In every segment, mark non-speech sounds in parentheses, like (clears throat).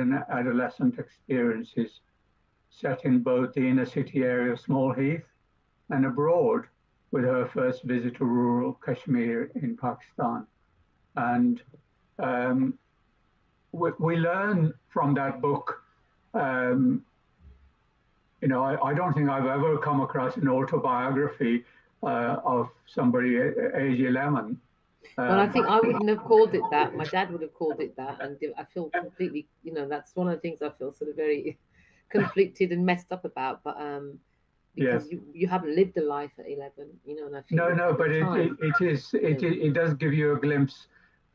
and adolescent experiences set in both the inner city area of Small Heath and abroad with her first visit to rural Kashmir in Pakistan. And um, we, we, learn from that book. Um, you know, I, I, don't think I've ever come across an autobiography uh, of somebody age 11. well, I think I um, wouldn't have called it that. My dad would have called it that. And I feel completely, you know, that's one of the things I feel sort of very (laughs) conflicted and messed up about. But um, because yes. you, you haven't lived a life at 11 you know and I no no but it, it, it is it, it, it does give you a glimpse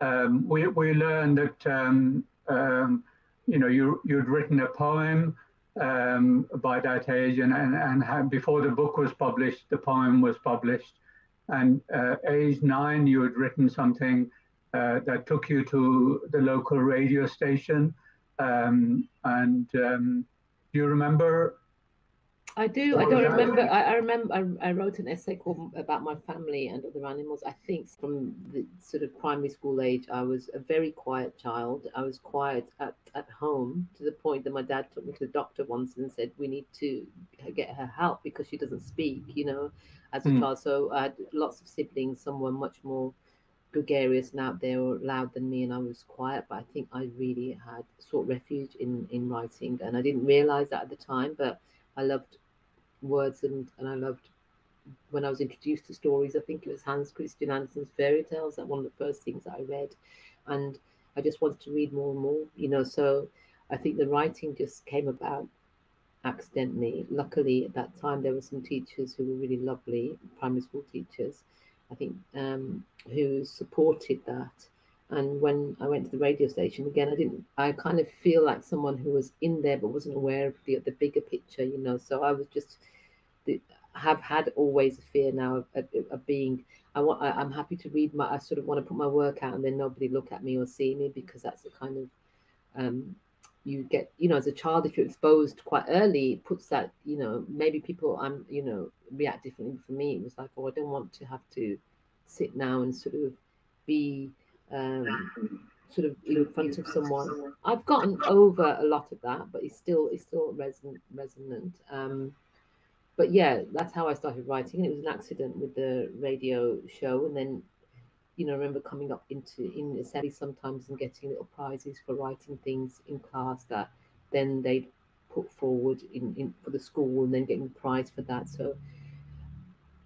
um, we, we learned that um, um, you know you you'd written a poem um, by that age and and, and had, before the book was published the poem was published and uh, age nine you had written something uh, that took you to the local radio station. Um, and um, do you remember I do. I don't remember. I, I remember. I, I, wrote an essay called about my family and other animals. I think from the sort of primary school age, I was a very quiet child. I was quiet at, at home to the point that my dad took me to the doctor once and said we need to get her help because she doesn't speak. You know, as a mm. child. So I had lots of siblings. Some were much more gregarious and out there or loud than me, and I was quiet. But I think I really had sought refuge in in writing, and I didn't realize that at the time, but. I loved words and, and I loved when I was introduced to stories, I think it was Hans Christian Andersen's fairy tales that one of the first things I read. And I just wanted to read more and more, you know. So I think the writing just came about accidentally. Luckily, at that time, there were some teachers who were really lovely, primary school teachers, I think, um, who supported that. And when I went to the radio station again, I didn't. I kind of feel like someone who was in there but wasn't aware of the the bigger picture, you know. So I was just have had always a fear now of, of, of being I want I, am happy to read my I sort of want to put my work out and then nobody look at me or see me because that's the kind of um you get you know as a child if you're exposed quite early it puts that you know maybe people I'm you know react differently for me. It was like oh I don't want to have to sit now and sort of be um sort of in front of someone. I've gotten over a lot of that but it's still it's still resonant resonant. Um but yeah, that's how I started writing. And it was an accident with the radio show. And then, you know, I remember coming up into in assembly sometimes and getting little prizes for writing things in class that then they'd put forward in, in for the school and then getting a prize for that. So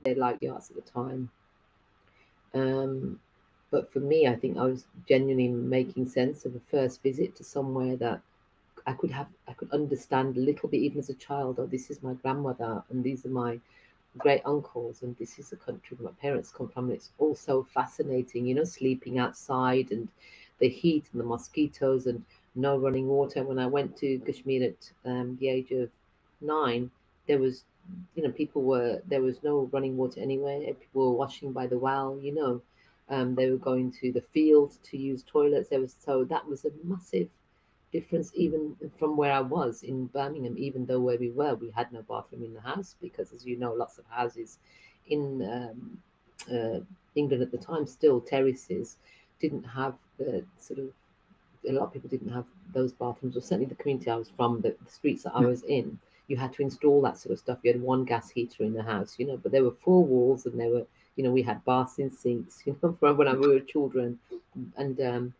they liked the arts at the time. Um, but for me, I think I was genuinely making sense of a first visit to somewhere that I could have I could understand a little bit even as a child. Oh, this is my grandmother, and these are my great uncles, and this is the country my parents come from. And it's all so fascinating, you know, sleeping outside and the heat and the mosquitoes and no running water. When I went to Kashmir at um, the age of nine, there was, you know, people were there was no running water anywhere. People were washing by the well, you know. Um, they were going to the field to use toilets. There was so that was a massive difference even from where I was in Birmingham, even though where we were, we had no bathroom in the house because, as you know, lots of houses in um, uh, England at the time, still terraces, didn't have the sort of, a lot of people didn't have those bathrooms, or certainly the community I was from, the, the streets that I was in, you had to install that sort of stuff. You had one gas heater in the house, you know, but there were four walls and there were, you know, we had baths and sinks, (laughs) you know, from when we were children. And, um,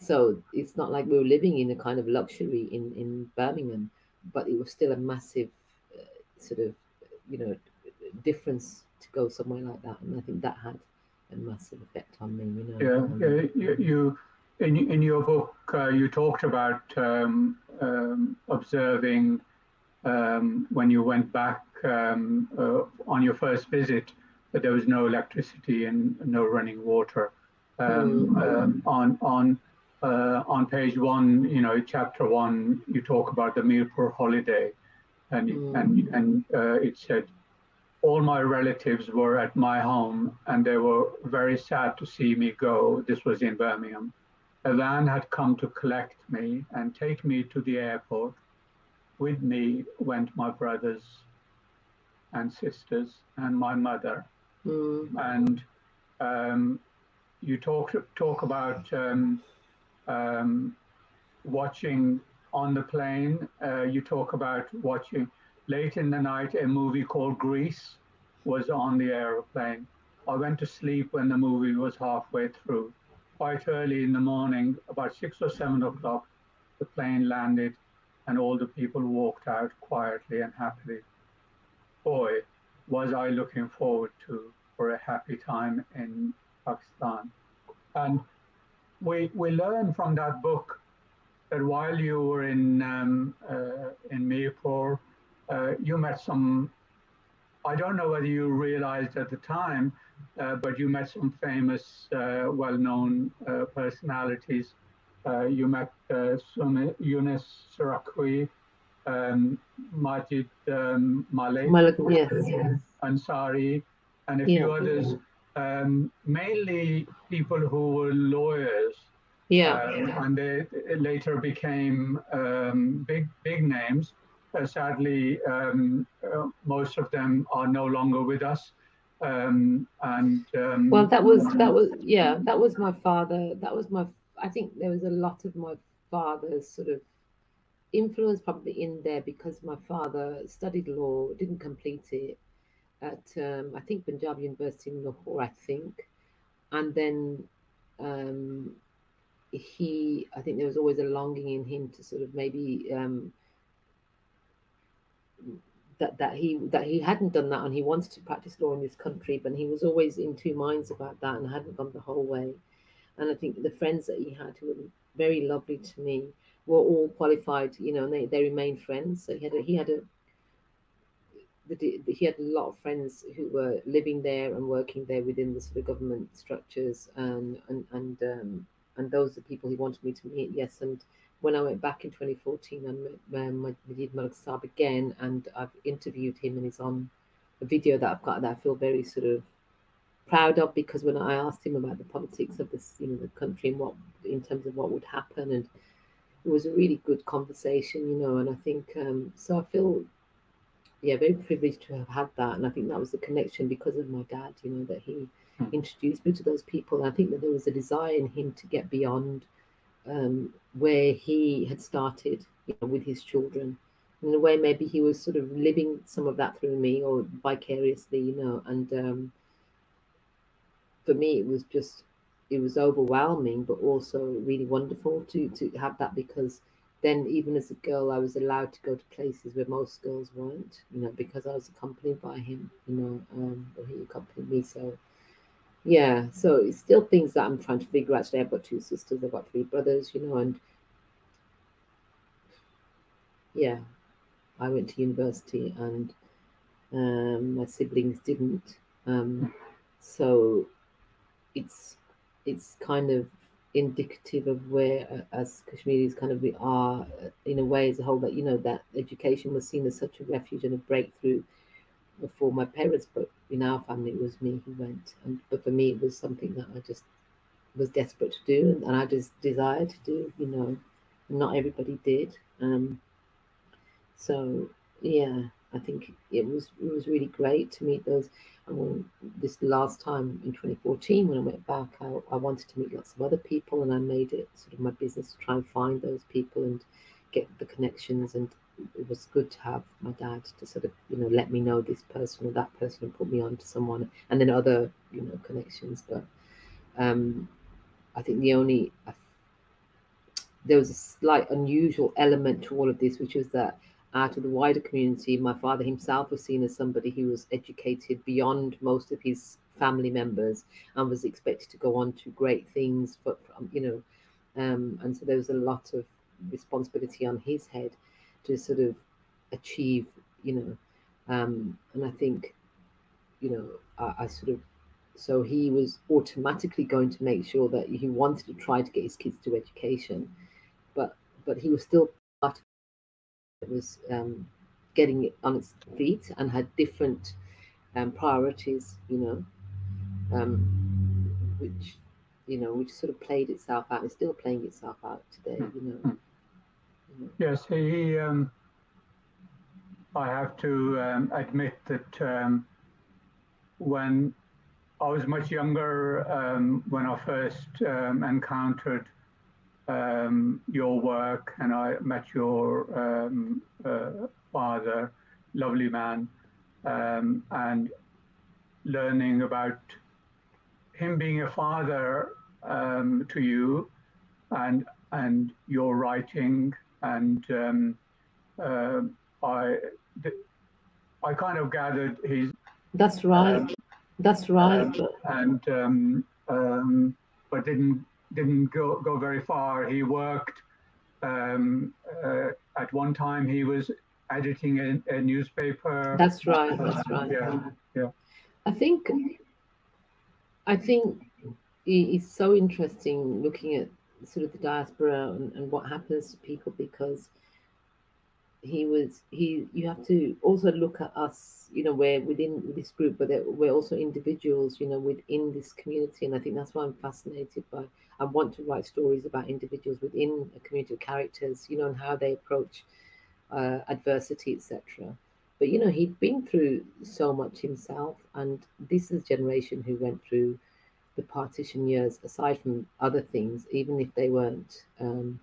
so it's not like we were living in a kind of luxury in, in Birmingham, but it was still a massive uh, sort of, you know, difference to go somewhere like that. And I think that had a massive effect on me, you know. Yeah, um, yeah you, you, in, in your book, uh, you talked about um, um, observing um, when you went back um, uh, on your first visit that there was no electricity and no running water. Mm. on on uh, on page one, you know, chapter one, you talk about the Mirpur holiday, and mm. and and uh, it said, all my relatives were at my home, and they were very sad to see me go. This was in Birmingham. A van had come to collect me and take me to the airport. With me went my brothers and sisters and my mother. Mm. And um, you talk talk about. Um, um, watching on the plane, uh, you talk about watching late in the night a movie called Grease was on the aeroplane. I went to sleep when the movie was halfway through. Quite early in the morning, about six or seven o'clock, the plane landed and all the people walked out quietly and happily. Boy, was I looking forward to for a happy time in Pakistan. And we, we learned from that book that while you were in, um, uh, in Mirpur, uh, you met some, I don't know whether you realized at the time, uh, but you met some famous, uh, well-known uh, personalities. Uh, you met Yunus Sarakwi, um, Majid um, Malik, Malik yes, yes. Ansari, and a yeah, few others. Yeah. Um, mainly people who were lawyers. Yeah. Uh, and they later became um, big, big names. Uh, sadly, um, uh, most of them are no longer with us. Um, and um, well, that was that was yeah, that was my father. That was my. I think there was a lot of my father's sort of influence probably in there because my father studied law, didn't complete it at um, I think Punjab University in Lahore, I think, and then um, he I think there was always a longing in him to sort of maybe um, that that he that he hadn't done that and he wanted to practice law in this country, but he was always in two minds about that and hadn't gone the whole way. And I think the friends that he had who were very lovely to me were all qualified, you know, and they, they remained friends. So he had a, he had a he had a lot of friends who were living there and working there within the sort of government structures, and and and um, and those are people he wanted me to meet. Yes, and when I went back in 2014, I met um, Majid Malik again, and I've interviewed him, and he's on a video that I've got that I feel very sort of proud of because when I asked him about the politics of this, you know, the country and what in terms of what would happen, and it was a really good conversation, you know, and I think um, so. I feel yeah, very privileged to have had that. And I think that was the connection because of my dad, you know, that he hmm. introduced me to those people. And I think that there was a desire in him to get beyond um, where he had started, you know, with his children. In a way, maybe he was sort of living some of that through me or vicariously, you know. And um, for me, it was just, it was overwhelming, but also really wonderful to to have that because then even as a girl, I was allowed to go to places where most girls weren't, you know, because I was accompanied by him, you know, um, or he accompanied me. So, yeah, so it's still things that I'm trying to figure out today. I've got two sisters, I've got three brothers, you know, and yeah, I went to university and um, my siblings didn't. Um, so it's it's kind of indicative of where uh, as Kashmiris kind of we are uh, in a way as a whole that you know that education was seen as such a refuge and a breakthrough for my parents but in our family it was me who went. And but for me it was something that I just was desperate to do and, and I just desired to do you know. Not everybody did um so yeah I think it was it was really great to meet those this last time in 2014 when I went back, I, I, wanted to meet lots of other people, and I made it sort of my business to try and find those people and get the connections. And it was good to have my dad to sort of you know let me know this person or that person and put me on to someone, and then other you know connections. But um, I think the only there was a slight unusual element to all of this, which was that out of the wider community. My father himself was seen as somebody who was educated beyond most of his family members and was expected to go on to great things, but you know, um, and so there was a lot of responsibility on his head to sort of achieve, you know, um, and I think, you know, I, I sort of so he was automatically going to make sure that he wanted to try to get his kids to education, but but he was still part was um, getting it on its feet and had different um, priorities, you know, um, which you know, which sort of played itself out and still playing itself out today, hmm. you know. Hmm. Yes, he. Um, I have to um, admit that um, when I was much younger, um, when I first um, encountered um, your work and I met your um, uh, father, lovely man, um, and learning about him being a father um, to you and and your writing and um, uh, I I kind of gathered his that's right. um, that's right. and um, but didn't didn't go, go very far. He worked um, uh, at one time. He was editing a, a newspaper. That's right. That's right. Yeah, yeah. I think. I think it's so interesting looking at sort of the diaspora and, and what happens to people because he was he you have to also look at us you know we're within this group but we're also individuals you know within this community and i think that's why i'm fascinated by i want to write stories about individuals within a community of characters you know and how they approach uh, adversity etc but you know he'd been through so much himself and this is a generation who went through the partition years aside from other things even if they weren't um,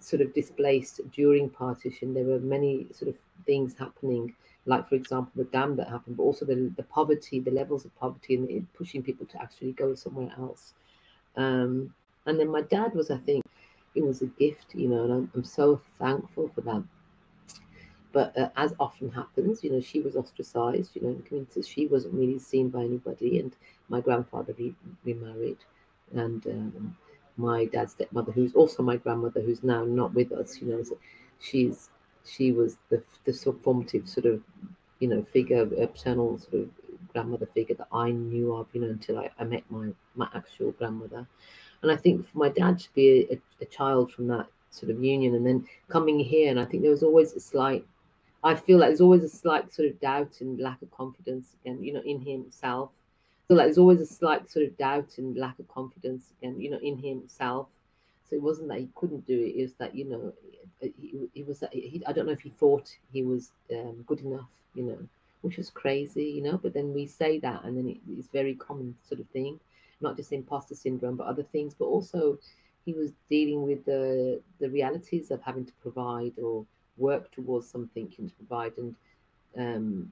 sort of displaced during partition. There were many sort of things happening, like for example the dam that happened, but also the the poverty, the levels of poverty, and pushing people to actually go somewhere else. Um, and then my dad was, I think, it was a gift, you know, and I'm, I'm so thankful for that. But uh, as often happens, you know, she was ostracized, you know, in communities. She wasn't really seen by anybody, and my grandfather re- remarried, and um, my dad's stepmother, who's also my grandmother, who's now not with us. You know, she's she was the the formative sort of you know figure, paternal sort of grandmother figure that I knew of. You know, until I, I met my my actual grandmother, and I think for my dad to be a, a child from that sort of union, and then coming here, and I think there was always a slight. I feel like there's always a slight sort of doubt and lack of confidence again, you know, in himself so like there's always a slight sort of doubt and lack of confidence again, you know, in himself. So it wasn't that he couldn't do it; it was that you know, he, was. He, I don't know if he thought he was um, good enough, you know, which is crazy, you know. But then we say that, and then it, it's very common sort of thing, not just imposter syndrome, but other things. But also, he was dealing with the the realities of having to provide or work towards something to provide, and um,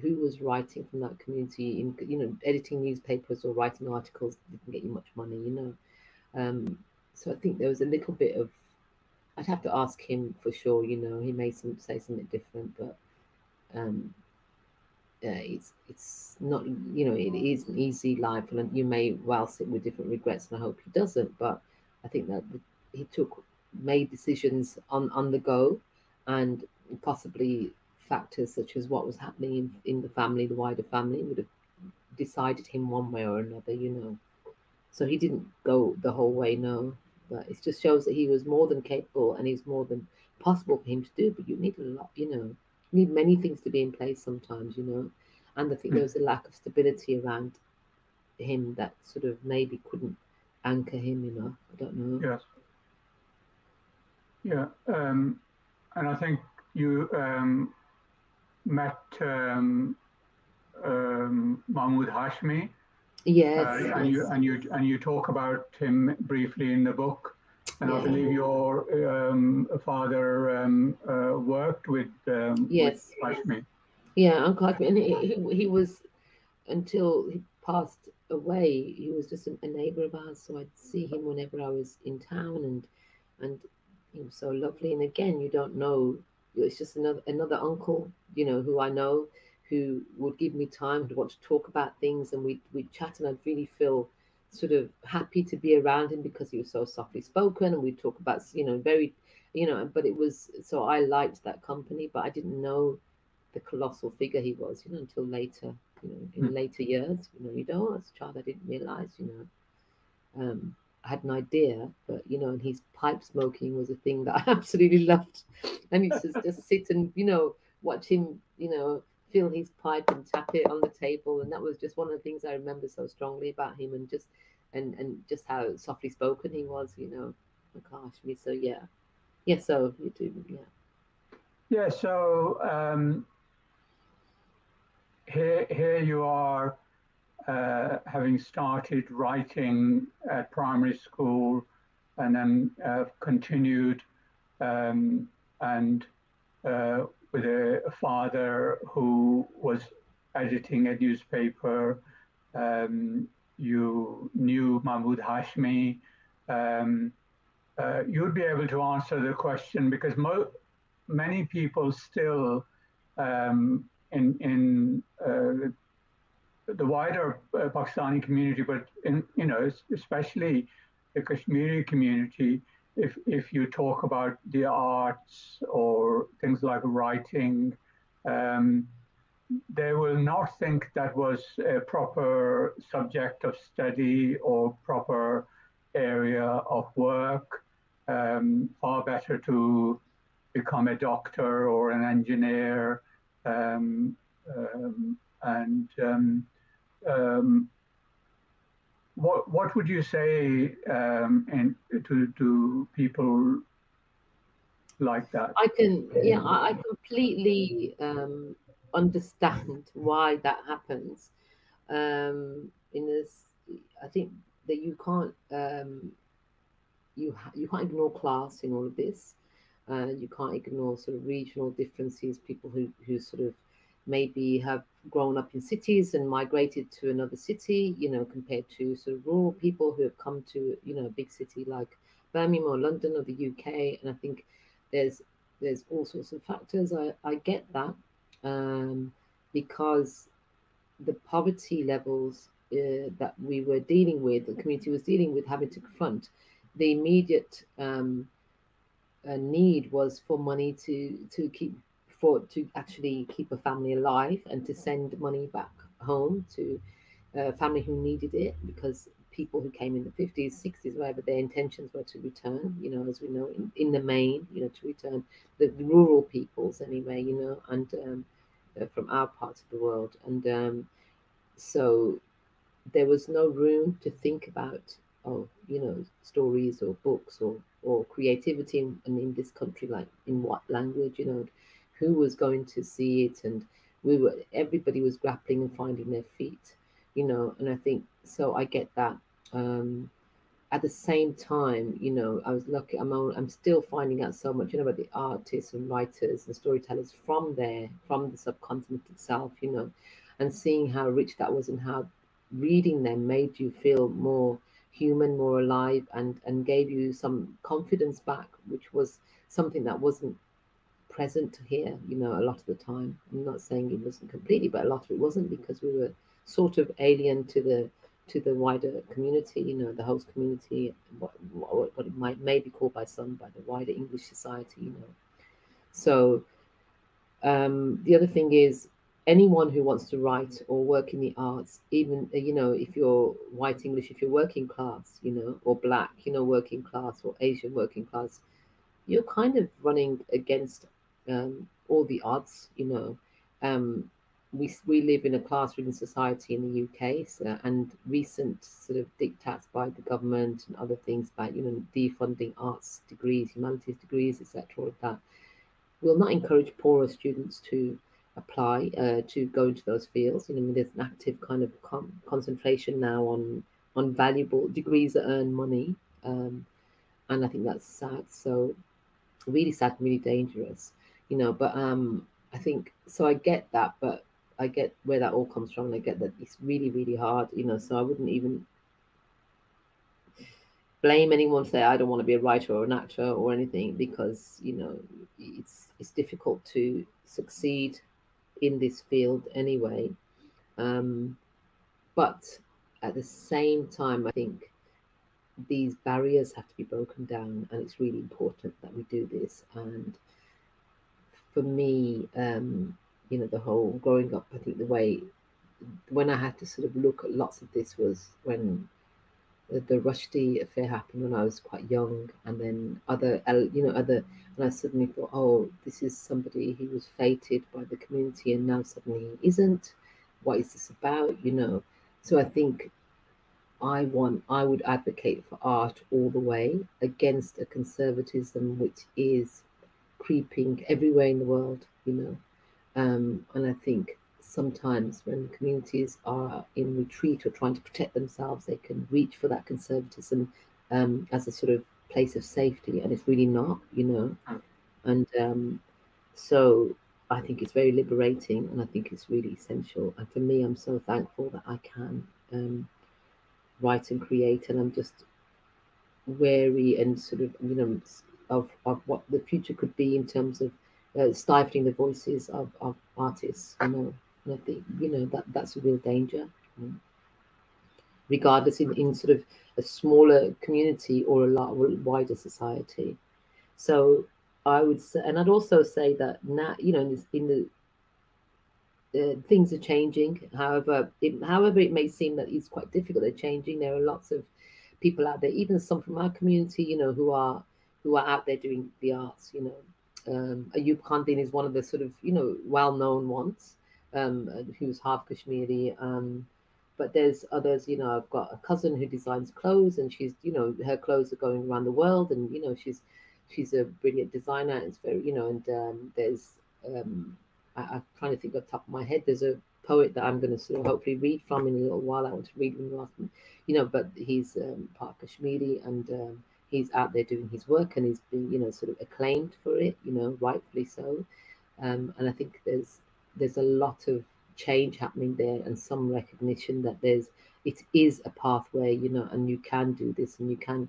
who was writing from that community in you know editing newspapers or writing articles didn't get you much money you know um, so i think there was a little bit of i'd have to ask him for sure you know he may some, say something different but um, uh, it's it's not you know it is an easy life and you may well sit with different regrets and i hope he doesn't but i think that he took made decisions on on the go and possibly factors such as what was happening in, in the family, the wider family, would have decided him one way or another, you know. So he didn't go the whole way, no. But it just shows that he was more than capable and he's more than possible for him to do. But you need a lot, you know, need many things to be in place sometimes, you know. And I think there was a lack of stability around him that sort of maybe couldn't anchor him enough. I don't know. Yes. Yeah. Um, and I think you um, met um, um, Mahmoud Hashmi. Yes, uh, and you and you and you talk about him briefly in the book, and. I believe your um, father um, uh, worked with, um, yes. with. Yeah, Uncle Hashmi, and he, he, he was until he passed away. He was just a neighbor of ours, so I'd see him whenever I was in town, and and he was so lovely. And again, you don't know it's just another another uncle, you know, who I know, who would give me time to want to talk about things, and we we chat, and I'd really feel sort of happy to be around him because he was so softly spoken, and we talk about you know very, you know, but it was so I liked that company, but I didn't know the colossal figure he was, you know, until later, you know, in mm. later years, you know, you don't as a child I didn't realize, you know. Um, I had an idea, but you know, and his pipe smoking was a thing that (laughs) I absolutely loved. And he just just sit and you know watch him, you know, fill his pipe and tap it on the table, and that was just one of the things I remember so strongly about him, and just and and just how softly spoken he was, you know. Oh gosh, me so yeah, yeah. So you do, yeah. Yeah. So um, here here you are uh, having started writing at primary school and then uh, continued um, and uh, with a, father who was editing a newspaper. Um, you knew Mahmoud Hashmi. Um, uh, you'd be able to answer the question because mo- many people still um, in in uh, the wider uh, Pakistani community, but in you know especially the Kashmiri community, if if you talk about the arts or things like writing, um, they will not think that was a proper subject of study or proper area of work. Um, far better to become a doctor or an engineer, um, um and um, um, what what would you say um, to to people like that? I can yeah I, I completely um, understand why that happens. Um, in this, I think that you can't um, you you can't ignore class in all of this. Uh, you can't ignore sort of regional differences. People who who sort of maybe have grown up in cities and migrated to another city, you know, compared to sort of rural people who have come to, you know, a big city like Birmingham or London or the UK. And I think there's there's all sorts of factors. I, I get that um, because the poverty levels uh, that we were dealing with, the community was dealing with, having to confront, the immediate um, uh, need was for money to to keep for to actually keep a family alive and to send money back home to a family who needed it because people who came in the 50s 60s whatever their intentions were to return you know as we know in, in the main you know to return the, rural peoples anyway you know and um, uh, from our parts of the world. And um, so there was no room to think about oh you know stories or books or or creativity in, and in this country like in what language you know who was going to see it and we were everybody was grappling and finding their feet you know and i think so i get that um at the same time you know i was lucky i'm i'm still finding out so much you know about the artists and writers and storytellers from there from the subcontinent itself you know and seeing how rich that was and how reading them made you feel more human more alive and and gave you some confidence back which was something that wasn't present here, you know, a lot of the time. I'm not saying it wasn't completely, but a lot of it wasn't because we were sort of alien to the to the wider community, you know, the host community, what, what, what it might may be called by some by the wider English society, you know. So um, the other thing is anyone who wants to write or work in the arts, even you know, if you're white English, if you're working class, you know, or black, you know, working class or Asian working class, you're kind of running against um, all the odds, you know. Um, we, we live in a class-ridden society in the UK, so, and recent sort of diktats by the government and other things about you know defunding arts degrees, humanities degrees, etc. That will not encourage poorer students to apply uh, to go into those fields. You know, I mean, there's an active kind of con- concentration now on on valuable degrees that earn money, um, and I think that's sad. So really sad, really dangerous you know but um i think so i get that but i get where that all comes from and i get that it's really really hard you know so i wouldn't even blame anyone say i don't want to be a writer or an actor or anything because you know it's it's difficult to succeed in this field anyway. Um but at the same time i think these barriers have to be broken down and it's really important that we do this and for me, um, you know, the whole growing up, I think the way when I had to sort of look at lots of this was when the, the Rushdie affair happened when I was quite young, and then other, you know, other, and I suddenly thought, oh, this is somebody who was fated by the community, and now suddenly he isn't. What is this about? You know, so I think I want, I would advocate for art all the way against a conservatism which is creeping everywhere in the world, you know. Um, and I think sometimes when communities are in retreat or trying to protect themselves, they can reach for that conservatism um, as a sort of place of safety, and it's really not, you know. And um, so I think it's very liberating, and I think it's really essential. And for me, I'm so thankful that I can um, write and create, and I'm just wary and sort of you know of, of what the future could be in terms of uh, stifling the voices of, of artists you know and I think you know that that's a real danger you know? regardless in, in sort of a smaller community or a lot wider society so I would say and I'd also say that now you know in, this, in the uh, things are changing. However, it, however it may seem that it's quite difficult, they're changing. There are lots of people out there, even some from our community, you know, who are who are out there doing the arts. You know, um, Ayub Khandin is one of the sort of you know well-known ones, um, who's half Kashmiri. Um, but there's others, you know, I've got a cousin who designs clothes, and she's, you know, her clothes are going around the world, and you know, she's she's a brilliant designer. It's very, you know, and um, there's um, I, am trying to think off the top of my head. There's a poet that I'm going to sort of hopefully read from in a little while. I want to read him last, you know, but he's um, part Kashmiri and um, he's out there doing his work and he's been, you know, sort of acclaimed for it, you know, rightfully so. Um, and I think there's there's a lot of change happening there and some recognition that there's it is a pathway, you know, and you can do this and you can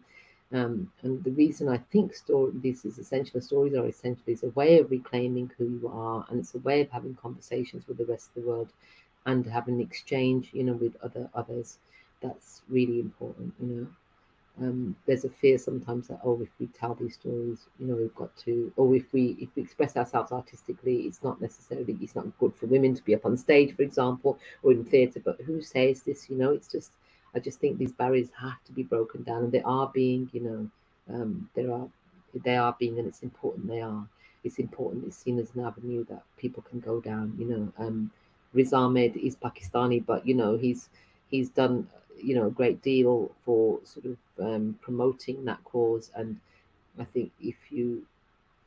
um, and the reason I think story, this is essential, stories are essential, is a way of reclaiming who you are, and it's a way of having conversations with the rest of the world, and having an exchange, you know, with other others. That's really important, you know. Um, there's a fear sometimes that oh, if we tell these stories, you know, we've got to, or if we if we express ourselves artistically, it's not necessarily it's not good for women to be up on stage, for example, or in theatre. But who says this? You know, it's just I just think these barriers have to be broken down, and they are being, you know, um, there are they are being, and it's important they are. It's important. It's seen as an avenue that people can go down. You know, um, Riz Ahmed is Pakistani, but you know he's he's done you know a great deal for sort of um, promoting that cause, and I think if you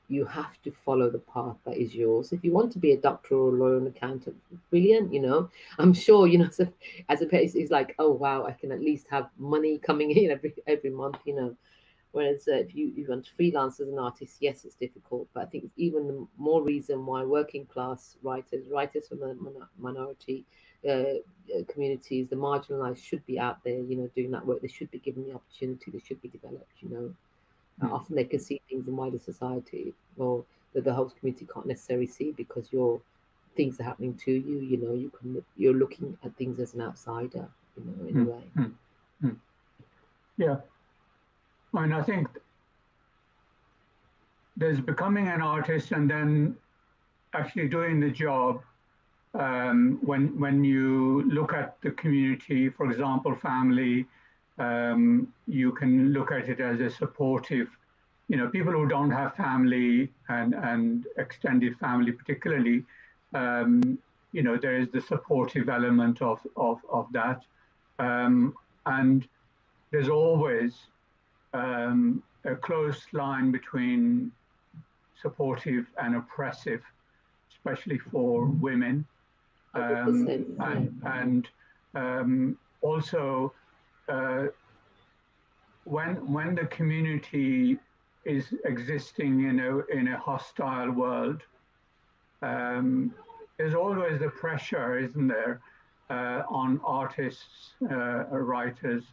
you have to follow the path that is yours. If you want to be a doctor or a lawyer and accountant, brilliant, you know. I'm sure, you know, as a, as a person, it's like, oh wow, I can at least have money coming in every every month, you know. Whereas uh, if you, you want to freelance as an artist, yes, it's difficult. But I think it's even the more reason why working class writers, writers from the minority uh, uh, communities, the marginalized, should be out there, you know, doing that work. They should be given the opportunity. They should be developed, you know. Mm. Often they can see things in wider society or that the host community can't necessarily see because your things are happening to you. You know, you can you're looking at things as an outsider. You know, in mm. a way. Mm. mm. Yeah, I mean, I think there's becoming an artist and then actually doing the job. Um, when when you look at the community, for example, family, um, you can look at it as a supportive, you know, people who don't have family and, and extended family particularly, um, you know, there is the supportive element of, of, of that. Um, and there's always um, a close line between supportive and oppressive, especially for women. Um, and, and um, also uh, when when the community is existing in a in a hostile world, um, there's always the pressure, isn't there, uh, on artists, uh, writers,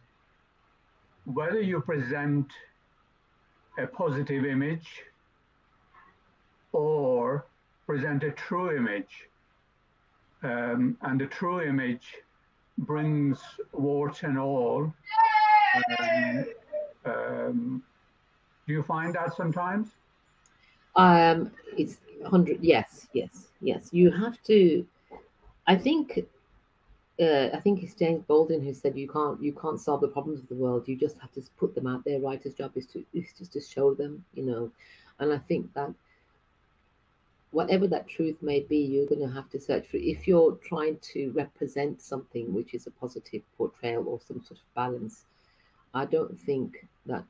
whether you present a positive image or present a true image. Um, and the true image brings warts and all. Um, um, do you find that sometimes? Um, it's hundred. Yes, yes, yes. You have to. I think. Uh, I think it's James Baldwin who said you can't you can't solve the problems of the world. You just have to put them out there. Writer's job is to is just to show them, you know. And I think that whatever that truth may be, you're going to have to search for. If you're trying to represent something which is a positive portrayal or some sort of balance, I don't think that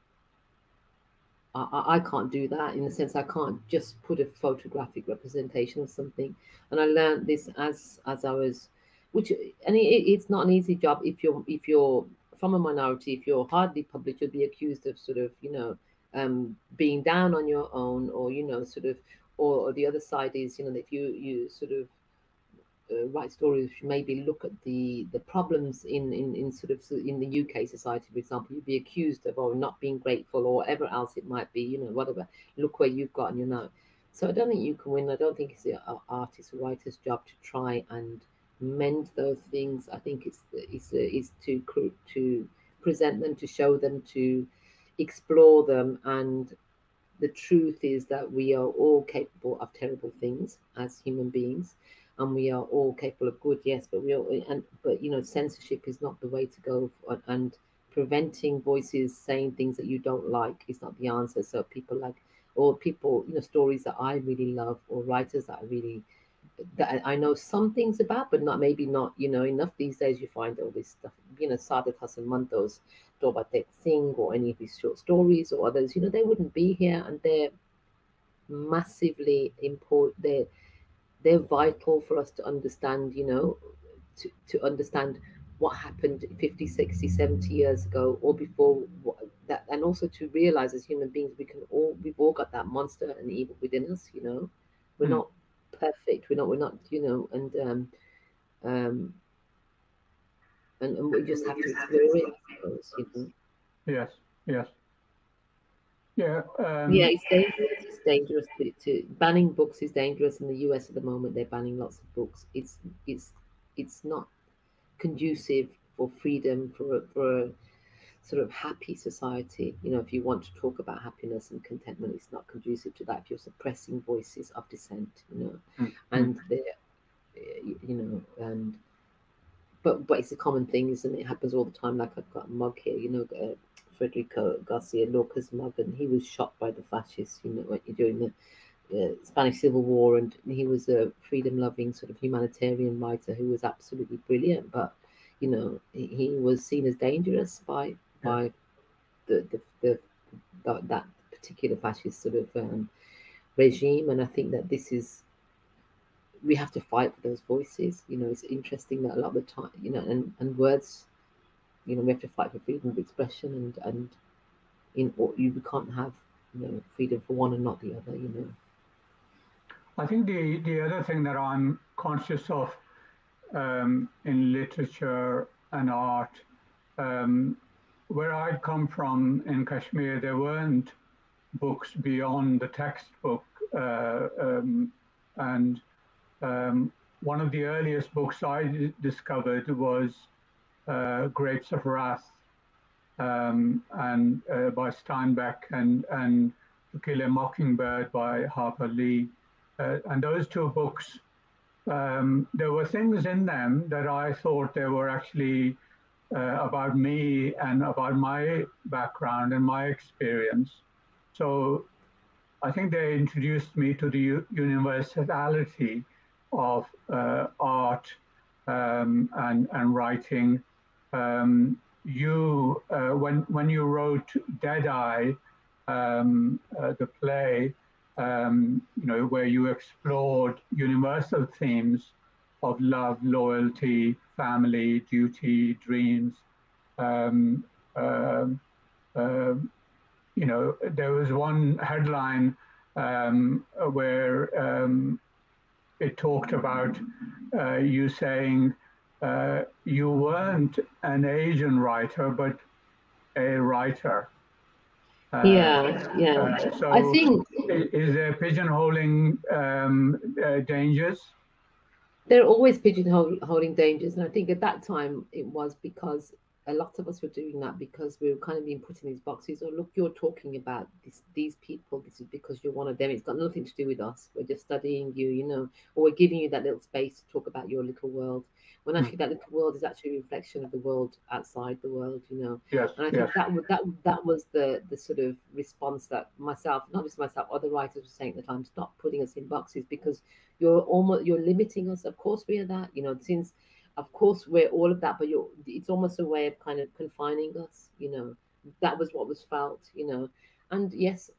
I, I can't do that in the sense I can't just put a photographic representation of something. And I learned this as as I was, which and it, it's not an easy job if you're if you're from a minority. If you're hardly published, you'll be accused of sort of you know um, being down on your own, or you know, sort of, or, or the other side is, you know, if you you sort of uh, write stories, maybe look at the the problems in, in in sort of in the UK society, for example, you'd be accused of or not being grateful or whatever else it might be, you know, whatever. Look where you've gotten, you know. So I don't think you can win. I don't think it's the artist or writer's job to try and mend those things. I think it's it's is to to present them, to show them, to explore them, and the truth is that we are all capable of terrible things as human beings and we are all capable of good yes but we all and but you know censorship is not the way to go and preventing voices saying things that you don't like is not the answer. So people like or people you know stories that i really love or writers that i really that i know some things about but not maybe not you know enough these days you find all this stuff you know Saadat Hasan Manto's Dobatek Singh or any of his short stories or others you know they wouldn't be here and they're massively important they're they're vital for us to understand, you know, to, to understand what happened 50, 60, 70 years ago or before that, and also to realize as human beings, we can all, we've all got that monster and evil within us, you know, we're mm. not perfect. We're not, we're not, you know, and, um, um, and, and we just have to explore it. Suppose, you know? Yes, yes. Yeah. Um, yeah, it's dangerous. It's dangerous to, to, banning books is dangerous in the US at the moment. They're banning lots of books. It's it's it's not conducive for freedom for for a sort of happy society. You know, if you want to talk about happiness and contentment, it's not conducive to that. If you're suppressing voices of dissent, you know, mm-hmm. and they you know, and but but it's a common thing, isn't it? It happens all the time. Like I've got a mug here, you know, uh, Federico Garcia Lorca's mug, and he was shot by the fascists, you know, when you're doing the uh, Spanish Civil War, and he was a freedom-loving sort of humanitarian writer who was absolutely brilliant, but you know, he, he was seen as dangerous by by the the, the, the that particular fascist sort of um, regime, and I think that this is we have to fight for those voices. You know, it's interesting that a lot of the time, you know, and, and words you know we have to fight for freedom of expression and and in or you can't have you know freedom for one and not the other you know i think the the other thing that i'm conscious of um, in literature and art um, where i'd come from in kashmir there weren't books beyond the textbook uh, um, and um, one of the earliest books i discovered was uh, Grapes of Wrath um, and uh, by Steinbeck and and To Kill a Mockingbird by Harper Lee, uh, and those two books, um, there were things in them that I thought they were actually uh, about me and about my background and my experience. So I think they introduced me to the universality of uh, art um, and, and writing um, you uh, when when you wrote Deadeye, um, uh, the play, um, you know, where you explored universal themes of love, loyalty, family, duty, dreams. Um, uh, you know, there was one headline um, where um, it talked about uh, you saying uh, you weren't an Asian writer, but a writer. Uh, yeah, yeah. Uh, so I think is there pigeonholing um, uh, dangers? There are always pigeonholing dangers, and I think at that time it was because a lot of us were doing that because we were kind of being put in these boxes. Or oh, look, you're talking about this, these people. This is because you're one of them. It's got nothing to do with us. We're just studying you, you know, or we're giving you that little space to talk about your little world when hmm. actually that little world is actually a reflection of the world outside the world, you know. Yes. And I think yes. that that that was the the sort of response that myself, not just myself, other writers were saying at the time, stop putting us in boxes because you're almost you're limiting us. Of course we are that, you know, since of course we're all of that, but you're it's almost a way of kind of confining us, you know. That was what was felt, you know. And yes,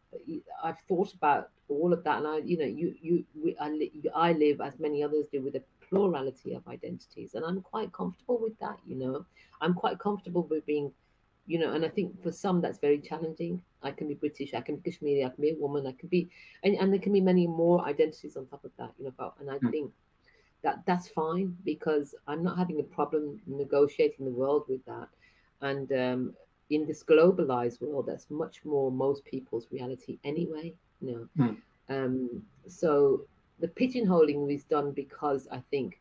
I've thought about all of that, and I, you know, you, you, we, I, I live as many others do with a plurality of identities and i'm quite comfortable with that you know i'm quite comfortable with being you know and i think for some that's very challenging I can be British, I can be Kashmiri, I can be a woman, I can be, and, and there can be many more identities on top of that, you know. And I mm. think that that's fine because I'm not having a problem negotiating the world with that. And um, in this globalized world, that's much more most people's reality anyway. You know, mm. um, so the pigeonholing was done because I think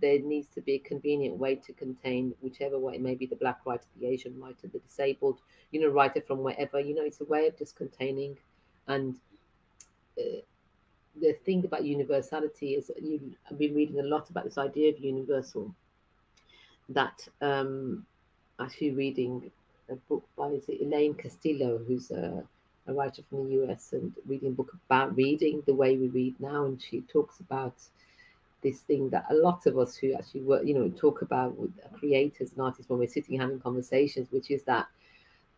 there needs to be a convenient way to contain whichever way, maybe the black writer, the Asian writer, the disabled, you know, writer from wherever. You know, it's a way of just containing. And uh, the thing about universality is you, I've been reading a lot about this idea of universal. That um, actually reading a book by is it Elaine Castillo, who's a, a writer from the US, and reading a book about reading the way we read now, and she talks about this thing that a lot of us who actually work, you know, talk about with creators and artists when we're sitting having conversations, which is that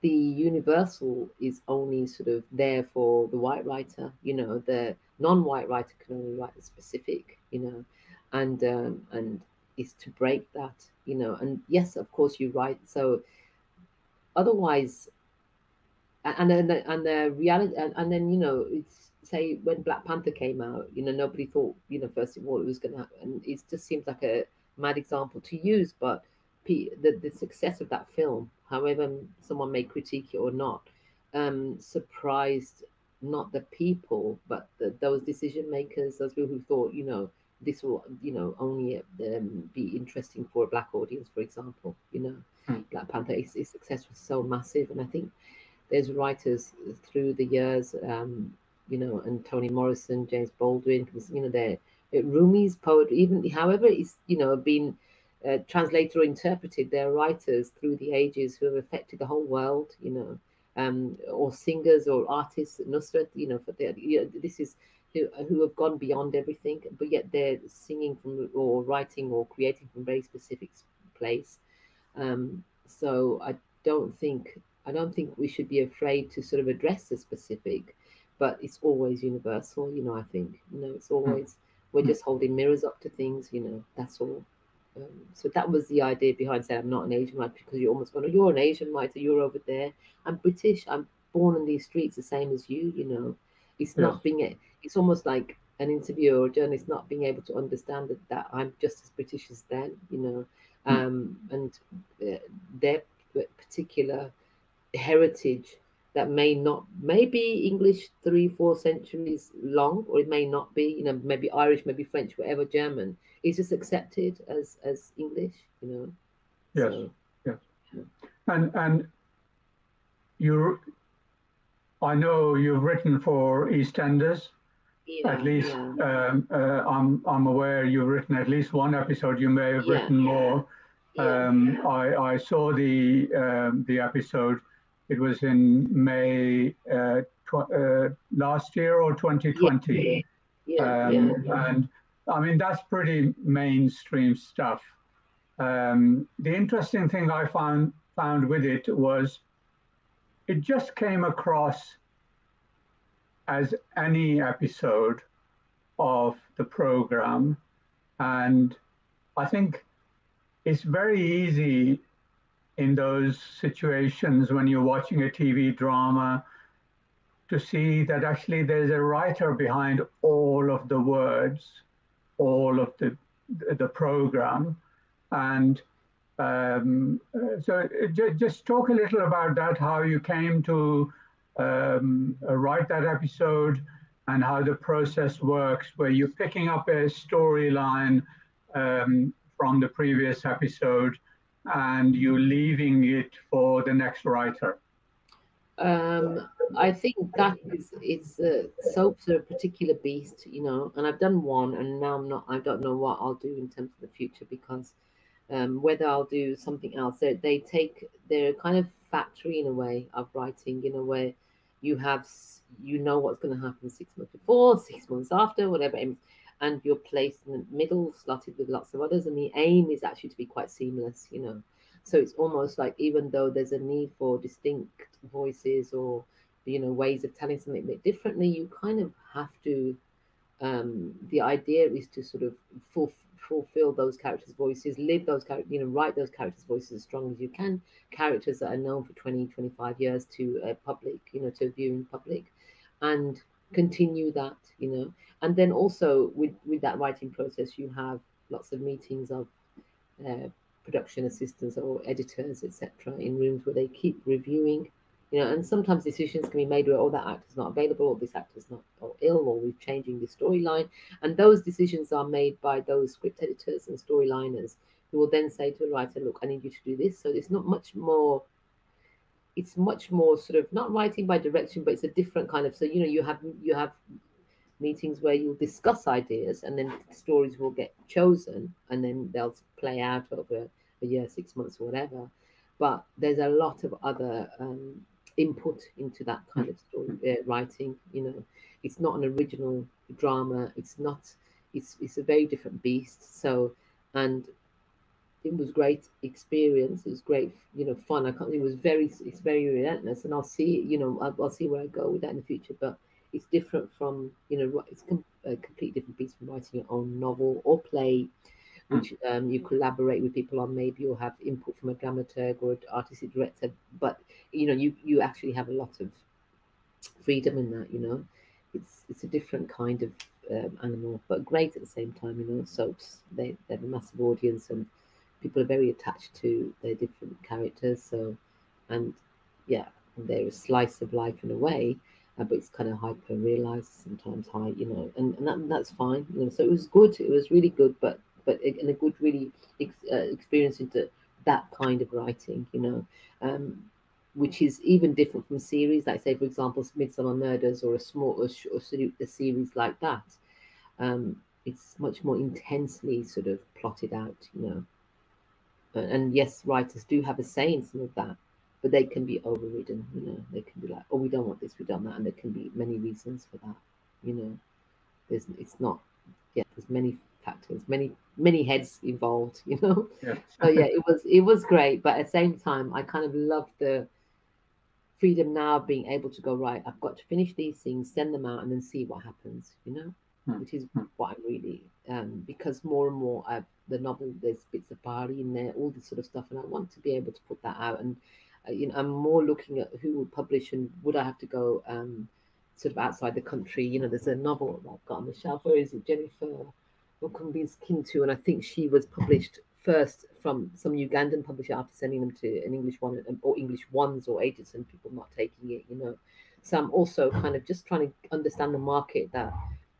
the universal is only sort of there for the white writer, you know, the non-white writer can only write the specific, you know, and um, and is to break that, you know, and yes, of course you write. So otherwise, and then and the reality, and, and then you know, it's say when Black Panther came out, you know, nobody thought, you know, first of all it was going to happen. It just seems like a mad example to use, but the, the success of that film, however someone may critique it or not, um, surprised not the people, but the, those decision makers, those people who thought, you know, this will, you know, only um, be interesting for a black audience, for example. You know, mm. Black Panther, its success was so massive, and I think there's writers through the years um, you know, and Toni Morrison, James Baldwin, you know, they're Rumi's poetry, even however it's, you know, been uh, translated or interpreted, they're writers through the ages who have affected the whole world, you know, um, or singers or artists, Nusrat, you know, for the, you know, this is who, who have gone beyond everything, but yet they're singing from or writing or creating from a very specific place. Um, so I don't think I don't think we should be afraid to sort of address the specific but it's always universal, you know, I think. You know, it's hmm. always we're just holding mirrors up to things, you know, that's all. Um, so that was the idea behind saying I'm not an Asian writer because you're almost going, oh, you're an Asian writer, you're over there. I'm British, I'm born in these streets the same as you, you know. It's yes. not being, it's almost like an interviewer or a journalist not being able to understand that, that I'm just as British as them, you know. Hmm. Um, and uh, their particular heritage that may not may be English three, four centuries long, or it may not be, you know, maybe Irish, maybe French, whatever German, is just accepted as as English, you know. Yes. So, yes. Yeah. And and you I know you've written for EastEnders. Yeah, at least yeah. um, uh, I'm I'm aware you've written at least one episode. You may have written more. Um, I I saw the um, the episode it was in May uh, tw- uh, last year or 2020. Yeah, yeah, um, yeah, and I mean, that's pretty mainstream stuff. Um, the interesting thing I found, found with it was it just came across as any episode of the program. And I think it's very easy in those situations when you're watching a TV drama to see that actually there's a writer behind all of the words, all of the the program, and um, so just talk a little about that, how you came to um, write that episode, and how the process works, where you're picking up a storyline um, from the previous episode and you're leaving it for the next writer? Um, I think that is it's uh, soaps are a particular beast, you know. And I've done one, and now I'm not. I don't know what I'll do in terms of the future because um, whether I'll do something else. They, they take they're kind of factory in a way of writing, in a way you have you know what's going to happen six months before, six months after, whatever and you're placed in the middle, slotted with lots of others. And the aim is actually to be quite seamless, you know. So it's almost like even though there's a need for distinct voices or you know ways of telling something a bit differently, you kind of have to. Um, the idea is to sort of fulfill those characters' voices, live those characters, you know, write those characters' voices as strong as you can. Characters that are known for 20, 25 years to a public, you know, to a viewing public, and continue that, you know. And then also with with that writing process, you have lots of meetings of uh, production assistants or editors, etc., in rooms where they keep reviewing you know, and sometimes decisions can be made where, oh, that actor's not available, or this actor's not or ill, or we're changing the storyline. And those decisions are made by those script editors and storyliners who will then say to a writer, look, I need you to do this. So it's not much more, it's much more sort of not writing by direction, but it's a different kind of, so, you know, you have, you have meetings where you'll discuss ideas and then stories will get chosen and then they'll play out over a year, six months, or whatever. But there's a lot of other um, input into that kind of story uh, writing. You know, it's not an original drama. It's not. It's it's a very different beast. So, and it was great experience. It was great, you know, fun. I can't. It was very. It's very relentless, and I'll see. You know, I'll, I'll see where I go with that in the future. But it's different from you know. It's a completely different beast from writing your own novel or play which um, you collaborate with people on. Maybe you'll have input from a dramaturg or an artistic director, but you know, you you actually have a lot of freedom in that. You know, it's it's a different kind of um, animal, but great at the same time. You know, soaps they they have a massive audience and people are very attached to their different characters. So, and yeah, they're a slice of life in a way. Uh, but it's kind of hyper realized sometimes high you know and, and that, that's fine you know so it was good it was really good but but in a good really ex, uh, experience into that kind of writing, you know, um, which is even different from series, like say for example, Midsummer Murders or a small or, or a series like that. Um, it's much more intensely sort of plotted out, you know. And, yes, writers do have a say in some of that, but they can be overridden, you know. They can be like, oh, we don't want this, we don't that, and there can be many reasons for that, you know. There's, it's not, yeah, there's many factors, many many heads involved, (laughs) you know. Yeah. so yeah, it was it was great, but at the same time, I kind of love the freedom now of being able to go right. I've got to finish these things, send them out, and then see what happens, you know. Which is hmm. what I really um, because more and more I've, the novel there's bits of Bali in there, all this sort of stuff, and I want to be able to put that out. And uh, you know, I'm more looking at who would publish and would I have to go um, sort of outside the country. You know, there's a novel I've got on the shelf. Where is it, Jennifer? Okumbi's Kintu, and I think she was published first from some Ugandan publisher after sending them to an English one or English ones or agents and people not taking it, you know. So I'm also kind of just trying to understand the market that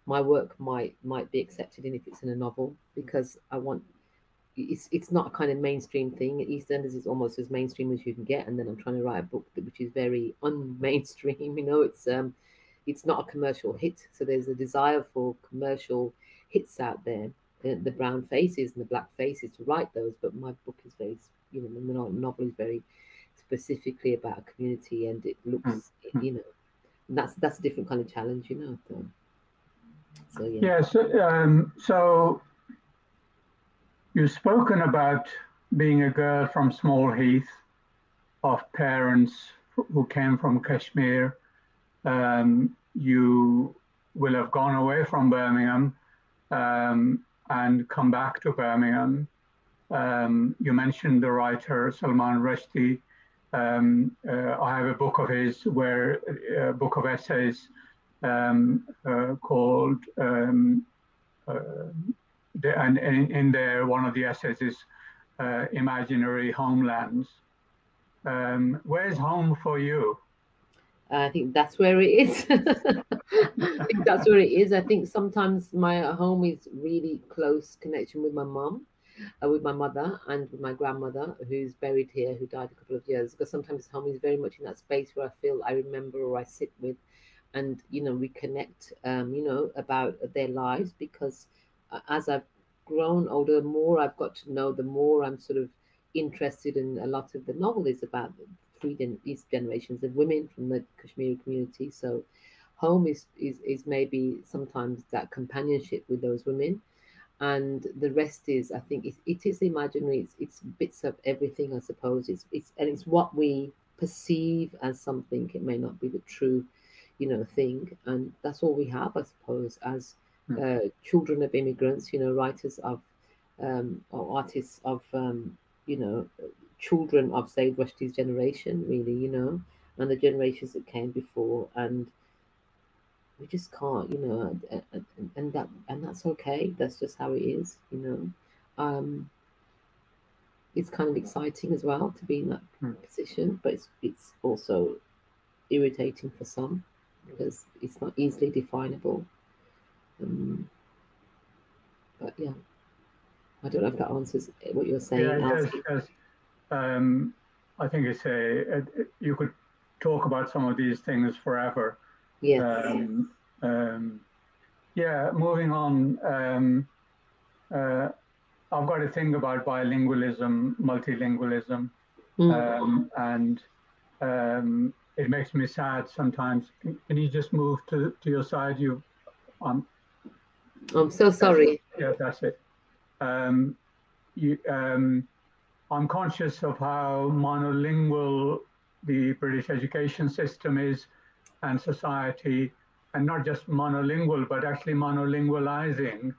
my work might might be accepted in if it's in a novel because I want it's it's not a kind of mainstream thing. EastEnders is almost as mainstream as you can get, and then I'm trying to write a book which is very (laughs) unmainstream. You know, it's um, it's not a commercial hit, so there's a desire for commercial hits out there, the, the, brown faces and the black faces to write those. But my book is very, you know, the novel is very specifically about a community, and it looks, mm-hmm. you know, that's that's a different kind of challenge, you know. So, so yeah. So, um, so you've spoken about being a girl from Small Heath, of parents who came from Kashmir. Um, you will have gone away from Birmingham um, and come back to Birmingham. Um, you mentioned the writer Salman Rushdie. Um, uh, I have a book of his, where a book of essays um, uh, called, um, uh, the, and in, there, one of the essays is uh, Imaginary Homelands. Um, where's home for you? I think that's where it is. (laughs) I think that's where it is. I think sometimes my home is really close connection with my mom, uh, with my mother, and with my grandmother, who's buried here, who died a couple of years. Because sometimes home is very much in that space where I feel I remember or I sit with, and you know reconnect, um, you know, about their lives. Because uh, as I've grown older, the more I've got to know, the more I'm sort of interested in a lot of the novel is about three these generations of women from the Kashmiri community. So home is, is, is maybe sometimes that companionship with those women. And the rest is, I think, it, it is imaginary. It's, it's bits of everything, I suppose. It's, it's and it's what we perceive as something. It may not be the true, you know, thing. And that's all we have, I suppose, as hmm. uh, children of immigrants. You know, writers of um, or artists of um, you know children of say Rushdie's generation, really, you know, and the generations that came before, and we just can't, you know, and, and that and that's okay. That's just how it is, you know. Um, it's kind of exciting as well to be in that Hmm. position, but it's it's also irritating for some because it's not easily definable. Um, but yeah, I don't know if that answers what you're saying. Yeah, yes, yes. Um, I think it's a, it, it- you could talk about some of these things forever. Yes. Um, um, yeah, moving on. Um, uh, I've got to think about bilingualism, multilingualism, Mm. um, and um, it makes me sad sometimes. Can, can you just move to, to your side? You, um, I'm so sorry. yeah, that's it. Um, you, um, I'm conscious of how monolingual the British education system is and society, and not just monolingual, but actually monolingualizing.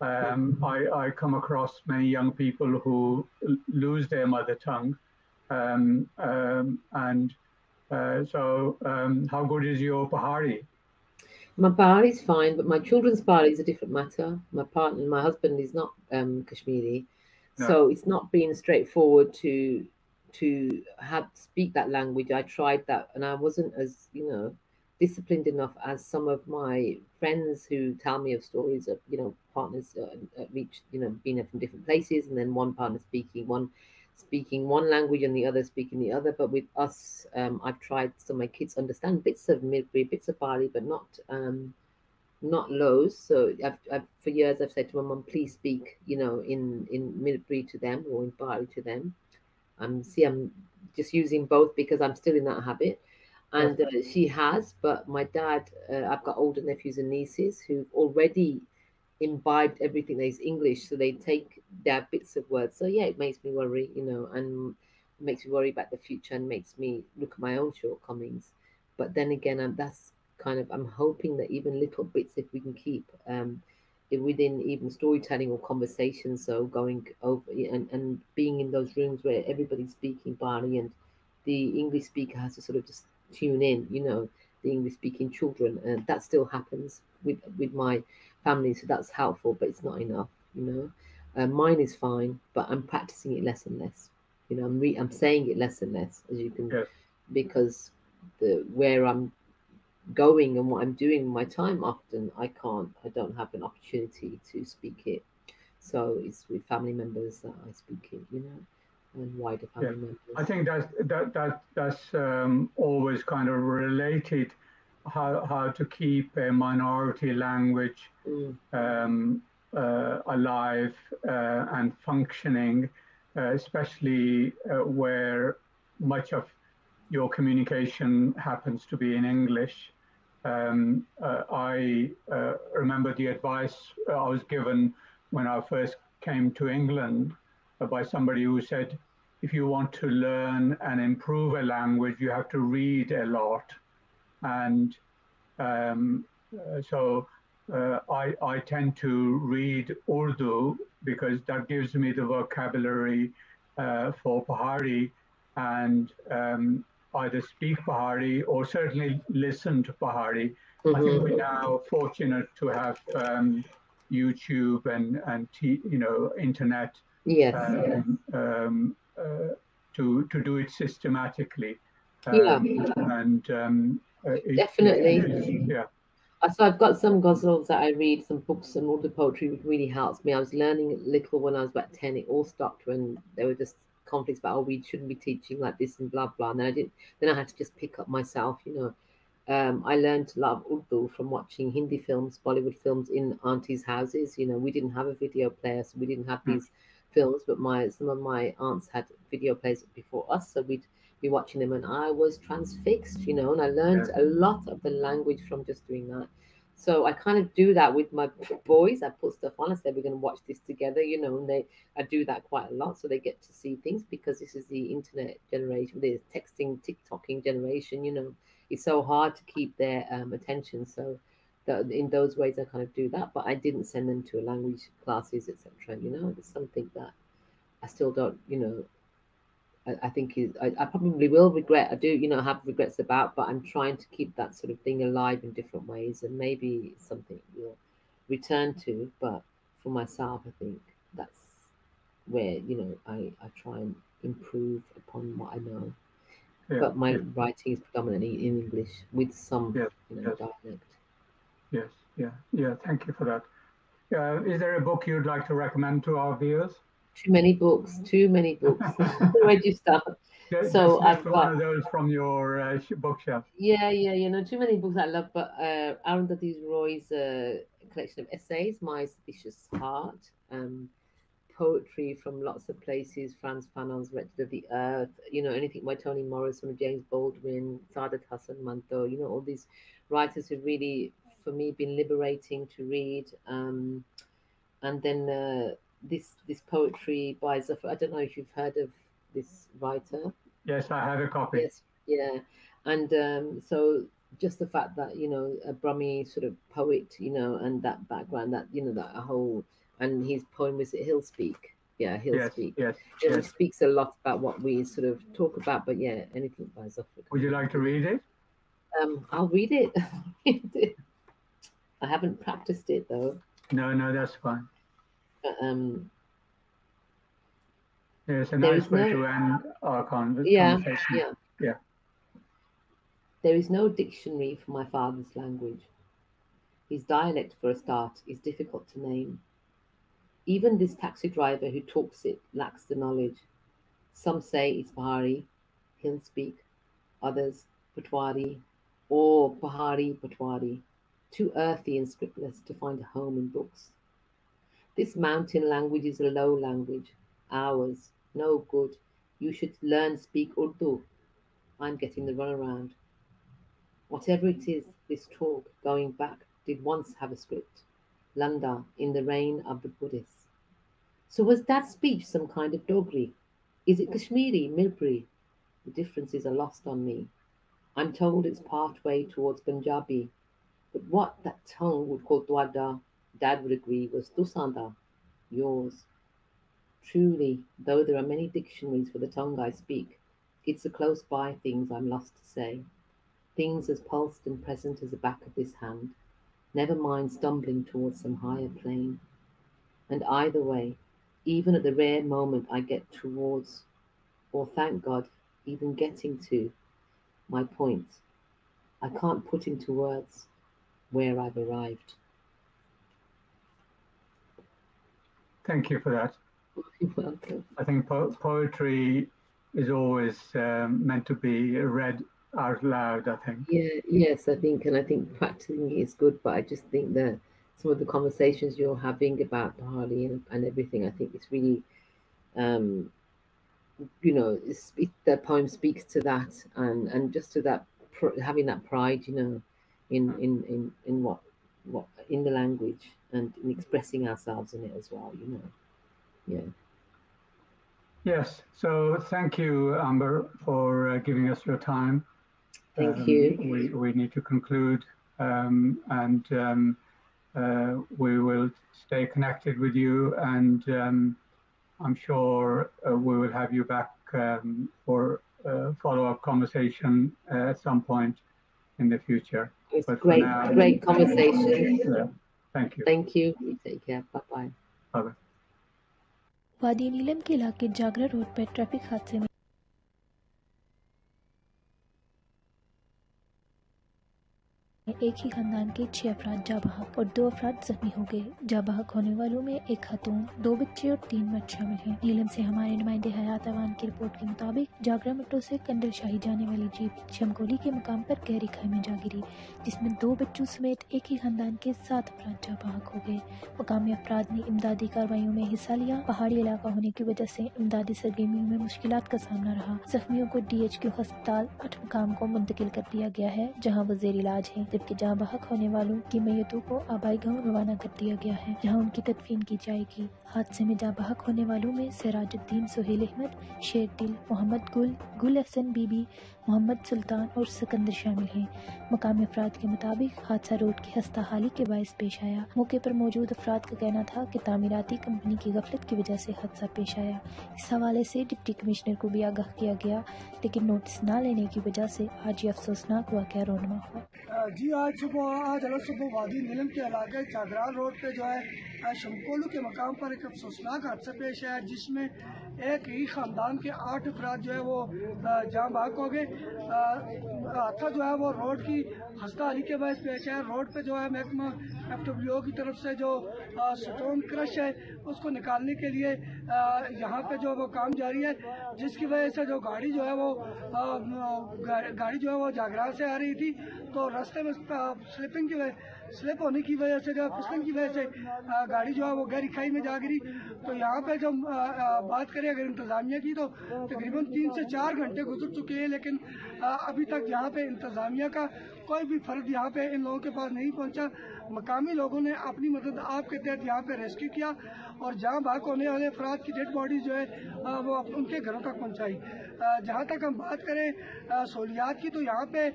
Um, I, I come across many young people who lose their mother tongue. Um, um, and uh, so, um, how good is your Pahari? My is fine, but my children's bar is a different matter. My partner, my husband, is not um, Kashmiri, No. so it's not been straightforward to to have speak that language. I tried that, and I wasn't as you know disciplined enough as some of my friends who tell me of stories of you know partners uh, uh, reached you know being from different places, and then one partner speaking one speaking one language and the other speaking the other. But with us, um, I've tried so my kids understand bits of Midbury, bits of Bali, but not um, not loads. So I've, I've for years I've said to my mum, please speak, you know, in in Midbury to them or in Bali to them. And see, I'm just using both because I'm still in that habit. And uh, she has, but my dad, uh, I've got older nephews and nieces who've already imbibed everything that is English, so they take their bits of words. So yeah, it makes me worry, you know, and makes me worry about the future and makes me look at my own shortcomings. But then again, um, that's kind of I'm hoping that even little bits, if we can keep um, it within even storytelling or conversation, so going over and, and being in those rooms where everybody's speaking Bali and the English speaker has to sort of just tune in, you know, the English speaking children, and that still happens with with my family, so that's helpful, but it's not enough, you know. Uh, mine is fine, but I'm practicing it less and less. You know, I'm re- I'm saying it less and less, as you can, Yes. because the where I'm going and what I'm doing my time, often I can't, I don't have an opportunity to speak it. So it's with family members that I speak it, you know, and wider family Yeah. members. I think that's that that that's um, always kind of related how how to keep a minority language Mm, um, uh, alive uh, and functioning, uh, especially uh, where much of your communication happens to be in English. Um, uh, I uh, remember the advice I was given when I first came to England by somebody who said, if you want to learn and improve a language, you have to read a lot. And um, uh, so uh, I, I tend to read Urdu because that gives me the vocabulary uh, for Pahari and um, either speak Pahari or certainly listen to Pahari. I think mhm. we're now fortunate to have um, YouTube and, and t- you know internet Yes. um, um, uh, to to do it systematically. Yeah. Um, and um, uh, it- Definitely. yeah. So I've got some ghazals that I read, some books, and all the poetry which really helps me. I was learning a little when I was about ten. It all stopped when there were just conflicts about oh we shouldn't be teaching like this and blah blah. And then I didn't. Then I had to just pick up myself. You know, um, I learned a lot of Urdu from watching Hindi films, Bollywood films in aunties' houses. You know, we didn't have a video player, so we didn't have Hmm. these films. But my some of my aunts had video players before us, so we'd be watching them, and I was transfixed. You know, and I learned a lot of the language from just doing that. So I kind of do that with my boys. I put stuff on. I said we're going to watch this together, you know, and they I do that quite a lot, so they get to see things because this is the internet generation, the texting, TikToking generation. You know, it's so hard to keep their um, attention. So in those ways I kind of do that, but I didn't send them to a language classes, etc. You know, it's something that I still don't, you know, I, I think is I, I, probably will regret. I do, you know, have regrets about, but I'm trying to keep that sort of thing alive in different ways, and maybe something we'll return to. But for myself, I think that's where you know I I try and improve upon what I know. Yeah, but my yeah. writing is predominantly in English with some yes, you know, yes. dialect. Yes, yeah, yeah. Thank you for that. Uh, is there a book you'd like to recommend to our viewers? Too many books. Too many books. (laughs) Where do you start? so I've got one of those from your uh, bookshelf. Yeah, yeah, you know, too many books I love, but uh, Arundhati Roy's uh, collection of essays, My Suspicious Heart, um, poetry from lots of places, Franz Fanon's Wretched of the Earth, you know, anything by Toni Morrison, James Baldwin, Saadat Hasan Manto, you know, all these writers who really, for me, been liberating to read. Um, and then uh, this this poetry by Zafar. I don't know if you've heard of this writer. Yes, I have a copy. Yes, yeah, and um, so just the fact that you know a Brummy sort of poet, you know, and that background, that you know, that whole and his poem was it He'll Speak. Yeah, he'll yes, speak. Yes, it yes. speaks a lot about what we sort of talk about, but yeah, anything by Zafar. Would you like to read it? Um, I'll read it. (laughs) I haven't practiced it though. No, no, that's fine. Um, it's a nice way no, to end our con- yeah, conversation. Yeah. Yeah. There is no dictionary for my father's language. His dialect, for a start, is difficult to name. Even this taxi driver who talks it lacks the knowledge. Some say it's Pahari, he'll speak. Others, Patwari, or Pahari Patwari, too earthy and scriptless to find a home in books. This mountain language is a low language. Ours, no good. You should learn speak Urdu. I'm getting the runaround. Whatever it is, this talk, going back, did once have a script. Landa, in the reign of the Buddhists. So was that speech some kind of Dogri? Is it Kashmiri, Milpuri? The differences are lost on me. I'm told it's part way towards Punjabi, but what that tongue would call Dwada Dad would agree was Tusanda, yours. Truly, though there are many dictionaries for the tongue I speak, it's the close by things I'm lost to say. Things as pulsed and present as the back of this hand. Never mind stumbling towards some higher plane. And either way, even at the rare moment I get towards, or thank God, even getting to, my point, I can't put into words where I've arrived. Thank you for that. You're welcome. I think po- poetry is always um, meant to be read out loud. I think. Yeah. Yes, I think, and I think practicing is good. But I just think that some of the conversations you're having about Harley and, and everything, I think it's really, um, you know, it's, it, the poem speaks to that, and and just to that pr- having that pride, you know, in in in in what what in the language and in expressing ourselves in it as well, you know. Yeah. Yes. So thank you, Amber, for uh, giving us your time. Thank um, you. We, we need to conclude um, and um, uh, we will stay connected with you and um, I'm sure uh, we will have you back um, for a follow-up conversation uh, at some point in the future. It's but great, now, great conversation. Yeah. Thank you Take care. Bye-bye. Bye-bye. وادی نیلم کے علاقے جاگرا road پر traffic حادثے میں ایک ہی خاندان کے چھ افراد جاں بحق اور دو افراد زخمی ہو گئے۔ جاں بحق ہونے والوں میں ایک خاتون، دو بچے اور تین مرد شامل ہیں۔ نیلم سے ہمارے نمائندے حیات عوان کی رپورٹ کے مطابق جاگرا مٹو سے کنڈل شاہی جانے والی جیپ شمکولی کے مقام پر گہری کھائی میں جا گری، جس میں دو بچوں سمیت ایک ہی خاندان کے سات افراد جاں بحق ہو گئے۔ مقامی افراد نے امدادی کاروائیوں میں حصہ لیا۔ پہاڑی علاقہ ہونے کی وجہ سے امدادی سرگرمیوں میں مشکلات کا سامنا رہا۔ زخمیوں کو ڈی ایچ کیو ہسپتال اٹھ مقام کو منتقل کر دیا گیا ہے، جہاں وہ زیر علاج ہیں۔ جبکہ کے جہاں بحق ہونے والوں کی میتوں کو آبائی گاؤں روانہ کر دیا گیا ہے، جہاں ان کی تدفین کی جائے گی۔ حادثے میں جہاں بحق ہونے والوں میں سراج الدین سہیل احمد، شیر دل محمد گل گل احسن بی بی محمد سلطان اور سکندر شامل ہیں۔ مقامی افراد کے مطابق حادثہ روڈ کی ہستہ حالی کے باعث پیش آیا۔ موقع پر موجود افراد کا کہنا تھا کہ تعمیراتی کمپنی کی غفلت کی وجہ سے حادثہ پیش آیا۔ اس حوالے سے ڈپٹی کمشنر کو بھی آگاہ کیا گیا، لیکن نوٹس نہ لینے کی وجہ سے آج یہ افسوسناک واقعہ رونما ہوا۔ جی آج صبح آج صبح وادی نیلم کے علاقے چاگرال روڈ پہ جو ہے شمکولو کے مقام پر ایک افسوسناک حادثہ پیش آیا، جس میں ایک ہی خاندان کے آٹھ افراد جو ہے وہ جہاں بھاگ ہو گئے۔ حادثہ جو ہے وہ روڈ کی ہستہ علی کے باعث پیش ہے۔ روڈ پہ جو ہے محکمہ ایف ڈبلیو کی طرف سے جو سٹون کرش ہے، اس کو نکالنے کے لیے یہاں پہ جو وہ کام جاری ہے، جس کی وجہ سے جو گاڑی جو ہے وہ گاڑی جو ہے وہ جاگران سے آ رہی تھی۔ تو راستے میں سلپنگ کی وجہ سلپ ہونے کی وجہ سے جو پھسلن کی وجہ سے گاڑی جو ہے وہ گہری کھائی میں جا گری۔ تو یہاں پہ جو بات کریں اگر انتظامیہ کی تو تقریباً تین سے چار گھنٹے گزر چکے ہیں، لیکن ابھی تک یہاں پہ انتظامیہ کا کوئی بھی فرد یہاں پہ ان لوگوں کے پاس نہیں پہنچا۔ مقامی لوگوں نے اپنی مدد آپ کے تحت یہاں پہ ریسکیو کیا۔ اور جہاں بھاگ ہونے والے افراد کی ڈیڈ باڈی جو ہے وہ ان کے گھروں تک پہنچائی۔ جہاں تک ہم بات کریں سہولیات کی، تو یہاں پہ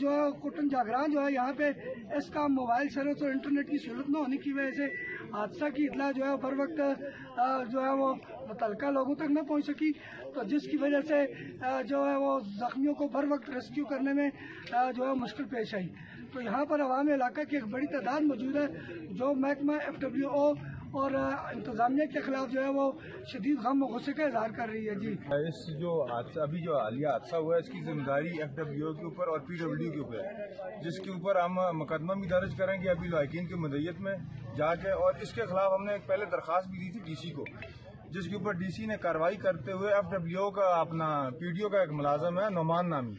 جو ہے، کٹن جاگران جو ہے، یہاں پہ اس کا موبائل سروس اور انٹرنیٹ کی سہولت نہ ہونے کی وجہ سے حادثہ کی اطلاع جو ہے بر وقت جو ہے، وہ متعلقہ لوگوں تک نہ پہنچ سکی۔ تو جس کی وجہ سے جو ہے، وہ زخمیوں کو بر وقت ریسکیو کرنے میں جو ہے، مشکل پیش آئی۔ تو یہاں پر عوام علاقہ کی ایک بڑی تعداد موجود ہے، جو محکمہ ایف ڈبلیو او اور انتظامیہ کے خلاف جو ہے وہ شدید غم و غصے کا اظہار کر رہی ہے جی۔ اس جو حادثہ، ابھی جو حالیہ حادثہ ہوا ہے، اس کی ذمہ داری ایف ڈبلیو کے اوپر اور پی ڈبلیو کے اوپر ہے۔ جس کے اوپر ہم مقدمہ بھی درج کریں گے ابھی لائقین کی مدیت میں جا کے، اور اس کے خلاف ہم نے ایک پہلے درخواست بھی دی تھی ڈی سی کو، جس کے اوپر ڈی سی نے کاروائی کرتے ہوئے ایف ڈبلیو کا اپنا پی ڈی او کا ایک ملازم ہے، نعمان نامی۔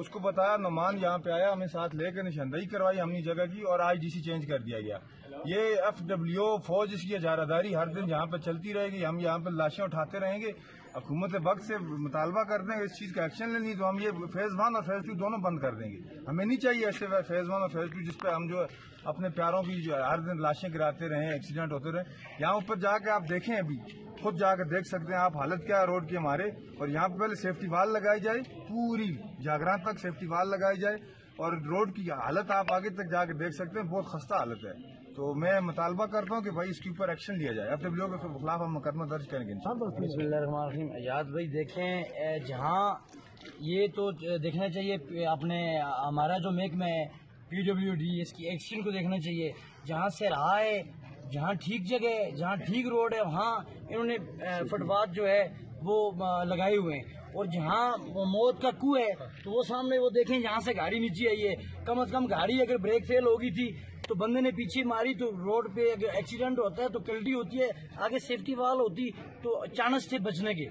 اس کو بتایا، نعمان یہاں پہ آیا، ہمیں ساتھ لے کے نشاندہی کروائی، ہم نے جگہ کی اور آئی ڈی سی چینج کر دیا گیا۔ یہ ایف ڈبلیو فوج اس کی اجارہ داری ہر دن یہاں پہ چلتی رہے گی، ہم یہاں پہ لاشیں اٹھاتے رہیں گے، حکومت وقت سے مطالبہ کر دیں اس چیز کا ایکشن لینی تو ہم یہ فیز ون اور فیز ٹو دونوں بند کر دیں گے۔ ہمیں نہیں چاہیے ایسے فیز ون اور فیز ٹو جس پہ ہم جو اپنے پیاروں کی جو ہر دن لاشیں گراتے رہیں ایکسیڈنٹ ہوتے رہیں۔ یہاں اوپر جا کے آپ دیکھیں ابھی، خود جا کے دیکھ سکتے ہیں آپ حالت کیا ہے روڈ کی ہمارے۔ اور یہاں پہ پہلے سیفٹی وال لگائی جائے، پوری جاگران تک سیفٹی وال لگائی جائے۔ اور روڈ کی حالت آپ آگے تک جا کے دیکھ سکتے ہیں، بہت خستہ حالت ہے۔ تو میں مطالبہ کرتا ہوں کہ بھائی اس کے اوپر ایکشن لیا جائے۔ اب ڈبلیو کے خلاف ہم مقدمہ درج کریں گے بسم اللہ۔ الرحمن الرحیم۔ یاد بھائی دیکھیں جہاں یہ تو دیکھنا چاہیے اپنے ہمارا جو محکمہ ہے پی ڈبلیو ڈی اس کی ایکشن کو دیکھنا چاہیے۔ جہاں سے رہا ہے جہاں ٹھیک جگہ ہے جہاں ٹھیک روڈ ہے وہاں انہوں نے فٹ پاتھ جو ہے وہ لگائے ہوئے ہیں۔ اور جہاں موت کا کو ہے تو وہ سامنے وہ دیکھیں جہاں سے گاڑی نیچے آئی ہے۔ کم از کم گاڑی اگر بریک فیل ہوگی تھی تو بندے نے پیچھے ماری تو روڈ پہ اگر ایکسیڈنٹ ہوتا ہے تو کلٹی ہوتی ہے، آگے سیفٹی وال ہوتی تو چانس تھے بچنے کے۔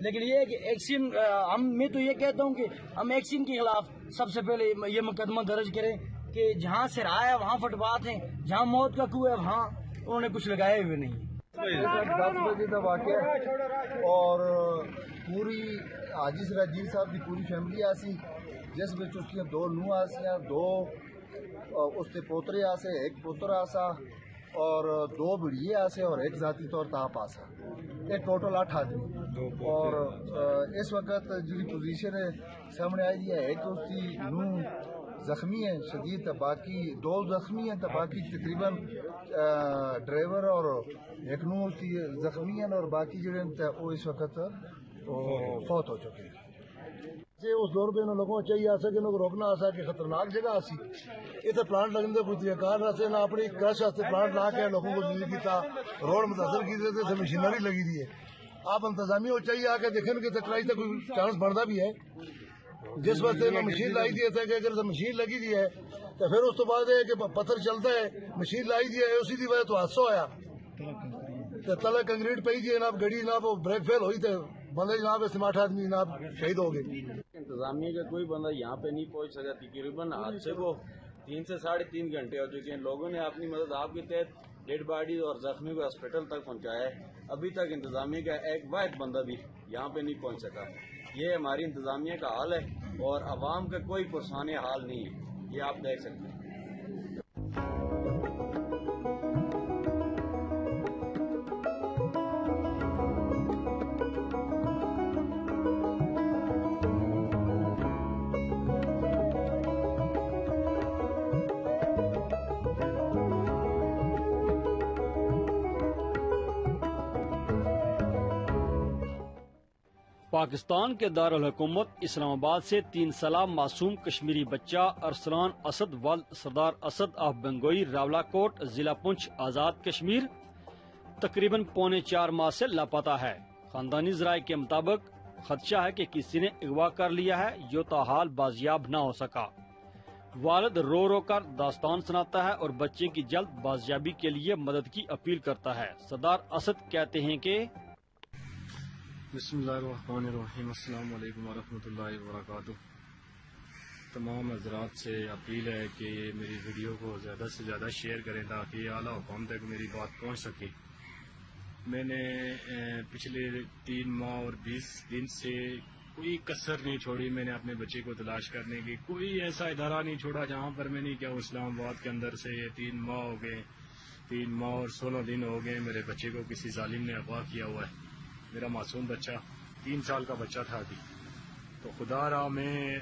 لیکن یہ کہ ایکسین ہم، میں تو یہ کہتا ہوں کہ ہم ایکسین کے خلاف سب سے پہلے یہ مقدمہ درج کریں کہ جہاں سے رہا ہے، وہاں فٹ ہیں، جہاں موت کا کو ہے، وہاں انہوں نے کچھ لگائے ہوئے نہیں۔ دس بجے کا واقعہ اور پوری حاجی راجیو صاحب کی پوری فیملی آسی، جس میں اس کی دو نو آسیاں، دو اس کے پوترے آسے ایک پوتر آسا اور دو بڑیے آسے اور ایک ذاتی طور تاپ آسا۔ یہ ٹوٹل آٹھ آدمی۔ اور اس وقت جی پوزیشن ہے سامنے آئی ہے ایک اس کی نو زخمی ہیں شدید باقی دو زخمی ہیں باقی تقریباً ڈرائیور اور ایک نو کی زخمی ہیں اور باقی جڑے وہ اس وقت فوت ہو چکے۔ ہیں جی اس دور پہ انہوں لوگوں چاہیے آسا کہ لوگ روکنا آسا کہ خطرناک جگہ آسی۔ اتنے پلانٹ لگنے دے کوئی کار راستے نہ اپنی کرش واسطے پلانٹ لا کے لوگوں کو نہیں کیتا، روڈ متاثر کی تھے مشینری لگی دی ہے۔ آپ انتظامی ہو، چاہیے آ کے دیکھیں کہ تکرائی تک کوئی چانس بڑھتا بھی ہے۔ جس وقت مشین لائی دی ہے کہ اگر مشین لگی دی ہے، تو پھر اس تو بعد ہے کہ پتھر چلتا ہے، مشین لائی دی ہے، اسی دی وجہ تو حادثہ ہوا۔ تلا کنکریٹ پی دی جناب جی، گڑی جناب بریک فیل ہوئی تو بندے جناب سماٹھ آدمی جناب شہید ہو گئے۔ انتظامیہ کا کوئی بندہ یہاں پہ نہیں پہنچ سکا، تقریباً حادثے کو تین سے ساڑھے تین گھنٹے ہو چکے ہیں۔ لوگوں نے اپنی مدد آپ کے تحت ڈیڈ باڈی اور زخمی کو ہاسپٹل تک پہنچایا ہے۔ ابھی تک انتظامیہ کا ایک واحد بندہ بھی یہاں پہ نہیں پہنچ سکا۔ یہ ہماری انتظامیہ کا حال ہے اور عوام کا کوئی پرسان حال نہیں ہے۔ یہ آپ دیکھ سکتے ہیں۔ پاکستان کے دارالحکومت اسلام آباد سے تین سالہ معصوم کشمیری بچہ ارسلان اسد والد سردار اسد آف بنگوئی راولا کوٹ ضلع پنچ آزاد کشمیر تقریباً پونے چار ماہ سے لاپتہ ہے۔ خاندانی ذرائع کے مطابق خدشہ ہے کہ کسی نے اغوا کر لیا ہے جو تاحال بازیاب نہ ہو سکا۔ والد رو رو کر داستان سناتا ہے اور بچے کی جلد بازیابی کے لیے مدد کی اپیل کرتا ہے۔ سردار اسد کہتے ہیں کہ بسم اللہ الرحمن الرحیم۔ السلام علیکم ورحمۃ اللہ وبرکاتہ۔ تمام حضرات سے اپیل ہے کہ میری ویڈیو کو زیادہ سے زیادہ شیئر کریں تاکہ اعلیٰ حکام تک میری بات پہنچ سکے۔ میں نے پچھلے تین ماہ اور بیس دن سے کوئی کسر نہیں چھوڑی۔ میں نے اپنے بچے کو تلاش کرنے کی کوئی ایسا ادارہ نہیں چھوڑا جہاں پر میں نہیں کیا، اسلام آباد کے اندر سے یہ تین ماہ ہو گئے۔ تین ماہ اور سولہ دن ہو گئے، میرے بچے کو کسی ظالم نے اغوا کیا ہوا ہے۔ میرا معصوم بچہ تین سال کا بچہ تھا ابھی۔ تو خدا را میں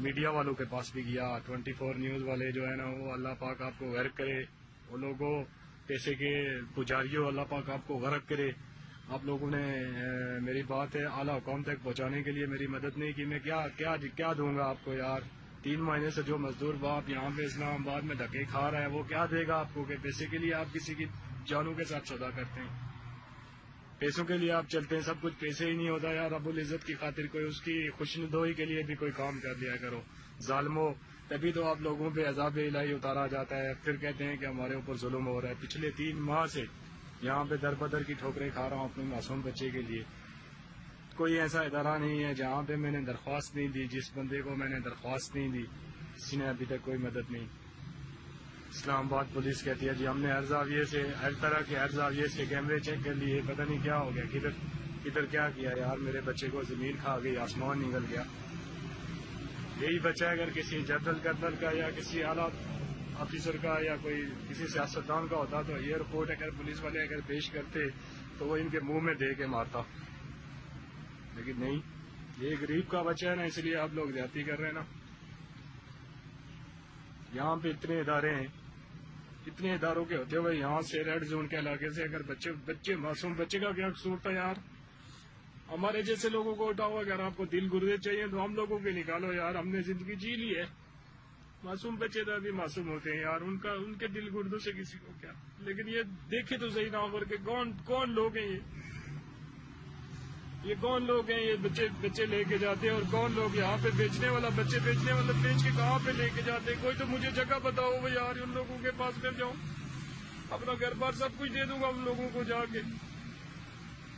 میڈیا والوں کے پاس بھی گیا۔ ٹوینٹی فور نیوز والے جو ہے نا، وہ اللہ پاک آپ کو غرق کرے۔ وہ لوگوں، جیسے کہ پجاریوں، اللہ پاک آپ کو غرق کرے۔ آپ لوگوں نے میری بات ہے اعلیٰ حکام تک پہنچانے کے لیے میری مدد نہیں کی۔ میں کیا کیا کیا دوں گا آپ کو یار؟ تین مہینے سے جو مزدور باپ یہاں پہ اسلام آباد میں دھکے کھا رہا ہے، وہ کیا دے گا آپ کو کہ پیسے کے لیے آپ کسی کی جانوں کے ساتھ سودا کرتے ہیں؟ پیسوں کے لیے آپ چلتے ہیں، سب کچھ پیسے ہی نہیں ہوتا یار ابو العزت کی خاطر کوئی اس کی خوشندوئی کے لیے بھی کوئی کام کر دیا کرو۔ ظالمو، تبھی تو آپ لوگوں پہ عذاب الہی اتارا جاتا ہے۔ پھر کہتے ہیں کہ ہمارے اوپر ظلم ہو رہا ہے۔ پچھلے تین ماہ سے یہاں پہ در بدر کی ٹھوکریں کھا رہا ہوں اپنے معصوم بچے کے لیے۔ کوئی ایسا ادارہ نہیں ہے جہاں پہ میں نے درخواست نہیں دی، جس بندے کو میں نے درخواست نہیں دی کسی نے ابھی تک کوئی مدد نہیں۔ اسلام آباد پولیس کہتی ہے جی ہم نے ہر زاویے سے، ہر طرح کے ہر زاویے سے کیمرے چیک کر لیے، پتہ نہیں کیا ہو گیا، کدھر کدھر کیا کیا، یار میرے بچے کو زمین کھا گئی، آسمان نکل گیا۔ یہی بچہ اگر کسی جدل کردل کا یا کسی اعلیٰ آفیسر کا یا کوئی کسی سیاستدان کا ہوتا تو یہ رپورٹ اگر پولیس والے اگر پیش کرتے تو وہ ان کے منہ میں دے کے مارتا۔ لیکن نہیں، یہ غریب کا بچہ ہے نا، اس لیے آپ لوگ زیادتی کر رہے ہیں نا۔ یہاں پہ اتنے ادارے ہیں۔ اتنے اداروں کے ہوتے ہوئے یہاں سے ریڈ زون کے علاقے سے اگر بچے بچے معصوم بچے کا کیا قصور تھا یار؟ ہمارے جیسے لوگوں کو اٹھاؤ اگر آپ کو دل گردے چاہیے تو ہم لوگوں کے نکالو یار، ہم نے زندگی جی لی ہے۔ معصوم بچے تو ابھی معصوم ہوتے ہیں یار، ان کا ان کے دل گردوں سے کسی کو کیا؟ لیکن یہ دیکھے تو صحیح نہ ہو کر کے کون کون لوگ ہیں یہ؟ یہ کون لوگ ہیں یہ بچے بچے لے کے جاتے ہیں اور کون لوگ یہاں پہ بیچنے والا بچے بیچنے والا بیچ کے کہاں پہ لے کے جاتے ہیں؟ کوئی تو مجھے جگہ بتاؤ وہ یار ان لوگوں کے پاس میں جاؤں۔ اپنا گھر بار سب کچھ دے دوں گا ان لوگوں کو جا کے۔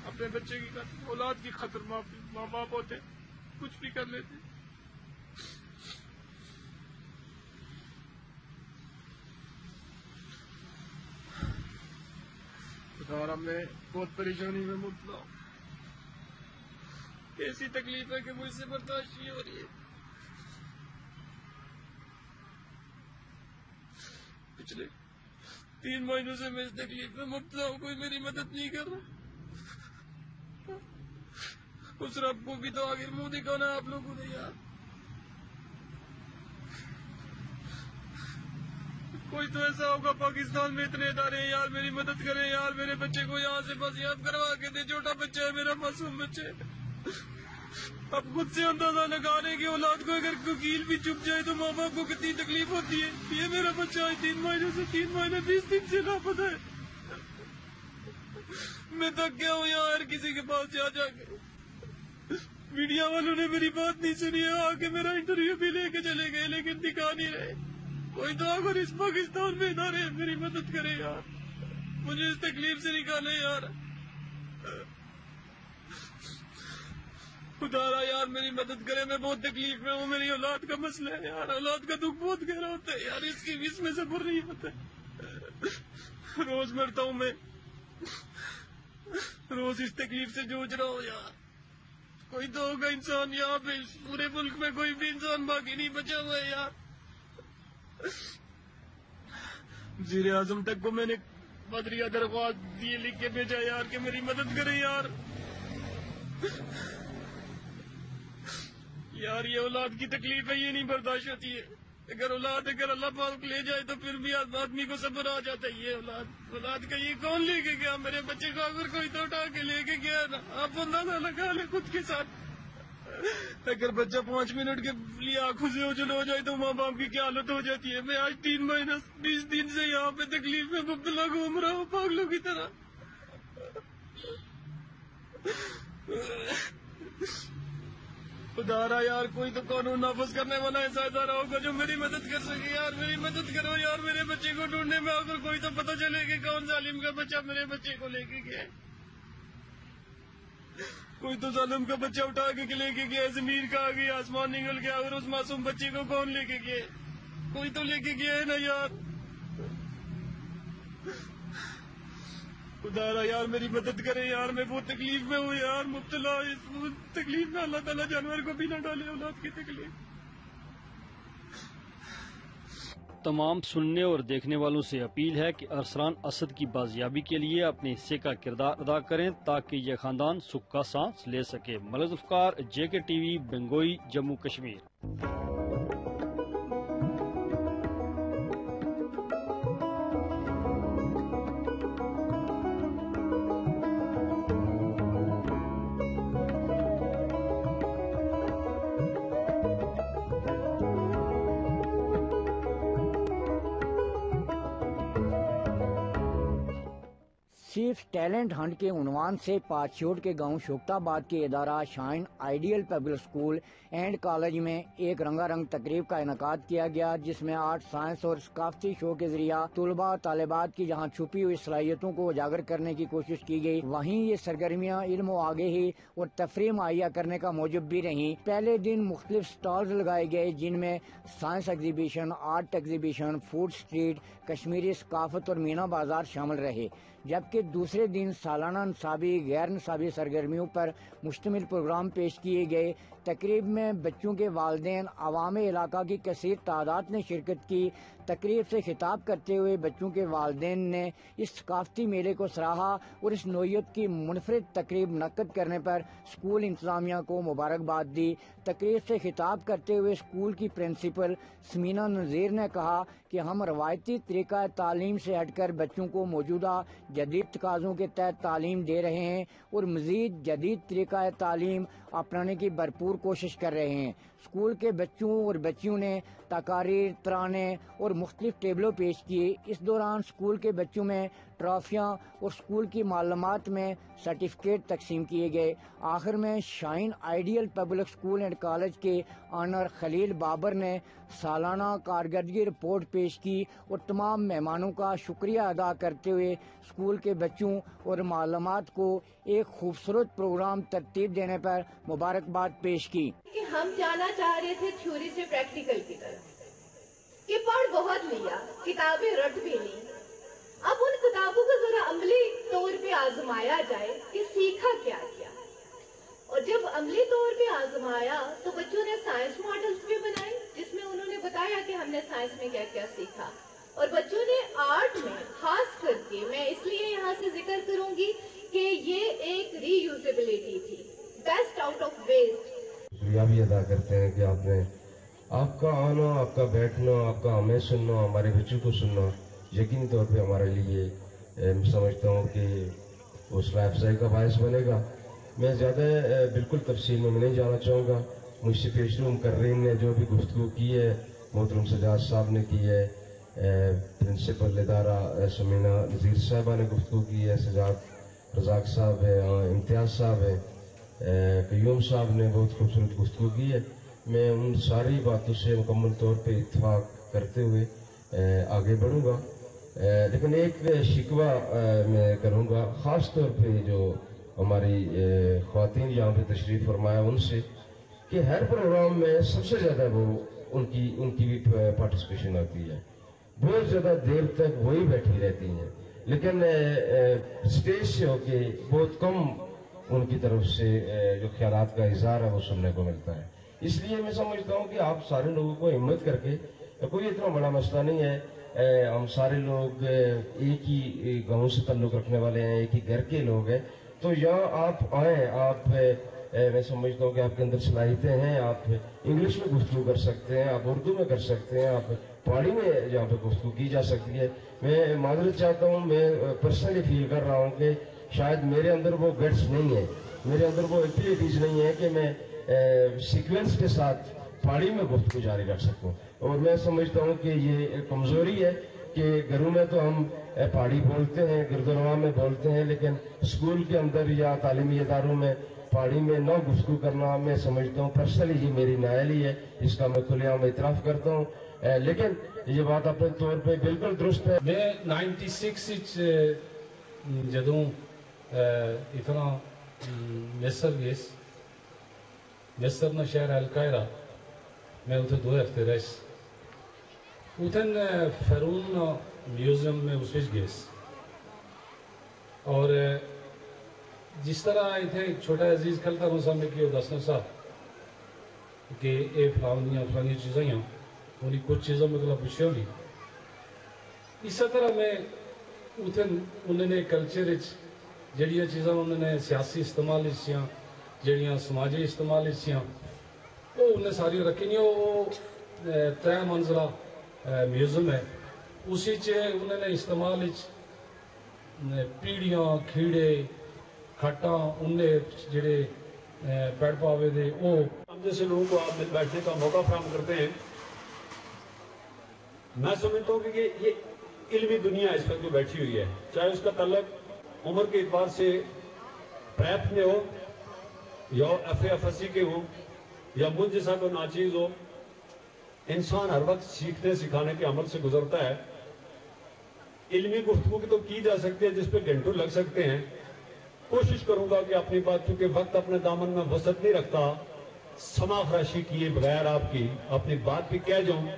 اپنے بچے کی اولاد کی خطر ماں باپ ہوتے کچھ بھی کر لیتے اور میں بہت پریشانی میں مبتلا ہوں۔ ایسی تکلیف ہے کہ مجھ سے برداشت نہیں ہو رہی ہے۔ پچھلے تین مہینوں سے میں اس تکلیف میں مبتلا ہوں، کوئی میری مدد نہیں کر رہا۔ اس رب کو بھی تو آگے منہ دکھانا آپ لوگوں نے یار۔ کوئی تو ایسا ہوگا، پاکستان میں اتنے ادارے ہیں، یار میری مدد کریں، یار میرے بچے کو یہاں سے بس یاد کروا کے دے، چھوٹا بچہ ہے، میرا معصوم بچے اب خود سے اندازہ لگا رہے کہ اولاد کو اگر کوکیل بھی چپ جائے تو ماں باپ کو کتنی تکلیف ہوتی ہے؟ یہ میرا بچہ ہے، تین مہینے سے تین مہینے بیس دن سے لاپتہ ہے۔ میں تک گیا ہوں یہاں ہر کسی کے پاس جا جا کے۔ میڈیا والوں نے میری بات نہیں سنی ہے، آ کے میرا انٹرویو بھی لے کے چلے گئے، لیکن دکھا نہیں رہے۔ کوئی تو اگر اس پاکستان میں ادارے میری مدد کرے یار۔ مجھے اس تکلیف سے نکالے یار۔ خدا یار، میری مدد کرے، میں بہت تکلیف میں ہوں، میری اولاد کا مسئلہ ہے یار، اولاد کا دکھ بہت گہرا ہوتا ہے یار، اس کی اس میں سے بر نہیں ہوتا روز مرتا ہوں میں، روز اس تکلیف سے جوجھ رہا ہوں یار۔ کوئی تو ہوگا انسان یہاں پہ پورے ملک میں کوئی بھی انسان باقی نہیں بچا ہوا ہے یار۔ وزیر اعظم تک کو میں نے بدریا درخواست دیے لکھ کے بھیجا یار، کہ میری مدد کرے یار۔ یار، یہ اولاد کی تکلیف ہے، یہ نہیں برداشت ہوتی ہے۔ اگر اولاد، اگر اللہ پاک لے جائے تو پھر بھی آدمی کو صبر آ جاتا ہے۔ یہ اولاد اولاد کا یہ کون لے کے گیا؟ میرے بچے کو اگر کوئی تو اٹھا کے لے کے گیا نا، آپ اندازہ لگا لے خود کے ساتھ۔ اگر بچہ پانچ منٹ کے لیے آنکھوں سے اوجل ہو جائے تو ماں باپ کی کیا حالت ہو جاتی ہے؟ میں آج تین مہینے بیس دن سے یہاں پہ تکلیف میں مبتلا گھوم رہا ہوں، پاگلوں کی طرح۔ خدا یار، کوئی تو قانون نافذ کرنے والا ایسا ادارہ ہوگا جو میری مدد کر سکے۔ یار، میری مدد کرو، یار، میرے بچے کو ڈھونڈنے میں اگر کوئی تو پتہ چلے کہ کون ظالم کا بچہ میرے بچے کو لے کے گیا۔ کوئی تو ظالم کا بچہ اٹھا کے لے کے گیا، زمین کا آ گیا آسمان نکل گیا اور اس معصوم بچے کو کون لے کے گیا؟ کوئی تو لے کے گیا ہے نا یار؟ خدا یار میری مدد کرے یار، میں بہت تکلیف میں ہوں یار، مبتلا، اس تکلیف میں اللہ تعالیٰ جانور کو بھی نہ ڈالے، اولاد کی تکلیف۔ تمام سننے اور دیکھنے والوں سے اپیل ہے کہ ارسلان اسد کی بازیابی کے لیے اپنے حصے کا کردار ادا کریں تاکہ یہ خاندان سکھ کا سانس لے سکے۔ Malik Afkar, J K T V, بنگوئی، Jammu Kashmir. Chief talent hunt کے عنوان سے پاچیوٹ کے گاؤں شوکتا آباد کے ادارہ Shine Ideal Public School and College میں ایک رنگا رنگ تقریب کا انعقاد کیا گیا، جس میں آرٹ، سائنس اور ثقافتی شو کے ذریعہ طلباء طالبات کی جہاں چھپی ہوئی صلاحیتوں کو اجاگر کرنے کی کوشش کی گئی۔ وہیں یہ سرگرمیاں علم و آگے ہی اور تفریح مہیا کرنے کا موجب بھی رہیں۔ پہلے دن مختلف سٹالز لگائے گئے، جن میں science exhibition, art exhibition, food street Kashmiri ثقافت اور مینا بازار شامل رہے۔ جبکہ دوسرے دن سالانہ نصابی غیر نصابی سرگرمیوں پر مشتمل پروگرام پیش کیے گئے تقریب میں بچوں کے والدین، عوام علاقہ کی کثیر تعداد نے شرکت کی۔ تقریب سے خطاب کرتے ہوئے بچوں کے والدین نے اس ثقافتی میلے کو سراہا اور اس نوعیت کی منفرد تقریب نقد کرنے پر اسکول انتظامیہ کو مبارکباد دی۔ تقریب سے خطاب کرتے ہوئے اسکول کی پرنسپل سمینہ نذیر نے کہا کہ ہم روایتی طریقہ تعلیم سے ہٹ کر بچوں کو موجودہ جدید تقاضوں کے تحت تعلیم دے رہے ہیں اور مزید جدید طریقہ تعلیم اپنانے کی بھرپور کوشش کر رہے ہیں۔ اسکول کے بچوں اور بچیوں نے تقاریر، ترانے اور مختلف ٹیبلوں پیش کیے۔ اس دوران اسکول کے بچوں میں ٹرافیاں اور اسکول کی معلومات میں سرٹیفکیٹ تقسیم کیے گئے۔ آخر میں Shine Ideal Public School and College کے آنر خلیل بابر نے سالانہ کارکردگی رپورٹ پیش کی اور تمام مہمانوں کا شکریہ ادا کرتے ہوئے اسکول کے بچوں اور معلومات کو ایک خوبصورت پروگرام ترتیب دینے پر مبارکباد پیش کی۔ کہ ہم جانا چاہ رہے تھے تھیوری سے پریکٹیکل کی طرف۔ کہ پڑھ بہت لیا، کتابیں رٹ بھی لی اب ان کتابوں کو ذرا عملی طور پہ آزمایا جائے کہ سیکھا کیا کیا۔ اور جب عملی طور پہ آزمایا تو بچوں نے سائنس ماڈلز بھی بنائے، جس میں انہوں نے بتایا کہ ہم نے سائنس میں کیا کیا سیکھا۔ اور بچوں نے آرٹ میں خاص کر کے، میں اس لیے یہاں سے ذکر کروں گی کہ یہ ایک ری یوزیبلٹی تھی۔ بیسٹ آؤٹ آف ویسٹ شکریہ بھی ادا کرتے ہیں کہ آپ نے آپ کا آنا، آپ کا بیٹھنا، آپ کا ہمیں سننا، ہمارے بچوں کو سننا، یقینی طور پہ ہمارے لیے سمجھتا ہوں کہ حوصلہ افزائی کا باعث بنے گا۔ میں زیادہ بالکل تفصیل میں نہیں جانا چاہوں گا۔ مجھ سے پیش روم کر نے جو بھی گفتگو کی ہے، محترم سجاد صاحب نے کی ہے پرنسپل ادارہ سمینہ نذیر صاحبہ نے گفتگو کی ہے، سجاد رزاق صاحب ہے ہاں، امتیاز صاحب ہے قیوم صاحب نے بہت خوبصورت گفتگو کی ہے۔ میں ان ساری باتوں سے مکمل طور پہ اتفاق کرتے ہوئے آگے بڑھوں گا۔ لیکن ایک شکوہ میں کروں گا۔ خاص طور پہ جو ہماری خواتین یہاں پہ تشریف فرمایا ان سے، کہ ہر پروگرام میں سب سے زیادہ وہ ان کی ان کی بھی پارٹیسپیشن آتی ہے۔ بہت زیادہ دیر تک وہی بیٹھی رہتی ہیں۔ لیکن اسٹیج سے ہو کے بہت کم ان کی طرف سے جو خیالات کا اظہار ہے وہ سننے کو ملتا ہے۔ اس لیے میں سمجھتا ہوں کہ آپ سارے لوگوں کو ہمت کر کے، کوئی اتنا بڑا مسئلہ نہیں ہے۔ ہم سارے لوگ ایک ہی گاؤں سے تعلق رکھنے والے ہیں، ایک ہی گھر کے لوگ ہیں۔ تو یہاں آپ آئیں، آپ میں سمجھتا ہوں کہ آپ کے اندر صلاحیتیں ہیں، آپ انگلش میں گفتگو کر سکتے ہیں، آپ اردو میں کر سکتے ہیں، آپ پہاڑی میں جہاں پہ گفتگو کی جا سکتی ہے۔ میں معذرت چاہتا ہوں، میں پرسنلی فیل کر رہا ہوں کہ شاید میرے اندر وہ گٹس نہیں ہے۔ میرے اندر وہ ایکٹیویٹیز نہیں ہے کہ میں سیکوینس کے ساتھ پہاڑی میں گفتگو جاری رکھ سکوں۔ اور میں سمجھتا ہوں کہ یہ کمزوری ہے کہ گھروں میں تو ہم پہاڑی بولتے ہیں گردوارا میں بولتے ہیں، لیکن اسکول کے اندر یا تعلیمی اداروں میں پہاڑی میں نہ گفتگو کرنا میں سمجھتا ہوں پرسنلی یہ میری نائلی ہے، اس کا میں کھلے عام اعتراف کرتا ہوں۔ لیکن یہ بات اپنے طور پہ بالکل درست ہے۔ میں نائنٹی سکس جدوں اتنا مصر گیس مصر نہ شہر القاہرہ میں اتنے دو ہفتے رہس اتن فرون میوزیم میں اس گیس اور جس طرح اتنے ایک چھوٹا عزیز کھلتا ہوں سامنے کی دسنا صاحب کہ اے فلانیاں فلانیاں چیزیں ہیں انہیں کچھ چیزوں میں گلا پوچھے ہوگی اسی طرح میں اتن انہوں نے کلچر جڑیاں چیزاں انہوں نے سیاسی استعمال اسیاں جڑیاں سماجی استعمال اسیاں وہ انہیں ساری رکھی نہیں، وہ ترہ منزلہ میوزیم ہے۔ اسی چے انہوں نے استعمال پیڑیاں، کھیڑے، کھٹاں، انہیں جڑے پیڑ پاوے دے، وہ۔ ہم جیسے لوگوں کو آپ بیٹھنے کا موقع فراہم کرتے ہیں، میں سمجھتا ہوں کہ یہ علمی دنیا اس وقت جو بیٹھی ہوئی ہے، چاہے اس کا تعلق عمر کے اعتبار سے پریپ میں ہو یا ایف ایف ایس سی کے ہو یا مجھ جیسا ناچیز ہو، انسان ہر وقت سیکھنے سکھانے کے عمل سے گزرتا ہے۔ علمی گفتگو کی تو کی جا سکتی ہے، جس پہ گھنٹوں لگ سکتے ہیں۔ کوشش کروں گا کہ اپنی بات، چونکہ وقت اپنے دامن میں وسط نہیں رکھتا سما خراشی کیے بغیر آپ کی اپنی بات بھی کہہ جاؤں۔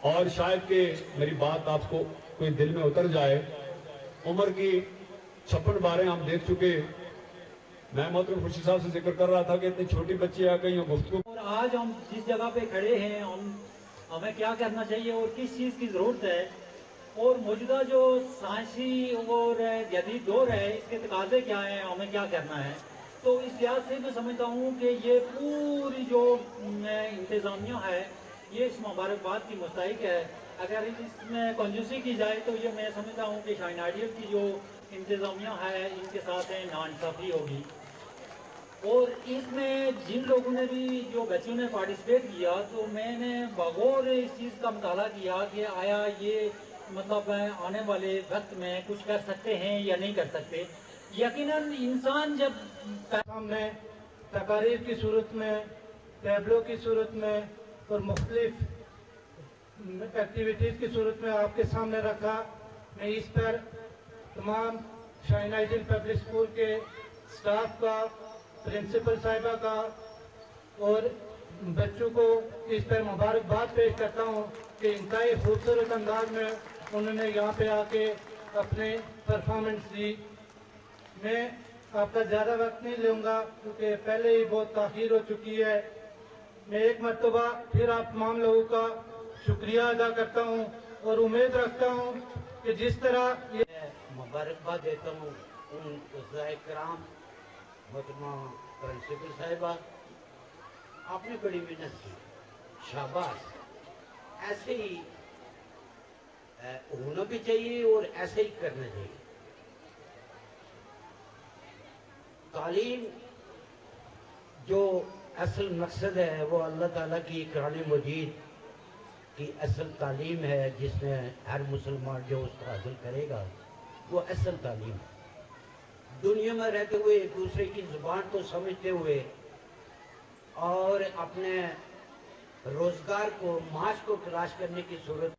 اور شاید کہ میری بات آپ کو کوئی دل میں اتر جائے۔ عمر کی چھپن بارے ہم دیکھ چکے۔ میں محترم خوشی صاحب سے ذکر کر رہا تھا کہ اتنی چھوٹی بچی آ گئی گفتگو۔ اور آج ہم جس جگہ پہ کھڑے ہیں، ہم، ہمیں کیا کرنا چاہیے اور کس چیز کی ضرورت ہے؟ اور موجودہ جو سائنسی اور جدید دور ہے، اس کے تقاضے کیا ہیں؟ ہمیں کیا کرنا ہے؟ تو اس لحاظ سے میں سمجھتا ہوں کہ یہ پوری جو انتظامیہ ہے، یہ اس مبارکباد کی مستحق ہے۔ اگر اس میں کنجوسی کی جائے تو یہ میں سمجھتا ہوں کہ شائن آئیڈیل کی جو انتظامیہ ہے ان کے ساتھ نانصافی ہوگی۔ اور اس میں جن لوگوں نے بھی جو بچوں نے پارٹیسپیٹ کیا، تو میں نے بغور اس چیز کا مطالعہ کیا کہ آیا یہ مطلب آنے والے وقت میں کچھ کر سکتے ہیں یا نہیں کر سکتے۔ یقیناً انسان جب سامنے تقاریر کی صورت میں، ٹیبلوں کی صورت میں اور مختلف ایکٹیویٹیز کی صورت میں آپ کے سامنے رکھا، میں اس پر تمام شائن آئیڈل پبلک اسکول کے سٹاف کا، پرنسپل صاحبہ کا اور بچوں کو اس پر مبارکباد پیش کرتا ہوں کہ انتہائی خوبصورت انداز میں انہوں نے یہاں پہ آ کے اپنے پرفارمنس دی۔ میں آپ کا زیادہ وقت نہیں لوں گا کیونکہ پہلے ہی بہت تاخیر ہو چکی ہے۔ میں ایک مرتبہ پھر آپ تمام لوگوں کا شکریہ ادا کرتا ہوں اور امید رکھتا ہوں کہ جس طرح یہ مبارکباد دیتا ہوں ان کرام محترمہ پرنسپل صاحبہ، آپ نے بڑی محنت کی۔ شاباش، ایسے ہی ہونا بھی چاہیے اور ایسے ہی کرنا چاہیے۔ تعلیم جو اصل مقصد ہے، وہ اللہ تعالیٰ کی قرآن مجید کی اصل تعلیم ہے، جس میں ہر مسلمان جو اس کو حاصل کرے گا۔ وہ اصل تعلیم ہے۔ دنیا میں رہتے ہوئے ایک دوسرے کی زبان کو سمجھتے ہوئے اور اپنے روزگار کو، معاش کو تلاش کرنے کی صورت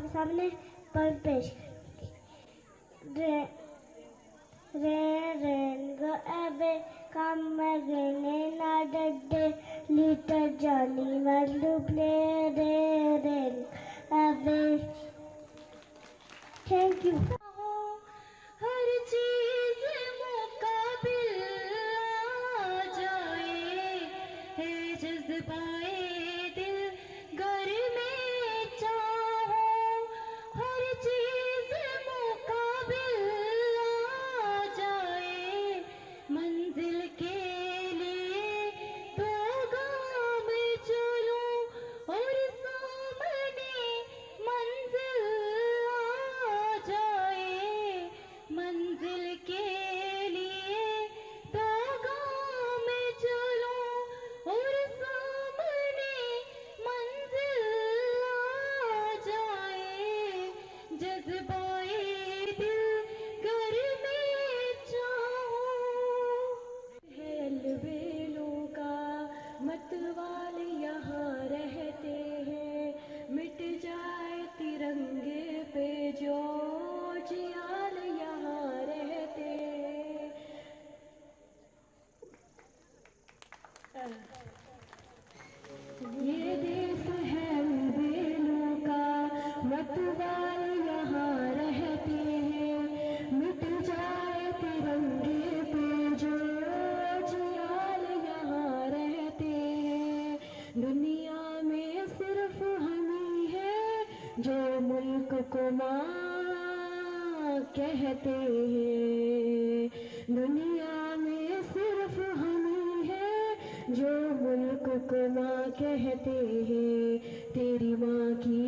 کے سامنے پر کو ماں کہتے ہیں۔ دنیا میں صرف ہمیں ہے جو ملک کو ماں کہتے ہیں۔ تیری ماں کی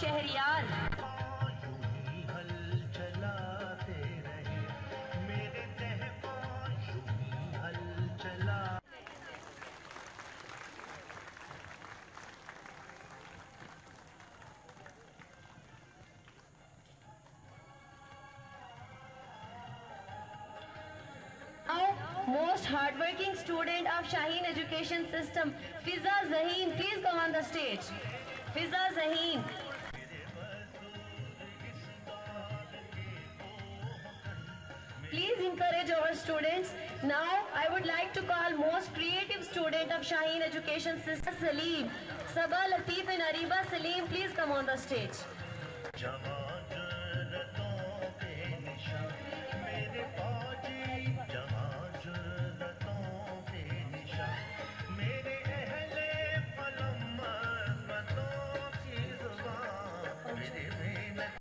Shahryar. Most hard working student of Shaheen education system Fiza ذہین please come on the stage فضا ذہین Shaheen Education Sister Salim. Sabah Latif and Ariba Salim, please come on the stage.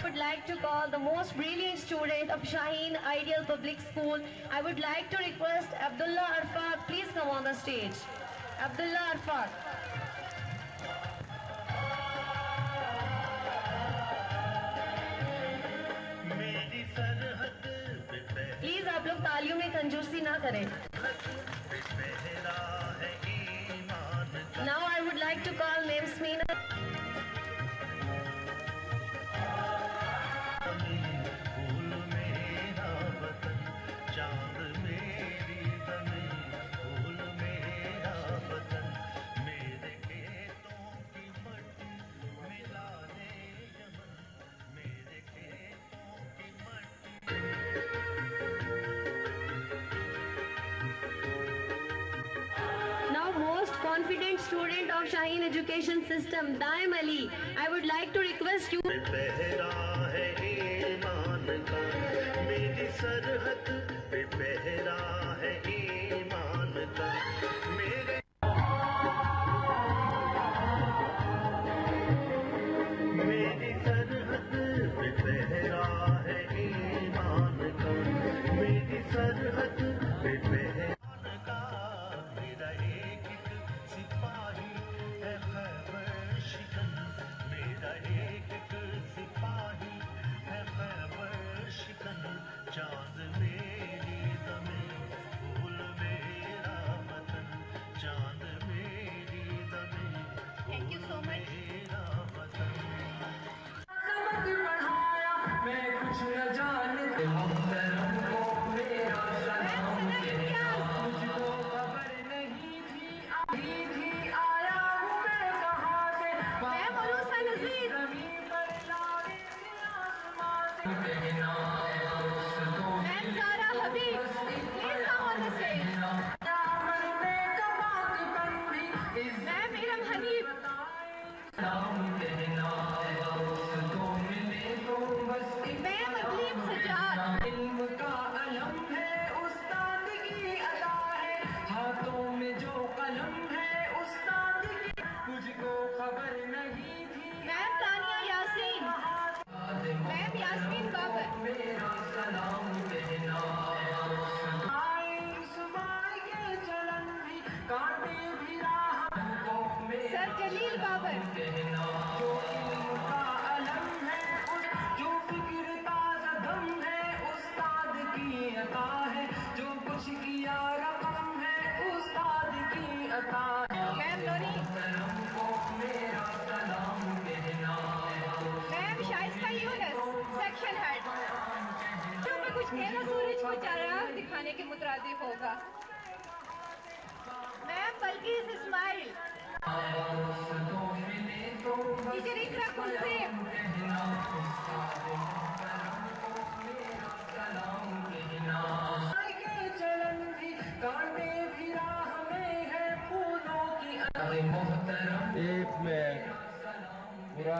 would like to call the most brilliant student of Shaheen Ideal Public School. I would like to request Abdullah Arfa. please come on the stage. Abdullah Arfan. confident student of Shaheen education system, Daim Ali, I would like to request you...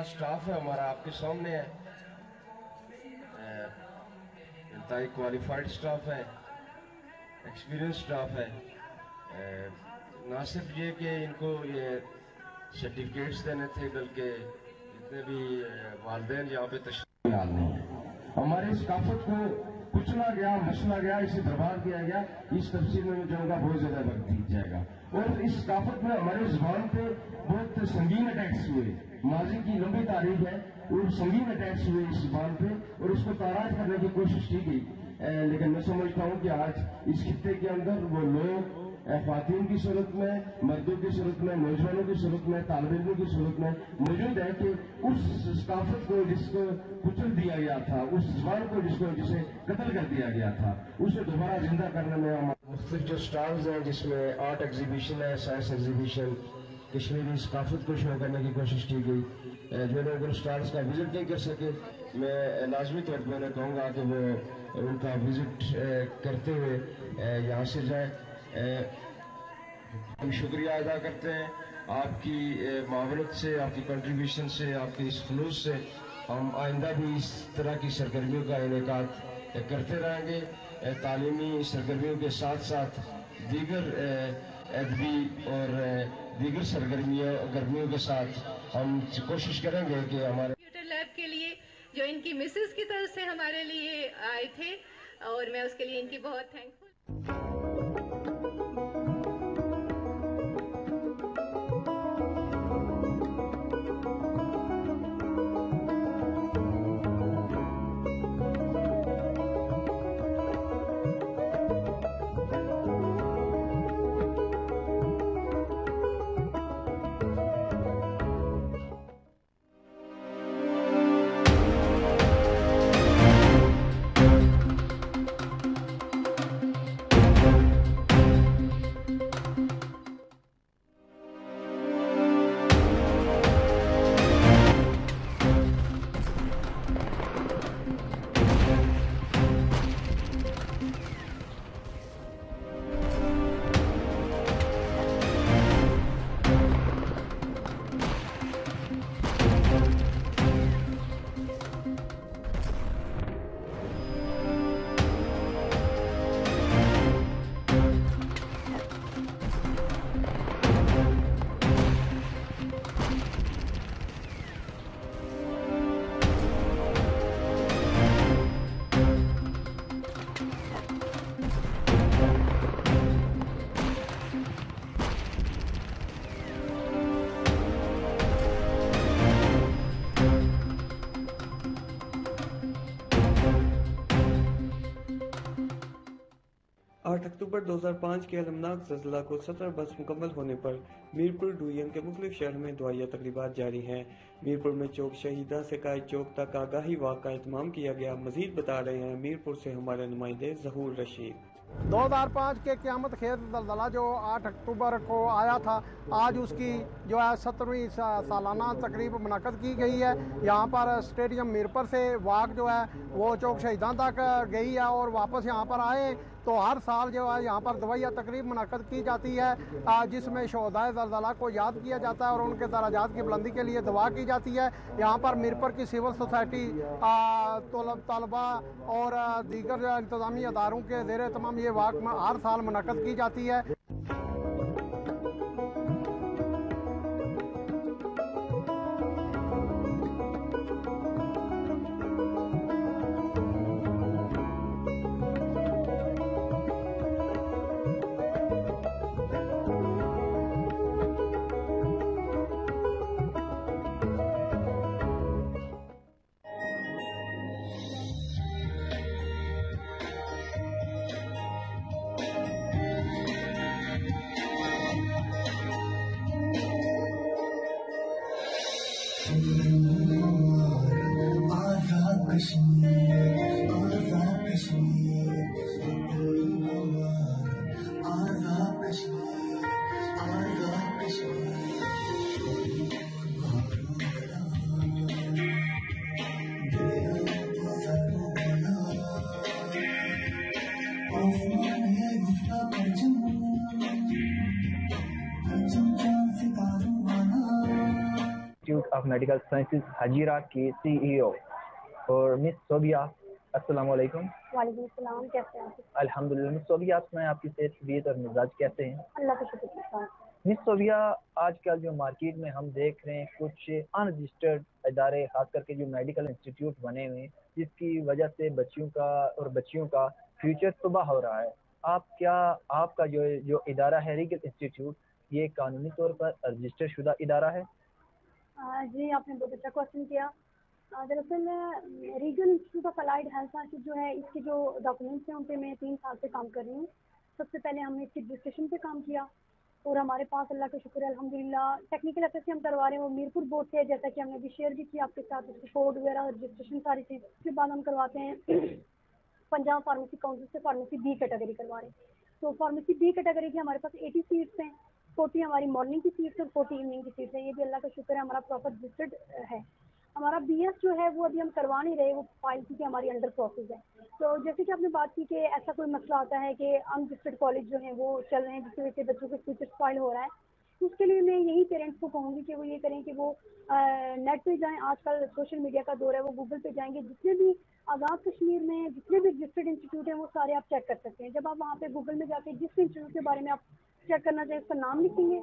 staff ہے، ہمارا آپ کے سامنے ہے. انتہائی qualified staff ہے experience staff ہے. نہ صرف یہ کہ ان کو یہ سرٹیفکیٹس دینے تھے، بلکہ جتنے بھی والدین یہاں پہ تشریف لال نہیں ہیں. ہمارے ثقافت کو کچلا گیا مسلا گیا، اسے برباد کیا گیا، اس تفصیل میں جو جاؤں گا بہت زیادہ وقت دی جائے گا. اور اس ثقافت میں ہمارے زبان پہ بہت سنگین اٹیکس ہوئے. ماضی کی لمبی تاریخ ہے، وہ سنگین اٹیکس ہوئے اس زبان پہ اور اس کو تاراج کرنے کی کوشش کی گئی۔ لیکن میں سمجھتا ہوں کہ آج اس خطے کے اندر وہ لوگ خواتین کی صورت میں، مردوں کی صورت میں، نوجوانوں کی صورت میں، طالب علموں کی صورت میں موجود ہے کہ اس ثقافت کو جس کو کچل دیا گیا تھا، اس زبان کو جس کو جسے قتل کر دیا گیا تھا، اسے دوبارہ زندہ کرنے میں مختلف جو اسٹالز ہیں جس میں آرٹ ایگزیبیشن ہے سائنس ایگزیبیشن کشمیری ثقافت کو شو کرنے کی کوشش کی گئی۔ جو لوگ ان اسٹارس کا وزٹ نہیں کر سکے، میں لازمی طور پہ انہیں کہوں گا کہ وہ ان کا وزٹ کرتے ہوئے یہاں سے جائیں۔ ہم شکریہ ادا کرتے ہیں۔ آپ کی معاونت سے، آپ کی کنٹریبیوشن سے، آپ کے اس خلوص سے ہم آئندہ بھی اس طرح کی سرگرمیوں کا انعقاد کرتے رہیں گے۔ تعلیمی سرگرمیوں کے ساتھ ساتھ دیگر ادبی اور دیگر سرگرمیوں گرمیوں کے ساتھ ہم کوشش کریں گے کہ ہمارے کمپیوٹر لیب کے لیے جو ان کی مسز کی طرف سے ہمارے لیے آئے تھے اور میں اس کے لیے ان کی بہت تھینک فل اکتوبر 2005 کے المناک زلزلہ کو سترہ بس مکمل ہونے پر میرپور ڈوئین کے مختلف شہر میں دعائیہ تقریبات جاری ہیں۔ میرپور میں چوک شہیدہ سے قائد چوک تک آگاہی واقع کا اہتمام کیا گیا۔ مزید بتا رہے ہیں میرپور سے ہمارے نمائندے ظہور رشید۔ دو ہزار پانچ کے قیامت خیز زلزلہ جو آٹھ اکتوبر کو آیا تھا، آج اس کی جو ہے سترویں سالانہ تقریب منعقد کی گئی ہے۔ یہاں پر اسٹیڈیم میرپور سے واک جو ہے وہ چوک شہیدان تک گئی ہے اور واپس یہاں پر آئے۔ تو ہر سال جو ہے یہاں پر دوائیہ تقریب منعقد کی جاتی ہے جس میں شہدائے زلزلہ کو یاد کیا جاتا ہے اور ان کے دراجات کی بلندی کے لیے دعا کی جاتی ہے۔ یہاں پر میرپر کی سول سوسائٹی طلباء اور دیگر انتظامی اداروں کے زیر تمام یہ واقع ہر سال منعقد کی جاتی ہے۔ آف میڈیکل سائنسز حجیرہ کی سی ای او اور مس صوبیہ السلام علیکم وعلیکم السلام کیسے ہیں الحمد للہ مس صوبیہ آپ سنائیں آپ کی صحت طبیعت اور مزاج کیسے ہیں؟ اللہ کا شکر مس صوبیہ آج کل جو مارکیٹ میں ہم دیکھ رہے ہیں کچھ ان رجسٹرڈ ادارے خاص کر کے جو میڈیکل انسٹیٹیوٹ بنے ہوئے ہیں جس کی وجہ سے بچیوں کا اور بچیوں کا فیوچر تباہ ہو رہا ہے۔ آپ کیا آپ کا جو جو ادارہ ہے ریگل انسٹیٹیوٹ یہ قانونی طور پر رجسٹر شدہ ادارہ ہے؟ جی آپ نے بہت اچھا کوشچن کیا۔ دراصل Region Institute of Allied Health Sciences جو ہے، اس کے جو ڈاکومنٹس ہیں، ان پہ میں تین سال سے کام کر رہی ہوں۔ سب سے پہلے ہم نے اس کی رجسٹریشن پہ کام کیا۔ اور ہمارے پاس اللہ کا شکر ہے الحمد للہ ٹیکنیکل ایسے ہم کروا رہے ہیں۔ وہ میرپور بورڈ سے جیسا کہ ہم نے ابھی شیئر بھی کیا آپ کے ساتھ۔ اس کی کوڈ وغیرہ رجسٹریشن ساری چیز، اس کے بعد ہم کرواتے ہیں۔ (coughs) پنجاب فارمیسی کاؤنسل سے فارمیسی بی کیٹیگری کروا رہے ہیں۔ تو فارمیسی بی کیٹیگری کی ہمارے پاس ایٹی سیٹس ہیں۔ فورٹی ہماری مارننگ کی سیٹس اور فورٹی ایوننگ کی سیٹس ہیں۔ یہ بھی اللہ کا شکر ہے، ہمارا پراپر رجسٹرڈ ہے۔ ہمارا بی ایس جو ہے، وہ ابھی ہم کروا نہیں رہے، وہ فائل کیونکہ ہماری انڈر پروسیس ہے۔ تو جیسے کہ آپ نے بات کی کہ ایسا کوئی مسئلہ آتا ہے کہ ان رجسٹرڈ کالج جو ہیں، وہ چل رہے ہیں، جس کی وجہ سے بچوں کے فیوچر فائل ہو رہا ہے۔ اس کے لیے میں یہی پیرنٹس کو کہوں گی کہ وہ یہ کریں کہ وہ نیٹ پہ جائیں۔ آج کل سوشل میڈیا کا دور ہے، وہ گوگل پہ جائیں گے۔ جتنے بھی آزاد کشمیر میں جتنے بھی رجسٹرڈ انسٹیٹیوٹ ہیں، وہ سارے آپ چیک کر سکتے ہیں۔ جب آپ وہاں پہ گوگل میں جا کے جس انسٹیٹیوٹ کے بارے میں آپ چیک کرنا چاہیں اس کا نام لکھیں گے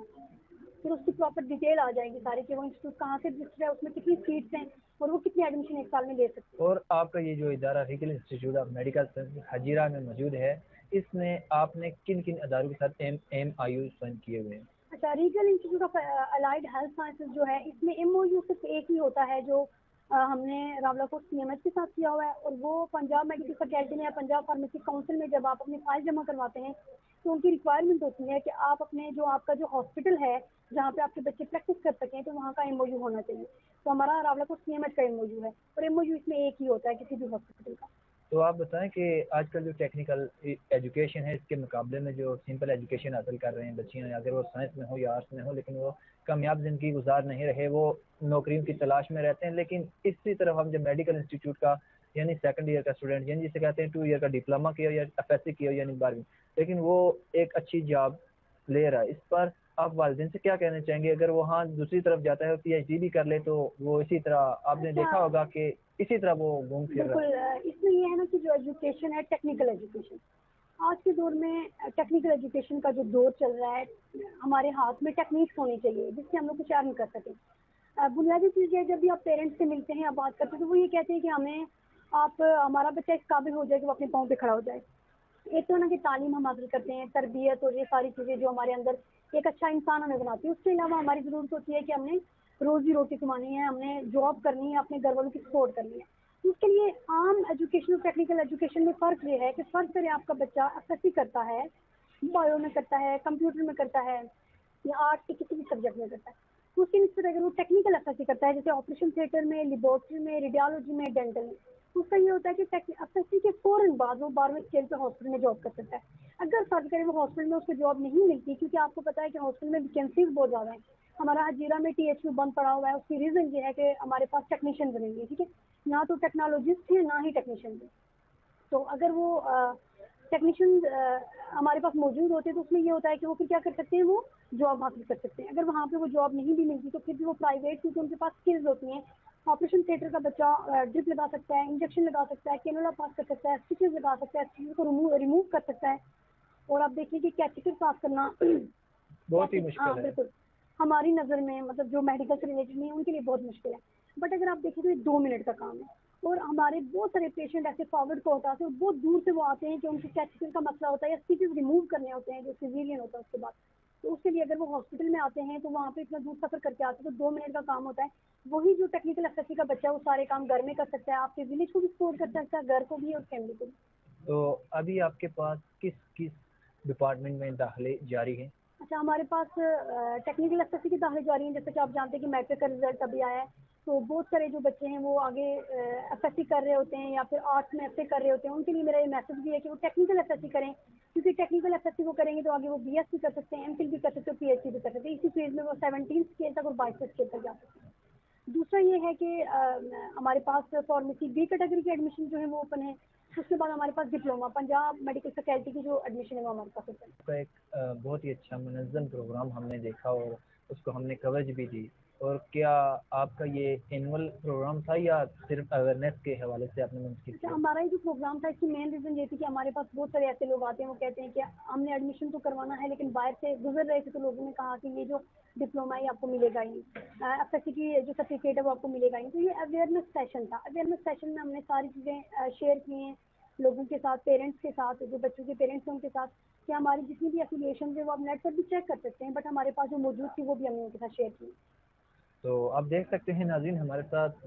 پھر اس کی پراپر ڈیٹیل آ جائے گی ساری کہ وہ انسٹیٹیوٹ کہاں سے رجسٹر ہے اس میں کتنی سیٹس ہیں اور وہ کتنی ایڈمیشن ایک سال میں لے سکتے ہیں اور آپ کا یہ جو ادارہ Regal Institute of Medical Science Hajira میں موجود ہے اس میں آپ نے کن کن اداروں کے ساتھ M M I U sign کیے ہوئے ہیں؟ اچھا Regal Institute of Allied Health Sciences جو ہے اس میں ایم او یو صرف ایک ہی ہوتا ہے جو ہم نے راولا کوٹ سی ایم ایچ کے ساتھ کیا ہوا ہے اور وہ پنجاب میڈیکل فیکلٹی میں یا پنجاب فارمیسی کاؤنسل میں جب آپ اپنی فائل جمع کرواتے ہیں تو ان کی ریکوائرمنٹ ہوتی ہے کہ آپ اپنے جو آپ کا جو ہاسپٹل ہے جہاں پہ آپ کے بچے پریکٹس کر سکیں تو وہاں کا ایم او یو ہونا چاہیے۔ تو ہمارا Rawalakot C M H کا ایم او یو ہے اور ایم او یو اس میں ایک ہی ہوتا ہے کسی بھی ہاسپٹل کا۔ تو آپ بتائیں کہ آج کل جو ٹیکنیکل ایجوکیشن ہے اس کے مقابلے میں جو سمپل ایجوکیشن حاصل کر رہے ہیں بچیاں اگر وہ سائنس میں ہو یا آرٹس میں ہو لیکن وہ کامیاب زندگی گزار نہیں رہے وہ نوکریوں کی تلاش میں رہتے ہیں۔ لیکن اسی طرف ہم جب میڈیکل انسٹیٹیوٹ کا یعنی سیکنڈ ایئر کا اسٹوڈنٹ یعنی جسے کہتے ہیں ٹو ایئر کا ڈپلوما کیا یا ایف ایس سی کیا یعنی بارہویں لیکن وہ ایک اچھی جاب لے رہا ہے۔ اس پر آپ والدین سے کیا کہنا چاہیں گے؟ اگر وہ ہاں دوسری طرف جاتا ہے پی ایچ ڈی بھی کر لے تو وہ اسی طرح آپ نے دیکھا ہوگا کہ اسی طرح وہ گھوم پھر رہا ہے۔ اس میں یہ ہے نا کہ جو ایجوکیشن ہے ٹیکنیکل ایجوکیشن آج کے دور میں ٹیکنیکل ایجوکیشن کا جو دور چل رہا ہے، ہمارے ہاتھ میں ٹیکنیکس ہونی چاہیے، جس سے ہم لوگ کچھ ارن کر سکیں۔ بنیادی چیز یہ جب بھی آپ پیرنٹس سے ملتے ہیں آپ بات کرتے ہیں، تو وہ یہ کہتے ہیں کہ ہمیں آپ، ہمارا بچہ اس قابل ہو جائے کہ وہ اپنے پاؤں پہ کھڑا ہو جائے۔ ایک تو نا کہ تعلیم ہم حاصل کرتے ہیں، تربیت اور یہ ساری چیزیں جو ہمارے اندر ایک اچھا انسان ہمیں بناتی ہے اس کے علاوہ ہماری ضرورت ہوتی ہے کہ ہم نے روزی روٹی کمانی ہے، ہم نے جاب کرنی ہے، اپنے گھر والوں کی سپورٹ کرنی ہے۔ اس کے لیے عام ایجوکیشن اور ٹیکنیکل ایجوکیشن میں فرق یہ ہے کہ فرق کرے آپ کا بچہ ایس کرتا ہے بایو میں کرتا ہے کمپیوٹر میں کرتا ہے، یا آرٹ کے کسی بھی سبجیکٹ میں کرتا ہے۔ اس کے نسبت اگر وہ ٹیکنیکل ایس کرتا ہے، جیسے آپریشن تھیٹر میں لیبورٹری میں ریڈیالوجی میں ڈینٹل میں اس کا یہ ہوتا ہے کہ ایس کے فوراً بعد وہ بارہویں اسکیل پہ ہاسپٹل میں جاب کر سکتا ہے۔ اگر فرض کرے وہ ہاسپٹل میں اس کو جاب نہیں ملتی، کیونکہ آپ کو پتا ہے کہ ہاسپٹل میں ویکینسیز بہت زیادہ ہیں۔ ہمارا حجیرہ میں ٹی ایچ یو بند پڑا ہوا ہے، اس کی ریزن یہ ہے کہ ہمارے پاس ٹیکنیشین بنیں گے ٹھیک ہے؟ نہ تو ٹیکنالوجسٹ ہیں نہ ہی ٹیکنیشین تھے۔ تو اگر وہ ٹیکنیشین ہمارے پاس موجود ہوتے ہیں تو اس میں یہ ہوتا ہے کہ وہ پھر کیا کر سکتے ہیں؟ وہ جاب حاصل کر سکتے ہیں۔ اگر وہاں پہ وہ جاب نہیں بھی ملتی تو پھر بھی وہ پرائیویٹ کیونکہ ان کے پاس اسکلز ہوتی ہیں۔ آپریشن تھیٹر کا بچہ ڈرپ لگا سکتا ہے انجیکشن لگا سکتا ہے کینولا پاس کر سکتا ہے اسٹیچز لگا سکتا ہے اسٹیچز کو ریموو کر سکتا ہے۔ اور آپ دیکھیے کہ کیچیٹر صاف کرنا۔ بہت ہی ہاں مشکل ہے۔ بالکل۔ ہماری نظر میں مطلب جو میڈیکل سے ریلیٹڈ نہیں ہے ان کے لیے بہت مشکل ہے۔ بٹ اگر آپ دیکھیں تو یہ دو منٹ کا کام ہے۔ اور ہمارے بہت سارے پیشنٹ ایسے فارورڈ کو ہوتا ہے بہت دور سے وہ آتے ہیں کہ ان کے کیچیٹر کا مسئلہ ہوتا ہے یا اسٹیچز ریموو کرنے ہوتے ہیں جو سیزیرین ہوتا ہے اس کے بعد۔ تو اس کے لیے اگر وہ ہاسپٹل میں آتے ہیں تو وہاں پہ اتنا دور سفر کر کے آتے ہیں تو دو منٹ کا کام ہوتا ہے۔ وہی جو ٹیکنیکل ایس کا بچہ ہے وہ سارے کام گھر میں کر سکتا ہے۔ آپ کے ولیج کو بھی سپورٹ کر سکتا ہے گھر کو بھی اور فیملی کو بھی۔ تو ابھی آپ کے پاس کس کس ڈپارٹمنٹ میں داخلے جاری ہیں؟ اچھا ہمارے پاس ٹیکنیکل ایس کے داخلے جاری ہیں۔ جیسے کہ آپ جانتے ہیں کہ میٹرک کا رزلٹ ابھی آیا ہے۔ تو بہت سارے جو بچے ہیں وہ آگے ایف ایس سی کر رہے ہوتے ہیں یا پھر آرٹس میں ایف اے کر رہے ہوتے ہیں، ان کے لیے میرا یہ میسج بھی ہے کہ وہ ٹیکنیکل ایف ایس سی کریں۔ کیونکہ ٹیکنیکل ایف ایس سی وہ کریں گے تو آگے وہ بی ایس سی کر سکتے ہیں ایم فل بھی کر سکتے ہیں پی ایچ ڈی بھی کر سکتے ہیں۔ اسی فیز میں وہ سیونٹین اسکیل تک اور بائیس اسکیل تک جا سکتے ہیں۔ دوسرا یہ ہے کہ ہمارے پاس فارمیسی بی کیٹیگری کے ایڈمیشن جو ہے وہ اوپن ہے اس کے بعد ہمارے پاس ڈپلوما پنجاب میڈیکل فیکلٹی کی جو ایڈمیشن ہے وہ ہمارے پاس اوپن ہے۔ ایک بہت ہی اچھا منظم پروگرام ہم نے دیکھا اور اس کو ہم نے کوریج بھی دی۔ اور کیا آپ کا یہ اینول پروگرام تھا یا صرف اویئرنیس کے حوالے سے آپ نے اچھا، ہمارا یہ جو پروگرام تھا، اس کی مین ریزن یہ تھی کہ ہمارے پاس بہت سارے ایسے لوگ آتے ہیں، وہ کہتے ہیں کہ ہم نے ایڈمیشن تو کروانا ہے، لیکن باہر سے گزر رہے تھے تو لوگوں نے کہا کہ یہ جو ڈپلوما ہے آپ کو ملے گا ہی ایف ایس سی کی جو سرٹیفکیٹ ہے، وہ آپ کو ملے گا ہی تو یہ اویئرنیس سیشن تھا۔ اویئرنیس سیشن میں ہم نے ساری چیزیں شیئر کی ہیں لوگوں کے ساتھ پیرنٹس کے ساتھ، جو بچوں کے پیرنٹس ہیں، ان کے ساتھ کہ ہماری جتنی بھی افیلیشن ہے وہ آپ نیٹ پر بھی چیک کر سکتے ہیں بٹ ہمارے پاس جو موجود تھی، وہ بھی ہم نے ان کے ساتھ شیئر کی۔ تو آپ دیکھ سکتے ہیں ناظرین ہمارے ساتھ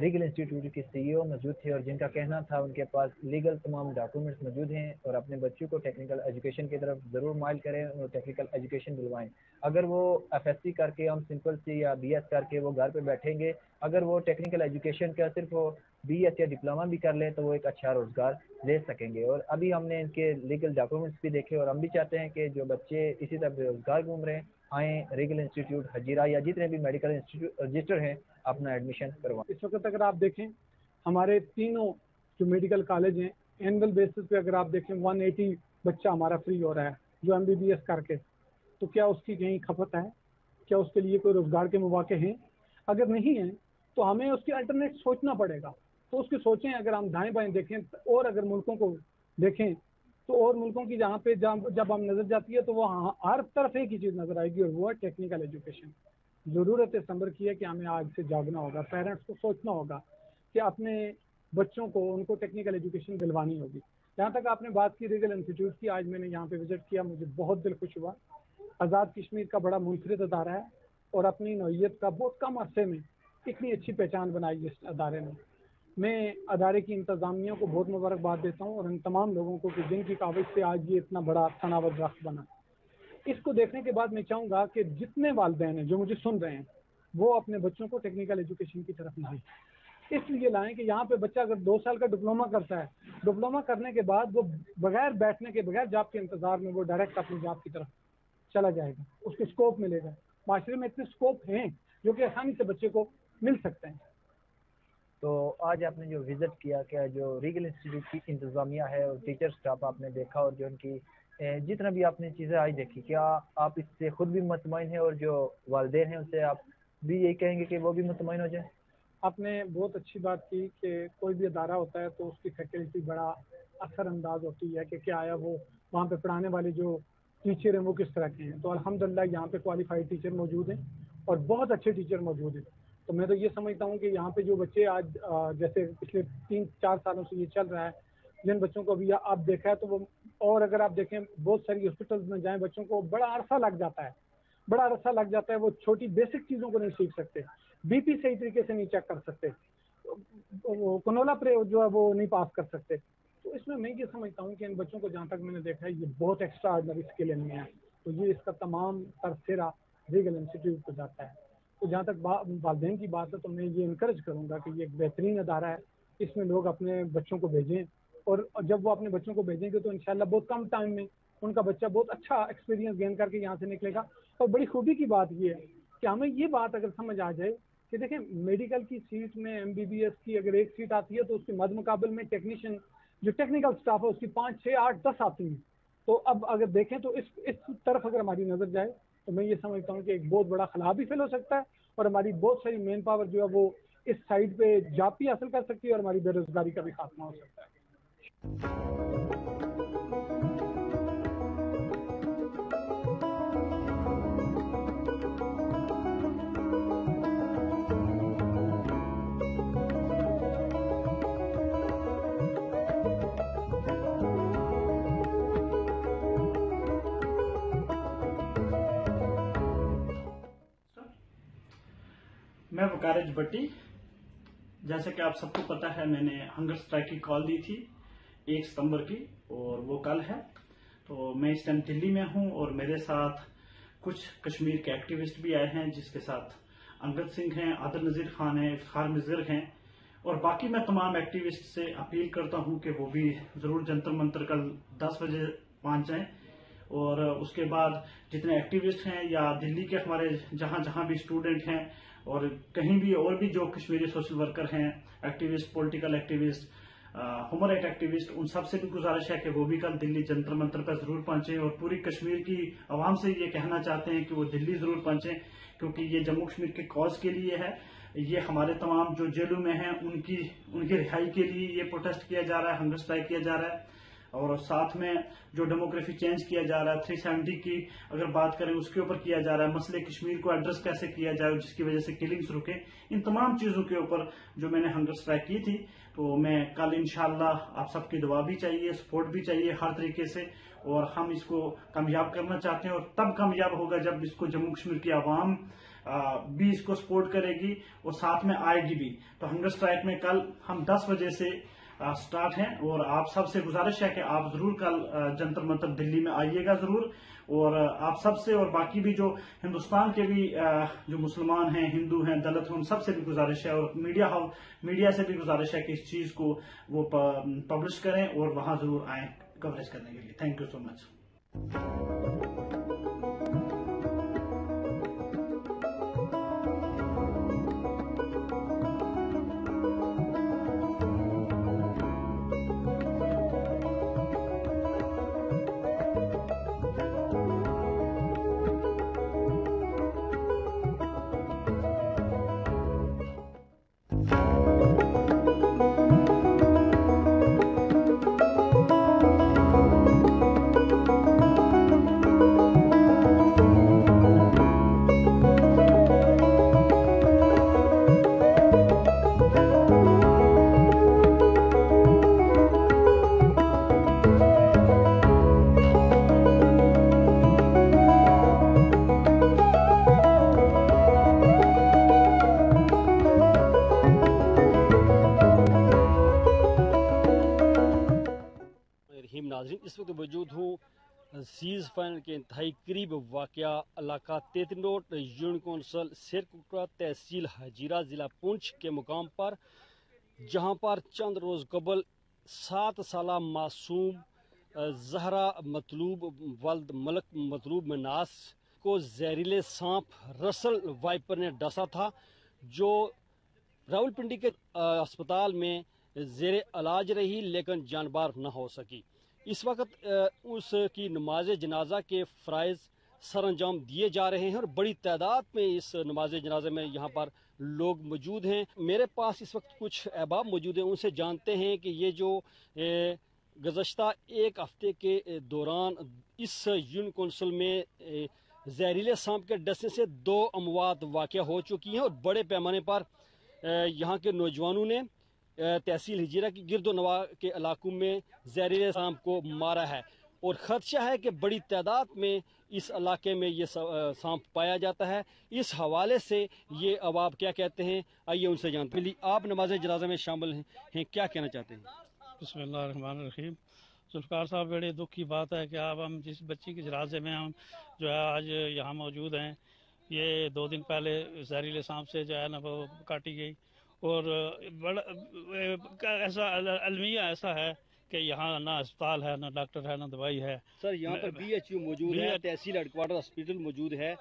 ریگل انسٹیٹیوٹ کی سی ای او موجود تھے اور جن کا کہنا تھا ان کے پاس لیگل تمام ڈاکومنٹس موجود ہیں اور اپنے بچوں کو ٹیکنیکل ایجوکیشن کی طرف ضرور مائل کریں اور ٹیکنیکل ایجوکیشن دلوائیں۔ اگر وہ ایف ایس سی کر کے ہم سمپل سی یا بی ایس کر کے وہ گھر پہ بیٹھیں گے، اگر وہ ٹیکنیکل ایجوکیشن کا صرف وہ بی ایس یا ڈپلوما بھی کر لیں تو وہ ایک اچھا روزگار لے سکیں گے۔ اور ابھی ہم نے ان کے لیگل ڈاکومنٹس بھی دیکھے اور ہم بھی چاہتے ہیں کہ جو بچے اسی طرح بے روزگار گھوم رہے ہیں آئیں ریگل انسٹیٹیوٹ حجیرہ یا جتنے بھی میڈیکل انسٹیٹیوٹ رجسٹر ہیں، اپنا ایڈمیشن کروائیں اس وقت اگر آپ دیکھیں، ہمارے تینوں جو میڈیکل کالج ہیں اینول بیسس پہ اگر آپ دیکھیں ون ایٹی بچہ ہمارا فری ہو رہا ہے، جو ایم بی بی ایس کر کے۔ تو کیا اس کی کہیں کھپت ہے؟ کیا اس کے لیے کوئی روزگار کے مواقع ہیں؟ اگر نہیں ہیں، تو ہمیں اس کی الٹرنیٹ سوچنا پڑے گا۔ تو اس کی سوچیں اگر ہم دائیں بائیں دیکھیں، اور اگر ملکوں کو دیکھیں تو اور ملکوں کی جہاں پہ جب ہم نظر جاتی ہے تو وہ ہاں، ہر طرف ایک ہی چیز نظر آئے گی اور وہ ہے ٹیکنیکل ایجوکیشن ضرورت صبر کی ہے کہ ہمیں آج سے جاگنا ہوگا پیرنٹس کو سوچنا ہوگا کہ اپنے بچوں کو، ان کو ٹیکنیکل ایجوکیشن دلوانی ہوگی۔ جہاں تک آپ نے بات کی ریگل انسٹیٹیوٹ کی، آج میں نے یہاں پہ وزٹ کیا، مجھے بہت دل خوش ہوا۔ آزاد کشمیر کا بڑا منفرد ادارہ ہے اور اپنی نوعیت کا بہت کم عرصے میں اتنی اچھی پہچان بنائی اس ادارے نے۔ میں ادارے کی انتظامیہ کو بہت مبارکباد دیتا ہوں اور ان تمام لوگوں کو کہ جن کی کاوش سے آج یہ اتنا بڑا تناور درخت بنا۔ اس کو دیکھنے کے بعد میں چاہوں گا کہ جتنے والدین ہیں جو مجھے سن رہے ہیں، وہ اپنے بچوں کو ٹیکنیکل ایجوکیشن کی طرف لائیں۔ اس لیے لائیں کہ یہاں پہ بچہ اگر دو سال کا ڈپلوما کرتا ہے ڈپلوما کرنے کے بعد وہ بغیر بیٹھنے کے، بغیر جاب کے انتظار میں وہ ڈائریکٹ اپنی جاب کی طرف چلا جائے گا۔ اس کو اسکوپ ملے گا۔ معاشرے میں اتنے اسکوپ ہیں جو کہ آسانی سے بچے کو مل سکتے ہیں۔ تو آج آپ نے جو وزٹ کیا کیا جو ریگل انسٹیٹیوٹ کی انتظامیہ ہے اور ٹیچر اسٹاف آپ نے دیکھا اور جو ان کی جتنا بھی آپ نے چیزیں آج دیکھی، کیا آپ اس سے خود بھی مطمئن ہیں اور جو والدین ہیں ان سے آپ بھی یہی کہیں گے کہ وہ بھی مطمئن ہو جائیں؟ آپ نے بہت اچھی بات کی کہ کوئی بھی ادارہ ہوتا ہے تو اس کی فیکلٹی بڑا اثر انداز ہوتی ہے کہ کیا آیا وہ وہاں پہ پڑھانے والے جو ٹیچر ہیں وہ کس طرح کے ہیں؟ تو الحمدللہ یہاں پہ کوالیفائڈ ٹیچر موجود ہیں اور بہت اچھے ٹیچر موجود ہیں۔ تو میں تو یہ سمجھتا ہوں کہ یہاں پہ جو بچے آج جیسے پچھلے تین، چار سالوں سے یہ چل رہا ہے، جن بچوں کو ابھی آپ دیکھا ہے تو وہ، اور اگر آپ دیکھیں بہت ساری ہاسپٹلس میں جائیں بچوں کو، بڑا عرصہ لگ جاتا ہے، بڑا عرصہ لگ جاتا ہے، وہ چھوٹی بیسک چیزوں کو نہیں سیکھ سکتے بی پی صحیح طریقے سے نہیں چیک کر سکتے کنولا پرے جو ہے وہ نہیں پاس کر سکتے۔ تو اس میں میں یہ سمجھتا ہوں کہ ان بچوں کو جہاں تک میں نے دیکھا ہے، یہ بہت ایکسٹرا آرڈنری اسکل ان میں ہے تو یہ اس کا تمام ترسیرا ریگل انسٹیٹیوٹ کو جاتا ہے۔ تو جہاں تک والدین کی بات ہے تو میں یہ انکریج کروں گا کہ یہ ایک بہترین ادارہ ہے، اس میں لوگ اپنے بچوں کو بھیجیں اور جب وہ اپنے بچوں کو بھیجیں گے تو انشاءاللہ بہت کم ٹائم میں ان کا بچہ بہت اچھا ایکسپیرینس گین کر کے یہاں سے نکلے گا۔ اور بڑی خوبی کی بات یہ ہے کہ ہمیں یہ بات اگر سمجھ آ جائے کہ دیکھیں میڈیکل کی سیٹ میں ایم بی بی ایس کی اگر ایک سیٹ آتی ہے تو اس کے مد مقابل میں ٹیکنیشین جو ٹیکنیکل اسٹاف ہے، اس کی پانچ، چھ، آٹھ، دس آتی ہیں۔ تو اب اگر دیکھیں تو اس اس طرف اگر ہماری نظر جائے تو میں یہ سمجھتا ہوں کہ ایک بہت بڑا خلا بھی فیل ہو سکتا ہے اور ہماری بہت ساری مین پاور جو ہے وہ اس سائڈ پہ جاپی بھی حاصل کر سکتی ہے اور ہماری بے روزگاری کا بھی خاتمہ ہو سکتا ہے۔ میں وکارج بٹی، جیسا کہ آپ سب کو پتا ہے، میں نے ہنگر سٹرائک کی کال دی تھی ایک ستمبر کی، اور وہ کل ہے۔ تو میں اس ٹائم دلی میں ہوں، اور میرے ساتھ کچھ کشمیر کے ایکٹیوسٹ بھی آئے ہیں، جس کے ساتھ انگد سنگھ ہیں، عادل نذیر خان ہیں، افتخار مزر ہیں۔ اور باقی میں تمام ایکٹیوسٹ سے اپیل کرتا ہوں کہ وہ بھی ضرور جنتر منتر کل دس بجے پہنچ جائیں۔ اور اس کے بعد جتنے ایکٹیوسٹ ہیں، یا دلی کے ہمارے جہاں جہاں بھی اسٹوڈنٹ ہیں اور کہیں بھی اور بھی جو کشمیری سوشل ورکر ہیں activist political activist human right activist ان سب سے بھی گزارش ہے کہ وہ بھی کل دلی جنتر منتر پر ضرور پہنچیں اور پوری کشمیر کی عوام سے یہ کہنا چاہتے ہیں کہ وہ دلی ضرور پہنچیں کیونکہ یہ جموں کشمیر کے کاز کے لیے ہے۔ یہ ہمارے تمام جو جیلوں میں ہیں، ان کی ان کی رہائی کے لیے یہ پروٹیسٹ کیا جا رہا ہے ہنگر اسٹرائک کیا جا رہا ہے۔ اور ساتھ میں جو ڈیموگرافی چینج کیا جا رہا ہے تھری سیونٹی کی اگر بات کریں، اس کے اوپر کیا جا رہا ہے، مسئلے کشمیر کو ایڈریس کیسے کیا جائے، جس کی وجہ سے کلنگز رکے، ان تمام چیزوں کے اوپر جو میں نے ہنگر اسٹرائک کی تھی، تو میں کل انشاءاللہ آپ سب کی دعا بھی چاہیے سپورٹ بھی چاہیے ہر طریقے سے، اور ہم اس کو کامیاب کرنا چاہتے ہیں، اور تب کامیاب ہوگا جب اس کو جموں کشمیر کی عوام بھی اس کو سپورٹ کرے گی، اور ساتھ میں آئے گی بھی۔ تو ہنگر اسٹرائک میں کل ہم دس بجے سے سٹارٹ ہیں اور آپ سب سے گزارش ہے کہ آپ ضرور کل جنتر منتر دلی میں آئیے گا ضرور اور آپ سب سے اور باقی بھی جو ہندوستان کے بھی جو مسلمان ہیں، ہندو ہیں، دلت ہیں، ان سب سے بھی گزارش ہے اور میڈیا ہاؤس، میڈیا سے بھی گزارش ہے کہ اس چیز کو وہ پبلش کریں اور وہاں ضرور آئیں کوریج کرنے کے لیے. تھینک یو سو مچ قریب واقع علاقہ تیتنوٹ یونین کونسل سیرکٹرا تحصیل حجیرہ ضلع پونچھ کے مقام پر، جہاں پر چند روز قبل سات سالہ معصوم زہرا مطلوب، ولد ملک مطلوب مناس کو زہریلے سانپ رسل وائپر نے ڈسا تھا، جو راول پنڈی کے اسپتال میں زیر علاج رہی لیکن جانبار نہ ہو سکی۔ اس وقت اس کی نماز جنازہ کے فرائض سر انجام دیے جا رہے ہیں اور بڑی تعداد میں اس نماز جنازے میں یہاں پر لوگ موجود ہیں۔ میرے پاس اس وقت کچھ احباب موجود ہیں، ان سے جانتے ہیں کہ یہ جو گزشتہ ایک ہفتے کے دوران اس یون کونسل میں زہریلے سانپ کے ڈسنے سے دو اموات واقع ہو چکی ہیں اور بڑے پیمانے پر یہاں کے نوجوانوں نے تحصیل ہجیرہ کی گرد و نوا کے علاقوں میں زہریل سانپ کو مارا ہے اور خدشہ ہے کہ بڑی تعداد میں اس علاقے میں یہ سانپ پایا جاتا ہے۔ اس حوالے سے یہ اب آپ کیا کہتے ہیں؟ آئیے ان سے جانتے ہیں۔ آپ نماز جنازہ میں شامل ہیں، کیا کہنا چاہتے ہیں؟ بسم اللہ الرحمن الرحیم۔ سلفکار صاحب بڑے دکھ کی بات ہے کہ آپ ہم جس بچی کے جنازے میں ہم جو ہے آج یہاں موجود ہیں، یہ دو دن پہلے زہریلے سانپ سے جو ہے نا وہ کاٹی گئی۔ اور بڑا ایسا المیہ ایسا ہے کہ یہاں نہ اسپتال ہے نہ ڈاکٹر ہے نہ دوائی ہے۔ سر یہاں پر بی ایچ یو موجود ہے تحصیل ہیڈ کوارٹر ہاسپٹل موجود ہے۔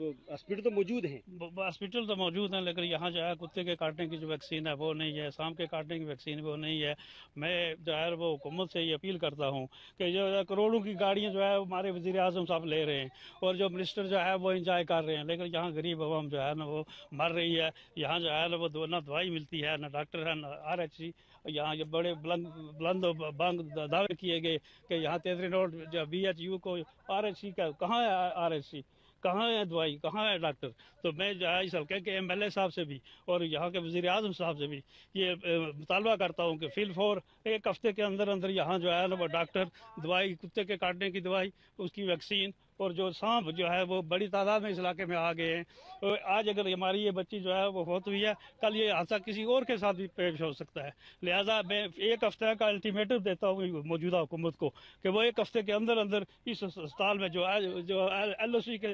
ہاسپٹل تو موجود ہیں۔ ہاسپٹل تو موجود ہیں، لیکن یہاں جو ہے کتے کے کاٹنے کی جو ویکسین ہے وہ نہیں ہے سام کے کاٹنے کی ویکسین وہ نہیں ہے۔ میں جو ہے وہ حکومت سے یہ اپیل کرتا ہوں کہ جو کروڑوں کی گاڑیاں جو ہے ہمارے وزیر اعظم صاحب لے رہے ہیں اور جو منسٹر جو ہے وہ انجوائے کر رہے ہیں۔ لیکن یہاں غریب عوام جو ہے نا وہ مر رہی ہے۔ یہاں جو ہے نا وہ نہ دوائی ملتی ہے، نہ ڈاکٹر ہے، نہ آر ایچ سی یہاں جو بڑے بلند بلند و بانگ دعوے کیے گئے کہ یہاں تیزری روڈ جو بی ایچ یو کو آر ایچ سی کا کہاں ہے آر ایچ سی کہاں ہے دوائی؟ کہاں ہے ڈاکٹر؟ تو میں جو ہے اس حلقے کے ایم ایل اے صاحب سے بھی اور یہاں کے وزیر اعظم صاحب سے بھی یہ مطالبہ کرتا ہوں کہ فیل فور ایک ہفتے کے اندر اندر یہاں جو ہے نا وہ ڈاکٹر دوائی، کتے کے کاٹنے کی دوائی، اس کی ویکسین اور جو سانپ جو ہے وہ بڑی تعداد میں اس علاقے میں آ گئے ہیں۔ تو آج اگر ہماری یہ بچی جو ہے وہ فوت ہوئی ہے، کل یہ حادثہ کسی اور کے ساتھ بھی پیش ہو سکتا ہے۔ لہٰذا میں ایک ہفتہ کا الٹیمیٹو دیتا ہوں موجودہ حکومت کو کہ وہ ایک ہفتے کے اندر اندر اس ہسپتال میں جو ہے جو ایل او سی کے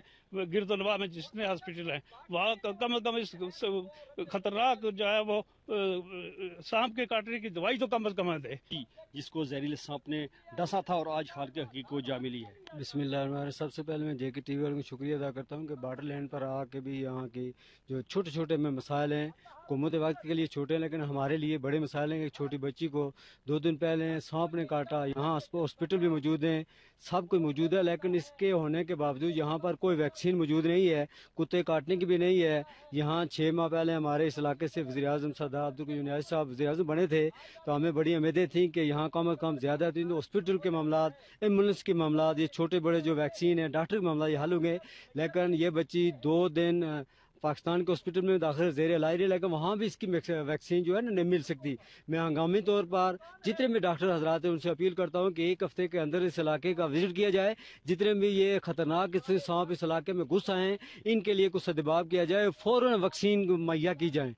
گرد و نواح میں جتنے ہاسپٹل ہیں، وہاں کم از کم اس خطرناک جو ہے وہ سانپ کے کاٹنے کی دوائی تو کم از کم دے جس کو زہریلے سانپ نے ڈسا تھا اور آج حال کے حقیق کو جا ملی ہے۔ بسم اللہ الرحمن سب سے پہلے میں جے کے ٹی وی والوں کا شکریہ ادا کرتا ہوں کہ بارڈر لینڈ پر آ کے بھی یہاں کی جو چھوٹے چھوٹے میں مسائل ہیں حکومت وقت کے لیے چھوٹے ہیں، لیکن ہمارے لیے بڑے مسائل ہیں۔ کہ چھوٹی بچی کو دو دن پہلے سانپ نے کاٹا، یہاں ہاسپٹل بھی موجود ہیں، سب کوئی موجود ہے، لیکن اس کے ہونے کے باوجود یہاں پر کوئی ویکسین موجود نہیں ہے، کتے کاٹنے کی بھی نہیں ہے۔ یہاں چھ ماہ پہلے ہمارے اس علاقے سے وزیر اعظم سردار عبد صاحب وزیر اعظم بنے تھے، تو ہمیں بڑی امیدیں تھیں کہ یہاں کم از کم زیادہ تھی تو ہاسپٹل کے معاملات، ایمبولینس کے معاملات، یہ چھوٹے بڑے جو ویکسین ہیں، ڈاکٹر کے معاملات، یہ حل ہوں گے۔ لیکن یہ بچی دو دن پاکستان کے ہاسپٹل میں داخل زیر علاج ہے لیکن وہاں بھی اس کی ویکسین جو ہے نا، نہیں مل سکتی۔ میں ہنگامی طور پر جتنے بھی ڈاکٹر حضرات ہیں، ان سے اپیل کرتا ہوں کہ ایک ہفتے کے اندر اس علاقے کا وزٹ کیا جائے۔ جتنے بھی یہ خطرناک سانپ اس علاقے میں گھس آئے ہیں، ان کے لیے کچھ سدباب کیا جائے، فوراً ویکسین مہیا کی جائیں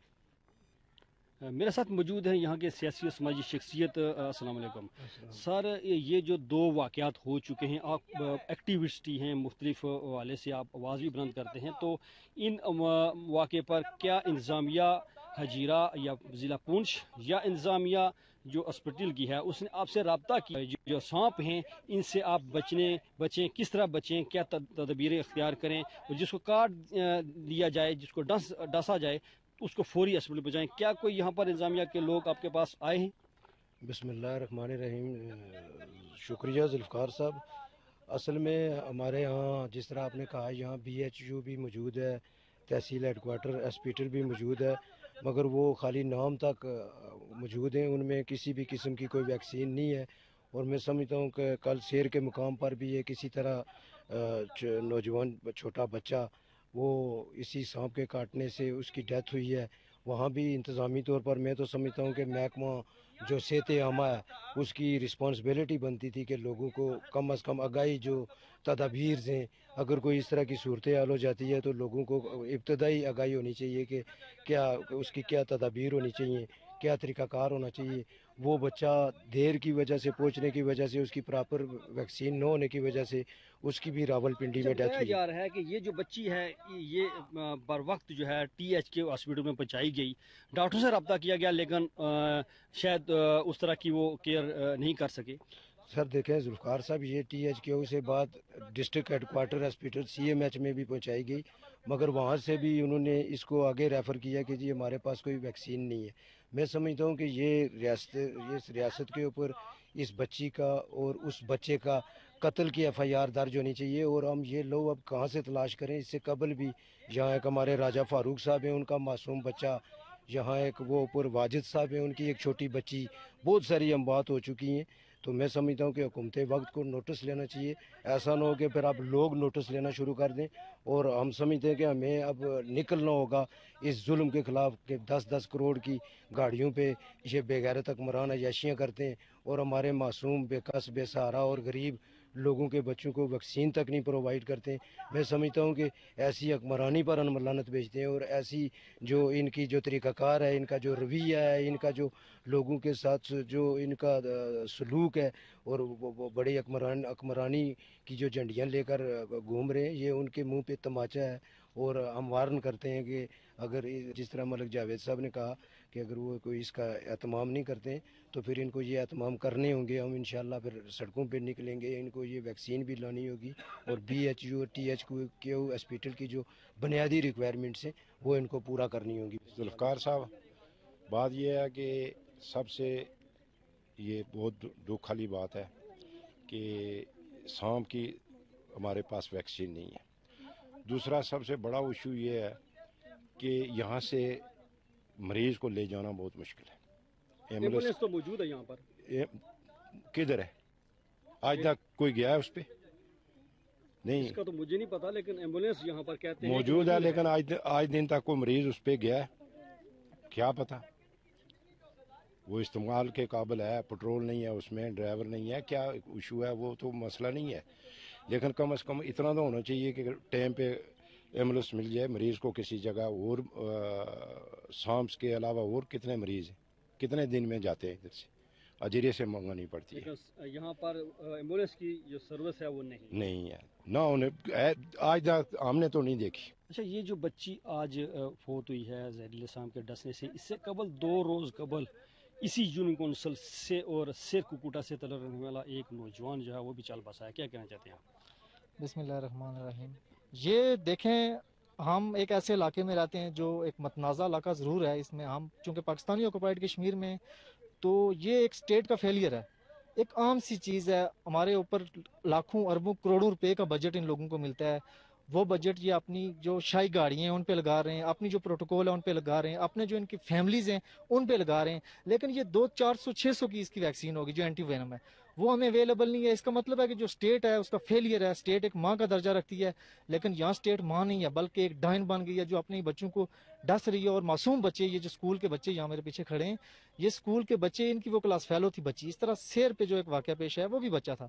میرے ساتھ موجود ہیں یہاں کے سیاسی و سماجی شخصیت السلام علیکم۔ سر یہ جو دو واقعات ہو چکے ہیں آپ ایکٹیوسٹی ہیں مختلف والے سے آپ آواز بھی بلند کرتے ہیں تو ان واقعے پر کیا انظامیہ حجیرہ یا ضلع پونچھ یا انظامیہ جو اسپٹل کی ہے اس نے آپ سے رابطہ کیا؟ جو سانپ ہیں ان سے آپ بچنے بچیں کس طرح بچیں؟ کیا تدبیریں اختیار کریں؟ جس کو کارڈ دیا جائے جس کو ڈس ڈسا جائے اس کو فوری اسمبلی بجائیں کیا کوئی یہاں پر انتظامیہ کے لوگ آپ کے پاس آئے ہیں؟ بسم اللہ الرحمن الرحیم۔ شکریہ ذوالفقار صاحب۔ اصل میں ہمارے یہاں جس طرح آپ نے کہا، یہاں بی ایچ یو بھی موجود ہے، تحصیل ہیڈ کوارٹر ہاسپیٹل بھی موجود ہے، مگر وہ خالی نام تک موجود ہیں۔ ان میں کسی بھی قسم کی کوئی ویکسین نہیں ہے۔ اور میں سمجھتا ہوں کہ کل سیر کے مقام پر بھی یہ کسی طرح نوجوان، چھوٹا بچہ وہ اسی سانپ کے کاٹنے سے اس کی ڈیتھ ہوئی ہے۔ وہاں بھی انتظامی طور پر میں تو سمجھتا ہوں کہ محکمہ جو صحت عامہ ہے، اس کی رسپانسبلٹی بنتی تھی کہ لوگوں کو کم از کم آگاہی جو تدابیر ہیں، اگر کوئی اس طرح کی صورتحال ہو جاتی ہے تو لوگوں کو ابتدائی آگاہی ہونی چاہیے کہ کیا اس کی کیا تدابیر ہونی چاہیے، کیا طریقہ کار ہونا چاہیے۔ وہ بچہ دیر کی وجہ سے، پہنچنے کی وجہ سے، اس کی پراپر ویکسین نہ ہونے کی وجہ سے اس کی بھی راول پنڈی میں اچھا، ڈیتھ ہوئی۔ ہے کہ یہ جو بچی ہے یہ بر وقت جو ہے ٹی ایچ کے ہاسپٹل میں پہنچائی گئی۔ ڈاکٹر سے رابطہ کیا گیا لیکن شاید اس طرح کی وہ کیئر نہیں کر سکے۔ سر دیکھیں ذوالفقار صاحب یہ ٹی ایچ کیو سے بعد district headquarter hospital C M H میں بھی پہنچائی گئی۔ مگر وہاں سے بھی انہوں نے اس کو آگے ریفر کیا کہ جی ہمارے پاس کوئی ویکسین نہیں ہے۔ میں سمجھتا ہوں کہ یہ ریاست اس ریاست کے اوپر اس بچی کا اور اس بچے کا قتل کی ایف آئی آر درج ہونی چاہیے اور ہم یہ لوگ اب کہاں سے تلاش کریں؟ اس سے قبل بھی یہاں ایک ہمارے راجہ فاروق صاحب ہیں، ان کا معصوم بچہ، یہاں ایک وہ اوپر واجد صاحب ہیں، ان کی ایک چھوٹی بچی، بہت ساری ہم بات ہو چکی ہیں۔ تو میں سمجھتا ہوں کہ حکومت وقت کو نوٹس لینا چاہیے۔ ایسا نہ ہو کہ پھر آپ لوگ نوٹس لینا شروع کر دیں۔ اور ہم سمجھتے ہیں کہ ہمیں اب نکلنا ہوگا اس ظلم کے خلاف کہ دس دس کروڑ کی گاڑیوں پہ یہ بے غیرت اکمران عیاشیاں کرتے ہیں۔ اور ہمارے معصوم، بے قص بے سہارا اور غریب لوگوں کے بچوں کو ویکسین تک نہیں پرووائڈ کرتے۔ میں سمجھتا ہوں کہ ایسی اکمرانی پر ان لانت بھیجتے ہیں اور ایسی جو ان کی جو طریقہ کار ہے، ان کا جو رویہ ہے، ان کا جو لوگوں کے ساتھ جو ان کا سلوک ہے اور بڑے اکمران اکمرانی کی جو جھنڈیاں لے کر گھوم رہے ہیں، یہ ان کے منہ پہ تماچا ہے اور ہم وارن کرتے ہیں کہ اگر جس طرح ملک جاوید صاحب نے کہا کہ اگر وہ کوئی اس کا اہتمام نہیں کرتے تو پھر ان کو یہ اہتمام کرنے ہوں گے، ہم انشاءاللہ پھر سڑکوں پہ نکلیں گے، ان کو یہ ویکسین بھی لانی ہوگی اور B H U T H Q hospital کی جو بنیادی ریکوائرمنٹس ہیں، وہ ان کو پورا کرنی ہوں گی۔ ذوالفقار صاحب، بات یہ ہے کہ سب سے یہ بہت دکھ والی بات ہے کہ سام کی ہمارے پاس ویکسین نہیں ہے۔ دوسرا سب سے بڑا ایشو یہ ہے کہ یہاں سے مریض کو لے جانا بہت مشکل ہے۔ ایمبولینس تو موجود ہے یہاں پر۔ کدھر ہے؟ آج تک کوئی گیا ہے اس پہ؟ نہیں۔ اس کا تو مجھے نہیں پتا لیکن ایمبولینس یہاں پر کہتے ہیں موجود ہے لیکن آج دن تک کوئی مریض اس پہ گیا ہے۔ کیا پتا؟ وہ استعمال کے قابل ہے پٹرول نہیں ہے اس میں ڈرائیور نہیں ہے۔ کیا ایشو ہے؟ وہ تو مسئلہ نہیں ہے۔ لیکن کم از کم اتنا تو ہونا چاہیے کہ ٹائم پہ ایمبولینس مل جائے مریض کو کسی جگہ اور سانپس کے علاوہ اور کتنے مریض ہیں؟ کتنے دن میں جاتے ہیں ادھر سے؟ اجیرے سے منگانی پڑتی ہے۔ یہاں پر ایمبولینس کی جو سروس ہے وہ نہیں نہیں ہے۔ نہ ہونے آج تک ہم نے تو نہیں دیکھی۔ اچھا یہ جو بچی آج فوت ہوئی ہے زہر السلام کے ڈسنے سے اس سے قبل دو روز قبل اسی یونین کونسل سے اور سیر کوکوٹا سے تلر رہنے والا ایک نوجوان جو ہے وہ بھی چال بسا ہے کیا کہنا چاہتے ہیں بسم اللہ الرحمن الرحیم۔ یہ دیکھیں ہم ایک ایسے علاقے میں رہتے ہیں جو ایک متنازع علاقہ ضرور ہے اس میں ہم، چونکہ پاکستانی آکوپائڈ کشمیر میں، تو یہ ایک سٹیٹ کا فیلئر ہے۔ ایک عام سی چیز ہے، ہمارے اوپر لاکھوں اربوں کروڑوں روپے کا بجٹ ان لوگوں کو ملتا ہے۔ وہ بجٹ یہ اپنی جو شاہی گاڑیاں ہیں، ان پہ لگا رہے ہیں، اپنی جو پروٹوکول ہے، ان پہ لگا رہے ہیں۔ اپنے جو ان کی فیملیز ہیں، ان پہ لگا رہے ہیں۔ لیکن یہ دو چار سو، چھ سو کی اس کی ویکسین ہوگی جو اینٹی وینم ہے۔ وہ ہمیں اویلیبل نہیں ہے۔ اس کا مطلب ہے کہ جو اسٹیٹ ہے، اس کا فیلئر ہے۔ اسٹیٹ ایک ماں کا درجہ رکھتی ہے۔ لیکن یہاں اسٹیٹ ماں نہیں ہے، بلکہ ایک ڈائن بن گئی ہے جو اپنے بچوں کو ڈس رہی ہے۔ اور معصوم بچے، یہ جو اسکول کے بچے یہاں میرے پیچھے کھڑے ہیں، یہ اسکول کے بچے، ان کی وہ کلاس فیلو تھی بچی۔ اس طرح سیر پہ جو ایک واقعہ پیش ہے، وہ بھی بچہ تھا۔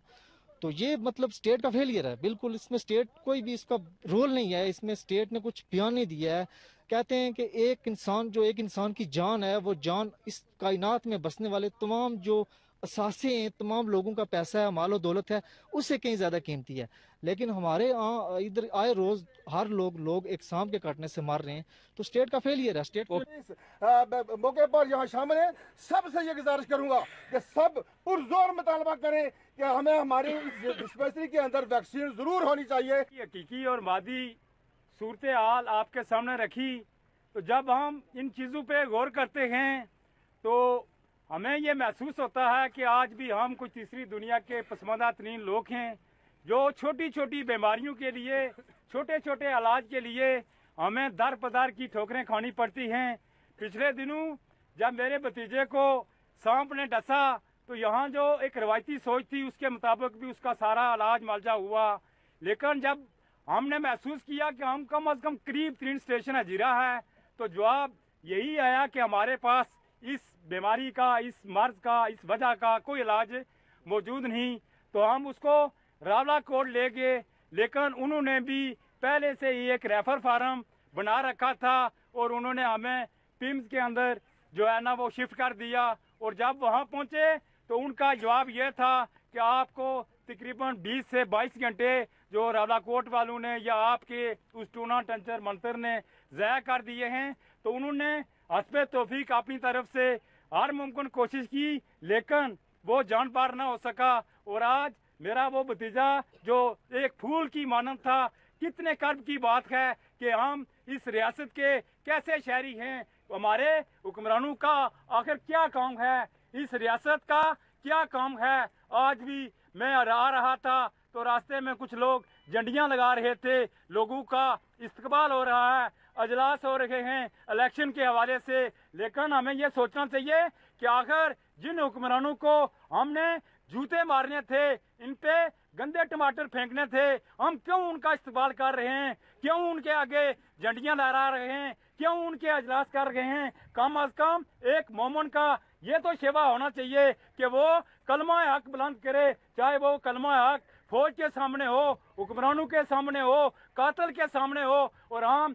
تو یہ مطلب اسٹیٹ کا فیلئر ہے۔ بالکل اس میں اسٹیٹ کوئی بھی اس کا رول نہیں ہے۔ اس میں اسٹیٹ نے کچھ بیان نہیں دیا ہے۔ کہتے ہیں کہ ایک انسان، جو ایک انسان کی جان ہے، وہ جان اس کائنات میں بسنے والے تمام جو اثاثے ہیں تمام لوگوں کا پیسہ ہے مال و دولت ہے اس سے کہیں زیادہ قیمتی ہے۔ لیکن ہمارے ادھر آئے روز ہر لوگ لوگ ایک سام کے کاٹنے سے مار رہے ہیں۔ تو اسٹیٹ کا فیلئر ہے اسٹیٹ موقع پر یہاں شامل ہیں۔ سب سے یہ گزارش کروں گا کہ سب پرزور مطالبہ کریں کہ ہمیں ہماری ڈسپینسری کے اندر ویکسین ضرور ہونی چاہیے۔ حقیقی اور مادی صورتحال آپ کے سامنے رکھی۔ تو جب ہم ان چیزوں پہ غور کرتے ہیں تو ہمیں یہ محسوس ہوتا ہے کہ آج بھی ہم کچھ تیسری دنیا کے پسماندہ ترین لوگ ہیں جو چھوٹی چھوٹی بیماریوں کے لیے، چھوٹے چھوٹے علاج کے لیے ہمیں در پدار کی ٹھوکریں کھانی پڑتی ہیں۔ پچھلے دنوں جب میرے بتیجے کو سانپ نے ڈسا تو یہاں جو ایک روایتی سوچ تھی، اس کے مطابق بھی اس کا سارا علاج ملجا ہوا۔ لیکن جب ہم نے محسوس کیا کہ ہم کم از کم قریب ترین اسٹیشن اجیرا ہے، تو جواب یہی آیا کہ ہمارے پاس اس بیماری کا، اس مرض کا، اس وجہ کا کوئی علاج موجود نہیں۔ تو ہم اس کو راولا کوٹ لے گئے، لیکن انہوں نے بھی پہلے سے ہی ایک ریفر فارم بنا رکھا تھا اور انہوں نے ہمیں پیمز کے اندر جو ہے نا وہ شفٹ کر دیا۔ اور جب وہاں پہنچے تو ان کا جواب یہ تھا کہ آپ کو تقریباً بیس سے بائیس گھنٹے جو راولا کوٹ والوں نے یا آپ کے اس ٹونا ٹنچر منتر نے ضائع کر دیے ہیں۔ تو انہوں نے حسب توفیق اپنی طرف سے ہر ممکن کوشش کی، لیکن وہ جان پار نہ ہو سکا۔ اور آج میرا وہ بتیجا جو ایک پھول کی مانند تھا، کتنے کرب کی بات ہے کہ ہم اس ریاست کے کیسے شہری ہیں۔ ہمارے حکمرانوں کا آخر کیا کام ہے؟ اس ریاست کا کیا کام ہے؟ آج بھی میں آ رہا تھا تو راستے میں کچھ لوگ جنڈیاں لگا رہے تھے۔ لوگوں کا استقبال ہو رہا ہے۔ اجلاس ہو رہے ہیں الیکشن کے حوالے سے۔ لیکن ہمیں یہ سوچنا چاہیے کہ آخر جن حکمرانوں کو ہم نے جوتے مارنے تھے، ان پہ گندے ٹماٹر پھینکنے تھے، ہم کیوں ان کا استقبال کر رہے ہیں؟ کیوں ان کے آگے جھنڈیاں لہرا رہے ہیں؟ کیوں ان کے اجلاس کر رہے ہیں؟ کم از کم ایک مومن کا یہ تو شیوا ہونا چاہیے کہ وہ کلمہ حق بلند کرے، چاہے وہ کلمہ حق فوج کے سامنے ہو، حکمرانوں کے سامنے ہو، قاتل کے سامنے ہو، اور ہم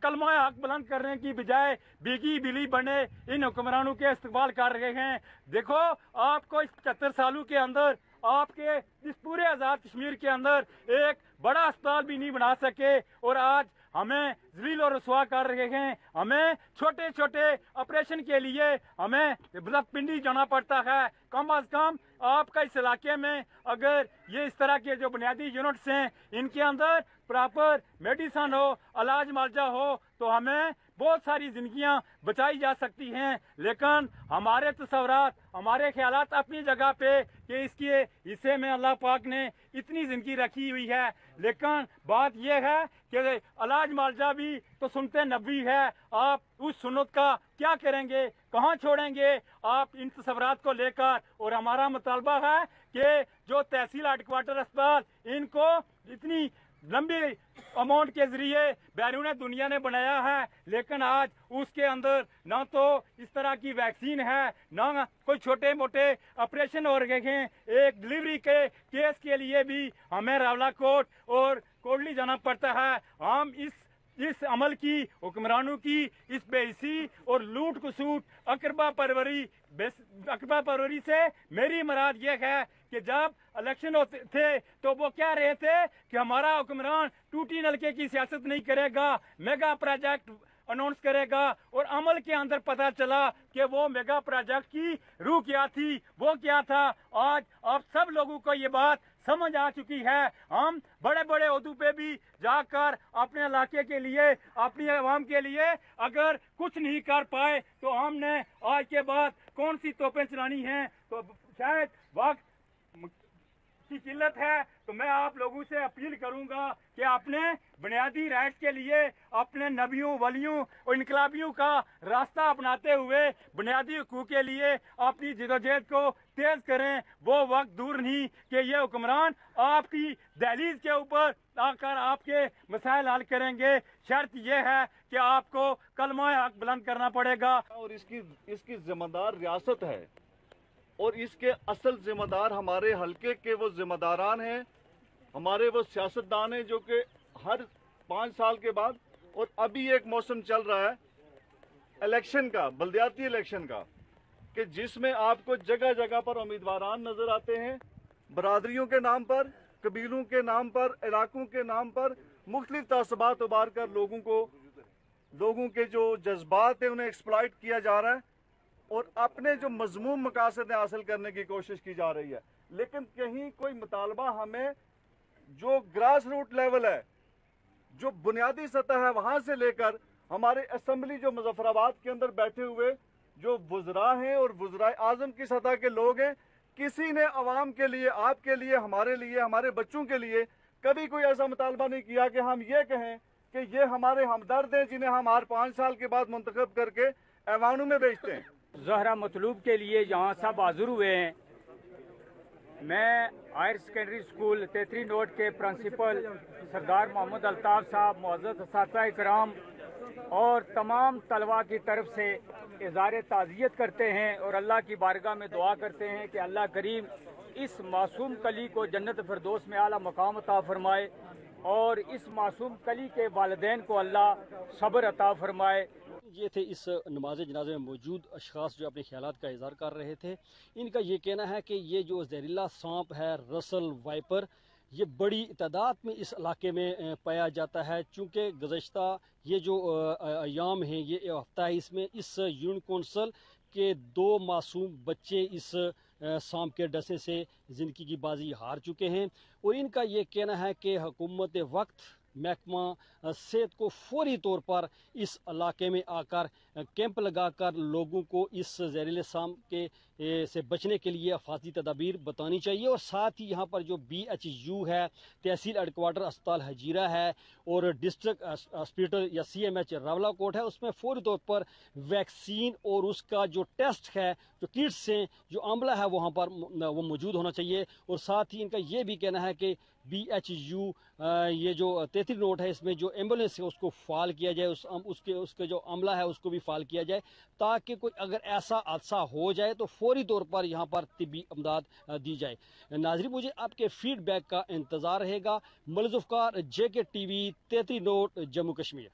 کلمہ حق بلند کرنے کی بجائے بیگی بلی بنے ان حکمرانوں کے استقبال کر رہے ہیں۔ دیکھو، آپ کو اس پچہتر سالوں کے اندر، آپ کے اس پورے آزاد کشمیر کے اندر ایک بڑا اسپتال بھی نہیں بنا سکے۔ اور آج ہمیں ذلیل و رسوا کر رہے ہیں۔ ہمیں چھوٹے چھوٹے آپریشن کے لیے ہمیں پنڈی جانا پڑتا ہے۔ کم از کم آپ کا اس علاقے میں اگر یہ اس طرح کے جو بنیادی یونٹس ہیں، ان کے اندر پراپر میڈیسن ہو، علاج معالجہ ہو، تو ہمیں بہت ساری زندگیاں بچائی جا سکتی ہیں۔ لیکن ہمارے تصورات، ہمارے خیالات اپنی جگہ پہ کہ اس کے حصے میں اللہ پاک نے اتنی زندگی رکھی ہوئی ہے۔ لیکن بات یہ ہے کہ علاج معالجہ بھی تو سنتے نبی ہے۔ آپ اس سنت کا کیا کریں گے؟ کہاں چھوڑیں گے؟ آپ ان تصورات کو لے کر، اور ہمارا مطالبہ ہے کہ جو تحصیل ہیڈ کوارٹر اسپتال ان کو اتنی لمبی اماؤنٹ کے ذریعے بیرون دنیا نے بنایا ہے، لیکن آج اس کے اندر نہ تو اس طرح کی ویکسین ہے، نہ کوئی چھوٹے موٹے آپریشن ہو رہے ہیں۔ ایک ڈلیوری کے کیس کے لیے بھی ہمیں راولا کوٹ اور کوڈلی جانا پڑتا ہے۔ ہم اس اس عمل کی، حکمرانوں کی، اس بے حسی اور لوٹ کسوٹ اقربا پروری اقربا پروری سے میری مراد یہ ہے کہ جب الیکشن ہوتے تھے تو وہ کیا رہے تھے کہ ہمارا حکمران ٹوٹی نلکے کی سیاست نہیں کرے گا، میگا پروجیکٹ اناؤنس کرے گا اور عمل کے اندر پتا چلا کہ وہ میگا پروجیکٹ کی روح کیا تھی، وہ کیا تھا۔ آج آپ سب لوگوں کو یہ بات سمجھ آ چکی ہے۔ ہم بڑے بڑے عدو پہ بھی جا کر اپنے علاقے کے لیے، اپنی عوام کے لیے اگر کچھ نہیں کر پائے تو ہم نے آج کے بعد کون سی توپیں چلانی ہیں؟ تو شاید وقت کی قلت ہے، تو میں آپ لوگوں سے اپیل کروں گا کہ اپنے بنیادی رائٹ کے لیے اپنے نبیوں، ولیوں اور انقلابیوں کا راستہ اپناتے ہوئے بنیادی حقوق کے لیے اپنی جدوجہد کو تیز کریں۔ وہ وقت دور نہیں کہ یہ حکمران آپ کی دہلیز کے اوپر آ کر آپ کے مسائل حل کریں گے۔ شرط یہ ہے کہ آپ کو کلمہ حق بلند کرنا پڑے گا۔ اور اس کی اس کی ذمہ دار ریاست ہے۔ اور اس کے اصل ذمہ دار ہمارے حلقے کے وہ ذمہ داران ہیں، ہمارے وہ سیاستدان ہیں جو کہ ہر پانچ سال کے بعد، اور ابھی ایک موسم چل رہا ہے الیکشن کا، بلدیاتی الیکشن کا، کہ جس میں آپ کو جگہ جگہ پر امیدواران نظر آتے ہیں، برادریوں کے نام پر، قبیلوں کے نام پر، علاقوں کے نام پر، مختلف تعصبات ابار کر لوگوں کو، لوگوں کے جو جذبات ہیں انہیں ایکسپلائٹ کیا جا رہا ہے۔ اور اپنے جو مضموم مقاصد حاصل کرنے کی کوشش کی جا رہی ہے۔ لیکن کہیں کوئی مطالبہ ہمیں جو گراس روٹ لیول ہے، جو بنیادی سطح ہے وہاں سے لے کر ہمارے اسمبلی جو مظفر آباد کے اندر بیٹھے ہوئے جو وزراء ہیں اور وزراء اعظم کی سطح کے لوگ ہیں، کسی نے عوام کے لیے، آپ کے لیے، ہمارے لیے، ہمارے بچوں کے لیے کبھی کوئی ایسا مطالبہ نہیں کیا کہ ہم یہ کہیں کہ یہ ہمارے ہمدرد ہیں جنہیں ہم ہر پانچ سال کے بعد منتخب کر کے ایوانوں میں بیچتے ہیں۔ زہرہ مطلوب کے لیے یہاں سب حاضر ہوئے ہیں۔ میں higher secondary school Tetri Note کے پرنسپل سردار محمد الطاف صاحب، معزز اساتذہ اکرام اور تمام طلباء کی طرف سے اظہار تعزیت کرتے ہیں اور اللہ کی بارگاہ میں دعا کرتے ہیں کہ اللہ کریم اس معصوم کلی کو جنت فردوس میں اعلیٰ مقام عطا فرمائے اور اس معصوم کلی کے والدین کو اللہ صبر عطا فرمائے۔ یہ تھے اس نماز جنازے میں موجود اشخاص جو اپنے خیالات کا اظہار کر رہے تھے۔ ان کا یہ کہنا ہے کہ یہ جو زہریلا سانپ ہے، رسل وائپر، یہ بڑی تعداد میں اس علاقے میں پایا جاتا ہے۔ چونکہ گزشتہ یہ جو ایام ہیں، یہ ہفتہ ہے، اس میں اس یون کونسل کے دو معصوم بچے اس سانپ کے ڈسے سے زندگی کی بازی ہار چکے ہیں۔ اور ان کا یہ کہنا ہے کہ حکومت وقت محکمہ صحت کو فوری طور پر اس علاقے میں آ کر کیمپ لگا کر لوگوں کو اس زہریلے سام کے سے بچنے کے لیے حفاظتی تدابیر بتانی چاہیے اور ساتھ ہی یہاں پر جو بی ایچ یو ہے، تحصیل ہیڈ کوارٹر اسپتال حجیرہ ہے اور ڈسٹرکٹ ہاسپیٹل یا سی ایم ایچ راولہ کوٹ ہے، اس میں فوری طور پر ویکسین اور اس کا جو ٹیسٹ ہے، جو کٹس ہیں، جو عملہ ہے، وہاں پر وہ موجود ہونا چاہیے اور ساتھ ہی ان کا یہ بھی کہنا ہے کہ بی ایچ یو یہ جو تیتری روڈ ہے، اس میں جو ایمبولینس ہے، اس کو فال کیا جائے، اس اس کے اس کے جو عملہ ہے، اس کو بھی فال کیا جائے تاکہ کوئی اگر ایسا عادثہ ہو جائے تو فوری طور پر یہاں پر طبی امداد دی جائے۔ ناظرین، مجھے آپ کے فیڈ بیک کا انتظار رہے گا۔ ملزفکار J K T V Tetri road Jammu Kashmir.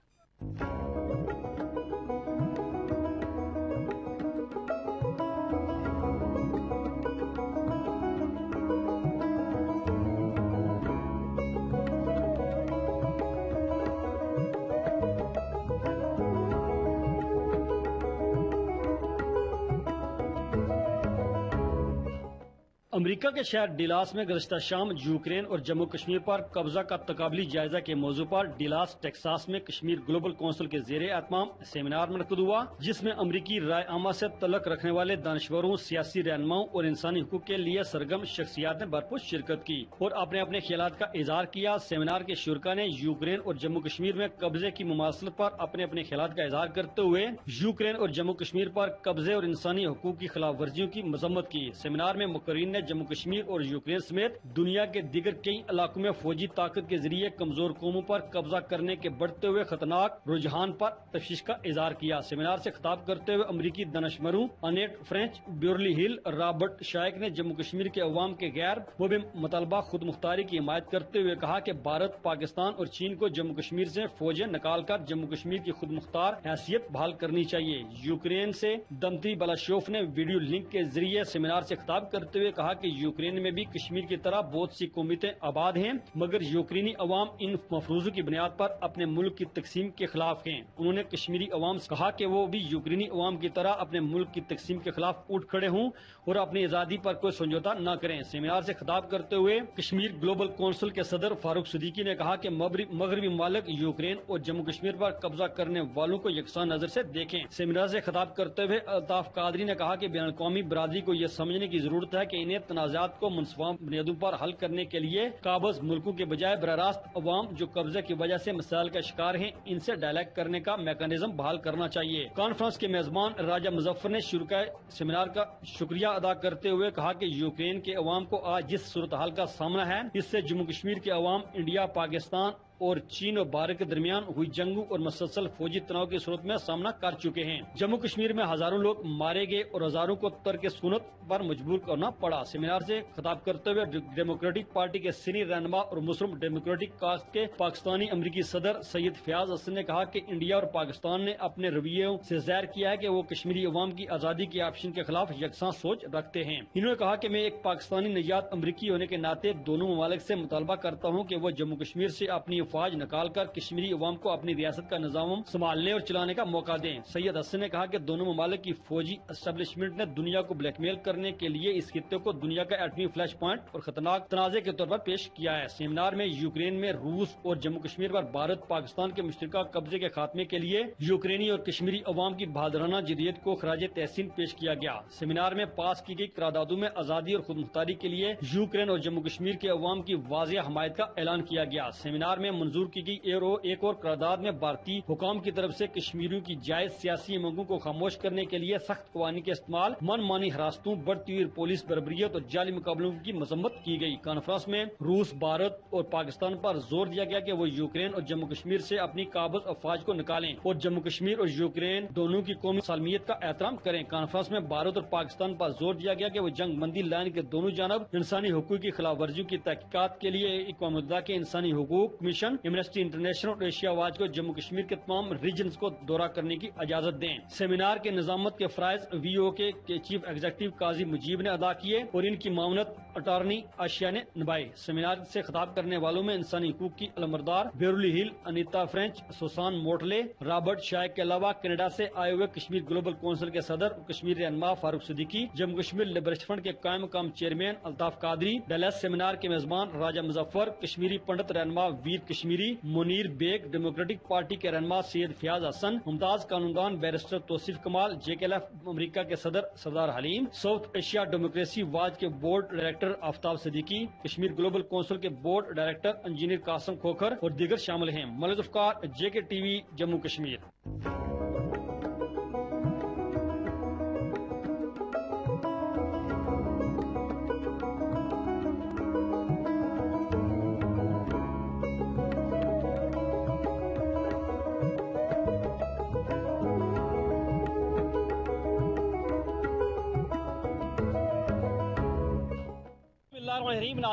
امریکہ کے شہر ڈیلاس میں گزشتہ شام یوکرین اور جموں کشمیر پر قبضہ کا تقابلی جائزہ کے موضوع پر ڈیلاس، ٹیکساس میں کشمیر گلوبل کونسل کے زیر اہتمام سیمینار منعقد ہوا، جس میں امریکی رائے عامہ سے تعلق رکھنے والے دانشوروں، سیاسی رہنماؤں اور انسانی حقوق کے لیے سرگرم شخصیات نے بھرپور شرکت کی اور اپنے اپنے خیالات کا اظہار کیا۔ سیمینار کے شرکا نے یوکرین اور جموں کشمیر میں قبضے کی مماثلت پر اپنے اپنے خیالات کا اظہار کرتے ہوئے یوکرین اور جموں کشمیر پر قبضے اور انسانی حقوق کی خلاف ورزیوں کی مذمت کی۔ سیمینار میں مقررین نے جموں کشمیر اور یوکرین سمیت دنیا کے دیگر کئی علاقوں میں فوجی طاقت کے ذریعے کمزور قوموں پر قبضہ کرنے کے بڑھتے ہوئے خطرناک رجحان پر تفشیش کا اظہار کیا۔ سیمینار سے خطاب کرتے ہوئے امریکی دانشمروں Annette French, Beverly Hill, Robert شائق نے جموں کشمیر کے عوام کے غیر وہ بھی مطالبہ خود مختاری کی حمایت کرتے ہوئے کہا کہ بھارت، پاکستان اور چین کو جموں کشمیر سے فوجیں نکال کر جموں کشمیر کی خود مختار حیثیت بحال کرنی چاہیے۔ یوکرین سے دمتی بلاشوف نے ویڈیو لنک کے ذریعے سیمینار سے خطاب کرتے ہوئے کہا کہ یوکرین میں بھی کشمیر کی طرح بہت سی قومیتیں آباد ہیں، مگر یوکرینی عوام ان مفروضوں کی بنیاد پر اپنے ملک کی تقسیم کے خلاف ہیں۔ انہوں نے کشمیری عوام سے کہا کہ وہ بھی یوکرینی عوام کی طرح اپنے ملک کی تقسیم کے خلاف اٹھ کھڑے ہوں اور اپنی آزادی پر کوئی سمجھوتا نہ کریں۔ سیمینار سے خطاب کرتے ہوئے کشمیر گلوبل کونسل کے صدر فاروق صدیقی نے کہا کہ مغربی ممالک یوکرین اور جموں کشمیر پر قبضہ کرنے والوں کو یکساں نظر سے دیکھیں۔ سیمینار سے خطاب کرتے ہوئے الطاف قادری نے کہا کہ بین الاقوامی برادری کو یہ سمجھنے کی ضرورت ہے کہ انہیں تنازعات کو منصفانہ بنیادوں پر حل کرنے کے لیے قابض ملکوں کے بجائے براہ راست عوام جو قبضے کی وجہ سے مسائل کا شکار ہیں، ان سے ڈائلیکٹ کرنے کا میکانزم بحال کرنا چاہیے۔ کانفرنس کے میزبان راجہ مظفر نے شروع سیمینار کا شکریہ ادا کرتے ہوئے کہا کہ یوکرین کے عوام کو آج جس صورتحال کا سامنا ہے، اس سے جموں کشمیر کے عوام، انڈیا، پاکستان اور چین اور بھارت کے درمیان ہوئی جنگوں اور مسلسل فوجی تناؤ کی صورت میں سامنا کر چکے ہیں۔ جموں کشمیر میں ہزاروں لوگ مارے گئے اور ہزاروں کو ترک سنت پر مجبور کرنا پڑا۔ سیمینار سے خطاب کرتے ہوئے ڈیموکریٹک پارٹی کے سینئر رہنما اور مسلم ڈیموکریٹک کاسٹ کے پاکستانی امریکی صدر سید فیاض حسن نے کہا کہ انڈیا اور پاکستان نے اپنے رویوں سے زیر کیا ہے کہ وہ کشمیری عوام کی آزادی کے آپشن کے خلاف یکساں سوچ رکھتے ہیں۔ انہوں نے کہا کہ میں ایک پاکستانی نجات امریکی ہونے کے ناطے دونوں ممالک سے مطالبہ کرتا ہوں کہ وہ جموں کشمیر سے اپنی فوج نکال کر کشمیری عوام کو اپنی ریاست کا نظام سنبھالنے اور چلانے کا موقع دیں۔ سید حسن نے کہا کہ دونوں ممالک کی فوجی اسٹیبلشمنٹ نے دنیا کو بلیک میل کرنے کے لیے اس خطے کو دنیا کا ایٹمی فلیش پوائنٹ اور خطرناک تنازع کے طور پر پیش کیا ہے۔ سیمینار میں یوکرین میں روس اور جموں کشمیر پر بھارت، پاکستان کے مشترکہ قبضے کے خاتمے کے لیے یوکرینی اور کشمیری عوام کی بہادرانہ جدید کو خراج تحسین پیش کیا گیا۔ سیمینار میں پاس کی گئی قراردادوں میں آزادی اور خود مختاری کے لیے یوکرین اور جموں کشمیر کے عوام کی واضح حمایت کا اعلان کیا گیا۔ سیمینار میں منظور کی گئی ایک اور قرارداد میں بھارتی حکام کی طرف سے کشمیریوں کی جائز سیاسی منگوں کو خاموش کرنے کے لیے سخت قوانین کے استعمال، من مانی ہراستوں بڑھتی ہوئی پولیس بربریت اور جعلی مقابلوں کی مذمت کی گئی۔ کانفرنس میں روس، بھارت اور پاکستان پر زور دیا گیا کہ وہ یوکرین اور جموں کشمیر سے اپنی قابض افواج کو نکالیں اور جموں کشمیر اور یوکرین دونوں کی قومی سالمیت کا احترام کریں۔ کانفرنس میں بھارت اور پاکستان پر زور دیا گیا کہ وہ جنگ مندی لائن کے دونوں جانب انسانی حقوق کی خلاف ورزیوں کی تحقیقات کے لیے اقوام متحدہ کے انسانی حقوق مشن کمیشن امنیسٹی انٹرنیشنل اور ایشیا واج کو جموں کشمیر کے تمام ریجنز کو دورہ کرنے کی اجازت دیں۔ سیمینار کے نظامت کے فرائض وی او کے چیف ایگزیکٹو قاضی مجیب نے ادا کیے اور ان کی معاونت اٹارنی آشیا نے نبھائی۔ سیمینار سے خطاب کرنے والوں میں انسانی حقوق کی علمردار Beverley Hill, Anita French, Susan Motley, Robert Shaiq کے علاوہ کینیڈا سے آئے ہوئے کشمیر گلوبل کونسل کے صدر کشمیر رہنما فاروق صدیقی، جموں کشمیر لبریشن فنڈ کے قائم مقام chairman Altaf Qadri, Dallas seminar کے میزبان راجہ مظفر، کشمیری پنڈت رہنما ویر کشمیری منیر بیگ ڈیموکریٹک پارٹی کے رہنما سید فیاض حسن، ممتاز قانوندان بیرسٹر توصیف کمال، جے کے ایل ایف امریکہ کے صدر Sardar Halim, South Asia Democracy Watch کے board director Aftab Siddiqui, Kashmir global council کے board director engineer Qasim Khokhar اور دیگر شامل ہیں۔ ملز افکار، جے کے ٹی وی، جموں کشمیر۔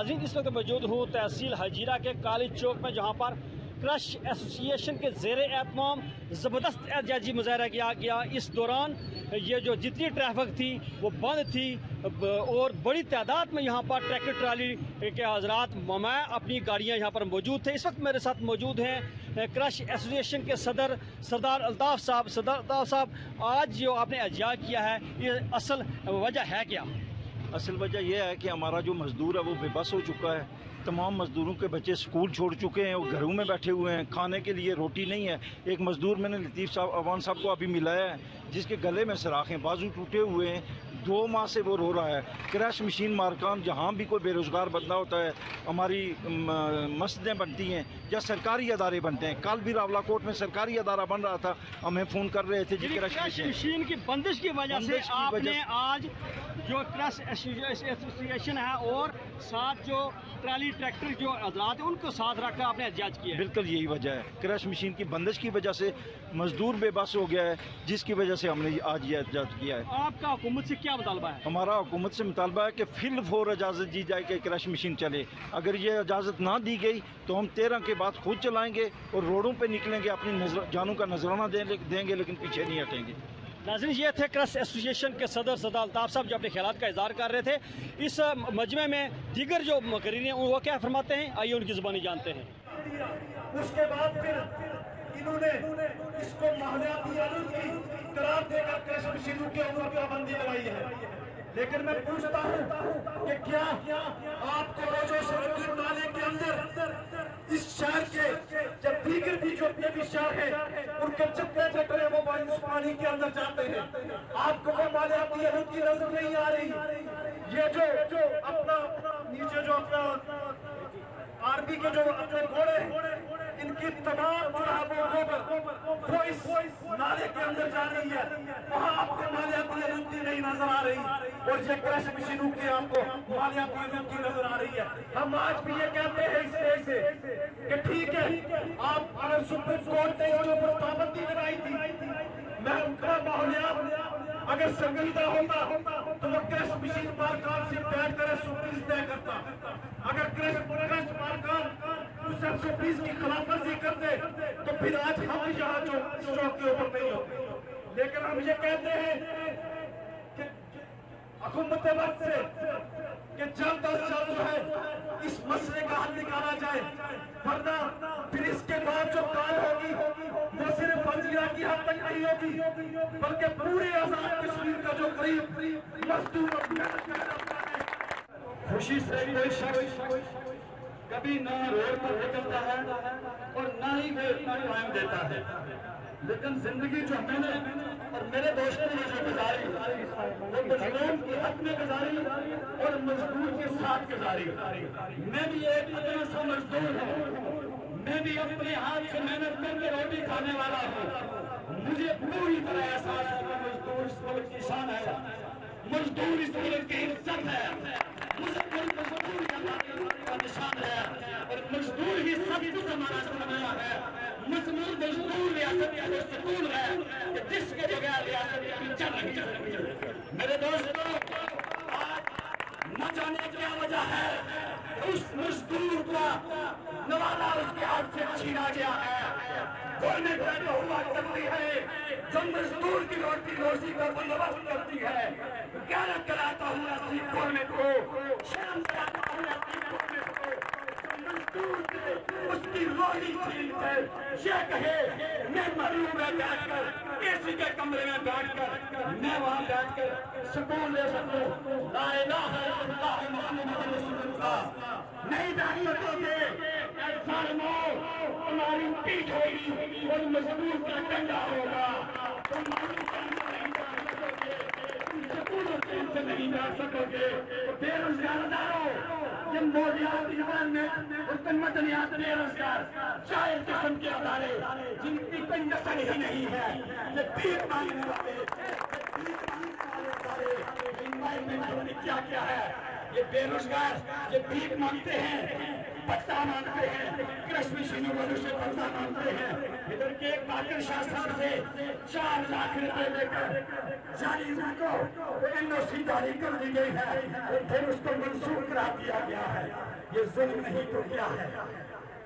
ناظرین اس وقت موجود ہوں تحصیل حجیرہ کے کالج چوک میں، جہاں پر کرش ایسوسیشن کے زیر اہتمام زبردست احتجاجی مظاہرہ کیا گیا۔ اس دوران یہ جو جتنی ٹریفک تھی، وہ بند تھی۔ اور بڑی تعداد میں یہاں پر ٹریکٹر ٹرالی کے حضرات ممائع اپنی گاڑیاں یہاں پر موجود تھے۔ اس وقت میرے ساتھ موجود ہیں کرش ایسوسیشن کے صدر سردار الطاف صاحب۔ سردار الطاف صاحب، آج جو آپ نے اجزاء کیا ہے، یہ اصل وجہ ہے کیا؟ اصل وجہ یہ ہے کہ ہمارا جو مزدور ہے وہ بے بس ہو چکا ہے۔ تمام مزدوروں کے بچے سکول چھوڑ چکے ہیں وہ گھروں میں بیٹھے ہوئے ہیں۔ کھانے کے لیے روٹی نہیں ہے۔ ایک مزدور میں نے لطیف صاحب، عوان صاحب کو ابھی ملایا ہے۔ جس کے گلے میں سراخیں بازو ٹوٹے ہوئے ہیں۔ دو ماہ سے وہ رو رہا ہے۔ کریش مشین مارکان جہاں بھی کوئی بے روزگار بندہ ہوتا ہے ہماری مسجدیں بنتی ہیں یا سرکاری ادارے بنتے ہیں۔ کل بھی راولہ کوٹ میں سرکاری ادارہ بن رہا تھا۔ ہمیں فون کر رہے تھے جی یعنی کریش مشین, کی بندش کی وجہ سے آپ نے آج جو کریش ایسوسیشن ہے اور ساتھ جو ٹرالی ٹریکٹر جو آزاد ہیں ان کو ساتھ رکھ کر آپ نے احتجاج کیا بالکل یہی وجہ ہے۔ کریش مشین کی بندش کی وجہ سے مزدور بے بس ہو گیا ہے جس کی وجہ سے ہم نے آج یہ احتجاج کیا ہے۔ آپ کا حکومت سے کیا مطالبہ ہے؟ ہمارا حکومت سے مطالبہ ہے کہ فل فور اجازت دی جائے کہ کرش مشین چلے۔ اگر یہ اجازت نہ دی گئی تو ہم تیرہ کے بعد خود چلائیں گے اور روڈوں پہ نکلیں گے اپنی جانوں کا نظرانہ دیں گے لیکن پیچھے نہیں ہٹیں گے۔ ناظرین یہ تھے کرس ایسوسیشن کے صدر صدا الطاف صاحب جو اپنے خیالات کا اظہار کر رہے تھے۔ اس مجمع میں دیگر جو مقررین ہیں وہ کیا فرماتے ہیں؟ آئیے ان کی زبانی جانتے ہیں۔ اس کے بعد پھر انہوں نے اس کو ماحولیاتی عالم کی قرار دے کر کشم شروع کے عمر پر پابندی لگائی ہے۔ لیکن میں پوچھتا ہوں کہ کیا آپ کو روز و سرکیر نالے کے اندر اس شہر کے جب دیگر بھی جو اپنے بھی شہر ہیں، ان کے چکے چکرے وہ بائیو پانی کے اندر جاتے ہیں۔ آپ کو وہ مالیاتی عالم کی نظر نہیں آ رہی۔ یہ جو اپنا نیچے جو اپنا آرمی کے جو اپنے گھوڑے ہیں، ان کی تمام چراہوں پر وہ اس نالے کے اندر جا رہی ہے۔ وہاں آپ کو مالیاتی عدوتی نہیں نظر آ رہی اور یہ کرش مشین کی آپ کو مالیاتی عدوتی نظر آ رہی ہے۔ ہم آج بھی یہ کہتے ہیں اس طرح سے کہ ٹھیک ہے، آپ اگر سپریم کورٹ نے اس کے اوپر پابندی لگائی تھی محکمہ ماحولیات اگر سنجیدہ ہوتا، تو وہ کرس مشین مارکان سے پیٹھ کرے سو پیس دے کرتا۔ اگر کرس کرش مارکان اس سب پیس کی خلاف مرضی کر دے تو پھر آج ہم یہاں چوک کے اوپر نہیں ہوتے لیکن ہم یہ کہتے ہیں کہ حکومت وقت سے کہ جلد از جلد جو ہے اس مسئلے کا حل نکالا جائے۔ ورنہ پھر اس کے بعد جو کال ہوگی، وہ صرف فضلیہ کی حد تک نہیں ہوگی، بلکہ پورے آزاد کشمیر کا جو قریب مزدور خوشی سے کوئی شخص کبھی نہ روڈ پر نکلتا ہے اور نہ ہی وہ اپنا ٹائم دیتا ہے۔ لیکن زندگی جو میں نے اور میرے دوستوں نے جو گزاری، وہ مظلوم کے حق میں گزاری اور مزدور کے ساتھ گزاری۔ میں بھی ایک اتنا سا مزدور ہوں۔ میں بھی اپنے ہاتھ سے محنت کر کے روٹی کھانے والا ہوں۔ مجھے پوری طرح احساس ہے کہ مزدور اس ملک کی شان ہے۔ مزدور اس ملک کی عزت ہے۔ مزدور کا نشان ہے۔ اور مزدور ہی سب کچھ ہمارا سرمایہ ہے۔ مضمون مضمون ریاست کا مستقول ہے کہ جس کے بغیر ریاست کی چل رہی میرے دوستوں آج نہ جانے کیا وجہ ہے اس مزدور کا نوالا اس کے ہاتھ سے چھینا گیا ہے۔ گورنمنٹ پیدا ہوا کرتی ہے، جو مزدور کی روٹی روزی کا بندوبست کرتی ہے۔ غیرت کراتا ہوں نصیب گورنمنٹ کو، شرم کراتا ہوں نصیب گورنمنٹ کو۔ دور اس کی روحی چھین کر، یہ کہے، میں مریوں میں بیٹھ کر کسی کے کمرے میں بیٹھ کر، میں وہاں بیٹھ کر سکون لے سکوں؟ لا الہ الا اللہ محمد رسول اللہ۔ نہیں بیٹھ سکتے اے ظالموں تمہاری پیٹ ہوگی اور مزدور کا کنڈا ہوگا۔ تمہاری اسکول اور سے نہیں جا سکو گے تو بے روزگارداروں جن موضیات ایران میں حسن مدنیات بے روزگار چائر قسم کے ادارے جن کی کوئی نسل ہی نہیں ہے یہ پیر مانگنے والے پیر مانگنے والے ادارے انوائرمنٹ نے کیا کیا ہے یہ بے روزگار یہ بھیک مانگتے ہیں پتہ مانگتے ہیں، کرش مشینوں والوں سے پتہ مانگتے ہیں۔ ادھر کے باقر شاہ صاحب سے چار لاکھ روپے لے کر ظالموں کو این او سی جاری کر دی گئی ہے۔ اور پھر اس کو منسوخ کرا دیا گیا ہے۔ یہ ظلم نہیں تو کیا ہے؟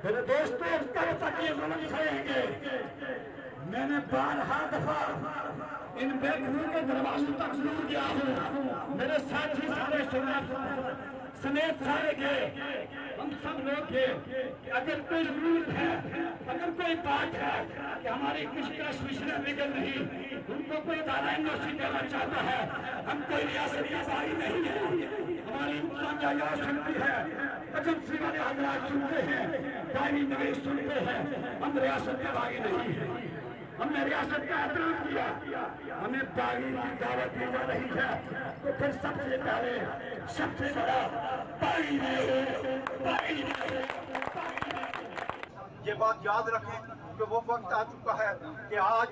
میرے دوستوں اس تک یہ ظلم گے۔ میں نے بارہا دفعہ ان بیٹھوں کے دروازوں تک ضرور گیا ہوں۔ میرے ساتھی سارے سمیت سارے کے، ہم سب لوگ گئے اگر کوئی ضرورت ہے، اگر کوئی بات ہے کہ ہماری کچھ کا سوچنا نکل نہیں ان کو کوئی دارہ یونیورسٹی دینا چاہتا ہے۔ ہم کوئی ریاست کی بھائی نہیں ہے۔ ہماری انسان کا یاد سنتی ہے۔ ایجنسی والے حضرات سنتے ہیں، دائمی نویش سنتے ہیں۔ ہم ریاست کے بھائی نہیں ہیں۔ ہم نے ریاست کا احترام کیا۔ ہمیں باغی کی دعوت دی جا رہی ہے۔ تو پھر سب سے پہلے، سب سے بڑا باغی نے۔ یہ بات یاد رکھیں کہ وہ وقت آ چکا ہے کہ آج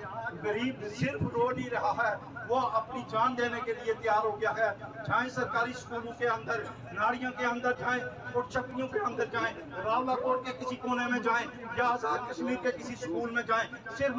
غریب صرف رو نہیں رہا ہے۔ وہ اپنی جان دینے کے لیے تیار ہو گیا ہے۔ جائیں سرکاری سکولوں کے اندر، ناڑیوں کے اندر جائیں اور چپنیوں کے اندر جائیں۔ راولہ کوٹ کے کسی کونے میں جائیں یا آزاد کشمیر کے کسی سکول میں جائیں۔ صرف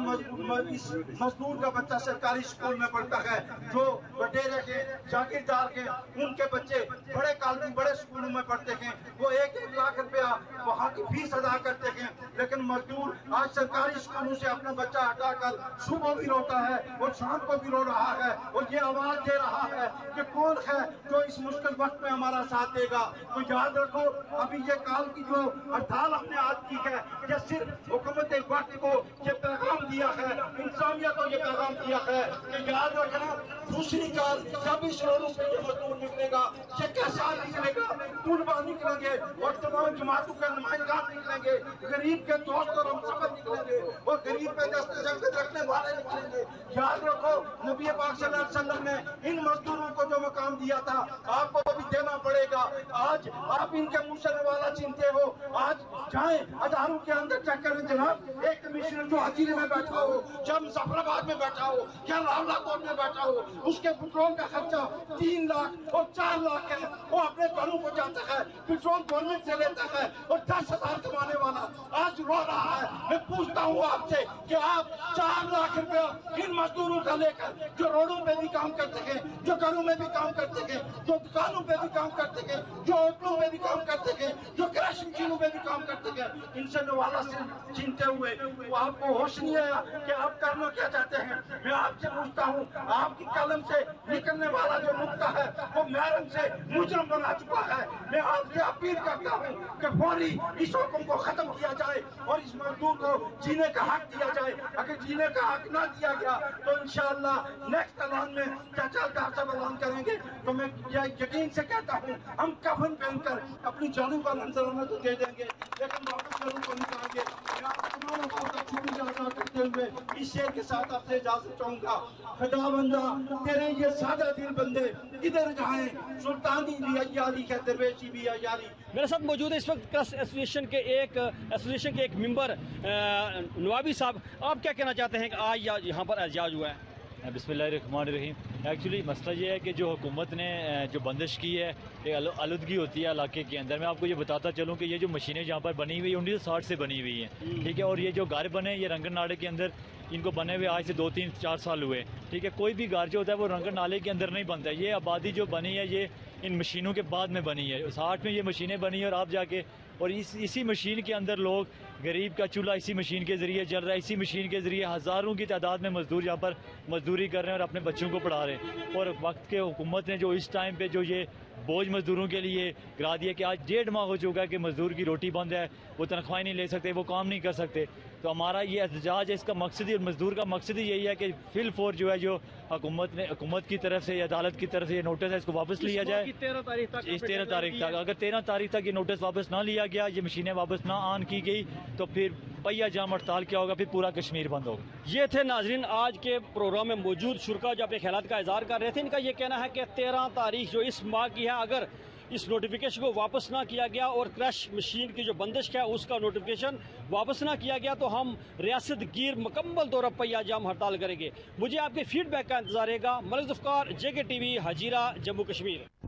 مزدور کا بچہ سرکاری سکول میں پڑھتا ہے۔ جو بٹیرے کے جاگیردار کے، ان کے بچے بڑے کالمی بڑے سکولوں میں پڑھتے ہیں۔ وہ ایک ایک لاکھ روپیہ وہاں کی فیس ادا کرتے ہیں۔ لیکن مزدور آج سرکاری سکولوں سے اپنا بچہ ہٹا کر صبح بھی روتا ہے اور شام کو بھی رو رہا ہے۔ ہے اور یہ آواز دے رہا ہے کہ کون ہے جو اس مشکل وقت میں ہمارا ساتھ دے گا؟ تو یاد رکھو، ابھی یہ کال کی جو ہڑتال ہم نے آج کی ہے، یہ صرف حکومت وقت کو یہ پیغام دیا ہے انسانیت کو یہ پیغام دیا ہے کہ یاد رکھنا، دوسری کال جب اس روڈوں سے یہ مزدور نکلے گا، یہ کیسا نکلے گا؟ طلبا نکلیں گے اور تمام جماعتوں کے نمائندگان نکلیں گے، غریب کے دوست اور ہم سفر نکلیں گے اور غریب پہ دست جنگت رکھنے والے نکلیں گے۔ یاد رکھو، نبی پاک پاک صلی اللہ علیہ وسلم نے ان مزدوروں کو جو مقام دیا تھا، آپ کو بھی دینا پڑے گا۔ آج آپ ان کے منہ والا چنتے ہو۔ آج جائیں اداروں کے اندر چیک کریں جناب، ایک کمشنر جو حجیرے میں بیٹھا ہو یا مظفر آباد میں بیٹھا ہو، یا راولہ کوٹ میں بیٹھا ہو، اس کے پٹرول کا خرچہ تین لاکھ اور چار لاکھ ہے۔ وہ اپنے گھروں کو جاتا ہے، پٹرول گورنمنٹ سے لیتا ہے اور دس ہزار کمانے والا آج رو رہا ہے۔ میں پوچھتا ہوں آپ سے کہ آپ چار لاکھ روپیہ ان مزدوروں کا لے کر جو رو روڈوں پہ بھی کام کرتے ہیں جو گھروں میں بھی کام کرتے ہیں جو دکانوں پہ بھی کام کرتے ہیں جو ہوٹلوں میں بھی کام کرتے ہیں جو کریش مشینوں پہ بھی کام کرتے ہیں ان سے نوالا سے چنتے ہوئے، وہ آپ کو ہوش نہیں آیا کہ آپ کرنا کیا چاہتے ہیں؟ میں آپ سے پوچھتا ہوں، آپ کی قلم سے نکلنے والا جو نقطہ ہے، وہ میرن سے مجرم بنا چکا ہے۔ میں آپ سے اپیل کرتا ہوں کہ فوری اس حکم کو ختم کیا جائے اور اس مزدور کو جینے کا حق دیا جائے۔ اگر جینے کا حق نہ دیا گیا تو انشاءاللہ شاء نیکسٹ اعلان میں چچل کا سب اعلان کریں گے، تو میں یہ یقین سے کہتا ہوں، ہم کفن پہن کر اپنی جانوں کا نظرانہ تو دے دیں گے، لیکن واپس جانوں کو نہیں پائیں گے۔ میں آپ تمام کو چھوٹی جاتا کرتے ہوئے اس شیر کے ساتھ آپ سے اجازت چاہوں گا۔ خدا بندہ، تیرے یہ سادہ دل بندے کدھر جائیں؟ سلطانی بھی ایاری ہے درویشی بھی ایاری میرے ساتھ موجود ہے اس وقت پریس ایسوسیشن کے ایک، ایسوسیشن کے ایک ممبر نوابی صاحب، آپ کیا کہنا چاہتے ہیں کہ آج یہاں پر احتجاج ہوا ہے؟ بسم اللہ الرحمن الرحیم. ایکچولی مسئلہ یہ ہے کہ جو حکومت نے جو بندش کی ہے ایک آلودگی ہوتی ہے علاقے کے اندر میں آپ کو یہ بتاتا چلوں کہ یہ جو مشینیں جہاں پر بنی ہوئی ہیں انیس سو ساٹھ سے بنی ہوئی ہیں ٹھیک ہے؟ اور یہ جو گھر بنے یہ رنگن ناڑے کے اندر ان کو بنے ہوئے آج سے دو تین چار سال ہوئے ٹھیک ہے؟ کوئی بھی گھر جو ہوتا ہے وہ رنگن نالے کے اندر نہیں بنتا ہے۔ یہ آبادی جو بنی ہے یہ ان مشینوں کے بعد میں بنی ہے۔ ساٹھ میں یہ مشینیں بنی ہیں اور آپ جا کے اور اس اسی مشین کے اندر لوگ غریب کا چولہا اسی مشین کے ذریعے جل رہا ہے اسی مشین کے ذریعے ہزاروں کی تعداد میں مزدور یہاں پر مزدوری کر رہے ہیں اور اپنے بچوں کو پڑھا رہے ہیں۔ اور وقت کے حکومت نے جو اس ٹائم پہ جو یہ بوجھ مزدوروں کے لیے کرا دیا کہ آج ڈیڑھ ماہ ہو چکا ہے کہ مزدور کی روٹی بند ہے وہ تنخواہیں نہیں لے سکتے وہ کام نہیں کر سکتے۔ تو ہمارا یہ احتجاج ہے اس کا مقصد ہی اور مزدور کا مقصد ہی یہی ہے کہ فل فور جو ہے جو حکومت نے حکومت کی طرف سے عدالت کی طرف سے یہ نوٹس ہے اس کو واپس لیا جائے۔ اس تیرہ تاریخ تک اگر تیرہ تاریخ تک یہ نوٹس واپس نہ لیا گیا یہ مشینیں واپس نہ آن کی گئی تو پھر پہیا جام ہڑتال کیا ہوگا، پھر پورا کشمیر بند ہوگا۔ یہ تھے ناظرین آج کے پروگرام میں موجود شرکا جو اپنے خیالات کا اظہار کر رہے تھے، ان کا یہ کہنا ہے کہ تیرہ تاریخ جو اس ماہ کی ہے، اگر اس نوٹیفیکیشن کو واپس نہ کیا گیا اور کرش مشین کی جو بندش ہے، اس کا نوٹیفیکیشن واپس نہ کیا گیا تو ہم ریاست گیر مکمل طور پر پہیا جام ہڑتال کریں گے۔ مجھے آپ کے فیڈ بیک کا انتظار رہے گا۔ ملک ذفکار J K T V, Hajira, Jammu Kashmir.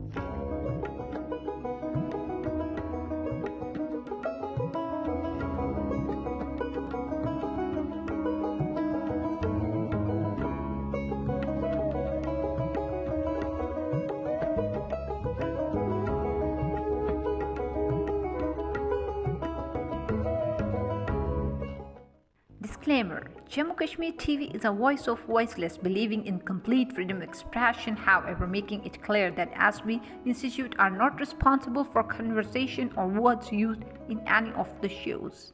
disclaimer Jammu Kashmir TV is a voice of voiceless, believing in complete freedom of expression, however, making it clear that Asmi Institute are not responsible for conversation or words used in any of the shows.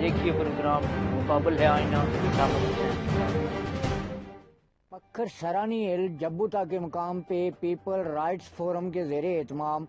دیکھیے programme, مقابل ہے آئینہ مکھر سرانی ہل، جبوتا کے مقام پہ people rights forum کے زیر اہتمام۔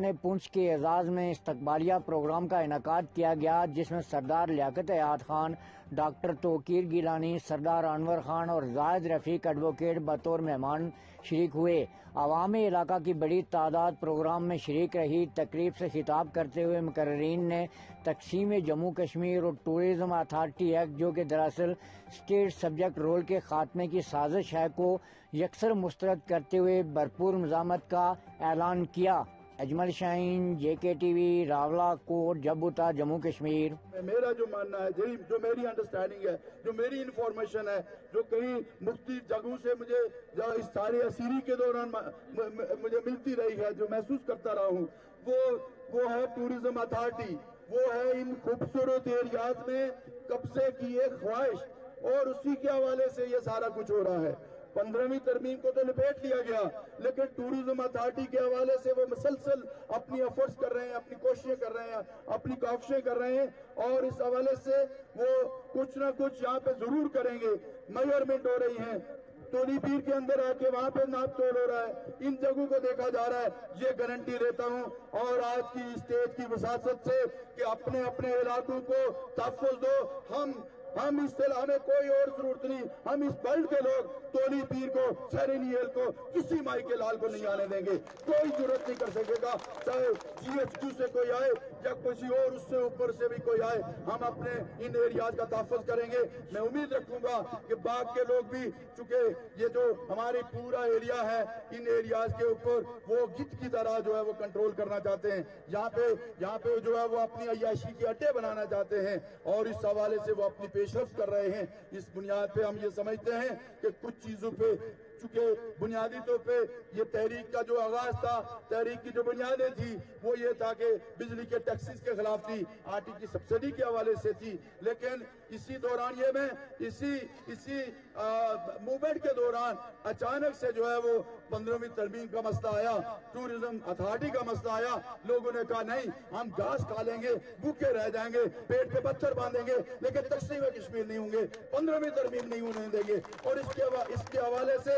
نے پونچھ کے اعزاز میں استقبالیہ پروگرام کا انعقاد کیا گیا، جس میں سردار لیاقت حیات خان، ڈاکٹر توکیر گیلانی، سردار انور خان اور زائد رفیق ایڈوکیٹ بطور مہمان شریک ہوئے۔ عوامی علاقہ کی بڑی تعداد پروگرام میں شریک رہی۔ تقریب سے خطاب کرتے ہوئے مقررین نے تقسیم جموں کشمیر اور ٹوریزم اتھارٹی ایکٹ، جو کہ دراصل اسٹیٹ سبجیکٹ رول کے خاتمے کی سازش ہے، کو یکسر مسترد کرتے ہوئے بھرپور مزامت کا اعلان کیا۔ Ajmal Shaheen, J K T V, Rawalakot Jabota, Jammu Kashmir. میرا جو ماننا ہے جی جو میری انڈرسٹینڈنگ ہے، جو میری انفارمیشن ہے، جو کہیں مختلف جگہوں سے مجھے جو اس سارے اسیری کے دوران مجھے ملتی رہی ہے، جو محسوس کرتا رہا ہوں، وہ وہ ہے ٹوریزم اتھارٹی وہ ہے ان خوبصورت ایریاز میں قبضے کی ایک خواہش، اور اسی کے حوالے سے یہ سارا کچھ ہو رہا ہے۔ پندرہویں ترمیم کو تو لپیٹ لیا گیا، لیکن ٹوریزم اتھارٹی کے حوالے سے وہ مسلسل اپنی افرٹس کر رہے ہیں، اپنی کوششیں کر رہے ہیں، اپنی کافشیں کر رہے ہیں اور اس حوالے سے وہ کچھ نہ کچھ یہاں پہ ضرور کریں گے۔ میئرمنٹ ہو رہی ہیں۔ ٹولی پیر کے اندر آ کے وہاں پہ ناپ توڑ ہو رہا ہے۔ ان جگہوں کو دیکھا جا رہا ہے۔ یہ گارنٹی دیتا ہوں۔ اور آج کی اسٹیج کی وساست سے کہ اپنے اپنے علاقوں کو تحفظ دو۔ ہم ہم اس سے ہمیں کوئی اور ضرورت نہیں۔ ہم اس بلڈ کے لوگ تولی پیر کو سیرینیل کو، کسی مائی کے لال کو نہیں آنے دیں گے۔ کوئی ضرورت نہیں کر سکے گا۔ چاہے جی ایچ کیو سے کوئی آئے یا کسی اور اس سے اوپر سے بھی کوئی آئے، ہم اپنے ان ایریاز کا تحفظ کریں گے۔ میں امید رکھوں گا کہ باغ کے لوگ بھی چونکہ یہ جو ہماری پورا ایریا ہے، ان ایریاز کے اوپر وہ گت کی طرح جو ہے وہ کنٹرول کرنا چاہتے ہیں۔ یہاں پہ یہاں پہ جو ہے وہ اپنی عیاشی کے اڈے بنانا چاہتے ہیں اور اس حوالے سے وہ اپنی پیش رفت کر رہے ہیں۔ اس بنیاد پہ ہم یہ سمجھتے ہیں کہ کچھ چیزوں پہ چونکہ بنیادی طور پہ یہ تحریک کا جو آغاز تھا، تحریک کی جو بنیادیں تھی وہ یہ تھا کہ بجلی کے ٹیکسز کے خلاف تھی، آٹی کی سبسڈی کے حوالے سے تھی۔ لیکن اسی دوران یہ میں، اسی اسی موومنٹ کے دوران اچانک سے جو ہے وہ پندرہویں ترمیم کا مسئلہ آیا، ٹوریزم اتھارٹی کا مسئلہ آیا۔ لوگوں نے کہا، نہیں، ہم گھاس کھا لیں گے، بھوکے رہ جائیں گے، پیٹ پہ پتھر باندھیں گے، لیکن تقسیم کشمیر نہیں ہوں گے، پندرہویں ترمیم نہیں ہونے دیں گے۔ اور اس کے اس کے حوالے سے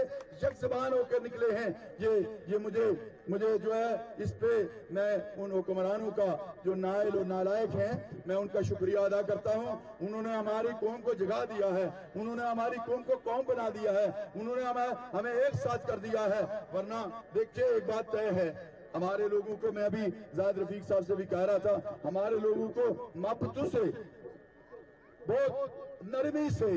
یک زبان ہو کر نکلے ہیں، یہ یہ مجھے مجھے جو ہے، اس پہ میں ان حکمرانوں کا جو نائل اور نالائق ہیں، میں ان کا شکریہ ادا کرتا ہوں۔ انہوں نے ہماری قوم کو جگا دیا ہے۔ انہوں نے ہماری قوم کو قوم بنا دیا ہے۔ انہوں نے ہمیں ہمیں ایک ساتھ کر دیا ہے۔ ورنہ دیکھیں ایک بات طے ہے۔ ہمارے لوگوں کو میں ابھی زائد رفیق صاحب سے بھی کہہ رہا تھا، ہمارے لوگوں کو ماپتو سے، بہت نرمی سے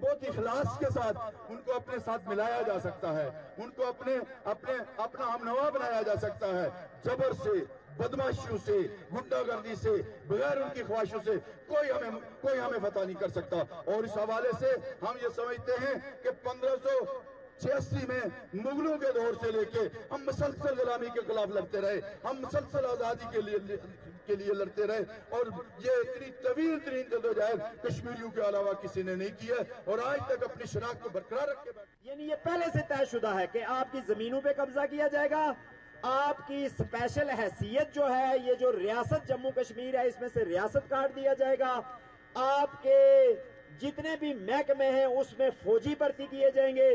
بہت اخلاص کے ساتھ ان کو اپنے ساتھ ملایا جا سکتا ہے، ان کو اپنے اپنے، اپنا ہم نوا بنایا جا سکتا ہے۔ جبر سے، بدماشیوں سے گنڈا گردی سے، بغیر ان کی خواہشوں سے کوئی ہمیں کوئی ہمیں فتح نہیں کر سکتا۔ اور اس حوالے سے ہم یہ سمجھتے ہیں کہ پندرہ سو چھیاسی میں مغلوں کے دور سے لے کے ہم مسلسل غلامی کے خلاف لڑتے رہے۔ ہم مسلسل آزادی کے لیے کے لیے لڑتے رہے اور یہ اتنی طویل ترین جدوجہد کشمیریوں کے علاوہ کسی نے نہیں کیا اور آج تک اپنی شناخت کو برقرار رکھے یعنی یہ پہلے سے طے شدہ ہے کہ آپ کی زمینوں پہ قبضہ کیا جائے گا۔ آپ کی اسپیشل حیثیت جو ہے، یہ جو ریاست جموں کشمیر ہے، اس میں سے ریاست کاٹ دیا جائے گا۔ آپ کے جتنے بھی محکمے ہیں، اس میں فوجی بھرتی کیے جائیں گے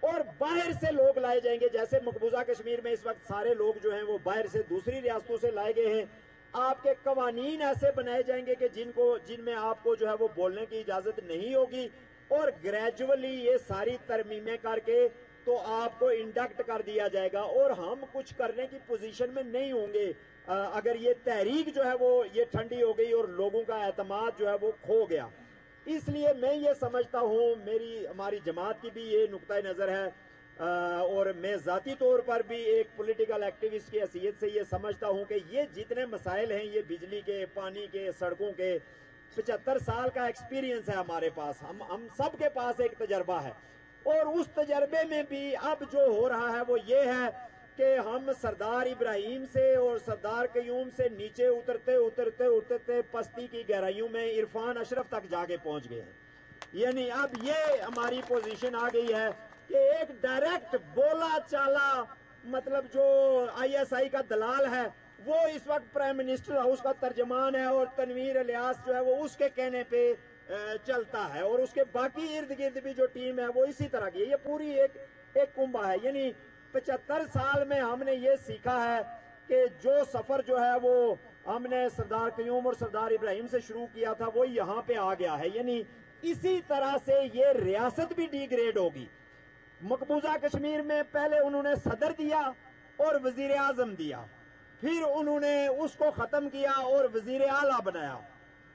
اور باہر سے لوگ لائے جائیں گے۔ جیسے مقبوضہ کشمیر میں اس وقت سارے لوگ جو ہیں، وہ باہر سے دوسری ریاستوں سے لائے گئے ہیں۔ آپ کے قوانین ایسے بنائے جائیں گے کہ جن کو جن میں آپ کو جو ہے وہ بولنے کی اجازت نہیں ہوگی اور گریجولی یہ ساری ترمیمیں کر کے تو آپ کو انڈکٹ کر دیا جائے گا اور ہم کچھ کرنے کی پوزیشن میں نہیں ہوں گے۔ اگر یہ تحریک جو ہے وہ یہ ٹھنڈی ہو گئی اور لوگوں کا اعتماد جو ہے وہ کھو گیا۔ اس لیے میں یہ سمجھتا ہوں، میری ہماری جماعت کی بھی یہ نقطۂ نظر ہے اور میں ذاتی طور پر بھی ایک پولیٹیکل ایکٹیوسٹ کی حیثیت سے یہ سمجھتا ہوں کہ یہ جتنے مسائل ہیں، یہ بجلی کے، پانی کے، سڑکوں کے، پچہتر سال کا ایکسپیرینس ہے ہمارے پاس۔ ہم ہم سب کے پاس ایک تجربہ ہے۔ اور اس تجربے میں بھی اب جو ہو رہا ہے وہ یہ ہے کہ ہم سردار ابراہیم سے اور سردار قیوم سے نیچے اترتے اترتے اترتے پستی کی گہرائیوں میں عرفان اشرف تک جا کے پہنچ گئے ہیں۔ یعنی اب یہ ہماری پوزیشن آ گئی ہے۔ کہ ایک ڈائریکٹ بولا چالا مطلب جو آئی ایس آئی کا دلال ہے، وہ اس وقت پرائم منسٹر ہاؤس کا ترجمان ہے اور تنویر الیاس جو ہے وہ اس کے کہنے پہ چلتا ہے اور اس کے باقی ارد گرد بھی جو ٹیم ہے وہ اسی طرح کی ہے۔ یہ پوری ایک ایک کنبا ہے۔ یعنی پچہتر سال میں ہم نے یہ سیکھا ہے کہ جو سفر جو ہے وہ ہم نے سردار قیوم اور سردار ابراہیم سے شروع کیا تھا، وہ یہاں پہ آ گیا ہے۔ یعنی اسی طرح سے یہ ریاست بھی ڈی گریڈ ہوگی۔ مقبوضہ کشمیر میں پہلے انہوں نے صدر دیا اور وزیر اعظم دیا۔ پھر انہوں نے اس کو ختم کیا اور وزیر اعلیٰ بنایا۔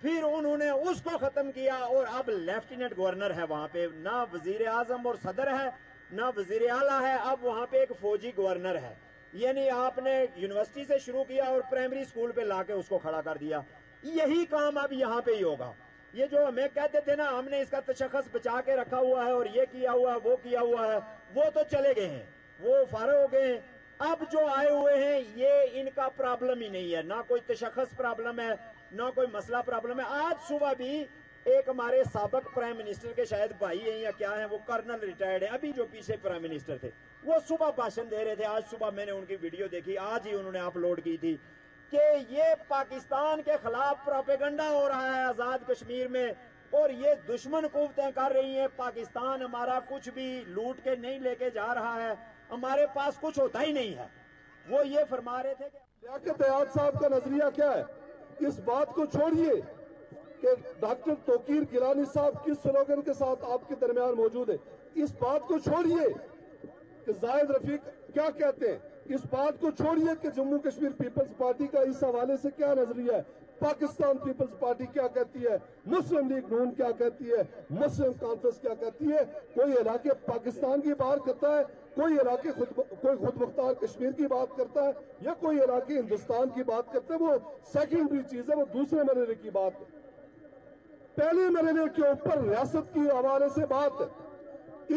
پھر انہوں نے اس کو ختم کیا اور اب لیفٹیننٹ گورنر ہے وہاں پہ۔ نہ وزیر اعظم اور صدر ہے، نہ وزیر اعلیٰ ہے، اب وہاں پہ ایک فوجی گورنر ہے۔ یعنی آپ نے یونیورسٹی سے شروع کیا اور پرائمری اسکول پہ لا کے اس کو کھڑا کر دیا۔ یہی کام اب یہاں پہ ہی ہوگا۔ یہ جو ہمیں کہتے تھے نا، ہم نے اس کا تشخص بچا کے رکھا ہوا ہے اور یہ کیا ہوا ہے، وہ کیا ہوا ہے، وہ تو چلے گئے ہیں، وہ فارغ ہو گئے ہیں۔ اب جو آئے ہوئے ہیں، یہ ان کا پرابلم ہی نہیں ہے۔ نہ کوئی تشخص پرابلم ہے، نہ کوئی مسئلہ پرابلم ہے۔ آج صبح بھی ایک ہمارے سابق پرائم منسٹر کے شاید بھائی ہیں یا کیا ہیں، وہ کرنل ریٹائرڈ ہیں، ابھی جو پیچھے پرائم منسٹر تھے۔ وہ صبح باشن دے رہے تھے۔ آج صبح میں نے ان کی ویڈیو دیکھی، آج ہی انہوں نے اپلوڈ کی تھی۔ کہ یہ پاکستان کے خلاف پروپیگنڈا ہو رہا ہے آزاد کشمیر میں اور یہ دشمن قوتیں کر رہی ہیں، پاکستان ہمارا کچھ بھی لوٹ کے نہیں لے کے جا رہا ہے، ہمارے پاس کچھ ہوتا ہی نہیں ہے۔ وہ یہ فرما رہے تھے کہ تیاد صاحب کا نظریہ کیا ہے؟ اس بات کو چھوڑیے کہ ڈاکٹر توقیر گیلانی صاحب کس سلوگن کے ساتھ آپ کے درمیان موجود ہے اس بات کو چھوڑیے کہ زائد رفیق کیا کہتے ہیں؟ اس بات کو چھوڑیے کہ جموں کشمیر پیپلز پارٹی کا اس حوالے سے کیا نظریہ ہے؟ پاکستان پیپلز پارٹی کیا کہتی ہے؟ مسلم لیگ نون کیا کہتی ہے؟ مسلم کانفرنس کیا کہتی ہے؟ کوئی علاقے پاکستان کی بات کرتا ہے، کوئی علاقے خود کوئی خود مختار کشمیر کی بات کرتا ہے، یا کوئی علاقے ہندوستان کی بات کرتا ہے، وہ سیکنڈری چیز ہے، وہ دوسرے مرحلے کی بات ہے۔ پہلے مرحلے کے اوپر ریاست کی حوالے سے بات ہے۔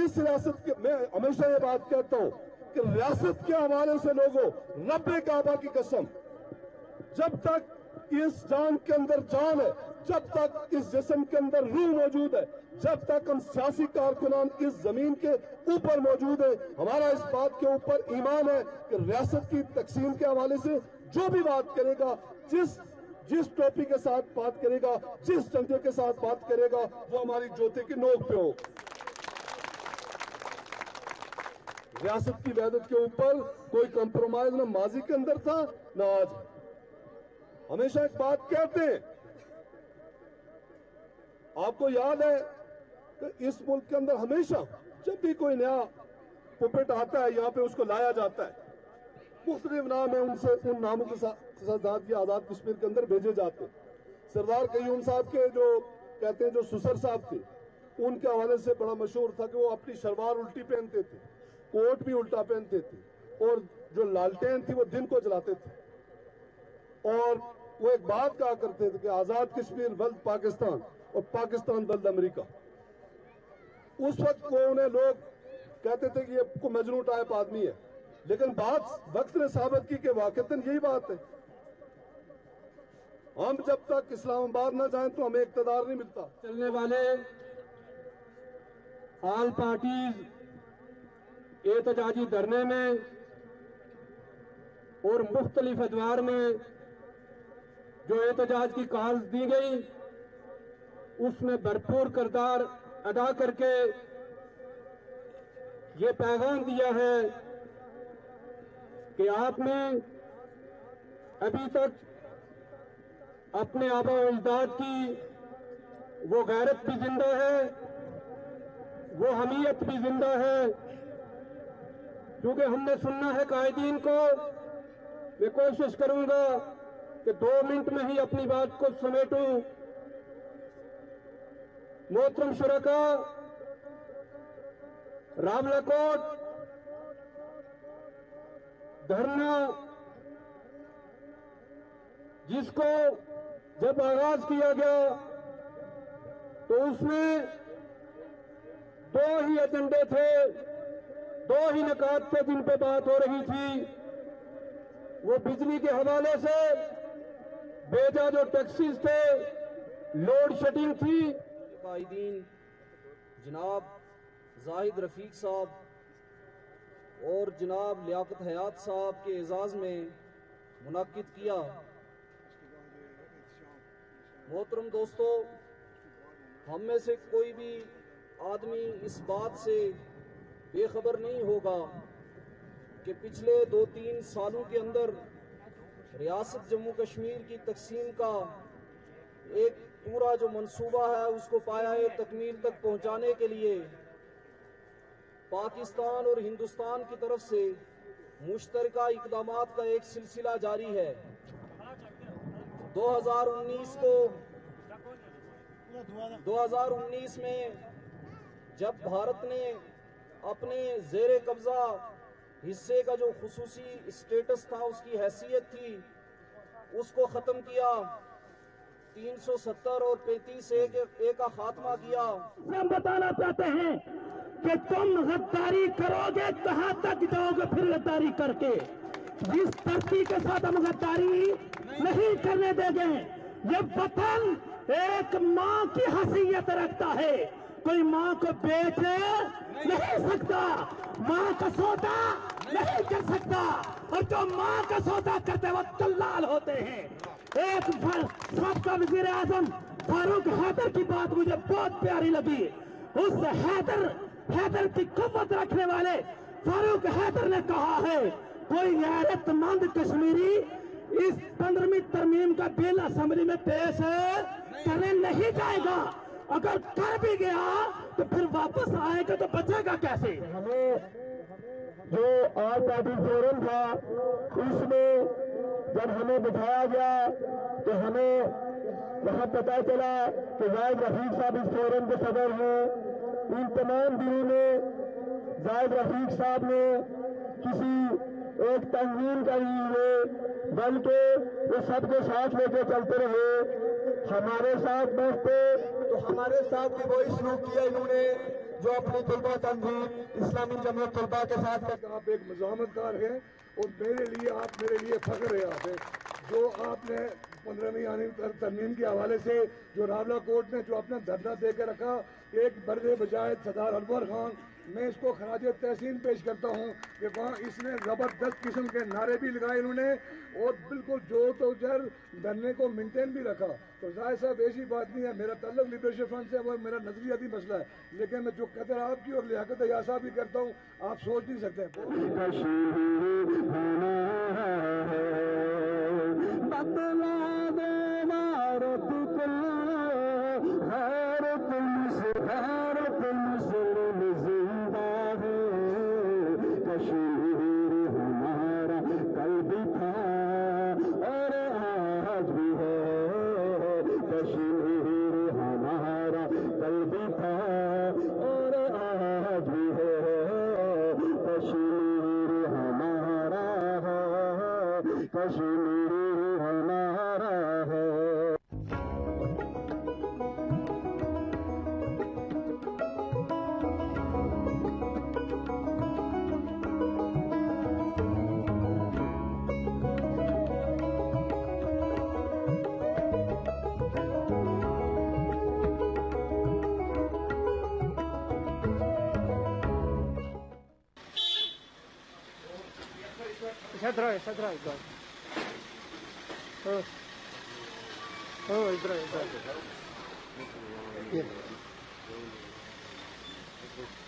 اس ریاست کے میں ہمیشہ یہ بات کہتا ہوں کہ ریاست کے حوالے سے لوگوں، رب کعبہ کی قسم، جب تک اس جان کے اندر جان ہے، جب تک اس جسم کے اندر روح موجود ہے، جب تک ہم سیاسی کارکنان اس زمین کے اوپر موجود ہیں، ہمارا اس بات کے اوپر ایمان ہے کہ ریاست کی تقسیم کے حوالے سے جو بھی بات کرے گا، جس جس ٹوپی کے ساتھ بات کرے گا، جس ڈنڈے کے ساتھ بات کرے گا، وہ ہماری جوتے کی نوک پہ ہو۔ ریاست کی وحدت کے اوپر کوئی کمپرومائز نہ ماضی کے اندر تھا، نہ آج۔ ہمیشہ ایک بات کہتے ہیں۔ آپ کو یاد ہے کہ اس ملک کے اندر ہمیشہ جب بھی کوئی نیا پپٹ آتا ہے، یہاں پہ اس کو لایا جاتا ہے۔ مختلف نام ہیں، ان سے، ان ناموں کے ساتھ کی آزاد کشمیر کے اندر بھیجے جاتے ہیں۔ سردار قیوم صاحب کے جو کہتے ہیں، جو سسر صاحب تھے، ان کے حوالے سے بڑا مشہور تھا کہ وہ اپنی شلوار الٹی پہنتے تھے۔ کوٹ بھی الٹا پہنتے تھے اور جو لالٹین تھی وہ دن کو جلاتے تھے۔ اور وہ ایک بات کہا کرتے تھے کہ آزاد کشمیر ولد پاکستان اور پاکستان ولد امریکہ۔ اس وقت کو انہیں لوگ کہتے تھے کہ یہ کو مجنو ٹائپ آدمی ہے۔ لیکن بات وقت نے ثابت کی کہ واقعتاً یہی بات ہے۔ ہم جب تک اسلام آباد نہ جائیں تو ہمیں اقتدار نہیں ملتا۔ چلنے والے آل پارٹیز احتجاجی دھرنے میں اور مختلف ادوار میں جو احتجاج کی کالز دی گئی، اس میں بھرپور کردار ادا کر کے یہ پیغام دیا ہے کہ آپ نے ابھی تک اپنے آبا و اجداد کی وہ غیرت بھی زندہ ہے، وہ حمیت بھی زندہ ہے کیونکہ ہم نے سننا ہے قائدین کو، میں کوشش کروں گا کہ دو منٹ میں ہی اپنی بات کو سمیٹوں۔ محترم شرکا، راملہ کوٹ، دھرنا، جس کو جب آغاز کیا گیا تو اس میں دو ہی ایجنڈے تھے۔ دو ہی نکات پہ جن پہ بات ہو رہی تھی، وہ بجلی کے حوالے سے بیجا جو ٹیکسیز تھے، لوڈ شیڈنگ تھی۔ قائدین، جناب زاہد رفیق صاحب اور جناب لیاقت حیات صاحب کے اعزاز میں منعقد کیا۔ محترم دوستو، ہم میں سے کوئی بھی آدمی اس بات سے بے خبر نہیں ہوگا کہ پچھلے دو تین سالوں کے اندر ریاست جموں کشمیر کی تقسیم کا ایک پورا جو منصوبہ ہے، اس کو پایا ہے تکمیل تک پہنچانے کے لیے۔ پاکستان اور ہندوستان کی طرف سے مشترکہ اقدامات کا ایک سلسلہ جاری ہے۔ دو ہزار انیس کو دو ہزار انیس میں جب بھارت نے اپنے زیر قبضہ حصے کا جو خصوصی اسٹیٹس تھا، اس کی حیثیت تھی، اس کو ختم کیا۔ تین سو ستر اور پینتیس ایک کا خاتمہ کیا۔ ہم بتانا چاہتے ہیں کہ تم غداری کرو گے، کہاں تک جاؤ گے پھر غداری کر کے؟ جس ترقی کے ساتھ ہم غداری نہیں کرنے دے گے، یہ وطن ایک ماں کی حیثیت رکھتا ہے۔ کوئی ماں کو بیچ نہیں سکتا۔ ماں کا سودا نہیں کر سکتا۔ اور جو ماں کا سودا کرتے وہ دلال ہوتے ہیں۔ ایک سب کا وزیر اعظم فاروق حیدر کی بات مجھے بہت پیاری لگی۔ اس حیدر حیدر کی قوت رکھنے والے فاروق حیدر نے کہا ہے، کوئی غیرت مند کشمیری اس پندرہویں ترمیم کا بل اسمبلی میں پیش کرنے نہیں جائے گا۔ اگر کر بھی گیا تو پھر واپس آئے گا تو بچے گا کیسے؟ ہمیں جو آل پارٹی فورم تھا، اس میں جب ہمیں بٹھایا گیا تو ہمیں وہاں پتا چلا کہ زائد رفیق صاحب اس فورم کے صدر ہیں۔ ان تمام دنوں میں زائد رفیق صاحب نے کسی ایک تنظیم کا نہیں ہوئے بلکہ وہ سب کو ساتھ لے کے چلتے رہے۔ ہمارے ساتھ بیٹھتے۔ تو ہمارے ساتھ بھی وہی سلوک کیا انہوں نے جو اپنی طلبہ تنظیم اسلامی جمعیت طلبہ کے ساتھ آپ ایک مزاحمت کار ہیں اور میرے لیے آپ میرے لیے فخر ہے آپ جو آپ نے پندرہویں ترمیم کے حوالے سے جو راولہ کوٹ نے جو اپنا دھرنا دے کے رکھا ایک برد بجائے سردار انور خان میں اس کو خراج تحسین پیش کرتا ہوں کہ وہاں اس نے زبردست قسم کے نعرے بھی لگائے انہوں نے۔ اور بالکل جو تو جر دھرنے کو مینٹین بھی رکھا۔ تو ظاہر صاحب، ایسی بات نہیں ہے۔ میرا تعلق لبریشن فرنٹ سے وہ میرا نظریاتی مسئلہ ہے۔ لیکن میں جو قدر آپ کی اور لیاقت یاسا بھی کرتا ہوں، آپ سوچ نہیں سکتے۔ ادھر ادھر ادھر ادھر ادھر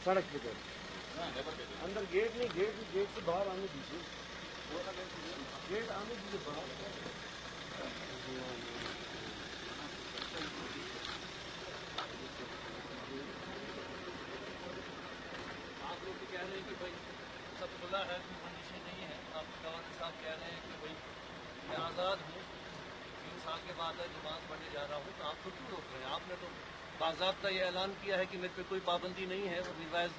سڑک پہ اندر گیٹ نہیں گیٹ گیٹ سے باہر آنے دیجیے گیٹ آنے دیجیے باہر آپ لوگ کہہ رہے ہیں کہ بھائی سب کھلا ہے۔ صاحب کہہ رہے ہیں کہ بھائی میں آزاد ہوں تین سال کے بعد نماز پڑھنے جا رہا ہوں تو آپ کو کیوں روک رہے ہیں؟ آپ نے تو باضابطہ یہ اعلان کیا ہے کہ میرے پہ کوئی پابندی نہیں ہے وہ میروائز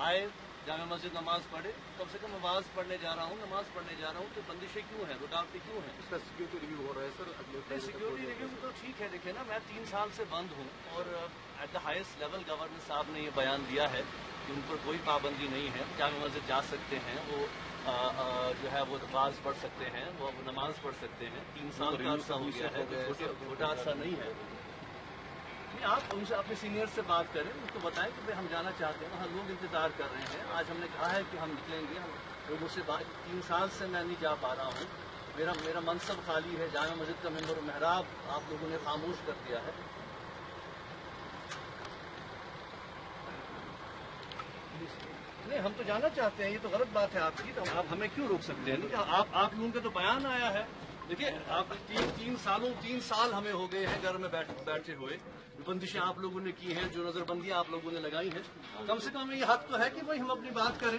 آئے جامع مسجد نماز پڑھے کم سے کم نماز پڑھنے جا رہا ہوں نماز پڑھنے جا رہا ہوں تو بندشیں کیوں ہیں؟ رکاوٹیں کیوں ہیں؟ اس کا سیکورٹی ریویو ہو رہا ہے سر سیکورٹی ریویو تو ٹھیک ہے دیکھیں نا میں تین سال سے بند ہوں اور at the highest level governor صاحب نے یہ بیان دیا ہے کہ ان پر کوئی پابندی نہیں ہے جامع مسجد جا سکتے ہیں وہ جو ہے وہ نماز پڑھ سکتے ہیں وہ نماز پڑھ سکتے ہیں۔ تین سال کا عرصہ ہو گیا ہے چھوٹا عرصہ نہیں ہے۔ آپ ان سے اپنے سینئر سے بات کریں ان کو بتائیں کہ ہم جانا چاہتے ہیں وہاں لوگ انتظار کر رہے ہیں۔ آج ہم نے کہا ہے کہ ہم نکلیں گے وہ مجھ سے تین سال سے میں نہیں جا پا رہا ہوں۔ میرا میرا منصب خالی ہے جامع مسجد کا ممبر و محراب آپ لوگوں نے خاموش کر دیا ہے۔ نہیں ہم تو جانا چاہتے ہیں یہ تو غلط بات ہے آپ کی تو آپ ہمیں کیوں روک سکتے ہیں؟ آپ آپ لوگوں کا تو بیان آیا ہے۔ دیکھیے آپ تین تین سالوں تین سال ہمیں ہو گئے ہیں گھر میں بیٹھے ہوئے۔ بندشیں آپ لوگوں نے کی ہیں جو نظر بندیاں آپ لوگوں نے لگائی ہیں کم سے کم یہ حق تو ہے کہ بھائی ہم اپنی بات کریں۔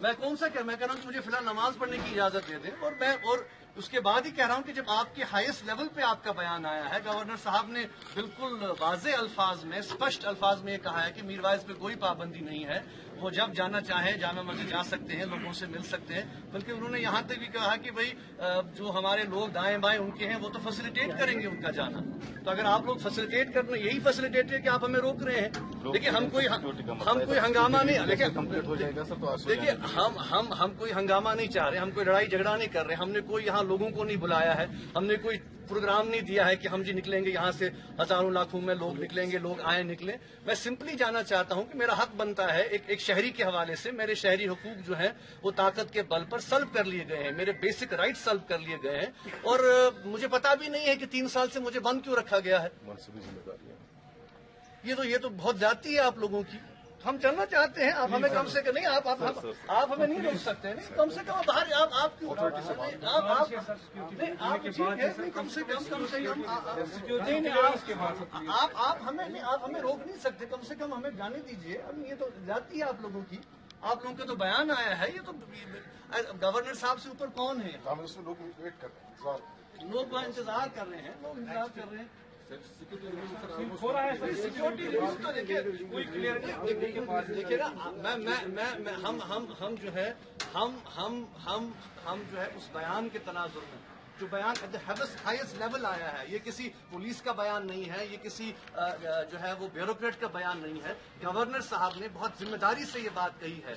میں کون سا کہ میں کہہ رہا ہوں کہ مجھے فی الحال نماز پڑھنے کی اجازت دے دیں۔ اور میں اور اس کے بعد ہی کہہ رہا ہوں کہ جب آپ کے ہائیسٹ لیول پہ آپ کا بیان آیا ہے گورنر صاحب نے بالکل واضح الفاظ میں اسپشٹ الفاظ میں یہ کہا ہے کہ میروائز پہ کوئی پابندی نہیں ہے۔ وہ جب جانا چاہیں جامع مسجد جا سکتے ہیں لوگوں سے مل سکتے ہیں۔ بلکہ انہوں نے یہاں تک بھی کہا کہ بھائی جو ہمارے لوگ دائیں بائیں ان کے ہیں وہ تو فیسلیٹیٹ کریں گے ان کا جانا۔ تو اگر آپ لوگ فیسلیٹیٹ کرنا یہی فیسلیٹیٹ ہے کہ آپ ہمیں روک رہے ہیں۔ دیکھیے ہم کوئی ہم کوئی ہنگامہ نہیں دیکھیے ہم ہم ہم کوئی ہنگامہ نہیں چاہ رہے ہم کوئی لڑائی جھگڑا نہیں کر رہے ہم نے کوئی یہاں لوگوں کو نہیں بلایا ہے ہم نے کوئی پروگرام نہیں دیا ہے کہ ہم جی نکلیں گے یہاں سے ہزاروں لاکھوں میں لوگ نکلیں گے لوگ آئیں نکلیں۔ میں سمپلی جانا چاہتا ہوں کہ میرا حق بنتا ہے ایک ایک شہری کے حوالے سے میرے شہری حقوق جو ہیں وہ طاقت کے بل پر سلب کر لیے گئے ہیں میرے بیسک رائٹ سلب کر لیے گئے ہیں۔ اور مجھے پتا بھی نہیں ہے کہ تین سال سے مجھے بند کیوں رکھا گیا ہے۔ یہ تو یہ تو بہت زیادتی ہے آپ لوگوں کی۔ ہم چلنا چاہتے ہیں آپ ہمیں کم سے کم نہیں آپ آپ ہمیں نہیں روک سکتے کم سے کم باہر آپ آپ کیوں کم سے کم کم سے کم آپ آپ ہمیں آپ ہمیں روک نہیں سکتے کم سے کم ہمیں جانے دیجیے اب یہ تو جاتی ہے آپ لوگوں کی۔ آپ لوگوں کا تو بیان آیا ہے یہ تو گورنر صاحب سے اوپر کون ہے؟ لوگ انتظار کر رہے ہیں لوگ انتظار کر رہے ہیں۔ دیکھیے نا ہم ہم ہم جو ہے ہم ہم ہم ہم جو ہے اس بیان کے تناظر میں جو بیان ہائیسٹ لیول آیا ہے یہ کسی پولیس کا بیان نہیں ہے یہ کسی جو ہے وہ بیوروکریٹ کا بیان نہیں ہے گورنر صاحب نے بہت ذمہ داری سے یہ بات کہی ہے۔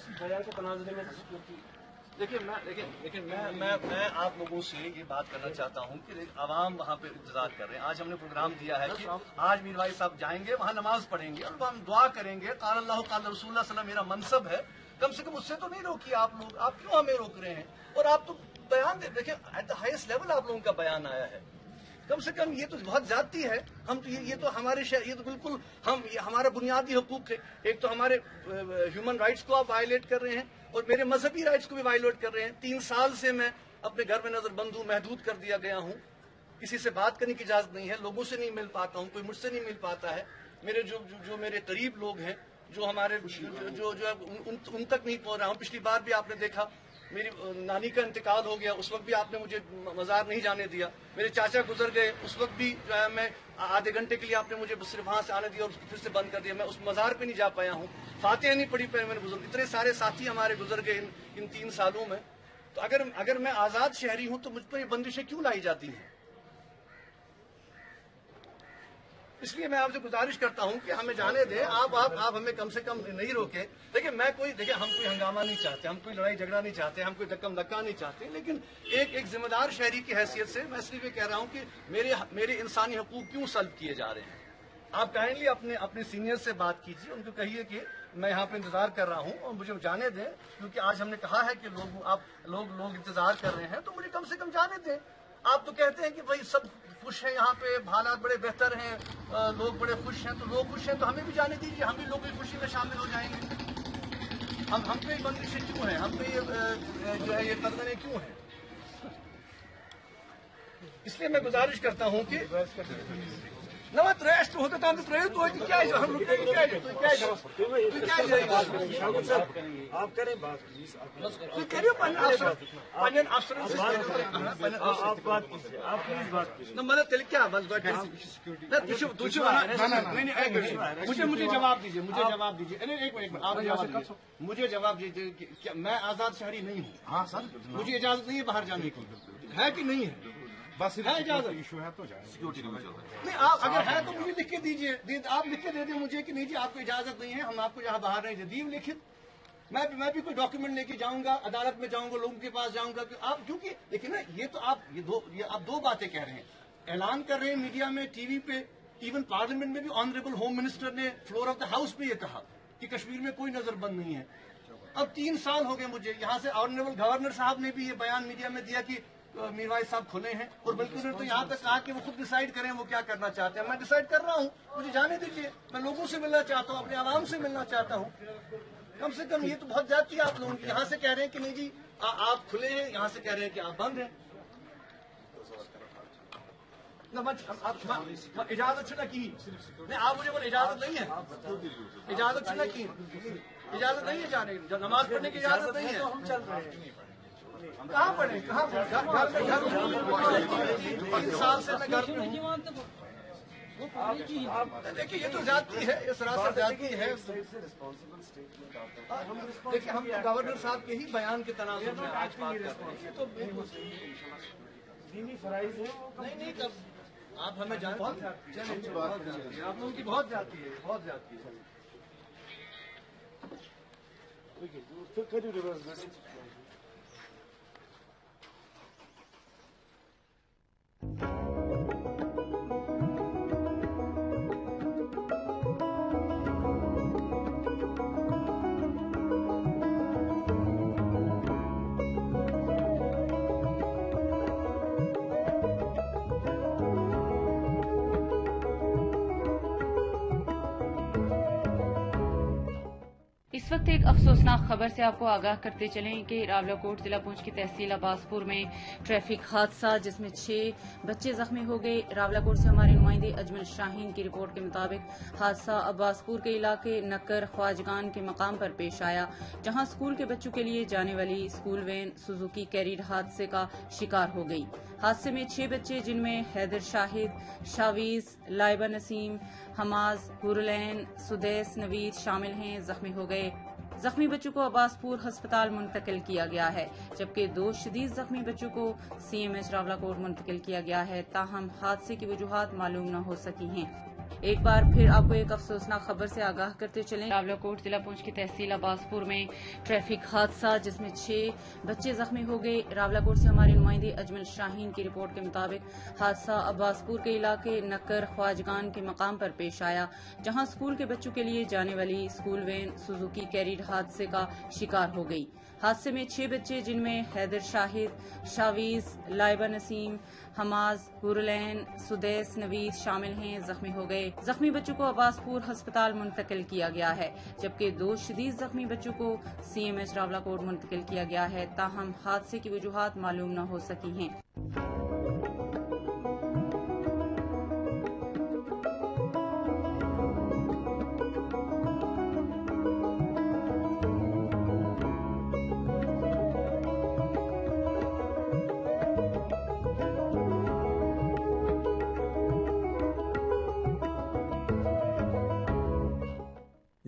بیان میں دیکھیے میں لیکن لیکن میں میں میں آپ لوگوں سے یہ بات کرنا چاہتا ہوں کہ عوام وہاں پہ انتظار کر رہے ہیں۔ آج ہم نے پروگرام دیا ہے کہ آج میر بھائی صاحب جائیں گے، وہاں نماز پڑھیں گے اور ہم دعا کریں گے۔ قال اللہ قال رسول اللہ وسلم، میرا منصب ہے۔ کم سے کم اس سے تو نہیں روکی آپ لوگ۔ آپ کیوں ہمیں روک رہے ہیں؟ اور آپ تو بیان دے دیکھیں، ایٹ دا ہائیسٹ لیول آپ لوگوں کا بیان آیا ہے۔ کم سے کم یہ تو بہت زیادتی ہے۔ ہم تو یہ تو ہمارے شہر یہ تو بالکل ہم ہمارا بنیادی حقوق ہے۔ ایک تو ہمارے ہیومن رائٹس کو آپ وائلیٹ کر رہے ہیں۔ اور میرے مذہبی رائٹس کو بھی وائلیٹ کر رہے ہیں۔ تین سال سے میں اپنے گھر میں نظر بند ہوں محدود کر دیا گیا ہوں۔ کسی سے بات کرنے کی اجازت نہیں ہے، لوگوں سے نہیں مل پاتا ہوں، کوئی مجھ سے نہیں مل پاتا ہے۔ میرے جو جو میرے قریب لوگ ہیں، جو ہمارے جو جو ان تک نہیں پہنچ رہا ہوں، پچھلی بار بھی آپ نے دیکھا میری نانی کا انتقال ہو گیا، اس وقت بھی آپ نے مجھے مزار نہیں جانے دیا۔ میرے چاچا گزر گئے، اس وقت بھی جو ہے میں آدھے گھنٹے کے لیے آپ نے مجھے صرف وہاں سے آنے دیا اور پھر سے بند کر دیا۔ میں اس مزار پہ نہیں جا پایا ہوں۔ فاتحہ نہیں پڑھی پہ میں نے بزرگ، اتنے سارے ساتھی ہمارے گزر گئے ان تین سالوں میں۔ تو اگر اگر میں آزاد شہری ہوں تو مجھ پر یہ بندشیں کیوں لائی جاتی ہیں؟ اس لیے میں آپ سے گزارش کرتا ہوں کہ ہمیں جانے دیں۔ آپ آپ آپ ہمیں کم سے کم نہیں روکیں۔ دیکھیں، میں کوئی، دیکھیں، ہم کوئی ہنگامہ نہیں چاہتے، ہم کوئی لڑائی جھگڑا نہیں چاہتے، ہم کوئی دکم دکا نہیں چاہتے، لیکن ایک ایک ذمہ دار شہری کی حیثیت سے میں اس لیے کہہ رہا ہوں کہ میرے میرے انسانی حقوق کیوں سلب کیے جا رہے ہیں؟ آپ کائنڈلی اپنے اپنے سینئر سے بات کیجیے، ان کو کہیے کہ میں یہاں پہ انتظار کر رہا ہوں اور مجھے جانے دیں، کیونکہ آج ہم نے کہا ہے کہ لوگ، آپ لوگ لوگ انتظار کر رہے ہیں، تو مجھے کم سے کم جانے دیں۔ آپ تو کہتے ہیں کہ بھائی سب خوش ہیں یہاں پہ، حالات بڑے بہتر ہیں لوگ بڑے خوش ہیں، تو لوگ خوش ہیں تو ہمیں بھی جانے دیجیے ہم بھی لوگوں کی خوشی میں شامل ہو جائیں گے۔ ہم ہم پہ بندشیں کیوں ہیں؟ ہم پہ یہ جو ہے، یہ قدریں کیوں ہیں؟ اس لیے میں گزارش کرتا ہوں کہ کرو افسرن مطلب مجھے مجھے جواب دیجیے مجھے جواب دیجیے مجھے جواب دیجیے میں آزاد شہری نہیں ہوں ہاں سر مجھے اجازت نہیں ہے باہر جانے کی ہے کہ نہیں ہے بس ایشو ہے تو نہیں آپ اگر ہے تو مجھے لکھ کے دیجیے آپ لکھ کے دے دیں مجھے کہ نہیں جی آپ کو اجازت نہیں ہے۔ ہم آپ کو یہاں باہر نہیں دیو لکھت۔ میں بھی میں بھی کوئی ڈاکیومنٹ لے کے جاؤں گا عدالت میں جاؤں گا لوگوں کے پاس جاؤں گا کہ آپ کیونکہ دیکھیں نا یہ تو آپ یہ دو یہ آپ دو باتیں کہہ رہے ہیں۔ اعلان کر رہے ہیں میڈیا میں ٹی وی پہ ایون پارلیمنٹ میں بھی آنریبل ہوم منسٹر نے فلور آف دا ہاؤس پہ یہ کہا کہ کشمیر میں کوئی نظر بند نہیں ہے۔ اب تین سال ہو گئے مجھے۔ یہاں سے آنریبل گورنر صاحب نے بھی یہ بیان میڈیا میں دیا کہ میروائی صاحب کھلے ہیں اور بلکہ انہوں نے تو یہاں تک کہا کہ وہ خود ڈیسائیڈ کریں وہ کیا کرنا چاہتے ہیں۔ میں ڈیسائیڈ کر رہا ہوں۔ مجھے جانے دیجیے میں لوگوں سے ملنا چاہتا ہوں، اپنے عوام سے ملنا چاہتا ہوں۔ کم سے کم یہ تو بہت جاتی ہے آپ لوگوں کی یہاں سے کہہ رہے ہیں کہ نہیں جی آپ کھلے ہیں، یہاں سے کہہ رہے ہیں کہ آپ بند ہیں۔ اجازت چھنا کی۔ نہیں، آپ مجھے بولے اجازت نہیں ہے۔ اجازت چھنا کی۔ اجازت نہیں ہے جانے نماز پڑھنے کی اجازت نہیں ہے۔ ہم چل کہاں پڑے کہاں سال سے میں گھر میں ہوں دیکھیے یہ تو زیادتی ہے یہ سراسر زیادتی ہے دیکھیے ہم تو گورنر صاحب کے ہی بیان کے تناظر میں آج بات کر رہے ہیں تو بالکل صحیح نہیں نہیں تب آپ ہمیں جانتے ہیں چلیں بہت زیادتی ہے آپ لوگوں کی بہت زیادتی ہے بہت زیادتی ہے اس خبر سے آپ کو آگاہ کرتے چلیں کہ راولا کوٹ ضلع پونچھ کی تحصیل عباسپور میں ٹریفک حادثہ، جس میں چھ بچے زخمی ہو گئے۔ راولا کوٹ سے ہمارے نمائندے اجمل شاہین کی رپورٹ کے مطابق حادثہ عباسپور کے علاقے نکر خواجگان کے مقام پر پیش آیا، جہاں اسکول کے بچوں کے لیے جانے والی اسکول وین سوزوکی کیریئر حادثے کا شکار ہو گئی۔ حادثے میں چھ بچے، جن میں حیدر شاہد، شاویز، لائبہ نسیم، حماز ہورلین سدیس، نوید شامل ہیں، زخمی ہو گئے۔ زخمی بچوں کو عباسپور ہسپتال منتقل کیا گیا ہے، جبکہ دو شدید زخمی بچوں کو سی ایم ایچ راولا کوٹ منتقل کیا گیا ہے، تاہم حادثے کی وجوہات معلوم نہ ہو سکی ہیں۔ ایک بار پھر آپ کو ایک افسوسناک خبر سے آگاہ کرتے چلیں۔ راولا کوٹ ضلع پونچھ کی تحصیل عباسپور میں ٹریفک حادثہ، جس میں چھ بچے زخمی ہو گئے۔ راولا کوٹ سے ہمارے نمائندے اجمل شاہین کی رپورٹ کے مطابق حادثہ عباسپور کے علاقے نکر خواجگان کے مقام پر پیش آیا، جہاں اسکول کے بچوں کے لیے جانے والی اسکول وین سوزوکی کیریئر حادثے کا شکار ہو گئی۔ حادثے میں چھ بچے، جن میں حیدر شاہد، شاویز، لائبہ نسیم، حماز ہورلین سدیس، نوید شامل ہیں، زخمی ہو گئے۔ زخمی بچوں کو عباسپور ہسپتال منتقل کیا گیا ہے، جبکہ دو شدید زخمی بچوں کو سی ایم ایچ راولا کوٹ منتقل کیا گیا ہے، تاہم حادثے کی وجوہات معلوم نہ ہو سکی ہیں۔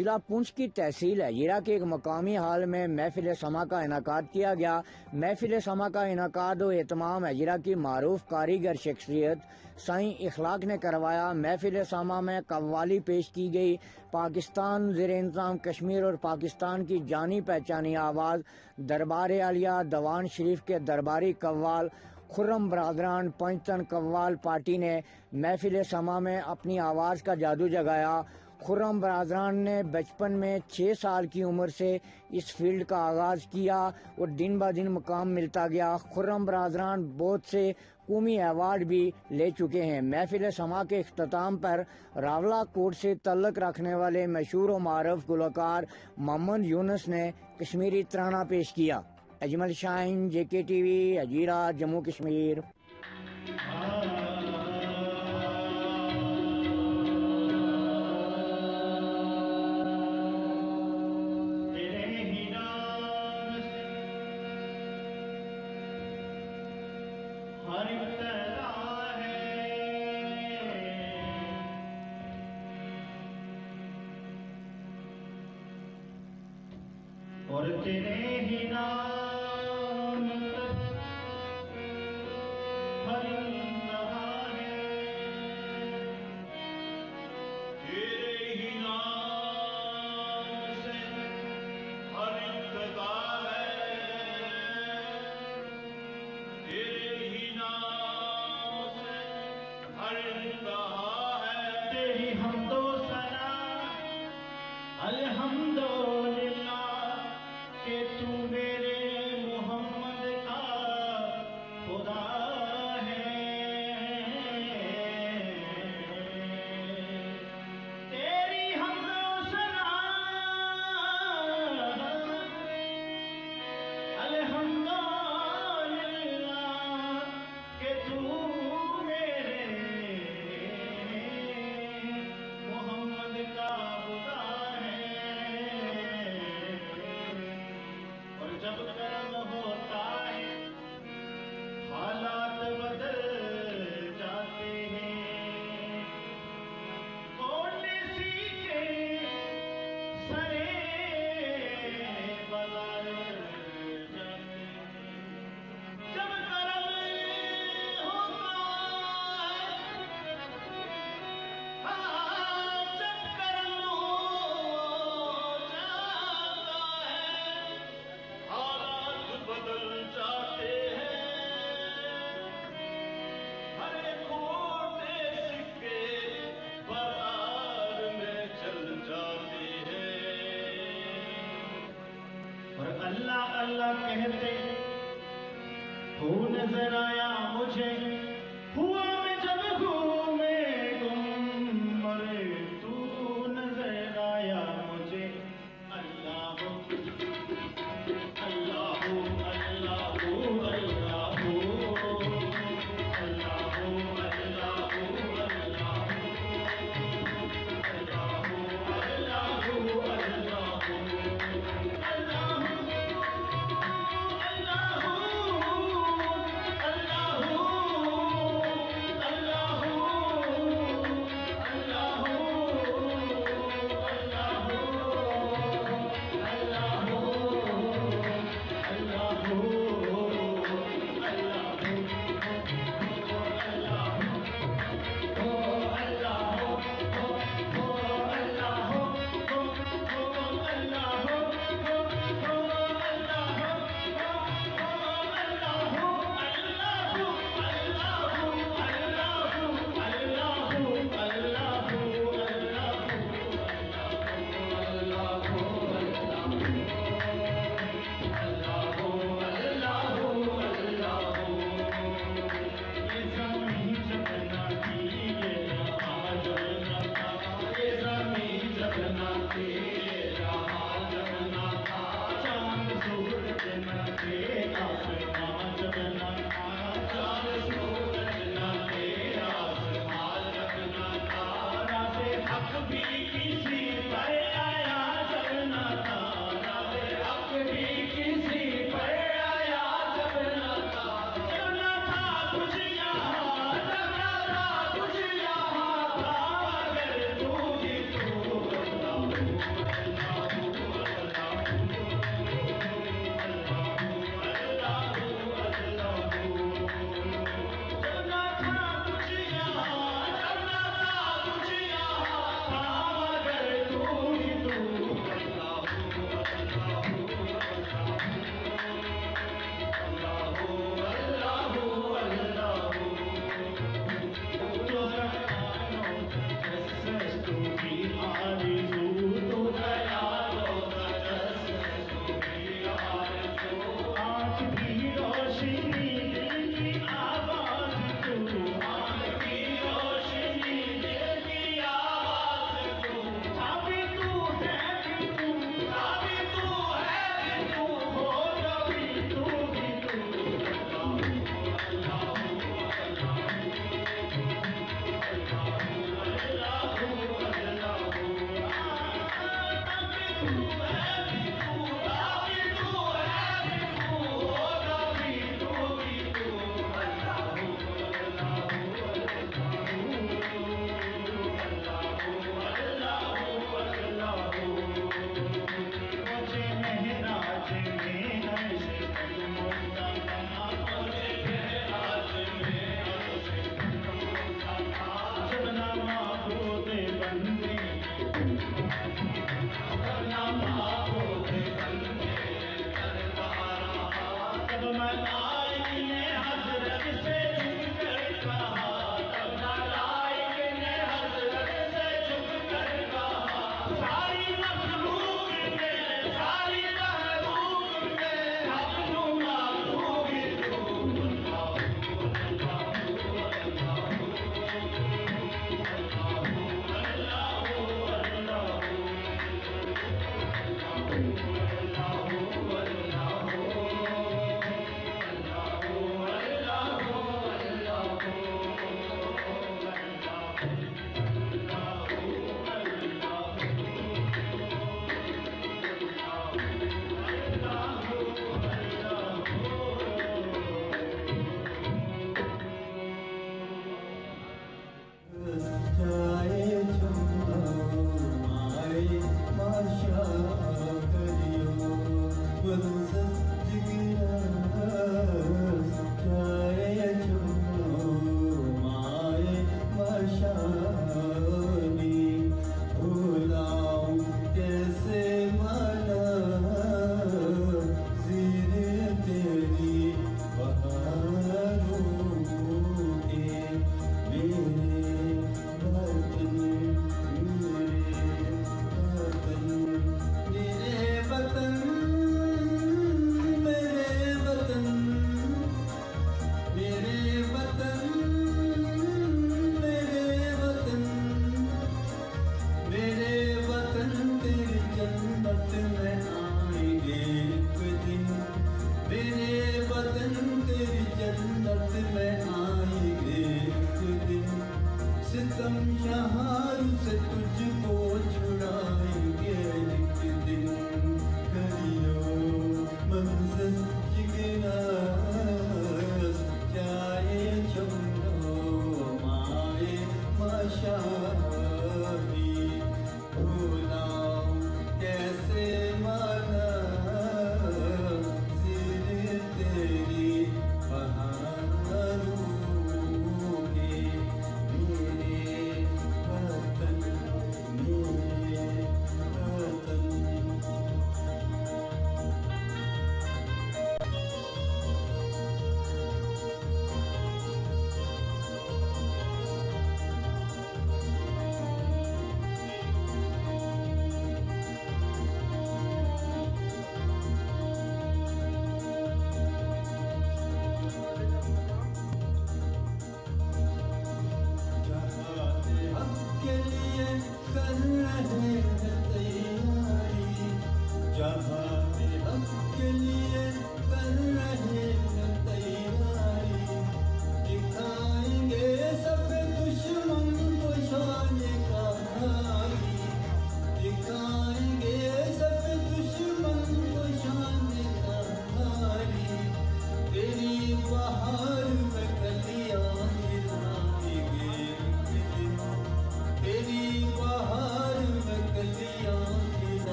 ضلع پونچھ کی تحصیل ہجیرا کے ایک مقامی حال میں محفل سما کا انعقاد کیا گیا۔ محفل سما کا انعقاد و اہتمام ہجیرا کی معروف کاریگر شخصیت سائیں اخلاق نے کروایا۔ محفل سما میں قوالی پیش کی گئی۔ پاکستان زیر انتظام کشمیر اور پاکستان کی جانی پہچانی آواز، دربار عالیہ دوان شریف کے درباری قوال، خرم برادران پنجتن قوال پارٹی نے محفل سما میں اپنی آواز کا جادو جگایا۔ خرم برادران نے بچپن میں چھ سال کی عمر سے اس فیلڈ کا آغاز کیا اور دن بہ دن مقام ملتا گیا۔ خرم برادران بہت سے قومی ایوارڈ بھی لے چکے ہیں۔ محفل سما کے اختتام پر راولا کوٹ سے تعلق رکھنے والے مشہور و معروف گلوکار محمد یونس نے کشمیری ترانہ پیش کیا۔ Ajmal Shaheen, J K T V Hajira Jammu Kashmir. اور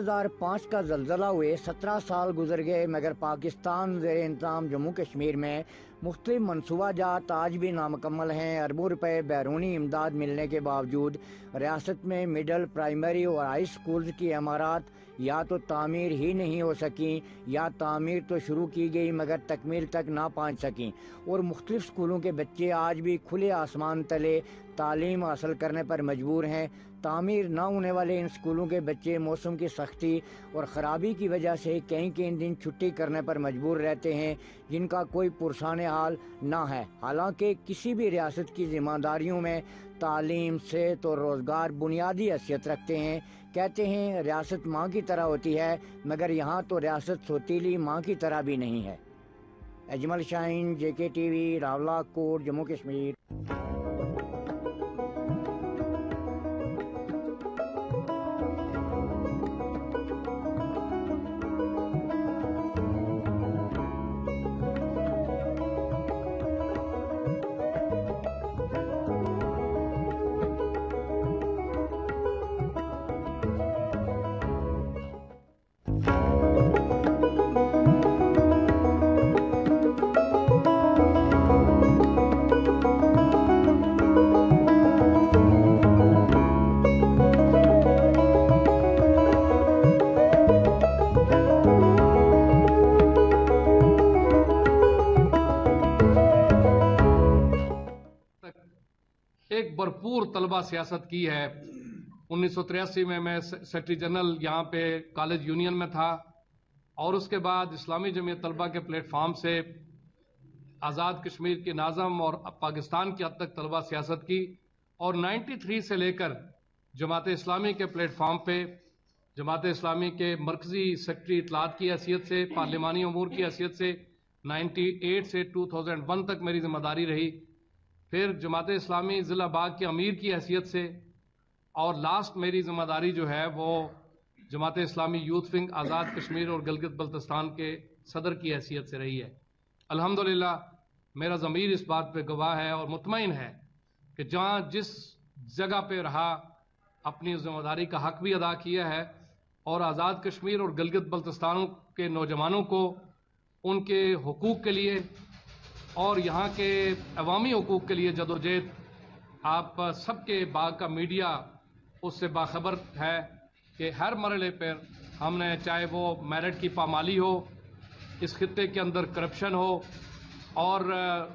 ہزار پانچ کا زلزلہ ہوئے، سترہ سال گزر گئے، مگر پاکستان زیر انتظام جموں کشمیر میں مختلف منصوبہ جات آج بھی نامکمل ہیں۔ اربوں روپے بیرونی امداد ملنے کے باوجود ریاست میں مڈل، پرائمری اور ہائی سکولز کی عمارات یا تو تعمیر ہی نہیں ہو سکیں یا تعمیر تو شروع کی گئی مگر تکمیل تک نہ پہنچ سکیں۔ اور مختلف سکولوں کے بچے آج بھی کھلے آسمان تلے تعلیم حاصل کرنے پر مجبور ہیں۔ تعمیر نہ ہونے والے ان سکولوں کے بچے موسم کی سختی اور خرابی کی وجہ سے کئی کئی دن چھٹی کرنے پر مجبور رہتے ہیں، جن کا کوئی پرسان حال نہ ہے۔ حالانکہ کسی بھی ریاست کی ذمہ داریوں میں تعلیم، صحت اور روزگار بنیادی حیثیت رکھتے ہیں۔ کہتے ہیں، ریاست ماں کی طرح ہوتی ہے، مگر یہاں تو ریاست سوتیلی ماں کی طرح بھی نہیں ہے۔ Ajmal Shaheen, J K T V, Rawalakot, Jammu Kashmir. سیاست کی ہے۔ انیس سو تریاسی میں میں سیکٹری جنرل یہاں پہ کالج یونین میں تھا۔ اور اس کے بعد اسلامی جمعیت طلبہ کے پلیٹ فارم سے آزاد کشمیر کے ناظم اور پاکستان کی حد تک طلبہ سیاست کی۔ اور نائنٹی تھری سے لے کر جماعت اسلامی کے پلیٹ فارم پہ، جماعت اسلامی کے مرکزی سیکٹری اطلاعات کی حیثیت سے، پارلیمانی امور کی حیثیت سے، نائنٹی ایٹ سے ٹو تھاؤزینڈ ون تک میری ذمہ داری رہی۔ پھر جماعت اسلامی ضلع باغ کے امیر کی حیثیت سے اور لاسٹ میری ذمہ داری جو ہے وہ جماعت اسلامی یوتھ ونگ آزاد کشمیر اور گلگت بلتستان کے صدر کی حیثیت سے رہی ہے۔ الحمدللہ، میرا ضمیر اس بات پہ گواہ ہے اور مطمئن ہے کہ جہاں جس جگہ پہ رہا، اپنی ذمہ داری کا حق بھی ادا کیا ہے اور آزاد کشمیر اور گلگت بلتستانوں کے نوجوانوں کو ان کے حقوق کے لیے اور یہاں کے عوامی حقوق کے لیے جدوجہد آپ سب کے باغ کا میڈیا اس سے باخبر ہے کہ ہر مرحلے پر ہم نے چاہے وہ میرٹ کی پامالی ہو، اس خطے کے اندر کرپشن ہو، اور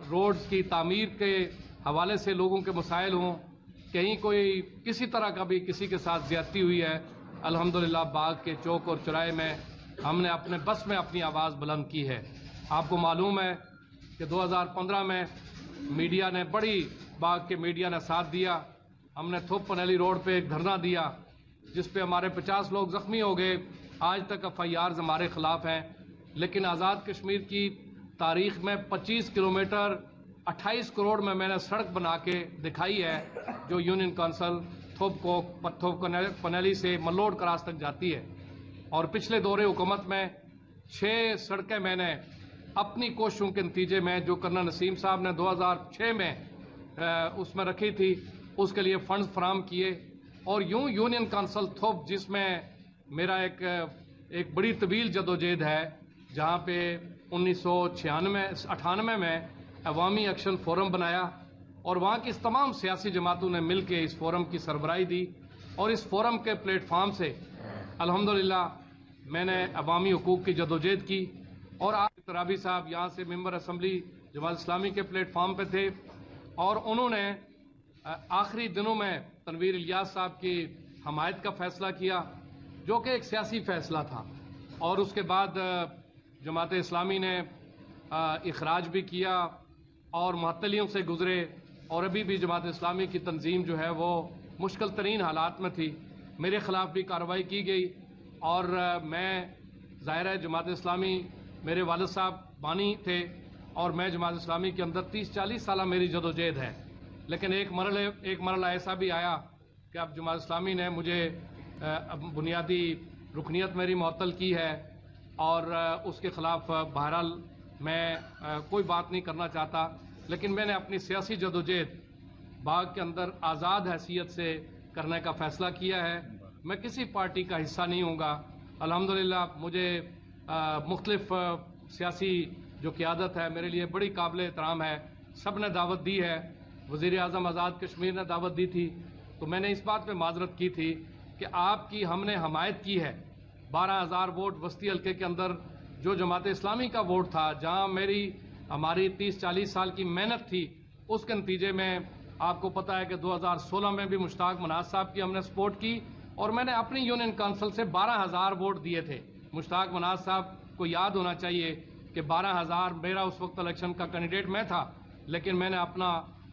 روڈز کی تعمیر کے حوالے سے لوگوں کے مسائل ہوں، کہیں کوئی کسی طرح کا بھی کسی کے ساتھ زیادتی ہوئی ہے، الحمدللہ باغ کے چوک اور چرائے میں ہم نے اپنے بس میں اپنی آواز بلند کی ہے۔ آپ کو معلوم ہے کہ دو ہزار پندرہ میں میڈیا نے بڑی باغ کے میڈیا نے ساتھ دیا۔ ہم نے تھوپ پنیلی روڈ پہ ایک دھرنا دیا جس پہ ہمارے پچاس لوگ زخمی ہو گئے۔ آج تک ایف آئی آرز ہمارے خلاف ہیں۔ لیکن آزاد کشمیر کی تاریخ میں پچیس کلومیٹر، اٹھائیس کروڑ میں میں نے سڑک بنا کے دکھائی ہے، جو یونین کونسل تھوپ کو تھوپ پنیلی سے ملوڈ کراس تک جاتی ہے۔ اور پچھلے دور حکومت میں چھ سڑکیں میں نے اپنی کوششوں کے نتیجے میں جو کرنل نسیم صاحب نے دو ہزار چھ میں اس میں رکھی تھی، اس کے لیے فنڈز فراہم کیے اور یوں یونین کانسل تھوپ، جس میں میرا ایک ایک بڑی طویل جدوجہد ہے، جہاں پہ انیس سو چھیانوے، اٹھانوے میں عوامی ایکشن فورم بنایا اور وہاں کی اس تمام سیاسی جماعتوں نے مل کے اس فورم کی سربراہی دی اور اس فورم کے پلیٹ فارم سے الحمدللہ میں نے عوامی حقوق کی جدوجہد کی اور آج ترابی صاحب یہاں سے ممبر اسمبلی جماعت اسلامی کے پلیٹ فارم پہ تھے اور انہوں نے آخری دنوں میں تنویر الیاس صاحب کی حمایت کا فیصلہ کیا، جو کہ ایک سیاسی فیصلہ تھا۔ اور اس کے بعد جماعت اسلامی نے اخراج بھی کیا اور معطلیوں سے گزرے۔ اور ابھی بھی جماعت اسلامی کی تنظیم جو ہے وہ مشکل ترین حالات میں تھی۔ میرے خلاف بھی کارروائی کی گئی۔ اور میں ظاہر ہے جماعت اسلامی میرے والد صاحب بانی تھے اور میں جماعت اسلامی کے اندر تیس چالیس سالہ میری جدوجہد ہے۔ لیکن ایک مرحلے، ایک مرحلہ ایسا بھی آیا کہ اب جماعت اسلامی نے مجھے بنیادی رکنیت میری معطل کی ہے اور اس کے خلاف بہرحال میں کوئی بات نہیں کرنا چاہتا۔ لیکن میں نے اپنی سیاسی جدوجہد باغ کے اندر آزاد حیثیت سے کرنے کا فیصلہ کیا ہے۔ میں کسی پارٹی کا حصہ نہیں ہوں گا۔ الحمدللہ مجھے مختلف سیاسی جو قیادت ہے، میرے لیے بڑی قابل احترام ہے۔ سب نے دعوت دی ہے۔ وزیر اعظم آزاد کشمیر نے دعوت دی تھی۔ تو میں نے اس بات پہ معذرت کی تھی کہ آپ کی ہم نے حمایت کی ہے۔ بارہ ہزار ووٹ وسطی حلقے کے اندر جو جماعت اسلامی کا ووٹ تھا، جہاں میری، ہماری تیس چالیس سال کی محنت تھی، اس کے نتیجے میں آپ کو پتا ہے کہ دو ہزار سولہ میں بھی مشتاق مناز صاحب کی ہم نے سپورٹ کی اور میں نے اپنی یونین کانسل سے بارہ ہزار ووٹ دیے تھے۔ مشتاق مناز صاحب کو یاد ہونا چاہیے کہ بارہ ہزار میرا اس وقت الیکشن کا کینڈیڈیٹ میں تھا، لیکن میں نے اپنا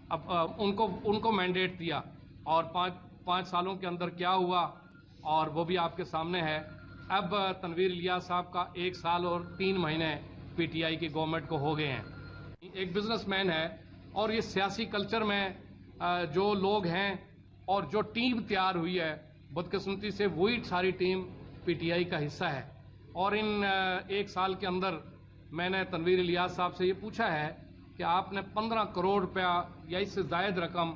اپ ان کو ان کو مینڈیٹ دیا اور پانچ پانچ سالوں کے اندر کیا ہوا اور وہ بھی آپ کے سامنے ہے۔ اب تنویر الیاس صاحب کا ایک سال اور تین مہینے پی ٹی آئی کی گورنمنٹ کو ہو گئے ہیں۔ ایک بزنس مین ہے اور یہ سیاسی کلچر میں جو لوگ ہیں اور جو ٹیم تیار ہوئی ہے، بدقسمتی سے وہی ساری ٹیم پی ٹی آئی کا حصہ ہے۔ اور ان ایک سال کے اندر میں نے تنویر الیاس صاحب سے یہ پوچھا ہے کہ آپ نے پندرہ کروڑ روپیہ یا اس سے زائد رقم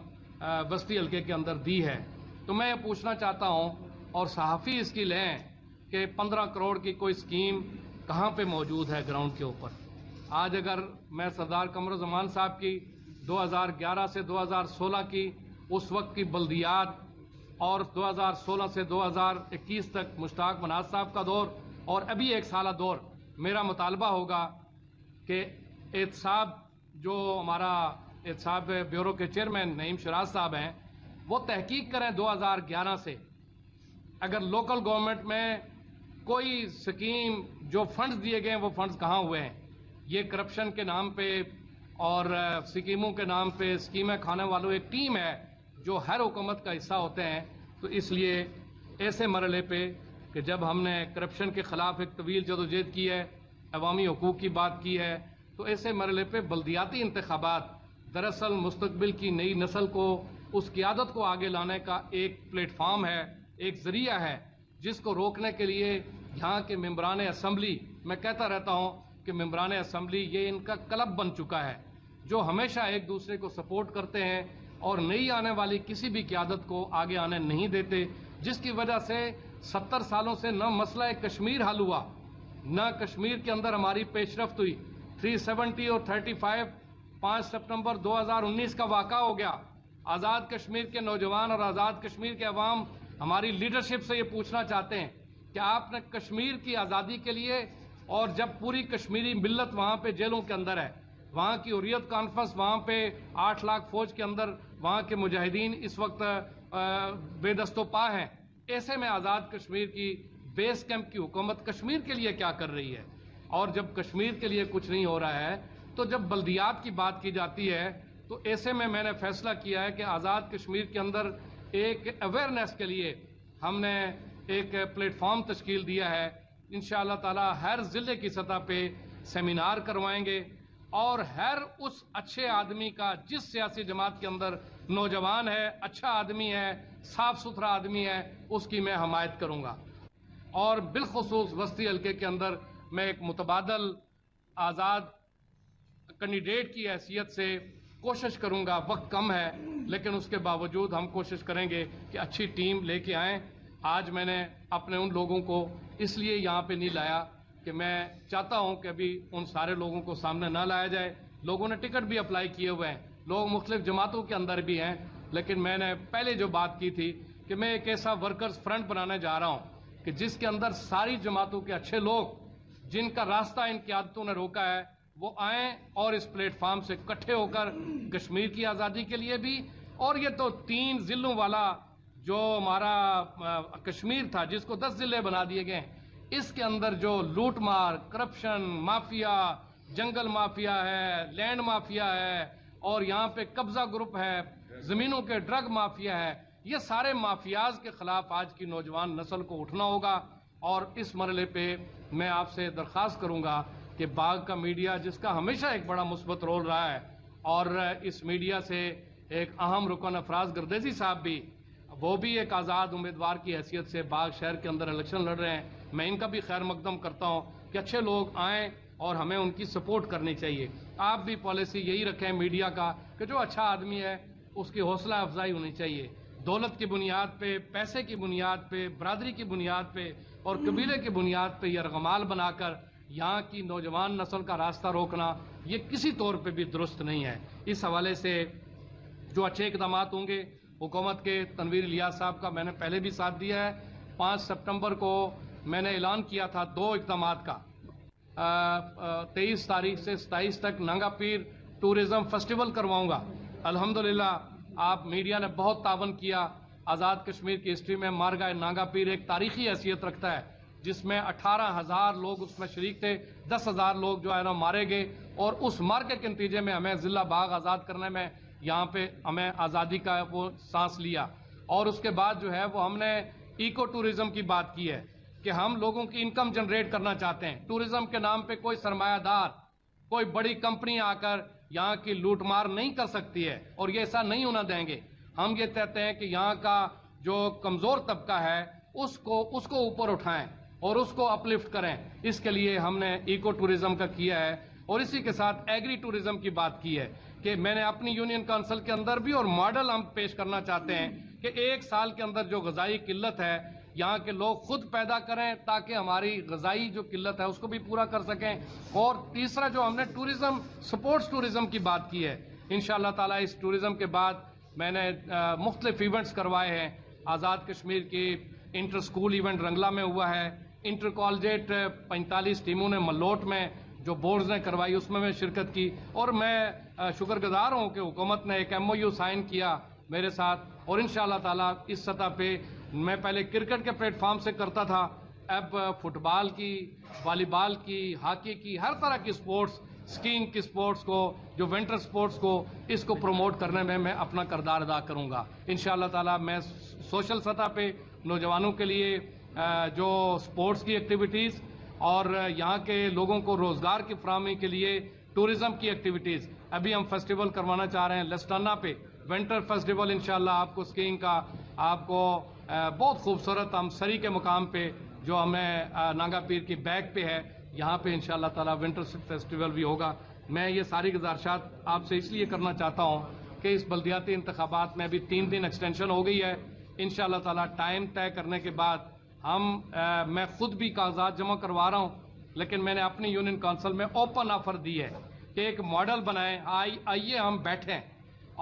بستی حلقے کے اندر دی ہے۔ تو میں یہ پوچھنا چاہتا ہوں اور صحافی اس کی لیں کہ پندرہ کروڑ کی کوئی اسکیم کہاں پہ موجود ہے گراؤنڈ کے اوپر؟ آج اگر میں سردار قمر زمان صاحب کی دو ہزار گیارہ سے دو ہزار سولہ کی اس وقت کی بلدیات اور دو ہزار سولہ سے دو ہزار اکیس تک مشتاق مناز صاحب کا دور اور ابھی ایک سالہ دور میرا مطالبہ ہوگا کہ احتساب جو ہمارا احتساب بیورو کے چیئرمین نعیم شراز صاحب ہیں، وہ تحقیق کریں دو ہزار گیارہ سے۔ اگر لوکل گورنمنٹ میں کوئی سکیم جو فنڈز دیے گئے ہیں، وہ فنڈز کہاں ہوئے ہیں؟ یہ کرپشن کے نام پہ اور سکیموں کے نام پہ سکیمیں کھانے والوں ایک ٹیم ہے جو ہر حکومت کا حصہ ہوتے ہیں۔ تو اس لیے ایسے مرحلے پہ کہ جب ہم نے کرپشن کے خلاف ایک طویل جدوجہد کی ہے، عوامی حقوق کی بات کی ہے، تو ایسے مرحلے پہ بلدیاتی انتخابات دراصل مستقبل کی نئی نسل کو، اس قیادت کو آگے لانے کا ایک پلیٹ فارم ہے، ایک ذریعہ ہے، جس کو روکنے کے لیے یہاں کے ممبران اسمبلی، میں کہتا رہتا ہوں کہ ممبران اسمبلی یہ ان کا کلب بن چکا ہے، جو ہمیشہ ایک دوسرے کو سپورٹ کرتے ہیں اور نئی آنے والی کسی بھی قیادت کو آگے آنے نہیں دیتے، جس کی وجہ سے ستر سالوں سے نہ مسئلہ کشمیر حل ہوا، نہ کشمیر کے اندر ہماری پیش رفت ہوئی۔ تھری سیونٹی اور تھرٹی فائیو پانچ سپٹمبر دو ہزار انیس کا واقعہ ہو گیا۔ آزاد کشمیر کے نوجوان اور آزاد کشمیر کے عوام ہماری لیڈرشپ سے یہ پوچھنا چاہتے ہیں کہ آپ نے کشمیر کی آزادی کے لیے اور جب پوری کشمیری ملت وہاں پہ جیلوں کے اندر ہے، وہاں کی حریت کانفرنس وہاں پہ آٹھ لاکھ فوج کے اندر، وہاں کے مجاہدین اس وقت بے دست و پا ہیں۔ ایسے میں آزاد کشمیر کی بیس کیمپ کی حکومت کشمیر کے لیے کیا کر رہی ہے؟ اور جب کشمیر کے لیے کچھ نہیں ہو رہا ہے، تو جب بلدیات کی بات کی جاتی ہے، تو ایسے میں میں نے فیصلہ کیا ہے کہ آزاد کشمیر کے اندر ایک اویئرنیس کے لیے ہم نے ایک پلیٹ فارم تشکیل دیا ہے۔ ان شاء اللہ تعالیٰ ہر ضلع کی سطح پہ سیمینار کروائیں گے۔ اور ہر اس اچھے آدمی کا جس سیاسی جماعت کے اندر نوجوان ہے اچھا آدمی ہے، صاف ستھرا آدمی ہے، اس کی میں حمایت کروں گا۔ اور بالخصوص وسطی حلقے کے اندر میں ایک متبادل آزاد کنڈیڈیٹ کی حیثیت سے کوشش کروں گا۔ وقت کم ہے، لیکن اس کے باوجود ہم کوشش کریں گے کہ اچھی ٹیم لے کے آئیں۔ آج میں نے اپنے ان لوگوں کو اس لیے یہاں پہ نہیں لایا کہ میں چاہتا ہوں کہ ابھی ان سارے لوگوں کو سامنے نہ لایا جائے۔ لوگوں نے ٹکٹ بھی اپلائی کیے ہوئے ہیں۔ لوگ مختلف جماعتوں کے اندر بھی ہیں۔ لیکن میں نے پہلے جو بات کی تھی کہ میں ایک ایسا ورکرز فرنٹ بنانے جا رہا ہوں کہ جس کے اندر ساری جماعتوں کے اچھے لوگ جن کا راستہ ان کی عادتوں نے روکا ہے، وہ آئیں اور اس پلیٹ فارم سے کٹھے ہو کر کشمیر کی آزادی کے لیے بھی۔ اور یہ تو تین ضلعوں والا جو ہمارا کشمیر تھا، جس کو دس ضلعے بنا دیے گئے ہیں۔ اس کے اندر جو لوٹ مار کرپشن مافیا جنگل مافیا ہے لینڈ مافیا ہے، اور یہاں پہ قبضہ گروپ ہے، زمینوں کے ڈرگ مافیا ہے، یہ سارے مافیاز کے خلاف آج کی نوجوان نسل کو اٹھنا ہوگا۔ اور اس مرحلے پہ میں آپ سے درخواست کروں گا کہ باغ کا میڈیا جس کا ہمیشہ ایک بڑا مثبت رول رہا ہے، اور اس میڈیا سے ایک اہم رکن افراز گردیزی صاحب بھی، وہ بھی ایک آزاد امیدوار کی حیثیت سے باغ شہر کے اندر الیکشن لڑ رہے ہیں۔ میں ان کا بھی خیر مقدم کرتا ہوں کہ اچھے لوگ آئیں اور ہمیں ان کی سپورٹ کرنی چاہیے۔ آپ بھی پالیسی یہی رکھیں میڈیا کا کہ جو اچھا آدمی ہے، اس کی حوصلہ افزائی ہونی چاہیے۔ دولت کی بنیاد پہ، پیسے کی بنیاد پہ، برادری کی بنیاد پہ اور قبیلے کی بنیاد پہ یرغمال بنا کر یہاں کی نوجوان نسل کا راستہ روکنا، یہ کسی طور پہ بھی درست نہیں ہے۔ اس حوالے سے جو اچھے اقدامات ہوں گے، حکومت کے تنویر لیا صاحب کا میں نے پہلے بھی ساتھ دیا ہے۔ پانچ سپٹمبر کو میں نے اعلان کیا تھا دو اقدامات کا۔ تیئیس تاریخ سے ستائیس تک ننگا پیر ٹوریزم فیسٹیول کرواؤں گا۔ الحمدللہ، آپ میڈیا نے بہت تعاون کیا۔ آزاد کشمیر کی ہسٹری میں مارگا ناگا پیر ایک تاریخی حیثیت رکھتا ہے، جس میں اٹھارہ ہزار لوگ اس میں شریک تھے، دس ہزار لوگ جو ہے نا مارے گئے۔ اور اس مارکے کے نتیجے میں ہمیں ضلع باغ آزاد کرنے میں یہاں پہ ہمیں آزادی کا وہ سانس لیا۔ اور اس کے بعد جو ہے وہ ہم نے ایکو ٹورزم کی بات کی ہے۔ کہ ہم لوگوں کی انکم جنریٹ کرنا چاہتے ہیں۔ ٹوریزم کے نام پہ کوئی سرمایہ دار، کوئی بڑی کمپنی آ کر یہاں کی لوٹ مار نہیں کر سکتی ہے اور یہ ایسا نہیں ہونا دیں گے۔ ہم یہ کہتے ہیں کہ یہاں کا جو کمزور طبقہ ہے، اس کو اس کو اوپر اٹھائیں اور اس کو اپلفٹ کریں۔ اس کے لیے ہم نے ایکو ٹوریزم کا کیا ہے اور اسی کے ساتھ ایگری ٹوریزم کی بات کی ہے کہ میں نے اپنی یونین کانسل کے اندر بھی اور ماڈل ہم پیش کرنا چاہتے ہیں کہ ایک سال کے اندر جو غذائی قلت ہے یہاں کے لوگ خود پیدا کریں تاکہ ہماری غذائی جو قلت ہے اس کو بھی پورا کر سکیں۔ اور تیسرا جو ہم نے ٹوریزم، سپورٹس ٹوریزم کی بات کی ہے ان شاء اللہ تعالیٰ اس ٹورزم کے بعد میں نے مختلف ایونٹس کروائے ہیں۔ آزاد کشمیر کی انٹر اسکول ایونٹ رنگلا میں ہوا ہے۔ انٹر کالجیٹ پینتالیس ٹیموں نے ملوٹ میں جو بورڈز نے کروائی، اس میں میں شرکت کی۔ اور میں شکر گزار ہوں کہ حکومت نے ایک ایم او یو سائن کیا میرے ساتھ۔ اور ان شاء اللہ تعالیٰ اس سطح پہ میں پہلے کرکٹ کے پلیٹ فارم سے کرتا تھا، اب فٹ بال کی، والی بال کی، ہاکی کی، ہر طرح کی سپورٹس سکینگ کی سپورٹس کو، جو ونٹر سپورٹس کو، اس کو پروموٹ کرنے میں میں اپنا کردار ادا کروں گا۔ ان شاء اللہ تعالیٰ میں سوشل سطح پہ، نوجوانوں کے لیے جو سپورٹس کی ایکٹیویٹیز اور یہاں کے لوگوں کو روزگار کی فراہمی کے لیے ٹوریزم کی ایکٹیویٹیز، ابھی ہم فیسٹیول کروانا چاہ رہے ہیں لسٹانہ پہ۔ ونٹر فیسٹیول انشاءاللہ آپ کو سکینگ کا، آپ کو بہت خوبصورت ہم سری کے مقام پہ جو ہمیں نانگا پیر کی بیک پہ ہے، یہاں پہ انشاءاللہ تعالی اللہ ونٹر فیسٹیول بھی ہوگا۔ میں یہ ساری گزارشات آپ سے اس لیے کرنا چاہتا ہوں کہ اس بلدیاتی انتخابات میں ابھی تین دن ایکسٹینشن ہو گئی ہے۔ انشاءاللہ تعالی اللہ ٹائم طے کرنے کے بعد ہم میں خود بھی کاغذات جمع کروا رہا ہوں، لیکن میں نے اپنی یونین کونسل میں اوپن آفر دی ہے کہ ایک ماڈل بنائیں۔ آئی، آئیے ہم بیٹھیں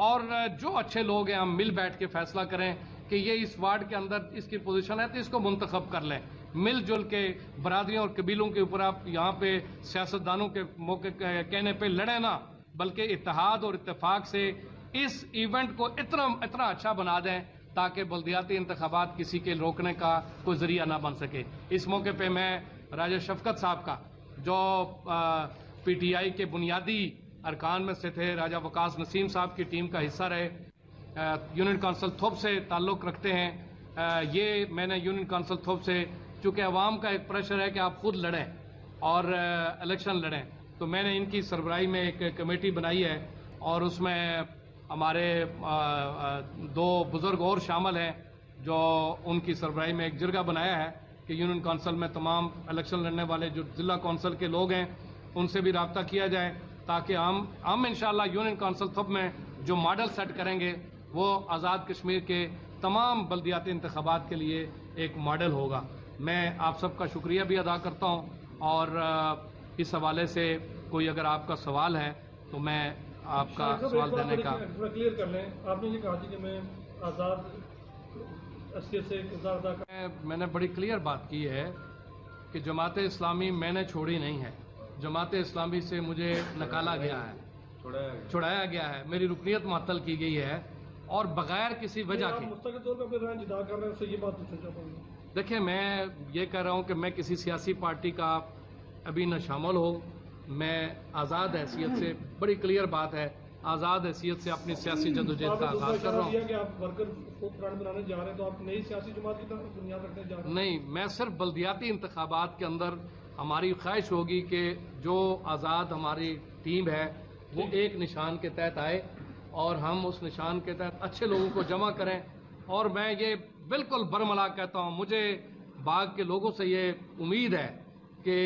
اور جو اچھے لوگ ہیں ہم مل بیٹھ کے فیصلہ کریں۔ کہ یہ اس وارڈ کے اندر اس کی پوزیشن ہے تو اس کو منتخب کر لیں۔ مل جل کے برادریوں اور قبیلوں کے اوپر آپ یہاں پہ سیاستدانوں کے موقع کہنے پہ لڑیں نہ، بلکہ اتحاد اور اتفاق سے اس ایونٹ کو اتنا اتنا اچھا بنا دیں تاکہ بلدیاتی انتخابات کسی کے روکنے کا کوئی ذریعہ نہ بن سکے۔ اس موقع پہ میں راجہ شفقت صاحب کا، جو پی ٹی آئی کے بنیادی ارکان میں سے تھے، راجہ وقاص نسیم صاحب کی ٹیم کا حصہ رہے۔ یونین کونسل تھوپ سے تعلق رکھتے ہیں۔ یہ میں نے یونین کونسل تھوپ سے، چونکہ عوام کا ایک پریشر ہے کہ آپ خود لڑیں اور الیکشن لڑیں، تو میں نے ان کی سربراہی میں ایک کمیٹی بنائی ہے اور اس میں ہمارے دو بزرگ اور شامل ہیں جو ان کی سربراہی میں ایک جرگہ بنایا ہے کہ یونین کونسل میں تمام الیکشن لڑنے والے جو ضلع کونسل کے لوگ ہیں، ان سے بھی رابطہ کیا جائے تاکہ ہم ہم انشاءاللہ یونین کونسل تھپ میں جو ماڈل سیٹ کریں گے وہ آزاد کشمیر کے تمام بلدیاتی انتخابات کے لیے ایک ماڈل ہوگا۔ میں آپ سب کا شکریہ بھی ادا کرتا ہوں۔ اور اس حوالے سے کوئی اگر آپ کا سوال ہے تو میں آپ کا سوال دینے کا کلیئر کر لیں۔ آپ نے یہ کہا تھی کہ میں آزاد میں نے بڑی کلیئر بات کی ہے کہ جماعت اسلامی میں نے چھوڑی نہیں ہے۔ جماعت اسلامی سے مجھے نکالا گیا ہے۔ چھڑایا گیا ہے۔ میری رکنیت معطل کی گئی ہے۔ اور بغیر کسی وجہ کے۔ دیکھیں میں یہ کہہ رہا ہوں کہ میں کسی سیاسی پارٹی کا ابھی نہ شامل ہو میں آزاد حیثیت سے بڑی کلیئر بات ہے آزاد حیثیت سے اپنی سیاسی جد و جہد کا آغاز کر رہا ہوں۔ نہیں میں صرف بلدیاتی انتخابات کے اندر ہماری خواہش ہوگی کہ جو آزاد ہماری ٹیم ہے وہ ایک نشان کے تحت آئے۔ اور ہم اس نشان کے تحت اچھے لوگوں کو جمع کریں۔ اور میں یہ بالکل برملا کہتا ہوں، مجھے باغ کے لوگوں سے یہ امید ہے کہ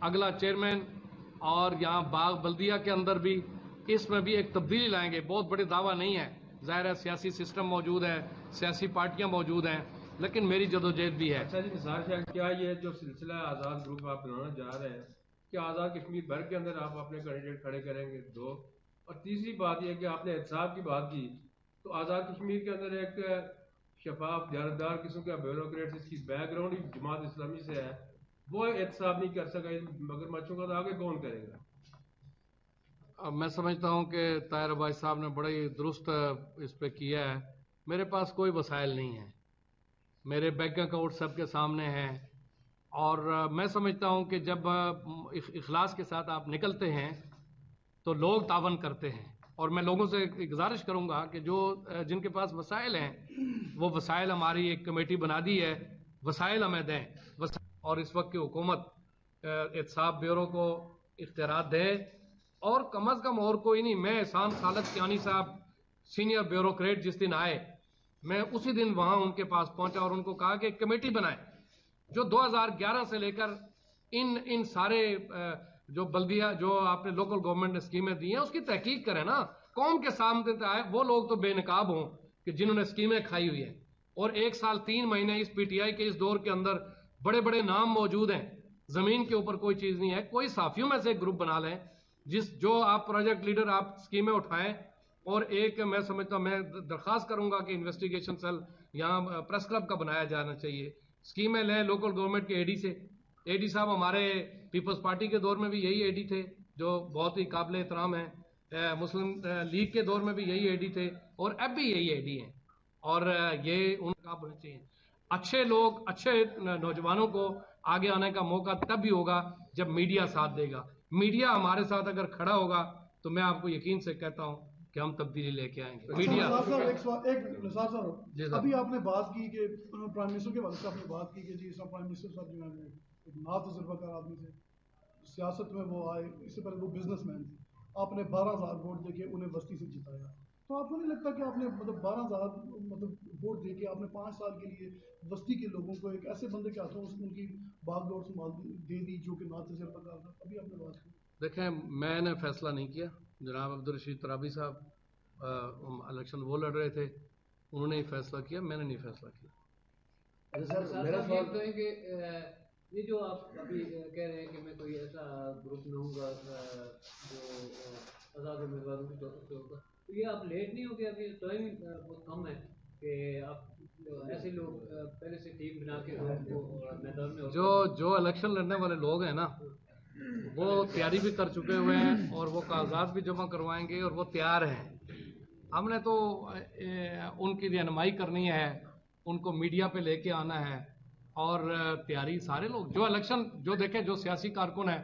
اگلا چیئرمین اور یہاں باغ بلدیہ کے اندر بھی اس میں بھی ایک تبدیلی لائیں گے۔ بہت بڑے دعویٰ نہیں ہے۔ ظاہر ہے سیاسی سسٹم موجود ہے، سیاسی پارٹیاں موجود ہیں، لیکن میری جدوجہد بھی ہے۔ اچھا جی نثار شاہ، کیا یہ جو سلسلہ آزاد گروپ آپ بنانا جا رہے ہیں، کیا آزاد کشمیر بھر کے اندر آپ اپنے کینڈیڈیٹ کھڑے کریں گے؟ دو۔ اور تیسری بات یہ کہ آپ نے احتساب کی بات کی تو آزاد کشمیر کے اندر ایک شفاف جانبدار قسم کا بیوروکریٹ اس کی بیک گراؤنڈ ہی جماعت اسلامی سے ہے، وہ احتساب نہیں کر سکا، مگر مچھوں کا تو آگے کون کرے گا؟ اب میں سمجھتا ہوں کہ طاہر عباس صاحب نے بڑا ہی درست اس پہ کیا ہے۔ میرے پاس کوئی وسائل نہیں ہے میرے بینک اکاؤنٹ سب کے سامنے ہیں۔ اور میں سمجھتا ہوں کہ جب اخلاص کے ساتھ آپ نکلتے ہیں تو لوگ تعاون کرتے ہیں۔ اور میں لوگوں سے گزارش کروں گا کہ جو جن کے پاس وسائل ہیں، وہ وسائل ہماری ایک کمیٹی بنا دی ہے۔ وسائل ہمیں دیں۔ اور اس وقت کی حکومت احتساب بیورو کو اختیارات دے۔ اور کم از کم اور کوئی نہیں، میں احسان خالد کیانی صاحب، سینئر بیوروکریٹ جس دن آئے، میں اسی دن وہاں ان کے پاس پہنچا اور ان کو کہا کہ ایک کمیٹی بنائے جو دو ہزار گیارہ سے لے کر ان ان سارے جو بلدیہ، جو آپ نے لوکل گورنمنٹ نے اسکیمیں دی ہیں، اس کی تحقیق کریں نا۔ قوم کے سامنے آئے، وہ لوگ تو بے نقاب ہوں کہ جنہوں نے اسکیمیں کھائی ہوئی ہیں۔ اور ایک سال تین مہینے اس پی ٹی آئی کے اس دور کے اندر بڑے بڑے نام موجود ہیں۔ زمین کے اوپر کوئی چیز نہیں ہے۔ کوئی صافیوں میں سے ایک گروپ بنا لیں، جس جو آپ پروجیکٹ لیڈر آپ اسکیمیں اٹھائیں۔ اور ایک میں سمجھتا ہوں، میں درخواست کروں گا کہ انویسٹیگیشن سیل یہاں پریس کلب کا بنایا جانا چاہیے۔ اسکیمیں لیں لوکل گورنمنٹ کے اے ڈی سے۔ اے ڈی صاحب ہمارے پیپلز پارٹی کے دور میں بھی یہی اے ڈی تھے جو بہت ہی قابل احترام ہیں۔ مسلم لیگ کے دور میں بھی یہی اے ڈی تھے اور اب بھی یہی اے ڈی ہیں۔ اور یہ ان کا ہونا چاہیے اچھے لوگ اچھے نوجوانوں کو آگے آنے کا موقع تب بھی ہوگا جب میڈیا ساتھ دے گا۔ میڈیا ہمارے ساتھ اگر کھڑا ہوگا تو میں آپ کو یقین سے کہتا ہوں کہ ہم تبدیلی لے کے آئیں گے۔ میڈیا۔ جی ابھی آپ نے بات کی کہ پرائم منسٹر کے والد صاحب نے بات کی کہ جی پرائم منسٹر صاحب جو ایک نا تجربہ کار آدمی تھے۔ سیاست میں وہ آئے اس سے پہلے وہ بزنس مین تھے آپ نے بارہ ہزار ووٹ دے کے انہیں بستی سے جتایا۔ تو آپ کو نہیں لگتا کہ آپ نے مطلب بارہ ہزار مطلب ووٹ دے کے آپ نے پانچ سال کے لیے بستی کے لوگوں کو ایک ایسے بندے کے ہاتھوں ان کی باغ دور سنبھال دے دی جو کہ نا تجربہ کار تھا؟ ابھی آپ نے بات کی۔ دیکھیں میں نے فیصلہ نہیں کیا۔ جناب عبدالرشید ترابی صاحب الیکشن وہ لڑ رہے تھے۔ انہوں نے ہی فیصلہ کیا میں نے نہیں فیصلہ کیا۔ میرا سوال ہے کہ یہ جو آپ ابھی کہہ رہے ہیں کہ میں کوئی ایسا گروپ نہ ہوں گا جو آزاد امیدواروں کی طرف سے ہوگا، تو یہ آپ لیٹ نہیں ہو گیا ابھی؟ ٹائم بہت کم ہے کہ آپ ایسے لوگ پہلے سے ٹیم بنا کے میدان میں جو جو الیکشن لڑنے والے لوگ ہیں نا، وہ تیاری بھی کر چکے ہوئے ہیں اور وہ کاغذات بھی جمع کروائیں گے اور وہ تیار ہیں۔ ہم نے تو ان کی رہنمائی کرنی ہے، ان کو میڈیا پہ لے کے آنا ہے۔ اور تیاری سارے لوگ جو الیکشن جو دیکھیں جو سیاسی کارکن ہے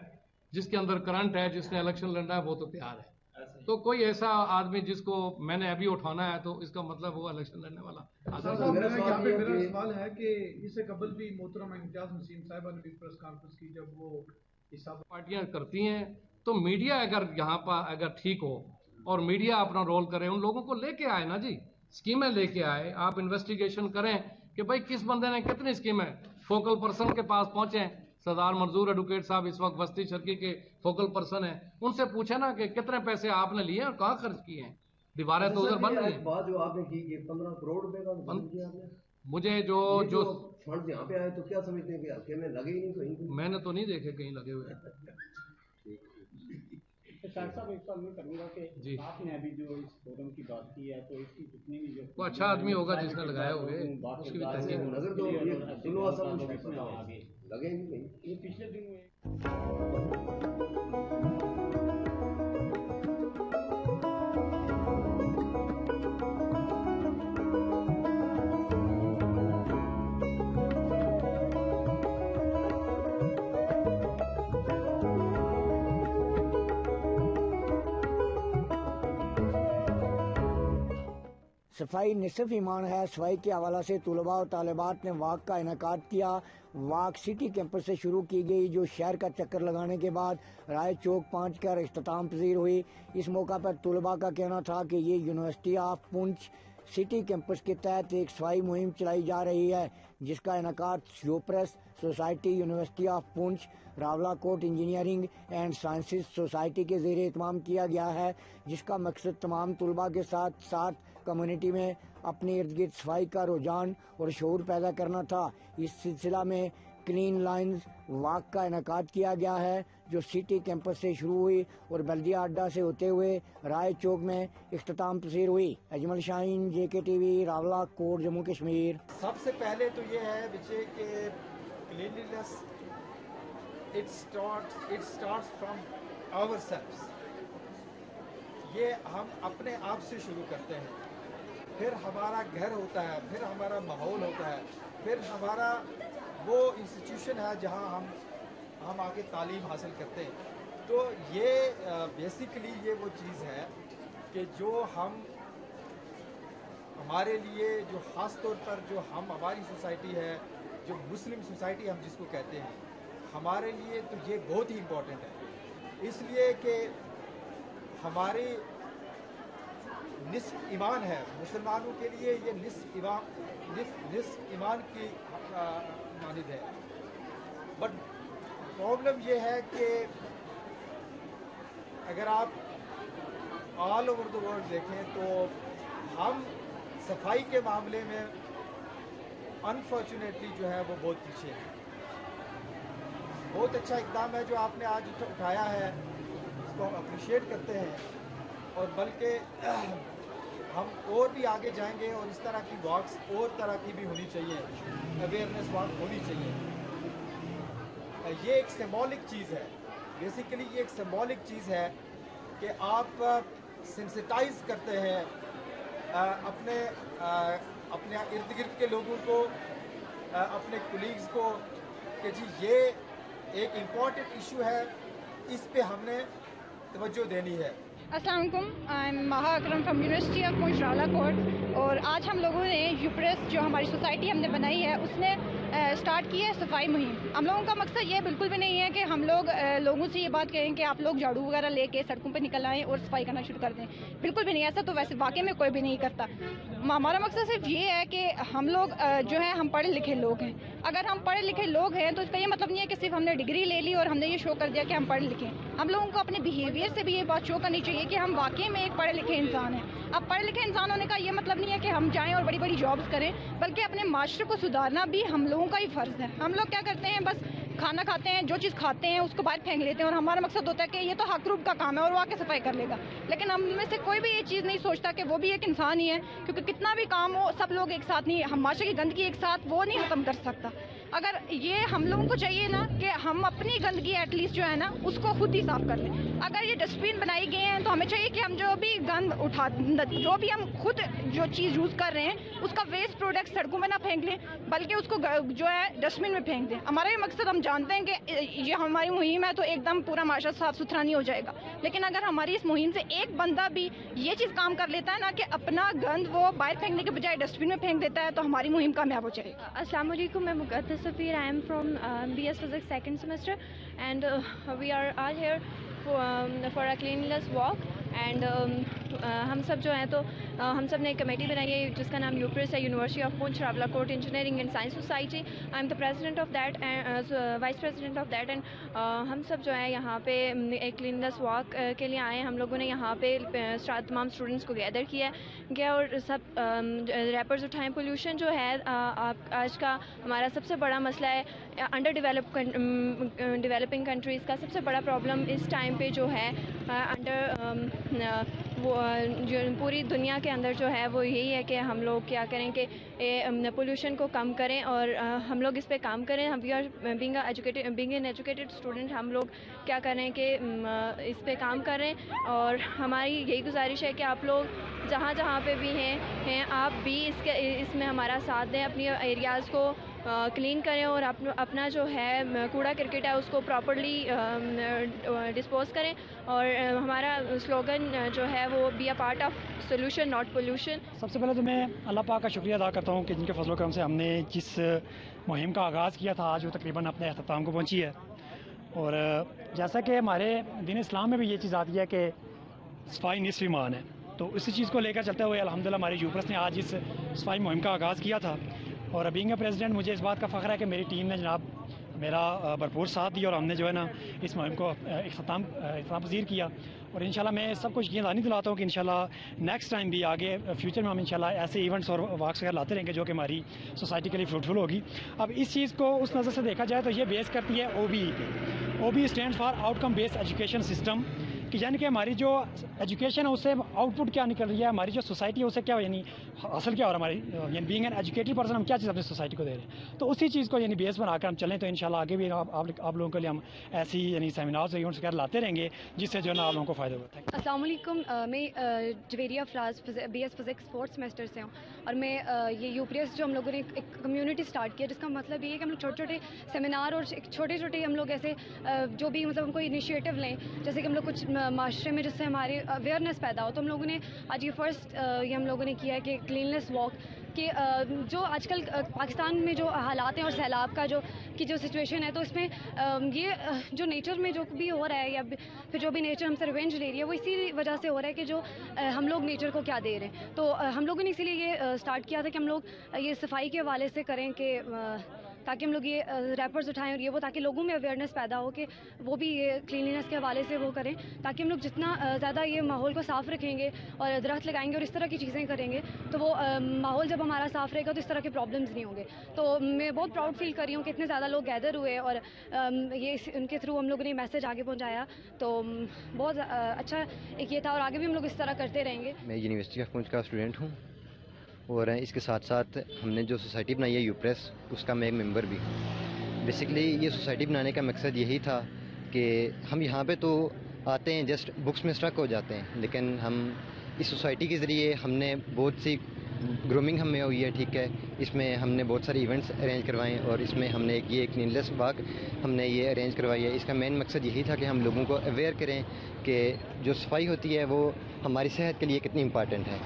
جس کے اندر کرنٹ ہے جس نے الیکشن لڑنا ہے وہ تو تیار ہے۔ تو کوئی ایسا آدمی جس کو میں نے ابھی اٹھانا ہے تو اس کا مطلب وہ الیکشن لڑنے والا میرا سوال ہے کہ اس سے قبل بھی محترم امتیاز نسیم صاحبہ نے بھی پریس کانفرنس کی جب وہ پارٹیاں کرتی ہیں تو میڈیا اگر یہاں پر اگر ٹھیک ہو اور میڈیا اپنا رول کرے ان لوگوں کو لے کے آئے نا جی؟ اسکیمیں لے کے آئے آپ انویسٹیگیشن کریں کہ بھائی کس بندے نے کتنی اسکیمیں فوکل پرسن کے پاس پہنچے سردار منظور ایڈوکیٹ صاحب اس وقت وسطی شرکی کے فوکل پرسن ہیں۔ ان سے پوچھے نا کہ کتنے پیسے آپ نے لیے اور کہاں خرچ کیے ہیں؟ دیواریں تو ادھر بن رہی بات جو آپ نے کی کہ پندرہ کروڑ روپے کا مجھے جو جو فنڈ یہاں پہ آئے تو کیا سمجھتے ہیں کہ میں لگے ہی نہیں کہیں میں نے تو نہیں دیکھے کہیں لگے ہوئے۔ (laughs) صاحب ایک سوال میں کروں گا کہ جی۔ آپ نے ابھی جو اس فورم کی بات کی ہے تو اس کی جتنی بھی جو وہ اچھا آدمی ہوگا جس نے لگائے ہوئے اس کی بھی تحقیق نظر دو یہ دنوں اصل مشکل لگے ہی نہیں۔ یہ پچھلے دنوں صفائی نصف ایمان ہے، صفائی کے حوالہ سے طلباء و طالبات نے واک کا انعقاد کیا۔ واک سٹی کیمپس سے شروع کی گئی، جو شہر کا چکر لگانے کے بعد رائے چوک پہنچ کر اختتام پذیر ہوئی۔ اس موقع پر طلباء کا کہنا تھا کہ یہ university of Poonch city campus کے تحت ایک صفائی مہم چلائی جا رہی ہے، جس کا انعقاد شیوپریس society university of Poonch Rawalakot engineering and sciences society کے زیر اہتمام کیا گیا ہے، جس کا مقصد تمام طلباء کے ساتھ ساتھ کمیونٹی میں اپنی ارد گرد صفائی کا رجحان اور شعور پیدا کرنا تھا۔ اس سلسلہ میں کلین لائنز واک کا انعقاد کیا گیا ہے، جو سٹی کیمپس سے شروع ہوئی اور بلدیہ اڈا سے ہوتے ہوئے رائے چوک میں اختتام پذیر ہوئی۔ Ajmal Shaheen, J K T V, Rawalakot Jammu Kashmir. سب سے پہلے تو یہ ہے بچے کہ cleanliness it start it starts from our selves یہ ہم اپنے آپ سے شروع کرتے ہیں۔ پھر ہمارا گھر ہوتا ہے، پھر ہمارا ماحول ہوتا ہے، پھر ہمارا وہ انسٹیٹیوشن ہے جہاں ہم ہم آگے تعلیم حاصل کرتے ہیں۔ تو یہ بیسیکلی یہ وہ چیز ہے کہ جو ہم، ہمارے لیے جو خاص طور پر جو ہم، ہماری سوسائٹی ہے، جو مسلم سوسائٹی ہم جس کو کہتے ہیں، ہمارے لیے تو یہ بہت ہی امپورٹنٹ ہے۔ اس لیے کہ ہماری نصف ایمان ہے۔ مسلمانوں کے لیے یہ نصف ایمان نصف نصف ایمان کی مانند ہے۔ بٹ پرابلم یہ ہے کہ اگر آپ آل اوور دا ورلڈ دیکھیں تو ہم صفائی کے معاملے میں انفارچونیٹلی جو ہے وہ بہت پیچھے ہیں۔ بہت اچھا اقدام ہے جو آپ نے آج اٹھایا ہے۔ اس کو ہم اپریشیٹ کرتے ہیں۔ اور بلکہ ہم اور بھی آگے جائیں گے اور اس طرح کی واکس اور طرح کی بھی ہونی چاہیے۔ اویئرنیس واک ہونی چاہیے۔ یہ ایک سمبولک چیز ہے۔ بیسیکلی یہ ایک سمبولک چیز ہے کہ آپ سینسٹائز کرتے ہیں اپنے اپنے ارد گرد کے لوگوں کو اپنے کولیگز کو کہ جی یہ ایک امپورٹنٹ ایشو ہے، اس پہ ہم نے توجہ دینی ہے۔ السلام علیکم I am Maha Akram from university of مشرالہ کورٹ کوٹ اور آج ہم لوگوں نے یوپریس جو ہماری سوسائٹی ہم نے بنائی ہے، اس نے اسٹارٹ کی ہے صفائی مہم۔ ہم لوگوں کا مقصد یہ بالکل بھی نہیں ہے کہ ہم لوگ لوگوں سے یہ بات کہیں کہ آپ لوگ جھاڑو وغیرہ لے کے سڑکوں پہ نکل آئیں اور صفائی کرنا شروع کر دیں۔ بالکل بھی نہیں، ایسا تو ویسے واقعی میں کوئی بھی نہیں کرتا۔ ہمارا مقصد صرف یہ ہے کہ ہم لوگ جو ہیں، ہم پڑھے لکھے لوگ ہیں۔ اگر ہم پڑھے لکھے لوگ ہیں تو اس کا یہ مطلب نہیں ہے کہ صرف ہم نے ڈگری لے لی اور ہم نے یہ شو کر دیا کہ ہم پڑھے لکھے ہیں۔ ہم لوگوں کو اپنے بیہیویئر سے بھی یہ بات شو کرنی چاہیے کہ ہم واقعی میں ایک پڑھے لکھے انسان ہیں۔ اب پڑھے لکھے انسان ہونے کا یہ مطلب نہیں ہے کہ ہم جائیں اور بڑی بڑی جابس کریں، بلکہ اپنے معاشرے کو سدھارنا بھی ہم لوگوں کا ہی فرض ہے۔ ہم لوگ کیا کرتے ہیں، بس کھانا کھاتے ہیں، جو چیز کھاتے ہیں اس کو باہر پھینک لیتے ہیں اور ہمارا مقصد ہوتا ہے کہ یہ تو حق روپ کا کام ہے اور وہ آ کے صفائی کر لے گا۔ لیکن ہم میں سے کوئی بھی یہ چیز نہیں سوچتا کہ وہ بھی ایک انسان ہی ہے، کیونکہ کتنا بھی کام ہو، سب لوگ ایک ساتھ نہیں، ہم معاشرے کی گندگی ایک ساتھ وہ نہیں ختم کر سکتا۔ اگر یہ ہم لوگوں کو چاہیے نا کہ ہم اپنی گندگی ایٹ لیسٹ جو ہے نا اس کو خود ہی صاف کر لیں۔ اگر یہ ڈسٹ بین بنائی گئے ہیں تو ہمیں چاہیے کہ ہم جو بھی گند اٹھا جو بھی ہم خود جو چیز یوز کر رہے ہیں، اس کا ویسٹ پروڈکٹ سڑکوں میں نہ پھینک لیں، بلکہ اس کو جو ہے ڈسٹ بین میں پھینک دیں۔ ہمارا یہ مقصد ہم جانتے ہیں کہ یہ ہماری مہم ہے تو ایک دم پورا معاشرہ صاف ستھرا نہیں ہو جائے گا۔ لیکن اگر ہماری اس مہم سے ایک بندہ بھی یہ چیز کام کر لیتا ہے نا کہ اپنا گند وہ باہر پھینکنے کے بجائے ڈسٹ بین میں پھینک دیتا ہے، تو ہماری مہم کامیاب ہو جائے گا السلام علیکم، میں مقدس Safir. I am from um, uh, BS Physics second semester and uh, we are all here for, um, for a cleanliness walk. And um, uh, ہم سب جو ہیں تو uh, ہم سب نے ایک کمیٹی بنائی ہے جس کا نام یوپریس ہے university of Poonch Rawalakot engineering and science society I am the president of that vice president of that and ہم سب جو ہے یہاں پہ ایک کلینلیس واک uh, کے لیے آئے ہیں۔ ہم لوگوں نے یہاں پہ تمام اسٹوڈنٹس کو گیدر کیا گیا اور سب ریپرز اٹھائیں پولیوشن جو ہے آج کا ہمارا سب سے بڑا مسئلہ ہے۔ انڈر ڈیولپ ڈیولپنگ کنٹریز کا سب سے بڑا پرابلم اس ٹائم پہ جو ہے انڈر وہ جو پوری دنیا کے اندر جو ہے وہ یہی ہے کہ ہم لوگ کیا کریں کہ پولوشن کو کم کریں اور ہم لوگ اس پہ کام کریں۔ ہم we are being educated being an educated student ہم لوگ کیا کریں کہ اس پہ کام کریں اور ہماری یہی گزارش ہے کہ آپ لوگ جہاں جہاں پہ بھی ہیں ہیں، آپ بھی اس کے، اس میں ہمارا ساتھ دیں، اپنی ایریاز کو کلین کریں اور اپنا جو ہے کوڑا کرکٹ ہے، اس کو پراپرلی ڈسپوز کریں اور ہمارا سلوگن جو ہے، وہ be a part of solution not pollution سب سے پہلے تو میں اللہ پاک کا شکریہ ادا کرتا ہوں کہ جن کے فضل و کرم سے ہم نے جس مہم کا آغاز کیا تھا، آج وہ تقریباً اپنے اختتام کو پہنچی ہے۔ اور جیسا کہ ہمارے دین اسلام میں بھی یہ چیز آتی ہے کہ صفائی نصف ایمان ہے۔ تو اسی چیز کو لے کر چلتے ہوئے الحمدللہ ہماری یوپرس نے آج اس صفائی مہم کا آغاز کیا تھا۔ اور ابینگ پریزیڈنٹ مجھے اس بات کا فخر ہے کہ میری ٹیم نے جناب میرا بھرپور ساتھ دیا اور ہم نے جو ہے نا اس مہم کو اختتام اختتام پذیر کیا اور انشاءاللہ میں سب کچھ یقین دلاتا ہوں کہ انشاءاللہ نیکسٹ ٹائم بھی آگے فیوچر میں ہم انشاءاللہ ایسے ایونٹس اور واکس وغیرہ لاتے رہیں گے جو کہ ہماری سوسائٹی کے لیے فروٹفل ہوگی۔ اب اس چیز کو اس نظر سے دیکھا جائے تو یہ بیس کرتی ہے او بی ای پہ O B stand for outcome base education system کہ یعنی کہ ہماری جو ایجوکیشن ہے اس سے آؤٹ پٹ کیا نکل رہی ہے، ہماری جو سوسائٹی ہے اسے کیا یعنی اصل کیا ہو رہا ہے ہماری یعنی بینگ این ایجوکیٹڈ پرسن ہم کیا چیز اپنی سوسائٹی کو دے رہے ہیں؟ تو اسی چیز کو یعنی بیس بنا کر ہم چلیں تو انشاءاللہ آگے بھی آپ آپ لوگوں کے لیے ہم ایسی یعنی سیمینارز ایونٹس وغیرہ لاتے رہیں گے، جس سے جو ہے نا آپ لوگوں کو فائدہ ہوتا ہے۔ السلام علیکم میں Javeria flaws B S physics fourth semester سے ہوں۔ اور میں یہ یو پی ایس جو ہم لوگوں نے ایک کمیونٹی اسٹارٹ کیا، جس کا مطلب یہ ہے کہ ہم لوگ چھوٹے چھوٹے سیمینار اور چھوٹے چھوٹے ہم لوگ ایسے جو بھی مطلب ہم کوئی انیشیٹو لیں، جیسے کہ ہم لوگ کچھ معاشرے میں جس سے ہماری اویئرنیس پیدا ہو، تو ہم لوگوں نے آج یہ فرسٹ یہ ہم لوگوں نے کیا ہے کہ کلیننیس واک کہ جو آج کل پاکستان میں جو حالات ہیں اور سیلاب کا جو، کی جو سچویشن ہے، تو اس میں یہ جو نیچر میں جو بھی ہو رہا ہے یا پھر جو بھی نیچر ہم سے ریونج لے رہی ہے، وہ اسی وجہ سے ہو رہا ہے کہ جو ہم لوگ نیچر کو کیا دے رہے ہیں۔ تو ہم لوگوں نے اسی لیے یہ اسٹارٹ کیا تھا کہ ہم لوگ یہ صفائی کے حوالے سے کریں کہ تاکہ ہم لوگ یہ ریپرز اٹھائیں اور یہ وہ تاکہ لوگوں میں اویئرنیس پیدا ہو کہ وہ بھی یہ کلینلینس کے حوالے سے وہ کریں، تاکہ ہم لوگ جتنا زیادہ یہ ماحول کو صاف رکھیں گے اور درخت لگائیں گے اور اس طرح کی چیزیں کریں گے، تو وہ ماحول جب ہمارا صاف رہے گا تو اس طرح کے پرابلمز نہیں ہوں گے۔ تو میں بہت پراؤڈ فیل کر رہی ہوں کہ اتنے زیادہ لوگ گیدر ہوئے اور یہ ان کے تھرو ہم لوگوں نے میسیج آگے پہنچایا۔ تو بہت اچھا ایک یہ تھا اور آگے بھی ہم لوگ اس طرح کرتے رہیں گے۔ میں یونیورسٹی آف پونچ کا اسٹوڈنٹ ہوں۔ اور اس کے ساتھ ساتھ ہم نے جو سوسائٹی بنائی ہے یو پریس اس کا میں ایک ممبر بھی ہوں۔ بیسکلی یہ سوسائٹی بنانے کا مقصد یہی تھا کہ ہم یہاں پہ تو آتے ہیں جسٹ بکس میں اسٹرک ہو جاتے ہیں، لیکن ہم اس سوسائٹی کے ذریعے ہم نے بہت سی گرومنگ ہمیں ہوئی ہے، ٹھیک ہے۔ اس میں ہم نے بہت سارے ایونٹس ارینج کروائے اور اس میں ہم نے ایک، یہ ایک نیلس باغ ہم نے یہ ارینج کروائی ہے۔ اس کا مین مقصد یہی تھا کہ ہم لوگوں کو اویئر کریں کہ جو صفائی ہوتی ہے وہ ہماری صحت کے لیے کتنی امپارٹنٹ ہے۔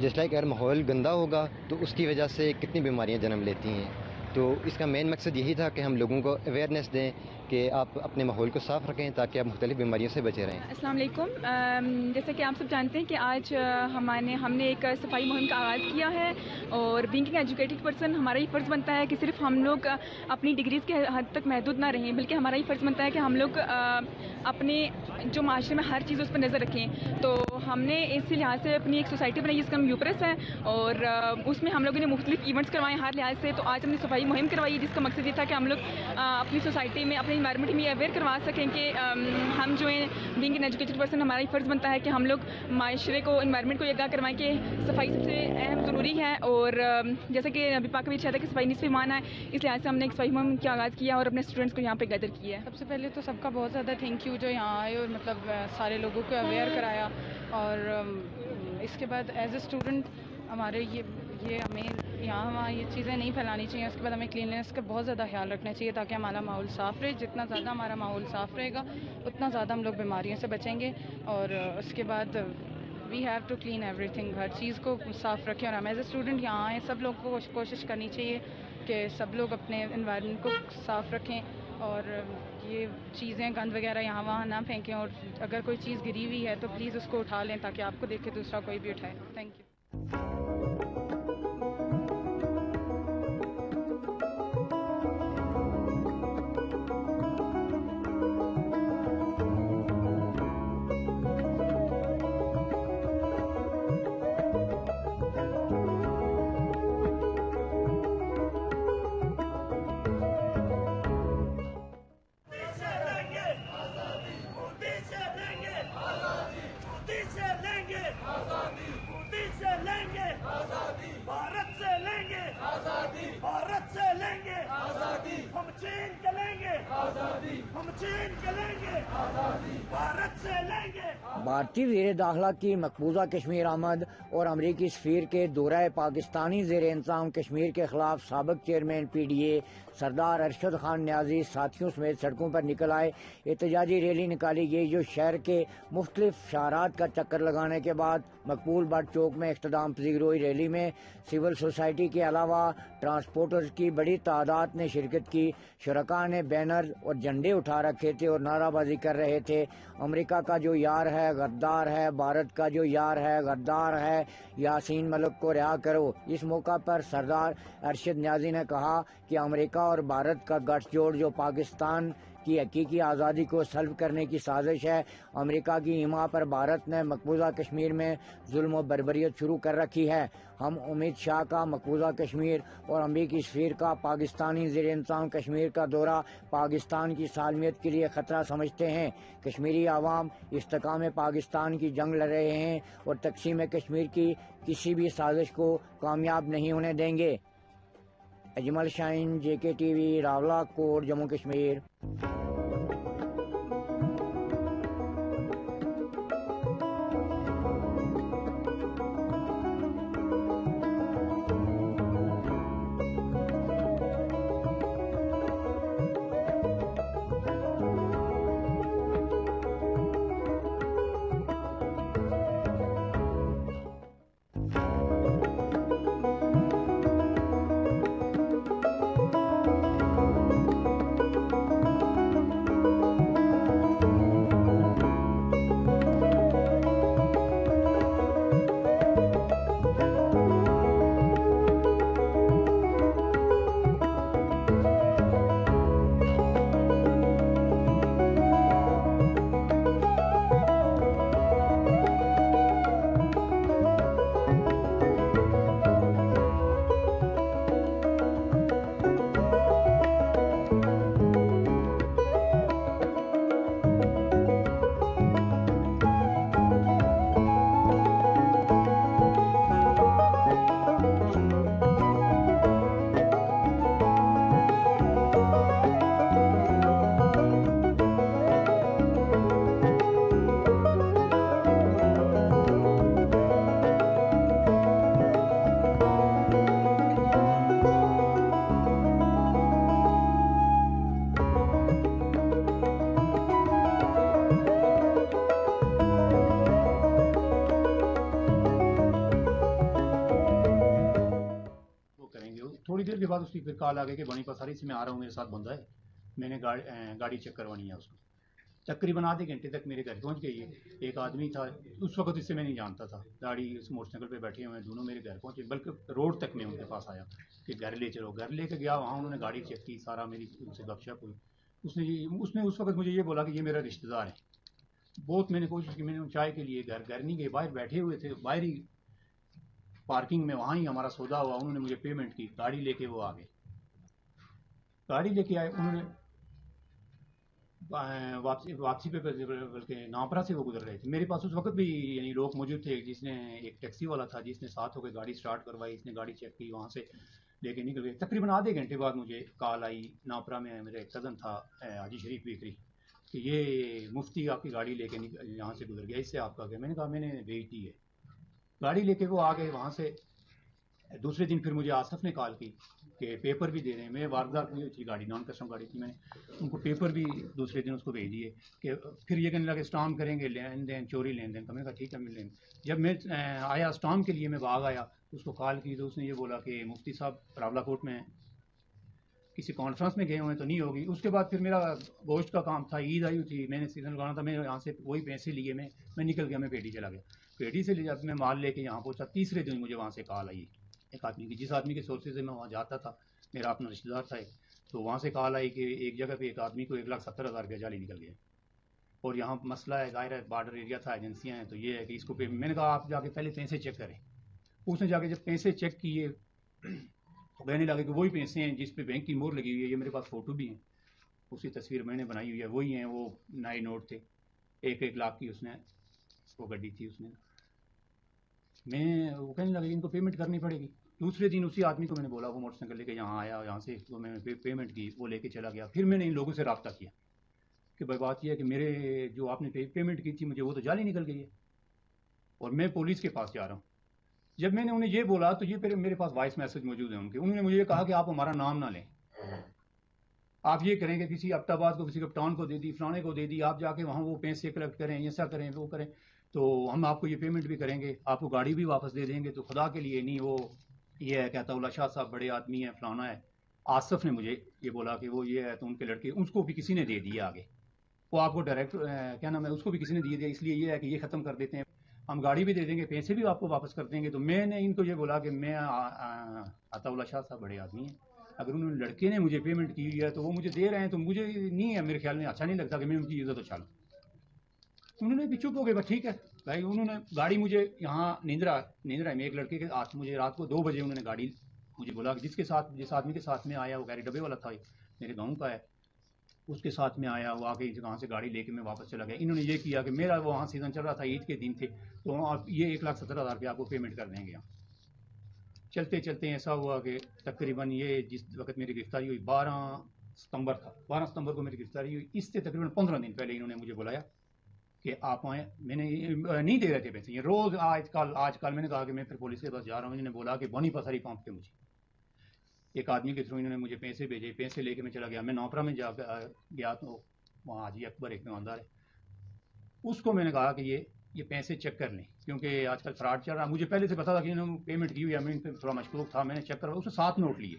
جس لائک اگر ماحول گندا ہوگا تو اس کی وجہ سے کتنی بیماریاں جنم لیتی ہیں۔ تو اس کا مین مقصد یہی تھا کہ ہم لوگوں کو اویئرنیس دیں کہ آپ اپنے ماحول کو صاف رکھیں تاکہ آپ مختلف بیماریوں سے بچے رہیں۔ السلام علیکم۔ جیسا کہ آپ سب جانتے ہیں کہ آج ہمارے ہم نے ایک صفائی مہم کا آغاز کیا ہے اور بینکنگ ایجوکیٹڈ پرسن ہمارا یہ فرض بنتا ہے کہ صرف ہم لوگ اپنی ڈگریز کے حد تک محدود نہ رہیں، بلکہ ہمارا یہ فرض بنتا ہے کہ ہم لوگ اپنے جو معاشرے میں ہر چیز اس پر نظر رکھیں۔ تو ہم نے اس لحاظ سے اپنی ایک سوسائٹی بنائی، جس کا ہم یوپریس ہے اور اس میں ہم لوگوں نے مختلف ایونٹس کروائے ہر لحاظ سے۔ تو آج ہم نے صفائی مہم کروائی ہے جس کا مقصد یہ تھا کہ ہم لوگ اپنی سوسائٹی میں، اپنے انوائرمنٹ میں اویئر کروا سکیں کہ ہم جو ہیں بینگ ان ایجوکیٹڈ پرسن ہمارا یہ فرض بنتا ہے کہ ہم لوگ معاشرے کو انوائرمنٹ کو آگاہ کروائیں کہ صفائی سب سے اہم ضروری ہے اور جیسا کہ ابھی پاک بھی چاہتا ہے کہ صفائی نصف ایمان ہے اس لحاظ سے ہم نے ایک صفائی مہم کا آغاز کیا اور اپنے اسٹوڈنٹس کو یہاں پہ گیدر کیا ہے۔ سب سے پہلے تو سب کا بہت زیادہ تھینک یو جو یہاں آئے اور مطلب سارے لوگوں کو اویئر کرایا اور اس کے بعد ایز اے اسٹوڈنٹ ہمارے یہ یہ ہمیں یہاں وہاں یہ چیزیں نہیں پھیلانی چاہیے، اس کے بعد ہمیں کلیننس کا بہت زیادہ خیال رکھنا چاہیے تاکہ ہمارا ماحول صاف رہے۔ جتنا زیادہ ہمارا ماحول صاف رہے گا، اتنا زیادہ ہم لوگ بیماریوں سے بچیں گے۔ اور اس کے بعد we have to clean everything ہر چیز کو صاف رکھیں۔ اور ہم ایز اے اسٹوڈنٹ یہاں آئیں، سب لوگ کو کوشش کرنی چاہیے کہ سب لوگ اپنے انوائرمنٹ کو صاف رکھیں۔ اور یہ چیزیں، گند وغیرہ یہاں وہاں نہ پھینکیں۔ اور اگر کوئی چیز گری ہوئی ہے تو پلیز اس کو اٹھا لیں تاکہ آپ کو دیکھے دوسرا کوئی بھی اٹھائے۔ تھینک یو بھارتی زیر داخلہ کی مقبوضہ کشمیر آمد اور امریکی سفیر کے دورہ پاکستانی زیر انتظام کشمیر کے خلاف سابق چیئرمین پی ڈی اے سردار ارشد خان نیازی ساتھیوں سمیت سڑکوں پر نکل آئے۔ احتجاجی ریلی نکالی گئی جو شہر کے مختلف شہرات کا چکر لگانے کے بعد مقبول بٹ چوک میں اختتام پذیر ہوئی۔ ریلی میں سول سوسائٹی کے علاوہ ٹرانسپورٹرز کی بڑی تعداد نے شرکت کی۔ شرکا نے بینر اور جھنڈے اٹھا رکھے تھے اور نعرہ بازی کر رہے تھے۔ امریکہ کا جو یار ہے، غدار ہے۔ بھارت کا جو یار ہے، غدار ہے۔ یاسین ملک کو رہا کرو۔ اس موقع پر سردار ارشد نیازی نے کہا کہ امریکہ اور بھارت کا گٹھ جوڑ جو پاکستان کی حقیقی آزادی کو سلب کرنے کی سازش ہے، امریکہ کی ایما پر بھارت نے مقبوضہ کشمیر میں ظلم و بربریت شروع کر رکھی ہے۔ ہم امید شاہ کا مقبوضہ کشمیر اور امریکی سفیر کا پاکستانی زیر انتظام کشمیر کا دورہ پاکستان کی سالمیت کے لیے خطرہ سمجھتے ہیں۔ کشمیری عوام استقام پاکستان کی جنگ لڑ رہے ہیں اور تقسیم کشمیر کی کسی بھی سازش کو کامیاب نہیں ہونے دیں گے۔ Ajmal Shaheen J K T V Rawalakot Jammu Kashmir. بعد اس کی پھر کال آ گئی کہ بنی پساری سے میں آ رہا ہوں، میرے ساتھ بندہ ہے۔ میں نے گاڑی گاڑی چیک کروانی ہے اس کو تقریباً آدھے گھنٹے تک میرے گھر پہنچ گئی ہے۔ ایک آدمی تھا، اس وقت اس سے میں نہیں جانتا تھا۔ گاڑی اس موٹر سائیکل پہ بیٹھے ہوئے ہیں دونوں میرے گھر پہنچے، بلکہ روڈ تک میں ان کے پاس آیا کہ گھر لے چلو۔ گھر لے کے گیا، وہاں انہوں نے گاڑی چیک کی، سارا میری ان سے گپ شپ ہوئی۔ اس نے اس نے اس وقت مجھے یہ بولا کہ یہ میرا رشتہ دار ہے۔ بہت میں نے کوشش کی، میں نے چائے کے لیے گھر گھر نہیں گئے، باہر بیٹھے ہوئے تھے، باہر ہی پارکنگ میں وہاں ہی ہمارا سودا ہوا، انہوں نے مجھے پیمنٹ کی، گاڑی لے کے وہ آ گئے۔ گاڑی لے کے آئے، انہوں نے واپسی واپسی پہ بلکہ نامپرا سے وہ گزر رہے تھے۔ میرے پاس اس وقت بھی یعنی لوگ موجود تھے، جس نے ایک ٹیکسی والا تھا، جس نے ساتھ ہو کے گاڑی سٹارٹ کروائی، اس نے گاڑی چیک کی وہاں سے، لے کے نکل گئے۔ تقریباً آدھے گھنٹے بعد مجھے کال آئی، نامپرا میں میرا ایک کزن تھا حاجی شریف بیکری، کہ یہ مفتی آپ کی گاڑی لے کے یہاں سے گزر گیا، اس سے آپ کا گیا میں نے کہا، میں نے بھیج دی ہے۔ گاڑی لے کے وہ آ گئے وہاں سے۔ دوسرے دن پھر مجھے آصف نے کال کی کہ پیپر بھی دے رہے ہیں میں واردات نہیں تھی گاڑی نان کسٹم گاڑی تھی میں نے۔ ان کو پیپر بھی دوسرے دن اس کو بھیج دیے کہ پھر یہ کہنے لگے اسٹام کریں گے، لین دین، چوری، لین دین۔ تو میں کہا ٹھیک ہے میں لیں۔ جب میں آیا اسٹام کے لیے، میں باغ آیا، اس کو کال کی تو اس نے یہ بولا کہ مفتی صاحب راولہ کوٹ میں کسی کانفرنس میں گئے ہوئے تو نہیں ہوگی۔ اس کے بعد پھر میرا گوشت کا کام تھا، عید آئی تھی، میں نے سیزن لگانا تھا، میں یہاں سے وہی پیسے لیے، میں میں نکل گیا، میں پیٹی چلا گیا۔ پیٹی سے لے جب میں مال لے کے یہاں پہنچا، تیسرے دن مجھے وہاں سے کال آئی۔ ایک آدمی کی جس آدمی کے سورسز سے میں وہاں جاتا تھا، میرا اپنا رشتہ دار تھا ایک۔ تو وہاں سے کال آئی کہ ایک جگہ پہ ایک آدمی کو ایک لاکھ ستر ہزار روپیہ جالی نکل گیا اور یہاں مسئلہ ہے، ظاہر ہے بارڈر ایریا تھا ایجنسیاں ہیں، تو یہ ہے کہ اس کو پہ میں نے کہا آپ جا کے پہلے پیسے چیک کریں۔ اس نے جا کے جب پیسے چیک کیے، تو کہنے لگے کہ وہی پیسے ہیں جس پہ بینک کی مور لگی ہوئی ہے، یہ میرے پاس فوٹو بھی ہیں۔ اسی تصویر میں نے بنائی ہوئی ہے، وہی ہیں، وہ نئے نوٹ تھے۔ ایک ایک لاکھ کی اس نے وہ گڈی تھی، اس نے میں وہ کہنے لگے ان کو پیمنٹ کرنی پڑے گی۔ دوسرے دن اسی آدمی کو میں نے بولا، وہ موٹر سائیکل لے کے یہاں آیا، یہاں سے تو میں نے پیمنٹ کی، وہ لے کے چلا گیا۔ پھر میں نے ان لوگوں سے رابطہ کیا کہ بھائی بات یہ ہے کہ میرے جو آپ نے پیمنٹ کی تھی، مجھے وہ تو جالی نکل گئی ہے۔ اور میں پولیس کے پاس جا رہا ہوں۔ جب میں نے انہیں یہ بولا تو یہ پھر میرے پاس وائس میسج موجود ہے ان کے۔ انہوں نے مجھے یہ کہا کہ آپ ہمارا نام نہ لیں۔ آپ یہ کریں کہ کسی ابت آباد کو، کسی کپٹان کو دے دی، فلانے کو دے دی، آپ جا کے وہاں وہ پیسے کلیکٹ کریں ایسا کریں، وہ کریں۔ تو ہم آپ کو یہ پیمنٹ بھی کریں گے، آپ کو گاڑی بھی واپس دے دیں گے۔ تو خدا کے لیے نہیں، وہ یہ ہے، کہتا اللہ شاہ صاحب بڑے آدمی ہیں، فلانا ہے۔ آصف نے مجھے یہ بولا کہ وہ یہ ہے، تو ان کے لڑکے، اس کو بھی کسی نے دے دیا آگے۔ وہ آپ کو ڈائریکٹ کیا نام ہے، اس کو بھی کسی نے دیے دیا۔ اس لیے یہ ہے کہ یہ ختم کر دیتے ہیں۔ ہم گاڑی بھی دے دیں گے، پیسے بھی آپ کو واپس کر دیں گے۔ تو میں نے ان کو یہ بولا کہ میں عطا اللہ شاہ صاحب بڑے آدمی ہیں۔ اگر انہوں نے لڑکے نے مجھے پیمنٹ کی ہے تو وہ مجھے دے رہے ہیں، تو مجھے نہیں ہے، میرے خیال میں اچھا نہیں لگتا کہ میں ان کی عزت اچھالوں۔ انہوں نے بھی چپ ہو گئے، بس ٹھیک ہے۔ بھائی، انہوں نے گاڑی مجھے یہاں نیندرا نیندرا میں ایک لڑکے کے آج مجھے رات کو دو بجے انہوں نے گاڑی مجھے بولا کہ جس کے ساتھ، جس آدمی کے ساتھ میں آیا وہ گاڑی ڈبے والا تھا، میرے گاؤں کا ہے۔ اس کے ساتھ میں آیا، وہ آ کے کہاں سے گاڑی لے کے میں واپس چلا گیا۔ انہوں نے یہ کیا کہ میرا وہاں سیزن چل رہا تھا، عید کے دن تھے، تو آپ یہ ایک لاکھ سترہ ہزار روپیہ آپ کو پیمنٹ کر دیں گے چلتے چلتے ایسا ہوا کہ تقریباً یہ جس وقت میری گرفتاری ہوئی، بارہ ستمبر تھا۔ بارہ ستمبر کو میری گرفتاری ہوئی، اس سے تقریباً پندرہ دن پہلے انہوں نے مجھے بلایا۔ کہ آپ آئیں۔ میں نے نہیں دے رہے تھے پیسے۔ یہ روز آج کل آج کل میں نے کہا کہ میں پھر پولیس کے پاس جا رہا ہوں۔ انہوں نے بولا کہ بونی پساری پمپ کے مجھے۔ ایک آدمی کے تھرو انہوں نے مجھے پیسے بھیجے۔ پیسے لے کے میں چلا گیا۔ میں نوپرا میں جا گیا تو وہاں حاجی اکبر ایک ماندار ہے۔ اس کو میں نے کہا کہ یہ یہ پیسے چیک کر لیں۔ کیونکہ آج کل فراڈ چل رہا ہے۔ مجھے پہلے سے پتا تھا کہ انہوں نے پیمنٹ کی ہوئی میں پہ تھوڑا مشکوک تھا۔ میں نے چیک کرا۔ اس نے سات نوٹ لیے۔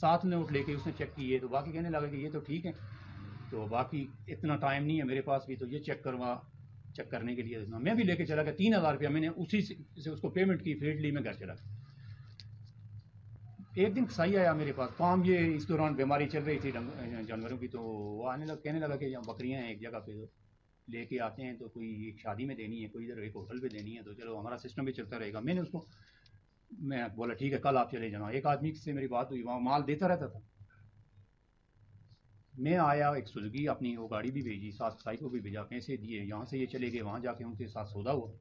سات نوٹ لے کے اس نے چیک کیے۔ تو باقی کہنے لگا کہ یہ تو ٹھیک ہے۔ تو باقی اتنا ٹائم نہیں ہے میرے پاس بھی، تو یہ چیک کروا چیک کرنے کے لیے میں بھی لے کے چلا گیا، تین ہزار روپیہ میں نے اسی سے اس کو پیمنٹ کی فیڈ لی، میں گھر چلا گیا۔ ایک دن کسائی آیا میرے پاس۔ کام یہ اس دوران بیماری چل رہی تھی جانوروں کی، تو وہ آنے لگا کہنے لگا کہ یہاں بکریاں ہیں، ایک جگہ پہ لے کے آتے ہیں، تو کوئی ایک شادی میں دینی ہے، کوئی ادھر ایک ہوٹل پہ دینی ہے، تو چلو ہمارا سسٹم بھی چلتا رہے گا۔ میں نے اس کو، میں بولا ٹھیک ہے، کل آپ چلے جانا۔ ایک آدمی سے میری بات ہوئی، وہاں مال دیتا رہتا تھا۔ میں آیا، ایک سزگی اپنی وہ گاڑی بھی بھیجی، ساتھ سائی کو بھی بھیجا پیسے دیے؟ یہاں سے یہ چلے گئے، وہاں جا کے ان کے ساتھ سودا ہوا۔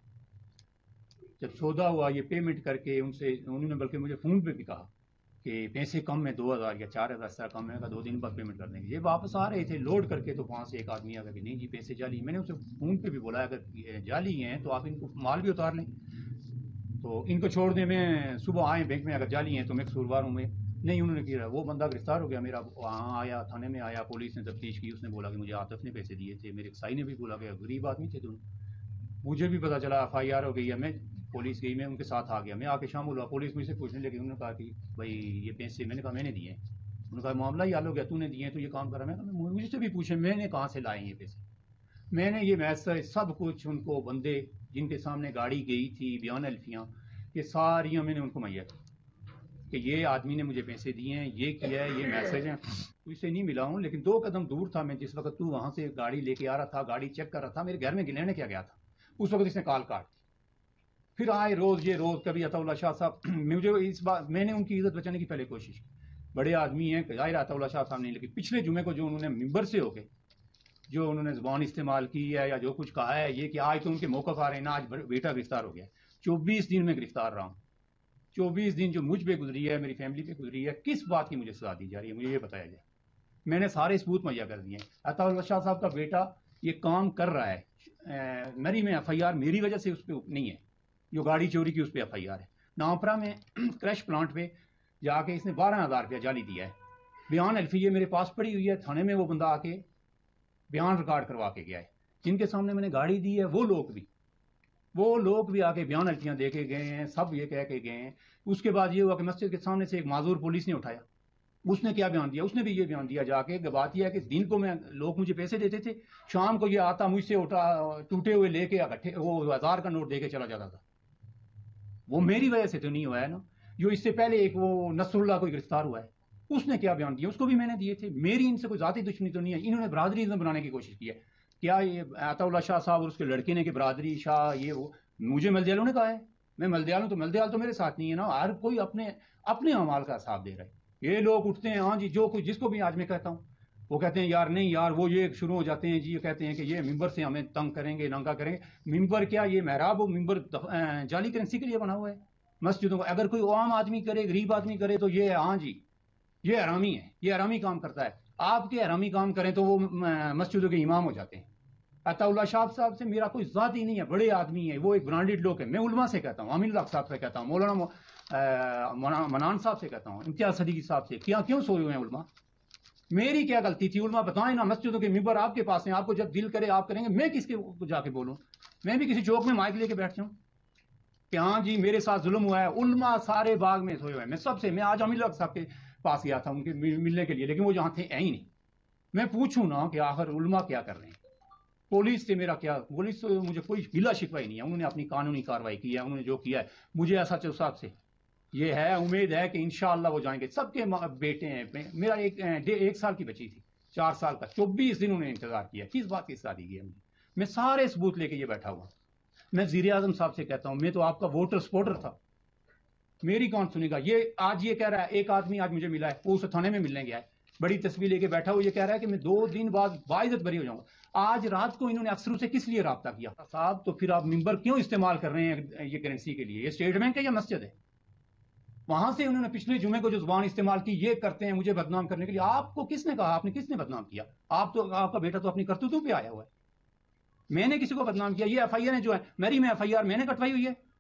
جب سودا ہوا، یہ پیمنٹ کر کے ان سے، انہوں نے بلکہ مجھے فون پہ بھی کہا کہ پیسے کم ہے دو ہزار یا چار ہزار اس طرح کم ہے دو دن بعد پیمنٹ کر دیں گے۔ یہ واپس آ رہے تھے لوڈ کر کے تو وہاں سے ایک آدمی آ کہ نہیں جی پیسے جالی میں نے اسے فون پہ بھی بولا، اگر جالی ہیں تو آپ ان کو مال بھی اتار لیں۔ تو ان کو چھوڑ دیں میں صبح آئیں بینک میں، اگر جالی ہیں تو میں قصوروار ہوں، میں نہیں، انہوں نے کیا وہ بندہ گرفتار ہو گیا، میرا وہاں آیا، تھانے میں آیا، پولیس نے تفتیش کی، اس نے بولا کہ مجھے آتف نے پیسے دیے تھے، میرے سائی نے بھی بولا کہ غریب آدمی تھے تو مجھے بھی پتا چلا، ایف آئی آر ہو گئی ہے میں پولیس گئی، میں ان کے ساتھ آ گیا، میں آ کے شامل ہوا پولیس مجھ سے پوچھنے لگی، انہوں نے کہا کہ بھائی، یہ پیسے میں نے کہا میں نے دیے ہیں۔ انہوں نے کہا، معاملہ ہی حل ہو گیا، تو نے دیے ہیں، تو یہ کام کرا۔ میں مجھ سے بھی پوچھے میں نے کہاں سے لائے یہ پیسے؟ میں نے یہ میسر سب کچھ ان کو، بندے جن کے سامنے گاڑی گئی تھی، بیان الفیاں، یہ ساریاں میں نے ان کو مہیا کہ یہ آدمی نے مجھے پیسے دیے ہیں، یہ کیا ہے، یہ میسج ہیں۔ تو اسے نہیں ملا ہوں، لیکن دو قدم دور تھا میں جس وقت تو وہاں سے گاڑی لے کے آ رہا تھا، گاڑی چیک کر رہا تھا، میرے گھر میں لینے کیا گیا تھا۔ اس وقت اس نے کال کاٹ دی۔ پھر آئے روز یہ روز، کبھی عطا اللہ شاہ صاحب، (clears throat) مجھے اس بات، میں نے ان کی عزت بچانے کی پہلے کوشش کی۔ بڑے آدمی ہیں، ظاہر عطا اللہ شاہ صاحب نہیں، لیکن پچھلے جمعے کو جو انہوں نے ممبر سے ہو کے، جو انہوں نے زبان استعمال کی ہے یا جو کچھ کہا ہے، یہ کہ آج تو ان کے موقف آ رہے ہیں، نا، آج بیٹا گرفتار ہو گیا۔ چوبیس دن میں گرفتار رہا ہوں۔ چوبیس دن جو مجھ پہ گزری ہے، میری فیملی پہ گزری ہے، کس بات کی مجھے سزا دی جا رہی ہے؟ مجھے یہ بتایا جائے۔ میں نے سارے ثبوت مہیا کر دیے عطا اللہ شاہ صاحب کا بیٹا یہ کام کر رہا ہے۔ میری میں ایف آئی آر میری وجہ سے اس پہ نہیں ہے۔ جو گاڑی چوری کی اس پہ ایف آئی آر ہے۔ نامپرا میں (clears throat) کریش پلانٹ پہ جا کے اس نے بارہ ہزار روپیہ جالی دیا ہے۔ بیان الفی میرے پاس پڑی ہوئی ہے، تھانے میں وہ بندہ آ کے بیان ریکارڈ کروا کے گیا ہے۔ جن کے سامنے میں نے گاڑی دی ہے، وہ لوگ بھی وہ لوگ بھی آ کے بیان الفیاں دے کے گئے ہیں، سب یہ کہہ کے گئے ہیں۔ اس کے بعد یہ ہوا کہ مسجد کے سامنے سے ایک معذور پولیس نے اٹھایا۔ اس نے کیا بیان دیا؟ اس نے بھی یہ بیان دیا جا کے بات یہ ہے کہ دن کو میں، لوگ مجھے پیسے دیتے تھے۔ شام کو یہ آتا، مجھ سے اٹھا، ٹوٹے ہوئے لے کے وہ ہزار کا نوٹ دے کے چلا جاتا تھا۔ وہ میری وجہ سے تو نہیں ہوا ہے نا۔ جو اس سے پہلے ایک وہ نصر اللہ کو گرفتار ہوا ہے۔ اس نے کیا بیان دیا؟ اس کو بھی میں نے دیے تھے۔ میری ان سے کوئی ذاتی دشمنی تو نہیں ہے۔ انہوں نے برادری بنانے کی کوشش کی ہے۔ کیا یہ عطا اللہ شاہ صاحب اور اس کے لڑکے نے کہ برادری شاہ، یہ وہ، مجھے ملدیالوں نے کہا ہے۔ میں ملدیال ہوں تو ملدیال تو میرے ساتھ نہیں ہے نا ہر کوئی اپنے اپنے امال کا ساتھ دے رہا ہے۔ یہ لوگ اٹھتے ہیں ہاں جی جو کچھ جس کو بھی آج میں کہتا ہوں۔ وہ کہتے ہیں، یار نہیں یار، وہ یہ شروع ہو جاتے ہیں جی یہ کہتے ہیں کہ یہ ممبر سے ہمیں تنگ کریں گے، ننگا کریں گے۔ ممبر کیا، یہ محراب ممبر جعلی کرنسی کے لیے بنا ہوا ہے۔ مسجدوں کو اگر کوئی عام آدمی کرے، غریب آدمی کرے تو یہ ہاں جی یہ حرامی ہے، یہ حرامی کام کرتا ہے۔ آپ کے حرامی کام کریں تو وہ مسجدوں کے امام ہو جاتے ہیں۔ عطا اللہ شاہ صاحب سے میرا کوئی ذاتی نہیں ہے، بڑے آدمی ہے وہ ایک برانڈیڈ لوگ ہے میں علماء سے کہتا ہوں، امین اللہ صاحب سے کہتا ہوں، مولانا منان صاحب سے کہتا ہوں، امتیاز صدیقی صاحب سے۔ کیا کیوں سوئے ہوئے ہیں علماء؟ میری کیا غلطی تھی؟ علماء بتائیں نا، مسجدوں کے ممبر آپ کے پاس ہیں، آپ کو جب دل کرے آپ کریں گے، میں کس کے جا کے بولوں؟ میں بھی کسی چوک میں مائک لے کے بیٹھ جاؤں؟ کہ ہاں جی میرے ساتھ ظلم ہوا ہے، علماء سارے باغ میں سوئے ہوئے ہیں۔ میں سب سے میں آج امین اللہ صاحب کے پاس گیا تھا، ان کے ملنے کے لیے، لیکن وہ جہاں تھے ہی نہیں۔ میں پوچھوں نا کہ آخر علماء کیا کر رہے ہیں؟ پولیس سے میرا کیا پولیس سے مجھے کوئی گلا شکوائی نہیں ہے۔ انہوں نے اپنی قانونی کاروائی کی ہے، انہوں نے جو کیا ہے، مجھے ایسا چوسات سے۔ یہ ہے، امید ہے کہ انشاءاللہ وہ جائیں گے۔ سب کے بیٹے ہیں میرا ایک ایک سال کی بچی تھی، چار سال کا۔ چوبیس دن انہوں نے انتظار کیا۔ کس بات کی شادی کی ہے؟ مجھے میں سارے ثبوت لے کے یہ بیٹھا ہوا میں زیر اعظم صاحب سے کہتا ہوں، میں تو آپ کا ووٹر سپورٹر تھا۔ میری کون سنے گا؟ یہ آج یہ کہہ رہا ہے، ایک آدمی آج مجھے ملا ہے، وہ اسے تھانے میں ملنے گیا ہے۔ بڑی تصویر لے کے بیٹھا ہو، یہ کہہ رہا ہے کہ میں دو دن بعد باعزت بری ہو جاؤں گا۔ آج رات کو انہوں نے افسروں سے کس لیے رابطہ کیا؟ صاحب، تو پھر آپ ممبر کیوں استعمال کر رہے ہیں یہ کرنسی کے لیے؟ یہ اسٹیٹ بینک ہے یا مسجد ہے؟ وہاں سے انہوں نے پچھلے جمعے کو جو زبان استعمال کی، یہ کرتے ہیں مجھے بدنام کرنے کے لیے۔ آپ کو کس نے کہا؟ آپ نے کس نے بدنام کیا؟ آپ تو، آپ کا بیٹا تو اپنی کرتوتوں پہ آیا ہوا ہے۔ میں نے کسی کو بدنام کیا؟ یہ ایف آئی آر جو ہے میری میں ایف آئی آر میں نے کٹوائی ہوئی ہے۔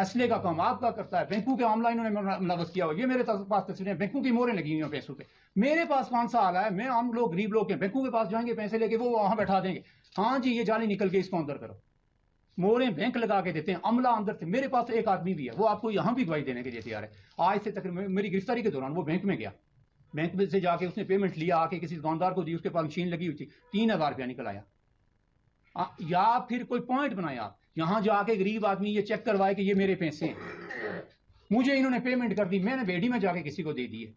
اسلحے کا کام آپ کا کرتا ہے، بینکوں کے معاملہ انہوں نے ملوث کیا ہوا۔ یہ میرے پاس تصویریں بینکوں کی موریں لگی ہوئی ہیں پیسوں پہ۔ میرے پاس کون سا آلہ ہے؟ میں عام لوگ غریب لوگ ہیں، بینکوں کے پاس جائیں گے، پیسے لے کے وہ وہاں بیٹھا دیں گے۔ ہاں جی یہ جالی نکل کے اس کو اندر کرو۔ موریں بینک لگا کے دیتے ہیں، عملہ اندر سے۔ میرے پاس ایک آدمی بھی ہے، وہ آپ کو یہاں بھی گواہی دینے کے لیے تیار ہے۔ آج سے تقریباً میری گرفتاری کے دوران وہ بینک میں گیا۔ بینک میں سے جا کے اس نے پیمنٹ لیا، آ کے کسی دکاندار کو دی، اس کے پاس مشین لگی ہوئی تھی۔ تین ہزار روپیہ نکل آیا۔ یا پھر کوئی پوائنٹ بنایا آپ۔ یہاں جا کے غریب آدمی یہ چیک کروائے کہ یہ میرے پیسے ہیں۔ مجھے انہوں نے پیمنٹ کر دی، میں نے بیڈی میں جا کے کسی کو دے دیے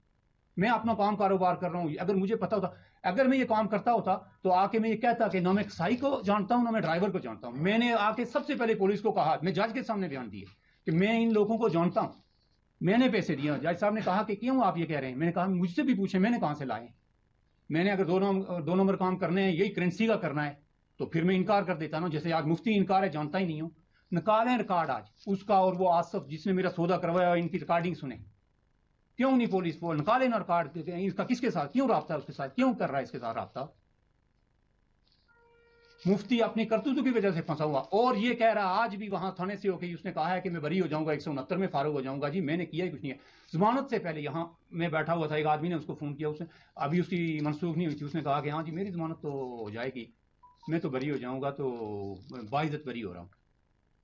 میں اپنا کام کاروبار کر رہا ہوں۔ اگر مجھے پتا ہوتا، اگر میں یہ کام کرتا ہوتا تو آ کے میں یہ کہتا کہ نہ میں سائی کو جانتا ہوں، نہ میں ڈرائیور کو جانتا ہوں۔ میں نے آ کے سب سے پہلے پولیس کو کہا، میں جج کے سامنے بیان دیے کہ میں ان لوگوں کو جانتا ہوں۔ میں نے پیسے دیے۔ جج صاحب نے کہا کہ کیوں آپ یہ کہہ رہے ہیں؟ میں نے کہا، مجھ سے بھی پوچھے میں نے کہاں سے لائے میں نے اگر دو نمبر کام کرنے ہیں، یہی کرنسی کا کرنا ہے۔ تو پھر میں انکار کر دیتا نا، جیسے آج مفتی انکار ہے، جانتا ہی نہیں ہوں۔ نکالیں ریکارڈ آج، اس کا اور وہ آصف جس نے میرا سودا کروایا ان کی ریکارڈنگ سنیں۔ کیوں نہیں پولیس وہ نکالے نا ریکارڈ اس کا کس کے ساتھ؟ کیوں رابطہ ہے اس کے ساتھ؟ کیوں کر رہا ہے اس کے ساتھ رابطہ؟ مفتی اپنی کرتوتوں کی وجہ سے پھنسا ہوا۔ اور یہ کہہ رہا، آج بھی وہاں تھانے سے ہو کہ اس نے کہا ہے کہ میں بری ہو جاؤں گا، ایک سو انہتر میں فارغ ہو جاؤں گا۔ جی میں نے کیا ہی کچھ نہیں ہے۔ ضمانت سے پہلے یہاں میں بیٹھا ہوا تھا، ایک آدمی نے اس کو فون کیا، اس نے ابھی اس کی منسوخ نہیں ہوئی تھی۔ اس نے کہا کہ ہاں جی میری ضمانت تو ہو جائے گی۔ میں تو بری ہو جاؤں گا تو باعزت بری ہو رہا ہوں۔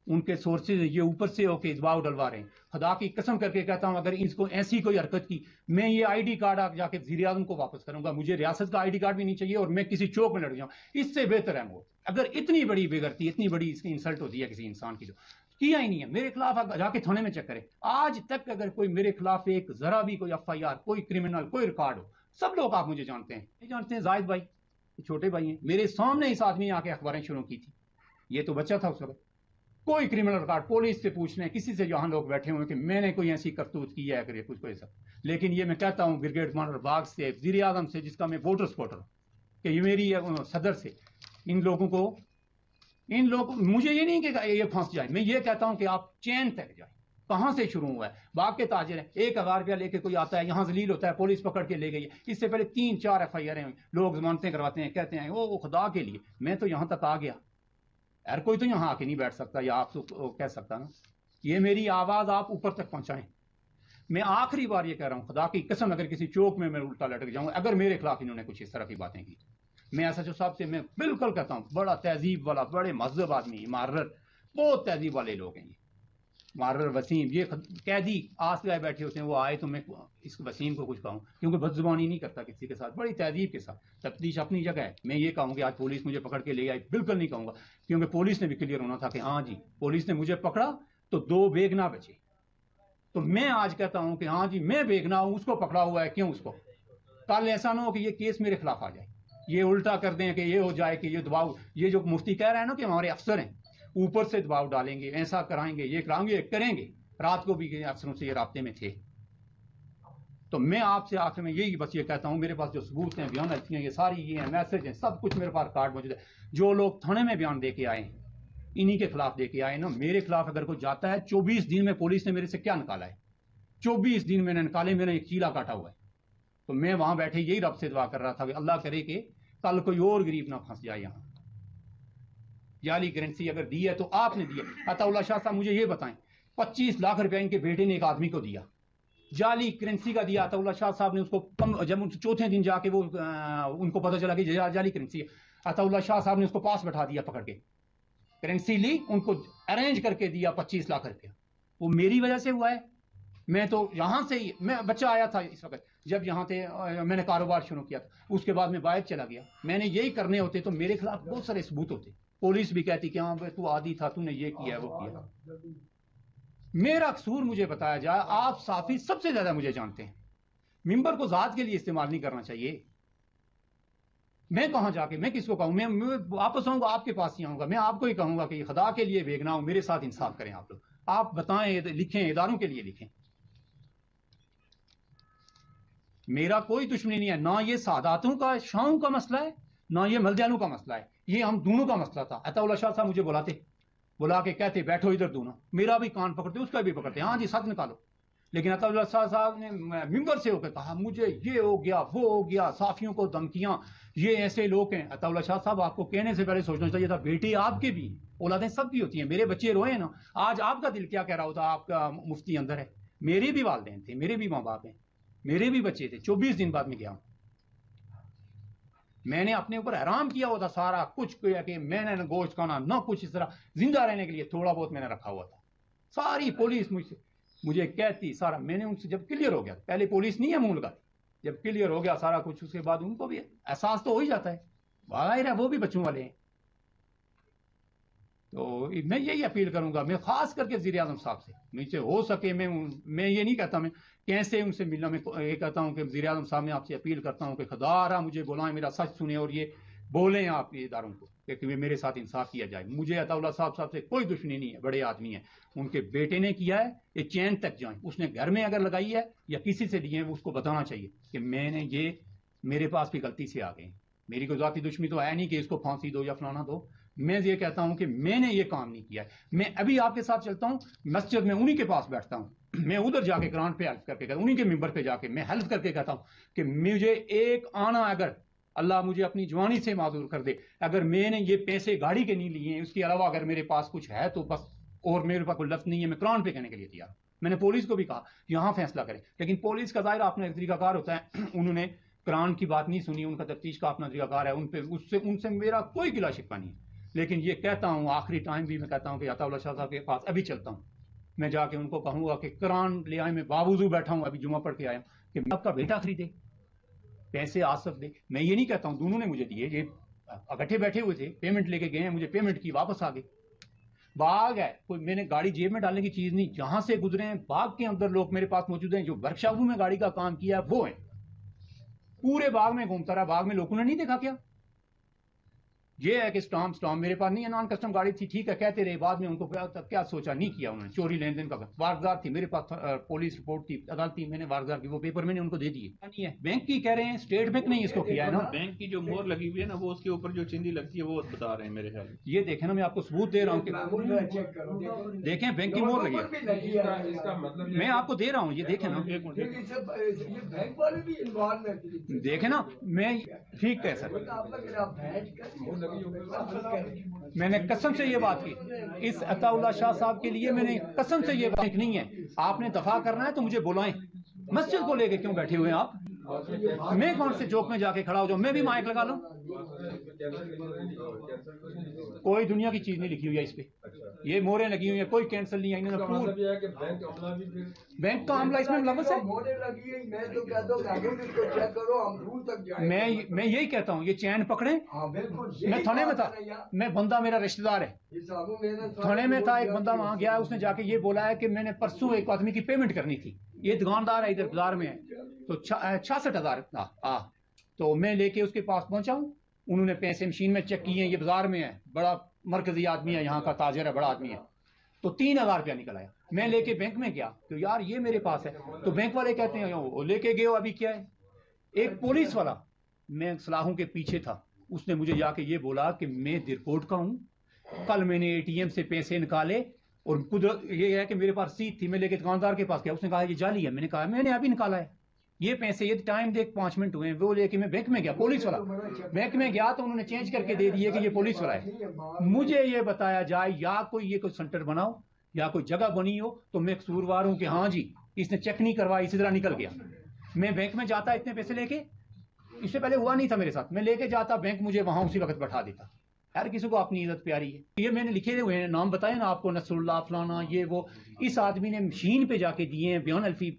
ان کے سورسز یہ اوپر سے ہو کے دباؤ ڈلوا رہے ہیں۔ خدا کی قسم کر کے کہتا ہوں، اگر اس کو ایسی کوئی حرکت کی، میں یہ آئی ڈی کارڈ جا کے وزیر اعظم کو واپس کروں گا۔ مجھے ریاست کا آئی ڈی کارڈ بھی نہیں چاہیے اور میں کسی چوک میں لڑ جاؤں۔ اس سے بہتر ہے وہ۔ اگر اتنی بڑی بگڑتی اتنی بڑی اس کی انسلٹ ہوتی ہے کسی انسان کی جو کیا ہی نہیں ہے۔ میرے خلاف جا کے تھانے میں چیک کرے آج تک اگر کوئی میرے خلاف ایک ذرا بھی کوئی ایف آئی آر کوئی کرمنل کوئی ریکارڈ ہو، سب لوگ آپ مجھے جانتے ہیں۔ جانتے ہیں زائد بھائی۔ چھوٹے بھائی ہیں، میرے سامنے اس آدمی آ کے اخباریں شروع کی تھی یہ تو بچہ تھا اس وقت۔ کوئی کرمنل ریکارڈ پولیس سے پوچھنے، کسی سے یہاں لوگ بیٹھے ہوئے کہ میں نے کوئی ایسی کرتوت کی ہے کرے کچھ کوئی ایسا لیکن یہ میں کہتا ہوں بریگیڈ کمانڈر باغ سے، وزیر اعظم سے، جس کا میں ووٹر سپورٹر کہ یہ میری صدر سے۔ ان لوگوں کو، ان لوگ مجھے یہ نہیں کہ یہ پھنس جائے میں یہ کہتا ہوں کہ آپ چین تک جائیں۔ کہاں سے شروع ہوا ہے؟ باغ کے تاجر ہیں، ایک ہزار روپیہ لے کے کوئی آتا ہے، یہاں زلیل ہوتا ہے، پولیس پکڑ کے لے گئی ہے۔ اس سے پہلے تین چار ایف آئی آر لوگ ضمانتیں کرواتے ہیں، کہتے ہیں، وہ خدا کے لیے، میں تو یہاں تک آ گیا۔ یار، کوئی تو یہاں آ کے نہیں بیٹھ سکتا، یا آپ تو کہہ سکتا نا۔ یہ میری آواز آپ اوپر تک پہنچائیں۔ میں آخری بار یہ کہہ رہا ہوں، خدا کی قسم، اگر کسی چوک میں میں الٹا لٹک جاؤں، اگر میرے خلاف انہوں نے کچھ اس طرح کی باتیں کی۔ میں ایس ایچ او صاحب سے، میں بالکل کہتا ہوں، بڑا تہذیب والا، بڑے مذہب آدمی مارر بہت تہذیب والے لوگ ہیں یہ۔ مارر وسیم، یہ قیدی آس گئے بیٹھے ہوتے ہیں، وہ آئے تو میں اس وسیم کو کچھ کہوں، کیونکہ بد زبانی نہیں کرتا کسی کے ساتھ، بڑی تہذیب کے ساتھ۔ تفتیش اپنی جگہ ہے، میں یہ کہوں کہ آج پولیس مجھے پکڑ کے لے آئی، بالکل نہیں کہوں گا، کیونکہ پولیس نے بھی کلیئر ہونا تھا کہ ہاں جی پولیس نے مجھے پکڑا تو دو بیگنا بچے۔ تو میں آج کہتا ہوں کہ ہاں جی میں بیگنا ہوں، اس کو پکڑا ہوا ہے، کیوں اس کو؟ کل ایسا نہ ہو کہ یہ کیس میرے خلاف آ جائے۔ یہ الٹا کر دیں کہ یہ ہو جائے کہ یہ دباؤ، یہ جو مفتی کہہ رہے ہیں نا کہ ہمارے افسر ہیں اوپر سے دباؤ ڈالیں گے، ایسا کرائیں گے، یہ کرائیں گے کریں گے۔ رات کو بھی افسروں سے یہ رابطے میں تھے۔ تو میں آپ سے آخر میں یہی بس یہ کہتا ہوں، میرے پاس جو ثبوت ہیں، بیان ہیں، یہ ساری یہ ہیں میسج ہیں، سب کچھ میرے پاس کارڈ موجود ہے۔ جو لوگ تھانے میں بیان دے کے آئے ہیں، انہی کے خلاف دے کے آئے نا۔ میرے خلاف اگر کوئی جاتا ہے، چوبیس دن میں پولیس نے میرے سے کیا نکالا ہے؟ چوبیس دن میں نے نکالے میں نے ایک چیلا کاٹا ہوا ہے۔ تو میں وہاں بیٹھے یہی رب سے دعا کر رہا تھا کہ اللہ کرے کہ کل کوئی اور غریب نہ پھنس جائے یہاں۔ جعلی کرنسی اگر دی ہے تو آپ نے دیا عطا اللہ شاہ صاحب مجھے یہ بتائیں، پچیس لاکھ روپے ان کے بیٹے نے ایک آدمی کو دیا۔ جعلی کرنسی کا دیا عطا اللہ شاہ صاحب نے اس کو جب چوتھے دن جا کے وہ ان کو پتہ چلا کہ جعلی کرنسی ہے۔ عطا اللہ شاہ صاحب نے اس کو پاس بٹھا دیا پکڑ کے۔ کرنسی لی، ان کو ارینج کر کے دیا پچیس لاکھ روپیہ۔ وہ میری وجہ سے ہوا ہے۔ میں تو یہاں سے ہی، میں بچہ آیا تھا اس وقت، جب یہاں تھے میں نے کاروبار شروع کیا تھا۔ اس کے بعد میں باہر چلا گیا۔ میں نے یہی کرنے ہوتے تو میرے خلاف بہت سارے ثبوت ہوتے۔ پولیس بھی کہتی کہ ہاں تو عادی تھا تو نے یہ کیا وہ کیا۔ میرا قصور مجھے بتایا جائے آپ صافی سب سے زیادہ مجھے جانتے ہیں۔ ممبر کو ذات کے لیے استعمال نہیں کرنا چاہیے۔ میں کہاں جا کے میں کس کو کہوں؟ میں واپس آؤں گا آپ کے پاس ہی آؤں گا۔ میں آپ کو ہی کہوں گا کہ خدا کے لیے بھیگنا ہو میرے ساتھ انصاف کریں آپ لوگ۔ آپ بتائیں لکھیں اداروں کے لیے لکھیں۔ میرا کوئی دشمنی نہیں ہے نہ یہ ساداتوں کا شاہوں کا مسئلہ ہے نہ یہ ملدیانوں کا مسئلہ ہے۔ یہ ہم دونوں کا مسئلہ تھا۔ عطا اللہ شاہ صاحب مجھے بلاتے، بلا کے کہتے، بیٹھو ادھر دونوں۔ میرا بھی کان پکڑتے، اس کا بھی پکڑتے۔ ہاں جی سچ نکالو۔ لیکن عطا اللہ شاہ صاحب نے ممبر سے ہو کے کہا، مجھے یہ ہو گیا، وہ ہو گیا صافیوں کو دھمکیاں۔ یہ ایسے لوگ ہیں۔ عطا اللہ شاہ صاحب، آپ کو کہنے سے پہلے سوچنا چاہیے تھا بیٹی آپ کے بھی اولادیں سب کی ہوتی ہیں۔ میرے بچے روئے نا۔ آج آپ کا دل کیا کہہ رہا ہوتا، آپ کا مفتی اندر ہے۔ میرے بھی والدین تھے، میرے بھی ماں باپ ہیں۔ میرے بھی بچے تھے۔ چوبیس دن بعد میں گیا ہوں۔ میں نے اپنے اوپر حرام کیا ہوا تھا سارا، کچھ کیا کہ میں نے نہ گوشت کھانا، نہ کچھ اس طرح، زندہ رہنے کے لیے تھوڑا بہت میں نے رکھا ہوا تھا۔ ساری پولیس مجھ سے، مجھے کہتی، سارا، میں نے ان سے جب کلیئر ہو گیا، پہلے پولیس نہیں ہے مول کا، جب کلیئر ہو گیا سارا کچھ، اس کے بعد ان کو بھی احساس تو ہو ہی جاتا ہے۔ باہر ہے وہ بھی بچوں والے ہیں۔ تو میں یہی اپیل کروں گا، میں خاص کر کے وزیر اعظم صاحب سے مجھے ہو سکے، میں میں یہ نہیں کہتا میں کیسے ان سے ملنا؟ میں یہ کہتا ہوں کہ وزیر اعظم صاحب، میں آپ سے اپیل کرتا ہوں کہ خدا رہا مجھے بلائیں، میرا سچ سنیں اور یہ بولیں آپ کے اداروں کو کہ میرے ساتھ انصاف کیا جائے۔ مجھے عطا اللہ صاحب صاحب سے کوئی دشمنی نہیں ہے، بڑے آدمی ہیں۔ ان کے بیٹے نے کیا ہے؟ یہ چین تک جائیں۔ اس نے گھر میں اگر لگائی ہے یا کسی سے لیے اس کو بتانا چاہیے کہ میں نے یہ میرے پاس بھی غلطی سے آ گئے میری کوئی ذاتی دشمنی تو ہے نہیں کہ اس کو پھانسی دو یا فلانا دو۔ میں یہ کہتا ہوں کہ میں نے یہ کام نہیں کیا ہے۔ میں ابھی آپ کے ساتھ چلتا ہوں، مسجد میں انہی کے پاس بیٹھتا ہوں۔ میں ادھر جا کے قرآن پہ ہیلپ کر کے کہتا ہوں، انہی کے ممبر پہ جا کے میں ہیلپ کر کے کہتا ہوں کہ مجھے ایک آنا اگر اللہ مجھے اپنی جوانی سے معذور کر دے، اگر میں نے یہ پیسے گاڑی کے نہیں لیے ہیں اس کے علاوہ اگر میرے پاس کچھ ہے تو بس، اور میرے پاس کوئی لفظ نہیں ہے، میں قرآن پہ کہنے کے لیے تیار میں نے پولیس کو بھی کہا، یہاں فیصلہ کریں۔ لیکن پولیس کا ظاہر اپنا ایک طریقہ کار ہوتا ہے، انہوں نے قرآن کی بات نہیں سنی، ان کا تفتیش کا اپنا طریقہ کار ہے، ان پہ، اس سے، ان سے میرا کوئی گلا شکا نہیں لیکن یہ کہتا ہوں، آخری ٹائم بھی میں کہتا ہوں کہ عطا اللہ شاہ صاحب کے پاس ابھی چلتا ہوں۔ میں جا کے ان کو کہوں گا کہ قرآن لے آئے، میں باوضو بیٹھا ہوں، ابھی جمعہ پڑھ کے آیا ہوں کہ آپ کا بیٹا خریدے۔ پیسے آصف دے۔ میں یہ نہیں کہتا ہوں، دونوں نے مجھے دیے۔ یہ اکٹھے بیٹھے ہوئے تھے پیمنٹ لے کے گئے ہیں، مجھے پیمنٹ کی واپس آ گئے۔ باغ ہے، کوئی میں نے گاڑی جیب میں ڈالنے کی چیز نہیں، جہاں سے گزرے ہیں، باغ کے اندر لوگ میرے پاس موجود ہیں، جو ورک میں گاڑی کا کام کیا ہے، وہ ہیں۔ پورے باغ میں گھومتا رہا، باغ میں لوگوں نے نہیں دیکھا کیا؟ یہ ہے کہ سٹام سٹام میرے پاس نہیں ہے نان کسٹم گاڑی تھی ٹھیک ہے کہتے رہے بعد میں ان کو کیا سوچا؟ نہیں کیا انہوں نے چوری لین دین کا واردار تھی میرے پاس پولیس رپورٹ تھی عدالت تھی میں نے واردار کی وہ پیپر میں نے ان کو دے دیے۔ نہیں ہے۔ بینک کی کہہ رہے ہیں اسٹیٹ بینک نے اس کو کیا ہے نا۔ بینک کی جو مور لگی ہوئی ہے نا وہ اس کے اوپر جو چندی لگتی ہے وہ بتا رہے ہیں میرے خیال یہ دیکھیں نا میں آپ کو ثبوت دے رہا ہوں کہ دیکھیں بینک کی مور لگی ہے۔ میں آپ کو دے رہا ہوں یہ دیکھیں نا۔ دیکھیں نا میں ٹھیک ہے سر۔ میں نے قسم سے یہ بات کی۔ اس عطا اللہ شاہ صاحب کے لیے میں نے قسم سے یہ بات نہیں ہے۔ آپ نے دفاع کرنا ہے تو مجھے بلائیں۔ مسجد کو لے کے کیوں بیٹھے ہوئے ہیں آپ؟ میں کون سے چوک میں جا کے کھڑا ہو جاؤں؟ میں بھی مائک لگا لوں؟ کوئی دنیا کی چیز نہیں لکھی ہوئی ہے اس پہ۔ یہ مورے لگی ہوئی ہیں کوئی کینسل نہیں ہے۔ بینک کا عملہ اس میں ملوث ہے؟ میں یہی کہتا ہوں یہ چین پکڑے میں تھانے میں تھا۔ میں بندہ میرا رشتہ دار ہے۔ تھانے میں تھا ایک بندہ وہاں گیا اس نے جا کے یہ بولا ہے کہ میں نے پرسوں ایک آدمی کی پیمنٹ کرنی تھی۔ یہ دکاندار ہے ادھر بازار میں ہے۔ تو چھیاسٹھ ہزار۔ تو میں لے کے اس کے پاس پہنچا ہوں۔ انہوں نے پیسے مشین میں چیک کیے ہیں یہ بازار میں ہے۔ بڑا مرکزی آدمی ہے یہاں کا تاجر ہے بڑا آدمی ہے۔ تو تین ہزار روپیہ نکل آیا۔ میں لے کے بینک میں گیا۔ تو یار یہ میرے پاس ہے۔ تو بینک والے کہتے ہیں وہ لے کے گئے ہو ابھی کیا ہے؟ ایک پولیس والا میں صلاحوں کے پیچھے تھا۔ اس نے مجھے جا کے یہ بولا کہ میں درکوٹ کا ہوں۔ کل میں نے اے ٹی ایم سے پیسے نکالے۔ اور قدرت یہ ہے کہ میرے پاس سیٹ تھی، میں لے کے دکاندار کے پاس گیا، اس نے کہا یہ جالی ہے۔ میں نے کہا، میں نے ابھی نکالا ہے۔ یہ پیسے، یہ ٹائم دیکھ، پانچ منٹ ہوئے وہ لے کے میں بینک میں گیا پولیس والا۔ بینک میں گیا تو انہوں نے چینج کر کے دے دیے کہ یہ پولیس والا ہے۔ مجھے یہ بتایا جائے، یا کوئی یہ کوئی سینٹر بناؤ، یا کوئی جگہ بنی ہو، تو میں قصوروار ہوں کہ ہاں جی اس نے چیک نہیں کروایا اسی طرح نکل گیا۔ میں بینک میں جاتا اتنے پیسے لے کے، اس سے پہلے ہوا نہیں تھا میرے ساتھ۔ میں لے کے جاتا بینک مجھے وہاں اسی وقت بٹھا دیتا۔ ہر کسی کو اپنی عزت پیاری ہے۔ یہ میں نے لکھے ہوئے ہیں، نام بتایا نا آپ کو نصر اللہ فلانا، یہ وہ۔ اس آدمی نے مشین پہ جا کے دیے ہیں، بیان الفی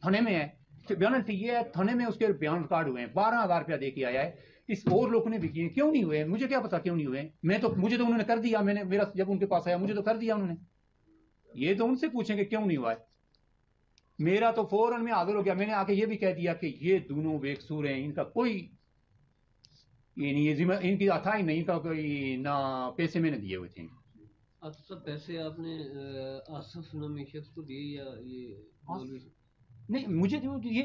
تھانے میں ہے۔ بیان الفی یہ ہے، تھانے میں اس کے بیان ریکارڈ ہوئے ہیں۔ بارہ ہزار روپیہ دے کے آیا ہے۔ اس اور لوگوں نے بھی کیے کیوں نہیں ہوئے؟ مجھے کیا پتا کیوں نہیں ہوئے؟ میں تو، مجھے تو انہوں نے کر دیا، میں نے میرا جب ان کے پاس آیا، مجھے تو کر دیا انہوں نے۔ یہ تو ان سے پوچھیں کہ کیوں نہیں ہوا ہے؟ میرا تو فوراً میں حاضر ہو گیا۔ میں نے آ کے یہ بھی کہہ دیا کہ یہ دونوں بے قصور ہیں، ان کا کوئی یہ نہیں یہ ذمہ ان کی تھا ہی نہیں تھا کوئی نہ پیسے میں نے دیے ہوئے تھے۔ اکثر پیسے آپ نے آصف نامی شخص کو دیے یا یہ نہیں مجھے جو یہ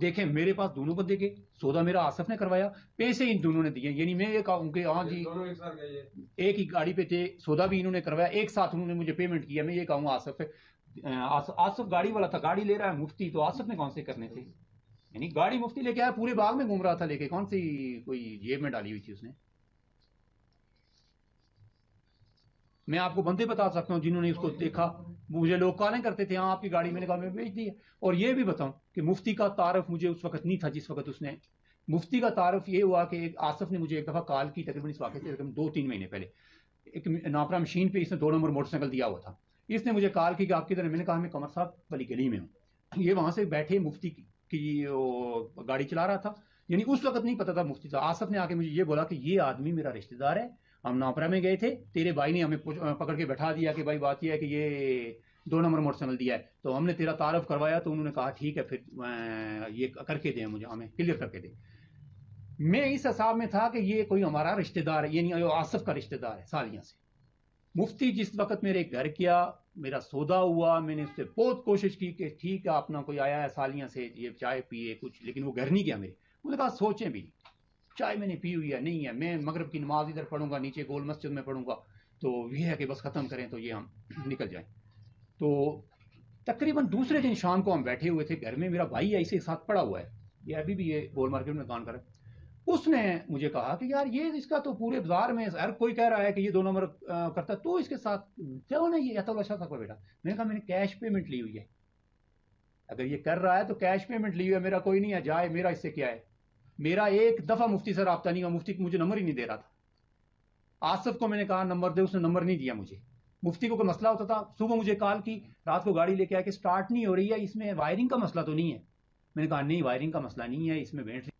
دیکھیں میرے پاس دونوں بندے کے سودا میرا آصف نے کروایا پیسے ان دونوں نے دیے۔ یعنی میں یہ کہوں کہ ہاں جی ایک ہی گاڑی پہ تھے سودا بھی انہوں نے کروایا ایک ساتھ انہوں نے مجھے پیمنٹ کیا میں یہ کہوں آصف آصف گاڑی والا تھا گاڑی لے رہا ہے مفتی تو آصف نے کون سے کرنے تھے؟ یعنی گاڑی مفتی لے کے آیا، پورے باغ میں گھوم رہا تھا لے کے۔ کون سی کوئی جیب میں ڈالی ہوئی تھی اس نے؟ میں آپ کو بندے بتا سکتا ہوں جنہوں نے اس کو دیکھا۔ مجھے لوگ کالیں کرتے تھے ہاں آپ کی گاڑی میں نے کہا میں بھیج دی ہے۔ اور یہ بھی بتاؤں کہ مفتی کا تعارف مجھے اس وقت نہیں تھا جس وقت اس نے۔ مفتی کا تعارف یہ ہوا کہ آصف نے مجھے ایک دفعہ کال کی، تقریباً اس واقعے سے دو تین مہینے پہلے۔ ایک ناپرا مشین پہ اس نے دو نمبر موٹر سائیکل دیا ہوا تھا۔ اس نے مجھے کال کی کہ آپ کی طرح میں نے کہا، میں کمر صاحب والی گلی میں ہوں۔ یہ وہاں سے بیٹھے مفتی کی گاڑی چلا رہا تھا۔ یعنی اس وقت نہیں پتا تھا مفتی صاحب، آصف نے آ کے مجھے یہ بولا کہ یہ آدمی میرا رشتہ دار ہے، ہم ناپرا میں گئے تھے، تیرے بھائی نے ہمیں پکڑ کے بیٹھا دیا کہ بھائی بات یہ ہے کہ یہ دو نمبر موٹر سائیکل دیا ہے۔ تو ہم نے تیرا تعارف کروایا تو انہوں نے کہا ٹھیک ہے، پھر یہ کر کے دیں مجھے، ہمیں کلیئر کر کے دیں۔ میں اس حساب میں تھا کہ یہ کوئی ہمارا رشتہ دار ہے یعنی آصف کا رشتہ دار ہے سالیاں سے۔ مفتی جس وقت میرے گھر کیا میرا سودا ہوا، میں نے اس سے بہت کوشش کی کہ ٹھیک ہے، اپنا کوئی آیا ہے سالیاں سے، یہ چائے پیے کچھ، لیکن وہ گھر نہیں گیا میرے۔ نے کہا سوچیں بھی۔ چائے میں نے پی ہوئی ہے، نہیں ہے۔ میں مغرب کی نماز ادھر پڑھوں گا، نیچے گول مسجد میں پڑھوں گا۔ تو یہ ہے کہ بس ختم کریں تو یہ ہم نکل جائیں۔ تو تقریباً دوسرے دن شام کو ہم بیٹھے ہوئے تھے، گھر میں میرا بھائی ایسے ساتھ پڑا ہوا ہے۔ یہ ابھی بھی یہ گول مارکیٹ میں کام کر اس نے مجھے کہا کہ یار یہ اس کا تو پورے بازار میں ہر کوئی کہہ رہا ہے کہ یہ دو نمبر کرتا تو اس کے ساتھ کیوں نہیں یہ تو اچھا تھا بیٹا۔ میں نے کہا، میں نے کیش پیمنٹ لی ہوئی ہے۔ اگر یہ کر رہا ہے تو کیش پیمنٹ لی ہوئی ہے۔ میرا کوئی نہیں ہے، جائے، میرا اس سے کیا ہے؟ میرا ایک دفعہ مفتی سے رابطہ نہیں ہوا۔ مفتی مجھے نمبر ہی نہیں دے رہا تھا۔ آصف کو میں نے کہا، نمبر دے، اس نے نمبر نہیں دیا مجھے۔ مفتی کو کوئی مسئلہ ہوتا تھا؟ صبح مجھے کال کی، رات کو گاڑی لے کے آیا کہ سٹارٹ نہیں ہو رہی ہے، اس میں وائرنگ کا مسئلہ تو نہیں ہے۔ میں نے کہا، نہیں وائرنگ کا مسئلہ نہیں ہے، اس میں بیٹری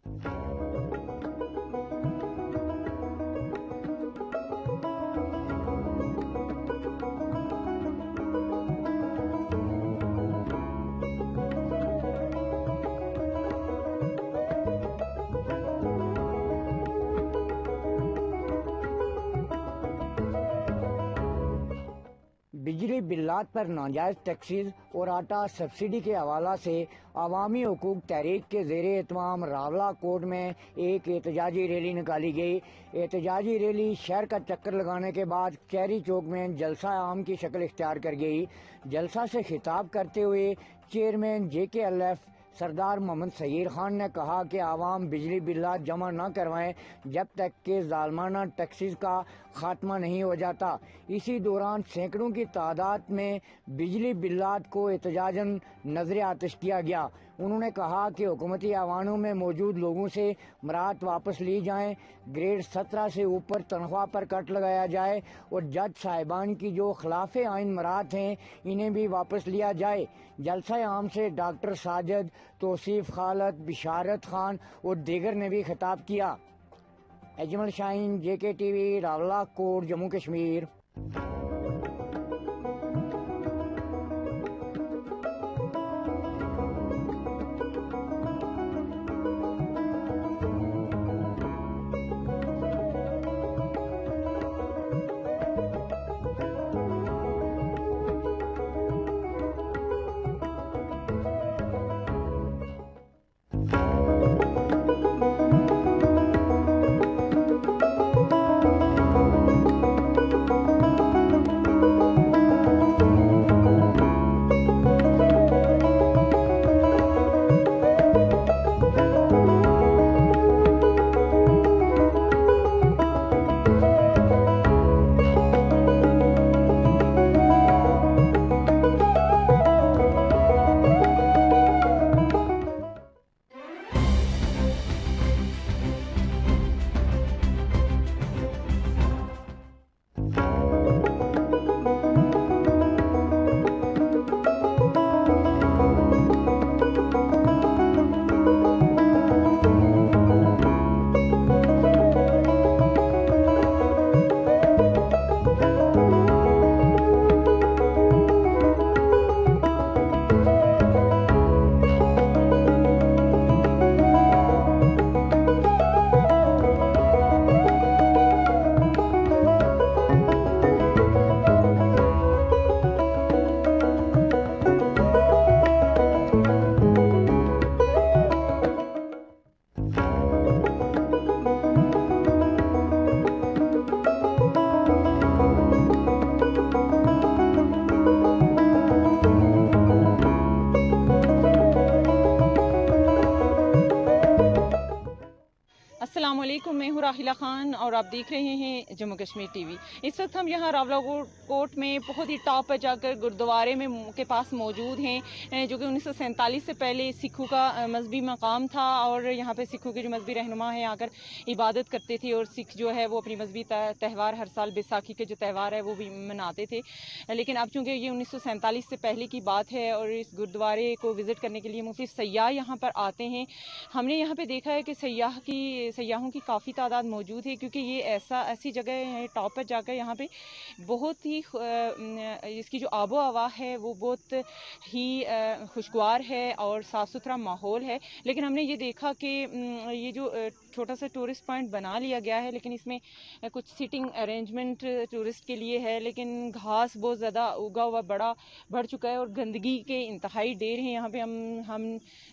بجلی بلات پر ناجائز ٹیکسیز اور آٹا سبسڈی کے حوالہ سے عوامی حقوق تحریک کے زیر اہتمام راولہ کوٹ میں ایک احتجاجی ریلی نکالی گئی۔ احتجاجی ریلی شہر کا چکر لگانے کے بعد کیری چوک میں جلسہ عام کی شکل اختیار کر گئی۔ جلسہ سے خطاب کرتے ہوئے چیئرمین جے کے ایل ایف سردار محمد سہیر خان نے کہا کہ عوام بجلی بلات جمع نہ کروائیں جب تک کہ ظالمانہ ٹیکسیز کا خاتمہ نہیں ہو جاتا۔ اسی دوران سینکڑوں کی تعداد میں بجلی بلات کو احتجاجن نظر آتش کیا گیا۔ انہوں نے کہا کہ حکومتی ایوانوں میں موجود لوگوں سے مرات واپس لی جائیں، گریڈ سترہ سے اوپر تنخواہ پر کٹ لگایا جائے اور جج صاحبان کی جو خلاف آئین مرات ہیں، انہیں بھی واپس لیا جائے۔ جلسہ عام سے ڈاکٹر ساجد، توصیف خالد، بشارت خان اور دیگر نے بھی خطاب کیا۔ Ajmal Shaheen J K T V Rawalakot Jammu Kashmir. ہوں راہیلہ خان اور آپ دیکھ رہے ہیں جموں کشمیر ٹی وی۔ اس وقت ہم یہاں راولا کوٹ میں بہت ہی ٹاپ پر جا کر گردوارے میں کے پاس موجود ہیں جو کہ انیس سو سینتالیس سے پہلے سکھوں کا مذہبی مقام تھا اور یہاں پہ سکھوں کے جو مذہبی رہنما ہیں آ کر عبادت کرتے تھے اور سکھ جو ہے وہ اپنی مذہبی تہوار ہر سال بیساکھی کے جو تہوار ہے وہ بھی مناتے تھے۔ لیکن اب چونکہ یہ انیس سو سینتالیس سے پہلے کی بات ہے اور اس گردوارے کو وزٹ کرنے کے لیے مختلف سیاح یہاں پر آتے ہیں، ہم نے یہاں پہ دیکھا ہے کہ سیاح کی، سیاحوں کی کافی تعداد موجود ہے کیونکہ یہ ایسا، ایسی جگہ ہے ٹاپ پر جا کر یہاں پہ بہت ہی اس کی جو آب و ہوا ہے وہ بہت ہی خوشگوار ہے اور صاف ستھرا ماحول ہے۔ لیکن ہم نے یہ دیکھا کہ یہ جو چھوٹا سا ٹورسٹ پوائنٹ بنا لیا گیا ہے، لیکن اس میں کچھ سیٹنگ ارینجمنٹ ٹورسٹ کے لیے ہے، لیکن گھاس بہت زیادہ اگا ہوا، بڑا بڑھ چکا ہے اور گندگی کے انتہائی ڈیر ہیں۔ یہاں پہ ہم ہم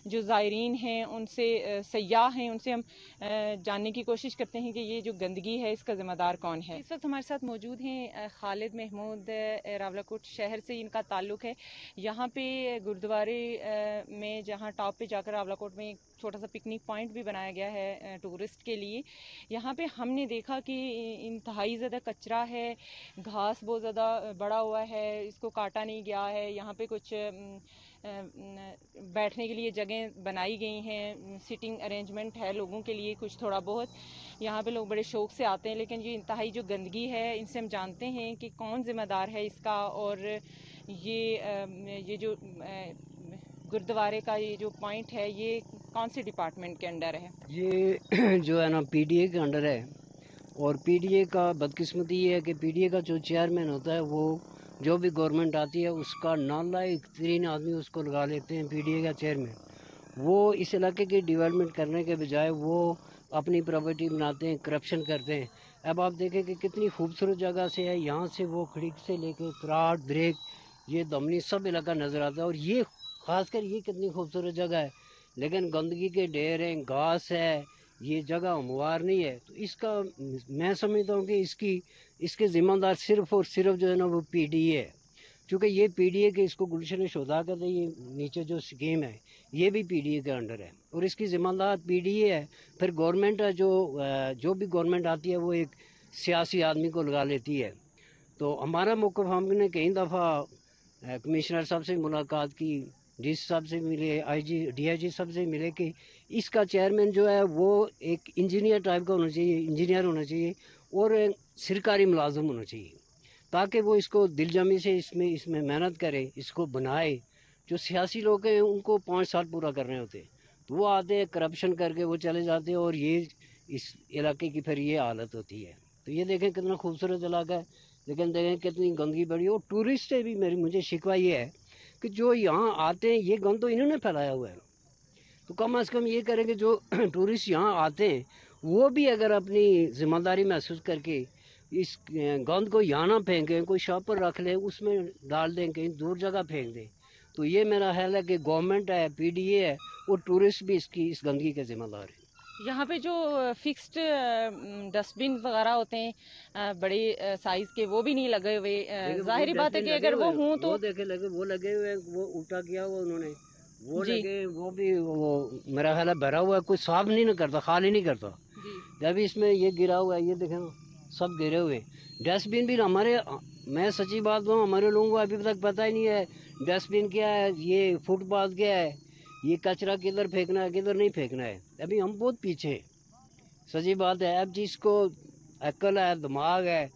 جو زائرین ہیں، ان سے سیاح ہیں، ان سے ہم جاننے کی کوشش کرتے ہیں کہ یہ جو گندگی ہے، اس کا ذمہ دار کون ہے۔ اس وقت ہمارے ساتھ موجود ہیں خالد محمود راولاکوٹ شہر سے ان کا تعلق ہے۔ یہاں پہ گردوارے میں جہاں ٹاپ پہ جا کر راولاکوٹ میں ایک چھوٹا سا پکنک پوائنٹ بھی بنایا گیا ہے ٹورسٹ کے لیے۔ یہاں پہ ہم نے دیکھا کہ انتہائی زیادہ کچرا ہے، گھاس بہت زیادہ بڑا ہوا ہے، اس کو کاٹا نہیں گیا ہے۔ یہاں پہ کچھ بیٹھنے کے لیے جگہیں بنائی گئی ہیں۔ سٹنگ ارینجمنٹ ہے لوگوں کے لیے کچھ تھوڑا بہت۔ یہاں پہ لوگ بڑے شوق سے آتے ہیں، لیکن یہ انتہائی جو گندگی ہے، ان سے ہم جانتے ہیں کہ کون ذمہ دار ہے اس کا۔ اور یہ یہ جو گردوارے کا یہ جو پوائنٹ ہے، یہ کون سی ڈپارٹمنٹ کے انڈر ہے؟ یہ (clears throat) جو ہے نا پی ڈی اے کے انڈر ہے۔ اور پی ڈی اے کا بدقسمتی یہ ہے کہ پی ڈی اے کا جو چیئرمین ہوتا ہے، وہ جو بھی گورنمنٹ آتی ہے، اس کا نالائق ترین آدمی اس کو لگا لیتے ہیں پی ڈی اے کا چیئرمین وہ اس علاقے کی ڈیولپمنٹ کرنے کے بجائے وہ اپنی پراپرٹی بناتے ہیں کرپشن کرتے ہیں۔ اب آپ دیکھیں کہ کتنی خوبصورت جگہ سے ہے، یہاں سے وہ کھڑک سے لے کے کراٹ بریک یہ دمنی سب علاقہ نظر آتا ہے۔ اور یہ خاص کر یہ کتنی خوبصورت جگہ ہے۔ لیکن گندگی کے ڈھیر ہیں گھاس ہے، یہ جگہ ہموار نہیں ہے۔ تو اس کا میں سمجھتا ہوں کہ اس کی، اس کے ذمہ دار صرف اور صرف جو ہے نا وہ پی ڈی اے ہے۔ چونکہ یہ پی ڈی اے کے اس کو گلشن شودا کہتے ہیں، یہ نیچے جو اسکیم ہے، یہ بھی پی ڈی اے کے انڈر ہے۔ اور اس کی ذمہ دار پی ڈی اے ہے۔ پھر گورنمنٹ ہے جو جو بھی گورنمنٹ آتی ہے، وہ ایک سیاسی آدمی کو لگا لیتی ہے۔ تو ہمارا موقف ہم نے کئی دفعہ کمشنر صاحب سے ملاقات کی۔ ڈی سی صاحب سے ملے، آئی جی ڈی آئی جی صاحب سے ملے کہ اس کا چیئرمین جو ہے وہ ایک انجینئر ٹائپ کا ہونا چاہیے انجینئر ہونا چاہیے اور سرکاری ملازم ہونا چاہیے تاکہ وہ اس کو دل جمی سے اس میں اس میں محنت کرے، اس کو بنائے۔ جو سیاسی لوگ ہیں، ان کو پانچ سال پورا کرنے ہوتے تو وہ آتے ہیں کرپشن کر کے وہ چلے جاتے ہیں اور یہ اس علاقے کی پھر یہ حالت ہوتی ہے۔ تو یہ دیکھیں کتنا خوبصورت علاقہ ہے۔ لیکن دیکھیں کتنی گندگی بڑی اور ٹورسٹ سے بھی میری، مجھے شکوہ یہ ہے کہ جو یہاں آتے ہیں، یہ گند تو انہوں نے پھیلایا ہوا ہے۔ تو کم از کم یہ کریں کہ جو (clears throat) ٹورسٹ یہاں آتے ہیں، وہ بھی اگر اپنی ذمہ داری محسوس کر کے اس گند کو یہاں نہ پھینکیں، کوئی شاپ پر رکھ لیں، اس میں ڈال دیں، کہیں دور جگہ پھینک دیں، تو یہ میرا خیال ہے کہ گورنمنٹ ہے پی ڈی اے ہے اور ٹورسٹ بھی اس کی، اس گندگی کے ذمہ دار ہے یہاں پہ جو فکسڈ ڈسٹ بن وغیرہ ہوتے ہیں بڑے سائز کے وہ بھی نہیں لگے ہوئے ظاہری بات ہے کہ اگر وہ ہوں تو دیکھے لگے وہ لگے ہوئے وہ الٹا کیا ہوا انہوں نے وہ لگے وہ بھی وہ میرا خیال ہے بھرا ہوا ہے کوئی صاف نہیں نہ کرتا خالی نہیں کرتا۔ جب اس میں یہ گرا ہوا ہے یہ دیکھیں سب گرے ہوئے۔ ڈسٹ بن بھی ہمارے میں سچی بات ہوں ہمارے لوگوں کو ابھی تک پتہ ہی نہیں ہے ڈسٹ بن کیا ہے یہ فٹ پاتھ کیا ہے یہ کچرا کدھر پھینکنا ہے کدھر نہیں پھینکنا ہے۔ ابھی ہم بہت پیچھے ہیں۔ سچی بات ہے، اب جس کو عقل ہے، دماغ ہے،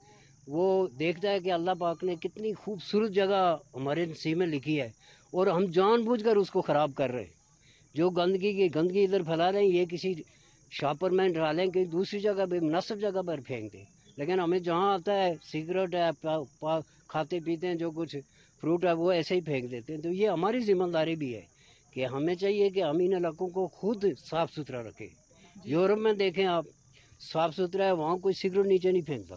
وہ دیکھتا ہے کہ اللہ پاک نے کتنی خوبصورت جگہ ہمارے نصیب میں لکھی ہے اور ہم جان بوجھ کر اس کو خراب کر رہے ہیں۔ جو گندگی کی گندگی ادھر پھیلا رہے ہیں، یہ کسی شاپر میں ڈالیں کہ دوسری جگہ پہ، مناسب جگہ پر پھینک دیں۔ لیکن ہمیں جہاں آتا ہے، سگریٹ ہے کھاتے پیتے ہیں، جو کچھ فروٹ ہے، وہ ایسے ہی پھینک دیتے ہیں۔ تو یہ ہماری ذمہ داری بھی ہے۔ کہ ہمیں چاہیے کہ ہم ان علاقوں کو خود صاف ستھرا رکھیں۔ یورپ میں دیکھیں آپ صاف ستھرا ہے وہاں کوئی سگریٹ نیچے نہیں پھینکتا۔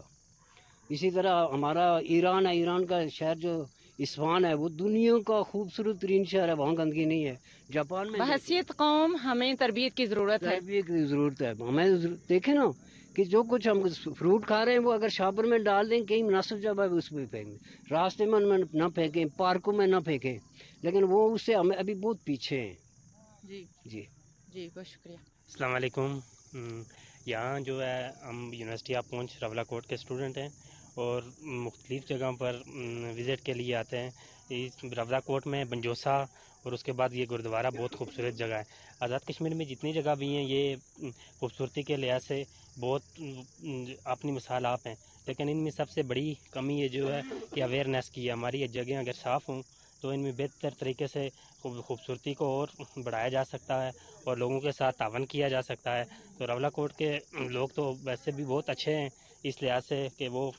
اسی طرح ہمارا ایران ہے ایران کا شہر جو اسفان ہے وہ دنیا کا خوبصورت ترین شہر ہے وہاں گندگی نہیں ہے۔ جاپان میں بحثیت قوم ہمیں تربیت کی ضرورت ہے۔ تربیت کی ضرورت ہے۔ ہمیں دیکھیں نا کہ جو کچھ ہم فروٹ کھا رہے ہیں وہ اگر شاپر میں ڈال دیں کہیں مناسب جگہ ہے اس میں پھینک دیں راستے میں نہ پھینکیں پارکوں میں نہ پھینکیں۔ لیکن وہ اس سے ہمیں ابھی بہت پیچھے ہیں۔ جی۔ جی۔ جی بہت شکریہ۔ السلام علیکم۔ یہاں جو ہے ہم یونیورسٹی آف پونچھ رولا کوٹ کے اسٹوڈنٹ ہیں اور مختلف جگہوں پر وزٹ کے لیے آتے ہیں۔ اس رولا کوٹ میں بنجوسا اور اس کے بعد یہ گرودوارہ بہت خوبصورت جگہ ہے۔ آزاد کشمیر میں جتنی جگہ بھی ہیں یہ خوبصورتی کے لحاظ سے بہت اپنی مثال آپ ہیں۔ لیکن ان میں سب سے بڑی کمی یہ جو ہے کہ اویئرنیس کی ہے۔ ہماری یہ جگہیں اگر صاف ہوں تو ان میں بہتر طریقے سے خوبصورتی کو اور بڑھایا جا سکتا ہے اور لوگوں کے ساتھ تعاون کیا جا سکتا ہے۔ تو رولا کوٹ کے لوگ تو ویسے بھی بہت اچھے ہیں، اس لحاظ سے کہ وہ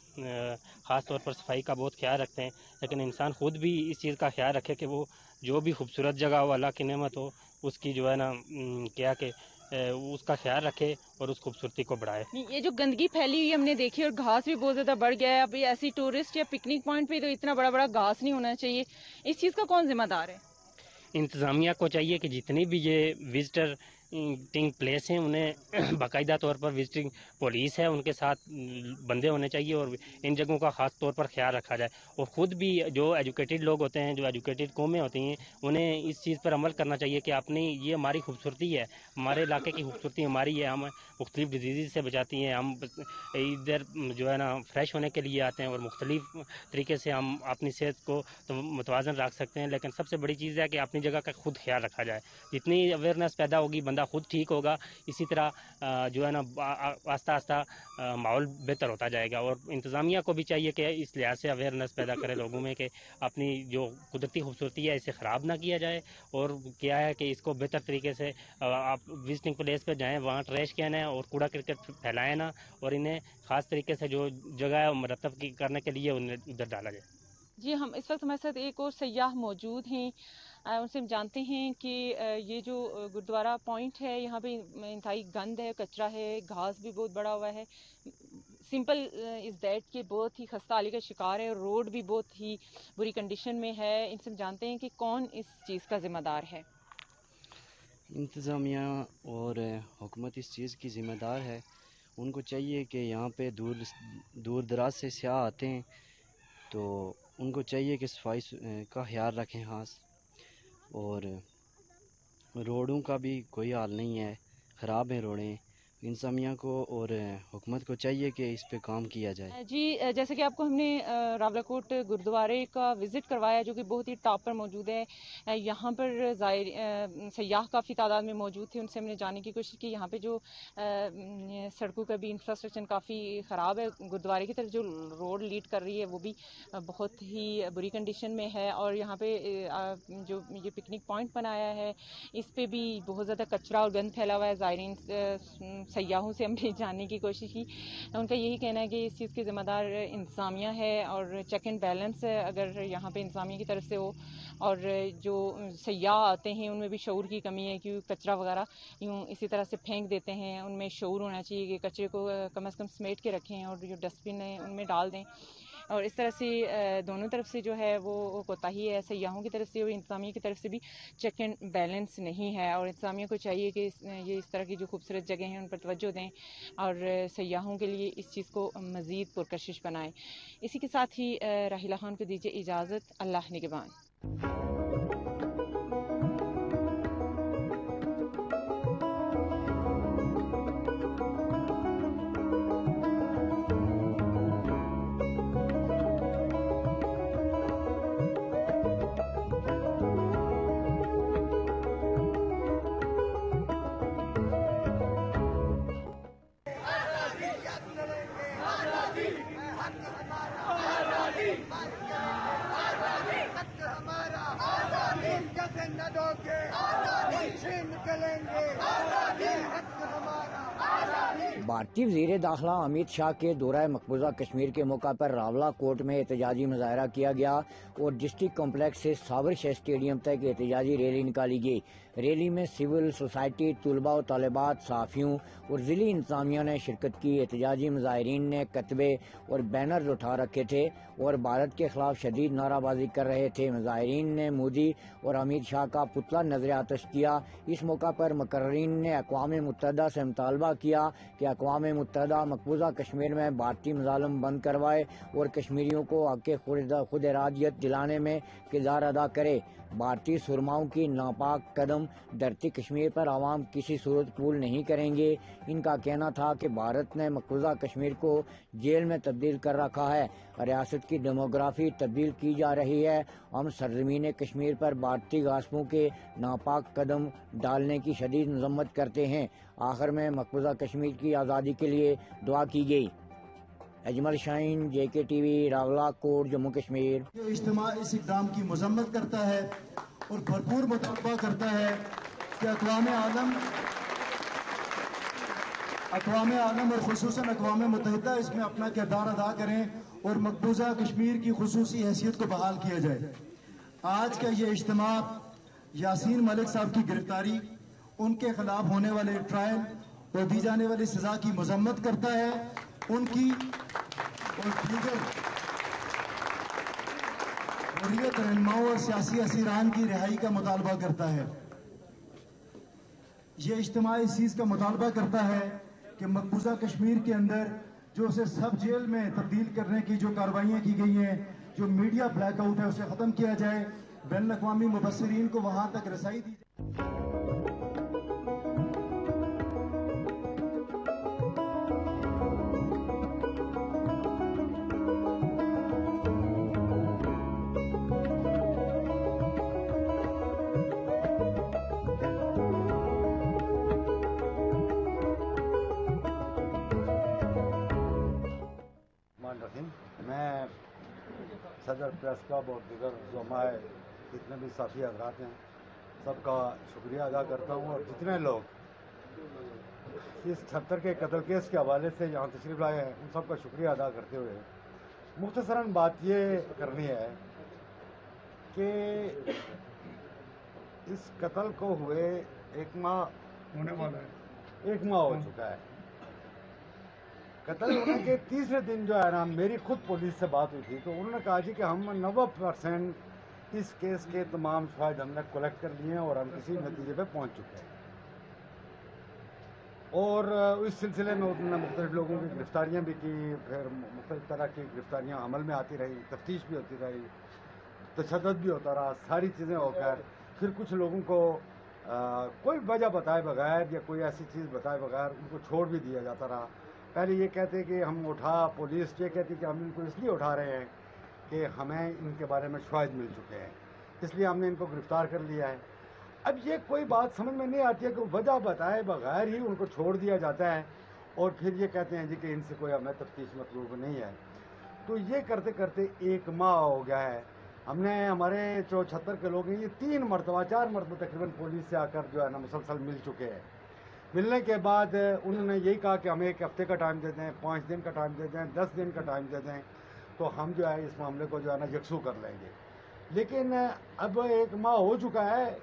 خاص طور پر صفائی کا بہت خیال رکھتے ہیں۔ لیکن انسان خود بھی اس چیز کا خیال رکھے کہ وہ جو بھی خوبصورت جگہ ہو، اللہ کی نعمت ہو، اس کی جو ہے نا کیا کہ اس کا خیال رکھے اور اس خوبصورتی کو بڑھائے۔ یہ جو گندگی پھیلی ہوئی ہم نے دیکھی اور گھاس بھی بہت زیادہ بڑھ گیا ہے۔ ابھی ایسی ٹورسٹ یا پکنک پوائنٹ پہ تو اتنا بڑا بڑا گھاس نہیں ہونا چاہیے۔ اس چیز کا کون ذمہ دار ہے؟ انتظامیہ کو چاہیے کہ جتنی بھی یہ وزٹر ٹنگ پلیس ہیں، انہیں (clears throat) باقاعدہ طور پر وزٹنگ پولیس ہے، ان کے ساتھ بندے ہونے چاہیے اور ان جگہوں کا خاص طور پر خیال رکھا جائے۔ اور خود بھی جو ایجوکیٹڈ لوگ ہوتے ہیں، جو ایجوکیٹڈ قومیں ہوتی ہیں، انہیں اس چیز پر عمل کرنا چاہیے کہ اپنی یہ ہماری خوبصورتی ہے، ہمارے علاقے کی خوبصورتی ہماری ہے، ہم مختلف ڈیزیز سے بچاتی ہیں، ہم ادھر جو ہے نا فریش ہونے کے لیے آتے ہیں اور مختلف طریقے سے ہم اپنی صحت کو متوازن رکھ سکتے ہیں۔ لیکن سب سے بڑی چیز ہے کہ اپنی جگہ کا خود خیال رکھا جائے۔ جتنی اویئرنیس پیدا ہوگی بندہ خود ٹھیک ہوگا، اسی طرح جو ہے نا آہستہ آہستہ ماحول بہتر ہوتا جائے گا اور انتظامیہ کو بھی چاہیے کہ اس لحاظ سے اویئرنیس پیدا کرے لوگوں میں کہ اپنی جو قدرتی خوبصورتی ہے، اسے خراب نہ کیا جائے اور کیا ہے کہ اس کو بہتر طریقے سے آپ وزٹنگ پلیس پہ جائیں، وہاں ٹریش کہنا ہے اور کوڑا کرکٹ پھیلائیں نا اور انہیں خاص طریقے سے جو جگہ ہے، مرتب کرنے کے لیے انہیں ادھر ڈالا جائے۔ جی ہم اس وقت ہمارے ساتھ ایک اور سیاح موجود ہیں۔ ان سے ہم جانتے ہیں کہ یہ جو گردوارہ پوائنٹ ہے، یہاں پہ انتہائی گند ہے، کچرا ہے، گھاس بھی بہت بڑا ہوا ہے۔ سمپل از دیٹ کہ بہت ہی خستہ علی کا شکار ہے روڈ بھی بہت ہی بری کنڈیشن میں ہے۔ ان سے ہم جانتے ہیں کہ کون اس چیز کا ذمہ دار ہے۔ انتظامیہ اور حکومت اس چیز کی ذمہ دار ہے۔ ان کو چاہیے کہ یہاں پہ دور دور دراز سے سیاح آتے ہیں۔ تو ان کو چاہیے کہ صفائی کا خیال رکھیں۔ خاص اور روڈوں کا بھی کوئی حال نہیں ہے خراب ہیں روڈیں انسامیہ کو اور حکومت کو چاہیے کہ اس پہ کام کیا جائے۔ جی جیسے کہ آپ کو ہم نے راولا کوٹ گردوارے کا وزٹ کروایا جو کہ بہت ہی ٹاپ پر موجود ہے۔ یہاں پر سیاح کافی تعداد میں موجود تھے۔ ان سے ہم نے جانے کی کوشش کی۔ یہاں پہ جو سڑکوں کا بھی انفراسٹرکچر کافی خراب ہے۔ گردوارے کی طرف جو روڈ لیڈ کر رہی ہے وہ بھی بہت ہی بری کنڈیشن میں ہے۔ اور یہاں پہ جو یہ پکنک پوائنٹ بنایا ہے، اس پہ بھی بہت زیادہ کچرا اور گند پھیلا ہوا ہے۔ زائرین سیاحوں سے ہم نے (laughs) جاننے کی کوشش کی۔ ان کا یہی کہنا ہے کہ اس چیز کی ذمہ دار انتظامیہ ہے اور چیک اینڈ بیلنس اگر یہاں پہ انتظامیہ کی طرف سے ہو اور جو سیاح آتے ہیں ان میں بھی شعور کی کمی ہے کہ کچرا وغیرہ یوں اسی طرح سے پھینک دیتے ہیں۔ ان میں شعور ہونا چاہیے کہ کچرے کو کم از کم سمیٹ کے رکھیں اور جو ڈسٹ بن ہیں ان میں ڈال دیں۔ اور اس طرح سے دونوں طرف سے جو ہے وہ کوتاہی ہے، سیاحوں کی طرف سے اور انتظامیہ کی طرف سے بھی چیک اینڈ بیلنس نہیں ہے اور انتظامیہ کو چاہیے کہ یہ اس طرح کی جو خوبصورت جگہ ہیں، ان پر توجہ دیں اور سیاحوں کے لیے اس چیز کو مزید پرکشش بنائیں۔ اسی کے ساتھ ہی راہیلہ خان کو دیجیے اجازت، اللہ نگبان بھارتی وزیر داخلہ امت شاہ کے دورہ مقبوضہ کشمیر کے موقع پر راولہ کوٹ میں احتجاجی مظاہرہ کیا گیا اور ڈسٹرکٹ کمپلیکس سے ساور شاہ اسٹیڈیم تک احتجاجی ریلی نکالی گئی۔ ریلی میں سول سوسائٹی، طلباء و طالبات، صحافیوں اور ضلعی انتظامیہ نے شرکت کی۔ احتجاجی مظاہرین نے کتبے اور بینرز اٹھا رکھے تھے اور بھارت کے خلاف شدید نعرہ بازی کر رہے تھے۔ مظاہرین نے مودی اور امت شاہ کا پتلا نظر آتش کیا۔ اس موقع پر مقررین نے اقوام متحدہ سے مطالبہ کیا کہ اقوام متحدہ مقبوضہ کشمیر میں بھارتی مظالم بند کروائے اور کشمیریوں کو حق خود ارادیت دلانے میں کردار ادا کرے۔ بھارتی سرماؤں کی ناپاک قدم دھرتی کشمیر پر عوام کسی صورت قبول نہیں کریں گے۔ ان کا کہنا تھا کہ بھارت نے مقبوضہ کشمیر کو جیل میں تبدیل کر رکھا ہے۔ ریاست کی ڈیموگرافی تبدیل کی جا رہی ہے۔ ہم سرزمین کشمیر پر بھارتی غاسپوں کے ناپاک قدم ڈالنے کی شدید مذمت کرتے ہیں۔ آخر میں مقبوضہ کشمیر کی آزادی کے لیے دعا کی گئی۔ Ajmal Shaheen, J K T V Rawalakot Jammu Kashmir. جو اجتماع اس اقدام کی مذمت کرتا ہے اور بھرپور مطالبہ کرتا ہے کہ اقوام عالم اقوام عالم اور خصوصاً اقوام متحدہ اس میں اپنا کردار ادا کریں اور مقبوضہ کشمیر کی خصوصی حیثیت کو بحال کیا جائے۔ آج کا یہ اجتماع یاسین ملک صاحب کی گرفتاری، ان کے خلاف ہونے والے ٹرائل اور دی جانے والی سزا کی مذمت کرتا ہے۔ ان کی اور دیگر حریت رہنماؤں اور سیاسی اسیران کی رہائی کا مطالبہ کرتا ہے۔ یہ اجتماع اس چیز کا مطالبہ کرتا ہے کہ مقبوضہ کشمیر کے اندر جو اسے سب جیل میں تبدیل کرنے کی جو کاروائیاں کی گئی ہیں، جو میڈیا بلیک آؤٹ ہے، اسے ختم کیا جائے۔ بین الاقوامی مبصرین کو وہاں تک رسائی دی جائے۔ صدر پریس کلب اور دیگر زمائے جتنے بھی ساتھی حضرات ہیں سب کا شکریہ ادا کرتا ہوں اور جتنے لوگ اس چھتر کے قتل کیس کے حوالے سے یہاں تشریف لائے ہیں ان سب کا شکریہ ادا کرتے ہوئے مختصراً بات یہ کرنی ہے کہ اس قتل کو ہوئے ایک ماہ ہونے والا ہے۔ ایک ماہ ہو چکا ہے۔ قتل ہونے کے تیسرے دن جو ہے نا، میری خود پولیس سے بات ہوئی تھی، تو انہوں نے کہا جی کہ ہم نوے پرسینٹ اس کیس کے تمام شواہد ہم نے کلیکٹ کر لیے ہیں اور ہم کسی نتیجے پہ پہنچ چکے ہیں۔ اور اس سلسلے میں انہوں نے مختلف لوگوں کی گرفتاریاں بھی کی، پھر مختلف طرح کی گرفتاریاں عمل میں آتی رہی، تفتیش بھی ہوتی رہی، تشدد بھی ہوتا رہا، ساری چیزیں ہو کر پھر کچھ لوگوں کو کوئی وجہ بتائے بغیر یا کوئی ایسی چیز بتائے بغیر ان کو چھوڑ بھی دیا جاتا رہا۔ پہلے یہ کہتے کہ ہم اٹھا پولیس یہ کہتی کہ ہم ان کو اس لیے اٹھا رہے ہیں کہ ہمیں ان کے بارے میں شواہد مل چکے ہیں۔ اس لیے ہم نے ان کو گرفتار کر لیا ہے۔ اب یہ کوئی بات سمجھ میں نہیں آتی ہے کہ وجہ بتائے بغیر ہی ان کو چھوڑ دیا جاتا ہے اور پھر یہ کہتے ہیں جی کہ ان سے کوئی ہمیں تفتیش مطلوب نہیں ہے۔ تو یہ کرتے کرتے ایک ماہ ہو گیا ہے۔ ہم نے ہمارے جو چھتر کے لوگ ہیں، یہ تین مرتبہ، چار مرتبہ تقریباً پولیس سے آ کر جو ہے نا مسلسل مل چکے ہیں۔ ملنے کے بعد انہوں نے یہی کہا کہ ہمیں ایک ہفتے کا ٹائم دے دیں، پانچ دن کا ٹائم دے دیں، دس دن کا ٹائم دے دیں، تو ہم جو ہے اس معاملے کو جو ہے نا یکسو کر لیں گے۔ لیکن اب ایک ماہ ہو چکا ہے،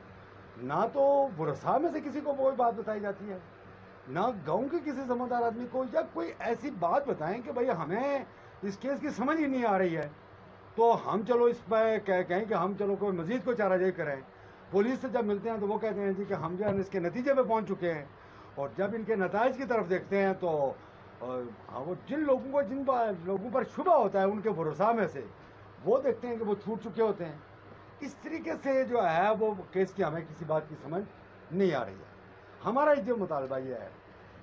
نہ تو ورثا میں سے کسی کو کوئی بات بتائی جاتی ہے، نہ گاؤں کے کسی سمجھدار آدمی کو، یا کوئی ایسی بات بتائیں کہ بھائی ہمیں اس کیس کی سمجھ ہی نہیں آ رہی ہے۔ تو ہم چلو اس پہ کہیں کہ ہم چلو کوئی مزید کو چارہ جائی کریں۔ پولیس سے جب ملتے ہیں تو وہ کہتے ہیں جی کہ ہم جو ہے نا اس کے نتیجے پہ پہنچ چکے ہیں۔ اور جب ان کے نتائج کی طرف دیکھتے ہیں تو ہاں، وہ جن لوگوں کو، جن لوگوں پر شبہ ہوتا ہے، ان کے بھروسہ میں سے، وہ دیکھتے ہیں کہ وہ چھوٹ چکے ہوتے ہیں۔ اس طریقے سے جو ہے، وہ کیس کی ہمیں کسی بات کی سمجھ نہیں آ رہی ہے۔ ہمارا جو مطالبہ یہ ہے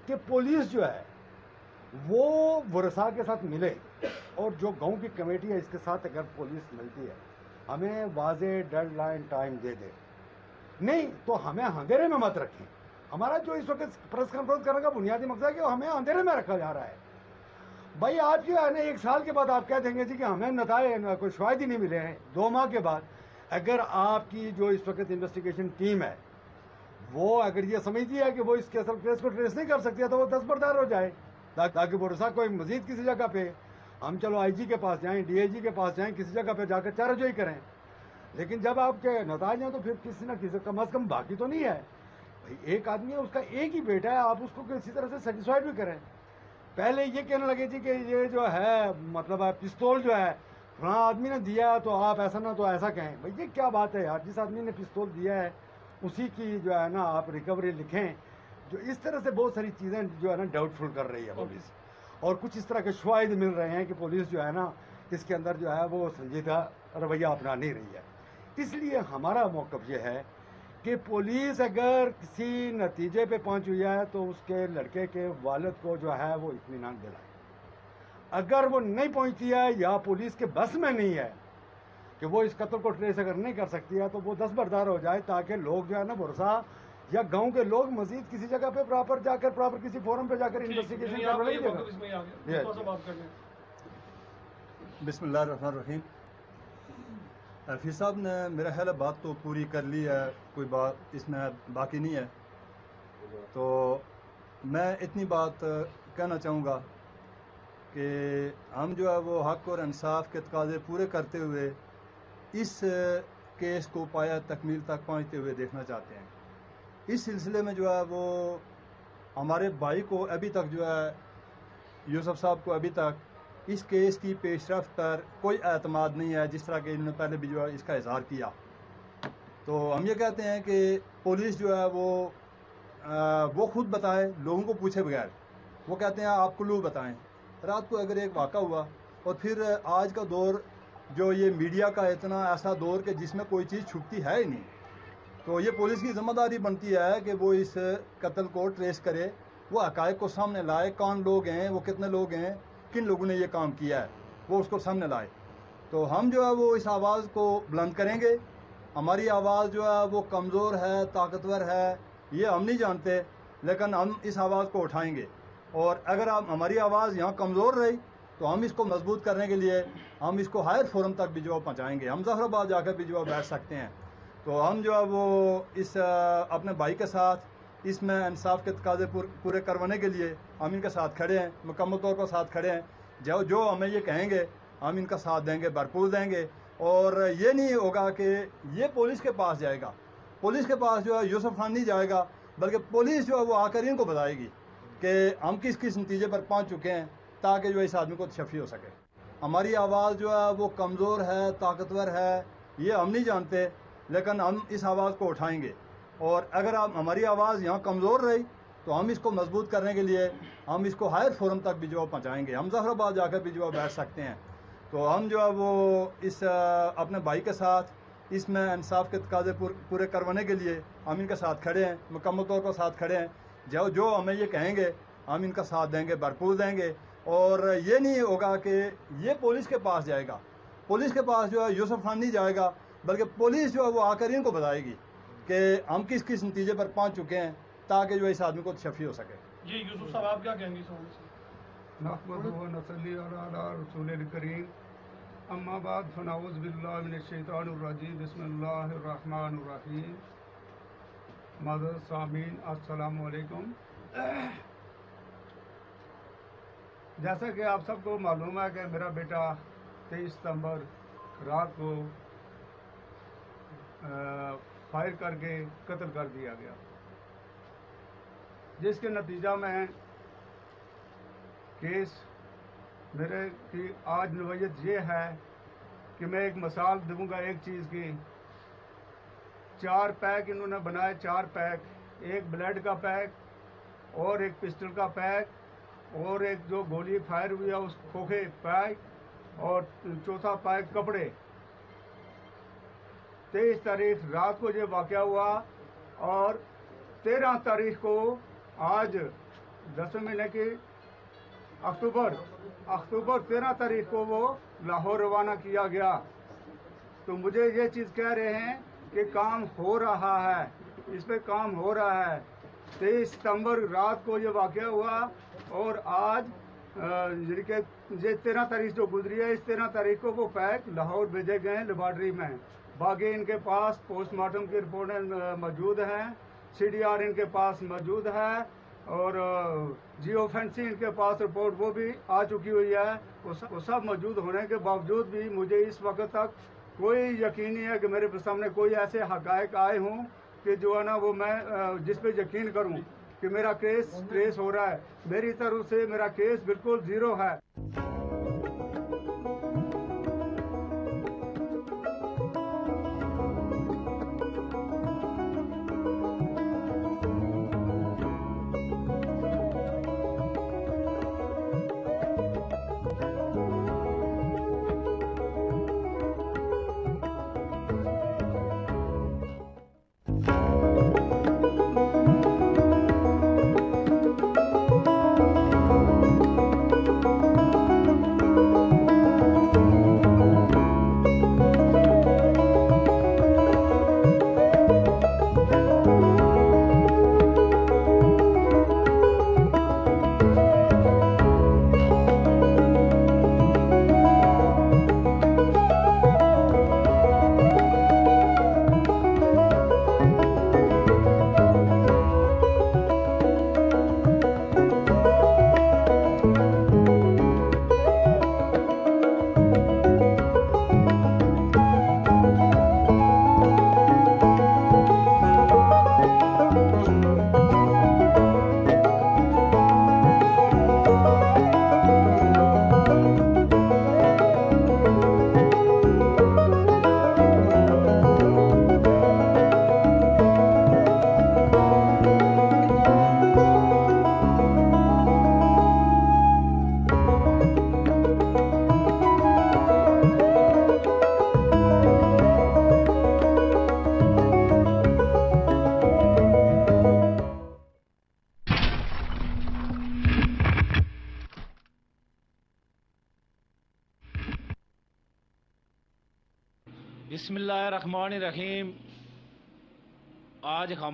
کہ پولیس جو ہے، وہ ورثا کے ساتھ ملے اور جو گاؤں کی کمیٹی ہے، اس کے ساتھ اگر پولیس ملتی ہے، ہمیں واضح ڈیڈ لائن ٹائم دے دے۔ نہیں تو ہمیں اندھیرے میں مت رکھیں۔ ہمارا جو اس وقت پریس کانفرنس کرنے کا بنیادی مقصد ہے کہ ہمیں اندھیرے میں رکھا جا رہا ہے۔ بھائی آپ جو ہے نا، ایک سال کے بعد آپ کہہ دیں گے جی کہ ہمیں نتائج، کوئی شواہد ہی نہیں ملے ہیں۔ دو ماہ کے بعد اگر آپ کی جو اس وقت انویسٹیگیشن ٹیم ہے، وہ اگر یہ سمجھتی ہے کہ وہ اس کیس کیس کو ٹریس نہیں کر سکتی ہے، تو وہ دستبردار ہو جائے۔ تاکہ بھروسہ کوئی مزید کسی جگہ پہ ہم چلو آئی جی کے پاس جائیں، ڈی آئی جی کے پاس جائیں، کسی جگہ پہ جا کر چارہ جوئی کریں۔ لیکن جب آپ کے نتائج ہیں تو پھر کسی نہ کسی کم از کم باقی تو نہیں ہے۔ بھائی ایک آدمی ہے، اس کا ایک ہی بیٹا ہے، آپ اس کو کسی طرح سے سیٹسفائڈ بھی کریں۔ پہلے یہ کہنے لگے جی کہ یہ جو ہے مطلب ہے پستول جو ہے، فلاں آدمی نے دیا تو آپ ایسا نہ تو ایسا کہیں۔ بھائی، یہ کیا بات ہے یار؟ جس آدمی نے پستول دیا ہے، اسی کی جو ہے نا آپ ریکوری لکھیں۔ جو اس طرح سے بہت ساری چیزیں جو ہے نا ڈاؤٹ فل کر رہی ہے پولیس اور کچھ اس طرح کے شواہد مل رہے ہیں کہ پولیس جو ہے نا، اس کے اندر جو ہے وہ سنجیدہ رویہ اپنا نہیں رہی ہے۔ اس لیے ہمارا موقف یہ ہے کہ پولیس اگر کسی نتیجے پہ پہنچ ہوئی ہے تو اس کے لڑکے کے والد کو جو ہے وہ اطمینان دلائے۔ اگر وہ نہیں پہنچتی ہے یا پولیس کے بس میں نہیں ہے کہ وہ اس قتل کو ٹریس اگر نہیں کر سکتی ہے تو وہ دس بردار ہو جائے تاکہ لوگ جو ہے نا بھروسہ یا گاؤں کے لوگ مزید کسی جگہ پہ پراپر جا کر پراپر کسی فورم پہ جا کر انویسٹیگیشن کر رہے بسم اللہ الرحمن الرحیم۔ حفیظ صاحب نے میرا خیال ہے بات تو پوری کر لی ہے، کوئی بات اس میں باقی نہیں ہے۔ تو میں اتنی بات کہنا چاہوں گا کہ ہم جو ہے وہ حق اور انصاف کے تقاضے پورے کرتے ہوئے اس کیس کو پایا تکمیل تک پہنچتے ہوئے دیکھنا چاہتے ہیں۔ اس سلسلے میں جو ہے وہ ہمارے بھائی کو ابھی تک جو ہے، یوسف صاحب کو ابھی تک اس کیس کی پیش رفت پر کوئی اعتماد نہیں ہے، جس طرح کہ انہوں نے پہلے بھی جو ہے اس کا اظہار کیا۔ تو ہم یہ کہتے ہیں کہ پولیس جو ہے وہ وہ خود بتائے، لوگوں کو پوچھے بغیر۔ وہ کہتے ہیں، آپ کلو بتائیں۔ رات کو اگر ایک واقعہ ہوا اور پھر آج کا دور جو یہ میڈیا کا اتنا ایسا دور کہ جس میں کوئی چیز چھپتی ہے ہی نہیں۔ تو یہ پولیس کی ذمہ داری بنتی ہے کہ وہ اس قتل کو ٹریس کرے، وہ حقائق کو سامنے لائے، کون لوگ ہیں، وہ کتنے لوگ ہیں کن لوگوں نے یہ کام کیا ہے، وہ اس کو سامنے لائے۔ تو ہم جو ہے وہ اس آواز کو بلند کریں گے۔ ہماری آواز جو ہے وہ کمزور ہے، طاقتور ہے، یہ ہم نہیں جانتے، لیکن ہم اس آواز کو اٹھائیں گے۔ اور اگر آپ ہماری آواز یہاں کمزور رہی، تو ہم اس کو مضبوط کرنے کے لیے ہم اس کو ہائر فورم تک بھی جو پہنچائیں گے۔ ہم ظفر آباد جا کر بھی جو بیٹھ سکتے ہیں۔ تو ہم جو ہے وہ اس، اپنے بھائی کے ساتھ اس میں انصاف کے تقاضے پورے کروانے کے لیے ہم ان کے ساتھ کھڑے ہیں، مکمل طور پر ساتھ کھڑے ہیں۔ جو جو ہمیں یہ کہیں گے، ہم ان کا ساتھ دیں گے، بھرپور دیں گے۔ اور یہ نہیں ہوگا کہ یہ پولیس کے پاس جائے گا۔ پولیس کے پاس جو ہے یوسف خان نہیں جائے گا، بلکہ پولیس جو ہے وہ آ کر ان کو بتائے گی کہ ہم کس کس نتیجے پر پہنچ چکے ہیں تاکہ جو اس آدمی کو تشفی ہو سکے۔ ہماری آواز جو ہے وہ کمزور ہے، طاقتور ہے، یہ ہم نہیں جانتے، لیکن ہم اس آواز کو اٹھائیں گے۔ اور اگر آپ ہماری آواز یہاں کمزور رہی، تو ہم اس کو مضبوط کرنے کے لیے ہم اس کو ہائر فورم تک بھی جو پہنچائیں گے۔ ہم ظفر آباد جا کر بھی جو بیٹھ سکتے ہیں۔ تو ہم جو ہے وہ اس اپنے بھائی کے ساتھ اس میں انصاف کے تقاضے پورے کروانے کے لیے ہم ان کے ساتھ کھڑے ہیں۔ مکمل طور پر ساتھ کھڑے ہیں۔ جو جو ہمیں یہ کہیں گے، ہم ان کا ساتھ دیں گے، بھرپور دیں گے۔ اور یہ نہیں ہوگا کہ یہ پولیس کے پاس جائے گا۔ پولیس کے پاس جو ہے یوسف خان نہیں جائے گا، بلکہ پولیس جو ہے وہ آ کر ان کو بتائے گی۔ کہ ہم کس کس نتیجے پر پہنچ چکے ہیں تاکہ جو اس آدمی کو تشفی ہو سکے۔ جی یوسف صاحب آپ کیا کہیں گے رسول الکریم۔ اما بعد فناؤز باللہ من الشیطان الرجیم بسم اللہ الرحمن الرحیم۔ مدر سامین السلام علیکم۔ جیسا کہ آپ سب کو معلوم ہے کہ میرا بیٹا تیئیس ستمبر رات کو فائر کر کے قتل کر دیا گیا۔ جس کے نتیجہ میں کیس میرے کی آج نوعیت یہ ہے کہ میں ایک مثال دوں گا ایک چیز کی۔ چار پیک انہوں نے بنائے، چار پیک۔ ایک بلیڈ کا پیک اور ایک پسٹل کا پیک اور ایک جو گولی فائر ہوئی ہے، اس کھوکھے پیک اور چوتھا پیک کپڑے۔ تیئیس تاریخ رات کو یہ واقعہ ہوا اور تیرہ تاریخ کو آج دسویں مہینے کی اکتوبر اکتوبر تیرہ تاریخ کو وہ لاہور روانہ کیا گیا۔ تو مجھے یہ چیز کہہ رہے ہیں کہ کام ہو رہا ہے، اس پہ کام ہو رہا ہے۔ تیئیس ستمبر رات کو یہ واقعہ ہوا اور آج یعنی کہ یہ تیرہ تاریخ جو گزری ہے، اس تیرہ تاریخ کو وہ پیک لاہور بھیجے گئے ہیں لیبارٹری میں۔ باقی ان کے پاس پوسٹ مارٹم کی رپورٹیں موجود ہیں۔ سی ڈی آر ان کے پاس موجود ہے اور جیو فینسی ان کے پاس رپورٹ وہ بھی آ چکی ہوئی ہے۔ وہ سب موجود ہونے کے باوجود بھی مجھے اس وقت تک کوئی یقین نہیں ہے کہ میرے سامنے کوئی ایسے حقائق آئے ہوں کہ جو ہے نا وہ میں جس پہ یقین کروں کہ میرا کیس ٹریس ہو رہا ہے۔ میری طرف سے میرا کیس بالکل زیرو ہے۔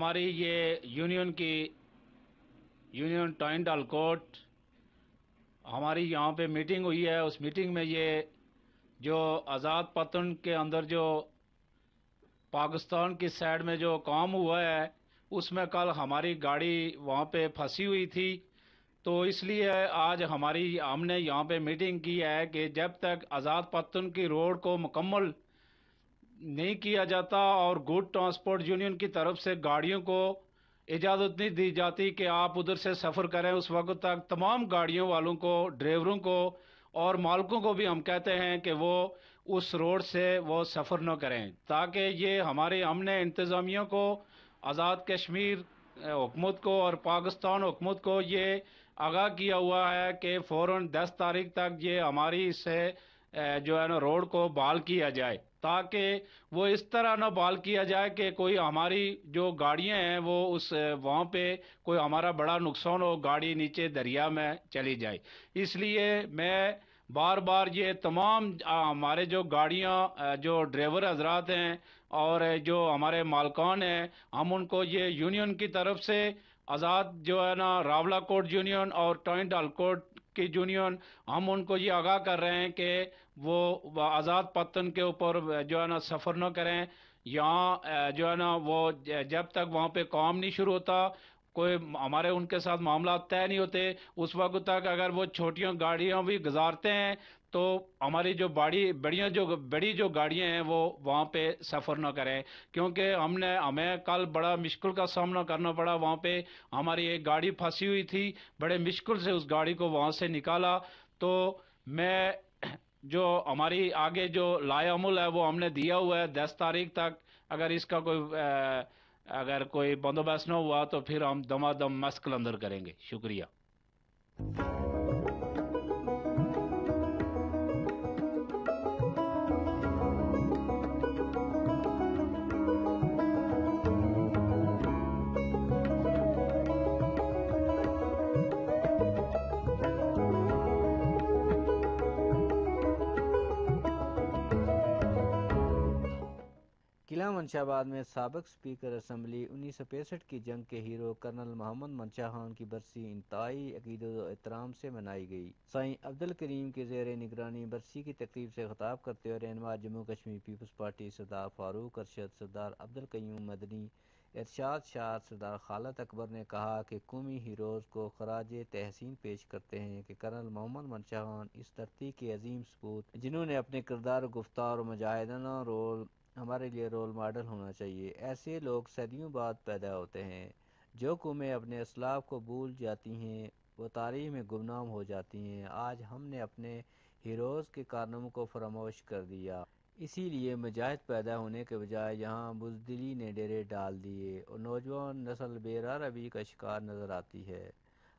ہماری یہ یونین کی یونین ٹائن ڈالکوٹ ہماری یہاں پہ میٹنگ ہوئی ہے۔ اس میٹنگ میں یہ جو آزاد پتن کے اندر جو پاکستان کی سائڈ میں جو کام ہوا ہے، اس میں کل ہماری گاڑی وہاں پہ پھنسی ہوئی تھی۔ تو اس لیے آج ہماری ہم نے یہاں پہ میٹنگ کی ہے کہ جب تک آزاد پتن کی روڈ کو مکمل نہیں کیا جاتا اور گڈ ٹرانسپورٹ یونین کی طرف سے گاڑیوں کو اجازت نہیں دی جاتی کہ آپ ادھر سے سفر کریں۔ اس وقت تک تمام گاڑیوں والوں کو، ڈرائیوروں کو اور مالکوں کو بھی ہم کہتے ہیں کہ وہ اس روڈ سے وہ سفر نہ کریں۔ تاکہ یہ ہمارے امن انتظامیہ کو، آزاد کشمیر حکومت کو اور پاکستان حکومت کو یہ آگاہ کیا ہوا ہے کہ فوراً دس تاریخ تک یہ ہماری اس سے جو ہے نا، روڈ کو بحال کیا جائے۔ تاکہ وہ اس طرح نہ بال کیا جائے کہ کوئی ہماری جو گاڑیاں ہیں وہ اس وہاں پہ کوئی ہمارا بڑا نقصان ہو، گاڑی نیچے دریا میں چلی جائے۔ اس لیے میں بار بار یہ تمام ہمارے جو گاڑیاں جو ڈرائیور حضرات ہیں اور جو ہمارے مالکان ہیں، ہم ان کو یہ یونین کی طرف سے آزاد جو ہے نا راولا کوٹ یونین اور ٹوئنٹ کوٹ کی یونین، ہم ان کو یہ آگاہ کر رہے ہیں کہ وہ آزاد پتن کے اوپر جو ہے نا سفر نہ کریں یہاں جو ہے نا وہ جب تک وہاں پہ کام نہیں شروع ہوتا، کوئی ہمارے ان کے ساتھ معاملات طے نہیں ہوتے، اس وقت تک اگر وہ چھوٹیاں گاڑیاں بھی گزارتے ہیں، تو ہماری جو بڑی بڑیاں جو، بڑی جو گاڑیاں ہیں، وہ وہاں پہ سفر نہ کریں۔ کیونکہ ہم نے، ہمیں کل بڑا مشکل کا سامنا کرنا پڑا وہاں پہ۔ ہماری ایک گاڑی پھنسی ہوئی تھی، بڑے مشکل سے اس گاڑی کو وہاں سے نکالا۔ تو میں جو ہماری آگے جو لائے عمل ہے، وہ ہم نے دیا ہوا ہے دس تاریخ تک۔ اگر اس کا کوئی اگر کوئی بندوبست نہ ہوا تو پھر ہم دما دم مسکل اندر کریں گے۔ شکریہ۔ منشا آباد میں سابق اسپیکر اسمبلی انیس سو پینسٹھ کی جنگ کے ہیرو کرنل محمد منشا خان کی برسی انتہائی عقیدت و احترام سے منائی گئی۔ سائیں عبد الکریم کے زیر نگرانی برسی کی تقریب سے خطاب کرتے ہوئے رہنما جموں کشمیر پیپلز پارٹی سردار فاروق ارشد، سردار عبد القیوم مدنی، ارشاد شاہ، سردار خالد اکبر نے کہا کہ قومی ہیروز کو خراج تحسین پیش کرتے ہیں کہ کرنل محمد منشا خان اس دھرتی کے عظیم سپوت جنہوں نے اپنے کردار، گفتار و مجاہدانہ رول ہمارے لیے رول ماڈل ہونا چاہیے۔ ایسے لوگ صدیوں بعد پیدا ہوتے ہیں، جو قومیں اپنے اسلاف کو بھول جاتی ہیں، وہ تاریخ میں گمنام ہو جاتی ہیں۔ آج ہم نے اپنے ہیروز کے کارناموں کو فراموش کر دیا۔ اسی لیے مجاہد پیدا ہونے کے بجائے یہاں بزدلی نے ڈیرے ڈال دیے اور نوجوان نسل بیرا روی کا شکار نظر آتی ہے۔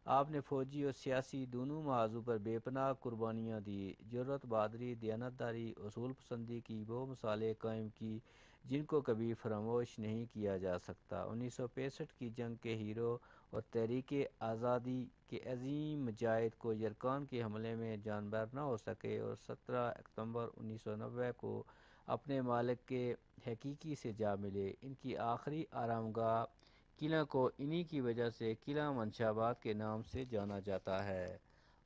آپ نے فوجی اور سیاسی دونوں معاذوں پر بے پناہ قربانیاں دی۔ ضرورت بہادری، دیانتداری، اصول پسندی کی وہ مثالیں قائم کی جن کو کبھی فراموش نہیں کیا جا سکتا۔ انیس سو پینسٹھ کی جنگ کے ہیرو اور تحریک آزادی کے عظیم مجاہد کو یرکان کے حملے میں جانبر نہ ہو سکے اور سترہ اکتوبر انیس سو نوے کو اپنے مالک کے حقیقی سے جا ملے۔ ان کی آخری آرام گاہ قلعہ کو انہی کی وجہ سے قلعہ منشاباد کے نام سے جانا جاتا ہے۔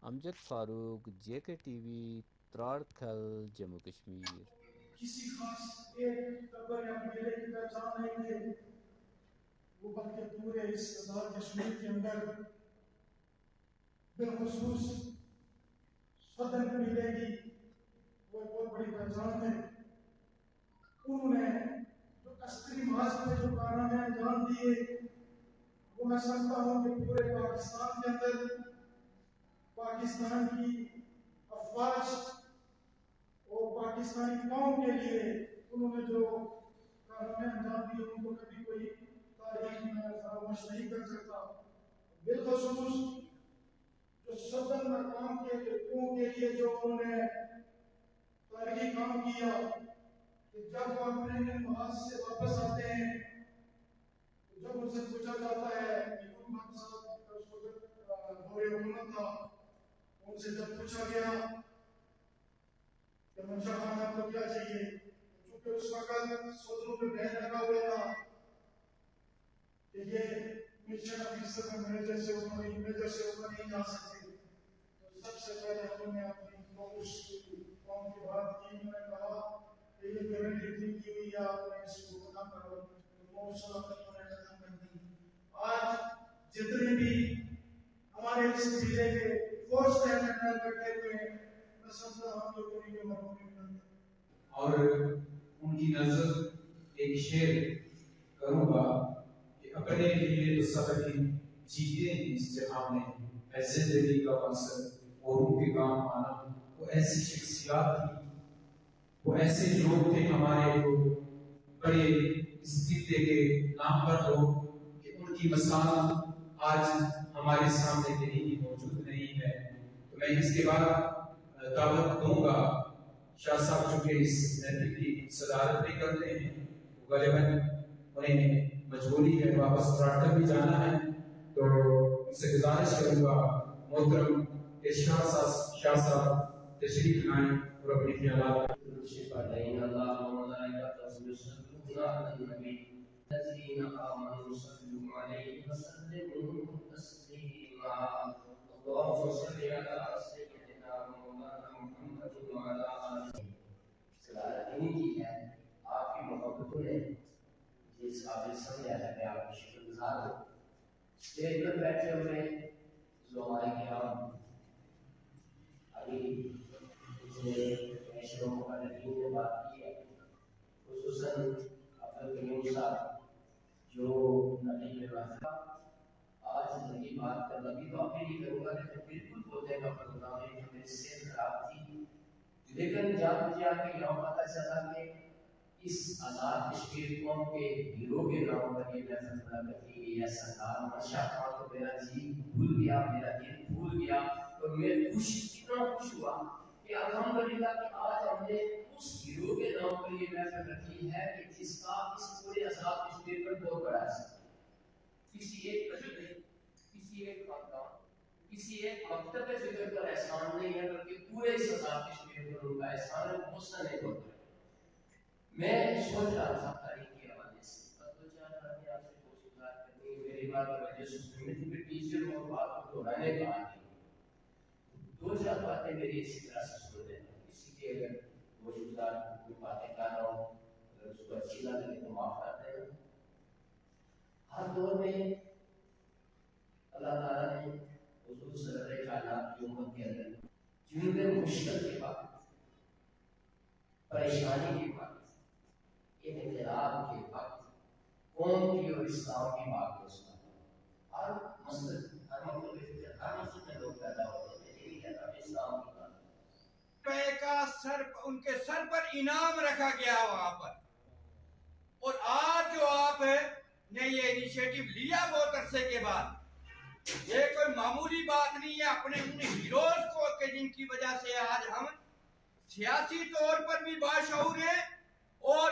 امجد فاروق، جے کے ٹی وی تراڑ کھل جموں کشمیر۔ کسی خاص ایک قبر یا میلے کی پہچان نہیں تھے وہ بلکہ پورے اس آزاد کشمیر کے اندر بالخصوص صدر قبیلے کی وہ بہت بڑی پہچان ہے۔ انہوں نے جو کشتری میں جو کارنامے انجام دیے وہ میں سمجھتا ہوں کہ پورے پاکستان کے اندر، پاکستان کی افواج اور پاکستانی قوم کے لیے انہوں نے جو کارنامے انجام دیے ان کو کبھی کوئی تاریخ میں فراموش نہیں کر سکتا۔ بالخصوص جو صدر مقام کے لوگوں کے لیے جو انہوں نے تاریخی کام کیا کہ جب ہم اپنے نماز سے واپس آتے ہیں، تو جب ان سے پوچھا جاتا ہے ان سے جب پوچھا گیا کہ منشا خان آپ کو کیا چاہیے، چونکہ اس وقت سوزوں پہ بہن لگا ہوا تھا کہ یہ مشن آفیسر میجر سے اوپر میجر سے اوپر نہیں جا سکتے سب سے پہلے ہم نے اپنی قوم کی بات کی میں یہ کرنٹ کی ہوئی آپ نے اس کو نہ کرو وہ سو وقت ختم کر دی آج جتنے بھی ہمارے اس ضلع کے فورس ٹائم انڈر بیٹھے ہوئے ہیں میں سمجھتا ہوں لوگوں نے یہ مرحوم اور ان کی نظر ایک شعر کروں گا کہ اپنے لیے سبھی چیزیں اس جہاں میں ایسے دلی کا منصب اور کے کام آنا، وہ ایسی شخصیات تھی وہ ایسے لوگ تھے ہمارے جو بڑے اس خطے کے نام پر لوگ کہ ان کی مثال آج ہمارے سامنے کہیں بھی موجود نہیں ہے۔ تو میں اس کے بعد دعوت دوں گا۔ شاہ صاحب چونکہ اس محفل کی صدارت بھی کرتے ہیں غالباً انہیں مجبوری ہے، واپس پراٹھا بھی جانا ہے۔ تو ان سے گزارش کروں گا، محترم شاہ صاحب شاہ صاحب تشریف لائیں اور اپنے خیالات شفتين اللهم لك تصل الصدق على النبي الذين آمنوا صلوا عليه وسلموا تسليما اللهم صل على سيدنا مولانا محمد وعلى آله سلام عليك يا آپ کی محبت ہے جس حاضر سمجھا ہے میں آپ کی شکر گزار ہوں اسٹیج پر بیٹھے ہوئے جو ہمارے گرام ابھی میشروں مقررین نے بات کی ہے خصوصاً عبدالقیوم صاحب جو نبی میں واقع آج زندگی بات کرنا بھی تو آپ نہیں کروں گا لیکن بالکل بولنے کا پروگرام ہے کہ میری صحت خراب تھی لیکن جب مجھے آ کے یہاں پتہ چلا کہ اس آزاد کشمیر قوم کے ہیرو کے نام پر یہ محفل منعقد کی گئی ہے سردار منشا خان تو میرا جی بھول گیا میرا دل بھول گیا اور میں خوش اتنا خوش ہوا کہ الحمدللہ کہ آج ہم نے اس ہیرو کے نام پر یہ محفل رکھی ہے کہ جس کا اس پورے آزاد کشمیر پر بہت بڑا اثر کسی ایک بچے نہیں، کسی ایک خاندان، کسی ایک مکتب فکر پر احسان نہیں ہے، بلکہ پورے اس آزاد کشمیر پر ان کا احسان ہے محسن ہے بہت میں سوچ رہا تھا تاریخ کے حوالے سے میری بات پر وجہ سسٹم میں پھر ٹیچر اور بات کو دہرانے کا آتی دو چار باتیں میری اسی طرح سے سن لینا کسی کی اگر وہ گزار کوئی باتیں کر رہا ہوں اگر اس کو اچھی نہ لگے تو معاف کر دینا ہر دور میں اللہ تعالیٰ نے حضور صلی اللہ علیہ کائنات کی امت کے اندر جن میں مشکل کے وقت پریشانی کے وقت انقلاب کے وقت قوم کی اور اسلام کی بات کو سنا ہر مسجد ہر مطلب ہر مسجد میں لوگ پیدا ہوتے ہیں یہی کہتا ہے اسلام کی بات پے کا سر ان کے سر پر انعام رکھا گیا وہاں پر۔ اور آج جو آپ نے یہ انیشیٹو لیا بہت عرصے کے بعد۔ یہ کوئی معمولی بات نہیں ہے، اپنے ان ہیروز کو کہ جن کی وجہ سے آج ہم سیاسی طور پر بھی باشعور ہیں اور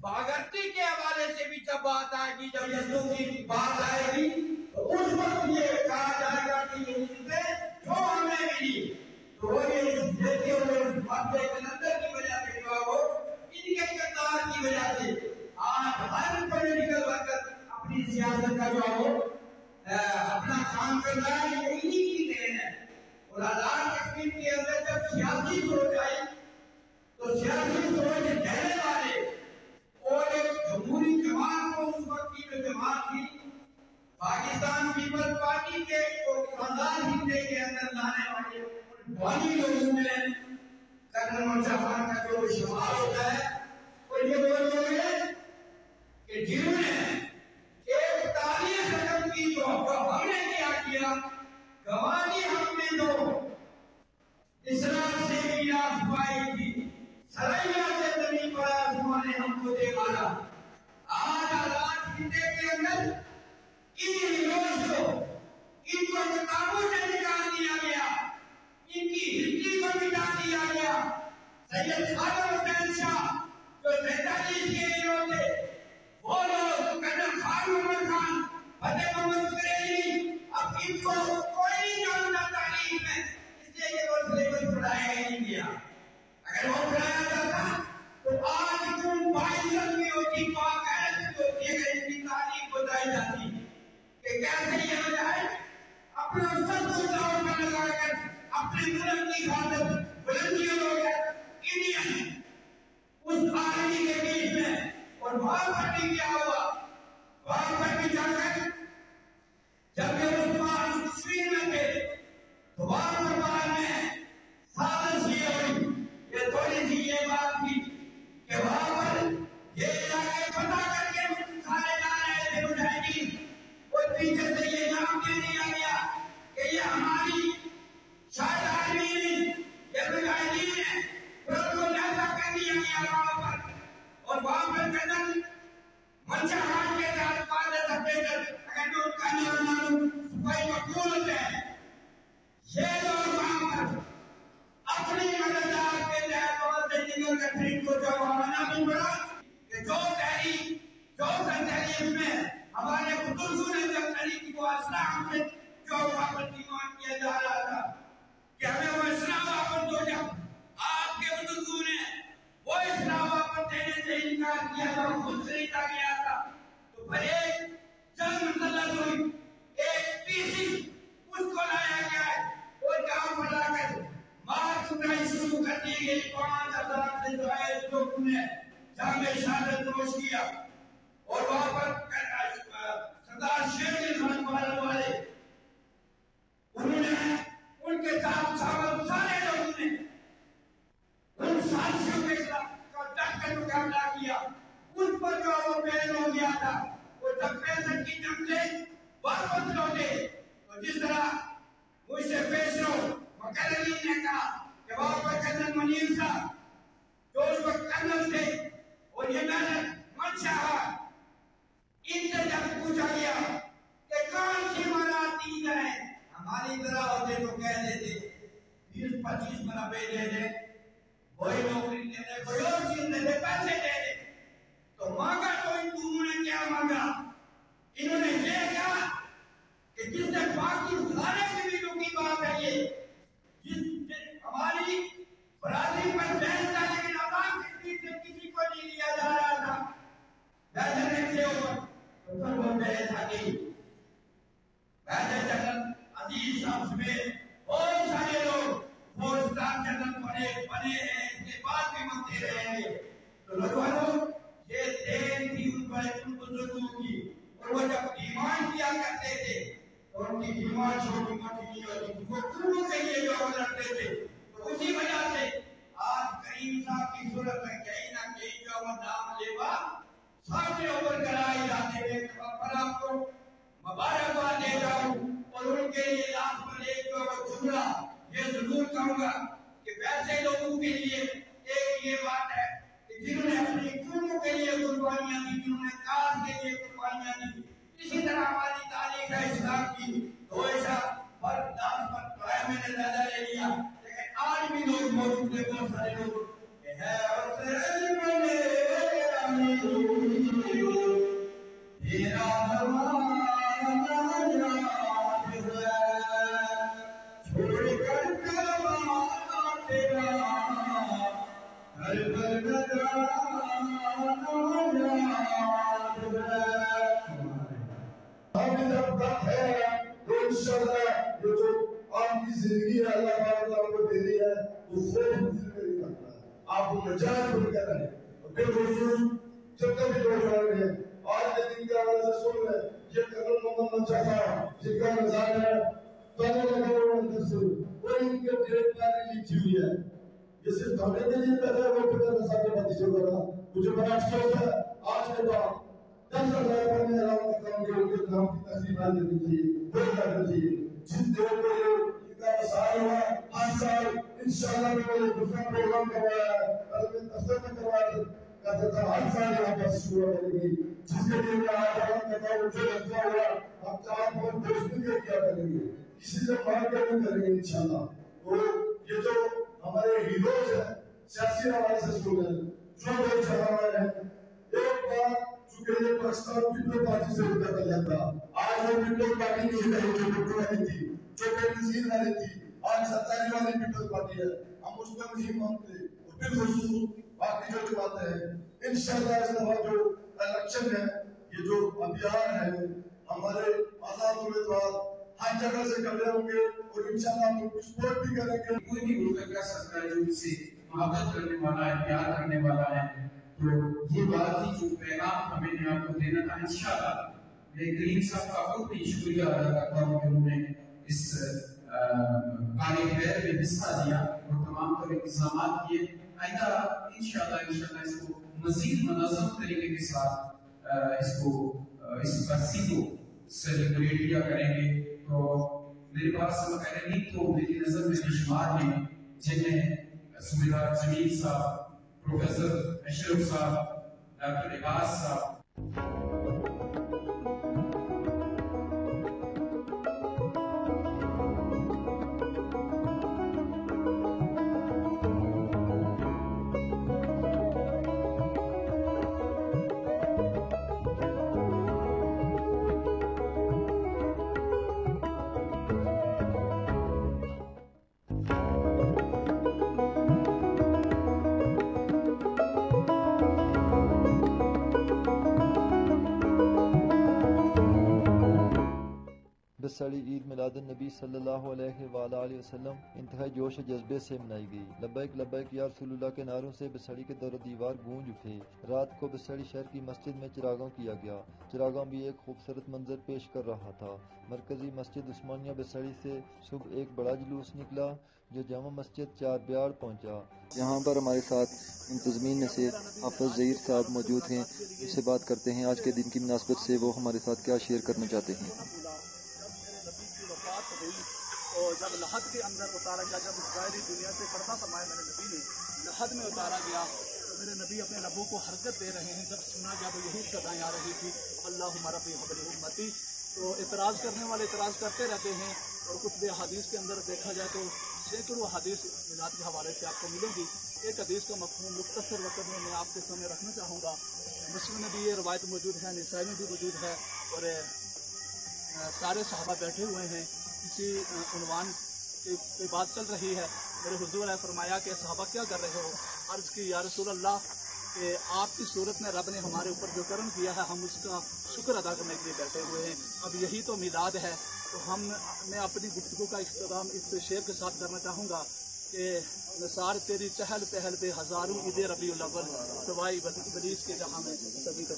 بھاگرتی کے حوالے سے بھی جب بات آئے گی، جب یسو کی بات آئے گی، تو اس وقت یہ کہا جائے گا کہ جو ہمیں ملی تو وہ یہ دیکھتے ہوئے کلندر کی وجہ سے جو ہو ان کے کردار کی وجہ سے آج ہر پولیٹیکل ورکر اپنی سیاست کا جو ہو اپنا کام کر رہا ہے یہ انہی کی دین ہے اور آزاد کشمیر کے اندر جب سیاسی سوچ آئی تو سیاسی سوچ والے اور ایک جمہوری جماعت کو اس وقت کی جو جماعت تھی پاکستان پیپل پارٹی کے جو خاندان ہندے کے اندر لانے والے بانی لوگوں میں کرنل منشا خان کا جو شمار ہوتا ہے، وہ یہ وہ لوگ ہیں کہ جنہوں نے ایک تاریخ ختم کی جو ہم نے کیا کیا گوانی ہم نے جو اسرائیل سے میراث پائی تھی سرائیہ سے زمین پر آسمان نے ہم کو دے مارا آج آزاد ہندے کے اندر ان ہیروز کو، ان کو کتابوں سے نکال دیا گیا۔ ان کی ہسٹری کو مٹا دیا گیا۔ سید خادم حسین شاہ جو سینتالیس کے لیے ہوتے، وہ لوگ کنر خان عمر خان، فتح محمد قریشی، اب ان کو کوئی نہیں جانتا تعلیم میں، اس لیے کہ وہ سلیبس پڑھایا ہی نہیں گیا۔ اگر وہ پڑھایا جاتا، تو آج کون بائیزت میں ہوتی پاک ایسے تو اگر ان کی تعلیم بتائی جاتی۔ کہ کیسے یہ ہو جائے؟ اپنا سب کچھ لاؤ میں لگا۔ کر اپنے ملک کی حفاظت ولنٹیئر ہو گئے انڈیا اس آرمی کے بیچ میں۔ اور وہاں پر بھی کیا ہوا؟ وہاں پر بھی جا کر جب یہ عثمان تصویر میں تھے، تو وہاں پر بعد میں سازش یہ ہوئی یہ تھوڑی سی اور وہاں پر قدم بچہ ہاتھ کے ساتھ پادے سے پیدل اگر تو کھانے بنانے صفائی مقبول ہوتے ہیں، یہ لوگ وہاں پر اپنی مددگار کے تحت اور زندگیوں کے تحریک کو جو ہمارا بھی بڑا کہ جو تحریک، جو سن تحریک میں ہمارے بزرگوں نے جب تحریک کو اسلام سے جو واپس ایمان کیا جا رہا تھا کہ ہمیں وہ اسلام واپس دو جب آپ کے بزرگوں نے وہ اسلام آباد دینے سے انکار کیا تھا وہ خود خریدا گیا تھا تو پھر ایک جنگ مسلط ہوئی ایک پی سی اس کو لایا گیا ہے اور کام بلا کر مارچ کا شروع کر دیے گئے پانچ ہزار سے زائد لوگ نے جنگ شہادت نوش کیا اور وہاں پر سردار شیر کے خان بھارت والے انہوں نے ان کے ساتھ سارے لوگوں نے ان سازشوں کے کا ڈٹ کر کیا، ان پر جو آرو پہن ہو گیا تھا، وہ دبے کی جب سے لوٹے اور جس طرح مجھ سے پیش رہو نے کہا کہ بابا چندن منیر صاحب جو اس وقت کرنل تھے، اور یہ محنت مت چاہا ان سے جب پوچھا گیا کہ کون سی مرات دی جائے ہماری طرح ہوتے تو کہہ دیتے بیس پچیس مرا دے دیں کوئی نوکری دے دے کوئی اور چیز دے دے پیسے دے دے تو مانگا تو انہوں نے کیا مانگا انہوں نے یہ کیا کریں گے انشاءاللہ اور یہ جو ہمارے ہیروز ہیں، سیاسی حوالے سے سن رہے جو لوگ چلا رہے ہیں ایک بار چونکہ یہ پاکستان پیپل پارٹی سے ہوتا کر جاتا آج وہ پیپل پارٹی نہیں ہے جو بٹو پارٹی تھی، جو بے نظیر والی تھی۔ آج ستاری والی پیپل پارٹی ہے، ہم اس پر نہیں مانتے اور پھر بالخصوص باقی جو جماعتیں ہے انشاءاللہ اس دفعہ جو الیکشن ہے، یہ جو ابھیان ہے، ہمارے آزاد امیدوار ہر جگہ سے کر رہے ہوں گے اور انشاءاللہ ہم ان کو سپورٹ بھی کریں گے۔ کوئی بھی ملک کر سکتا ہے جو ان سے محبت کرنے والا ہے، پیار کرنے والا ہے، تو یہ بات ہی جو پیغام ہمیں نے آپ کو دینا تھا، انشاءاللہ میں کریم صاحب کا خود بھی شکریہ ادا کرتا ہوں کہ انہوں نے اس کاری خیر میں حصہ دیا اور تمام تر انتظامات کیے۔ آئندہ انشاءاللہ انشاءاللہ اس کو مزید منظم طریقے کے ساتھ اس کو اس برسی کو سیلیبریٹ کیا کریں گے۔ تو میرے پاس اکیڈمی تو میری نظر میں شمار ہیں جن میں سمیدار جمیل صاحب پروفیسر اشرف صاحب ڈاکٹر عباس صاحب بسڑی عید میلاد النبی صلی اللہ علیہ وآلہ وسلم انتہائی جوش و جذبے سے منائی گئی۔ لبیک لبیک یا رسول اللہ کے نعروں سے بسڑی کے دور و دیوار گونج اٹھے۔ رات کو بسڑی شہر کی مسجد میں چراغاں کیا گیا۔ چراغاں بھی ایک خوبصورت منظر پیش کر رہا تھا۔ مرکزی مسجد عثمانیہ بسڑی سے صبح ایک بڑا جلوس نکلا، جو جامع مسجد چار بیار پہنچا۔ یہاں پر ہمارے ساتھ منتظمین میں سے حافظ ظہیر صاحب موجود ہیں، ان سے بات کرتے ہیں آج کے دن کی مناسبت سے وہ ہمارے ساتھ کیا شیئر کرنا چاہتے ہیں۔ اور جب لحد کے اندر اتارا گیا، جب ظاہری دنیا سے پردہ فرمایا میرے نبی نے لحد میں اتارا گیا، تو میرے نبی اپنے نبو کو حرکت دے رہے ہیں۔ جب سنا گیا تو یہی صدائیں آ رہی تھی اللہ ہمارا بھی حبل امتی۔ تو اعتراض کرنے والے اعتراض کرتے رہتے ہیں، اور کچھ بھی حدیث کے اندر دیکھا جائے تو سینکڑوں حدیث میلاد کے حوالے سے آپ کو ملیں گی۔ ایک حدیث کا مفہوم مختصر وقت میں میں آپ کے سامنے رکھنا چاہوں گا۔ مسلم میں بھی یہ روایت موجود ہے، نسائی میں بھی موجود ہے، اور سارے صحابہ بیٹھے ہوئے ہیں۔ جی، کسی عنوان کی بات چل رہی ہے۔ میرے حضور نے فرمایا کہ صحابہ کیا کر رہے ہو؟ عرض کی، یا رسول اللہ، کہ آپ کی صورت میں رب نے ہمارے اوپر جو کرم کیا ہے، ہم اس کا شکر ادا کرنے کے لیے بیٹھے ہوئے ہیں۔ اب یہی تو میلاد ہے۔ تو ہم، میں اپنی گفتگو کا اختتام اس شعر کے ساتھ کرنا چاہوں گا کہ نثار تیری چہل پہل بے ہزاروں عید ربیع الاول سوائی بلیس کے جہاں میں سبھی کا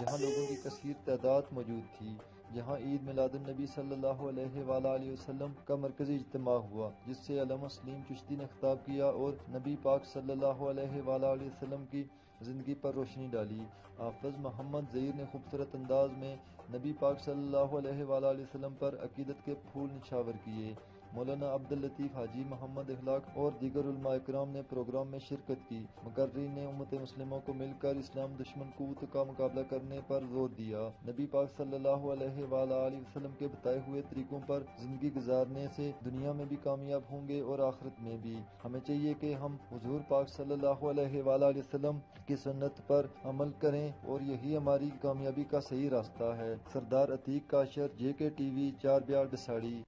جہاں لوگوں کی کثیر تعداد موجود تھی، جہاں عید میلاد النبی صلی اللہ علیہ وآلہ وسلم کا مرکزی اجتماع ہوا، جس سے علامہ سلیم چشتی نے خطاب کیا اور نبی پاک صلی اللہ علیہ وآلہ وسلم کی زندگی پر روشنی ڈالی۔ حافظ محمد ظہیر نے خوبصورت انداز میں نبی پاک صلی اللہ علیہ وآلہ وسلم پر عقیدت کے پھول نچھاور کیے۔ مولانا عبد الطیف حاجی محمد اخلاق اور دیگر علماء اکرام نے پروگرام میں شرکت کی۔ مقررین نے امت مسلموں کو مل کر اسلام دشمن قوت کا مقابلہ کرنے پر زور دیا۔ نبی پاک صلی اللہ علیہ وآلہ وسلم کے بتائے ہوئے طریقوں پر زندگی گزارنے سے دنیا میں بھی کامیاب ہوں گے اور آخرت میں بھی۔ ہمیں چاہیے کہ ہم حضور پاک صلی اللہ علیہ وآلہ وسلم کی سنت پر عمل کریں اور یہی ہماری کامیابی کا صحیح راستہ ہے۔ سردار عتیق کاشر جے کے ٹی وی چار بیار بساڑی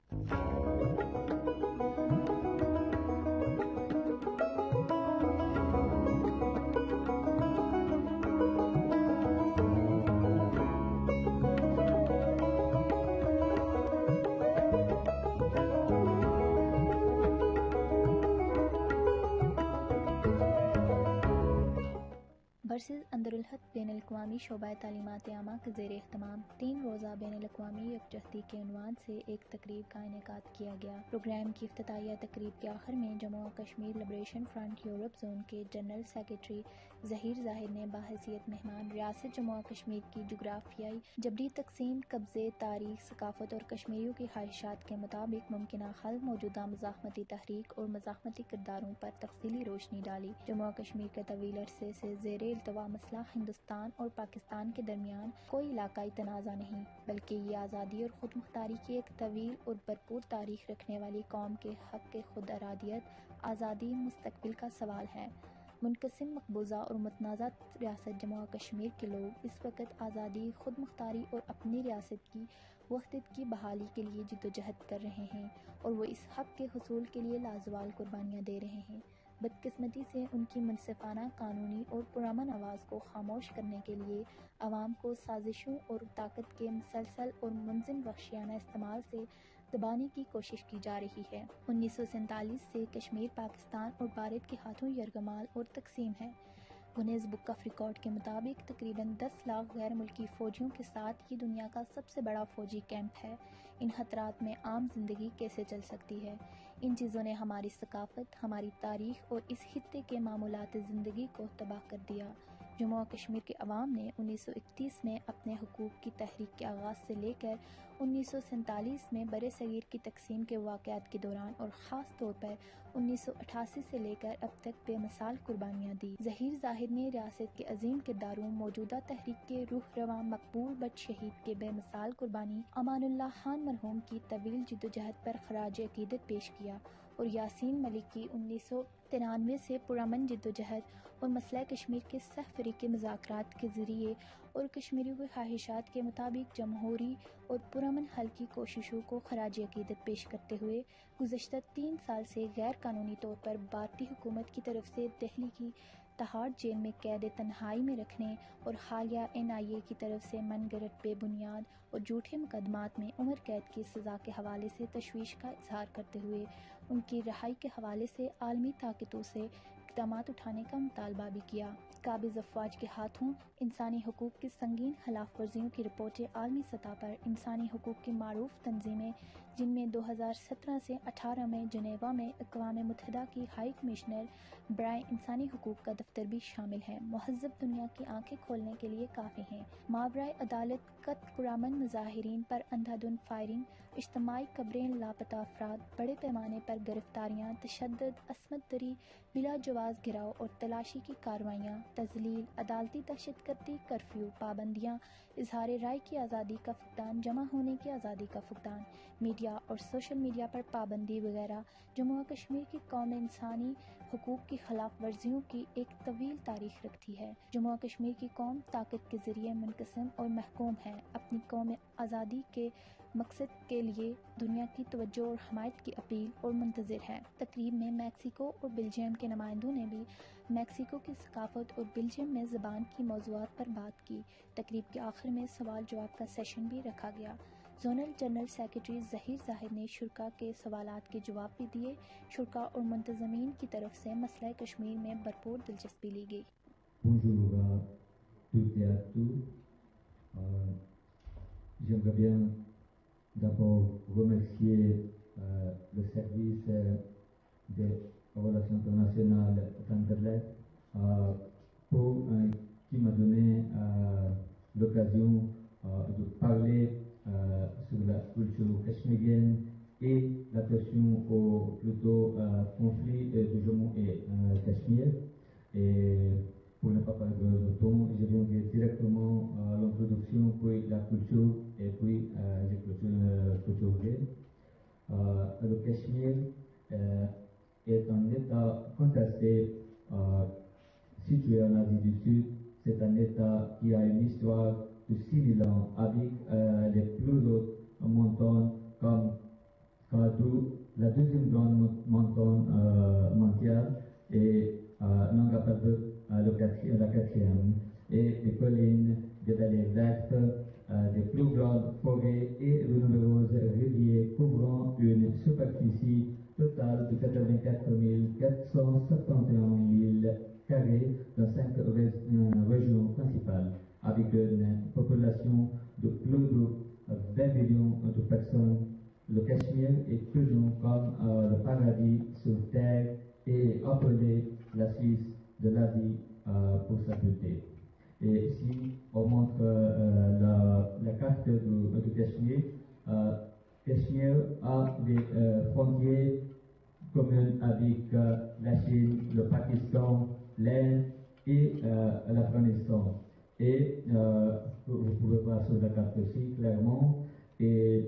الاقوامی شعبہ تعلیمات عامہ کے زیر اہتمام تین روزہ بین الاقوامی یکجہتی کے عنوان سے ایک تقریب کا انعقاد کیا گیا۔ پروگرام کی افتتاحیہ تقریب کے آخر میں جموں و Kashmir liberation front Europe zone کے جنرل سیکرٹری ظہیر ظاہر نے باحثیت مہمان ریاست جموں و کشمیر کی جغرافیائی جبری تقسیم، قبضے، تاریخ، ثقافت اور کشمیریوں کی خواہشات کے مطابق ممکنہ حل موجودہ مزاحمتی تحریک اور مزاحمتی کرداروں پر تفصیلی روشنی ڈالی۔ جموں و کشمیر کے طویل عرصے سے زیر التوا مسئلہ ہندوستان اور پاکستان کے درمیان کوئی علاقائی تنازع نہیں، بلکہ یہ آزادی اور خود مختاری کی ایک طویل اور بھرپور تاریخ رکھنے والی قوم کے حق کے خود ارادیت آزادی مستقبل کا سوال ہے۔ منقسم مقبوضہ اور متنازع ریاست جموں و کشمیر کے لوگ اس وقت آزادی خود مختاری اور اپنی ریاست کی وحدت کی بحالی کے لیے جد و جہد کر رہے ہیں اور وہ اس حق کے حصول کے لیے لازوال قربانیاں دے رہے ہیں۔ بدقسمتی سے ان کی منصفانہ، قانونی اور پرامن آواز کو خاموش کرنے کے لیے عوام کو سازشوں اور طاقت کے مسلسل اور منظم وحشیانہ استعمال سے دبانے کی کوشش کی جا رہی ہے۔ انیس سو سینتالیس سے کشمیر، پاکستان اور بھارت کے ہاتھوں یرغمال اور تقسیم ہے۔ گنیز بک آف ریکارڈ کے مطابق تقریباً دس لاکھ غیر ملکی فوجیوں کے ساتھ یہ دنیا کا سب سے بڑا فوجی کیمپ ہے۔ ان خطرات میں عام زندگی کیسے چل سکتی ہے؟ ان چیزوں نے ہماری ثقافت، ہماری تاریخ اور اس خطے کے معمولات زندگی کو تباہ کر دیا۔ جموں و کشمیر کے عوام نے انیس سو اکتیس میں اپنے حقوق کی تحریک کے آغاز سے لے کر انیس سو سینتالیس میں بر صغیر کی تقسیم کے واقعات کے دوران اور خاص طور پر انیس سو اٹھاسی سے لے کر اب تک بے مثال قربانیاں دی۔ ظہیر ظاہر نے ریاست کے عظیم کرداروں، موجودہ تحریک کے روح رواں مقبول بٹ شہید کے بے مثال قربانی، امان اللہ خان مرحوم کی طویل جدوجہد پر خراج عقیدت پیش کیا اور یاسین ملک کی انیس سو ترانوے سے پرامن جدوجہد اور مسئلہ کشمیر کے سہ فریقی مذاکرات کے ذریعے اور کشمیری کی خواہشات کے مطابق جمہوری اور پرامن حل کی کوششوں کو خراج عقیدت پیش کرتے ہوئے گزشتہ تین سال سے غیر قانونی طور پر بھارتی حکومت کی طرف سے دہلی کی تہاڑ جیل میں قید تنہائی میں رکھنے اور حالیہ این آئی اے کی طرف سے من گرٹ بے بنیاد اور جھوٹے مقدمات میں عمر قید کی سزا کے حوالے سے تشویش کا اظہار کرتے ہوئے ان کی رہائی کے حوالے سے عالمی طاقتوں سے اقدامات اٹھانے کا مطالبہ بھی کیا۔ قابض افواج کے ہاتھوں انسانی حقوق کی سنگین خلاف ورزیوں کی رپورٹیں عالمی سطح پر انسانی حقوق کی معروف تنظیمیں، جن میں دو ہزار سترہ سے اٹھارہ میں جنیوا میں اقوام متحدہ کی ہائی کمشنر برائے انسانی حقوق کا دفتر بھی شامل ہے۔ مہذب دنیا کی آنکھیں کھولنے کے لیے کافی ہیں۔ ماورائے عدالت قط پرامن مظاہرین پر اندھادھن فائرنگ اجتماعی قبریں لاپتہ افراد، بڑے پیمانے پر گرفتاریاں، تشدد، عصمت دری بلا جواز گھراؤ اور تلاشی کی کاروائیاں، تزلیل، عدالتی دہشت گردی کرفیو پابندیاں، اظہار رائے کی آزادی کا فقدان، جمع ہونے کی آزادی کا فقدان، میڈیا اور سوشل میڈیا پر پابندی وغیرہ، جموں و کشمیر کی قوم انسانی حقوق کی خلاف ورزیوں کی ایک طویل تاریخ رکھتی ہے۔ جموں و کشمیر کی قوم طاقت کے ذریعے منقسم اور محکوم ہے، اپنی قوم آزادی کے مقصد کے لیے دنیا کی توجہ اور حمایت کی اپیل اور منتظر ہے تقریب میں میکسیکو اور بلجیم کے نمائندوں نے بھی میکسیکو کی ثقافت اور بلجیم میں زبان کی موضوعات پر بات کی۔ تقریب کے آخر میں سوال جواب کا سیشن بھی رکھا گیا۔ Zonal general secretary Zaheer Zahir نے شرکا کے سوالات کے جواب بھی دیے۔ شرکا اور منتظمین کی طرف سے مسئلہ کشمیر میں بھرپور دلچسپی لی گئی۔ Bonjour d'abord remercier euh, le service euh, des relations internationales d'Anderlecht euh, pour qui m'a donné l'occasion de parler sur la culture cachemirienne et l'attention au plutôt conflit de Jammu et Cachemire. Pour ne pas perdre de temps, je viendrai directement à l'introduction, puis la culture et puis euh, les cultures euh, culturelles. Euh, le Cachemire euh, est un État contesté euh, situé en Asie du Sud. C'est un État qui a une histoire de 6000 ans avec les plus hautes montagnes comme Kadou, la deuxième grande mon- montagne mondiale, et Nanga Parbat, le la quatrième, et des collines, des vallées vertes, euh, des plus grandes forêts et de nombreuses rivières couvrant une superficie totale de 84 471 000 carrés dans cinq euh, régions principales, avec une population de plus de 20 millions de personnes. Le Cachemire est toujours comme euh, le paradis sur terre et appelé la Suisse de l'Asie euh, pour sa beauté. Et ici, on montre euh, la, carte du, du Cachemire. Euh, Cachemire a des euh, frontières communes avec euh, la Chine, le Pakistan, l'Inde et euh, l'Afghanistan. Et euh, vous pouvez voir sur la carte aussi clairement. Et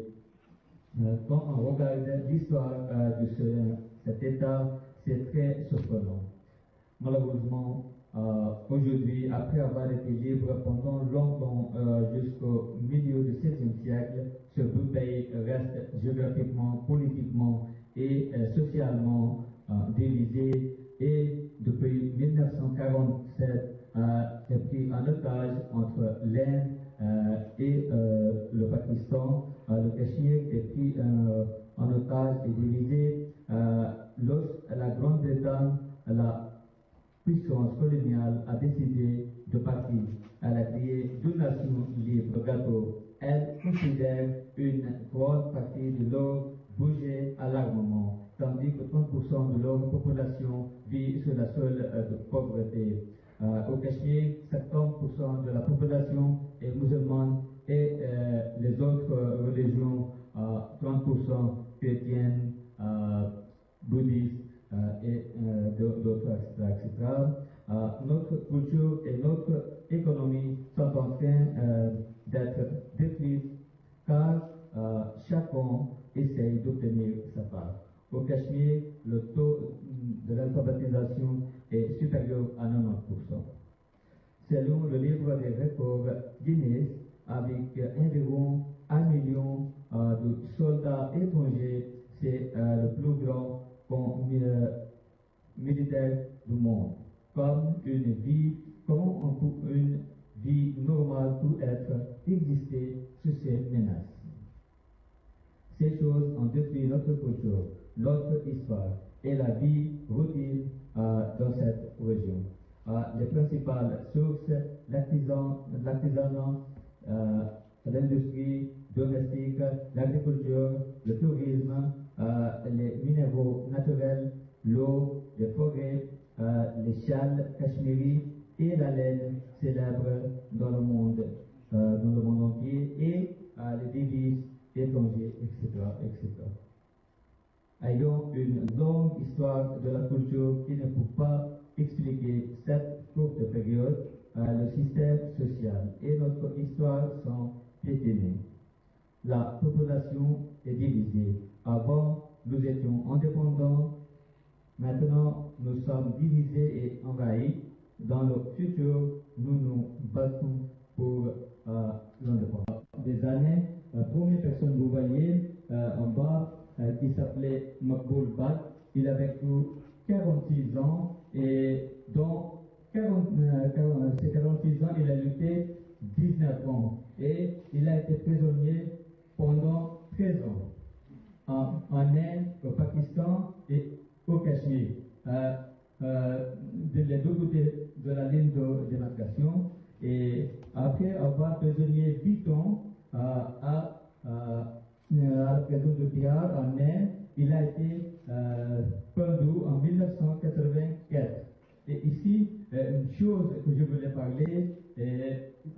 euh, quand on regarde l'histoire euh, de ce- cet État, c'est très surprenant. Malheureusement, euh, aujourd'hui, après avoir été libre pendant longtemps, euh, jusqu'au milieu du 7e siècle, ce pays reste géographiquement, politiquement et euh, socialement divisé et depuis 1947 a été pris en otage entre l'Inde et le Pakistan. Le Cachemire est pris en otage et divisé. Lorsque la Grande-Bretagne, la puissance coloniale, a décidé de partir, elle a créé deux nations libres gâteau. Elle considère une grande partie de leur budget à l'armement, tandis que 30% de leur population vit sur la seule euh, pauvreté. Euh, au Cachemire, 70% de la population est musulmane et euh, les autres religions, euh, 30% chrétiennes, bouddhistes et euh, d'autres, etc. etc. Notre culture et notre économie sont en train euh, d'être détruites car euh, chacun essaye d'obtenir sa part. Au Cachemire, le taux de l'alphabétisation est supérieur à 90%. Selon le livre des records Guinness, avec environ 1 million de soldats étrangers, c'est le plus grand camp euh, militaire du monde. Comme une vie, comment on peut- une vie normale peut être exister sous ces menaces. Ces choses ont détruit notre culture, notre histoire et la vie routine euh, dans cette région. Euh, les principales sources, l'artisan- l'artisanat, l'industrie domestique, l'agriculture, le tourisme, euh, les minéraux naturels, l'eau, les forêts, euh, les châles cachemiris et la laine célèbre dans le monde, euh, dans le monde entier et les devises étrangères, etc., etc. Ayant une longue histoire de la culture qui ne peut pas expliquer cette courte période, le système social et notre histoire sont piétinés. La population est divisée. Avant, nous étions indépendants. Maintenant, nous sommes divisés et envahis. Dans le futur, nous nous battons pour euh, l'indépendance. Des années, la première personne, vous voyez euh, en bas, euh, qui s'appelait Makboul Bad, il a vécu 46 ans et dans 40, euh, 40, ces 46 ans, il a lutté 19 ans et il a été prisonnier pendant 13 ans en, en Inde, au Pakistan et au Cachemire. Euh, euh, de les deux côtés de la ligne de démarcation. Et après avoir prisonnier 8 ans euh, à, euh, à la prison de Bihar en Inde, il a été pendu en 1984. Et ici, une chose que je voulais parler,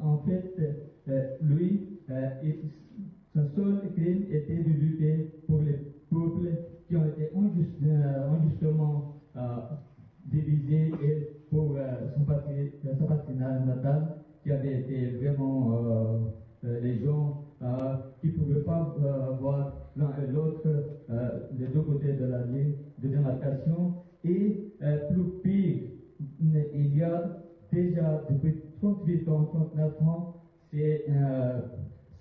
en fait, lui, il- son seul crime était de lutter pour les peuples qui ont été euh, injustement euh, divisés et pour euh, son patrie, euh, sa patrie natale qui avait été vraiment les gens qui ne pouvaient pas voir l'un et l'autre des deux côtés de la ligne de démarcation. Et plus pire, il y a déjà depuis 38 ans, 39 ans, ces, euh,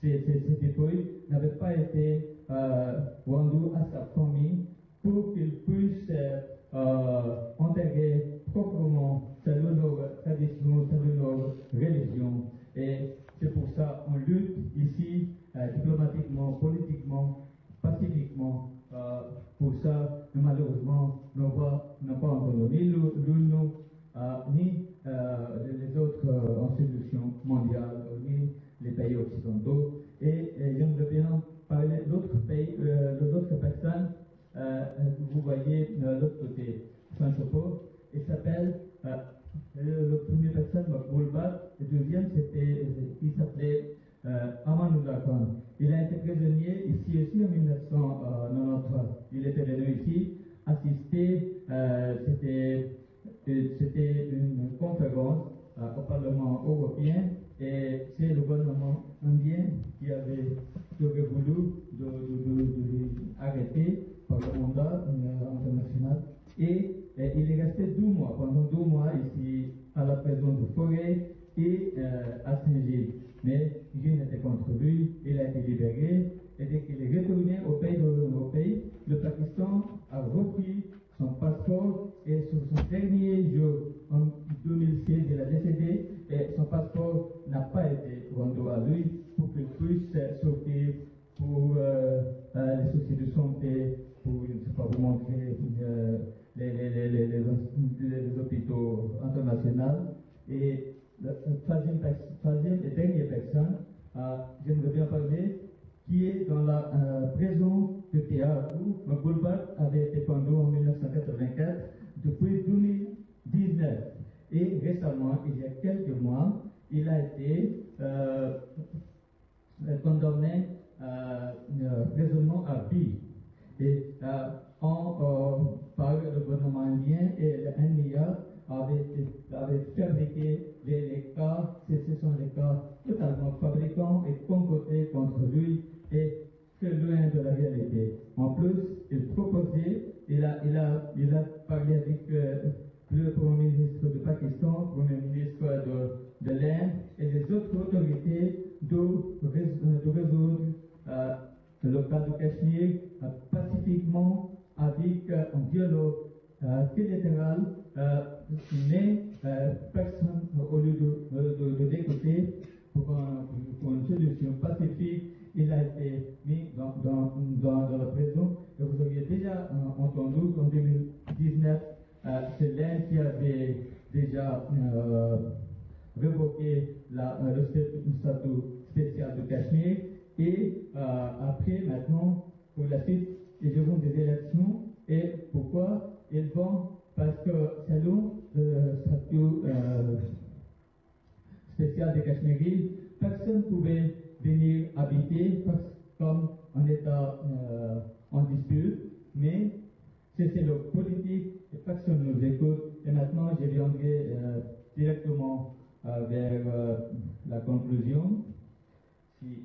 ces, ces, dépouilles n'avaient pas été euh, rendues à sa famille pour qu'il puisse euh, euh, enterrer proprement selon leur tradition, selon leur religion. Et c'est pour ça qu'on lutte ici, euh, diplomatiquement, politiquement, pacifiquement. euh, pour ça, malheureusement, nos voix pas entendu ni l'UNO, euh, ni euh, les autres euh, institutions mondiales, les pays occidentaux. Et, et j'aimerais bien parler d'autres pays, euh, de d'autres personnes. Euh, vous voyez euh, l'autre côté, son chapeau. Il s'appelle, euh, le, premier personne. Le deuxième, c'était, il s'appelait euh, Amanullah. Il a été prisonnier ici aussi en 1993. Il était venu ici assister, euh, c'était, euh, c'était une conférence euh, au Parlement européen et c'est le gouvernement indien qui avait, qui avait de, de, par le mandat international. Et, il est resté deux mois, pendant deux mois ici à la prison de Forêt et euh, à Saint-Gilles. Mais rien n'était contre lui, il a été libéré. Et dès qu'il est retourné au pays, au pays, le Pakistan a repris son passeport et sur son dernier jour, en 2016, il a décédé, son passeport n'a pas été rendue à lui pour qu'il puisse sortir pour euh, euh, les soucis de santé, pour, ne pas, vous montrer euh, les, les, les, les, hôpitaux internationaux. Et la troisième, troisième et dernière personne, je ne veux bien parler, qui est dans la euh, prison de théâtre où Boulevard avait été pendu en 1984 depuis 2019. Et récemment, il il a été euh, condamné euh, raisonnement à vie. Et euh, en, euh, par le gouvernement indien et le NIA avait, avait fabriqué les, les cas, ce sont des cas totalement fabricants et concoctés contre lui et très loin de la réalité. En plus, il proposait, il a, il a, il a parlé avec le Premier ministre du Pakistan, le Premier ministre de, de l'Inde et les autres autorités de, rés- de résoudre euh, le cas du Cachemire euh, pacifiquement avec euh, un dialogue bilatéral, mais personne, au lieu de, de, pour, un- pour une solution pacifique, il a été mis dans, dans, dans, dans la prison. Et vous aviez déjà entendu qu'en 2019, euh, c'est l'Inde qui avait déjà euh, révoqué la, euh, le statut- spécial du Cachemire. Et euh, après, maintenant, pour la suite, ils auront des élections. Et pourquoi Ils vont, parce que selon le statut spécial de Cachemire, personne ne pouvait venir habiter comme un État en dispute, mais c'est le politique et personne ne nous écoute. Et maintenant, je viendrai euh, directement euh, vers euh, la conclusion. Si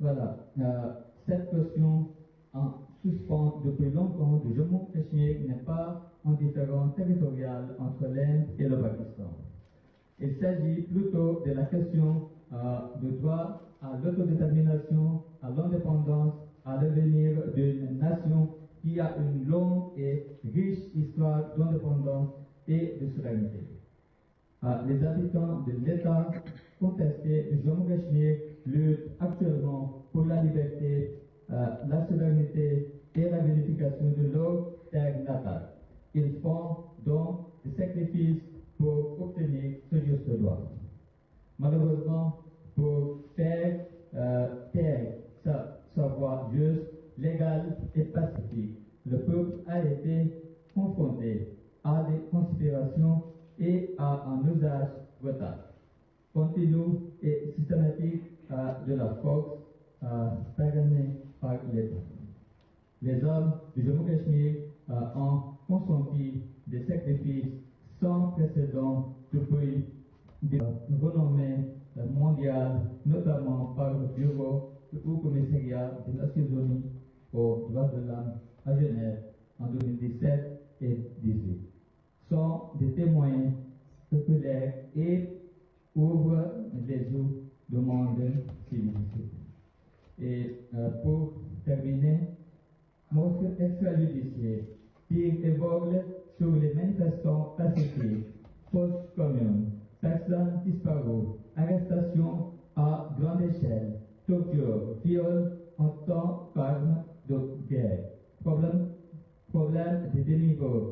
Voilà. Euh, cette question en suspens depuis longtemps du Jammu Cachemire n'est pas un différent territorial entre l'Inde et le Pakistan. Il s'agit plutôt de la question euh, du droit à l'autodétermination, à l'indépendance, à l'avenir d'une nation qui a une longue et riche histoire d'indépendance et de souveraineté. Euh, les habitants de l'État contestés du Jammu Cachemire luttent actuellement pour la liberté, euh, la souveraineté et la vérification de leur terre natale. Ils font donc des sacrifices pour obtenir ce juste droit. Malheureusement, pour faire euh, sa, voix juste, légale et pacifique, le peuple a été confronté à des conspirations et à un usage brutal, continu et systématique euh, de la force euh, par l'État. Les hommes du Jammu Cachemire euh, ont consenti des sacrifices sans précédent depuis des renommées euh, mondiales, notamment par le Bureau du Haut Commissariat Nations Unies aux droits de l'homme à Genève en 2017 et 2018 sont des témoins populaires et ouvrent les yeux du monde civilisé. Et euh, pour terminer, notre extrajudiciaire tire et vole sur les manifestants pacifiques, fausses communes, personnes disparues, arrestations à grande échelle, torture, viol en temps d'armes de guerre, problème, problème de déniveau,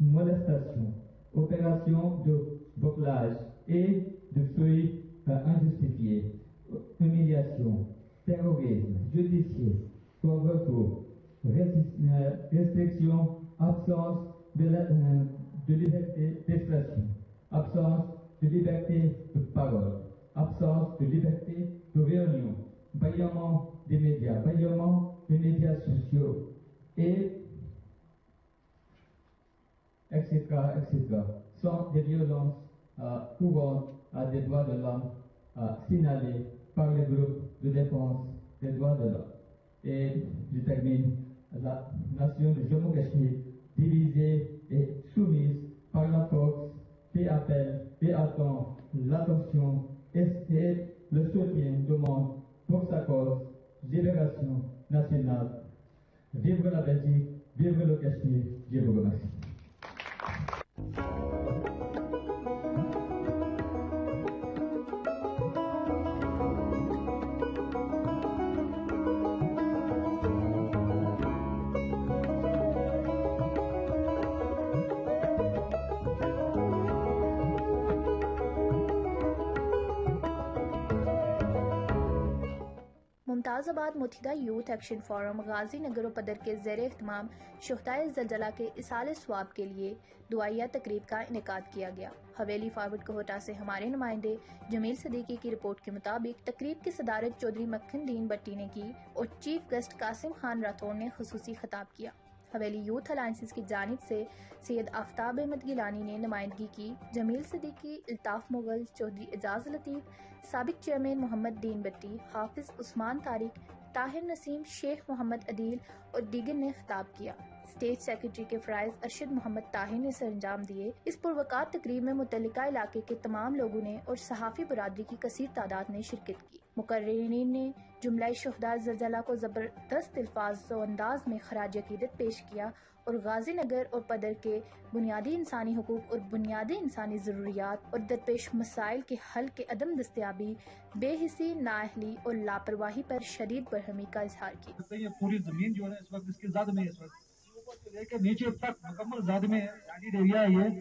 molestation, opération de bouclage et de feuilles injustifiées, humiliation, terrorisme, judiciaire, résist- euh, restriction, absence de, la- euh, de liberté d'expression, absence de liberté de parole, absence de liberté de réunion, bâillement des médias, bâillement des médias sociaux et etc., etc., sont des violences euh, courantes à des droits de l'homme euh, signalées par les groupes de défense des droits de l'homme. Et je termine, la nation de Jammu Cachemire, divisée et soumise par la force, fait appel et attend l'attention et le soutien du monde pour sa cause, libération nationale. Vive la Belgique, vive le Cachemire, je vous remercie. Mumtazabad متحدہ youth action forum Ghazi Nagar و پدر کے زیر اہتمام شہدائے زلزلہ کے اصال ثواب کے لیے دعائیہ تقریب کا انعقاد کیا گیا۔ حویلی فارورڈ کوہٹا سے ہمارے نمائندے جمیل صدیقی کی رپورٹ کے مطابق تقریب کی صدارت چودھری مکھن دین بٹی نے کی اور چیف گسٹ قاسم خان راٹھور نے خصوصی خطاب کیا۔ حویلی یوتھ الائنسز کی جانب سے سید آفتاب احمد گیلانی نے نمائندگی کی۔ جمیل صدیقی، الطاف مغل، چودھری اعجاز لطیف، سابق چیئرمین محمد دین بٹی، حافظ عثمان طارق، طاہر نسیم، شیخ محمد عدیل اور دیگر نے خطاب کیا۔ اسٹیٹ سیکرٹری کے فرائض ارشد محمد طاہر نے سر انجام دیے۔ اس پروکار تقریب میں متعلقہ علاقے کے تمام لوگوں نے اور صحافی برادری کی کثیر تعداد نے شرکت کی۔ مقررین نے جملہ شہداء زلزلہ کو زبردست الفاظ و انداز میں خراج عقیدت پیش کیا اور غازی نگر اور پدر کے بنیادی انسانی حقوق اور بنیادی انسانی ضروریات اور درپیش مسائل کے حل کے عدم دستیابی، بے حسی، نااہلی اور لاپرواہی پر شدید برہمی کا اظہار کیا۔ یہ پوری زمین جو ہے اس وقت اس کے زد میں اس وقت۔ لے کے نیچے تک مکمل زد میں ہے یعنی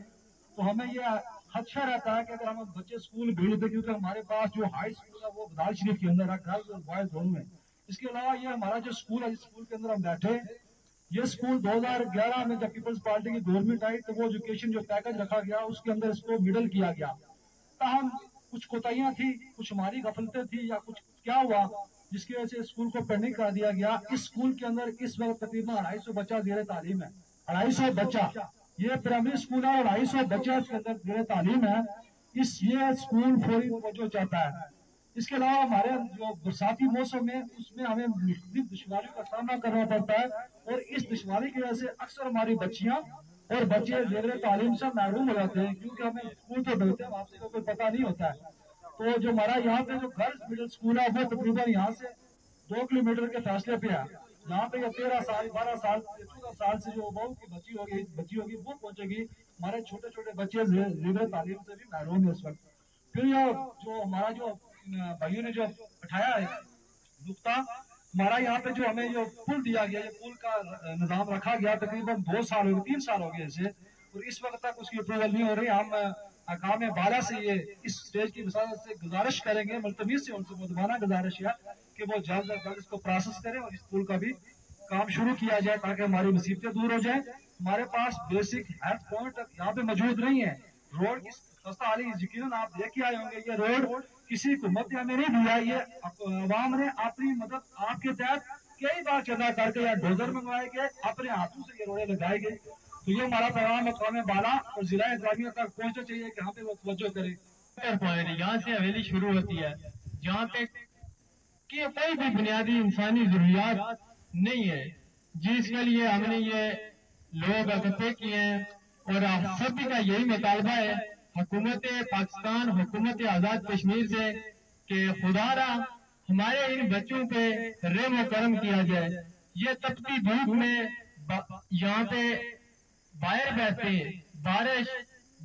تو ہمیں یہ خدشہ رہتا ہے کہ اگر ہم بچے اسکول بھیج دیں، کیونکہ ہمارے پاس جو ہائی اسکول ہے، وہ بدال شریف کے اندر ہے گرلز اور بوائز دونوں میں۔ اس کے علاوہ یہ ہمارا جو اسکول ہے جس اسکول کے اندر ہم بیٹھے یہ اسکول دو ہزار گیارہ میں جب پیپلز پارٹی کی گورنمنٹ آئی، تو وہ ایجوکیشن جو پیکج رکھا گیا، اس کے اندر اس کو مڈل کیا گیا۔ تاہم، کچھ کوتاہیاں تھی کچھ ہماری غفلتیں تھی یا کچھ کیا ہوا، جس کی وجہ سے اسکول کو پینڈنگ کر دیا گیا۔ اس اسکول کے اندر اس وقت تقریباً اڑھائی سو بچہ زیر تعلیم ہے۔ اڑھائی سو بچہ۔ یہ پرائمری اسکول ہے اور اڑھائی سو بچہ اس کے اندر زیر تعلیم ہے اس یہ اسکول فوری توجہ چاہتا ہے۔ اس کے علاوہ ہمارے جو برساتی موسم ہے، اس میں ہمیں مختلف دشواریوں کا سامنا کرنا پڑتا ہے اور اس دشواری کی وجہ سے اکثر ہماری بچیاں اور بچے زیر تعلیم سے محروم ہو جاتے ہیں کیونکہ ہمیں اسکول تو بھیجتے ہیں واپسی کا کوئی پتہ نہیں ہوتا ہے۔ تو جو ہمارا یہاں پہ جو گرلز مڈل اسکول ہے، وہ تقریباً یہاں سے دو کلو میٹر کے فاصلے پہ ہے۔ یہاں پہ یہ تیرہ سال، بارہ سال، چودہ سال سے جو بہو کی بچی ہوگی بچی ہوگی، وہ پہنچے گی۔ ہمارے چھوٹے چھوٹے بچے زیر تعلیم سے بھی محروم ہے اس وقت۔ پھر یہ جو ہمارا جو بھائیوں نے جو اٹھایا ہے، نقطہ، ہمارا یہاں پہ جو ہمیں جو پل دیا گیا، یہ پل کا نظام رکھا گیا، تقریباً دو سال ہو گئے، تین سال ہو گئے اسے۔ اور اس وقت تک اس کی اپروول نہیں ہو رہی۔ ہم اقام بالا سے یہ اس اسٹیج کی مساجد سے گزارش کریں گے ملتمیز سے ان سے مدمانہ گزارش ہے کہ وہ جلد از جلد اس کو پروسیس کریں اور اس پل کا بھی کام شروع کیا جائے تاکہ ہماری مصیبتیں دور ہو جائیں۔ ہمارے پاس بیسک ہیلتھ پوائنٹ یہاں پہ موجود نہیں ہے۔ روڈ کی سستا یقیناً آپ دیکھ کے آئے ہوں گے۔ یہ روڈ کسی حکومت نے ہمیں نہیں دیا یہ عوام نے اپنی مدد آپ کے تحت کئی بار چندہ کر کے یا ڈوزر منگوائے گئے، اپنے ہاتھوں سے یہ روڈیں لگائے گئے۔ تو یہ ہمارا پیغام مقام بالا اور ضلع انتظامیہ تک پہنچنا چاہیے کہ یہاں پہ وہ توجہ کرے۔ یہاں سے حویلی شروع ہوتی ہے۔ جہاں پہ کہ کوئی بھی بنیادی انسانی ضروریات نہیں ہے۔ جس کے لیے ہم نے یہ لوگ اکٹھے کیے ہیں اور سبھی کا یہی مطالبہ ہے، حکومت پاکستان، حکومت آزاد کشمیر سے کہ خدا را ہمارے ان بچوں پہ رحم و کرم کیا جائے۔ یہ تپتی دھوپ میں یہاں پہ باہر بیٹھتے ہیں۔ بارش،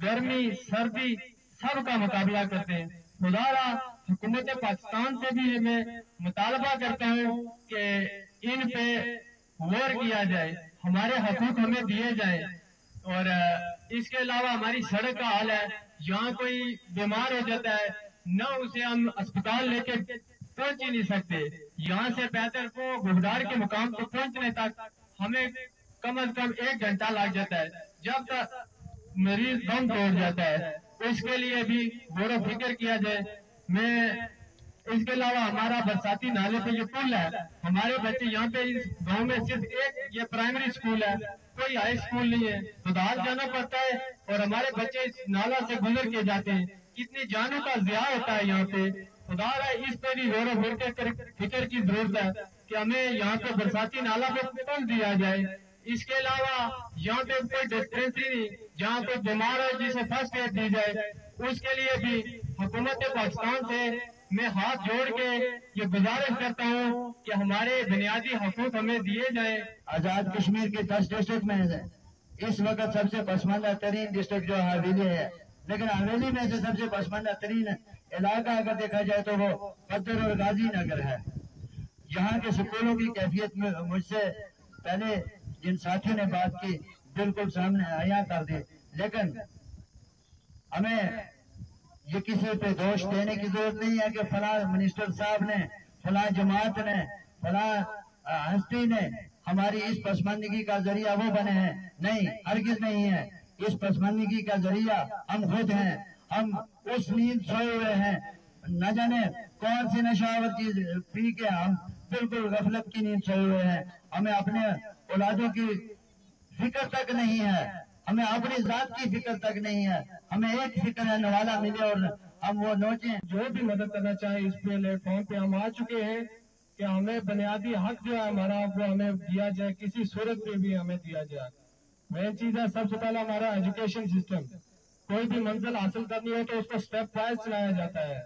گرمی، سردی، سب کا مقابلہ کرتے ہیں۔ خدا را حکومت پاکستان سے بھی میں مطالبہ کرتا ہوں کہ ان پہ غور کیا جائے، ہمارے حقوق ہمیں دیے جائیں۔ اور اس کے علاوہ ہماری سڑک کا حال ہے، یہاں کوئی بیمار ہو جاتا ہے، نہ اسے ہم اسپتال لے کے پہنچ ہی نہیں سکتے۔ یہاں سے بہتر کو گھبدار کے مقام کو پہنچنے تک ہمیں کم از کم ایک گھنٹہ لگ جاتا ہے۔ جب تک مریض دم توڑ جاتا ہے، اس کے لیے بھی غور و فکر کیا جائے۔ میں اس کے علاوہ ہمارا برساتی نالے پہ یہ پل ہے۔ ہمارے بچے یہاں پہ اس گاؤں میں صرف ایک یہ پرائمری اسکول ہے۔ کوئی ہائی اسکول نہیں ہے۔ بدال جانا پڑتا ہے اور ہمارے بچے اس نالا سے گزر کے جاتے ہیں۔ کتنی جانوں کا ضیاع ہوتا ہے یہاں پہ۔ خدا رہا اس پہ بھی غور و فکر کی ضرورت ہے کہ ہمیں یہاں پہ برساتی نالا پہ پل دیا جائے۔ اس کے علاوہ یہاں پہ کوئی ڈسپینسری نہیں۔ جہاں کوئی بیمار ہے جسے فرسٹ ایڈ دی جائے۔ اس کے لیے بھی حکومت پاکستان سے میں ہاتھ جوڑ کے یہ گزارش کرتا ہوں کہ ہمارے بنیادی حقوق ہمیں دیے جائیں۔ آزاد کشمیر کے دس ڈسٹرکٹ میں ہے اس وقت سب سے پسماندہ ترین ڈسٹرکٹ جو حویلی ہے۔ لیکن حویلی میں سے سب سے پسماندہ ترین علاقہ اگر دیکھا جائے تو وہ پدر اور غازی نگر ہے۔ یہاں کے سکولوں کی کیفیت میں مجھ سے پہلے جن ساتھیوں نے بات کی بالکل سامنے آیا کر دی، لیکن ہمیں یہ کسی پہ دوش دینے کی ضرورت نہیں ہے کہ فلاں منسٹر صاحب نے فلاں جماعت نے فلاں ہستی نے ہماری اس پسماندگی کا ذریعہ وہ بنے ہیں۔ نہیں ہرگز نہیں ہے۔ اس پسماندگی کا ذریعہ ہم خود ہیں۔ ہم اس نیند سوئے ہوئے ہیں۔ نہ جانے کون سی نشاوت کی پی کے ہم بالکل غفلت کی نیند سوئے ہوئے ہیں۔ ہمیں اپنے اولادوں کی فکر تک نہیں ہے۔ ہمیں اپنی ذات کی فکر تک نہیں ہے۔ ہمیں ایک فکر ہے، نوالا ملے اور ہم وہ نوچیں جو بھی مدد کرنا چاہے، اس پلیٹ فارم پہ ہم آ چکے ہیں کہ ہمیں بنیادی حق جو ہے ہمارا، وہ ہمیں دیا جائے، کسی صورت میں بھی ہمیں دیا جائے۔ مین چیز ہے، سب سے پہلا ہمارا ایجوکیشن سسٹم کوئی بھی منزل حاصل کرنی ہو تو اس کو اسٹیپ وائز چلایا جاتا ہے۔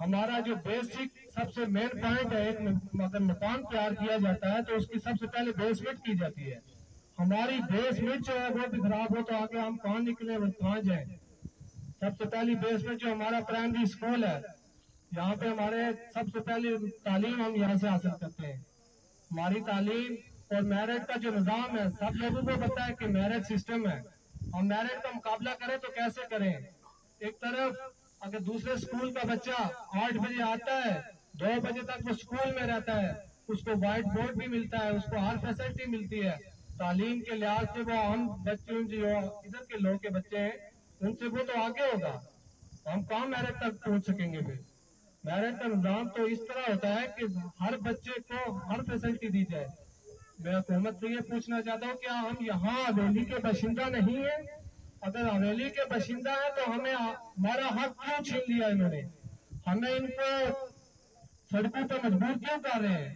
ہمارا جو بیسک سب سے مین پوائنٹ ہے، ایک مطلب اگر مکان تیار کیا جاتا ہے تو اس کی سب سے پہلے بیسمنٹ کی جاتی ہے۔ ہماری بیسمنٹ جو ہے وہ بھی خراب ہو تو آگے ہم کہاں نکلے کہاں جائیں؟ سب سے پہلی بیسمنٹ جو ہمارا پرائمری اسکول ہے، یہاں پہ ہمارے سب سے پہلی تعلیم ہم یہاں سے حاصل کرتے ہیں۔ ہماری تعلیم اور میرٹ کا جو نظام ہے، سب لوگوں کو پتا ہے کہ میرٹ سسٹم ہے۔ ہم میرٹ کا مقابلہ کریں تو کیسے کریں؟ ایک طرف اگر دوسرے اسکول کا بچہ آٹھ بجے آتا ہے، دو بجے تک وہ اسکول میں رہتا ہے، اس کو وائٹ بورڈ بھی ملتا ہے، اس کو ہر فیسلٹی ملتی ہے۔ تعلیم کے لحاظ سے وہ ہم بچوں جو ادھر کے لوگ کے بچے ہیں، ان سے وہ تو آگے ہوگا۔ ہم کہاں میرٹ تک پہنچ سکیں گے پھر؟ میرٹ کا نظام تو اس طرح ہوتا ہے کہ ہر بچے کو ہر فیسلٹی دی جائے۔ میں حکومت سے یہ پوچھنا چاہتا ہوں، کیا ہم یہاں حویلی کے باشندہ نہیں ہیں؟ اگر حویلی کے باشندہ ہیں تو ہمیں ہمارا حق کیوں چھین لیا انہوں نے؟ ہمیں ان کو سڑکوں پہ مجبور کیوں کر رہے ہیں؟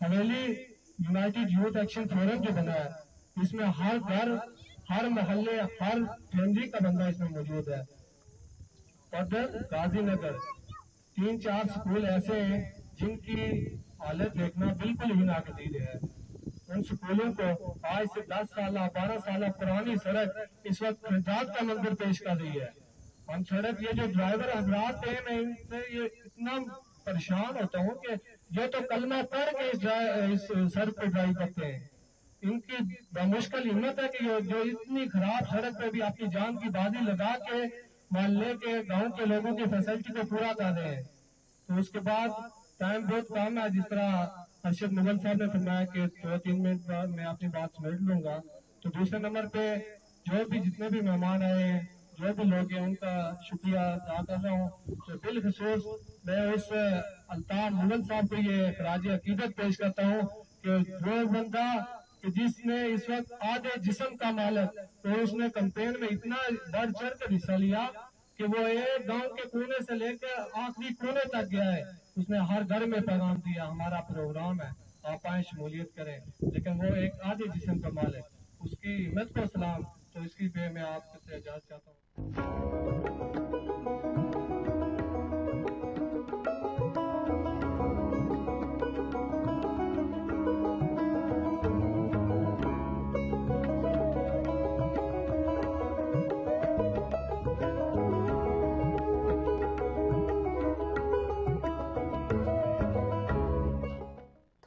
Haveli United Youth Action Forum جو بنا ہے، اس میں ہر گھر، ہر محلے، ہر فیملی کا بندہ اس میں موجود ہے۔ ادھر غازی نگر، تین چار سکول ایسے ہیں جن کی حالت دیکھنا بالکل ہی ناقدید ہے۔ ان سکولوں کو آج سے دس سالہ، بارہ سالہ پرانی سڑک اس وقت خرجات کا منظر پیش کر رہی ہے۔ ہم سڑک یہ جو ڈرائیور حضرات ہیں، میں ان سے یہ اتنا پریشان ہوتا ہوں کہ جو تو کلمہ پڑھ کے اس سڑک پہ ڈرائیو کرتے ہیں۔ ان کی بمشکل ہمت ہے کہ جو اتنی خراب سڑک پہ بھی اپنی جان کی بازی لگا کے محلے کے گاؤں کے لوگوں کی فیسلٹی کو پورا کر رہے ہیں۔ تو اس کے بعد ٹائم بہت کم ہے۔ جس طرح ارشد مغل صاحب نے فرمایا کہ دو تین منٹ بعد میں اپنی بات سمیٹ لوں گا۔ تو دوسرے نمبر پہ جو بھی جتنے بھی مہمان آئے ہیں جو بھی لوگ ہیں ان کا شکریہ ادا کر رہا ہوں۔ تو بالخصوص میں اس الطاف مغل صاحب کو یہ خراج عقیدت پیش کرتا ہوں کہ وہ بندہ کہ جس نے اس وقت آدھے جسم کا مالک تو اس نے کمپین میں اتنا بڑھ چڑھ کر حصہ لیا کہ وہ ایک گاؤں کے کونے سے لے کر آخری کونے تک گیا ہے۔ اس نے ہر گھر میں پیغام دیا، ہمارا پروگرام ہے، آپ آئیں، شمولیت کریں۔ لیکن وہ ایک آدھے جسم کا مالک، اس کی ہمت کو سلام تو اس کی بے میں آپ سے اجازت چاہتا ہوں۔ Thank you.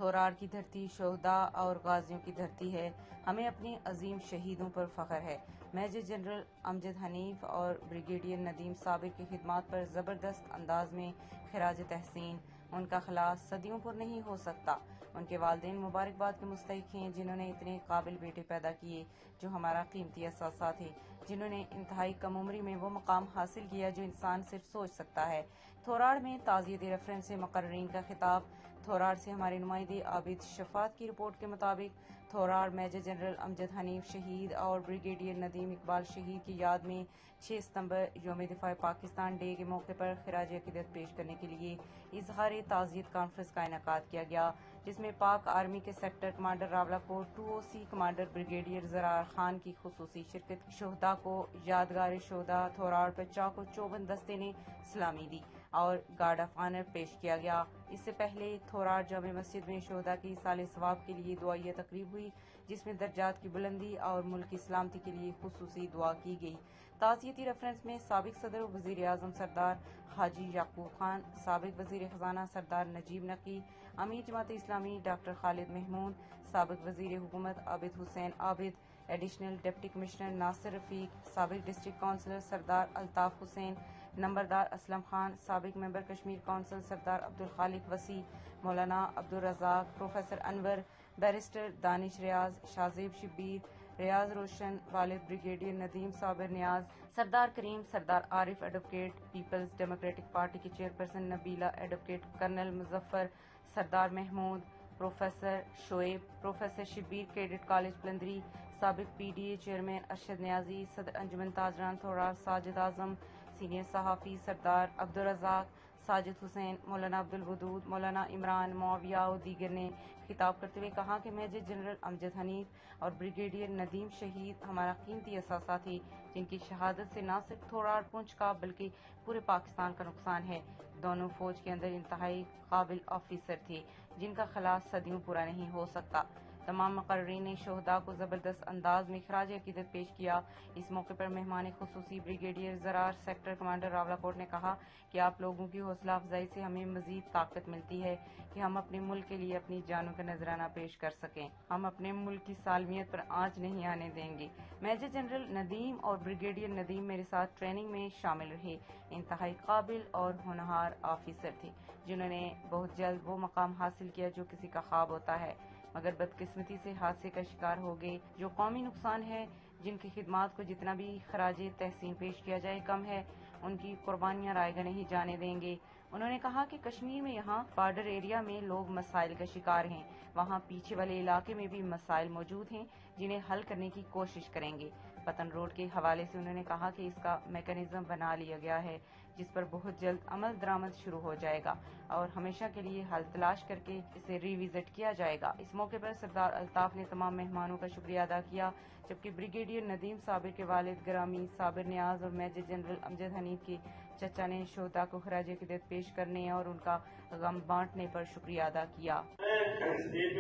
تھورار کی دھرتی شہدا اور غازیوں کی دھرتی ہے۔ ہمیں اپنے عظیم شہیدوں پر فخر ہے۔ میجر جنرل امجد حنیف اور بریگیڈیئر ندیم سابق کی خدمات پر زبردست انداز میں خراج تحسین۔ ان کا خلاص صدیوں پر نہیں ہو سکتا۔ ان کے والدین مبارکباد کے مستحق ہیں، جنہوں نے اتنے قابل بیٹے پیدا کیے جو ہمارا قیمتی احساسہ تھے۔ جنہوں نے انتہائی کم عمری میں وہ مقام حاصل کیا جو انسان صرف سوچ سکتا ہے۔ تھوراڑ میں تعزیتی ریفرنس سے مقررین کا خطاب تھوراڑ سے ہمارے نمائندے عابد شفات کی رپورٹ کے مطابق تھوراڑ میجر جنرل امجد حنیف شہید اور بریگیڈیئر ندیم اقبال شہید کی یاد میں چھ ستمبر یوم دفاع پاکستان ڈے کے موقع پر خراج عقیدت پیش کرنے کے لیے اظہار تعزیت کانفرنس کا انعقاد کیا گیا، جس میں پاک آرمی کے sector commander Rawalakot O C commander brigadier Zarar Khan کی خصوصی شرکت شہدا کو یادگار شہدا تھوراڑ پر چاق و چوبند دستے نے سلامی دی۔ اور گارڈ آف آنر پیش کیا گیا۔ اس سے پہلے تھوراڑ جامع مسجد میں شہدا کی سال ثواب کے لیے دعائیہ تقریب ہوئی، جس میں درجات کی بلندی اور ملک کی سلامتی کے لیے خصوصی دعا کی گئی۔ تعزیتی ریفرنس میں سابق صدر و وزیر اعظم سردار حاجی یعقوب خان، سابق وزیر خزانہ سردار نجیب نقی، امیر جماعت اسلامی ڈاکٹر خالد محمود، سابق وزیر حکومت Abid Hussain Abid, additional deputy commissioner Nasir Rafiq, سابق ڈسٹرکٹ کونسلر سردار الطاف حسین نمبردار اسلم خان، سابق ممبر کشمیر کونسل سردار عبدالخالق وسیع، مولانا عبدالرزاق، پروفیسر انور، بیرسٹر دانش ریاض شازیب شبیر، ریاض روشن، والد brigadier Nadeem Sabir Niaz, Sardar Karim, Sardar Arif advocate, Peoples democratic party کی chairperson Nabila advocate, colonel Muzaffar, Sardar Mahmood, professor Shoaib, professor Shabbir cadet college Palandri, سابق P D A chairman Arshad Niazi, صدر انجمن تاجران تھوڑا ساجد اعظم senior صحافی سردار عبدالرزاق، ساجد حسین، مولانا عبدالودود، مولانا عمران، معاویہ اور دیگر نے خطاب کرتے ہوئے کہا کہ میجر جنرل امجد حنیف اور بریگیڈیئر ندیم شہید ہمارا قیمتی اثاثہ تھے، جن کی شہادت سے نہ صرف تھوڑا پونچھ کا بلکہ پورے پاکستان کا نقصان ہے۔ دونوں فوج کے اندر انتہائی قابل آفیسر تھے، جن کا خلاص صدیوں پورا نہیں ہو سکتا۔ تمام مقررین نے شہداء کو زبردست انداز میں خراج عقیدت پیش کیا۔ اس موقع پر مہمان خصوصی brigadier Zarrar sector commander Rawalakot نے کہا کہ آپ لوگوں کی حوصلہ افزائی سے ہمیں مزید طاقت ملتی ہے کہ ہم اپنے ملک کے لیے اپنی جانوں کا نذرانہ پیش کر سکیں۔ ہم اپنے ملک کی سالمیت پر آنچ نہیں آنے دیں گے۔ میجر جنرل ندیم اور بریگیڈیئر ندیم میرے ساتھ ٹریننگ میں شامل رہے۔ انتہائی قابل اور ہونہار آفیسر تھے جنہوں نے بہت جلد وہ مقام حاصل کیا جو کسی کا خواب ہوتا ہے۔ مگر بدقسمتی سے حادثے کا شکار ہو گئے۔ جو قومی نقصان ہے، جن کی خدمات کو جتنا بھی خراج تحسین پیش کیا جائے، کم ہے۔ ان کی قربانیاں رائے گا نہیں جانے دیں گے۔ انہوں نے کہا کہ کشمیر میں یہاں بارڈر ایریا میں لوگ مسائل کا شکار ہیں۔ وہاں پیچھے والے علاقے میں بھی مسائل موجود ہیں، جنہیں حل کرنے کی کوشش کریں گے۔ پتن روڈ کے حوالے سے انہوں نے کہا کہ اس کا میکنزم بنا لیا گیا ہے۔ جس پر بہت جلد عمل درامد شروع ہو جائے گا اور ہمیشہ کے لیے حل تلاش کر کے اسے ریوزٹ کیا جائے گا۔ اس موقع پر سردار الطاف نے تمام مہمانوں کا شکریہ ادا کیا، جبکہ بریگیڈیئر ندیم صابر کے والد گرامی صابر نیاز اور میجر جنرل امجد حنیف کے چچا نے شہدا کو خراج قدرت پیش کرنے اور ان کا غم بانٹنے پر شکریہ ادا کیا۔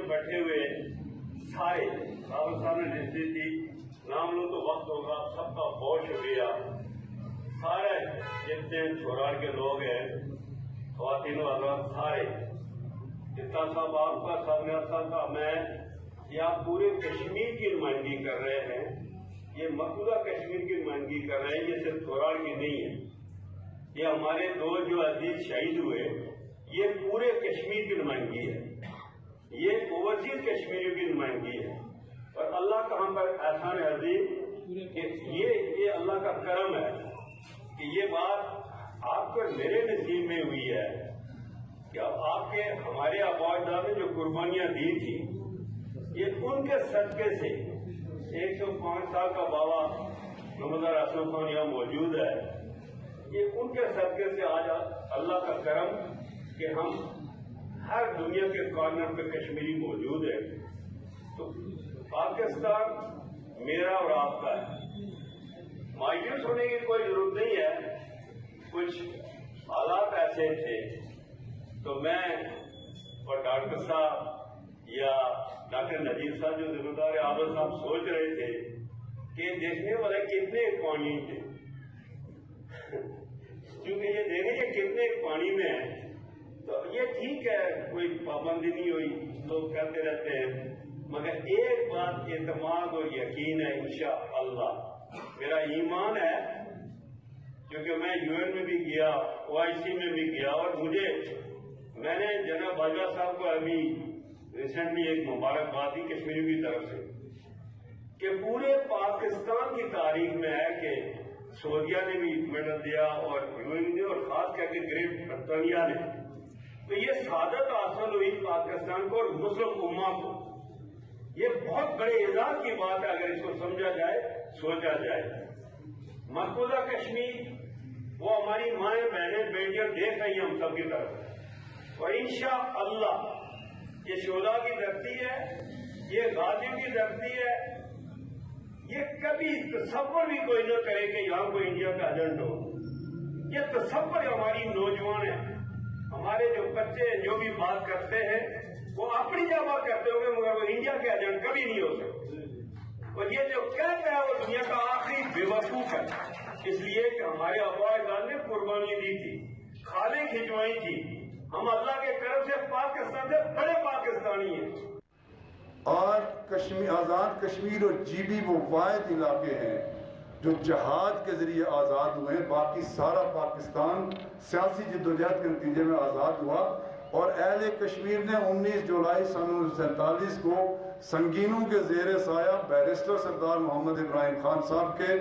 بیٹھے ہوئے سارے صاحب نے تھی نام لو تو وقت ہوگا، سب کا بہت شکریہ۔ سارے جتنے چھوڑاڑ کے لوگ ہیں، خواتین حضرات سارے، جتنا صاحب آپ کا سب نے اچھا صاحب کا میں یہ آپ پورے کشمیر کی نمائندگی کر رہے ہیں، یہ مقبوضہ کشمیر کی نمائندگی کر رہے ہیں، یہ صرف چھوڑاڑ کی نہیں ہے، یہ ہمارے دو جو عزیز شہید ہوئے، یہ پورے کشمیر کی نمائندگی ہے، یہ اوورسیز کشمیریوں کی نمائندگی ہے۔ اور اللہ کا ہم پر احسان عظیم کہ یہ یہ اللہ کا کرم ہے۔ کہ یہ بات آپ کو میرے نصیب میں ہوئی ہے کہ آپ کے ہمارے آباد نے جو قربانیاں دی تھی، یہ ان کے صدقے سے ایک سو پانچ سال کا بابا محمد اسلم خان یہاں موجود ہے۔ یہ ان کے صدقے سے آج اللہ کا کرم کہ ہم ہر دنیا کے کارنر پہ کشمیری موجود ہے تو پاکستان میرا اور آپ کا ہے۔ مایوس ہونے کی کوئی ضرورت نہیں ہے۔ کچھ حالات ایسے تھے۔ تو میں اور ڈاکٹر صاحب یا ڈاکٹر نجیب صاحب جو ذمہ دار عادل صاحب سوچ رہے تھے کہ دیکھنے والے کتنے پانی تھے کیونکہ یہ دیکھیں کہ کتنے پانی میں ہیں۔ تو یہ ٹھیک ہے، کوئی پابندی نہیں ہوئی۔ لوگ کہتے رہتے ہیں۔ مگر ایک بات اعتماد اور یقین ہے، انشاءاللہ۔ میرا ایمان ہے، کیونکہ میں یو این میں بھی گیا، او آئی سی میں بھی گیا، اور مجھے میں نے جناب باجوہ صاحب کو ابھی ریسنٹلی ایک مبارکباد دی کشمیری کی طرف سے، کہ پورے پاکستان کی تاریخ میں ہے کہ سعودیہ نے بھی میڈل دیا اور یو این نے اور خاص کر کے گریٹ برطانیہ نے۔ تو یہ سعادت حاصل ہوئی پاکستان کو اور مسلم اما کو۔ یہ بہت بڑے اعزاز کی بات ہے، اگر اس کو سمجھا جائے۔ سوچا جائے۔ مقبوضہ کشمیر، وہ ہماری مائیں، بہنیں، بیٹیاں، دیکھ رہی ہیں ہم سب کی طرف۔ اور انشاءاللہ یہ شودا کی دھرتی ہے، یہ غازیوں کی دھرتی ہے۔ یہ کبھی تصور بھی کوئی نہ کرے کہ یہاں کوئی انڈیا کا ایجنٹ ہو۔ یہ تصور ہماری نوجوان ہے ہمارے جو بچے ہیں، جو بھی بات کرتے ہیں، وہ اپنی جگہ بات کرتے ہوں گے مگر وہ انڈیا کے ایجنٹ کبھی نہیں ہو سکتے۔ اور یہ جو کہتا ہے وہ دنیا کا آخری بے وقوف ہے۔ اس لیے کہ ہمارے افواہ نے قربانی دی تھی کھالیں کھنچوائی تھی۔ ہم اللہ کے کرم سے پاکستان سے بڑے پاکستانی ہیں۔ اور کشمیر آزاد کشمیر اور جی بی وہ واحد علاقے ہیں جو جہاد کے ذریعے آزاد ہوئے باقی سارا پاکستان سیاسی جدوجہد کے نتیجے میں آزاد ہوا۔ اور اہل کشمیر نے انیس جولائی سن سینتالیس کو سنگینوں کے زیر سایہ بیرسٹر سردار محمد ابراہیم خان صاحب کے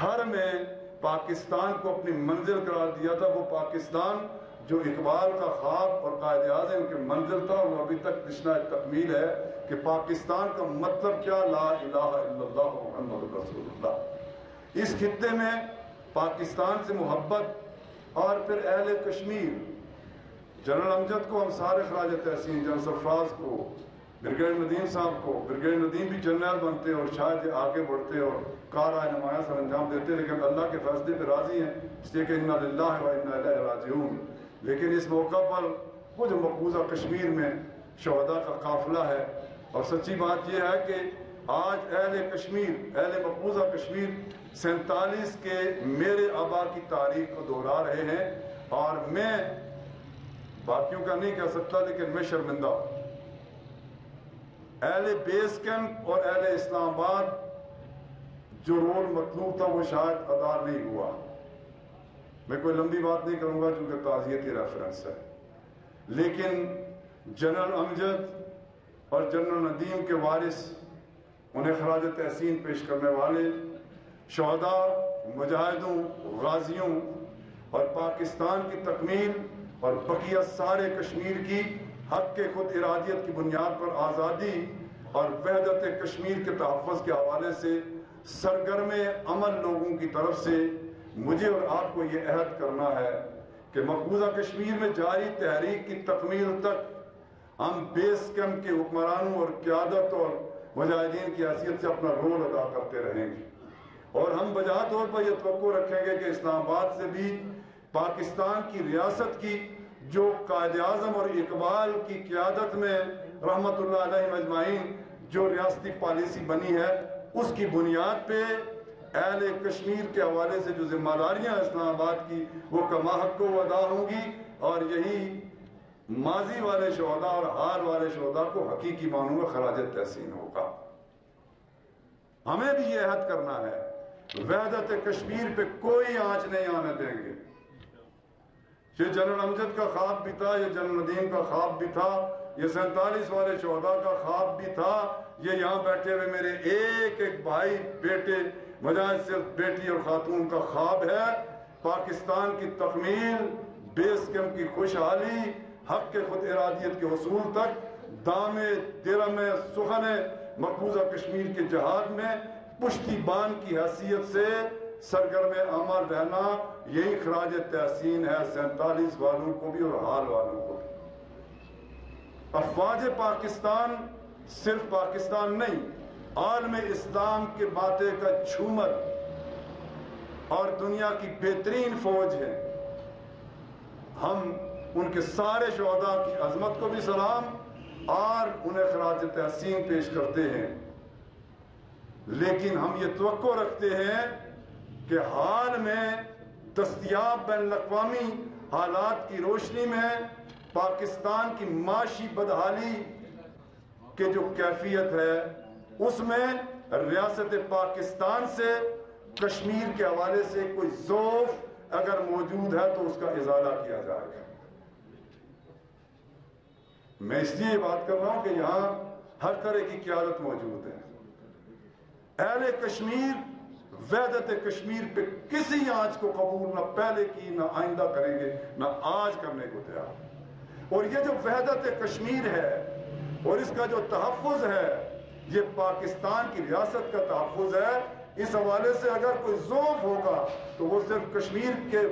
گھر میں پاکستان کو اپنی منزل قرار دیا تھا۔ وہ پاکستان جو اقبال کا خواب اور قائد اعظم کے منزل تھا، وہ ابھی تک تشنا تکمیل ہے کہ پاکستان کا مطلب کیا؟ لا الہ الا اللہ محمد رسول اللہ۔ اس خطے میں پاکستان سے محبت اور پھر اہل کشمیر جنرل امجد کو ہم سارے خراج تحسین، جنرل سرفراز کو، برگیڈ ندیم صاحب کو۔ برگیڈ ندیم بھی جنرل بنتے اور شاید یہ آگے بڑھتے اور کار آئے نمایاں سر انجام دیتے، لیکن اللہ کے فیصلے پہ راضی ہیں، اس لیے کہ انہا للہ و انہا الہ راجعون۔ لیکن اس موقع پر وہ جو مقبوضہ کشمیر میں شہدہ کا قافلہ ہے، اور سچی بات یہ ہے کہ آج اہل کشمیر، اہل مقبوضہ کشمیر سینتالیس کے میرے آبا کی تاریخ کو دہرا رہے ہیں، اور میں باقیوں کا نہیں کہہ سکتا لیکن میں شرمندہ اہل بیس کیمپ اور اہل اسلام آباد جو رول مطلوب تھا وہ شاید ادا نہیں ہوا۔ میں کوئی لمبی بات نہیں کروں گا چونکہ تعزیتی ریفرنس ہے۔ لیکن جنرل امجد اور جنرل ندیم کے وارث انہیں خراج تحسین پیش کرنے والے شہداء، مجاہدوں، غازیوں اور پاکستان کی تکمیل اور بقیہ سارے کشمیر کی حق کے خود ارادیت کی بنیاد پر آزادی اور وحدت کشمیر کے تحفظ کے حوالے سے سرگرم عمل لوگوں کی طرف سے مجھے اور آپ کو یہ عہد کرنا ہے کہ مقبوضہ کشمیر میں جاری تحریک کی تکمیل تک ہم بیس کیمپ کے حکمرانوں اور قیادت اور مجاہدین کی حیثیت سے اپنا رول ادا کرتے رہیں گے۔ اور ہم بجا طور پر یہ توقع رکھیں گے کہ اسلام آباد سے بھی پاکستان کی ریاست کی جو قائد اعظم اور اقبال کی قیادت میں رحمت اللہ علیہ مجمعین جو ریاستی پالیسی بنی ہے، اس کی بنیاد پہ اہل کشمیر کے حوالے سے جو ذمہ داریاں اسلام آباد کی، وہ کما حق کو ادا ہوں گی اور یہی ماضی والے شہداء اور ہار والے شہداء کو حقیقی معنوں میں خراج تحسین ہوگا۔ ہمیں بھی یہ عہد کرنا ہے۔ وحدت کشمیر پہ کوئی آنچ نہیں آنے دیں گے۔ یہ جنرل امجد کا خواب بھی تھا یہ جنرل ندیم کا خواب بھی تھا یہ سینتالیس والے شہداء کا خواب بھی تھا، یہ یہاں بیٹھے ہوئے میرے ایک ایک بھائی، بیٹے مجاز صرف بیٹی اور خاتون کا خواب ہے۔ پاکستان کی تکمیل بیس کیمپ کی خوشحالی، حق کے خود ارادیت کے حصول تک، دام درم سخن مقبوضہ کشمیر کے جہاد میں، پشتی بان کی حیثیت سے سرگرم عمل رہنا، یہی خراج تحسین ہے سینتالیس والوں کو بھی اور حال والوں کو بھی۔ افواج پاکستان صرف پاکستان نہیں، عالم اسلام کے باتیں کا چھومر اور دنیا کی بہترین فوج ہے۔ ہم ان کے سارے شہداء کی عظمت کو بھی سلام اور انہیں خراج تحسین پیش کرتے ہیں۔ لیکن ہم یہ توقع رکھتے ہیں کہ حال میں دستیاب بین الاقوامی حالات کی روشنی میں پاکستان کی معاشی بدحالی کے جو کیفیت ہے، اس میں ریاست پاکستان سے کشمیر کے حوالے سے کوئی ذوف اگر موجود ہے تو اس کا ازالہ کیا جائے گا۔ میں اس لیے بات کر رہا ہوں کہ یہاں ہر طرح کی قیادت موجود ہے۔ اہل کشمیر ویدت کشمیر پہ کسی آج کو قبول نہ پہلے کی نہ آئندہ کریں گے، نہ آج کرنے کو تیار۔ اور یہ جو وحدت کشمیر ہے، اور اس کا جو تحفظ ہے، یہ پاکستان کی ریاست کا تحفظ ہے۔ اس حوالے سے اگر کوئی ذوف ہوگا، تو وہ صرف کشمیر کے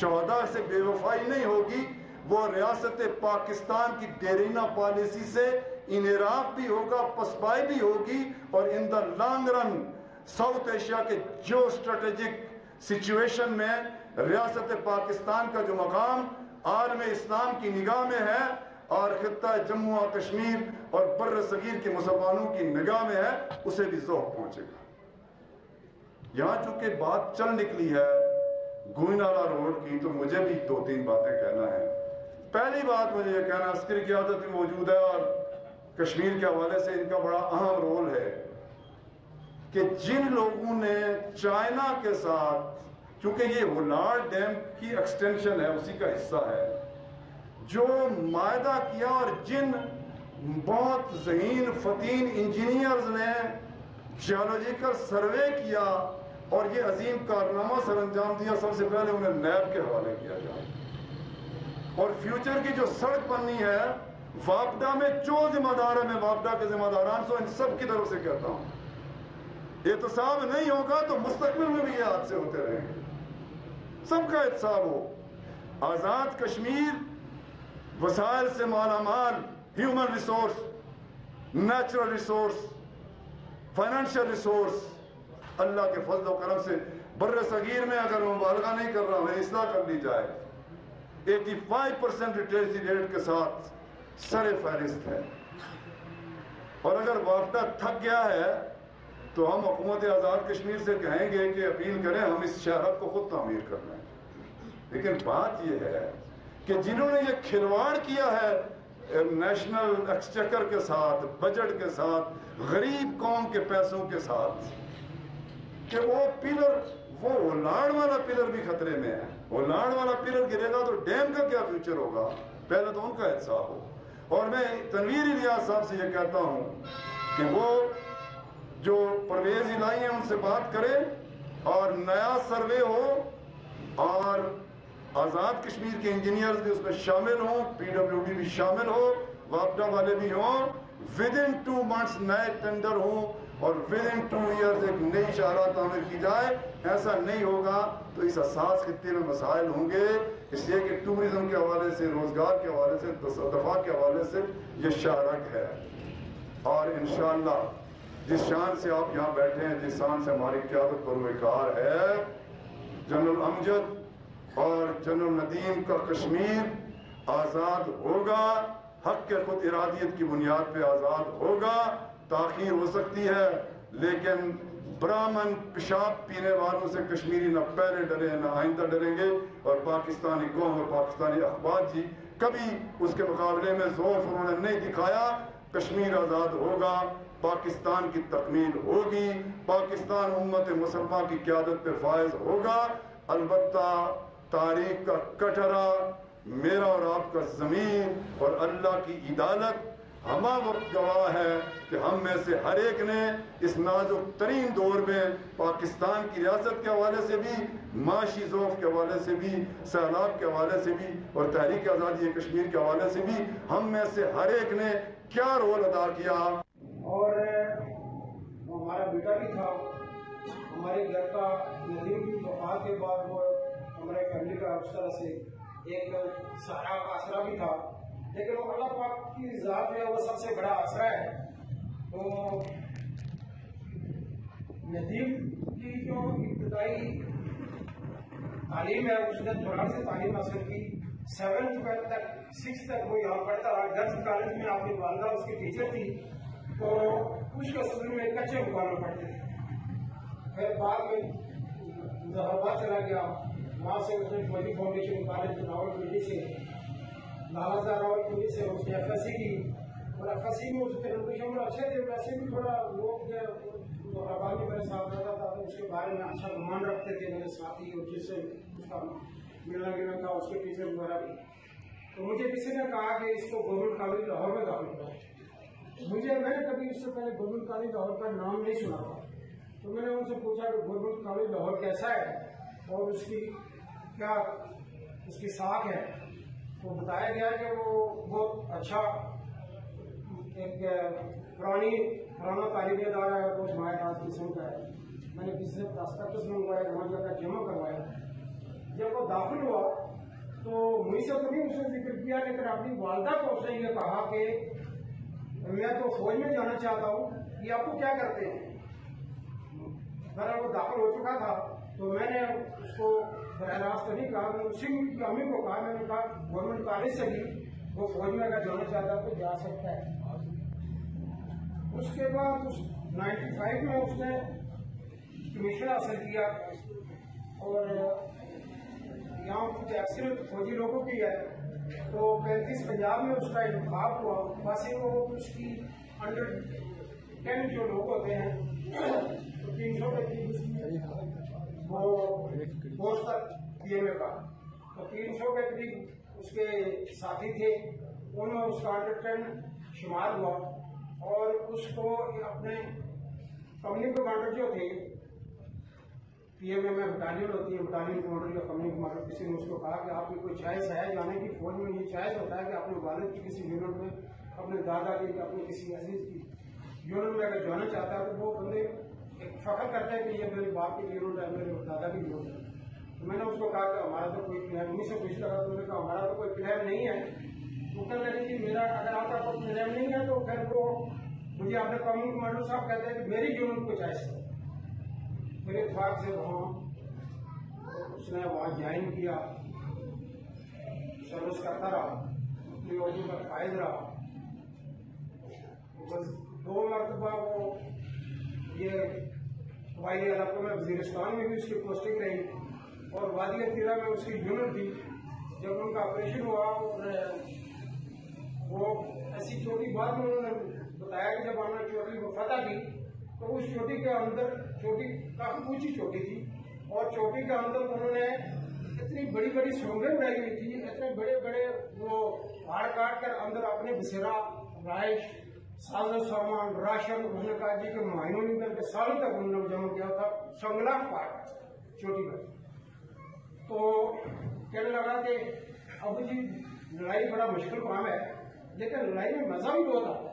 شہداء سے بے وفائی نہیں ہوگی، وہ ریاست پاکستان کی دیرینہ پالیسی سے انعراف بھی ہوگا، پسپائی بھی ہوگی، اور in the long run South Asia کے جو اسٹریٹجک سچویشن میں ریاست پاکستان کا جو مقام عالم اسلام کی نگاہ میں ہے اور خطہ جموں کشمیر اور بر صغیر کے مسلمانوں کی نگاہ میں ہے، اسے بھی ذوق پہنچے گا۔ یہاں چونکہ بات چل نکلی ہے گوئنالا روڈ کی، تو مجھے بھی دو تین باتیں کہنا ہے پہلی بات مجھے یہ کہنا، عسکری قیادت بھی موجود ہے اور کشمیر کے حوالے سے ان کا بڑا اہم رول ہے۔ کہ جن لوگوں نے چائنا کے ساتھ، کیونکہ یہ ہولار ڈیم کی ایکسٹینشن ہے، اسی کا حصہ ہے، جو معاہدہ کیا اور جن بہت ذہین فتین انجینئرز نے جیولوجیکل سروے کیا اور یہ عظیم کارنامہ سر انجام دیا، سب سے پہلے انہیں نیب کے حوالے کیا جائے۔ اور فیوچر کی جو سڑک بننی ہے واپڈا میں جو ذمہ دار ہے، میں واپڈا کے ذمہ داران سو، ان سب کی طرف سے کہتا ہوں۔ احتساب نہیں ہوگا تو مستقبل میں بھی یہ حادثے ہوتے رہیں گے۔ سب کا احتساب ہو۔ آزاد کشمیر وسائل سے مالا مال human resource natural resource financial resource Allah کے فضل و کرم سے بر صغیر میں اگر مبالغہ نہیں کر رہا ہوں اصلاح کر لی جائے۔ Eighty five percent literacy rate کے ساتھ سر فہرست ہے۔ اور اگر وافدہ تھک گیا ہے تو ہم حکومت آزاد کشمیر سے کہیں گے کہ اپیل کریں ہم اس شہرت کو خود تعمیر کر لیں۔ لیکن بات یہ ہے کہ جنہوں نے یہ کھلواڑ کیا ہے، نیشنل ایکسچیکر کے ساتھ، بجٹ کے ساتھ، غریب قوم کے پیسوں کے ساتھ، کہ وہ پلر، وہ ہولانڈ والا پلر بھی خطرے میں ہے۔ ہولانڈ والا پلر گرے گا تو ڈیم کا کیا فیوچر ہوگا؟ پہلے تو ان کا احتساب ہو۔ اور میں تنویر الیاس صاحب سے یہ کہتا ہوں کہ وہ جو پرویز الہی ہیں ان سے بات کرے اور نیا سروے ہو اور آزاد کشمیر کے انجینئرز بھی اس میں شامل ہوں پی ڈبلیو ڈی بھی شامل ہو واپڈا والے بھی ہوں۔ ود ان ٹو منتھس نئے ٹینڈر ہوں اور ود ان ٹو ایئرز ایک نئی شاہراہ تعمیر کی جائے۔ ایسا نہیں ہوگا تو اس اساس خطے میں مسائل ہوں گے۔ اس لیے کہ ٹوریزم کے حوالے سے، روزگار کے حوالے سے دفاع کے حوالے سے یہ شاہرک ہے۔ اور انشاءاللہ جس شان سے آپ یہاں بیٹھے ہیں، جس شان سے ہماری قیادت پر ہے، جنرل امجد اور جنرل ندیم کا کشمیر آزاد ہوگا۔ حق کے خود ارادیت کی بنیاد پہ آزاد ہوگا، تاخیر ہو سکتی ہے، لیکن برامن پیشاب پینے والوں سے کشمیری نہ پہلے ڈرے نہ آئندہ ڈریں گے۔ اور پاکستانی قوم اور پاکستانی اخبار جی کبھی اس کے مقابلے میں زور انہوں نے نہیں دکھایا، کشمیر آزاد ہوگا۔ پاکستان کی تکمیل ہوگی، پاکستان امت مسلمہ کی قیادت پہ فائز ہوگا۔ البتہ تاریخ کا کٹرا میرا اور آپ کا زمین اور اللہ کی عدالت ہما وقت گواہ ہے کہ ہم میں سے ہر ایک نے اس نازک ترین دور میں پاکستان کی ریاست کے حوالے سے بھی، معاشی ذوف کے حوالے سے بھی، سیلاب کے حوالے سے بھی اور تحریک آزادی کشمیر کے حوالے سے بھی ہم میں سے ہر ایک نے کیا رول ادا کیا؟ اور ہمارا بیٹا بھی تھا، ہمارے گھر کا ندیم کی وفات کے بعد وہ ہمارے فیملی کا اس طرح سے ایک سارا آسرا بھی تھا۔ لیکن وہ اللہ پاک کی ذات ہے، وہ سب سے بڑا آسرا ہے۔ تو ندیم کی جو ابتدائی تعلیم ہے، اس نے دوران سے تعلیم حاصل کی۔ سیونتھ تک سکس تک وہ یہاں پڑھتا رہا۔ گرلس کالج میں آپ کی والدہ اس کی ٹیچر تھی۔ تو کچھ کا میں کچے مکان میں پڑھتے تھے۔ پھر بعد میں مظفرآباد چلا گیا۔ وہاں سے اس نے فوجی فاؤنڈیشن کالج راول پنڈی سے لالازہ راول پنڈی سے اس نے ایف ایس سی کی اور ایف ایس سی میں اس کے نوٹیشن اچھے تھے، ویسے بھی تھوڑا لوگ مظفرآباد میں میرے ساتھ رہتا تھا، تو اس کے بارے میں اچھا گمان رکھتے تھے۔ میرے ساتھی اور جس سے اس کا ملنا گلنا تھا، اس کے ٹیچر وغیرہ بھی۔ تو مجھے کسی نے کہا کہ اس کو گورنمنٹ کالج لاہور میں داخل کرا مجھے میں نے کبھی اس سے پہلے گورنمنٹ کالج لاہور کا نام نہیں سنا تھا۔ تو میں نے ان سے پوچھا کہ گورنمنٹ کالج لاہور کیسا ہے اور اس کی کیا اس کی ساکھ ہے؟ تو بتایا گیا کہ وہ بہت اچھا ایک پرانی پرانا تعلیمی ادارہ ہے بہت ماہر قسم کا ہے۔ میں نے کسی سے پراسپیکٹس منگوایا وہاں جا کر جمع کروایا۔ جب وہ داخل ہوا تو مجھ سے تو نہیں اس نے ذکر کیا، لیکن اپنی والدہ کو اس نے یہ کہا کہ میں تو فوج میں جانا چاہتا ہوں، یہ آپ کو کیا کرتے ہیں؟ میرا وہ داخل ہو چکا تھا، تو میں نے اس کو براہ راست نہیں کہا، میں اسی کی امی کو کہا، میں نے کہا گورنمنٹ کالج سے بھی وہ فوج میں اگر جانا چاہتا تو جا سکتا ہے۔ اس کے بعد اس نائنٹی فائیو میں اس نے کمیشن حاصل کیا اور یہاں کچھ ایکسیڈنٹ فوجی لوگوں کی ہے۔ تو پینتیس پنجاب میں اس کا انتخاب ہوا باسی وہ کچھ کی ہنڈریڈ ٹین جو لوگ ہوتے ہیں، تو تین سو قریب وہ پوسٹ تک پی ایم اے کا۔ تو تین سو کے قریب اس کے ساتھی تھے، ان میں اس کا ہنڈریڈ ٹین شمار ہوا۔ اور اس کو اپنے کمپنی کمانڈر جو تھے پی ایم اے میں بٹالین ہوتی ہے بٹالین کمانڈر یا کمپنی کمانڈر کسی نے اس کو کہا کہ آپ کی کوئی چوائس ہے؟ جانے کی فوج میں یہ چوائس ہوتا ہے کہ اپنے والد کی کسی یونٹ میں، اپنے دادا کی، اپنے کسی عزیز کی یونٹ میں اگر جانا چاہتا ہے تو وہ بندے فخر کرتے ہیں کہ یہ میرے باپ کی یونٹ ہے، میرے دادا کی یونٹ ہے۔ تو میں نے اس کو کہا کہ ہمارا تو کوئی پلان انہیں سے پوچھتا تھا، تو میں نے کہا ہمارا تو کوئی پلان نہیں ہے۔ وہ کہنے لگے کہ میرا اگر آپ کا کوئی پلان نہیں ہے تو پھر وہ مجھے اپنے قومی کمانڈر صاحب کہتے ہیں کہ میری یونٹ کو چاہیے میرے اتفاق سے وہاں اس نے وہاں جوائن کیا، سروس کرتا رہا، اپنی عہدے کا قائد رہا۔ بس دو مرتبہ وہ یہ قبائلی علاقوں میں وزیرستان میں بھی اس کی پوسٹنگ رہی اور وادی تیرا میں اس کی یونٹ تھی۔ جب ان کا آپریشن ہوا وہ ایسی چھوٹی بات میں انہوں نے بتایا کہ جب ہم نے چوٹی کو فتح کی تو اس چوٹی کے اندر چوٹی کافی اونچی چوٹی تھی اور چوٹی کے اندر انہوں نے اتنی بڑی بڑی سونگیں بنائی ہوئی تھی، اتنے بڑے بڑے وہ پہاڑ کاٹ کر اندر اپنے بسیرا رائش ساز و سامان، راشن انہوں جی نے کہا جی کہ مہینوں نہیں بلکہ سالوں تک انہوں نے جمع کیا تھا سنگلا پاٹ، چوٹی پر۔ تو کہنے لگا کہ اب جی لڑائی بڑا مشکل کام ہے، لیکن لڑائی میں مزہ بھی بہت آتا ہے۔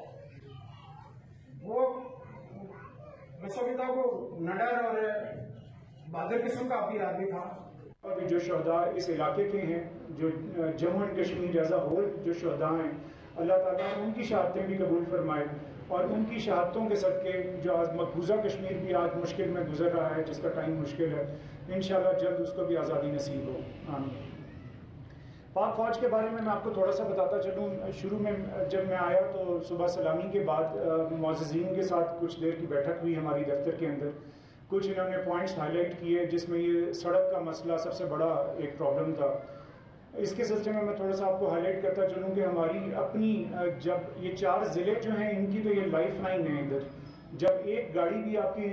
وہ سمجھتا ہوں وہ نڈر اور بہادر قسم کا بھی آدمی تھا۔ ابھی جو شہداء اس علاقے کے ہیں، جو Jammu and Kashmir as a whole جو شہداء ہیں، اللہ تعالیٰ ان کی شہادتیں بھی قبول فرمائے اور ان کی شہادتوں کے صدقے جو آج مقبوضہ کشمیر بھی آج مشکل میں گزر رہا ہے، جس کا ٹائم مشکل ہے، انشاءاللہ جلد اس کو بھی آزادی نصیب ہو۔ آمین۔ پاک فوج کے بارے میں میں آپ کو تھوڑا سا بتاتا چلوں۔ شروع میں جب میں آیا تو صبح سلامی کے بعد معززین کے ساتھ کچھ دیر کی بیٹھک ہوئی ہماری دفتر کے اندر۔ کچھ انہوں نے پوائنٹس ہائی لائٹ کیے جس میں یہ سڑک کا مسئلہ سب سے بڑا ایک پرابلم تھا۔ اس کے سلسلے میں میں تھوڑا سا آپ کو ہائی لائٹ کرتا چلوں کہ ہماری اپنی جب یہ چار ضلع جو ہیں، ان کی تو یہ لائف لائن ہے ادھر۔ جب ایک گاڑی بھی آپ کی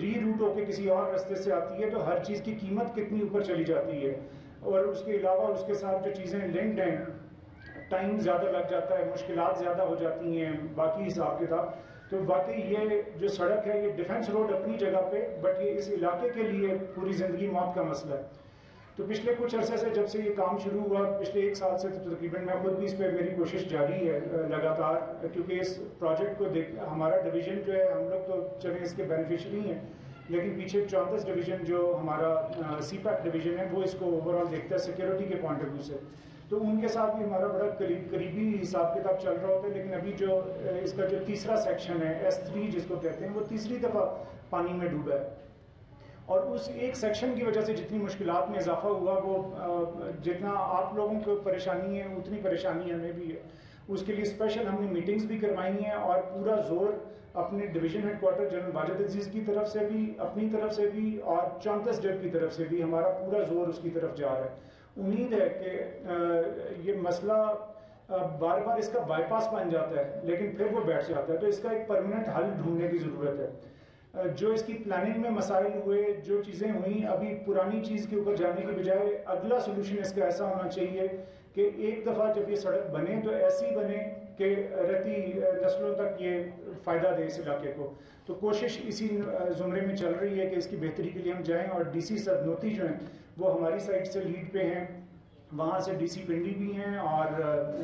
ری روٹ ہو کے کسی اور رستے سے آتی ہے تو ہر چیز کی قیمت کتنی اوپر چلی جاتی ہے۔ اور اس کے علاوہ اس کے ساتھ جو چیزیں لنکڈ ہیں ٹائم زیادہ لگ جاتا ہے، مشکلات زیادہ ہو جاتی ہیں، باقی حساب کتاب۔ تو واقعی یہ جو سڑک ہے، یہ ڈیفنس روڈ اپنی جگہ پہ بٹ یہ اس علاقے کے لیے پوری زندگی موت کا مسئلہ ہے۔ تو پچھلے کچھ عرصے سے جب سے یہ کام شروع ہوا، پچھلے ایک سال سے تو تقریباً میں خود بھی اس پہ میری کوشش جاری ہے، لگاتار۔ کیونکہ اس پروجیکٹ کو دیکھ، ہمارا ڈویژن جو ہے، ہم لوگ تو چلیں اس کے بینیفیشری ہیں۔ لیکن پیچھے چونتیس ڈویژن جو ہمارا سی پیک ڈویژن ہے، وہ اس کو اوور آل دیکھتا ہے سیکورٹی کے پوائنٹ آف ویو سے۔ تو ان کے ساتھ بھی ہمارا بڑا قریب قریبی حساب کتاب چل رہا ہوتا ہے، لیکن ابھی جو اس کا جو تیسرا سیکشن ہے ایس تھری جس کو کہتے ہیں، وہ تیسری دفعہ پانی میں ڈوبا ہے۔ اور اس ایک سیکشن کی وجہ سے جتنی مشکلات میں اضافہ ہوا، وہ جتنا آپ لوگوں کو پریشانی ہے، اتنی پریشانی ہمیں بھی ہے۔ اس کے لیے اسپیشل ہم نے میٹنگز بھی کروائی ہیں اور پورا زور اپنے division headquarter general Wajid Aziz کی طرف سے بھی، اپنی طرف سے بھی اور چونتیس ڈیپ کی طرف سے بھی ہمارا پورا زور اس کی طرف جا رہا ہے۔ امید ہے کہ یہ مسئلہ بار بار اس کا بائی پاس بن جاتا ہے، لیکن پھر وہ بیٹھ جاتا ہے۔ تو اس کا ایک پرمنٹ حل ڈھونڈنے کی ضرورت ہے۔ جو اس کی پلاننگ میں مسائل ہوئے، جو چیزیں ہوئیں، ابھی پرانی چیز کے اوپر جانے کی بجائے اگلا سولوشن اس کا ایسا ہونا چاہیے کہ ایک دفعہ جب یہ سڑک بنے تو ایسی بنے کہ رتی نسلوں تک یہ فائدہ دے اس علاقے کو۔ تو کوشش اسی زمرے میں چل رہی ہے کہ اس کی بہتری کے لیے ہم جائیں اور ڈی سی سرنوتی جو ہیں، وہ ہماری سائڈ سے لیڈ پہ ہیں۔ وہاں سے ڈی سی پنڈی بھی ہیں اور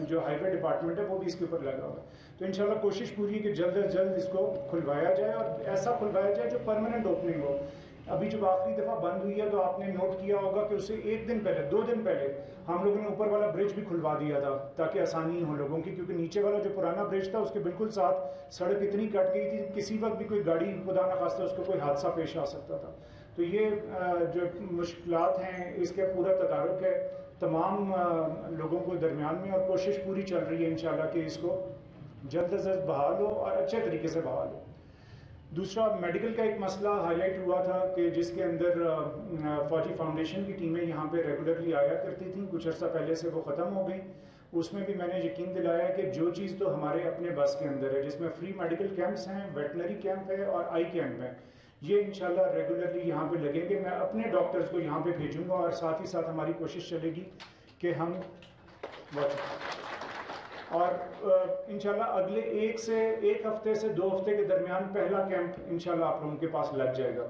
جو ہائی وے ڈپارٹمنٹ ہے وہ بھی اس کے اوپر لگا ہوا ہے۔ تو انشاءاللہ کوشش پوری ہے کہ جلد از جلد اس کو کھلوایا جائے اور ایسا کھلوایا جائے جو پرماننٹ اوپننگ ہو۔ ابھی جب آخری دفعہ بند ہوئی ہے تو آپ نے نوٹ کیا ہوگا کہ اسے ایک دن پہلے، دو دن پہلے ہم لوگوں نے اوپر والا برج بھی کھلوا دیا تھا تاکہ آسانی ہو لوگوں کی، کیونکہ نیچے والا جو پرانا برج تھا، اس کے بالکل ساتھ سڑک اتنی کٹ گئی تھی، کسی وقت بھی کوئی گاڑی، خدا نہ اس کو کوئی حادثہ پیش آ سکتا تھا۔ تو یہ جو مشکلات ہیں، اس کے پورا تدارک ہے۔ تمام لوگوں کو درمیان میں اور کوشش پوری چل رہی ہے انشاءاللہ کہ اس کو جلد از جلد بحال ہو اور اچھے طریقے سے بحال ہو۔ دوسرا میڈیکل کا ایک مسئلہ ہائی لائٹ ہوا تھا کہ جس کے اندر فوجی فاؤنڈیشن کی ٹیمیں یہاں پہ ریگولرلی آیا کرتی تھیں۔ کچھ عرصہ پہلے سے وہ ختم ہو گئی اس میں بھی میں نے یقین دلایا کہ جو چیز تو ہمارے اپنے بس کے اندر ہے، جس میں فری میڈیکل کیمپس ہیں ویٹنری کیمپ ہے اور آئی کیمپ ہے، یہ انشاءاللہ ریگولرلی یہاں پہ لگیں گے۔ میں اپنے ڈاکٹرز کو یہاں پہ بھیجوں گا اور ساتھ ہی ساتھ ہماری کوشش چلے گی کہ ہم اور انشاءاللہ اگلے ایک سے ایک ہفتے سے دو ہفتے کے درمیان پہلا کیمپ انشاءاللہ آپ لوگوں کے پاس لگ جائے گا۔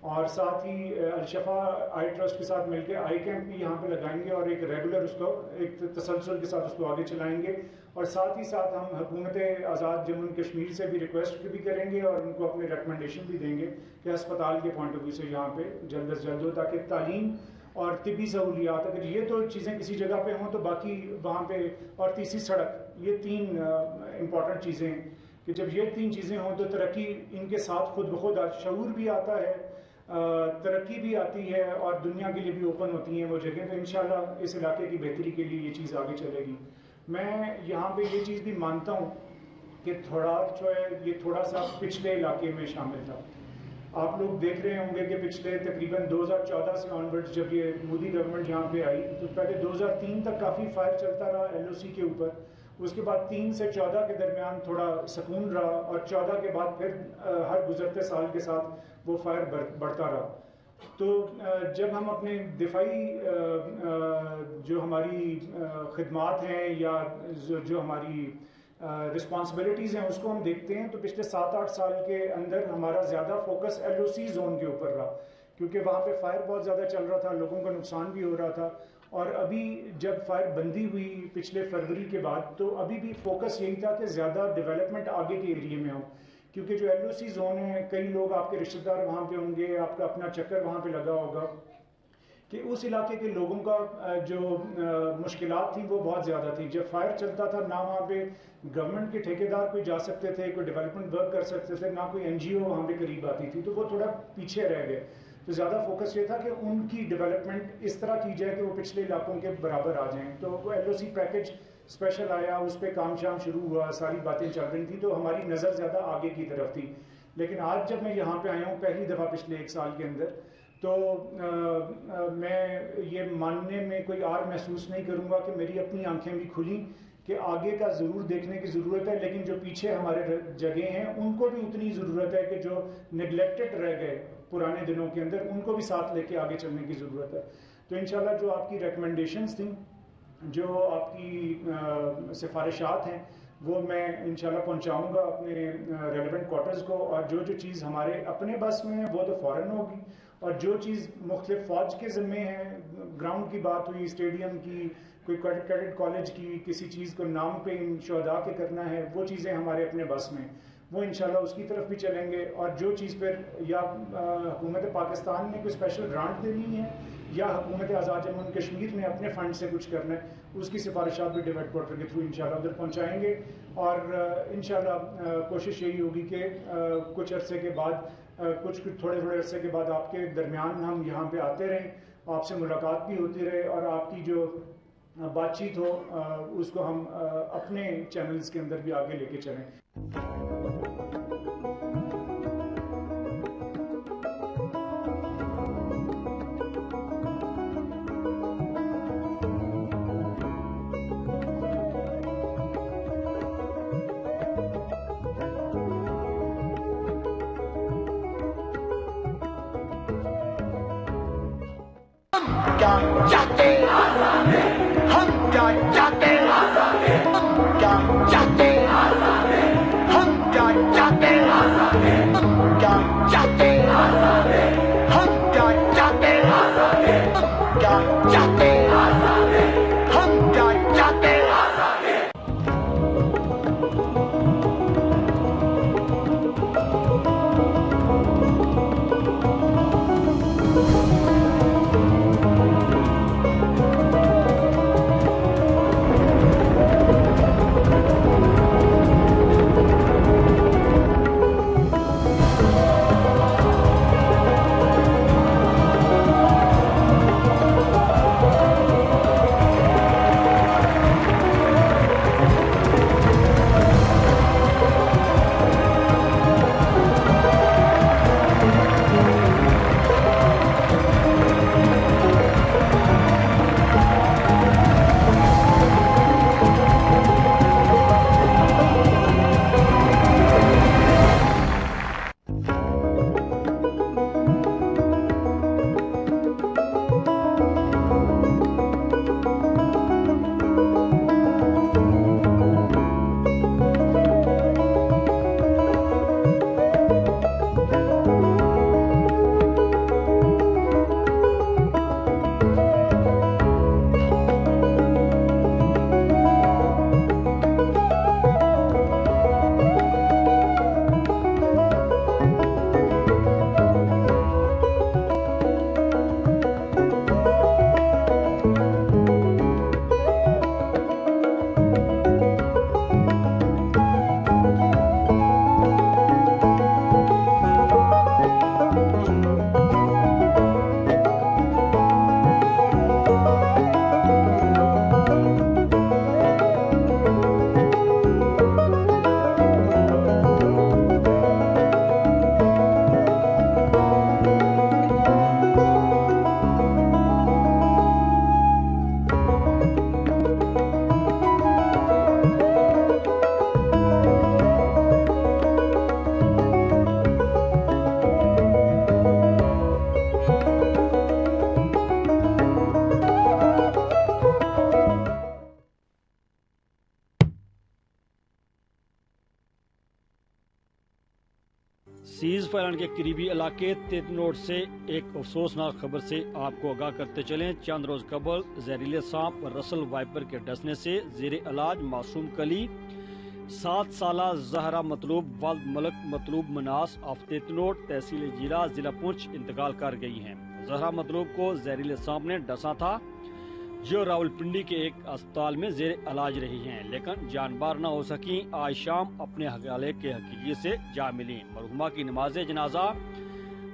اور ساتھ ہی الشفا آئی ٹرسٹ کے ساتھ مل کے آئی کیمپ بھی یہاں پہ لگائیں گے اور ایک ریگولر اس کو، ایک تسلسل کے ساتھ اس کو آگے چلائیں گے۔ اور ساتھ ہی ساتھ ہم حکومت آزاد جموں کشمیر سے بھی ریکویسٹ بھی کریں گے اور ان کو اپنے ریکمنڈیشن بھی دیں گے کہ اسپتال کے پوائنٹ آف ویو سے یہاں پہ جلد از جلد ہو تاکہ تعلیم اور طبی سہولیات، اگر یہ تو چیزیں کسی جگہ پہ ہوں تو باقی وہاں پہ اور تیسری سڑک یہ تین امپورٹنٹ چیزیں کہ جب یہ تین چیزیں ہوں تو ترقی ان کے ساتھ خود بخود شعور بھی آتا ہے ترقی بھی آتی ہے اور دنیا کے لیے بھی اوپن ہوتی ہیں وہ جگہ تو انشاءاللہ اس علاقے کی بہتری کے لیے یہ چیز آگے چلے گی۔ میں یہاں پہ یہ چیز بھی مانتا ہوں کہ تھوڑا جو ہے، یہ تھوڑا سا پچھلے علاقے میں شامل تھا۔ آپ لوگ دیکھ رہے ہوں گے کہ پچھلے تقریباً دو ہزار چودہ سے آنورڈ جب یہ مودی گورنمنٹ یہاں پہ آئی، تو پہلے دو ہزار تین تک کافی فائر چلتا رہا ایل او سی کے اوپر۔ اس کے بعد تین سے چودہ کے درمیان تھوڑا سکون رہا اور چودہ کے بعد پھر ہر گزرتے سال کے ساتھ وہ فائر بڑھتا رہا۔ تو جب ہم اپنے دفاعی جو ہماری خدمات ہیں یا جو ہماری رسپانسبلٹیز ہیں، اس کو ہم دیکھتے ہیں تو پچھلے سات آٹھ سال کے اندر ہمارا زیادہ focus L O C zone کے اوپر رہا۔ کیونکہ وہاں پہ فائر بہت زیادہ چل رہا تھا، لوگوں کا نقصان بھی ہو رہا تھا۔ اور ابھی جب فائر بندی ہوئی پچھلے فروری کے بعد، تو ابھی بھی فوکس یہی تھا کہ زیادہ ڈیولپمنٹ آگے کے ایریے میں ہو۔ کیونکہ جو ایل او سی زون ہے کئی لوگ آپ کے رشتہ دار وہاں پہ ہوں گے، آپ کا اپنا چکر وہاں پہ لگا ہوگا کہ اس علاقے کے لوگوں کا جو مشکلات تھیں وہ بہت زیادہ تھیں۔ جب فائر چلتا تھا، نہ وہاں پہ گورنمنٹ کے ٹھیکیدار کوئی جا سکتے تھے، کوئی ڈیولپمنٹ ورک کر سکتے تھے، نہ کوئی این جی او وہاں پہ قریب آتی تھی، تو وہ تھوڑا پیچھے رہ گئے۔ تو زیادہ فوکس یہ تھا کہ ان کی ڈیولپمنٹ اس طرح کی جائے کہ وہ پچھلے علاقوں کے برابر آ جائیں۔ تو وہ L O C package special آیا، اس پہ کام شام شروع ہوا، ساری باتیں چل رہی تھیں، تو ہماری نظر زیادہ آگے کی طرف تھی۔ لیکن آج جب میں یہاں پہ آیا ہوں پہلی دفعہ پچھلے ایک سال کے اندر، تو میں یہ ماننے میں کوئی آر محسوس نہیں کروں گا کہ میری اپنی آنکھیں بھی کھلیں کہ آگے کا ضرور دیکھنے کی ضرورت ہے، لیکن جو پیچھے ہمارے جگہ ہیں، ان کو بھی اتنی ضرورت ہے کہ جو نگلیکٹڈ رہ گئے۔ پرانے دنوں کے اندر، ان کو بھی ساتھ لے کے آگے چلنے کی ضرورت ہے۔ تو انشاءاللہ جو آپ کی ریکمنڈیشنز تھیں، جو آپ کی سفارشات ہیں، وہ میں انشاءاللہ پہنچاؤں گا اپنے ریلیونٹ کوارٹرز کو۔ اور جو جو چیز ہمارے اپنے بس میں ہیں وہ تو فوراً ہوگی۔ اور جو چیز مختلف فوج کے ذمے ہیں گراؤنڈ کی بات ہوئی اسٹیڈیم کی، کوئی کیڈٹ کالج کی، کسی چیز کو نام پہ ان شہدا کے کرنا ہے، وہ چیزیں ہمارے اپنے بس میں وہ انشاءاللہ اس کی طرف بھی چلیں گے اور جو چیز پھر یا حکومت پاکستان نے کوئی اسپیشل گرانٹ دینی ہے یا حکومت آزاد جموں کشمیر نے اپنے فنڈ سے کچھ کرنا ہے، اس کی سفارشات بھی ڈیویٹ کوارٹر کے تھرو انشاءاللہ ادھر پہنچائیں گے اور انشاءاللہ کوشش یہی ہوگی کہ کچھ عرصے کے بعد کچھ کچھ تھوڑے تھوڑے عرصے کے بعد آپ کے درمیان ہم یہاں پہ آتے رہیں، آپ سے ملاقات بھی ہوتی رہے اور آپ کی جو بات چیت ہو اس کو ہم اپنے چینلز کے اندر بھی آگے لے کے چلیں۔ فیلان کے قریبی علاقے تیتنوٹ سے ایک افسوسناک خبر سے آپ کو آگاہ کرتے چلیں۔ چند روز قبل زہریلے سانپ رسل وائپر کے ڈسنے سے زیر علاج معصوم کلی۔ سات سالہ زہرا مطلوب ولد ملک مطلوب مناس آف تیتنوٹ تحصیل جیرا ضلع پونچھ انتقال کر گئی ہیں۔ زہرا مطلوب کو زہریلے سانپ نے ڈسا تھا۔ جو راول پنڈی کے ایک اسپتال میں زیر علاج رہی ہیں، لیکن جان بار نہ ہو سکی آج شام اپنے حوالے کے حقیقی سے جا ملی مرحومہ کی نماز جنازہ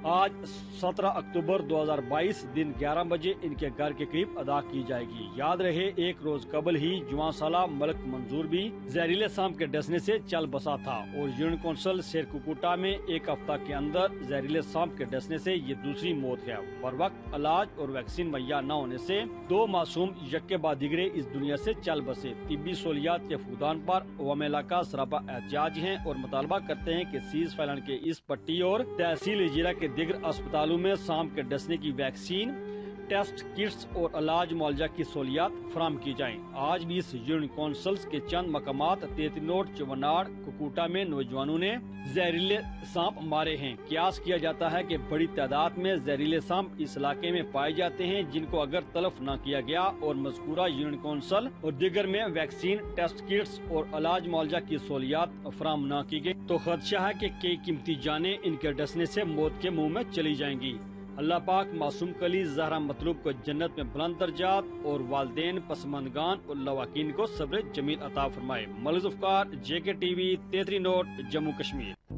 آج سترہ اکتوبر دو ہزار بائیس دن گیارہ بجے ان کے گھر کے قریب ادا کی جائے گی۔ یاد رہے، ایک روز قبل ہی جوان سالہ ملک منظور بھی زہریلے سام کے ڈسنے سے چل بسا تھا اور یونین کونسل شیر میں ایک ہفتہ کے اندر زہریلے سانپ کے ڈسنے سے یہ دوسری موت ہے۔ پر وقت، علاج اور ویکسین مہیا نہ ہونے سے دو معصوم یک بعد دیگرے اس دنیا سے چل بسے۔ طبی سہولیات کے فقدان پر عوام علاقہ سرابہ احتجاج ہیں اور مطالبہ کرتے ہیں کہ سیز فیلن کے اس پٹی اور تحصیل جیرا کے دیگر اسپتالوں میں سانپ کے ڈسنے کی ویکسین ٹیسٹ کٹس اور علاج معالجہ کی سہولیات فراہم کی جائیں۔ آج بھی اس یونین کونسلز کے چند مقامات تیتنوٹ چوناڑ ککوٹا میں نوجوانوں نے زہریلے سانپ مارے ہیں۔ قیاس کیا جاتا ہے کہ بڑی تعداد میں زہریلے سانپ اس علاقے میں پائے جاتے ہیں، جن کو اگر تلف نہ کیا گیا اور مذکورہ یونین کونسل اور دیگر میں ویکسین، ٹیسٹ کٹس اور علاج معالجہ کی سہولیات فراہم نہ کی گئی۔ تو خدشہ ہے کہ کئی قیمتی جانیں ان کے ڈسنے سے موت کے منہ میں چلی جائیں گی۔ اللہ پاک معصوم کلی زہرا مطلوب کو جنت میں بلند درجات اور والدین پسماندگان اور لواکین کو صبر جمیل عطا فرمائے۔ ملز افکار J K T V, Tetri Note, Jammu Kashmir.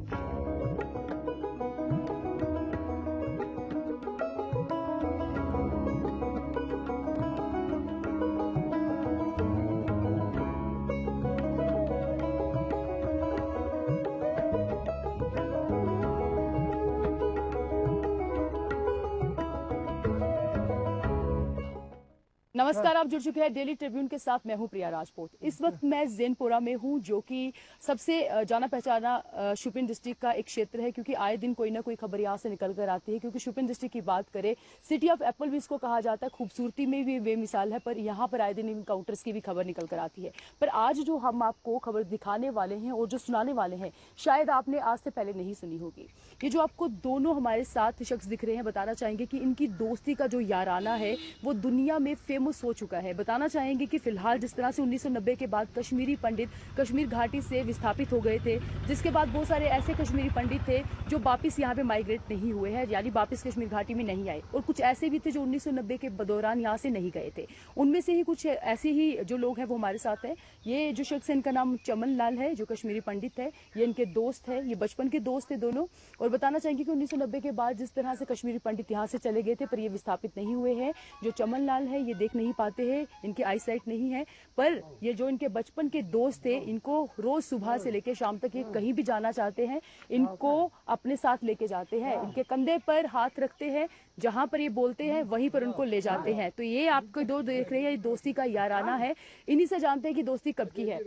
نمسکار ہاں۔ آپ جڑ چکے ہیں ڈیلی ٹریبیون کے ساتھ میں ہوں پریا راجپوت۔ اس ہاں۔ وقت میں زین پورا میں ہوں جو کہ سب سے جانا پہچانا شپین ڈسٹرکٹ کا ایک شیطر ہے کیونکہ آئے دن کوئی نہ کوئی خبر یہاں سے نکل کر آتی ہے۔ کیونکہ شپین ڈسٹرکٹ کی بات کرے سٹی آف ایپل بھی اس کو کہا جاتا ہے خوبصورتی میں بھی بے مثال ہے پر یہاں پر آئے دن انکاؤنٹرس کی بھی خبر نکل کر آتی ہے۔ پر آج جو ہم آپ کو خبر دکھانے والے ہیں اور جو سنانے والے ہیں شاید آپ نے آج سے پہلے نہیں سنی ہوگی۔ یہ جو آپ کو دونوں ہمارے ساتھ شخص دکھ رہے ہیں، بتانا چاہیں گے کہ ان کی دوستی کا جو یارانہ ہے، وہ دنیا میں فیمس ہو چکا ہے۔ بتانا چاہیں گے کہ فی الحال جس طرح سے انیس سو نبے کے بعد کشمیری پنڈت کشمیر گھاٹی سے وستھاپت ہو گئے تھے، جس کے بعد بہت سارے ایسے کشمیری پنڈت تھے جو واپس یہاں پہ مائیگریٹ نہیں ہوئے ہیں یعنی واپس کشمیر گھاٹی میں نہیں آئے۔ اور کچھ ایسے بھی تھے جو انیس سو نبے کے دوران یہاں سے نہیں گئے تھے۔ ان میں سے ہی کچھ ایسے ہی جو لوگ ہیں وہ ہمارے ساتھ ہیں۔ یہ جو شخص ہے، ان کا نام چمن لال ہے، جو کشمیری پنڈت ہے، یہ ان کے دوست ہے یہ بچپن کے دوست تھے دونوں۔ اور بتانا چاہیں گے کہ انیس سو نبے کے بعد جس طرح سے کشمیری پنڈت یہاں سے چلے گئے تھے، پر یہ وستھاپت نہیں ہوئے ہیں۔ جو چمن لال ہے، یہ دیکھ نہیں پاتے ہیں، ان کی آئی سائٹ نہیں ہے۔ پر یہ جو ان کے بچپن کے دوست تھے، ان کو روز صبح سے لے کے شام تک یہ کہیں بھی جانا چاہتے ہیں۔ ان کو اپنے ساتھ لے کے جاتے ہیں۔ ان کے کندھے پر ہاتھ رکھتے ہیں۔ جہاں پر یہ بولتے ہیں وہیں پر ان کو لے جاتے ہیں۔ تو یہ آپ کو دیکھ رہے ہیں دوستی کا یارانہ ہے۔ انہی سے جانتے ہیں کہ دوستی کب کی ہے۔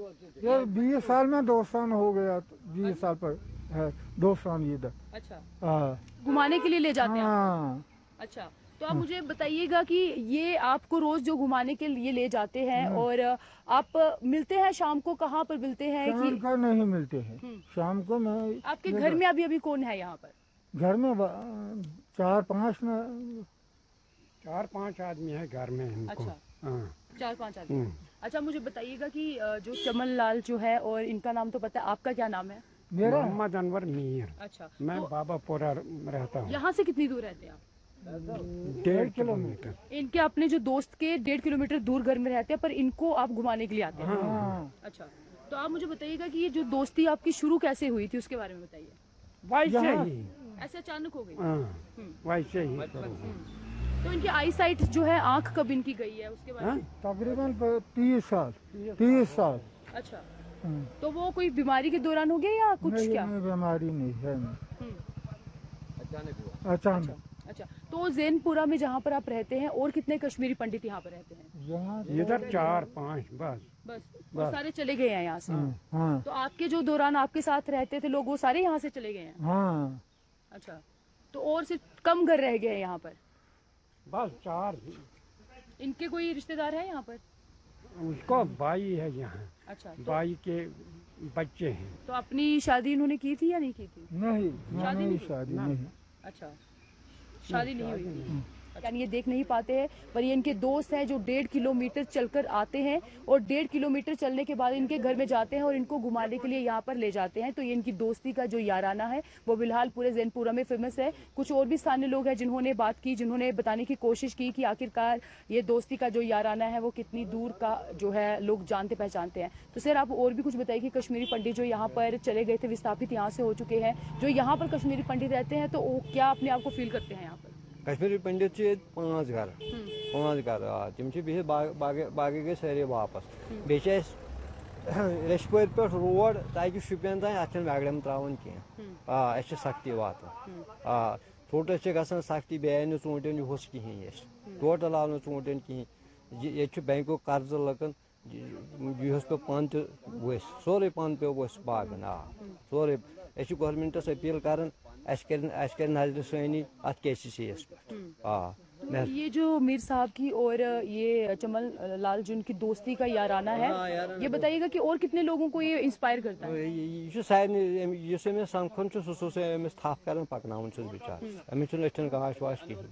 یہ بیس سال میں دوستان ہو گیا بیس سال پر ہے دوستان یہ در اچھا۔ ہاں۔ گھمانے کے لیے لے جاتے ہیں۔ ہاں۔ اچھا۔ تو آپ مجھے بتائیے گا کہ یہ آپ کو روز جو گھمانے کے لیے لے جاتے ہیں ہاں۔ اور آپ ملتے ہیں شام کو؟ کہاں پر ملتے ہیں شام کو نہیں ملتے ہیں۔ شام کو میں آپ کے گھر میں ابھی ابھی کون ہے یہاں پر؟ گھر میں چار پانچ نا چار پانچ آدمی ہیں گھر میں ہم کو۔ اچھا۔ ہاں۔ چار پانچ آدمی۔ اچھا مجھے بتائیے گا کہ جو چمن لال جو ہے اور ان کا نام تو پتا ہے آپ کا کیا نام ہے؟ میرا؟ محمد انور میر۔ اچھا۔ میں بابا پورا رہتا ہوں۔ یہاں سے کتنی دور رہتے ہیں آپ؟ ڈیڑھ کلو میٹر۔ ان کے اپنے جو دوست کے ڈیڑھ کلو میٹر دور گھر میں رہتے ہیں پر ان کو آپ گھمانے کے لیے آتے ہیں۔ ہاں۔ اچھا۔ تو آپ مجھے بتائیے گا کہ یہ جو دوستی آپ کی شروع کیسے ہوئی تھی اس کے بارے میں بتائیے۔ ایسے اچانک ہو گئی۔ ہاں۔ ویسے ہی تو ان کی آئی سائٹ جو ہے آنکھ کب ان کی گئی ہے؟ اس کے بعد ہاں؟ تقریباً تیس سال۔ تیس سال۔ اچھا۔ تو وہ کوئی بیماری کے دوران ہو گیا یا کچھ کیا؟ بیماری نہیں ہے اچانک اچھا۔ تو زین پورا میں جہاں پر آپ رہتے ہیں اور کتنے کشمیری پنڈت یہاں پر رہتے ہیں؟ ادھر چار پانچ بس۔ بس۔ سارے چلے گئے ہیں یہاں سے۔ ہاں، تو آپ کے جو دوران آپ کے ساتھ رہتے تھے لوگ وہ سارے یہاں سے چلے گئے ہیں؟ ہاں۔ اچھا۔ تو اور صرف کم گھر رہ گئے ہیں یہاں پر۔ بس چار ان کے کوئی رشتہ دار ہیں یہاں پر؟ اس کو بائی ہے یہاں۔ اچھا، بھائی بائی کے بچے ہیں۔ تو اپنی شادی انہوں نے کی تھی یا نہیں کی تھی؟ نہیں شادی نہیں شادی نہیں۔ اچھا شادی نہیں ہوئی۔ یعنی یہ دیکھ نہیں پاتے ہیں، پر یہ ان کے دوست ہیں جو ڈیڑھ کلومیٹر چل کر آتے ہیں اور ڈیڑھ کلومیٹر چلنے کے بعد ان کے گھر میں جاتے ہیں اور ان کو گھمانے کے لیے یہاں پر لے جاتے ہیں۔ تو یہ ان کی دوستی کا جو یارانہ ہے، وہ فی الحال پورے زین پورہ میں فیمس ہے۔ کچھ اور بھی سانے لوگ ہیں جنہوں نے بات کی، جنہوں نے بتانے کی کوشش کی کہ آخر کار یہ دوستی کا جو یارانہ ہے، وہ کتنی دور کا جو ہے لوگ جانتے پہچانتے ہیں۔ تو سر، آپ اور بھی کچھ بتائیے کہ کشمیری پنڈت جو یہاں پر چلے گئے تھے، وستاپت یہاں سے ہو چکے ہیں۔ جو یہاں پر کشمیری پنڈت رہتے ہیں، تو وہ کیا اپنے آپ کو فیل کرتے ہیں یہاں پر؟ کشمیری پنڈت چھِ پانچ گھر۔ پانچ گھر آ تم بہت باقی گئی باقٕے واپس۔ سٲری واپَس بیٚیہِ پہ روڈ تاکہ شپین تین اَتھ چھِنہٕ ویگڑٮ۪ن کی سختی واتان آ فُٹَس سے گژھان سختی بیٚیہِ آے نہٕ ژوٗنٛٹھٮ۪ن یہِ ٹوٹل آو نہٕ کہین یہ ییٚتہِ قرض لکن جی، جی قرضہٕ پہ پن تس پَن پن پہ وس پَن آ سوری أسۍ گورمنٹس اپیل أپیٖل عسکرین عسکرین سونی ات کیسس پہ آ یہ جو میر صاحب کی اور یہ چمل لال جن کی دوستی کا یارانہ ہے یہ بتائیے گا کہ اور کتنے لوگوں کو یہ انسپائر کرتا ہے؟ یہ سارے سمکھن سے سمس تھپ کر پکناؤن چھس بچار امس لٹھن گاش واش کی۔ بس۔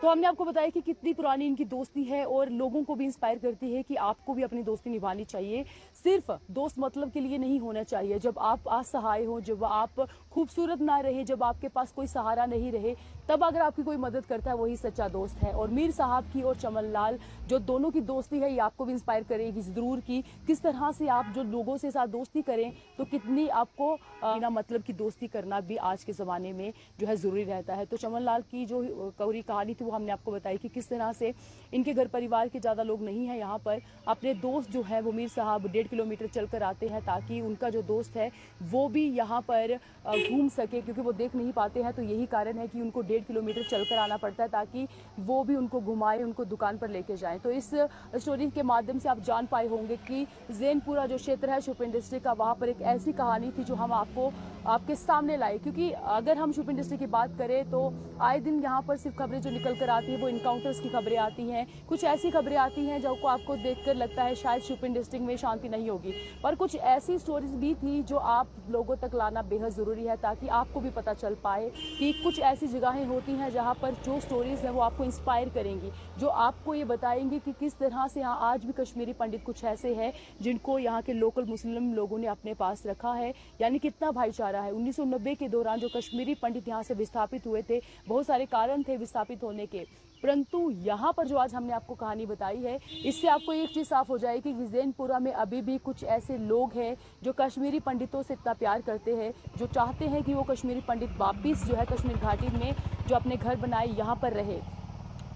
تو ہم نے آپ کو بتایا کہ کتنی پرانی ان کی دوستی ہے اور لوگوں کو بھی انسپائر کرتی ہے کہ آپ کو بھی اپنی دوستی نبھانی چاہیے۔ صرف دوست مطلب کے لیے نہیں ہونا چاہیے۔ جب آپ آسہائے ہوں، جب آپ خوبصورت نہ رہے، جب آپ کے پاس کوئی سہارا نہیں رہے، تب اگر آپ کی کوئی مدد کرتا ہے، وہی سچا دوست ہے۔ اور میر صاحب کی اور چمن لال، جو دونوں کی دوستی ہے، یہ آپ کو بھی انسپائر کرے گی ضرور کی۔ کس طرح سے آپ جو لوگوں سے ساتھ دوستی کریں، تو کتنی آپ کو بنا مطلب کی دوستی کرنا بھی آج کے زمانے میں جو ہے ضروری رہتا ہے۔ تو چمن لال کی جو کوری کہانی تھی، وہ ہم نے آپ کو بتائی کہ کس طرح سے ان کے گھر پریوار کے زیادہ لوگ نہیں ہیں یہاں پر۔ اپنے دوست جو ہے وہ میر صاحب ڈیڑھ کلومیٹر چل کر آتے ہیں تاکہ ان کا جو دوست ہے وہ بھی یہاں پر گھوم سکے، کیونکہ وہ دیکھ نہیں پاتے ہیں، تو یہی کارن ہے کہ ان کو ڈیڑھ کلومیٹر چل کر آنا پڑتا ہے تاکہ وہ بھی ان کو گھمائے، ان کو دکان پر لے کے جائیں۔ تو اس اسٹوری کے مادھیم سے آپ جان پائے ہوں گے کہ زین پورا جو شیتر ہے شوپین ڈسٹرکٹ کا، وہاں پر ایک ایسی کہانی تھی جو ہم آپ کو، آپ کے سامنے لائے۔ کیونکہ اگر ہم شوپین ڈسٹرکٹ کی بات کریں تو آئے دن یہاں پر صرف خبریں جو نکل کر آتی ہیں، وہ انکاؤنٹرس کی خبریں آتی ہیں۔ کچھ ایسی خبریں آتی ہیں جو کو آپ کو دیکھ کر لگتا ہے شاید شوپین ڈسٹرکٹ میں شانتی نہیں نہیں ہوگی۔ پر کچھ ایسی سٹوریز بھی تھی جو آپ لوگوں تک لانا بہت ضروری ہے تاکہ آپ کو بھی پتا چل پائے کہ کچھ ایسی جگہیں ہوتی ہیں جہاں پر جو سٹوریز ہیں وہ آپ کو انسپائر کریں گی، جو آپ کو یہ بتائیں گے کہ کس طرح سے ہاں آج بھی کشمیری پنڈت کچھ ایسے ہیں جن کو یہاں کے لوکل مسلم لوگوں نے اپنے پاس رکھا ہے یعنی کتنا بھائی چارہ ہے۔ انیس سو نبے کے دوران جو کشمیری پنڈت یہاں سے وستھاپت ہوئے تھے، بہت سارے کارن تھے وستھاپت ہونے کے۔ پرنتو یہاں پر جو آج ہم نے آپ کو کہانی بتائی ہے، اس سے آپ کو ایک چیز صاف ہو جائے کہ وزین پورہ میں ابھی بھی کچھ ایسے لوگ ہیں جو کشمیری پنڈتوں سے اتنا پیار کرتے ہیں، جو چاہتے ہیں کہ وہ کشمیری پنڈت واپس جو ہے کشمیر گھاٹی میں جو اپنے گھر بنائے یہاں پر رہے۔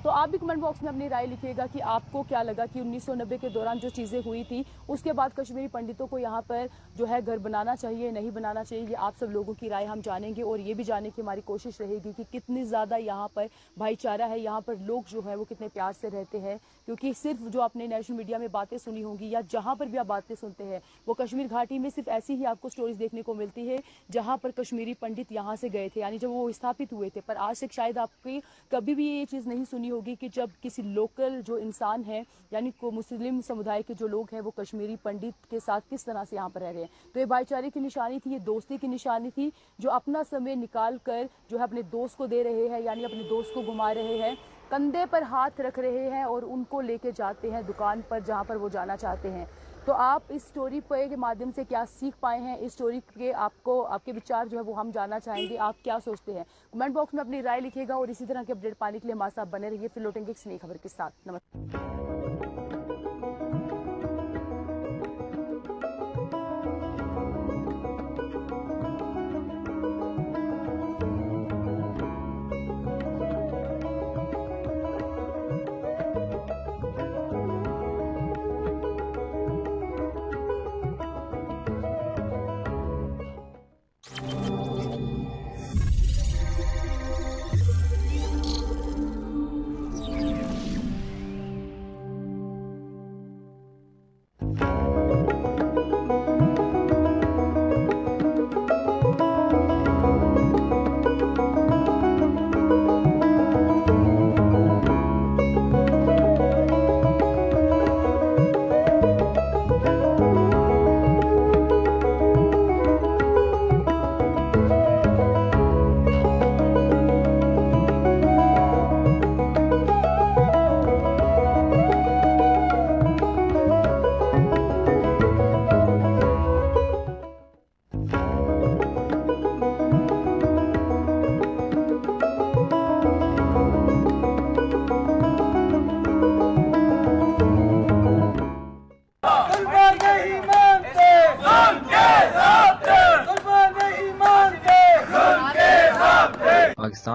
تو آپ بھی کمنٹ باکس میں اپنی رائے لکھیے گا کہ آپ کو کیا لگا کہ انیس سو نبے کے دوران جو چیزیں ہوئی تھی، اس کے بعد کشمیری پنڈتوں کو یہاں پر جو ہے گھر بنانا چاہیے، نہیں بنانا چاہیے، یہ آپ سب لوگوں کی رائے ہم جانیں گے اور یہ بھی جانے کی ہماری کوشش رہے گی کہ کتنی زیادہ یہاں پر بھائی چارہ ہے، یہاں پر لوگ جو ہے وہ کتنے پیار سے رہتے ہیں۔ کیونکہ صرف جو آپ نے نیشنل میڈیا میں باتیں سنی ہوں گی یا جہاں پر بھی آپ باتیں سنتے ہیں، وہ کشمیر گھاٹی میں صرف ایسی ہی آپ کو سٹوریز دیکھنے کو ملتی ہے، جہاں پر کشمیری پنڈت یہاں سے گئے تھے یعنی جب وہ استھاپت ہوئے تھے، پر آج تک شاید آپ کی کبھی بھی یہ چیز نہیں سنی ہوگی کہ جب کسی لوکل جو انسان ہے یعنی کو مسلم سمدھائے کے جو لوگ ہیں، وہ کشمیری پنڈت کے ساتھ کس طرح سے یہاں پر رہ رہے ہیں۔ تو یہ بھائی چارے کی نشانی تھی، یہ دوستی کی نشانی تھی، جو اپنا سمے نکال کر جو ہے اپنے دوست کو دے رہے ہیں یعنی اپنے دوست کو گھما رہے ہیں۔ کندھے پر ہاتھ رکھ رہے ہیں اور ان کو لے کے جاتے ہیں دکان پر جہاں پر وہ جانا چاہتے ہیں۔ تو آپ اس سٹوری پہ کے مادھیم سے کیا سیکھ پائے ہیں؟ اس سٹوری کے آپ کو، آپ کے وچار جو ہے وہ ہم جانا چاہیں گے۔ آپ کیا سوچتے ہیں؟ کمنٹ باکس میں اپنی رائے لکھے گا اور اسی طرح کے اپڈیٹ پانے کے لیے ہمارے ساتھ بنے رہیے۔ پھر لوٹیں گے ایک سنی خبر کے ساتھ۔ نمستے۔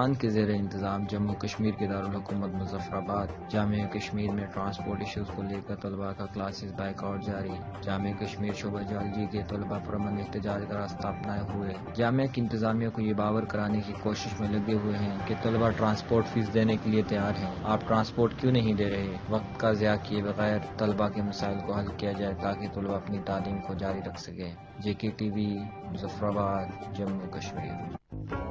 پاکستان کے زیر انتظام، جموں کشمیر کے دارالحکومت مظفر آباد جامعہ کشمیر میں ٹرانسپورٹ ایشوز کو لے کر طلباء کا کلاسز بائک آؤٹ جاری۔ جامعہ کشمیر شعبہ جالجی کے طلباء پرامن احتجاج کا راستہ اپنائے ہوئے۔ جامعہ کی انتظامیہ کو یہ باور کرانے کی کوشش میں لگے ہوئے ہیں کہ طلباء ٹرانسپورٹ فیس دینے کے لیے تیار ہیں۔ آپ ٹرانسپورٹ کیوں نہیں دے رہے؟ وقت کا ضیاع کیے بغیر طلباء کے مسائل کو حل کیا جائے تاکہ طلباء اپنی تعلیم کو جاری رکھ سکے جے کے ٹی وی مظفر آباد جموں کشمیر۔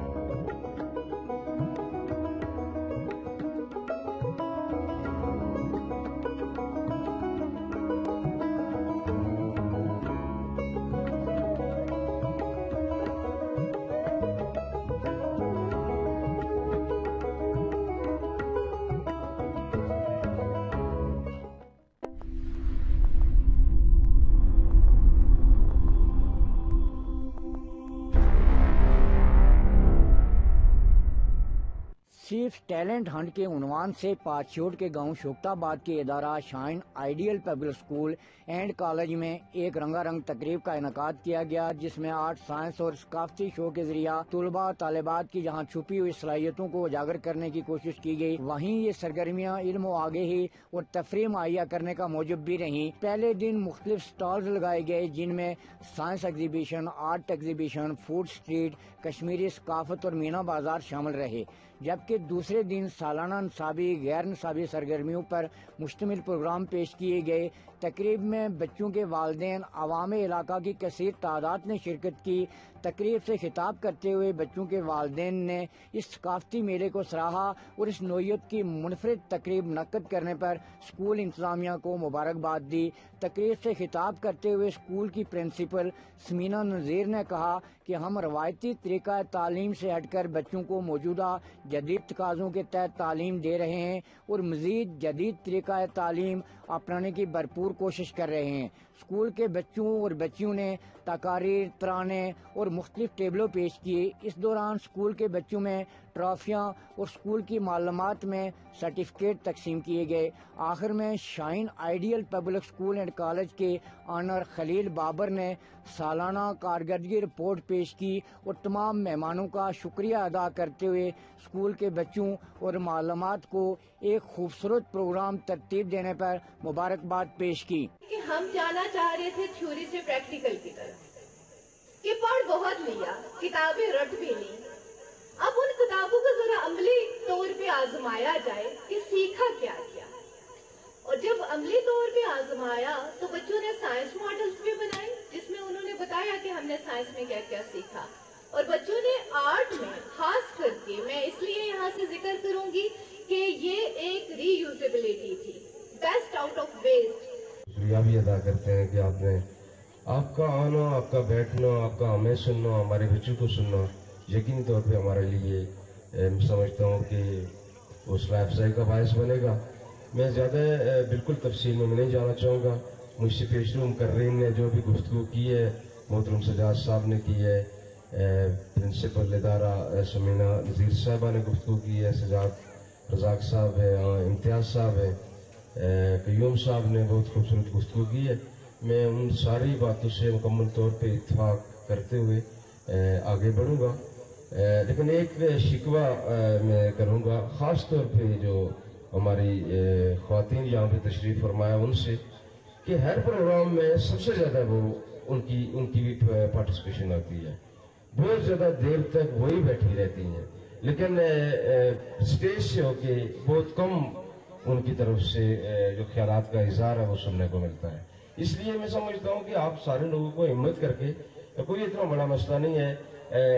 ٹیلنٹ ہنٹ کے عنوان سے پاچھوٹ کے گاؤں شوکتا آباد کے ادارہ Shine Ideal Public School and College میں ایک رنگا رنگ تقریب کا انعقاد کیا گیا، جس میں آرٹ، سائنس اور ثقافتی شو کے ذریعہ طلباء طالبات کی جہاں چھپی ہوئی صلاحیتوں کو اجاگر کرنے کی کوشش کی گئی۔ وہیں یہ سرگرمیاں علم و آگہی اور تفریح مہیا کرنے کا موجب بھی رہیں۔ پہلے دن مختلف سٹالز لگائے گئے، جن میں science exhibition, art exhibition, food street, Kashmiri ثقافت اور مینا بازار شامل رہے۔ جبکہ دوسرے دن سالانہ نصابی غیر نصابی سرگرمیوں پر مشتمل پروگرام پیش کیے گئے تقریب میں بچوں کے والدین عوام علاقہ کی کثیر تعداد نے شرکت کی۔ تقریب سے خطاب کرتے ہوئے بچوں کے والدین نے اس ثقافتی میلے کو سراہا اور اس نوعیت کی منفرد تقریب منعقد کرنے پر اسکول انتظامیہ کو مبارکباد دی۔ تقریب سے خطاب کرتے ہوئے اسکول کی پرنسپل سمینہ نذیر نے کہا کہ ہم روایتی طریقہ تعلیم سے ہٹ کر بچوں کو موجودہ جدید تقاضوں کے تحت تعلیم دے رہے ہیں اور مزید جدید طریقہ تعلیم اپنانے کی بھرپور کوشش کر رہے ہیں۔ اسکول کے بچوں اور بچیوں نے تقاریر، ترانے اور مختلف ٹیبلوں پیش کیے۔ اس دوران اسکول کے بچوں میں ٹرافیاں اور اسکول کی معلومات میں سرٹیفکیٹ تقسیم کیے گئے۔ آخر میں Shine Ideal Public School and College کے آنر خلیل بابر نے سالانہ کارکردگی رپورٹ پیش کی اور تمام مہمانوں کا شکریہ ادا کرتے ہوئے اسکول کے بچوں اور معلومات کو ایک خوبصورت پروگرام ترتیب دینے پر مبارکباد پیش کی۔ کہ ہم جانا جانا چاہ رہے تھے تھیوری سے پریکٹیکل کی طرف۔ کہ پڑھ بہت لیا، کتابیں رٹ بھی لی اب ان کتابوں کو ذرا عملی طور پہ آزمایا جائے کہ سیکھا کیا کیا اور جب عملی طور پہ آزمایا تو بچوں نے سائنس ماڈلز بھی بنائے، جس میں انہوں نے بتایا کہ ہم نے سائنس میں کیا کیا سیکھا۔ اور بچوں نے آرٹ میں خاص کر کے، میں اس لیے یہاں سے ذکر کروں گی کہ یہ ایک ری یوزیبلٹی تھی۔ Best out of waste. شکریہ بھی ادا کرتے ہیں کہ آپ نے آپ کا آنا، آپ کا بیٹھنا، آپ کا ہمیں سننا، ہمارے بچوں کو سننا، یقینی طور پہ ہمارے لیے سمجھتا ہوں کہ حوصلہ افزائی کا باعث بنے گا۔ میں زیادہ بالکل تفصیل میں نہیں جانا چاہوں گا۔ مجھ سے پیش روم کر نے جو بھی گفتگو کی ہے، محترم سجاد صاحب نے کی ہے پرنسپل ادارہ سمینہ نذیر صاحبہ نے گفتگو کی ہے، سجاد رزاق صاحب ہے ہاں، امتیاز صاحب ہے۔ قیوم صاحب نے بہت خوبصورت گفتگو کی ہے۔ میں ان ساری باتوں سے مکمل طور پہ اتفاق کرتے ہوئے آگے بڑھوں گا۔ لیکن ایک شکوہ میں کروں گا۔ خاص طور پہ جو ہماری خواتین یہاں پہ تشریف فرمایا ان سے، کہ ہر پروگرام میں سب سے زیادہ وہ ان کی ان کی بھی پارٹیسپیشن آتی ہے۔ بہت زیادہ دیر تک وہی بیٹھی رہتی ہیں۔ لیکن اسٹیج سے ہو کے بہت کم ان کی طرف سے جو خیالات کا اظہار ہے، وہ سننے کو ملتا ہے۔ اس لیے میں سمجھتا ہوں کہ آپ سارے لوگوں کو ہمت کر کے، کوئی اتنا بڑا مسئلہ نہیں ہے۔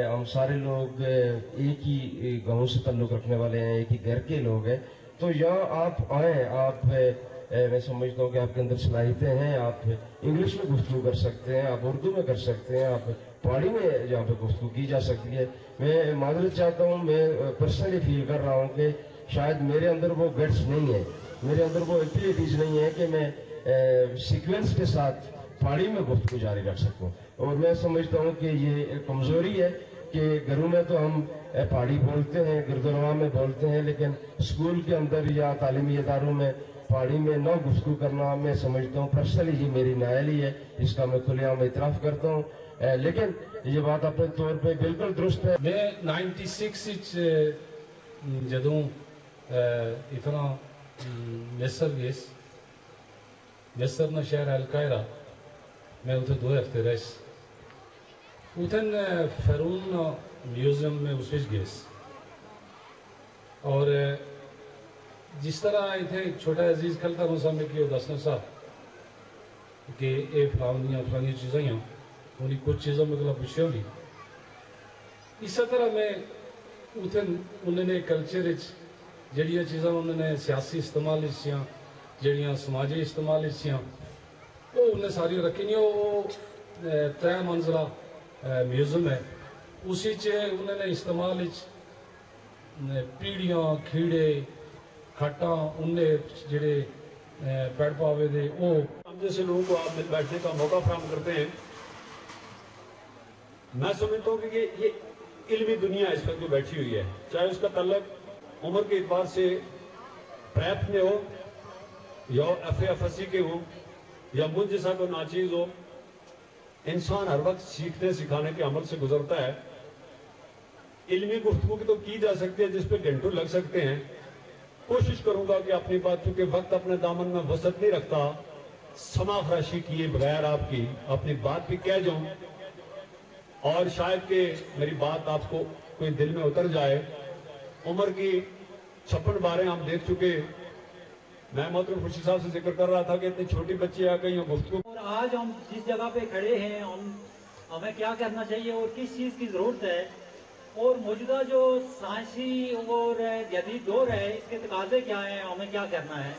ہم سارے لوگ ایک ہی گاؤں سے تعلق رکھنے والے ہیں، ایک ہی گھر کے لوگ ہیں۔ تو یہاں آپ آئیں، آپ میں سمجھتا ہوں کہ آپ کے اندر صلاحیتیں ہیں، آپ انگلش میں گفتگو کر سکتے ہیں، آپ اردو میں کر سکتے ہیں، آپ پہاڑی میں یہاں پہ گفتگو کی جا سکتی ہے۔ میں معذرت چاہتا ہوں، میں پرسنلی فیل کر رہا ہوں کہ شاید میرے اندر وہ گٹس نہیں ہے، میرے اندر وہ ایکٹیویٹیز نہیں ہے کہ میں سیکوینس کے ساتھ پہاڑی میں گفتگو جاری رکھ سکوں۔ اور میں سمجھتا ہوں کہ یہ کمزوری ہے کہ گھروں میں تو ہم پہاڑی بولتے ہیں گردوانوا میں بولتے ہیں، لیکن اسکول کے اندر یا تعلیمی اداروں میں پہاڑی میں نہ گفتگو کرنا میں سمجھتا ہوں پرسنلی یہ میری نائلی ہے، اس کا میں کھلے عام اعتراف کرتا ہوں۔ لیکن یہ بات اپنے طور پہ بالکل درست ہے۔ میں نائنٹی سکس جدوں اتنا مصر گیس مصر نہ شہر القاہرہ میں اتنے دو ہفتے رہس اتن فیرون میوزیم میں اس گیس اور جس طرح اتنے چھوٹا عزیز کھلتا ہوں سامنے کی دسنا سا کہ اے فلانیاں فلانیاں چیزیں ہیں انہیں کچھ چیزوں مطلب پوچھے ہوگی اسی طرح میں اتن انہوں نے کلچر جڑیاں چیزاں انہوں نے سیاسی استعمال سیاں، جڑیاں سماجی استعمال سیاں، وہ انہیں ساری رکھی نہیں، وہ ترہ منزلہ میوزیم ہے۔ اسی چ انہوں نے استعمال پیڑیاں، کھیڑے، کھٹاں انہیں جڑے پیڑ پاوے دے، وہ۔ ہم جیسے لوگوں کو آپ بیٹھنے کا موقع فراہم کرتے ہیں، میں سمجھتا ہوں کہ یہ علمی دنیا اس وقت جو بیٹھی ہوئی ہے، چاہے اس کا تعلق عمر کے اعتبار سے پریپ میں ہو یا ایف ایف ایس سی کے ہو یا مجھ جیسا کوئی ناچیز ہو، انسان ہر وقت سیکھنے سکھانے کے عمل سے گزرتا ہے۔ علمی گفتگو کی تو کی جا سکتی ہے، جس پہ گھنٹوں لگ سکتے ہیں۔ کوشش کروں گا کہ اپنی بات، چونکہ وقت اپنے دامن میں وسط نہیں رکھتا سما فراشی کیے بغیر آپ کی اپنی بات بھی کہہ جاؤں۔ اور شاید کہ میری بات آپ کو کوئی دل میں اتر جائے۔ عمر کی چھپن بارے ہم دیکھ چکے میں محترم خوشی صاحب سے ذکر کر رہا تھا کہ اتنی چھوٹی بچی آ گئی ہوں گفتگو۔ اور آج ہم جس جگہ پہ کھڑے ہیں، ہم، ہمیں کیا کرنا چاہیے اور کس چیز کی ضرورت ہے؟ اور موجودہ جو سائنسی اور جدید دور ہے، اس کے تقاضے کیا ہیں؟ ہمیں کیا کرنا ہے؟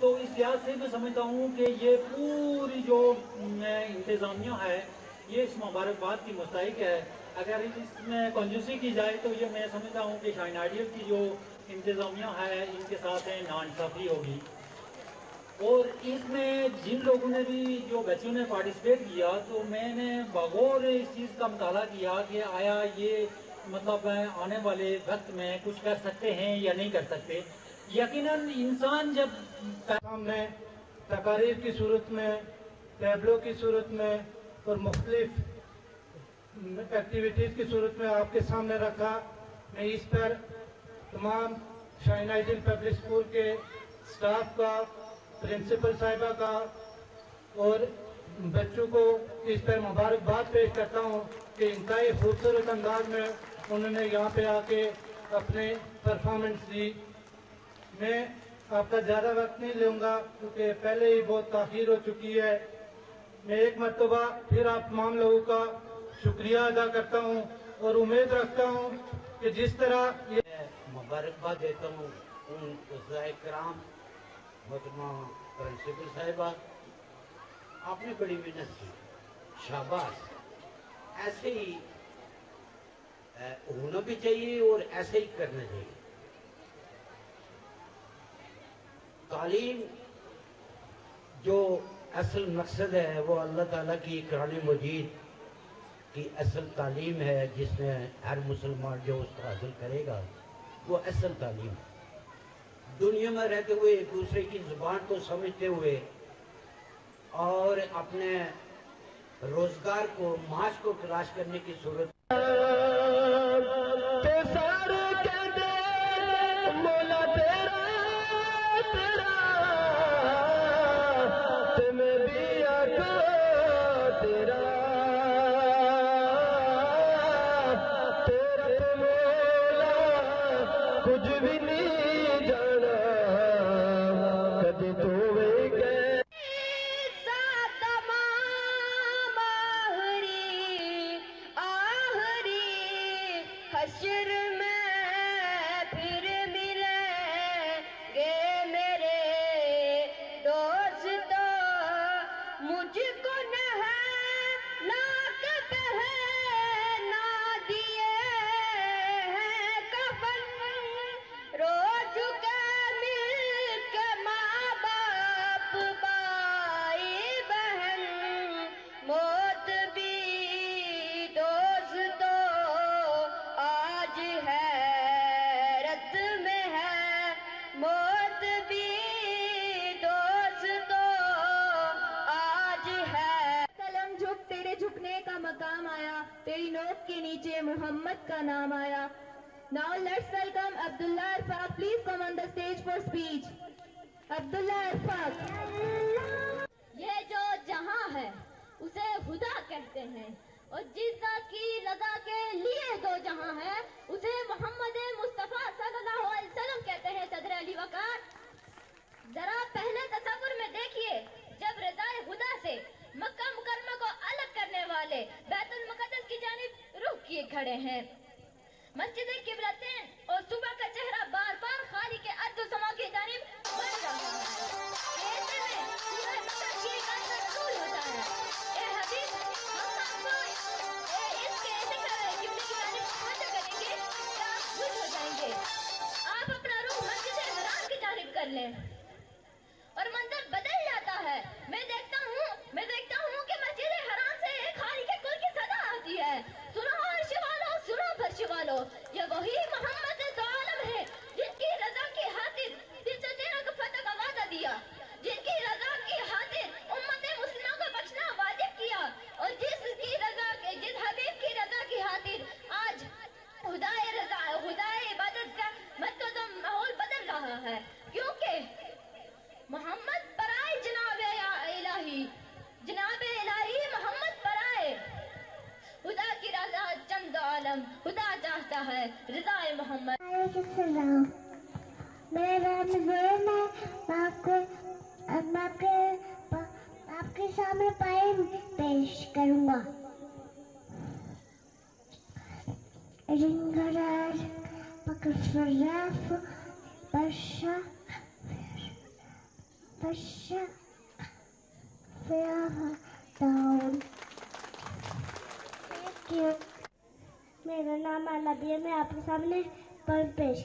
تو اس لحاظ سے میں سمجھتا ہوں کہ یہ پوری جو انتظامیہ ہے، یہ اس مبارکباد کی مستحق ہے۔ اگر اس میں کنجوسی کی جائے تو یہ میں سمجھتا ہوں کہ شائن آئیڈیل کی جو انتظامیہ ہے، ان کے ساتھ نانصافی ہوگی۔ اور اس میں جن لوگوں نے بھی جو بچوں نے پارٹیسپیٹ کیا، تو میں نے بغور اس چیز کا مطالعہ کیا کہ آیا یہ مطلب آنے والے وقت میں کچھ کر سکتے ہیں یا نہیں کر سکتے۔ یقیناً انسان جب سامنے تقاریر کی صورت میں، ٹیبلوں کی صورت میں اور مختلف ایکٹیویٹیز کی صورت میں آپ کے سامنے رکھا۔ میں اس پر تمام شائن آئیڈل پبلک اسکول کے سٹاف کا پرنسپل صاحبہ کا اور بچوں کو اس پر مبارکباد پیش کرتا ہوں کہ انتہائی خوبصورت انداز میں انہوں نے یہاں پہ آ کے اپنے پرفارمنس دی۔ میں آپ کا زیادہ وقت نہیں لوں گا کیونکہ پہلے ہی بہت تاخیر ہو چکی ہے۔ میں ایک مرتبہ پھر آپ تمام لوگوں کا شکریہ ادا کرتا ہوں اور امید رکھتا ہوں کہ جس طرح یہ مبارکباد دیتا ہوں ان کرام محترمہ پرنسپل صاحبہ، آپ نے بڑی محنت کی۔ شاباش، ایسے ہی ہونا بھی چاہیے اور ایسے ہی کرنا چاہیے۔ تعلیم جو اصل مقصد ہے، وہ اللہ تعالیٰ کی قرآن مجید کی اصل تعلیم ہے جس میں ہر مسلمان جو اس کو حاصل کرے گا، وہ اصل تعلیم ہے۔ دنیا میں رہتے ہوئے ایک دوسرے کی زبان کو سمجھتے ہوئے اور اپنے روزگار کو، معاش کو تلاش کرنے کی صورت رف پشا پشا ٹاؤن میرا نام البیہ میں آپ کے سامنے پر پیش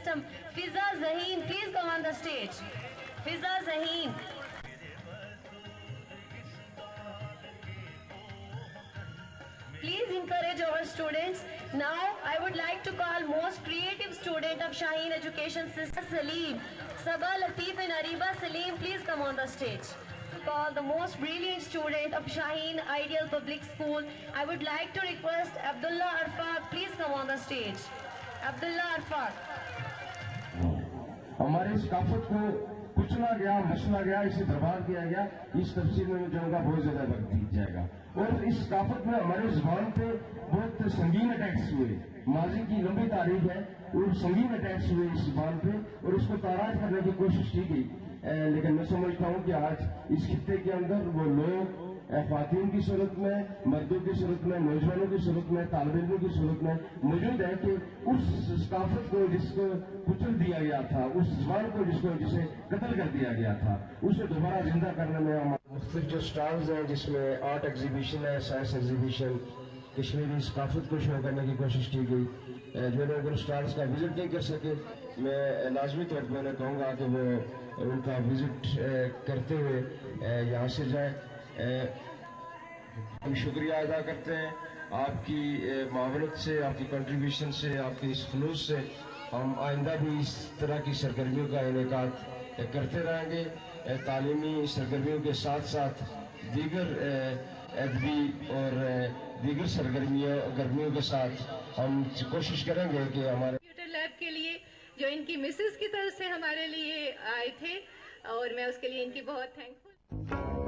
System, Fiza Zaheen. Please come on the stage. Fiza Zaheen. Please encourage our students. Now, I would like to call most creative student of Shaheen Education System, Salim. Sabah Latif and Ariba Salim, please come on the stage. Call the most brilliant student of Shaheen Ideal Public School, I would like to request Abdullah Arfaq, please come on the stage. Abdullah Arfaq. اس ثقافت کو کچلا گیا ہنسنا گیا اسے برباد کیا گیا اس تفصیل میں جاؤں گا بہت زیادہ وقت دی جائے گا اور اس ثقافت میں ہمارے زبان پہ بہت سنگین اٹیکس ہوئے ماضی کی لمبی تاریخ ہے اور سنگین اٹیکس ہوئے اس زبان پہ اور اس کو تاراج کرنے کی کوشش کی گئی لیکن میں سمجھتا ہوں کہ آج اس خطے کے اندر وہ لوگ خواتین کی صورت میں، مردوں کی صورت میں، نوجوانوں کی صورت میں طالب علموں کی صورت میں موجود ہے کہ اس ثقافت کو جس کو کچل دیا گیا تھا، اس زبان کو جس کو جسے قتل کر دیا گیا تھا، اسے دوبارہ زندہ کرنے میں مختلف جو سٹالز ہیں، جس میں آرٹ ایگزیبیشن ہے، سائنس ایگزیبیشن، کشمیری ثقافت کو شو کرنے کی کوشش کی گئی۔ جو لوگ ان اسٹالس کا وزٹ نہیں کر سکے، میں لازمی طور پہ انہیں کہوں گا کہ وہ ان کا وزٹ کرتے ہوئے یہاں سے جائیں۔ ہم شکریہ ادا کرتے ہیں آپ کی معاونت سے، آپ کی کنٹریبیوشن سے، آپ کے اس خلوص سے ہم آئندہ بھی اس طرح کی سرگرمیوں کا انعقاد کرتے رہیں گے۔ تعلیمی سرگرمیوں کے ساتھ ساتھ دیگر ادبی اور دیگر سرگرمیوں، گرمیوں کے ساتھ ہم کوشش کریں گے کہ ہمارے کمپیوٹر لیب کے لیے جو ان کی مسز کی طرف سے ہمارے لیے آئے تھے اور میں اس کے لیے ان کی بہت thankful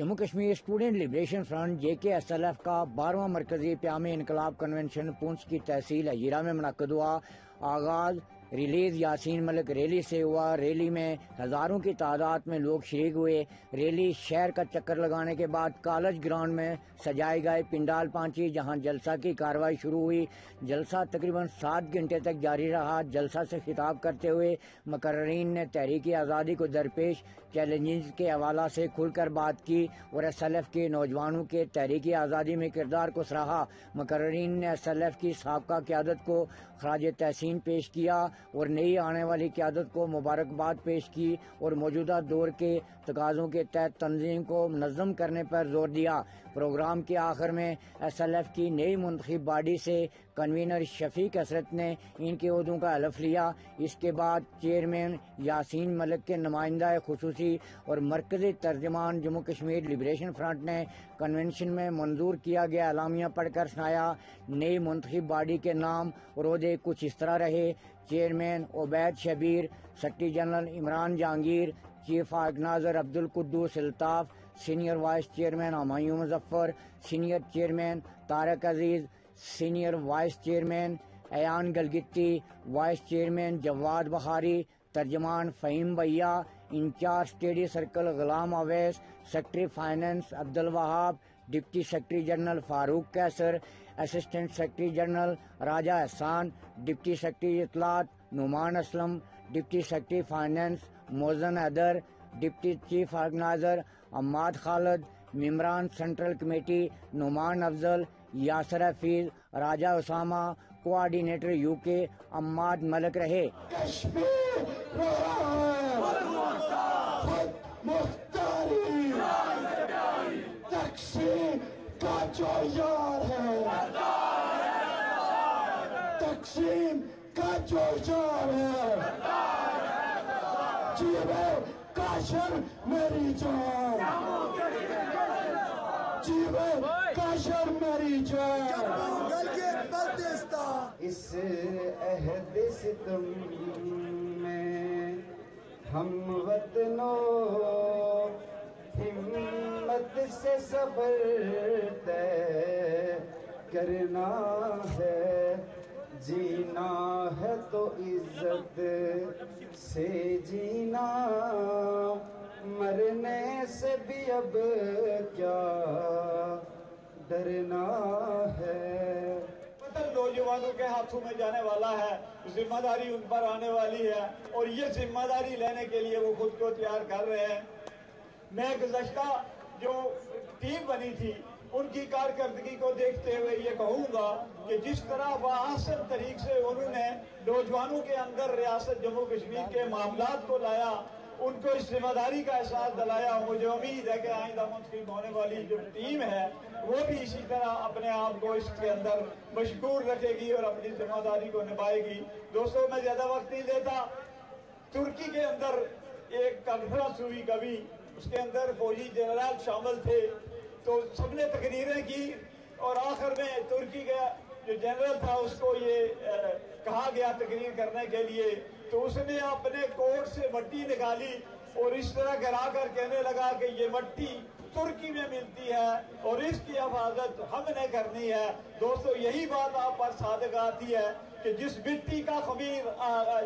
Jammu Kashmir Student Liberation Front J K S L F کا بارہواں مرکزی پیام انقلاب کنونشن پونچھ کی تحصیل ہجیرہ میں منعقد ہوا۔ آغاز ریلیز یاسین ملک ریلی سے ہوا۔ ریلی میں ہزاروں کی تعداد میں لوگ شریک ہوئے۔ ریلی شہر کا چکر لگانے کے بعد کالج گراؤنڈ میں سجائے گئے پنڈال پہنچی جہاں جلسہ کی کاروائی شروع ہوئی۔ جلسہ تقریباً سات گھنٹے تک جاری رہا۔ جلسہ سے خطاب کرتے ہوئے مقررین نے تحریک آزادی کو درپیش چیلنجز کے حوالہ سے کھل کر بات کی اور ایس ایل ایف کے نوجوانوں کے تحریک آزادی میں کردار کو سراہا مقررین نے ایس ایل ایف کی سابقہ قیادت کو خراج تحسین پیش کیا اور نئی آنے والی قیادت کو مبارکباد پیش کی اور موجودہ دور کے تقاضوں کے تحت تنظیم کو منظم کرنے پر زور دیا۔ پروگرام کے آخر میں ایس ایل ایف کی نئی منتخب باڈی سے کنوینر شفیق اسرت نے ان کے عہدوں کا حلف لیا۔ اس کے بعد چیئرمین یاسین ملک کے نمائندہ خصوصی اور مرکزی ترجمان جموں کشمیر لبریشن فرنٹ نے کنونشن میں منظور کیا گیا۔ اعلامیہ پڑھ کر سنایا، نئی منتخب باڈی کے نام اور عہدے کچھ اس طرح رہے۔ Chairman Ubaid Shabbir secretary general Imran Jahangir, chief organiser Abdul Quddus Altaf senior vice chairman Humayun Muzaffar, senior chairman Tariq Aziz, senior vice chairman Ayan Gilgiti, vice chairman Jawad Bukhari, ترجمان فہیم بھیا، incharge study circle Ghulam Awais secretary finance Abdul Wahab deputy secretary general Farooq Kesar, assistant secretary general Raja Ehsan, deputy secretary اطلاعات Noman Aslam, deputy secretary finance Mozan Haider, deputy chief organiser Imad Khalid ممبران central committee, Noman Afzal, Yasir Hafeez, Raja Usama coordinator U K Imad Malik رہے۔ تقسیم کا جو یار ہے۔ جی کاشر میری جان۔ جیوے کاشر میری جان۔ اس اہد ستم میں ہم وطنوں ہمت سے صبر طے کرنا ہے۔ جینا ہے تو عزت سے جینا، مرنے سے بھی اب کیا ڈرنا ہے؟ مطلب نوجوانوں کے ہاتھوں میں جانے والا ہے ذمہ داری ان پر آنے والی ہے اور یہ ذمہ داری لینے کے لیے وہ خود کو تیار کر رہے ہیں۔ میں گزشتہ جو ٹیم بنی تھی ان کی کارکردگی کو دیکھتے ہوئے یہ کہوں گا کہ جس طرح بآسن طریق سے انہوں نے نوجوانوں کے اندر ریاست جموں کشمیر کے معاملات کو لایا، ان کو اس ذمہ داری کا احساس دلایا، مجھے امید ہے کہ آئندہ منتخب ہونے والی جو ٹیم ہے، وہ بھی اسی طرح اپنے آپ کو اس کے اندر مشغول رکھے گی اور اپنی ذمہ داری کو نبھائے گی۔ دوستوں میں زیادہ وقت نہیں دیتا۔ ترکی کے اندر ایک کانفرنس ہوئی کبھی، اس کے اندر فوجی جنرل شامل تھے۔ تو سب نے تقریریں کی اور آخر میں ترکی کا جو جنرل تھا اس کو یہ کہا گیا تقریر کرنے کے لیے۔ تو اس نے اپنے کوٹ سے مٹی نکالی اور اس طرح گرا کر کہنے لگا کہ یہ مٹی ترکی میں ملتی ہے اور اس کی حفاظت ہم نے کرنی ہے۔ دوستو، یہی بات آپ پر صادق آتی ہے۔ کہ جس مٹی کا خمیر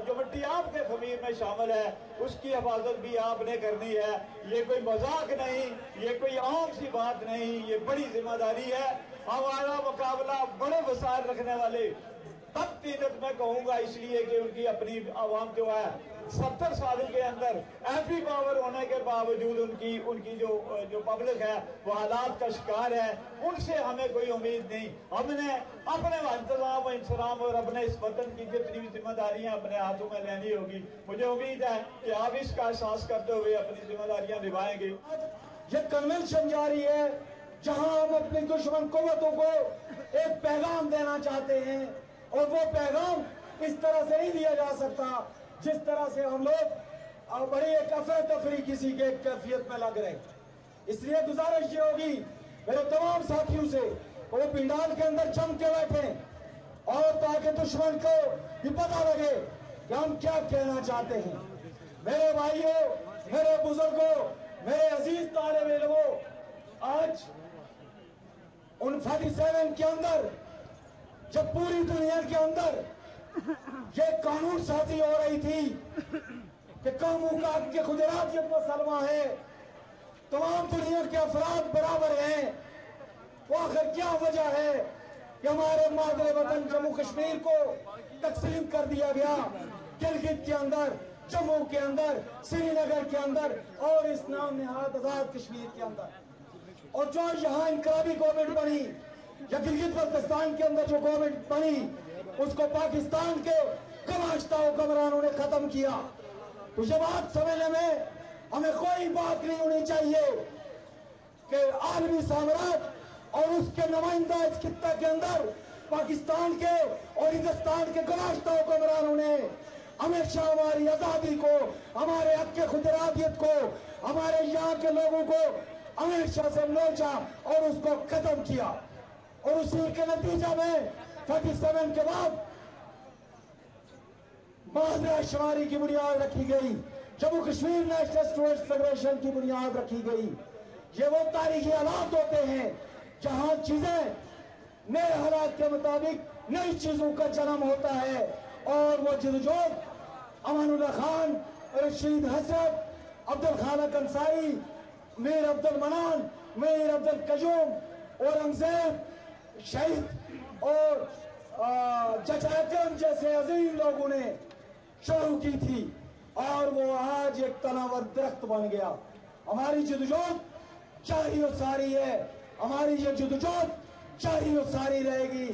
جو مٹی آپ کے خمیر میں شامل ہے، اس کی حفاظت بھی آپ نے کرنی ہے۔ یہ کوئی مذاق نہیں، یہ کوئی عام سی بات نہیں، یہ بڑی ذمہ داری ہے۔ ہمارا مقابلہ بڑے وسائل رکھنے والے تب تینت میں کہوں گا اس لیے کہ ان کی اپنی عوام جو ہے، ستر سالوں کے اندر ایمپی پاور ہونے کے باوجود ان کی ان کی جو جو پبلک ہے، وہ حالات کا شکار ہے۔ ان سے ہمیں کوئی امید نہیں۔ ہم نے اپنے انتظام و انسلام اور اپنے اس وطن کی جتنی بھی ذمہ داریاں اپنے ہاتھوں میں لینی ہوگی، مجھے امید ہے کہ آپ اس کا احساس کرتے ہوئے اپنی ذمہ داریاں نبھائیں گے۔ یہ کنونشن جاری ہے، جہاں ہم اپنی دشمن قوتوں کو ایک پیغام دینا چاہتے ہیں۔ اور وہ پیغام اس طرح سے نہیں دیا جا سکتا جس طرح سے ہم لوگ بڑی ایک افر تفری کسی کے کیفیت میں لگ رہے اس لیے گزارش یہ ہوگی، میرے تمام ساتھیوں سے، وہ پنڈال کے اندر چم کے بیٹھے اور تاکہ دشمن کو یہ پتا لگے کہ ہم کیا کہنا چاہتے ہیں۔ میرے بھائیوں، میرے بزرگوں، میرے عزیز طالب علموں، آج ان فورٹی سیون کے اندر جب پوری دنیا کے اندر یہ قانون سازی ہو رہی تھی کہ قوموں کا کے خدرات یہ مسلمہ ہے، تمام دنیا کے افراد برابر ہیں، وہ آخر کیا وجہ ہے کہ ہمارے مادر وطن جموں کشمیر کو تقسیم کر دیا گیا؟ گلگت کے اندر، جموں کے اندر، سری نگر کے اندر اور اس نام نہاد آزاد کشمیر کے اندر۔ اور جو یہاں انقلابی گورنمنٹ بنی یا گلگت بلتستان کے اندر جو گورنمنٹ بنی، اس کو پاکستان کے کماشتہ حکمرانوں نے ختم کیا۔ تو یہ بات سمجھنے میں ہمیں کوئی بات نہیں ہونی چاہیے کہ عالمی سامراج اور اس کے نمائندہ اس خطہ کے اندر پاکستان کے اور ہندوستان کے گماشتہ حکمرانوں نے ہمیشہ ہماری آزادی کو، ہمارے حق کے خدراتیت کو، ہمارے یہاں کے لوگوں کو ہمیشہ سے لوچا اور اس کو ختم کیا۔ اور اسی کے نتیجہ میں فورٹی سیون کے بعد معذرہ شماری کی بنیاد رکھی گئی۔ Jammu Kashmir National Student Federation کی بنیاد رکھی گئی۔ یہ وہ تاریخی حالات ہوتے ہیں جہاں چیزیں نئے حالات کے مطابق نئی چیزوں کا جنم ہوتا ہے۔ اور وہ جدوجہد امان اللہ خان، رشید حسرت عبد الخالق انصاری، میر عبد المنان میر عبد القیوم اورنگزیب شہید اور جج اکرم جیسے عظیم لوگوں نے شروع کی تھی اور وہ آج ایک تناور درخت بن گیا۔ ہماری جدوجہد جاری و ساری ہے۔ ہماری یہ جدوجہد جاری و ساری رہے گی۔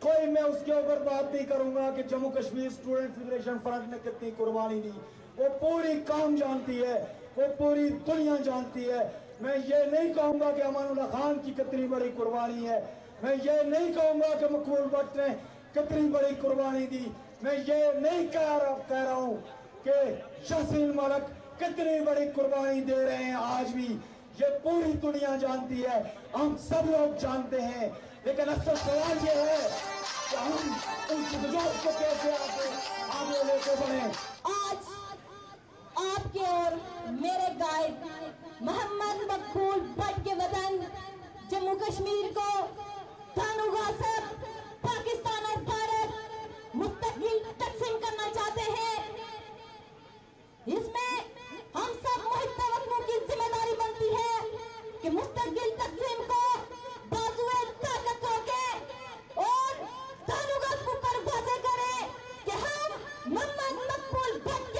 کوئی میں اس کے اوپر بات نہیں کروں گا کہ Jammu Kashmir Student Federation Front نے کتنی قربانی دی۔ وہ پوری کام جانتی ہے۔ وہ پوری دنیا جانتی ہے۔ میں یہ نہیں کہوں گا کہ امان اللہ خان کی کتنی بڑی قربانی ہے۔ میں یہ نہیں کہوں گا کہ مقبول بٹ نے کتنی بڑی قربانی دی۔ میں یہ نہیں کہہ رہا ہوں کہ شہسین ملک کتنی بڑی قربانی دے رہے ہیں آج بھی۔ یہ پوری دنیا جانتی ہے، ہم سب لوگ جانتے ہیں۔ لیکن اصل سوال یہ ہے کہ ہم ان بزرگ کو کیسے آگے آگے لے کے بڑھیں۔ آج آپ کے اور میرے گائیڈ محمد مقبول بٹ کے وطن جموں کشمیر کو پاکستان اور تقسیم کرنا چاہتے ہیں۔ اس میں ہم سب کی ذمہ داری بنتی ہے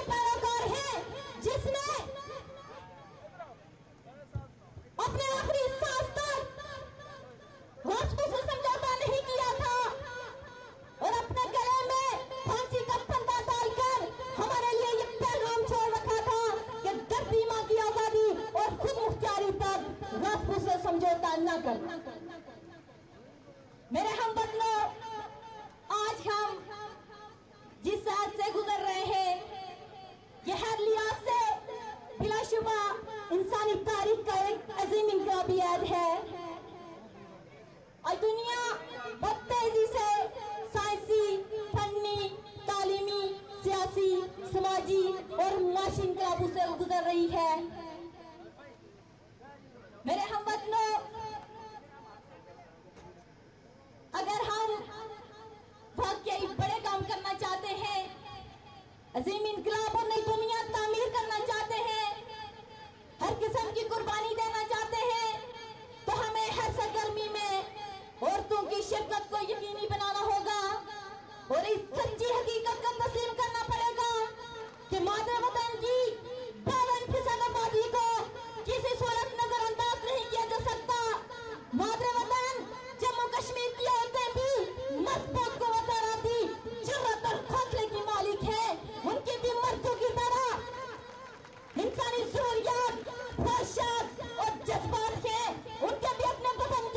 پیروکار ہیں، جس نے اپنے آخری سانس تک روز کو سے سمجھوتا نہیں کیا تھا۔ اور اپنے گلے میں پھانسی کا پھندا ڈال کر ہمارے لیے یہ پیغام چھوڑ رکھا تھا کہ دردی ماں کی آزادی اور خود مختاری تک رفت سے سمجھوتا نہ کر۔ میرے ہم بدلو آج ہم جس ساتھ سے گزر رہے ہیں، یہ ہر لحاظ سے بلا شبہ انسانی تاریخ کا ایک عظیم انقلابیت ہے۔ اور دنیا بد تیزی سے سائنسی، فنی، تعلیمی، سیاسی، سماجی اور معاشی انقلابوں سے گزر رہی ہے۔ میرے ہم وطنوں اگر ہم واقعی بڑے کام کرنا چاہتے ہیں، عظیم انقلاب اور نئی دنیا تعمیر کرنا چاہتے ہیں، ہر قسم کی قربانی دینا چاہتے ہیں، تو ہمیں ہر سرگرمی میں عورتوں کی شرکت کو یقینی بنانا ہوگا اور اس سچی حقیقت کا تسلیم کرنا پڑے گا کہ مادر وطن جی، کی باون فیصد آبادی کو کسی صورت نظر انداز نہیں کیا جا سکتا، مادر وطن جمع کشمیر کی عورتیں بھی مضبوط کو وطاراتی جرت اور خوصلے کی مالک ہے ان کی بھی مردوں کی طرح انسانی ضروریات، خواہشات اور جذبات ہیں۔ ان کے بھی اپنے وطن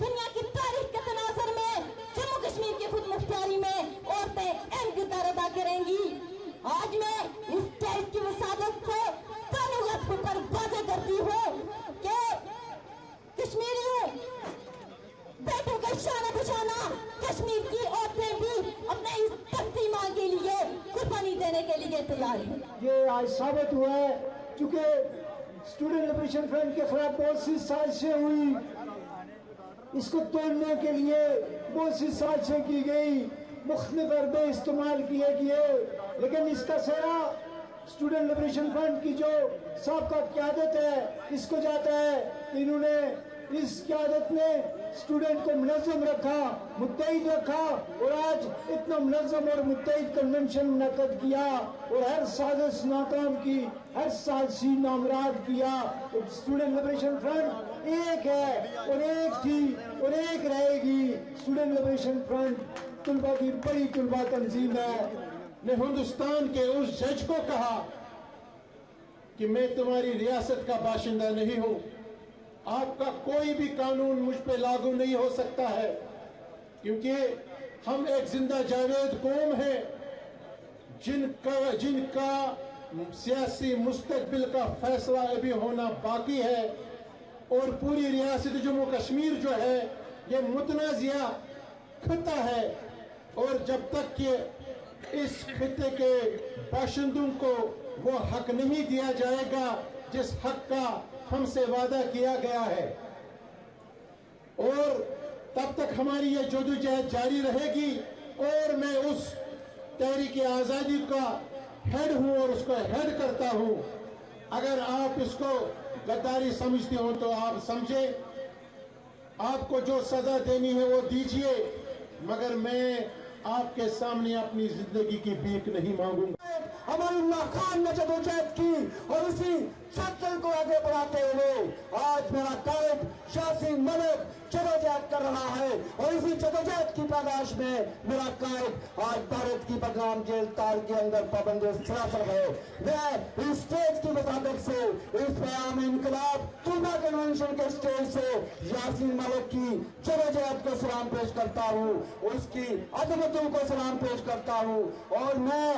دنیا کی تاریخ کے تناظر میں، جموں کشمیر کی خود مختاری میں عورتیں اہم کردار ادا کریں گی۔ آج میں اس ٹیسٹ واضح کرتی ہوں کہ کشمیریوں، بیٹوں کا شانہ بشانہ کشمیر کی عورتیں بھی اپنے اس کے لیے قربانی دینے کے لیے تیار ہیں۔ یہ آج ثابت ہوا ہے، چونکہ سٹوڈنٹ لبریشن فرنٹ کے خلاف بہت سی سازشیں ہوئی۔ اس کو توڑنے کے لیے بہت سی سازشیں کی گئی مختلف عربے استعمال کیے گئے۔ لیکن اس کا سہرا سٹوڈنٹ لبریشن فرنٹ کی جو سابقہ قیادت ہے، اس کو جاتا ہے۔ انہوں نے اس قیادت نے سٹوڈنٹ کو منظم رکھا، متحد رکھا اور آج اتنا منظم اور متحد کنونشن نقد کیا اور ہر سازش ناکام کی، ہر سازشی نامراد کیا۔ سٹوڈنٹ لبریشن فرنٹ ایک ہے اور ایک تھی اور ایک رہے گی۔ سٹوڈنٹ لبریشن فرنٹ طلبہ کی بڑی طلبہ تنظیم ہے۔ نے ہندوستان کے اس جج کو کہا کہ میں تمہاری ریاست کا باشندہ نہیں ہوں۔ آپ کا کوئی بھی قانون مجھ پہ لاگو نہیں ہو سکتا ہے، کیونکہ ہم ایک زندہ جاوید قوم ہیں، جن کا جن کا سیاسی مستقبل کا فیصلہ ابھی ہونا باقی ہے اور پوری ریاست جموں کشمیر جو ہے، یہ متنازعہ خطہ ہے اور جب تک کہ اس خطے کے باشندوں کو وہ حق نہیں دیا جائے گا، جس حق کا ہم سے وعدہ کیا گیا ہے۔ اور تب تک ہماری یہ جدو جہد جاری رہے گی۔ اور میں اس تحریک آزادی کا ہیڈ ہوں اور اس کو ہیڈ کرتا ہوں۔ اگر آپ اس کو غداری سمجھتے ہوں تو آپ سمجھیں۔ آپ کو جو سزا دینی ہے وہ دیجیے۔ مگر میں آپ کے سامنے اپنی زندگی کی بیک نہیں مانگوں گا۔ ہماری اللہ خان نے جدو جہد کی اور اسی سلسل کو آگے بڑھاتے ہوئے آج میرا قائد شاسی ملک جدوجہد کر رہا ہے اور اسی جدوجہد کی پیداش میں میرا قائد آج بھارت کی بگرام جیل تار کے اندر پابندی سلاسل ہے۔ میں اس سٹیج کی مطابق سے، اس پیام انقلاب توبہ کنونشن کے سٹیج سے یاسین ملک کی جدوجہد کو سلام پیش کرتا ہوں، اس کی عدمتوں کو سلام پیش کرتا ہوں اور میں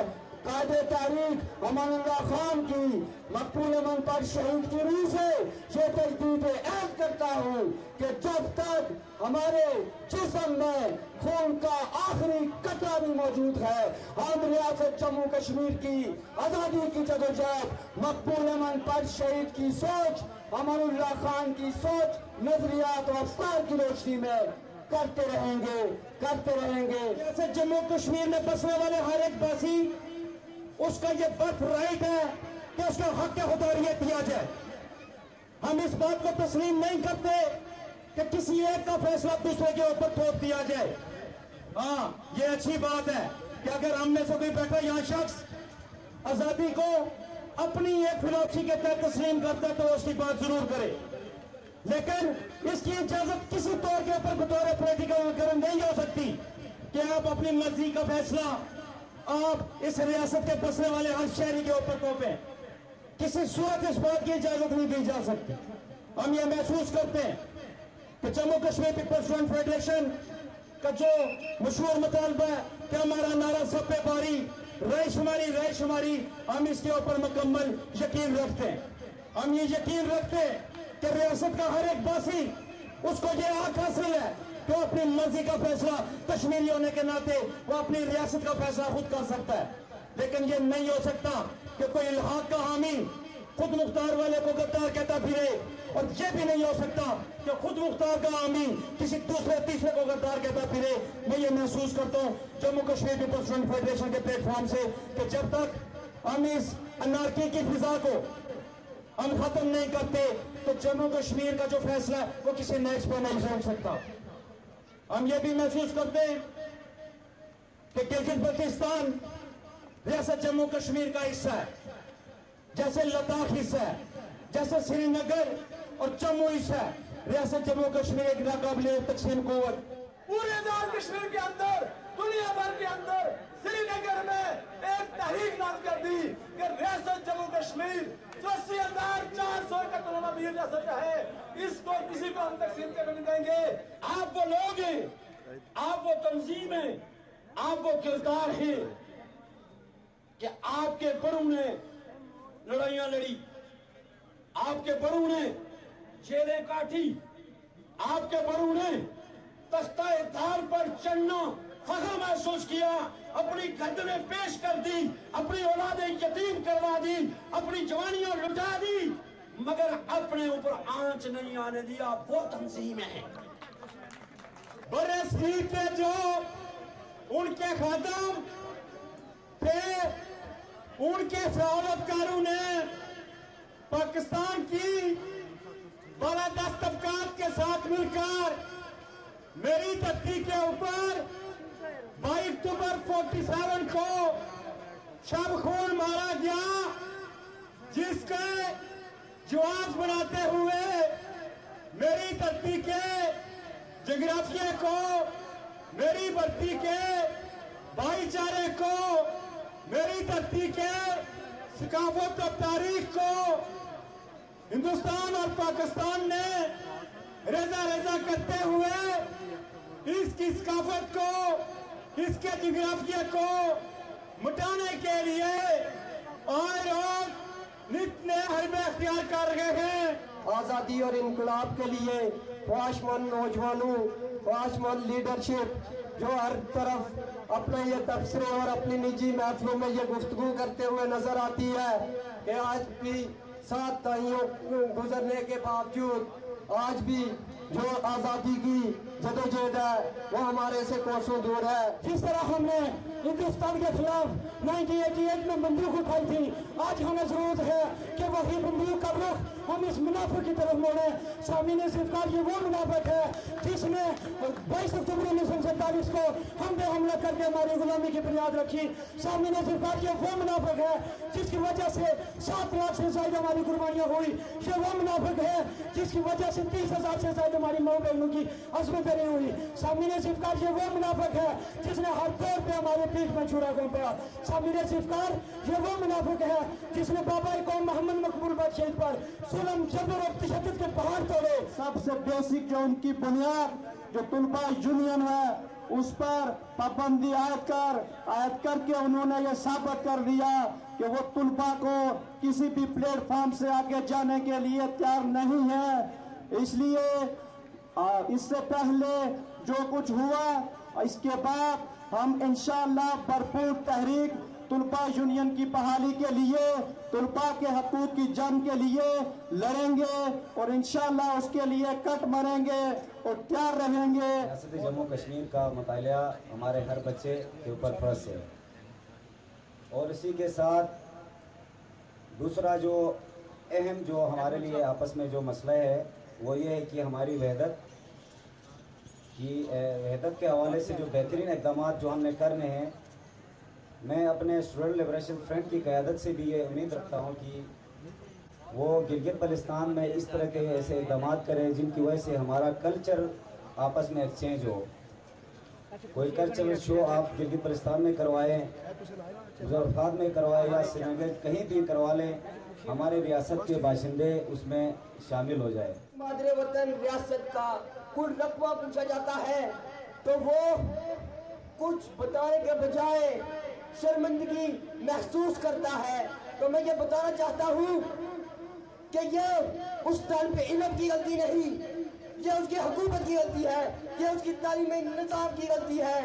قائد تاریخ امان اللہ خان کی مقبول امن پر شہید کی روح سے یہ تجدید عید کرتا ہوں کہ جب تک ہمارے جسم میں خون کا آخری قطرہ بھی موجود ہے، ہم ریاست جموں کشمیر کی آزادی کی جدوجہد، مقبول امن پر شہید کی سوچ امان اللہ خان کی سوچ، نظریات اور افتار کی روشنی میں کرتے رہیں گے، کرتے رہیں گے۔ جیسے جموں کشمیر میں بسنے والے ہر ایک باسی اس کا یہ برف رائٹ ہے کہ اس کا حق خدوریت دیا جائے۔ ہم اس بات کو تسلیم نہیں کرتے کہ کسی ایک کا فیصلہ دوسرے کے اوپر تھوپ دیا جائے۔ ہاں یہ اچھی بات ہے کہ اگر ہم میں سے کوئی بیٹھا یہاں شخص آزادی کو اپنی ایک فلوپسی کے تحت تسلیم کرتا ہے تو اس کی بات ضرور کرے۔ لیکن اس کی اجازت کسی طور کے اوپر بطور پولیٹیکل کرم نہیں ہو سکتی کہ آپ اپنی مرضی کا فیصلہ آپ اس ریاست کے بسنے والے ہر شہری کے اوپر کو پہ کسی صورت اس بات کی اجازت نہیں دی جا سکتی۔ ہم یہ محسوس کرتے ہیں کہ Jammu Kashmir People's Front Federation کا جو مشہور مطالبہ ہے کہ ہمارا نعرہ سب پہ باری رائے شماری رائے شماری ہم اس کے اوپر مکمل یقین رکھتے ہیں۔ ہم یہ یقین رکھتے ہیں کہ ریاست کا ہر ایک باسی اس کو یہ حق حاصل ہے تو اپنی مرضی کا فیصلہ کشمیری ہونے کے ناطے وہ اپنی ریاست کا فیصلہ خود کر سکتا ہے۔ لیکن یہ نہیں ہو سکتا کہ کوئی الحاق کا حامی خود مختار والے کو گدار کہتا پھرے۔ اور یہ بھی نہیں ہو سکتا کہ خود مختار کا حامی کسی دوسرے تیسرے کو گدار کہتا پھرے۔ میں یہ محسوس کرتا ہوں Jammu Kashmir People's Front Federation کے پلیٹ فارم سے کہ جب تک ہم اس انارکی کی فضا کو ہم ختم نہیں کرتے تو جموں کشمیر کا جو فیصلہ ہے وہ کسی نیکس پہ نہیں سوچ سکتا۔ ہم یہ بھی محسوس کرتے ہیں کہ گلگت بلتستان ریاست جموں کشمیر کا حصہ ہے جیسے لداخ حصہ ہے جیسے سری نگر اور جموں حصہ ہے ریاست جموں کشمیر ایک ناقابل تقسیم قوت پورے دار کشمیر کے اندر دنیا بھر کے اندر سری نگر میں ایک تحریک نام کر دی کہ ریاست جموں کشمیر جو اسی ہزار چار سو اکتر جا سکتا ہے، اس کو کسی کو ہم تقسیم کے بن دیں گے۔ آپ وہ لوگ ہیں، آپ وہ تنظیم ہیں، آپ وہ کردار ہیں کہ آپ کے بڑوں نے لڑائیاں لڑی، آپ کے بڑوں نے جیلیں کاٹی، آپ کے بڑوں نے تختہ اتھار پر چڑھنا فخر محسوس کیا، اپنی گردنیں پیش کر دی، اپنی اولادیں یتیم کروا دی، اپنی جوانیاں لٹا دی، مگر اپنے اوپر آنچ نہیں آنے دیا، وہ تنظیم ہے۔ برس ہی پہ جو ان کے خادم تھے، ان کے سعادت کاروں نے پاکستان کی بالا دست طبقات کے ساتھ مل کر میری تحقیق کے اوپر بائی اکتوبر فورٹی سیون کو شب خون مارا گیا، جس کے جواب بناتے ہوئے میری ترتی کے جگرافیے کو، میری برتی کے بھائی چارے کو، میری ترتی کے ثقافت اور تاریخ کو ہندوستان اور پاکستان نے ریزہ ریزہ کرتے ہوئے اس کی ثقافت کو اس کے جگرافیہ کو مٹانے کے لیے آئے روز نتنے حربے اختیار کر رہے ہیں۔ آزادی اور انقلاب کے لیے خواہش نوجوانوں خواہش لیڈرشپ جو ہر طرف اپنے یہ تبصرے اور اپنی نجی محفلوں میں یہ گفتگو کرتے ہوئے نظر آتی ہے کہ آج بھی سات تہائیوں گزرنے کے باوجود آج بھی جو آزادی کی جدو جید ہے وہ ہمارے سے کورسوں دور ہے۔ جس طرح ہم نے ہندوستان کے خلاف نائنٹی ایٹی ایٹ میں بندوق اٹھائی تھی، آج ہمیں ضرورت ہے کہ وہی بندوق کا رخ ہم اس منافع کی طرف موڑیں۔ سامعین سرکار، یہ وہ منافع ہے جس نے بائیس اکتوبر انیس سو سینتالیس کو ہم پہ حملہ کر کے ہماری غلامی کی بنیاد رکھی۔ سامعین سرکار، یہ وہ منافع ہے جس کی وجہ سے سات لاکھ سے زائد ہماری قربانیاں ہوئی یہ وہ منافع ہے جس کی وجہ سے تیس ہزار سے زائد ہماری مئو بہنوں کی عظمت کری ہوئی۔ سامعین صفکار یہ وہ منافق ہے جس نے ہر طور پہ ہمارے بیچ میں چھڑا گھونپا سامعین صفکار یہ وہ منافق ہے جس نے بابا قوم محمد مقبول بات شہید پر ظلم، جبر اور تشدد کے پہاڑ توڑے۔ سب سے بیسک جو ان کی بنیاد، جو طلبہ یونین ہے، اس پر پابندی آیت کر آیت کر کے انہوں نے یہ ثابت کر دیا کہ وہ طلبہ کو کسی بھی پلیٹ فارم سے آگے جانے کے لیے تیار نہیں ہے۔ اس لیے اور اس سے پہلے جو کچھ ہوا، اس کے بعد ہم انشاءاللہ بھرپور تحریک طلباء یونین کی بحالی کے لیے، طلباء کے حقوق کی جنگ کے لیے لڑیں گے اور انشاءاللہ اس کے لیے کٹ مریں گے اور تیار رہیں گے۔ ریاست جموں کشمیر کا مطالعہ ہمارے ہر بچے کے اوپر فرض ہے۔ اور اسی کے ساتھ دوسرا جو اہم جو ہمارے لیے آپس میں جو مسئلہ ہے، وہ یہ ہے کہ ہماری وحدت کی وحدت کے حوالے سے جو بہترین اقدامات جو ہم نے کرنے ہیں، میں اپنے اسٹوڈنٹ لبریشن فرنٹ کی قیادت سے بھی یہ امید رکھتا ہوں کہ وہ گلگت بلستان میں اس طرح کے ایسے اقدامات کریں جن کی وجہ سے ہمارا کلچر آپس میں ایکسچینج ہو۔ کوئی کلچرل شو آپ گلگت بلستان میں کروائیں مظفرآباد میں کروائیں یا سری نگر کہیں بھی کروا لیں، ہمارے ریاست کے باشندے اس میں شامل ہو جائے مادر وطن، ریاست کا کوئی رقبہ پوچھا جاتا ہے، تو وہ کچھ بتانے کے بجائے شرمندگی محسوس کرتا ہے۔ تو میں یہ بتانا چاہتا ہوں کہ یہ اس طالب علم کی غلطی نہیں، یہ اس کی حکومت کی غلطی ہے، یہ اس کی تعلیم نظام کی غلطی ہے۔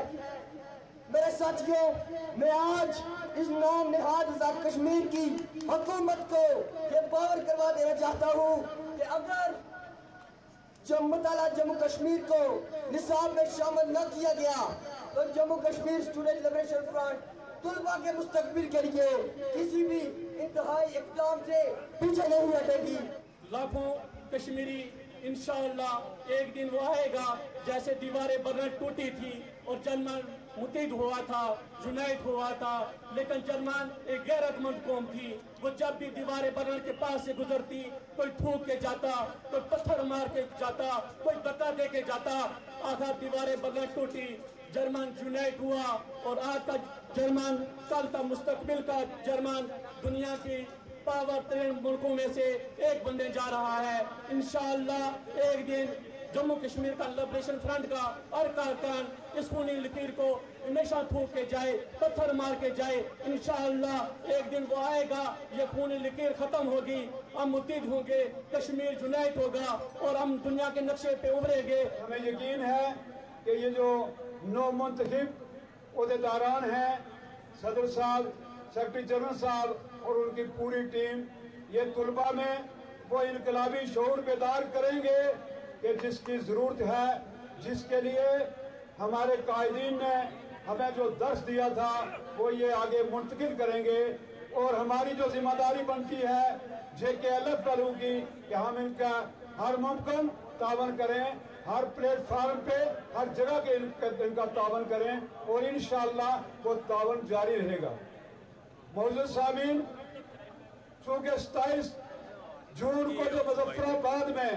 میرے ساتھیوں، میں آج اس نام نہاد ازاد کشمیر کی حکومت کو یہ پاور کروا دینا چاہتا ہوں کہ اگر جب مطالعہ جموں کشمیر کو نصاب میں شامل نہ کیا گیا تو Jammu Kashmir Student Liberation Front طلبہ کے مستقبل کے لیے کسی بھی انتہائی اقدام سے پیچھے نہیں ہٹے گی۔ لاکھوں کشمیری انشاءاللہ ایک دن وہ آئے گا جیسے دیواریں برنٹ ٹوٹی تھی اور جرمن متحد ہوا تھا، جنید ہوا تھا، لیکن جرمن ایک غیرت مند قوم تھی۔ وہ جب بھی دیوارے بنان کے پاس سے گزرتی، کوئی تھوک کے جاتا، کوئی پتھر مار کے جاتا، کوئی بتا دے کے جاتا، آدھا دیوارے بنان ٹوٹی، جرمن یونائٹ ہوا اور آج کا جرمن، کل کا مستقبل کا جرمن دنیا کی پاور ترین ملکوں میں سے ایک بندے جا رہا ہے۔ انشاءاللہ ایک دن جمہو کشمیر کا لبریشن فرنٹ کا ہر کارکن اس خونی لکیر کو نشہ پھوک کے جائے، پتھر مار کے جائے، انشاءاللہ ایک دن وہ آئے گا، یہ خون لکیر ختم ہوگی، ہم متید ہوں گے، کشمیر جنائٹ ہوگا اور ہم دنیا کے نقشے پہ ابھریں گے۔ ہمیں یقین ہے کہ یہ جو نو منتخب عہدیداران ہیں، صدر صاحب سیکٹری جنرل صاحب اور ان کی پوری ٹیم، یہ طلبہ میں وہ انقلابی شعور بیدار کریں گے کہ جس کی ضرورت ہے، جس کے لیے ہمارے قائدین نے ہمیں جو درس دیا تھا وہ یہ آگے منتقل کریں گے اور ہماری جو ذمہ داری بنتی ہے جے کے الگ کروں کی کہ ہم ان کا ہر ممکن تعاون کریں، ہر پلیٹ فارم پہ، ہر جگہ کے ان کا تعاون کریں اور انشاءاللہ وہ تعاون جاری رہے گا۔ موضوع سامعین چونکہ ستائیس جون کو جو مظفر آباد میں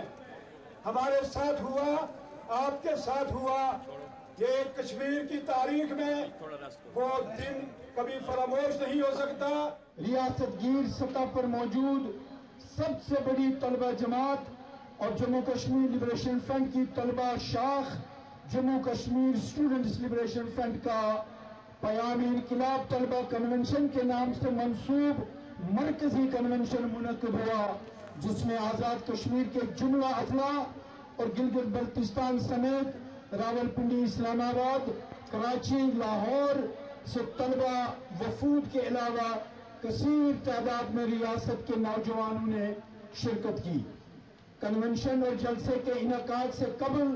ہمارے ساتھ ہوا، آپ کے ساتھ ہوا یہ کشمیر کی تاریخ میں وہ دن کبھی فراموش نہیں ہو سکتا۔ ریاست گیر سطح پر موجود سب سے بڑی طلبہ جماعت اور جموں کشمیر لیبریشن فنڈ کی طلبہ شاخ Jammu Kashmir Students Liberation Front کا پیام انقلاب طلبہ کنونشن کے نام سے منسوب مرکزی کنونشن منعقد ہوا، جس میں آزاد کشمیر کے جملہ اضلاع اور گلگت بلتستان سمیت راول پنڈی اسلام آباد، کراچی، لاہور سے طلبہ وفود کے علاوہ کثیر تعداد میں ریاست کے نوجوانوں نے شرکت کی۔ کنونشن اور جلسے کے انعقاد سے قبل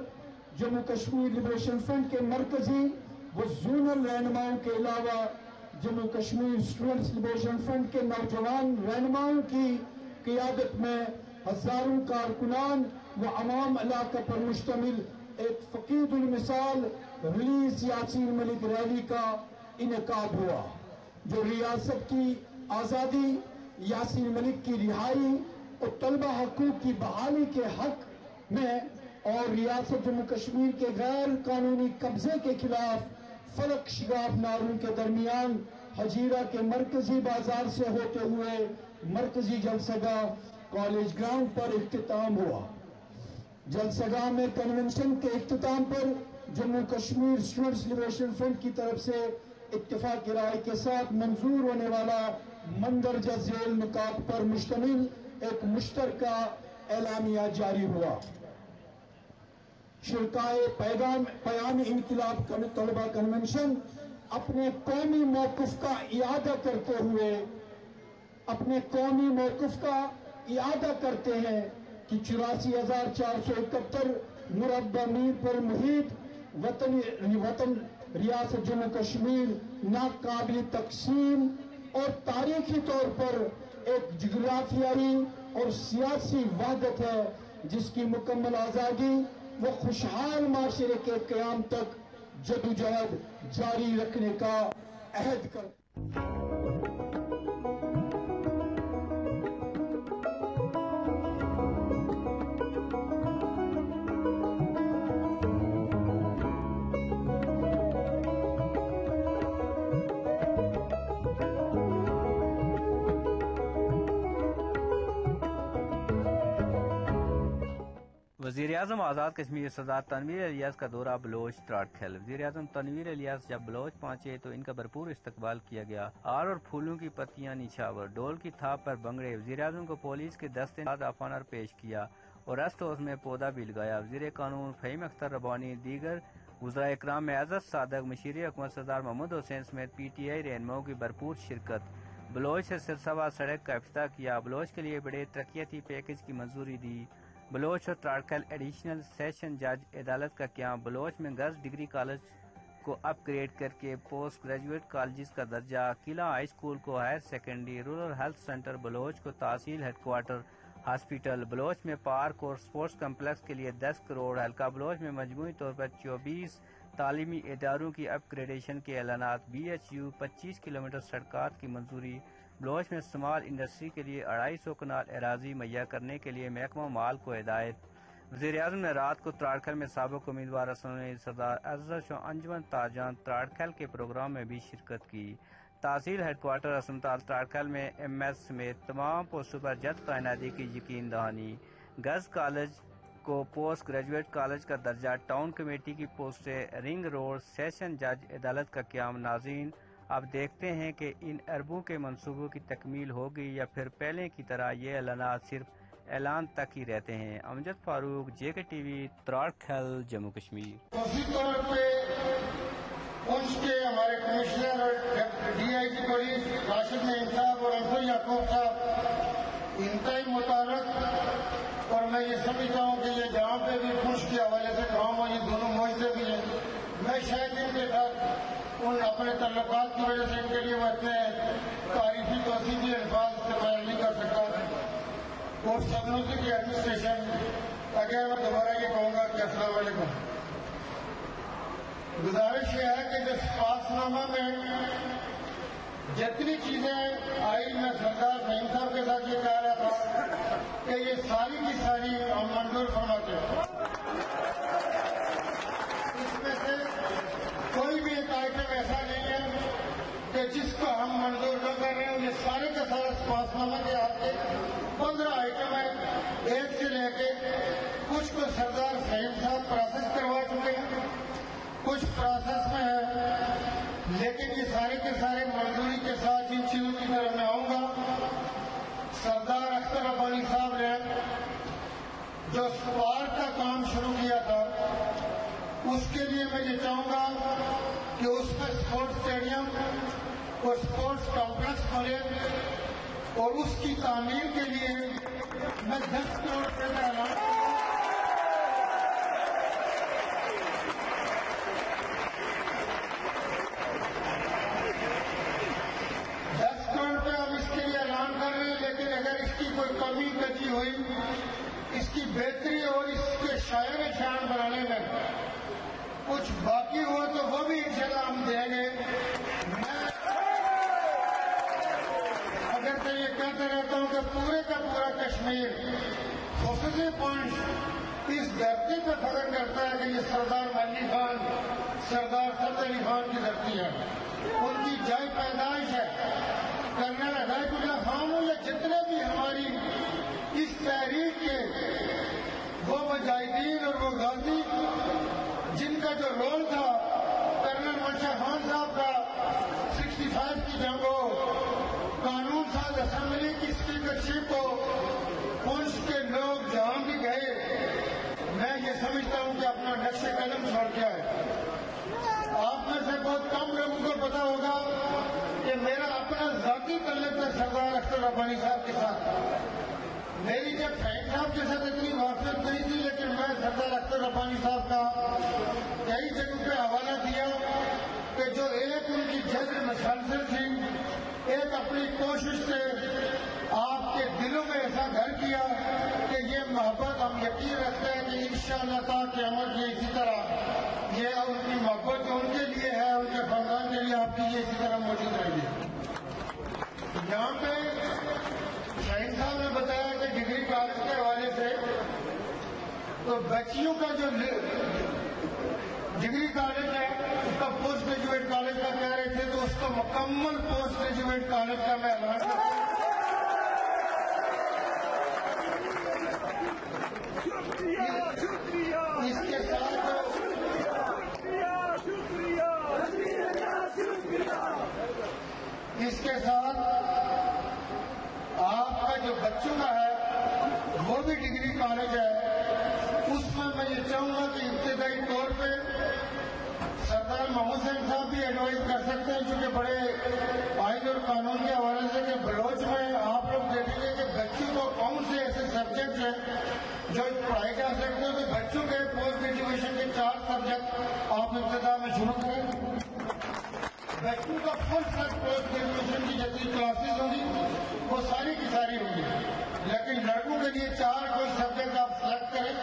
جموں کشمیر لبریشن فرنٹ کے مرکزی و زونل رہنماؤں کے علاوہ Jammu Kashmir Students Liberation Front کے نوجوان رہنماؤں کی قیادت میں ہزاروں کارکنان و عوام علاقہ پر مشتمل ایک فقید المثال ریلیز یاسین ملک ریلی کا انعقاد ہوا، جو ریاست کی آزادی، یاسین ملک کی رہائی اور طلبہ حقوق کی بحالی کے حق میں اور ریاست جموں کشمیر کے غیر قانونی قبضے کے خلاف فلک شگاف ناروں کے درمیان حجیرہ کے مرکزی بازار سے ہوتے ہوئے مرکزی جلسہ کالیج کالج گراؤنڈ پر اختتام ہوا۔ جلسگاہ میں کنونشن کے اختتام پر Jammu Kashmir Students Liberation Front کی طرف سے اتفاق رائے کے ساتھ منظور ہونے والا مندرجہ ذیل نکات پر مشتمل ایک مشترکہ اعلامیہ جاری ہوا۔ شرکائے پیغام، پیام انقلاب طلبہ کنونشن اپنے قومی موقف کا اعادہ کرتے ہوئے، اپنے قومی موقف کا اعادہ کرتے ہیں۔ کہ چوراسی ہزار چار سو اکہتر مربع میر پر محیط وطن وطن ریاست جموں کشمیر ناقابل تقسیم اور تاریخی طور پر ایک جغرافیائی اور سیاسی وحدت ہے، جس کی مکمل آزادی وہ خوشحال معاشرے کے قیام تک جدوجہد جاری رکھنے کا عہد کر اعظم آزاد کشمیر سردار تنویر الیاس کا دورہ بلوچ تراٹکھل وزیر اعظم تنویر الیاس جب بلوچ پہنچے تو ان کا بھرپور استقبال کیا گیا۔ آر اور پھولوں کی پتیاں نچھاور، ڈول کی تھاپ پر بنگڑے۔ وزیر اعظم کو پولیس کے دستے آف پیش کیا اور ریسٹ ہاؤس میں پودا بھی لگایا۔ وزیر قانون فہیم اختر ربانی، دیگر وزراء اکرام میں عزت صادق مشیر حکومت سردار محمد حسین سمیت پی ٹی آئی رہنماؤں کی بھرپور شرکت۔ بلوچ سے سرسوا سڑک کا افتتاح کیا۔ بلوچ کے لیے بڑے ترقیتی پیکج کی منظوری دی۔ بلوچ اور تراڑکل ایڈیشنل سیشن جج عدالت کا قیام۔ بلوچ میں گرلز ڈگری کالج کو اپ گریڈ کر کے پوسٹ گریجویٹ کالجز کا درجہ۔ قلعہ ہائی اسکول کو higher secondary rural health centre Baloch کو tehsil head quarter hospital. Baloch میں پارک اور سپورٹس کمپلیکس کے لیے دس کروڑ ہلکا۔ بلوچ میں مجموعی طور پر چوبیس تعلیمی اداروں کی اپ گریڈیشن کے اعلانات۔ بی ایچ یو پچیس کلومیٹر سڑکات کی منظوری۔ بلوچ میں سمال انڈسٹری کے لیے اڑائی سو کنال اراضی مہیا کرنے کے لیے محکمہ مال کو ہدایت۔ وزیر اعظم نے رات کو تراڑکھل میں سابق امیدوار اسمبلی سردار عزت انجمن تاجان تراڑکھل کے پروگرام میں بھی شرکت کی۔ تحصیل ہیڈ کوارٹر اسمتال تراڑکھل میں ایم ایس سمیت تمام پوسٹوں پر جد تعیناتی کی یقین دہانی۔ گز کالج کو پوسٹ گریجویٹ کالج کا درجہ، ٹاؤن کمیٹی کی پوسٹیں رنگ روڈ سیشن جج عدالت کا قیام، ناظرین اب دیکھتے ہیں کہ ان اربوں کے منصوبوں کی تکمیل ہوگی یا پھر پہلے کی طرح یہ اعلانات صرف اعلان تک ہی رہتے ہیں۔ Amjad Farooq, J K T V, Tararkhal, Jammu Kashmir. طور پہ پنچ کے ہمارے کمشنر اور D I G police, Rashid Naeem صاحب اور انصر یعقوب صاحب انتہائی متعلق اور میں یہ سمجھتا ہوں کہ یہ جہاں پہ بھی پنچ کے حوالے سے کام ہو یہ دونوں معاہدے بھی ہیں۔ میں شاید ان کے ساتھ ان اپنے تعلقات کی وجہ سے ان کے لیے وہ اتنے تاریخی توسیعی الفاظ استعمال نہیں کر سکتا اور سبنوزی کی ایڈمنسٹریشن اگر میں دوبارہ یہ کہوں گا کہ السلام علیکم۔ گزارش یہ ہے کہ جس پاس نامہ میں جتنی چیزیں آئی، میں سردار فہیم صاحب کے ساتھ یہ کہہ رہا تھا کہ یہ ساری کی ساری ہم منظور فرماتے ہیں اس میں سے کوئی ایسا نہیں ہے کہ جس کو ہم منظور نہ کر رہے ہیں یہ سارے کے سارے پاس نامہ کے پندرہ آئٹم ہے ایک سے لے کے کچھ کو سردار فہیم صاحب پروسیس کروا چکے ہیں۔ کچھ پروسیس میں ہے، لیکن یہ سارے کے سارے منظوری کے ساتھ ان چیزوں کی طرف میں آؤں گا۔ سردار اختر ابانی صاحب نے جو پارک کا کام شروع کیا تھا، اس کے لیے میں یہ چاہوں گا کہ اس میں اسپورٹس اسٹیڈیم اور اسپورٹس کمپلیکس بنے اور اس کی تعمیر کے لیے میں دس کروڑ روپے کا اعلان کروں دس کروڑ روپے ہم اس کے لیے اعلان کر رہے ہیں لیکن اگر اس کی کوئی کمی کجی ہوئی اس کی بہتری اور اس کے شاعر شان بنانے میں کچھ بات باقی ہوا تو وہ بھی انشاءاللہ ہم دیں گے میں اگر تو یہ کہتے رہتا ہوں کہ پورے کا پورا کشمیر خصوصی پوائنٹ اس دھرتی پہ فخر کرتا ہے کہ یہ سردار ملی خان، سردار سد علی خان کی دھرتی ہے۔ ان کی جائے پیدائش ہے۔ کرنل ہدایت اللہ خان ہو یا جتنے بھی ہماری اس تحریک کے وہ مجاہدین اور وہ غازی جن کا جو رول تھا کرنل منشا خان صاحب کا سکسٹی فائیو کی جنگ قانون ساز اسمبلی کی اسپیکرشپ ہو پنچ کے لوگ جہاں بھی گئے، میں یہ سمجھتا ہوں کہ اپنا نقش قدم چھوڑ کے آئے آپ میں سے بہت کم لوگوں کو پتا ہوگا کہ میرا اپنا ذاتی تعلق ہے سردار اختر ربانی صاحب کے ساتھ۔ میری جب فہم صاحب کے ساتھ اتنی واقفیت نہیں تھی، لیکن میں سردار اختر ربانی صاحب کا کئی جگہوں پہ حوالہ دیا کہ جو ایک ان کی جذر مسلسل تھی، ایک اپنی کوشش سے آپ کے دلوں میں ایسا گھر کیا کہ یہ محبت ہم یقین رکھتے ہیں کہ انشاءاللہ شاء اللہ عمل کی اسی طرح یہ ان کی محبت جو ان کے لیے ہے، ان کے خاندان کے لیے آپ کی یہ اسی طرح موجود رہے گی۔ یہاں پہ شاہین صاحب نے بتایا تعلق کے حوالے سے تو بچیوں کا جو ڈگری کالج ہے اس کا پوسٹ گریجویٹ کالج کا کہہ رہے تھے تو اس کو مکمل پوسٹ گریجویٹ کالج کا میں اعلان کرتا ہوں۔ اس کے ساتھ اس کے ساتھ آپ کا جو بچوں کا ہے وہ بھی ڈگری کالج ہے۔ اس میں میں یہ چاہوں گا کہ ابتدائی طور پہ سردار محمد حسین صاحب بھی ایڈوائز کر سکتے ہیں، چونکہ بڑے آئین اور قانون کے حوالے سے کہ بلوچ میں آپ لوگ دیکھیں گے کہ بچوں کو کون سے ایسے سبجیکٹ ہیں جو پڑھائے جا سکتے ہیں۔ تو بچوں کے پوسٹ گریجویشن کے چار سبجیکٹ آپ ابتدا میں شروع کریں۔ بچوں کا فل سر پوسٹ گریجویشن کی جتنی کلاسز ہوں گی، وہ ساری کی ساری ہوں گی۔ لیکن لڑکوں کے لیے چار کوئی سبجیکٹ آپ سلیکٹ کریں،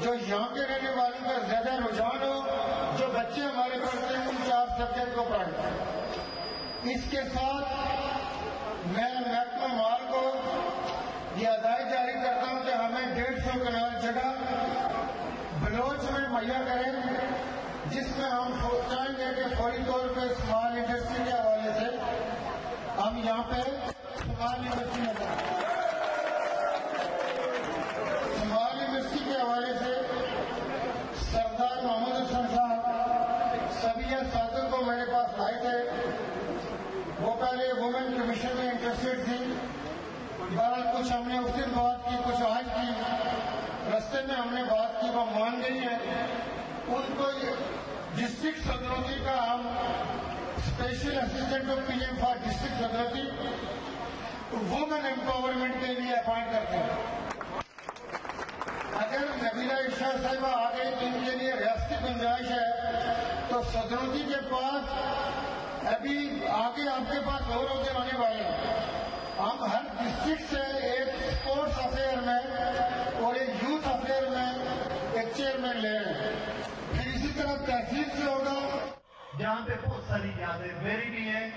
جو یہاں کے رہنے والوں کا زیادہ رجحان ہو، جو بچے ہمارے پڑھتے ہیں ان چار سبجیکٹ کو پڑھائیں اس کے ساتھ میں محکمہ مال کو یہ ادائی جاری کرتا ہوں کہ ہمیں ڈیڑھ سو کنال جگہ بلوچ میں مہیا کریں، جس میں ہم چاہیں گے کہ فوری طور پہ اسمال انڈسٹری کے حوالے سے ہم یہاں پہ اسمال انڈسٹری لگائیں وہ پہلے وومن کمیشن میں انٹرسٹ تھی بارہ کچھ ہم نے اس دن بات کی، کچھ آج کی رستے میں ہم نے بات کی، وہ مان گئی ہے ان کو ڈسٹرکٹ سدرتی کا ہم special assistant of P M for district Sudhnoti women empowerment کے لیے اپوائنٹ کرتے ہیں۔ اگر نبیلا عشا صاحبہ آ گئی تو ان کے لیے ریاستی گنجائش ہے۔ تو سدرتی کے پاس ابھی آگے آپ کے پاس اور ہوتے ہونے والے ہیں۔ ہم ہر ڈسٹرکٹ سے ایک اسپورٹس افیئر میں اور ایک یوتھ افیئر میں ایک چیئرمین لے رہے ہیں۔ پھر اسی طرح تحصیل سے ہوگا۔ جہاں پہ بہت ساری یادیں میری بھی ہیں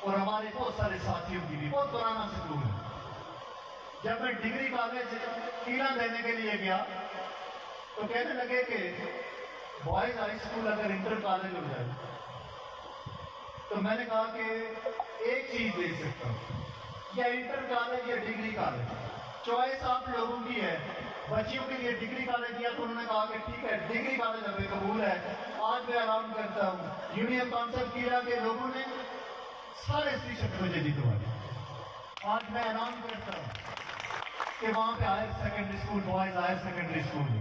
اور ہمارے بہت سارے ساتھیوں کی بھی بہت پرانا سکون ہے۔ جب میں ڈگری کالج کیلا دینے کے لیے گیا، تو کہنے لگے کہ بوائز ہائی اسکول اگر انٹر کالج ہو جائے تو میں نے کہا کہ ایک چیز دیکھ سکتا ہوں، یا انٹر کالج یا ڈگری کالج۔ چوائس آپ لوگوں کی ہے، بچیوں کے لیے ڈگری کالج کیا تو انہوں نے کہا کہ ٹھیک ہے، ڈگری کالج ہمیں قبول ہے۔ آج میں آرام کرتا ہوں، یونین کانسپٹ کیا کہ لوگوں نے سارے شکل مجھے ہوا آج میں اعلان کرتا ہوں کہ وہاں پہ higher secondary school, boys higher secondary school.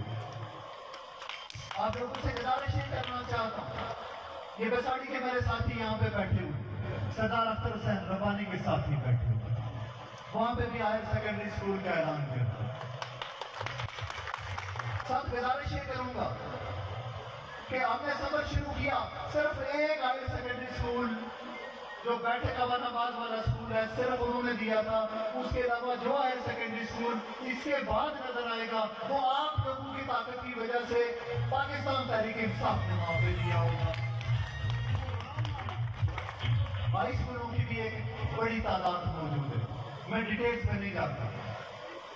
آپ لوگوں سے گزارش کرنا چاہتا ہوں یہ بساڑی کے میرے ساتھی یہاں پہ بیٹھے ہوئے سردار اختر حسین ربانی کے ساتھی بیٹھے ہوئے وہاں پہ بھی ہائر سیکنڈری اسکول کا اعلان کیا۔ ساتھ گزارش یہ کروں گا کہ ہم نے سفر شروع کیا، صرف ایک ہائر سیکنڈری اسکول جو بیٹھے کبان آباد والا سکول ہے، صرف انہوں نے دیا تھا۔ اس کے علاوہ جو ہائر سیکنڈری اسکول اس کے بعد نظر آئے گا، وہ آپ لوگوں کی طاقت کی وجہ سے پاکستان تحریک انصاف نے وہاں پہ دیا ہوگا۔ بائیس کروڑ کی بھی ایک بڑی تعداد موجود ہے۔ میں ڈیٹیلز میں نہیں جاتا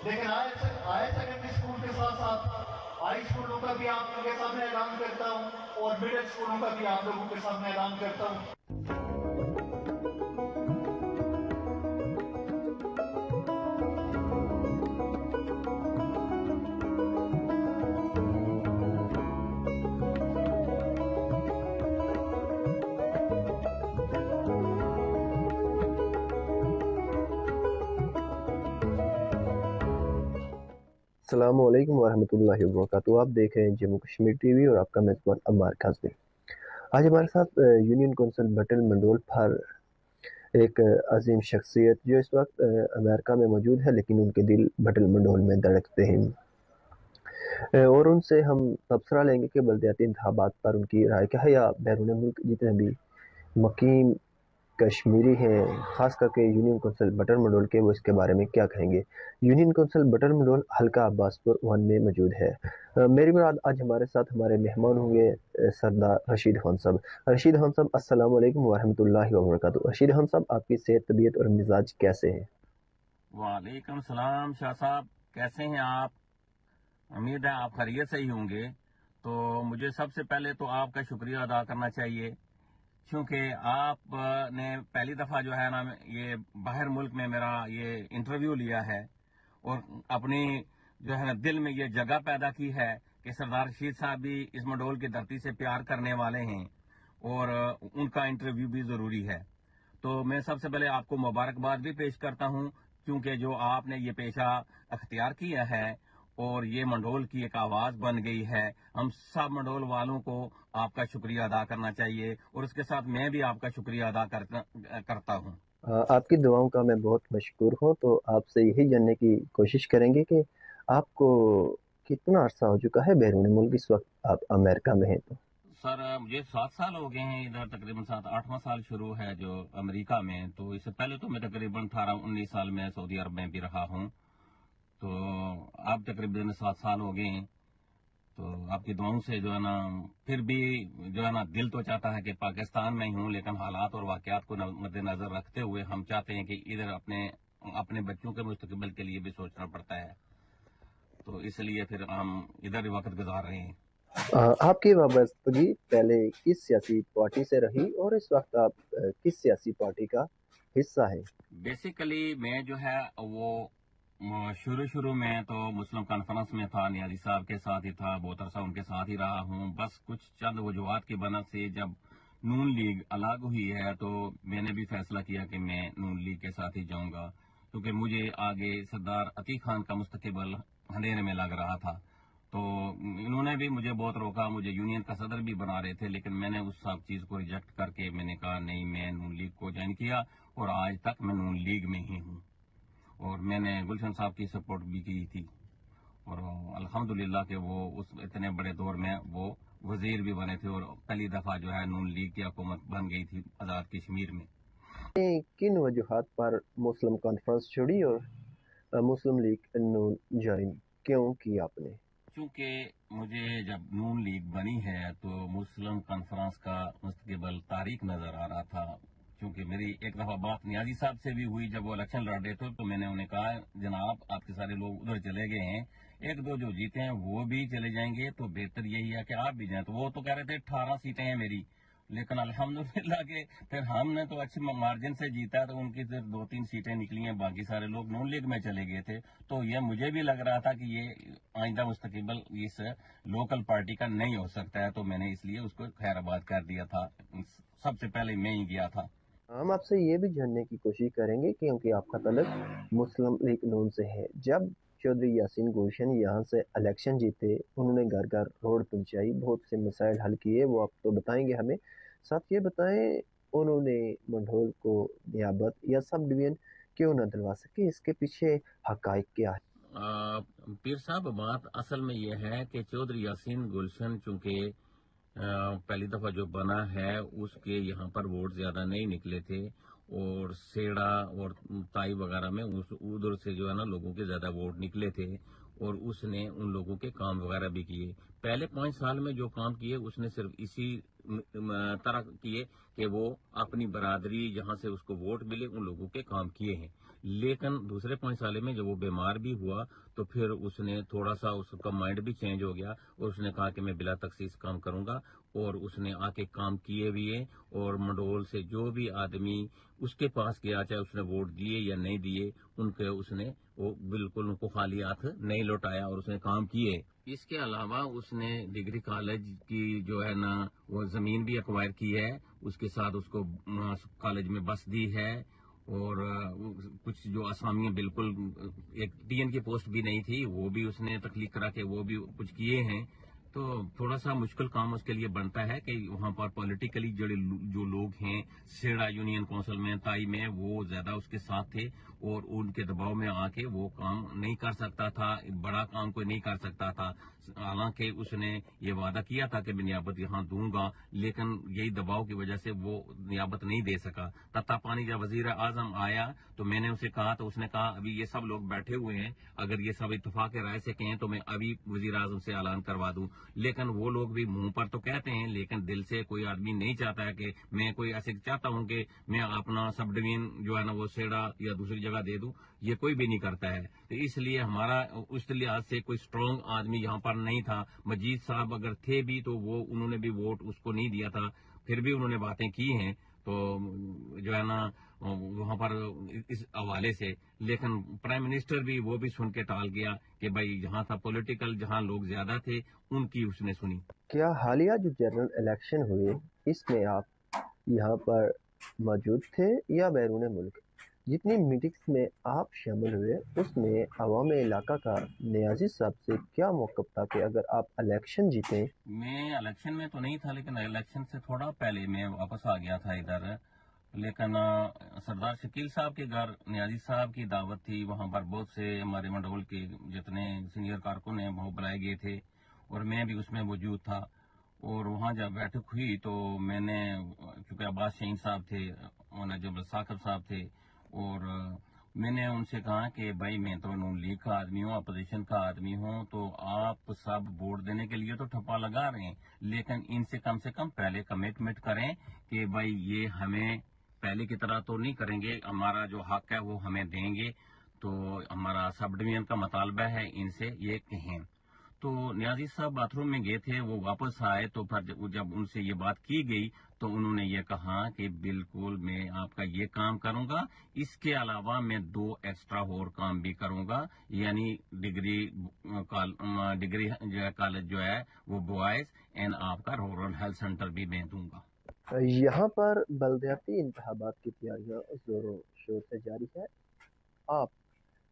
لیکن ہائر سیکنڈری اسکول کے ساتھ ساتھ ہائی اسکولوں کا بھی آپ لوگوں کے سامنے اعلان کرتا ہوں اور مڈل اسکولوں کا بھی آپ لوگوں کے سامنے اعلان کرتا ہوں۔ السلام علیکم ورحمۃ اللہ وبرکاتہ۔ آپ دیکھ رہے ہیں جموں کشمیر ٹی وی اور آپ کا میزبان عمار قاسمی آج ہمارے ساتھ یونین کونسل بٹل منڈول پر ایک عظیم شخصیت جو اس وقت امریکہ میں موجود ہے، لیکن ان کے دل بٹل منڈول میں دھڑکتے ہیں۔ اور ان سے ہم تبصرہ لیں گے کہ بلدیاتی انتخابات پر ان کی رائے کیا ہے، یا بیرون ملک جتنے بھی مقیم کشمیری ہیں، خاص کر کے یونین کونسل بٹر مڈول کے وہ اس کے بارے میں کیا کہیں گے؟ یونین کونسل بٹر مڈول حلقہ عباس پور ون میں موجود ہے۔ میری مراد آج ہمارے ساتھ ہمارے مہمان ہوں گے سردار رشید خان صاحب۔ رشید خان صاحب، السلام علیکم ورحمت اللہ وبرکاتہ۔ رشید خان صاحب، آپ کی صحت، طبیعت اور مزاج کیسے ہیں؟ وعلیکم السلام شاہ صاحب، کیسے ہیں آپ؟ امید ہے آپ خرید سے ہی ہوں گے۔ تو مجھے سب سے پہلے تو آپ کا شکریہ ادا کرنا چاہیے۔ کیونکہ آپ نے پہلی دفعہ جو ہے نا یہ باہر ملک میں میرا یہ انٹرویو لیا ہے اور اپنی جو ہے نا دل میں یہ جگہ پیدا کی ہے کہ سردار رشید صاحب بھی اس مڈول کی دھرتی سے پیار کرنے والے ہیں اور ان کا انٹرویو بھی ضروری ہے۔ تو میں سب سے پہلے آپ کو مبارکباد بھی پیش کرتا ہوں، کیونکہ جو آپ نے یہ پیشہ اختیار کیا ہے اور یہ منڈول کی ایک آواز بن گئی ہے۔ ہم سب منڈول والوں کو آپ کا شکریہ ادا کرنا چاہیے اور اس کے ساتھ میں بھی آپ کا شکریہ ادا کرتا ہوں۔ آپ کی دعاؤں کا میں بہت مشکور ہوں تو آپ سے یہی جاننے کی کوشش کریں گے کہ آپ کو کتنا عرصہ ہو چکا ہے بیرون ملک اس وقت آپ امریکہ میں ہیں تو؟ سر مجھے سات سال ہو گئے ہیں ادھر تقریباً سات آٹھواں سال شروع ہے جو امریکہ میں تو اس سے پہلے تو میں تقریباً اٹھارہ انیس سال میں سعودی عرب میں بھی رہا ہوں۔ تو اب تقریباً سات سال ہو گئے ہیں۔ تو آپ کی دعاؤں سے جو ہے نا پھر بھی جو ہے نا دل تو چاہتا ہے کہ پاکستان میں ہی ہوں لیکن حالات اور واقعات کو مد نظر رکھتے ہوئے ہم چاہتے ہیں کہ ادھر اپنے اپنے بچوں کے مستقبل کے لیے بھی سوچنا پڑتا ہے۔ تو اس لیے پھر ہم ادھر وقت گزار رہے ہیں۔ آپ کی وابستگی پہلے کس سیاسی پارٹی سے رہی اور اس وقت آپ کس سیاسی پارٹی کا حصہ ہے بیسیکلی میں جو ہے وہ شروع شروع میں تو مسلم کانفرنس میں تھا، نیازی صاحب کے ساتھ ہی تھا، بہت عرصہ ان کے ساتھ ہی رہا ہوں۔ بس کچھ چند وجوہات کی بنا سے جب نون لیگ الگ ہوئی ہے تو میں نے بھی فیصلہ کیا کہ میں نون لیگ کے ساتھ ہی جاؤں گا۔ کیونکہ مجھے آگے سردار عتیق خان کا مستقبل اندھیرے میں لگ رہا تھا۔ تو انہوں نے بھی مجھے بہت روکا، مجھے یونین کا صدر بھی بنا رہے تھے، لیکن میں نے اس سب چیز کو ریجیکٹ کر کے میں نے کہا، نہیں، میں نون لیگ کو جوائن کیا اور آج تک میں نون لیگ میں ہی ہوں۔ اور میں نے گلشن صاحب کی سپورٹ بھی کی تھی۔ اور الحمدللہ کہ وہ اس اتنے بڑے دور میں وہ وزیر بھی بنے تھے اور پہلی دفعہ جو ہے نون لیگ کی حکومت بن گئی تھی آزاد کشمیر میں۔ کن وجوہات پر مسلم کانفرنس چھوڑی اور مسلم لیگ نون جوائن کیوں کی آپ نے؟ چونکہ مجھے جب نون لیگ بنی ہے تو مسلم کانفرنس کا مستقبل تاریخ نظر آ رہا تھا۔ چونکہ میری ایک دفعہ بات نیازی صاحب سے بھی ہوئی جب وہ الیکشن لڑ رہے تھے، تو میں نے انہیں کہا، جناب، آپ کے سارے لوگ ادھر چلے گئے ہیں، ایک دو جو جیتے ہیں وہ بھی چلے جائیں گے، تو بہتر یہی ہے کہ آپ بھی جائیں۔ تو وہ تو کہہ رہے تھے، اٹھارہ سیٹیں ہیں میری، لیکن الحمدللہ کہ پھر ہم نے تو اچھے مارجن سے جیتا تو ان کی صرف دو تین سیٹیں نکلی ہیں، باقی سارے لوگ نون لیگ میں چلے گئے تھے۔ تو یہ مجھے بھی لگ رہا تھا کہ یہ آئندہ مستقبل اس لوکل پارٹی کا نہیں ہو سکتا ہے، تو میں نے اس لیے اس کو خیر آباد کر دیا تھا۔ سب سے پہلے میں ہی گیا تھا۔ ہم آپ سے یہ بھی جاننے کی کوشش کریں گے کیونکہ آپ کا تعلق مسلم لیگ نون سے ہے۔ جب چودھری یاسین گلشن یہاں سے الیکشن جیتے، انہوں نے گھر گھر روڈ پہنچائی، بہت سے مسائل حل کیے، وہ آپ تو بتائیں گے ہمیں۔ ساتھ یہ بتائیں، انہوں نے منڈھول کو نیابت یا سب ڈویژن کیوں نہ دلوا سکے؟ اس کے پیچھے حقائق کیا ہے پیر صاحب، بات اصل میں یہ ہے کہ چودھری یاسین گلشن چونکہ پہلی دفعہ جو بنا ہے، اس کے یہاں پر ووٹ زیادہ نہیں نکلے تھے اور سیڑا اور تائی وغیرہ میں ادھر سے جو ہے نا، لوگوں کے زیادہ ووٹ نکلے تھے اور اس نے ان لوگوں کے کام وغیرہ بھی کیے۔ پہلے پانچ سال میں جو کام کیے، اس نے صرف اسی طرح کیے کہ وہ اپنی برادری جہاں سے اس کو ووٹ ملے، ان لوگوں کے کام کیے ہیں۔ لیکن دوسرے پانچ سالے میں جب وہ بیمار بھی ہوا تو پھر اس نے تھوڑا سا اس کا مائنڈ بھی چینج ہو گیا اور اس نے کہا کہ میں بلا تخصیص کام کروں گا اور اس نے آ کے کام کیے بھی ہیں اور منڈول سے جو بھی آدمی اس کے پاس گیا چاہے اس نے ووٹ دیے یا نہیں دیے، ان کے اس نے وہ بالکل ان کو خالی ہاتھ نہیں لوٹایا اور اس نے کام کیے۔ اس کے علاوہ اس نے ڈگری کالج کی جو ہے نا وہ زمین بھی اکوائر کی ہے، اس کے ساتھ اس کو کالج میں بس دی ہے۔ اور کچھ جو آسامیاں بالکل، ایک ٹی این کی پوسٹ بھی نہیں تھی، وہ بھی اس نے تخلیق کرا کے وہ بھی کچھ کیے ہیں۔ تو تھوڑا سا مشکل کام اس کے لیے بنتا ہے کہ وہاں پر پولیٹیکلی جو لوگ ہیں سیڑا یونین کونسل میں، تائی میں، وہ زیادہ اس کے ساتھ تھے۔ اور ان کے دباؤ میں آ کے وہ کام نہیں کر سکتا تھا، بڑا کام کوئی نہیں کر سکتا تھا۔ حالانکہ اس نے یہ وعدہ کیا تھا کہ میں نیابت یہاں دوں گا، لیکن یہی دباؤ کی وجہ سے وہ نیابت نہیں دے سکا۔ تتا پانی جب وزیر اعظم آیا تو میں نے اسے کہا، تو اس نے کہا، ابھی یہ سب لوگ بیٹھے ہوئے ہیں، اگر یہ سب اتفاق رائے سے کہیں تو میں ابھی وزیر اعظم سے اعلان کروا دوں۔ لیکن وہ لوگ بھی منہ پر تو کہتے ہیں، لیکن دل سے کوئی آدمی نہیں چاہتا ہے کہ میں کوئی ایسے، چاہتا ہوں کہ میں اپنا سب ڈویژن جو ہے نا، وہ سیڑا یا دوسری جگہ دے دوں، یہ کوئی بھی نہیں کرتا ہے۔ تو اس لیے ہمارا، اس لحاظ سے کوئی اسٹرانگ آدمی یہاں پر نہیں تھا۔ مجید صاحب اگر تھے بھی تو وہ، انہوں نے بھی ووٹ اس کو نہیں دیا تھا۔ پھر بھی انہوں نے باتیں کی ہیں۔ تو جو ہے نا، وہاں پر اس حوالے سے، لیکن پرائم منسٹر بھی وہ بھی سن کے ٹال گیا کہ بھائی جہاں تھا پولیٹیکل جہاں لوگ زیادہ تھے، ان کی اس نے سنی۔ کیا حالیہ جو جنرل الیکشن ہوئے، اس میں آپ یہاں پر موجود تھے یا بیرون ملک؟ جتنی میٹنگز میں آپ شامل ہوئے، اس میں عوام علاقہ کا نیازی صاحب سے کیا موقف تھا کہ اگر آپ الیکشن جیتیں؟ میں الیکشن میں تو نہیں تھا، لیکن الیکشن سے تھوڑا پہلے میں واپس آ گیا تھا ادھر۔ لیکن سردار شکیل صاحب کے گھر، نیازی صاحب کی دعوت تھی۔ وہاں پر بہت سے ہمارے منڈول کے جتنے سینئر کارکن ہیں، وہ بلائے گئے تھے۔ اور میں بھی اس میں موجود تھا۔ اور وہاں جب بیٹھک ہوئی تو میں نے، چونکہ عباس شہین صاحب تھے جب ثاقب صاحب تھے اور میں نے ان سے کہا کہ بھائی میں تو نون لیگ کا آدمی ہوں، اپوزیشن کا آدمی ہوں، تو آپ سب ووٹ دینے کے لیے تو ٹھپا لگا رہے ہیں، لیکن ان سے کم سے کم پہلے کمٹمنٹ کریں کہ بھائی یہ ہمیں پہلے کی طرح تو نہیں کریں گے، ہمارا جو حق ہے وہ ہمیں دیں گے، تو ہمارا سب ڈویژن کا مطالبہ ہے ان سے یہ کہیں۔ تو نیازی صاحب باتھ روم میں گئے تھے، وہ واپس آئے تو پھر جب ان سے یہ بات کی گئی تو انہوں نے یہ کہا کہ بالکل میں آپ کا یہ کام کروں گا، اس کے علاوہ میں دو ایکسٹرا اور کام بھی کروں گا یعنی ڈگری ڈگری کالج جو ہے، وہ بوائز اینڈ آپ کا رورل ہیلتھ سینٹر بھی میں دوں گا۔ یہاں پر بلدیاتی انتخابات کی تیاریاں زور و شور سے جاری ہے آپ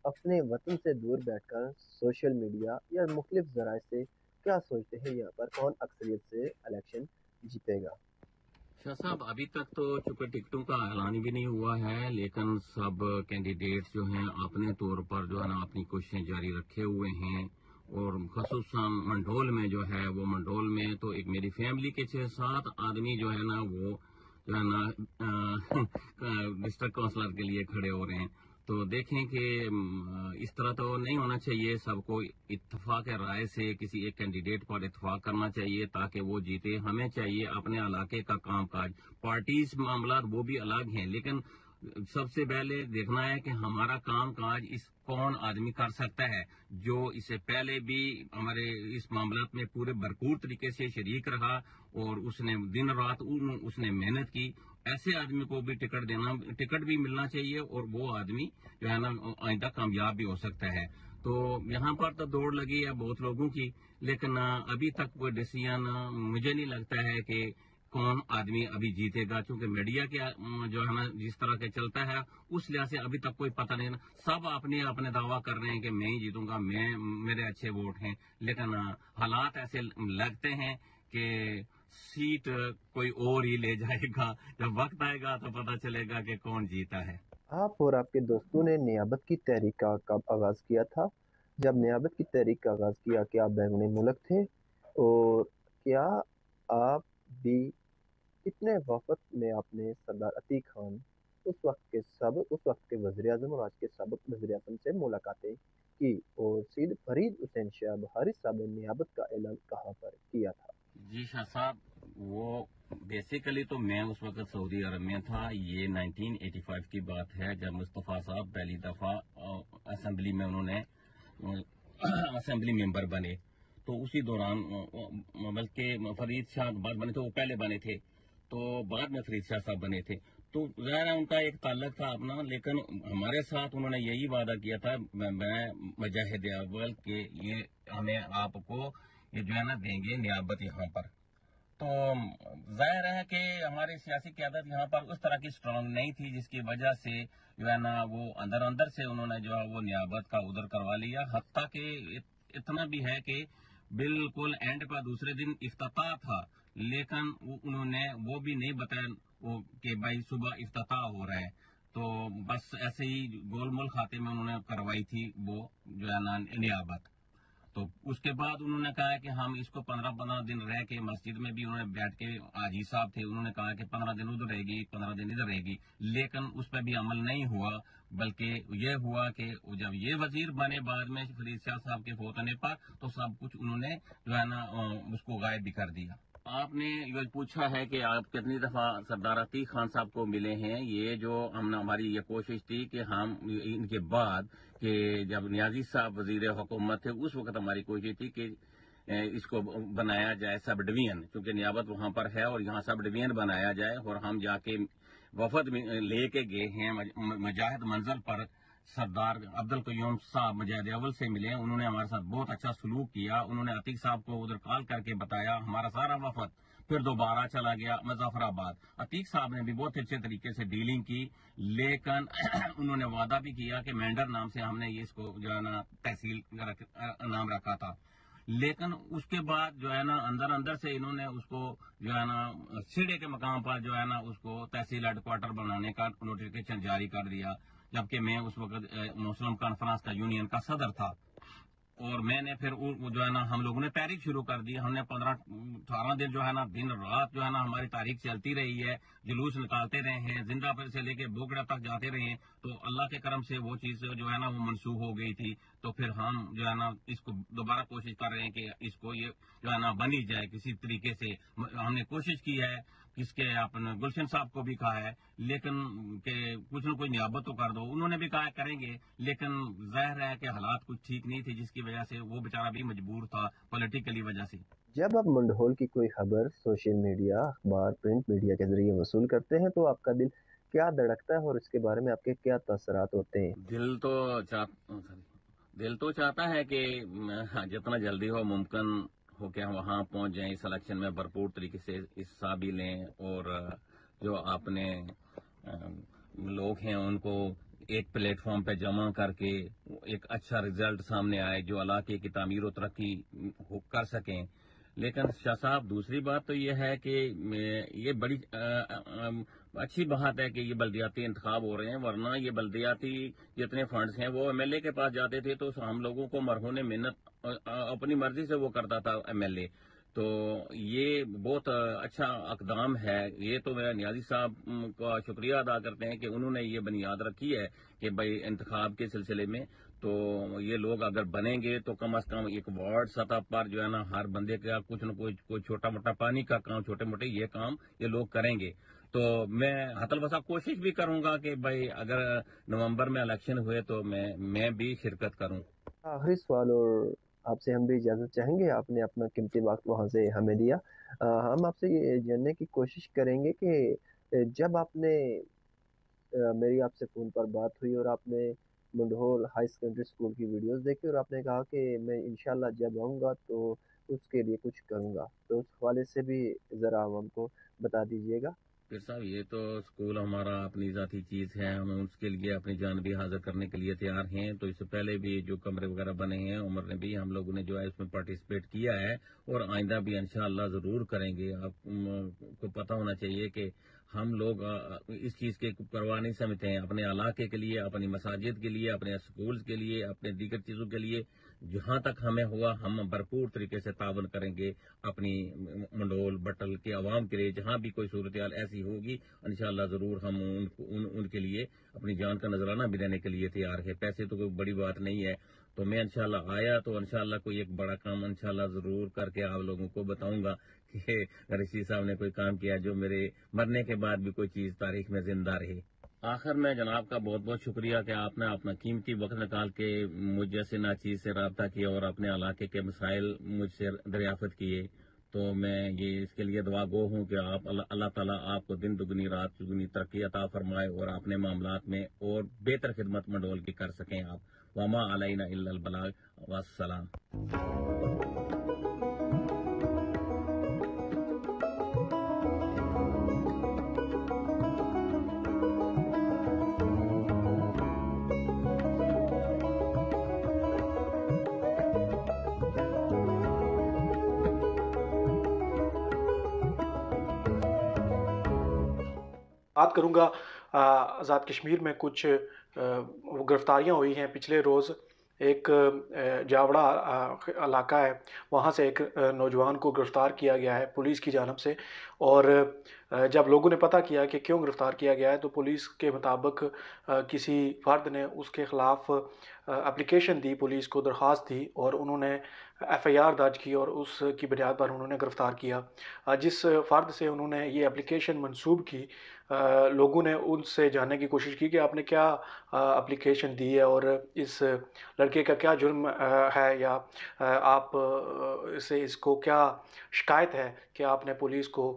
اپنے وطن سے دور بیٹھ کر سوشل میڈیا یا مختلف ذرائع سے کیا سوچتے ہیں؟ یہاں پر کون اکثریت سے الیکشن جیتے گا؟ شاہ صاحب، ابھی تک تو چونکہ ٹکٹوں کا اعلان بھی نہیں ہوا ہے، لیکن سب کینڈیڈیٹس جو ہیں اپنے طور پر جو ہے نا اپنی کوششیں جاری رکھے ہوئے ہیں۔ اور خصوصاً منڈول میں جو ہے، وہ منڈول میں تو ایک میری فیملی کے چھ سات آدمی جو ہے نا، وہ جو ہے نا ڈسٹرکٹ (laughs) کونسلر کے لیے کھڑے ہو رہے ہیں۔ تو دیکھیں کہ اس طرح تو نہیں ہونا چاہیے۔ سب کو اتفاق رائے سے کسی ایک کینڈیڈیٹ پر اتفاق کرنا چاہیے تاکہ وہ جیتے۔ ہمیں چاہیے اپنے علاقے کا کام کاج۔ پارٹیز، معاملات وہ بھی الگ ہیں، لیکن سب سے پہلے دیکھنا ہے کہ ہمارا کام کاج اس کون آدمی کر سکتا ہے، جو اس سے پہلے بھی ہمارے اس معاملات میں پورے بھرپور طریقے سے شریک رہا اور اس نے دن رات اس نے محنت کی۔ ایسے آدمی کو بھی ٹکٹ دینا، ٹکٹ بھی ملنا چاہیے اور وہ آدمی جو ہے نا، آئندہ کامیاب بھی ہو سکتا ہے۔ تو یہاں پر تو دوڑ لگی ہے بہت لوگوں کی، لیکن ابھی تک کوئی ڈسیزن مجھے نہیں لگتا ہے کہ کون آدمی ابھی جیتے گا چونکہ میڈیا کے جو ہے نا، جس طرح کے چلتا ہے، اس لحاظ سے ابھی تک کوئی پتہ نہیں۔ سب اپنے اپنے دعویٰ کر رہے ہیں کہ میں ہی جیتوں گا، میں، میرے اچھے ووٹ ہیں۔ لیکن حالات ایسے لگتے ہیں کہ سیٹ کوئی اور ہی لے جائے گا۔ جب وقت آئے گا تو پتہ چلے گا کہ کون جیتا ہے۔ آپ اور آپ کے دوستوں نے نیابت کی تحریک کا کب آغاز کیا تھا؟ جب نیابت کی تحریک کا آغاز کیا کیا آپ بیرون ملک تھے؟ اور کیا آپ بھی کتنے وفد میں آپ نے سردار عتیق خان اس وقت کے سابق اس وقت کے وزیر اعظم اور آج کے سابق وزیر اعظم سے ملاقاتیں کی اور سید فرید حسین شاہ بہاری صاحب نے نیابت کا اعلان کہاں پر کیا تھا؟ جی شاہ صاحب، وہ بیسیکلی تو میں اس وقت سعودی عرب میں تھا، یہ 1985 کی بات ہے، جب مصطفیٰ صاحب پہلی دفعہ اسمبلی میں انہوں نے اسمبلی ممبر بنے۔ تو اسی دوران بلکہ فرید شاہ بعد بنے تھے، وہ پہلے بنے تھے۔ تو بعد میں فرید شاہ صاحب بنے تھے۔ تو ظاہر ہے ان کا ایک تعلق تھا اپنا، لیکن ہمارے ساتھ انہوں نے یہی وعدہ کیا تھا میں، مجاہد اول، کہ یہ ہمیں آپ کو یہ جو ہے نا دیں گے نیابت یہاں پر۔ تو ظاہر ہے کہ ہماری سیاسی قیادت یہاں پر اس طرح کی اسٹرانگ نہیں تھی، جس کی وجہ سے جو ہے نا وہ اندر اندر سے انہوں نے جو ہے وہ نیابت کا ادھر کروا لیا۔ حتیٰ کہ اتنا بھی ہے کہ بالکل اینڈ پر دوسرے دن افتتاح تھا، لیکن انہوں نے وہ بھی نہیں بتایا کہ بھائی صبح افتتاح ہو رہا ہے۔ تو بس ایسے ہی گول مول کھاتے میں انہوں نے کروائی تھی وہ جو ہے نا نیابت۔ تو اس کے بعد انہوں نے کہا کہ ہم اس کو پندرہ پندرہ دن رہ کے مسجد میں بھی انہوں نے بیٹھ کے آجی صاحب تھے، انہوں نے کہا کہ پندرہ دن ادھر رہے گی، پندرہ دن ادھر رہے گی۔ لیکن اس پہ بھی عمل نہیں ہوا، بلکہ یہ ہوا کہ جب یہ وزیر بنے بعد میں فرید شاہ صاحب کے فوتنے پر تو سب کچھ انہوں نے جو ہے نا اس کو غائب بھی کر دیا۔ آپ نے یہ پوچھا ہے کہ آپ کتنی دفعہ سردار عتیق خان صاحب کو ملے ہیں؟ یہ جو ہم نے ہماری یہ کوشش تھی کہ ہم ان کے بعد کہ جب نیازی صاحب وزیر حکومت تھے، اس وقت ہماری کوشش تھی کہ اس کو بنایا جائے سب ڈویژن چونکہ نیابت وہاں پر ہے اور یہاں سب ڈویژن بنایا جائے اور ہم جا کے وفد لے کے گئے ہیں مجاہد منزل پر سردار عبد القیوم صاحب مجاہد اول سے ملے، انہوں نے ہمارے ساتھ بہت اچھا سلوک کیا، انہوں نے عتیق صاحب کو ادھر کال کر کے بتایا، ہمارا سارا وفد پھر دوبارہ چلا گیا مظفر آباد عتیق صاحب نے بھی بہت اچھے طریقے سے ڈیلنگ کی، لیکن (clears throat) انہوں نے وعدہ بھی کیا کہ مینڈر نام سے ہم نے یہ اس کو جو ہے نا تحصیل نام رکھا تھا۔ لیکن اس کے بعد جو ہے نا اندر اندر سے انہوں نے اس کو جو ہے نا سیڑھے کے مقام پر جو ہے نا اس کو تحصیل ہیڈ کوارٹر بنانے کا نوٹیفکیشن جاری کر دیا۔ جبکہ میں اس وقت مسلم کانفرنس کا یونین کا صدر تھا۔ اور میں نے پھر جو ہے نا، ہم لوگوں نے تحریک شروع کر دی۔ ہم نے پندرہ اٹھارہ دن جو ہے نا، دن رات جو ہے نا ہماری تاریخ چلتی رہی ہے۔ جلوس نکالتے رہے ہیں، زندہ پھر سے لے کے بوکڑا تک جاتے رہے ہیں۔ تو اللہ کے کرم سے وہ چیز جو ہے نا، وہ منسوخ ہو گئی تھی۔ تو پھر ہم جو ہے نا، اس کو دوبارہ کوشش کر رہے ہیں کہ اس کو یہ جو ہے نا، بنی جائے کسی طریقے سے۔ ہم نے کوشش کی ہے۔ جس کے آپ نے گلشن صاحب کو بھی کہا ہے لیکن کہ کچھ نہ کوئی نیابت تو کر دو۔ انہوں نے بھی کہا کریں گے لیکن ظاہر ہے کہ حالات کچھ ٹھیک نہیں تھے جس کی وجہ سے وہ بیچارہ بھی مجبور تھا پولیٹیکلی وجہ سے۔ جب آپ منڈھول کی کوئی خبر سوشل میڈیا اخبار پرنٹ میڈیا کے ذریعے وصول کرتے ہیں تو آپ کا دل کیا دھڑکتا ہے اور اس کے بارے میں آپ کے کیا تاثرات ہوتے ہیں؟ دل تو چاہ... دل تو چاہتا ہے کہ جتنا جلدی ہو ممکن ہو کے وہاں پہنچ جائیں، اس الیکشن میں بھرپور طریقے سے حصہ بھی لیں اور جو اپنے لوگ ہیں، ان کو ایک پلیٹ فارم پہ جمع کر کے ایک اچھا رزلٹ سامنے آئے جو علاقے کی تعمیر و ترقی کر سکیں۔ لیکن شاہ صاحب، دوسری بات تو یہ ہے کہ یہ بڑی اچھی بات ہے کہ یہ بلدیاتی انتخاب ہو رہے ہیں، ورنہ یہ بلدیاتی جتنے فنڈز ہیں وہ ایم ایل اے کے پاس جاتے تھے تو ہم لوگوں کو مرہون منت اپنی مرضی سے وہ کرتا تھا ایم ایل اے۔ تو یہ بہت اچھا اقدام ہے۔ یہ تو میرا نیازی صاحب کا شکریہ ادا کرتے ہیں کہ انہوں نے یہ بنیاد رکھی ہے کہ بھائی انتخاب کے سلسلے میں تو یہ لوگ اگر بنیں گے تو کم از کم ایک وارڈ سطح پر جو ہے نا ہر بندے کا کچھ نہ کچھ، کوئی چھوٹا موٹا پانی کا کام، چھوٹے موٹے یہ کام یہ لوگ کریں گے۔ تو میں حتل البسا کوشش بھی کروں گا کہ بھائی اگر نومبر میں الیکشن ہوئے تو میں میں بھی شرکت کروں۔ آخری سوال اور آپ سے ہم بھی اجازت چاہیں گے، آپ نے اپنا قیمتی وقت وہاں سے ہمیں دیا۔ ہم آپ سے یہ جاننے کی کوشش کریں گے کہ جب آپ نے میری آپ سے فون پر بات ہوئی اور آپ نے منڈھول ہائی سیکنڈری اسکول کی ویڈیوز دیکھی اور آپ نے کہا کہ میں انشاءاللہ جب آؤں گا تو اس کے لیے کچھ کروں گا، تو اس حوالے سے بھی ذرا ہم کو بتا دیجیے گا۔ پھر صاحب، یہ تو اسکول ہمارا اپنی ذاتی چیز ہے، ہم اس کے لیے اپنی جان بھی حاضر کرنے کے لیے تیار ہیں۔ تو اس سے پہلے بھی جو کمرے وغیرہ بنے ہیں، عمر نے بھی ہم لوگوں نے جو ہے اس میں پارٹیسپیٹ کیا ہے اور آئندہ بھی انشاءاللہ ضرور کریں گے۔ آپ کو پتہ ہونا چاہیے کہ ہم لوگ اس چیز کے پرواہ نہیں سمجھتے ہیں۔ اپنے علاقے کے لیے، اپنی مساجد کے لیے، اپنے اسکولز کے لیے، اپنے دیگر چیزوں کے لیے جہاں تک ہمیں ہوا ہم بھرپور طریقے سے تعاون کریں گے اپنی منڈول بٹل کے عوام کے لیے جہاں بھی کوئی صورتحال ایسی ہوگی انشاءاللہ ضرور ہم ان, ان, ان کے لیے اپنی جان کا نظرانہ بھی دینے کے لیے تیار ہے پیسے تو کوئی بڑی بات نہیں ہے۔ تو میں انشاءاللہ آیا تو انشاءاللہ کوئی ایک بڑا کام انشاءاللہ ضرور کر کے آپ لوگوں کو بتاؤں گا کہ رشید صاحب نے کوئی کام کیا جو میرے مرنے کے بعد بھی کوئی چیز تاریخ میں زندہ رہی آخر میں جناب کا بہت بہت شکریہ کہ آپ نے اپنا قیمتی وقت نکال کے مجھ جیسے ناچیز سے رابطہ کیا اور اپنے علاقے کے مسائل مجھ سے دریافت کیے۔ تو میں یہ اس کے لیے دعا گو ہوں کہ آپ اللہ تعالیٰ آپ کو دن دگنی رات دگنی ترقی عطا فرمائے اور اپنے معاملات میں اور بہتر خدمت منڈول کی کر سکیں آپ۔ وما علینہ البلاغ والسلام۔ بات کروں گا آزاد کشمیر میں کچھ گرفتاریاں ہوئی ہیں۔ پچھلے روز ایک جاوڑا علاقہ ہے، وہاں سے ایک نوجوان کو گرفتار کیا گیا ہے پولیس کی جانب سے۔ اور جب لوگوں نے پتہ کیا کہ کیوں گرفتار کیا گیا ہے، تو پولیس کے مطابق کسی فرد نے اس کے خلاف اپلیکیشن دی، پولیس کو درخواست دی اور انہوں نے ایف آئی آر درج کی اور اس کی بنیاد پر انہوں نے گرفتار کیا۔ جس فرد سے انہوں نے یہ اپلیکیشن منسوب کی لوگوں نے ان سے جاننے کی کوشش کی کہ آپ نے کیا اپلیکیشن دی ہے اور اس لڑکے کا کیا جرم ہے یا آپ سے اس کو کیا شکایت ہے کہ آپ نے پولیس کو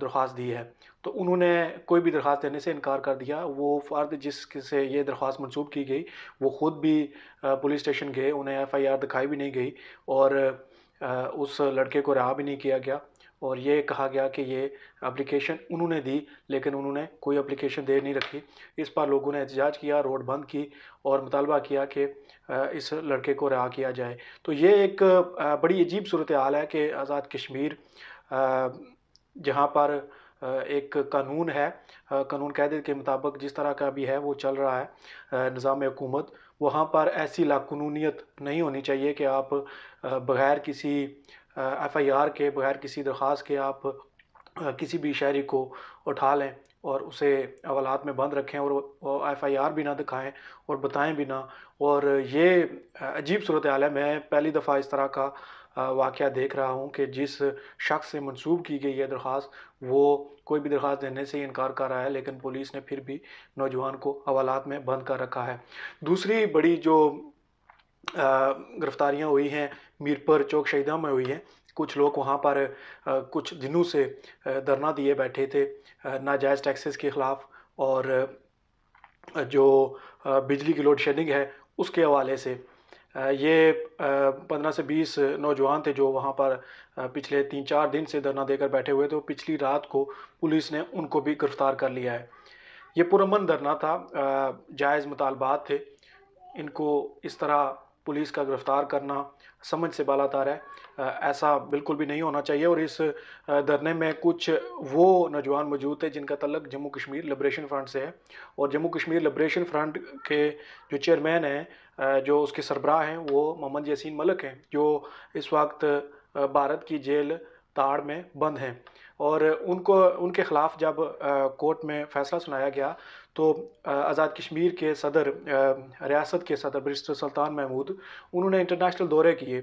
درخواست دی ہے؟ تو انہوں نے کوئی بھی درخواست دینے سے انکار کر دیا۔ وہ فرد جس سے یہ درخواست منسوب کی گئی، وہ خود بھی پولیس اسٹیشن گئے، انہیں ایف آئی آر دکھائی بھی نہیں گئی اور اس لڑکے کو رہا بھی نہیں کیا گیا۔ اور یہ کہا گیا کہ یہ اپلیکیشن انہوں نے دی، لیکن انہوں نے کوئی اپلیکیشن دے نہیں رکھی۔ اس پر لوگوں نے احتجاج کیا، روڈ بند کی اور مطالبہ کیا کہ اس لڑکے کو رہا کیا جائے۔ تو یہ ایک بڑی عجیب صورتحال ہے کہ آزاد کشمیر جہاں پر ایک قانون ہے قانون قیدت کے مطابق جس طرح کا بھی ہے وہ چل رہا ہے نظام حکومت۔ وہاں پر ایسی لاقانونیت نہیں ہونی چاہیے کہ آپ بغیر کسی ایف آئی آر کے بغیر کسی درخواست کے آپ کسی بھی شہری کو اٹھا لیں اور اسے اولاد میں بند رکھیں اور ایف آئی آر بھی نہ دکھائیں اور بتائیں بھی نہ۔ اور یہ عجیب صورتحال ہے۔ میں پہلی دفعہ اس طرح کا واقعہ دیکھ رہا ہوں کہ جس شخص سے منسوب کی گئی ہے درخواست، وہ کوئی بھی درخواست دینے سے انکار کر رہا ہے، لیکن پولیس نے پھر بھی نوجوان کو حوالات میں بند کر رکھا ہے۔ دوسری بڑی جو گرفتاریاں ہوئی ہیں میرپر چوک شہیدہ میں ہوئی ہیں۔ کچھ لوگ وہاں پر کچھ دنوں سے دھرنا دیے بیٹھے تھے ناجائز ٹیکسز کے خلاف اور جو بجلی کی لوڈ شیڈنگ ہے، اس کے حوالے سے یہ پندرہ سے بیس نوجوان تھے جو وہاں پر پچھلے تین چار دن سے دھرنا دے کر بیٹھے ہوئے تھے۔ پچھلی رات کو پولیس نے ان کو بھی گرفتار کر لیا ہے۔ یہ پرامن دھرنا تھا۔ جائز مطالبات تھے۔ ان کو اس طرح پولیس کا گرفتار کرنا سمجھ سے بالا تار ہے ایسا بالکل بھی نہیں ہونا چاہیے اور اس دھرنے میں کچھ وہ نوجوان موجود تھے جن کا تعلق جموں کشمیر لبریشن فرنٹ سے ہے۔ اور جموں کشمیر لبریشن فرنٹ کے جو چیئرمین ہیں جو اس کے سربراہ ہیں، وہ محمد یاسین ملک ہیں، جو اس وقت بھارت کی جیل تاڑ میں بند ہیں۔ اور ان کو، ان کے خلاف جب کورٹ میں فیصلہ سنایا گیا تو آزاد کشمیر کے صدر ریاست کے صدر برسٹر سلطان محمود، انہوں نے انٹرنیشنل دورے کیے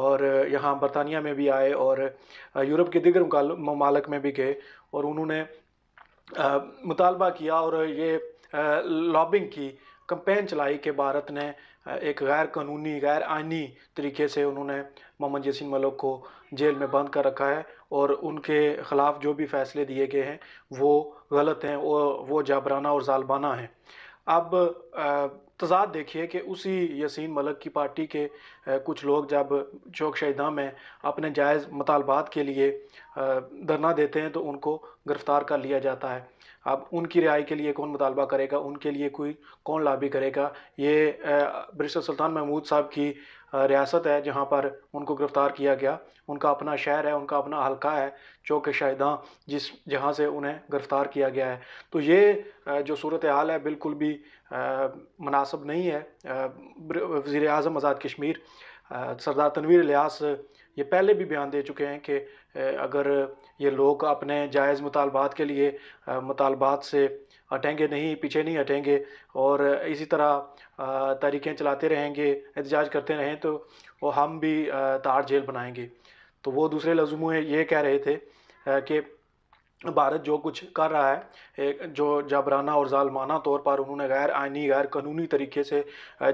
اور یہاں برطانیہ میں بھی آئے اور یورپ کے دیگر ممالک میں بھی گئے اور انہوں نے مطالبہ کیا اور یہ لابنگ کی کمپین چلائی کہ بھارت نے ایک غیر قانونی، غیر آئینی طریقے سے انہوں نے محمد یسین ملک کو جیل میں بند کر رکھا ہے اور ان کے خلاف جو بھی فیصلے دیے گئے ہیں، وہ غلط ہیں، وہ جابرانہ اور ظالمانہ ہیں۔ اب تضاد دیکھیے کہ اسی یسین ملک کی پارٹی کے کچھ لوگ جب چوک شہیدہ میں اپنے جائز مطالبات کے لیے دھرنا دیتے ہیں تو ان کو گرفتار کر لیا جاتا ہے۔ اب ان کی رہائی کے لیے کون مطالبہ کرے گا؟ ان کے لیے کوئی، کون لابی کرے گا؟ یہ برسر سلطان محمود صاحب کی ریاست ہے جہاں پر ان کو گرفتار کیا گیا۔ ان کا اپنا شہر ہے، ان کا اپنا حلقہ ہے چوک شاہداں جس جہاں سے انہیں گرفتار کیا گیا ہے۔ تو یہ جو صورتحال ہے بالکل بھی مناسب نہیں ہے۔ وزیر اعظم آزاد کشمیر سردار تنویر الیاس یہ پہلے بھی بیان دے چکے ہیں کہ اگر یہ لوگ اپنے جائز مطالبات کے لیے مطالبات سے ہٹیں گے نہیں، پیچھے نہیں ہٹیں گے۔ اور اسی طرح تحریکیں چلاتے رہیں گے، احتجاج کرتے رہیں تو وہ ہم بھی تار جیل بنائیں گے۔ تو وہ دوسرے لفظوں میں یہ کہہ رہے تھے کہ بھارت جو کچھ کر رہا ہے جو جبرانہ اور ظالمانہ طور پر انہوں نے غیر آئینی، غیر قانونی طریقے سے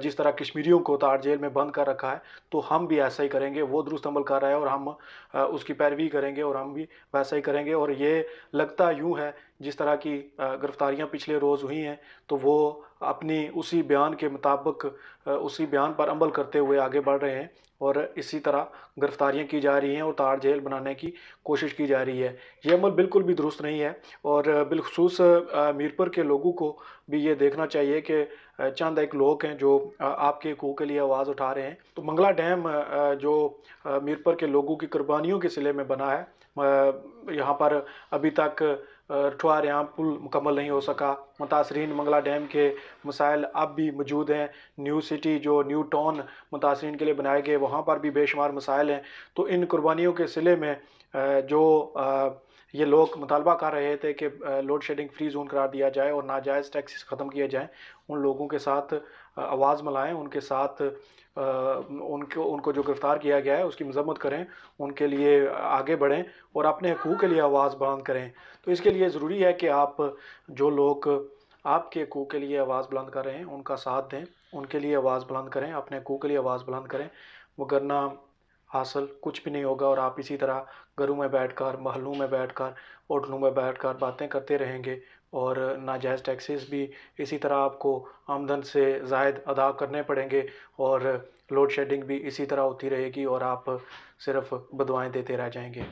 جس طرح کشمیریوں کو تار جیل میں بند کر رکھا ہے، تو ہم بھی ایسا ہی کریں گے۔ وہ درست عمل کر رہا ہے اور ہم اس کی پیروی کریں گے اور ہم بھی ویسا ہی کریں گے۔ اور یہ لگتا یوں ہے، جس طرح کی گرفتاریاں پچھلے روز ہوئی ہیں، تو وہ اپنی اسی بیان کے مطابق اسی بیان پر عمل کرتے ہوئے آگے بڑھ رہے ہیں اور اسی طرح گرفتاریاں کی جا رہی ہیں اور تار جیل بنانے کی کوشش کی جا رہی ہے۔ یہ عمل بالکل بھی درست نہیں ہے اور بالخصوص میرپر کے لوگوں کو بھی یہ دیکھنا چاہیے کہ چند ایک لوگ ہیں جو آپ کے حقوق کے لیے آواز اٹھا رہے ہیں۔ تو منگلہ ڈیم جو میرپر کے لوگوں کی قربانیوں کے سلے میں بنا ہے یہاں پر ابھی تک ٹھوار یہاں پل مکمل نہیں ہو سکا۔ متاثرین منگلہ ڈیم کے مسائل اب بھی موجود ہیں۔ نیو سٹی جو نیو ٹاؤن متاثرین کے لیے بنائے گئے، وہاں پر بھی بے شمار مسائل ہیں۔ تو ان قربانیوں کے سلے میں جو یہ لوگ مطالبہ کر رہے تھے کہ لوڈ شیڈنگ فری زون قرار دیا جائے اور ناجائز ٹیکسز ختم کیے جائیں، ان لوگوں کے ساتھ آواز ملائیں، ان کے ساتھ ان کو ان کو جو گرفتار کیا گیا ہے، اس کی مذمت کریں، ان کے لیے آگے بڑھیں اور اپنے حقوق کے لیے آواز بلند کریں۔ تو اس کے لیے ضروری ہے کہ آپ جو لوگ آپ کے حقوق کے لیے آواز بلند کر رہے ہیں، ان کا ساتھ دیں، ان کے لیے آواز بلند کریں، اپنے حقوق کے لیے آواز بلند کریں۔ وگرنہ حاصل کچھ بھی نہیں ہوگا اور آپ اسی طرح گھروں میں بیٹھ کر، محلوں میں بیٹھ کر، ہوٹلوں میں بیٹھ کر باتیں کرتے رہیں گے۔ اور ناجائز ٹیکسیز بھی اسی طرح آپ کو آمدن سے زائد ادا کرنے پڑیں گے اور لوڈ شیڈنگ بھی اسی طرح ہوتی رہے گی اور آپ صرف بدوائیں دیتے رہ جائیں گے۔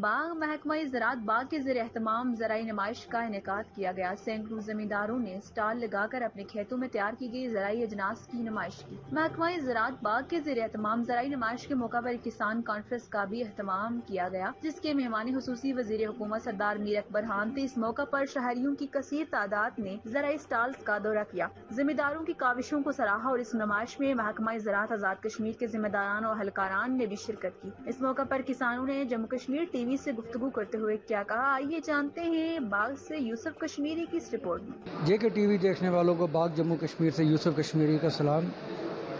باغ محکمہ زراعت باغ کے زیر اہتمام زرعی نمائش کا انعقاد کیا گیا۔ سینکڑوں زمینداروں نے اسٹال لگا کر اپنے کھیتوں میں تیار کی گئی زرعی اجناس کی نمائش کی۔ محکمہ زراعت باغ کے زیر اہتمام زرعی نمائش کے موقع پر کسان کانفرنس کا بھی اہتمام کیا گیا، جس کے مہمان خصوصی وزیر حکومت سردار میر اکبر خان تھے اس موقع پر شہریوں کی کثیر تعداد نے زرعی اسٹالز کا دورہ کیا۔ ذمہ داروں کی کاوشوں کو سراہا اور اس نمائش میں محکمہ زراعت آزاد کشمیر کے ذمہ داران اور اہلکاران نے بھی شرکت کی۔ اس موقع پر کسانوں نے جموں کشمیر ٹی وی سے گفتگو کرتے ہوئے کیا کہا؟ آئیے جانتے ہیں باغ سے یوسف کشمیری کی اس رپورٹ میں۔ جے کے ٹی وی دیکھنے والوں کو باغ جموں کشمیر سے یوسف کشمیری کا سلام۔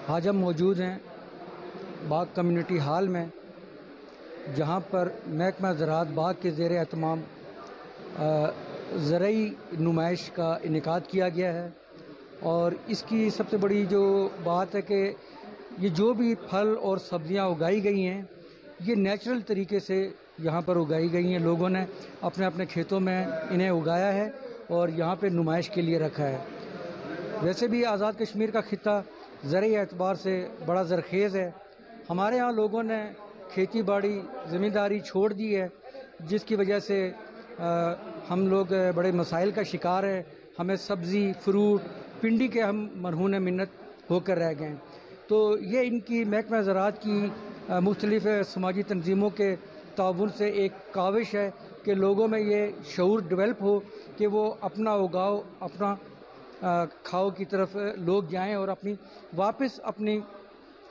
آج ہم موجود ہیں باغ کمیونٹی ہال میں، جہاں پر محکمہ زراعت باغ کے زیر اہتمام زرعی نمائش کا انعقاد کیا گیا ہے۔ اور اس کی سب سے بڑی جو بات ہے کہ یہ جو بھی پھل اور سبزیاں اگائی گئی ہیں، یہ نیچرل طریقے سے یہاں پر اگائی گئی ہیں۔ لوگوں نے اپنے اپنے کھیتوں میں انہیں اگایا ہے اور یہاں پہ نمائش کے لیے رکھا ہے۔ ویسے بھی آزاد کشمیر کا خطہ زرعی اعتبار سے بڑا زرخیز ہے۔ ہمارے ہاں لوگوں نے کھیتی باڑی، زمینداری چھوڑ دی ہے، جس کی وجہ سے ہم لوگ بڑے مسائل کا شکار ہے ہمیں سبزی، فروٹ، پنڈی کے ہم مرہون منت ہو کر رہ گئے تو یہ ان کی محکمہ زراعت کی مختلف سماجی تنظیموں کے تعاون سے ایک کاوش ہے کہ لوگوں میں یہ شعور ڈیولپ ہو کہ وہ اپنا اگاؤ، اپنا کھاؤ کی طرف لوگ جائیں اور اپنی واپس اپنی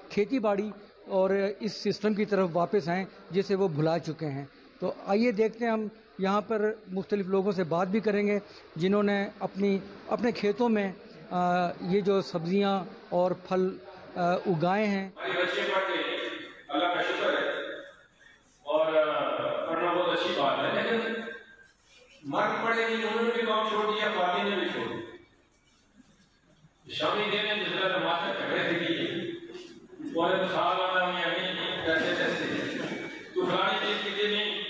کھیتی باڑی اور اس سسٹم کی طرف واپس آئیں جسے وہ بھلا چکے ہیں۔ تو آئیے دیکھتے ہیں ہم یہاں پر مختلف لوگوں سے بات بھی کریں گے جنہوں نے اپنی، اپنے کھیتوں میں یہ جو سبزیاں اور پھل اگائے ہیں؟ اللہ کا شکر ہے۔ اچھی بات ہے۔ لیکن مرد پڑے نہیں انہوں نے بھی کام چھوڑ دیا خواتین نے بھی چھوڑ دیا۔ شامی دن میں جس طرح نماز میں جھگڑے سے کی اور مثال والا میں ابھی کیسے کیسے تو فلانی چیز کی دے نہیں۔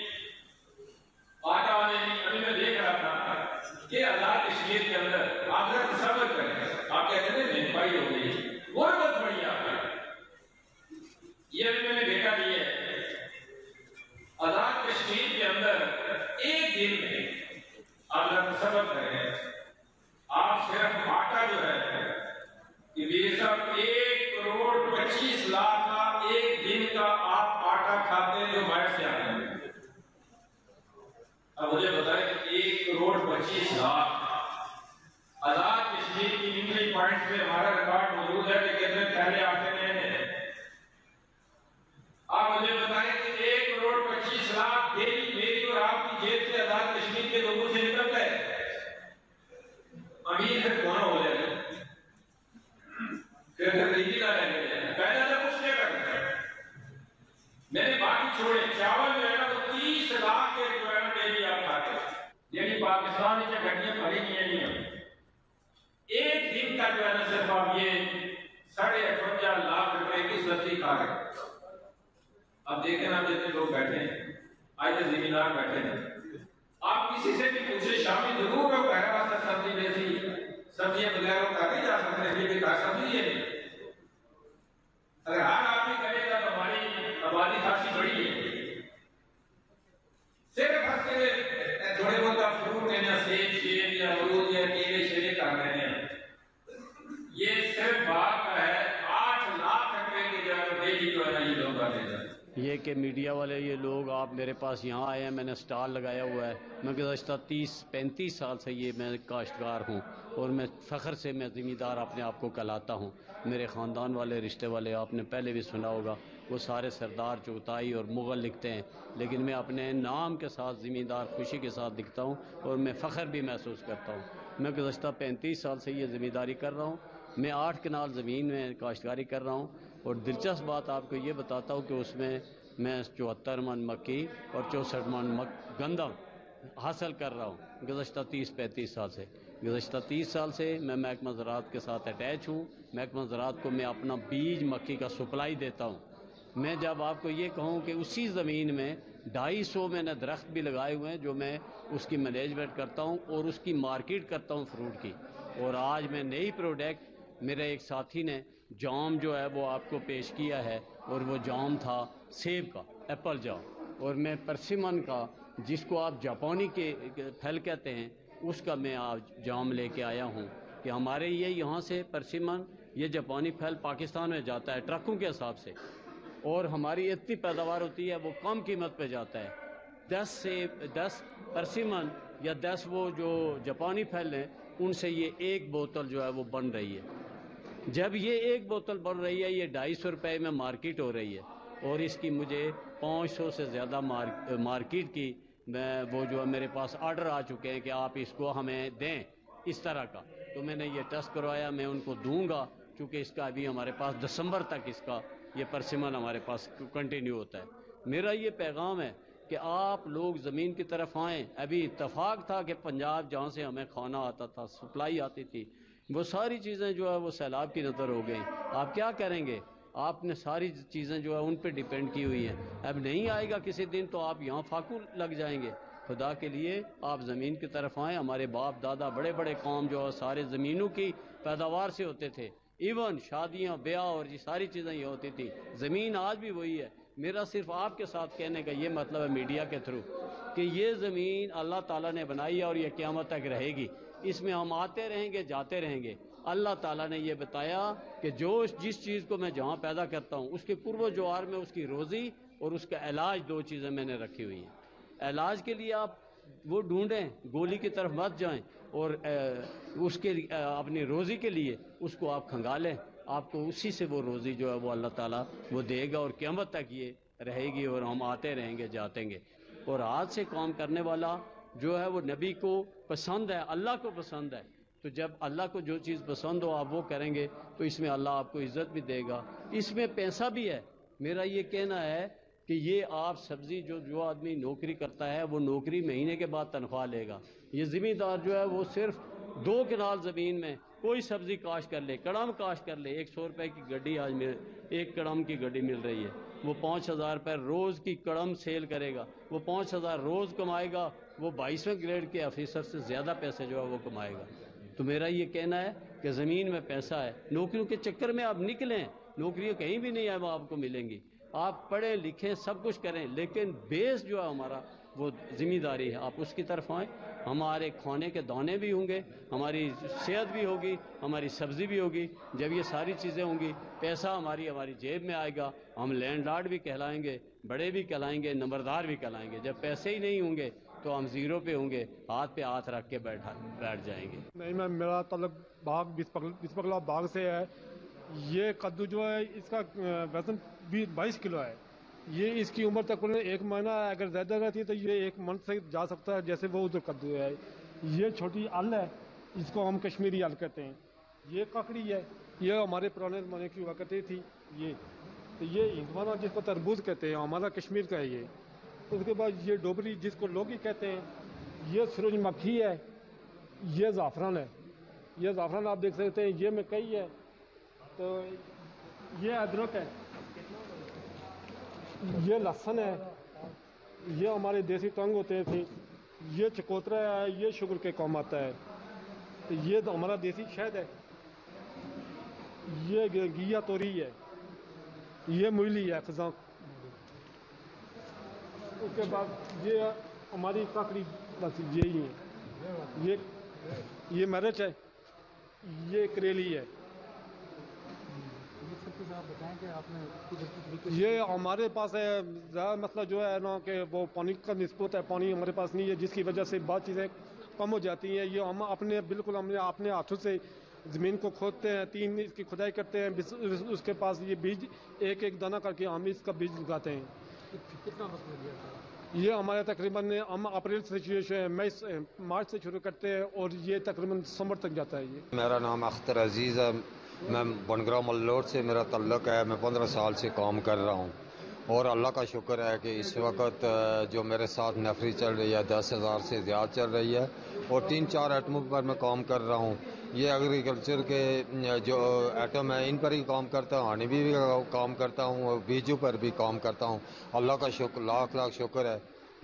آٹا والے نہیں، ابھی میں دیکھ رہا تھا کہ آزاد کشمیر کے اندر آپ ذرا تصور کریں آپ کہتے ہیں مہنگائی ہو گئی۔ وہ بہت بڑی آپ یہ ابھی میں نے دیکھا نہیں ہے۔ آزاد کشمیر کے اندر ایک دن میں آپ ذرا تصور کریں آپ صرف آٹا جو ہے کہ یہ سب ایک کروڑ پچیس لاکھ کا ایک دن کا آپ آٹا کھاتے ہیں جو باہر سے آتے ہیں اب مجھے بتائیں کہ ایک کروڑ پچیس لاکھ۔ آزاد کشمیر کی انگلش پوائنٹ پہ ہمارا ریکارڈ موجود ہے کہ کتنے پہلے آتے ہیں آپ مجھے بتائیں کہ ایک کروڑ پچیس لاکھ ڈیلی میری اور آپ کی جیب سے آزاد کشمیر کے لوگوں سے نکل گئے امیر پھر کون ہو جائے گا پھر غریبی نہ رہ گئے پہلے تو کچھ نہیں کر میں نے باقی چھوڑے چاول جو ہے نا تو تیس لاکھ کے جو ہے نا ڈیلی آپ کھاتے یعنی پاکستان کی گھٹیاں بھری نہیں ہیں ایک دن کا جو ہے نا صرف آپ یہ ساڑھے اٹھوجا لاکھ روپے کی سبزی کار ہے۔ اب دیکھیں آپ جتنے لوگ بیٹھے ہیں، آج کے زمیندار بیٹھے ہیں۔ آپ کسی سے بھی پوچھے شامی ضرور ہو کہہ رہا تھا سبزی جیسی سبزیاں بغیر وہ کر نہیں جا سکتے یہ بھی کھا سبزی ہے اگر ہر کہ میڈیا والے، یہ لوگ آپ میرے پاس یہاں آئے ہیں، میں نے سٹال لگایا ہوا ہے۔ میں گزشتہ تیس، پینتیس سال سے یہ میں کاشتکار ہوں اور میں فخر سے میں زمیندار اپنے آپ کو کہلاتا ہوں۔ میرے خاندان والے، رشتے والے، آپ نے پہلے بھی سنا ہوگا، وہ سارے سردار چوتائی اور مغل لکھتے ہیں۔ لیکن میں اپنے نام کے ساتھ زمیندار خوشی کے ساتھ لکھتا ہوں اور میں فخر بھی محسوس کرتا ہوں۔ میں گزشتہ پینتیس سال سے یہ زمینداری کر رہا ہوں۔ میں آٹھ کنال زمین میں کاشتکاری کر رہا ہوں اور دلچسپ بات آپ کو یہ بتاتا ہوں کہ اس میں میں چوہتر من مکی اور چونسٹھ من مک گندم حاصل کر رہا ہوں۔ گزشتہ تیس پینتیس سال سے۔ گزشتہ تیس سال سے میں محکمہ زراعت کے ساتھ اٹیچ ہوں۔ محکمہ زراعت کو میں اپنا بیج مکی کا سپلائی دیتا ہوں۔ میں جب آپ کو یہ کہوں کہ اسی زمین میں ڈھائی سو میں نے درخت بھی لگائے ہوئے ہیں جو میں اس کی مینجمنٹ کرتا ہوں اور اس کی مارکیٹ کرتا ہوں فروٹ کی۔ اور آج میں نئی پروڈکٹ میرے ایک ساتھی نے جام جو ہے وہ آپ کو پیش کیا ہے اور وہ جام تھا سیب کا، ایپل جام اور میں پرسیمن کا، جس کو آپ جاپانی کے پھل کہتے ہیں، اس کا میں آج جام لے کے آیا ہوں کہ ہمارے یہ یہاں سے پرسیمن، یہ جاپانی پھل پاکستان میں جاتا ہے ٹرکوں کے حساب سے۔ اور ہماری اتنی پیداوار ہوتی ہے، وہ کم قیمت پہ جاتا ہے۔ دس سے دس پرسیمن یا دس وہ جو جاپانی پھل ہیں، ان سے یہ ایک بوتل جو ہے وہ بن رہی ہے۔ جب یہ ایک بوتل بن رہی ہے، یہ ڈھائی سو روپے میں مارکیٹ ہو رہی ہے۔ اور اس کی مجھے پانچ سو سے زیادہ مارکیٹ کی میں وہ جو ہے میرے پاس آرڈر آ چکے ہیں کہ آپ اس کو ہمیں دیں اس طرح کا۔ تو میں نے یہ ٹیسٹ کروایا، میں ان کو دوں گا، چونکہ اس کا ابھی ہمارے پاس دسمبر تک اس کا یہ پرسمن ہمارے پاس کنٹینیو ہوتا ہے۔ میرا یہ پیغام ہے کہ آپ لوگ زمین کی طرف آئیں۔ ابھی اتفاق تھا کہ پنجاب جہاں سے ہمیں کھانا آتا تھا، سپلائی آتی تھی، وہ ساری چیزیں جو ہے وہ سیلاب کی نظر ہو گئیں۔ آپ کیا کریں گے؟ آپ نے ساری چیزیں جو ہے ان پہ ڈیپینڈ کی ہوئی ہیں۔ اب نہیں آئے گا کسی دن تو آپ یہاں فاقو لگ جائیں گے۔ خدا کے لیے آپ زمین کی طرف آئیں۔ ہمارے باپ دادا بڑے بڑے کام جو ہے سارے زمینوں کی پیداوار سے ہوتے تھے۔ ایون شادیاں، بیاہ اور یہ ساری چیزیں یہ ہوتی تھی زمین آج بھی وہی ہے۔ میرا صرف آپ کے ساتھ کہنے کا یہ مطلب ہے میڈیا کے تھرو کہ یہ زمین اللہ تعالیٰ نے بنائی ہے اور یہ قیامت تک رہے گی۔ اس میں ہم آتے رہیں گے، جاتے رہیں گے۔ اللہ تعالیٰ نے یہ بتایا کہ جو جس چیز کو میں جہاں پیدا کرتا ہوں، اس کے پورو جوار میں اس کی روزی اور اس کا علاج دو چیزیں میں نے رکھی ہوئی ہیں۔ علاج کے لیے آپ وہ ڈھونڈیں، گولی کی طرف مت جائیں اور اس کے اپنی روزی کے لیے اس کو آپ کھنگا لیں آپ کو اسی سے وہ روزی جو ہے وہ اللہ تعالیٰ وہ دے گا اور قیامت تک یہ رہے گی اور ہم آتے رہیں گے، جاتے گے اور آج سے کام کرنے والا جو ہے وہ نبی کو پسند ہے، اللہ کو پسند ہے۔ تو جب اللہ کو جو چیز پسند ہو آپ وہ کریں گے، تو اس میں اللہ آپ کو عزت بھی دے گا۔ اس میں پیسہ بھی ہے۔ میرا یہ کہنا ہے کہ یہ آپ سبزی جو جو آدمی نوکری کرتا ہے، وہ نوکری مہینے کے بعد تنخواہ لے گا۔ یہ زمیندار جو ہے، وہ صرف دو کنال زمین میں کوئی سبزی کاش کر لے، کڑم کاش کر لے۔ ایک سو روپے کی گڈی آج مل ایک کڑم کی گڈی مل رہی ہے۔ وہ پانچ ہزار روپے روز کی کڑم سیل کرے گا۔ وہ پانچ ہزار روز کمائے گا۔ وہ بائیسویں گریڈ کے آفیسر سے زیادہ پیسے جو ہے وہ کمائے گا۔ تو میرا یہ کہنا ہے کہ زمین میں پیسہ ہے۔ نوکریوں کے چکر میں آپ نکلیں۔ نوکریاں کہیں بھی نہیں ہے وہ آپ کو ملیں گی۔ آپ پڑھیں لکھیں سب کچھ کریں، لیکن بیس جو ہے ہمارا وہ ذمہ داری ہے۔ آپ اس کی طرف آئیں۔ ہمارے کھانے کے دانے بھی ہوں گے، ہماری صحت بھی ہوگی، ہماری سبزی بھی ہوگی۔ جب یہ ساری چیزیں ہوں گی، پیسہ ہماری ہماری جیب میں آئے گا۔ ہم لینڈ لارڈ بھی کہلائیں گے، بڑے بھی کہلائیں گے، نمبردار بھی کہلائیں گے۔ جب پیسے ہی نہیں ہوں گے تو ہم زیرو پہ ہوں گے، ہاتھ پہ ہاتھ رکھ کے بیٹھا بیٹھ جائیں گے۔ نہیں میں میرا تعلق باغ بسپگلا باغ سے ہے۔ یہ کدو جو ہے، اس کا، وزن بائیس کلو ہے۔ یہ اس کی عمر تک ایک مہینہ ہے۔ اگر زیادہ رہتی ہے تو یہ ایک منتھ سے جا سکتا ہے، جیسے وہ ادھر کدو ہے۔ یہ چھوٹی ال ہے جس کو ہم کشمیری ال کہتے ہیں۔ یہ ککڑی ہے۔ یہ ہمارے پرانے زمانے کی ہوا کرتی تھی۔ یہ تو یہ ہندوانا جس کو تربوز کہتے ہیں، ہمارا کشمیر کا ہے یہ۔ اس کے بعد یہ ڈوبری جس کو لوگی کہتے ہیں، یہ سورج مکھی ہے، یہ زعفران ہے۔ یہ زعفران آپ دیکھ سکتے ہیں، یہ مکئی ہے۔ تو یہ ادرک ہے۔ یہ لہسن ہے۔ یہ ہمارے دیسی ٹنگ ہوتے تھے یہ چکوترا ہے، یہ شگر کے کام آتا ہے۔ یہ تو ہمارا دیسی شہد ہے۔ یہ گیا توری ہے۔ یہ مولی ہے، خزاں۔ اس کے بعد یہ ہماری کاکڑی بس یہی ہے یہ یہ مرچ ہے، یہ کریلی ہے۔ یہ ہمارے پاس ہے، زیادہ مسئلہ جو ہے نا کہ وہ پانی کا نسبت ہے، پانی ہمارے پاس نہیں ہے، جس کی وجہ سے بہت چیزیں کم ہو جاتی ہیں۔ یہ ہم اپنے، بالکل ہم نے اپنے ہاتھوں سے زمین کو کھودتے ہیں، تین اس کی کھدائی کرتے ہیں اس کے پاس یہ بیج ایک ایک دانہ کر کے ہم اس کا بیج لگاتے ہیں۔ یہ ہمارے تقریباً ہم اپریل سے مارچ سے شروع کرتے ہیں اور یہ تقریباً دسمبر تک جاتا ہے یہ۔ میرا نام اختر عزیز ہے۔ میں بنگرہ ملوٹ سے میرا تعلق ہے۔ میں پندرہ سال سے کام کر رہا ہوں اور اللہ کا شکر ہے کہ اس وقت جو میرے ساتھ نفری چل رہی ہے دس ہزار سے زیادہ چل رہی ہے۔ اور تین چار ایٹموں پر میں کام کر رہا ہوں۔ یہ ایگریکلچر کے جو ایٹم ہیں ان پر ہی کام کرتا ہوں۔ ہانی بھی کام کرتا ہوں اور بیجو پر بھی کام کرتا ہوں۔ اللہ کا شکر، لاکھ لاکھ شکر ہے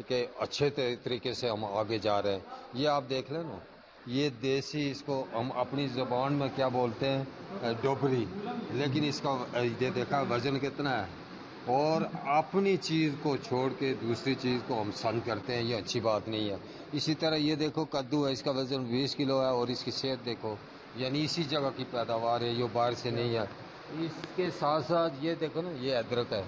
کہ اچھے طریقے سے ہم آگے جا رہے ہیں۔ یہ آپ دیکھ لیں نا، یہ دیسی اس کو ہم اپنی زبان میں کیا بولتے ہیں؟ ڈوبری۔ لیکن اس کا یہ دیکھا، وزن کتنا ہے؟ اور اپنی چیز کو چھوڑ کے دوسری چیز کو ہم پسند کرتے ہیں یہ اچھی بات نہیں ہے۔ اسی طرح یہ دیکھو کدو ہے اس کا وزن بیس کلو ہے اور اس کی صحت دیکھو۔ یعنی اسی جگہ کی پیداوار ہے یہ باہر سے نہیں ہے۔ اس کے ساتھ ساتھ یہ دیکھو نا یہ ادرک ہے۔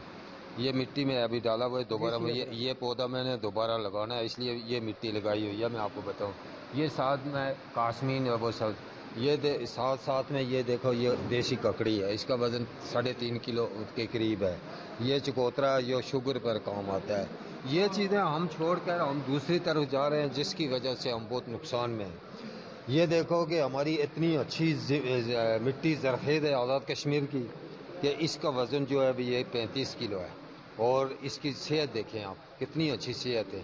یہ مٹی میں ابھی ڈالا ہوا ہے دوبارہ میں یہ پودا میں نے دوبارہ لگانا ہے اس لیے یہ مٹی لگائی ہوئی ہے میں آپ کو بتاؤں۔ یہ ساتھ میں کاشمین وہ سب یہ دے ساتھ ساتھ میں یہ دیکھو، یہ دیسی ککڑی ہے۔ اس کا وزن ساڑھے تین کلو کے قریب ہے۔ یہ چکوترا، یہ شوگر پر کام آتا ہے۔ یہ چیزیں ہم چھوڑ کر ہم دوسری طرف جا رہے ہیں، جس کی وجہ سے ہم بہت نقصان میں ہیں۔ یہ دیکھو کہ ہماری اتنی اچھی مٹی زرخیز ہے آزاد کشمیر کی کہ اس کا وزن جو ہے ابھی یہ پینتیس کلو ہے۔ اور اس کی صحت دیکھیں آپ، کتنی اچھی صحت ہے۔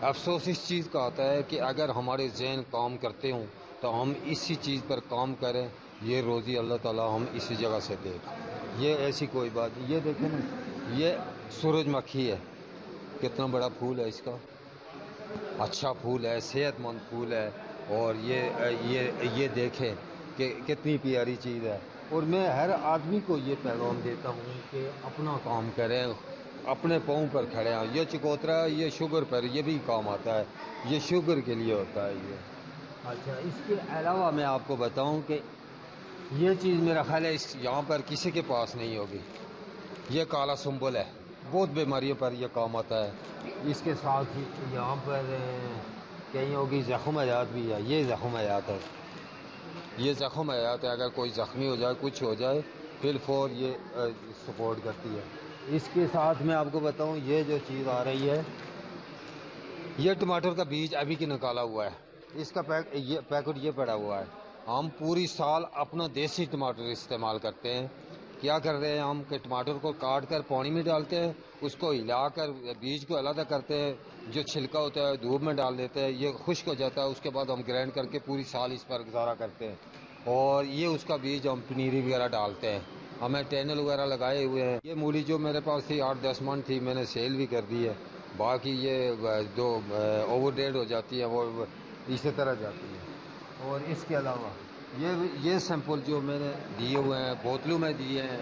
افسوس اس چیز کا آتا ہے کہ اگر ہمارے ذہن کام کرتے ہوں تو ہم اسی چیز پر کام کریں، یہ روزی اللہ تعالیٰ ہم اسی جگہ سے دے یہ ایسی کوئی بات نہیں۔ یہ دیکھیں نا، یہ سورج مکھی ہے۔ کتنا بڑا پھول ہے اس کا۔ اچھا پھول ہے، صحت مند پھول ہے۔ اور یہ یہ یہ دیکھیں کہ کتنی پیاری چیز ہے۔ اور میں ہر آدمی کو یہ پیغام دیتا ہوں کہ اپنا کام کریں، اپنے پاؤں پر کھڑے ہیں۔ یہ چکوترا، یہ شوگر پر یہ بھی کام آتا ہے۔ یہ شوگر کے لیے ہوتا ہے یہ۔ اچھا اس کے علاوہ میں آپ کو بتاؤں کہ یہ چیز میرا خیال ہے، اس یہاں پر کسی کے پاس نہیں ہوگی۔ یہ کالا سنبل ہے۔ بہت بیماریوں پر یہ کام آتا ہے۔ اس کے ساتھ ہی یہاں پر کہیں ہوگی زخم حیات بھی ہے۔ یہ زخم حیات ہے۔ یہ زخم حیات ہے۔ اگر کوئی زخمی ہو جائے، کچھ ہو جائے، پھر فور یہ سپورٹ کرتی ہے۔ اس کے ساتھ میں آپ کو بتاؤں، یہ جو چیز آ رہی ہے، یہ ٹماٹر کا بیج ابھی کی نکالا ہوا ہے۔ اس کا پیک یہ پیکٹ یہ پڑا ہوا ہے۔ ہم پوری سال اپنا دیسی ٹماٹر استعمال کرتے ہیں۔ کیا کر رہے ہیں ہم کہ ٹماٹر کو کاٹ کر پانی میں ڈالتے ہیں، اس کو ہلا کر بیج کو علیحدہ کرتے ہیں۔ جو چھلکا ہوتا ہے، دھوپ میں ڈال دیتے ہیں، یہ خشک ہو جاتا ہے۔ اس کے بعد ہم گرینڈ کر کے پوری سال اس پر گزارا کرتے ہیں۔ اور یہ اس کا بیج ہم پنیری وغیرہ ڈالتے ہیں۔ ہمیں ٹینل وغیرہ لگائے ہوئے ہیں۔ یہ مولی جو میرے پاس تھی، آٹھ دس من تھی، میں نے سیل بھی کر دی ہے۔ باقی یہ جو اوور ڈیڈ ہو جاتی ہے۔ وہ اسی طرح جاتی ہے۔ اور اس کے علاوہ یہ یہ سیمپل جو میں نے دیے ہوئے ہیں، بوتلوں میں دیے ہیں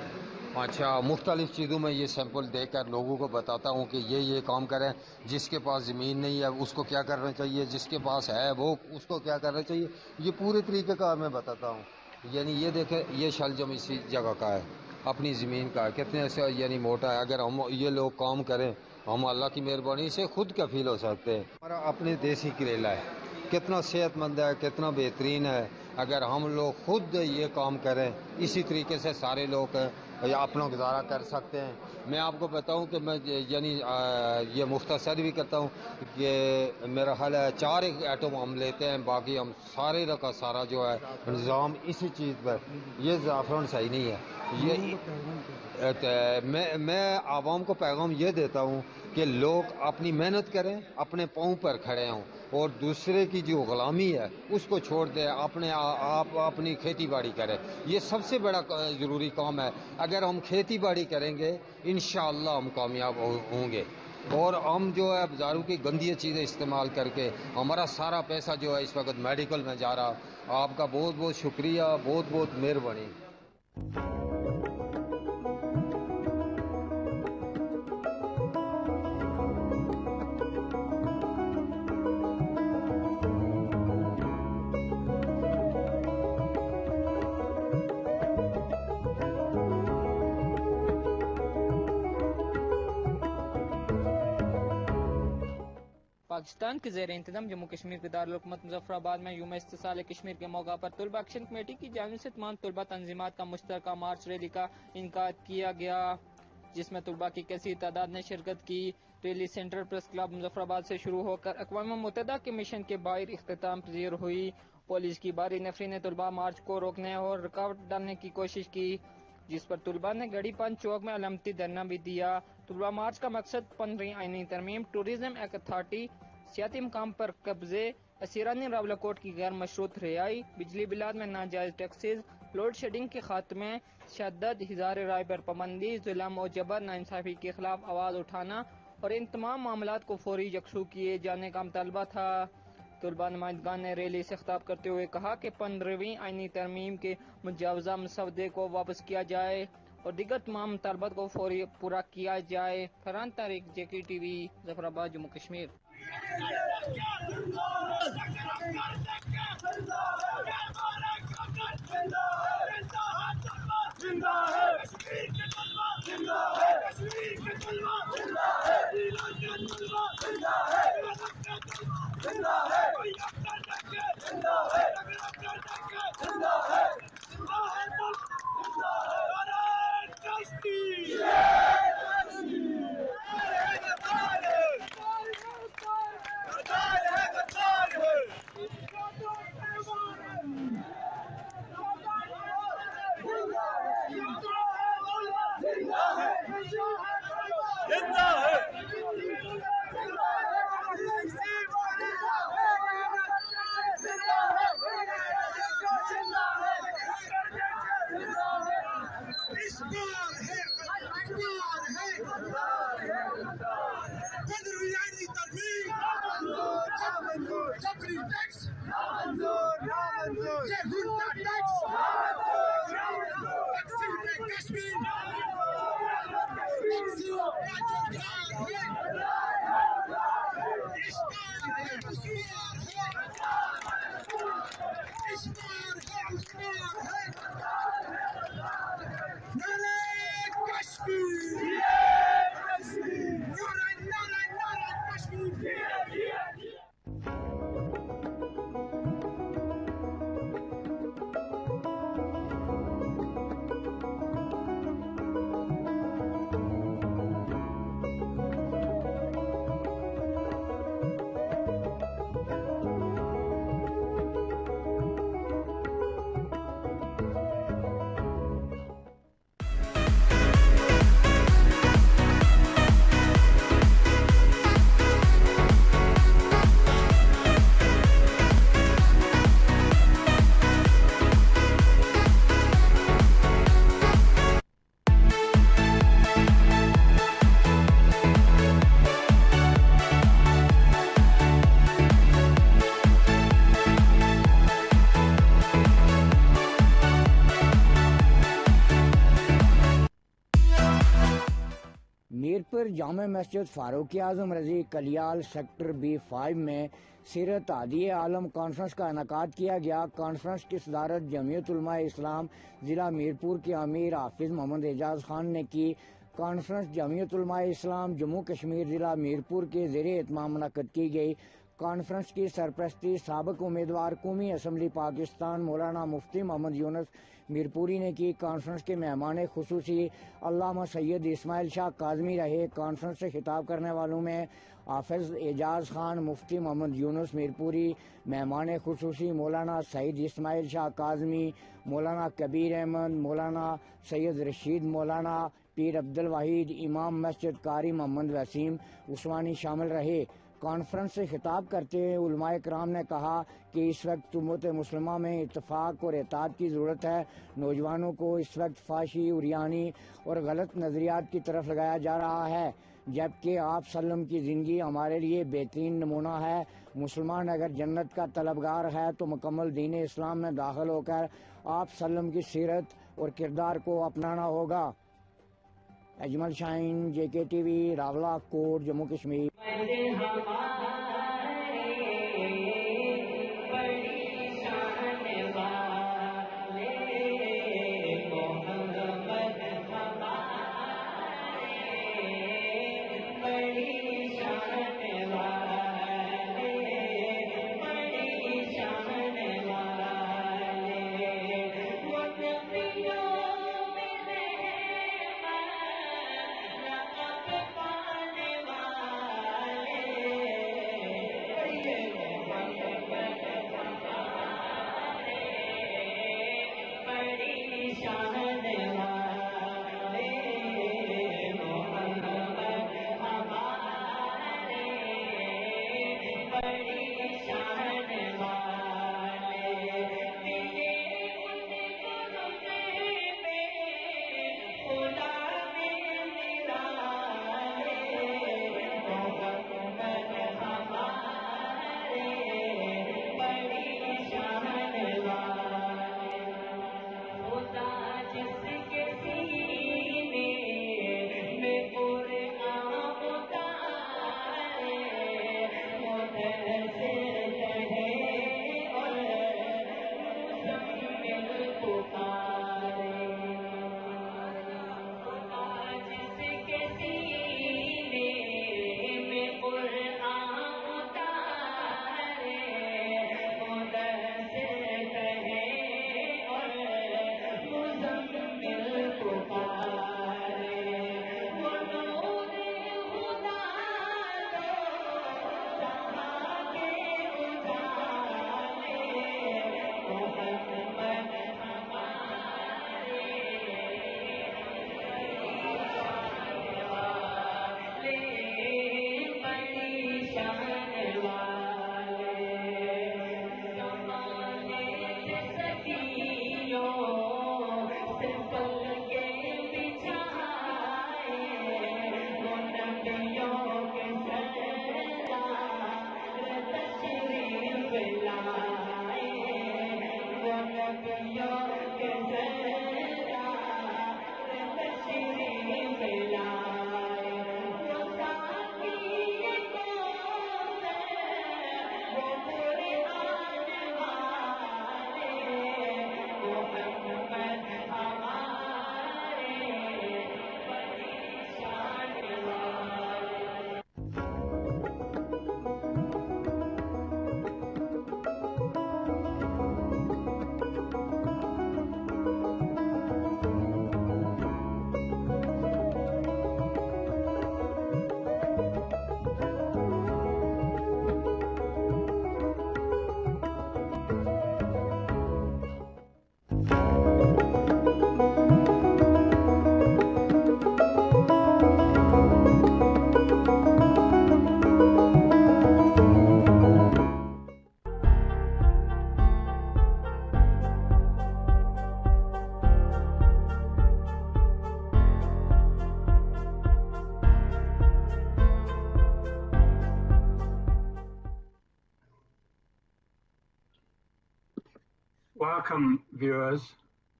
اچھا مختلف چیزوں میں یہ سیمپل دے کر لوگوں کو بتاتا ہوں کہ یہ یہ کام کریں۔ جس کے پاس زمین نہیں ہے، اس کو کیا کرنا چاہیے؟ جس کے پاس ہے وہ، اس کو کیا کرنا چاہیے؟ یہ پورے طریقے کا میں بتاتا ہوں۔ یعنی یہ دیکھیں، یہ شلجم اسی جگہ کا ہے۔ اپنی زمین کا ہے۔ کتنے ایسے یعنی موٹا ہے۔ اگر ہم، یہ لوگ کام کریں، ہم اللہ کی مہربانی سے خود کفیل ہو سکتے ہیں۔ ہمارا اپنے دیسی کریلا ہے۔ کتنا صحت مند ہے کتنا بہترین ہے۔ اگر ہم لوگ خود یہ کام کریں اسی طریقے سے سارے لوگ اپنا گزارا کر سکتے ہیں۔ میں آپ کو بتاؤں کہ میں یعنی یہ مختصر بھی کرتا ہوں کہ میرا خیال ہے چار ایک ایٹم ہم لیتے ہیں باقی ہم سارے کا سارا جو ہے نظام اسی چیز پر۔ یہ زعفران صحیح نہیں ہے۔ یہ میں میں عوام کو پیغام یہ دیتا ہوں کہ لوگ اپنی محنت کریں اپنے پاؤں پر کھڑے ہوں۔ اور دوسرے کی جو غلامی ہے، اس کو چھوڑ دیں اپنے آپ اپنی کھیتی باڑی کریں یہ سب سے بڑا ضروری کام ہے۔ اگر ہم کھیتی باڑی کریں گے، انشاءاللہ ہم کامیاب ہوں گے۔ اور ہم جو ہے، بازاروں کی گندی چیزیں استعمال کر کے، ہمارا سارا پیسہ جو ہے، اس وقت میڈیکل میں جا رہا۔ آپ کا بہت بہت شکریہ، بہت بہت مہربانی۔ پاکستان کے زیر انتظام جموں کشمیر کے دارالحکومت مظفر آباد میں یوم استحصال کشمیر کے موقع پر طلبہ ایکشن کمیٹی کی جانب سے تمام طلبہ تنظیمات کا مشترکہ مارچ ریلی کا انعقاد کیا گیا، جس میں طلبہ کی کثیر تعداد نے شرکت کی۔ Rally central press club Muzaffarabad سے شروع ہو کر اقوام متحدہ کے مشن کے باہر اختتام پذیر ہوئی۔ پولیس کی باری نفری نے طلبہ مارچ کو روکنے اور رکاوٹ ڈالنے کی کوشش کی، جس پر طلبہ نے گڑی پان چوک میں علامتی دھرنا بھی دیا۔ طلبہ مارچ کا مقصد پندرہ آئینی ترمیم، ٹوریزم ایک اتھارٹی سیاتی مقام پر قبضے اسیرانی راولہ کوٹ کی غیر مشروط رہائی، بجلی بلاد میں ناجائز ٹیکسیز، لوڈ شیڈنگ کے خاتمے، شدت ہزار رائے پر پابندی، ظلم و جبر ناانصافی کے خلاف آواز اٹھانا اور ان تمام معاملات کو فوری یکسو کیے جانے کا مطالبہ تھا۔ طلبہ نمائندگان نے ریلی سے خطاب کرتے ہوئے کہا کہ پندرہویں آئینی ترمیم کے مجاوزہ مسودے کو واپس کیا جائے اور دیگر تمام مطالبات کو فوری پورا کیا جائے۔ فرحان طارق، جے کی ٹی وی، ظفر آباد، جموں کشمیر۔ میرپور جامع مسجد فاروق اعظم رضی کلیال سیکٹر بی فائیو میں سیرت عادی عالم کانفرنس کا انعقاد کیا گیا۔ کانفرنس کی صدارت جمعیت علماء اسلام ضلع میرپور کے امیر حافظ محمد اعجاز خان نے کی۔ کانفرنس جمعیت علماء اسلام جموں کشمیر ضلع میرپور کے زیر اہتمام منعقد کی گئی۔ کانفرنس کی سرپرستی سابق امیدوار قومی اسمبلی پاکستان مولانا مفتی محمد یونس میرپوری نے کی کانفرنس کے مہمان خصوصی علامہ سید اسماعیل شاہ کاظمی رہے کانفرنس سے خطاب کرنے والوں میں حافظ اعجاز خان، مفتی محمد یونس میرپوری، مہمان خصوصی مولانا سعید اسماعیل شاہ کاظمی، مولانا کبیر احمد، مولانا سید رشید، مولانا پیر عبد الواحد امام مسجد قاری محمد وسیم، عثمانی شامل رہے۔ کانفرنس سے خطاب کرتے ہوئے علماء کرام نے کہا کہ اس وقت امت مسلمہ میں اتفاق اور اعتاد کی ضرورت ہے۔ نوجوانوں کو اس وقت فاشی اریانی اور غلط نظریات کی طرف لگایا جا رہا ہے، جبکہ آپ سلم کی زندگی ہمارے لیے بہترین نمونہ ہے۔ مسلمان اگر جنت کا طلبگار ہے تو مکمل دین اسلام میں داخل ہو کر آپ سلم کی سیرت اور کردار کو اپنانا ہوگا۔ Ajmal Shaheen J K T V Rawalakot Jammu Kashmir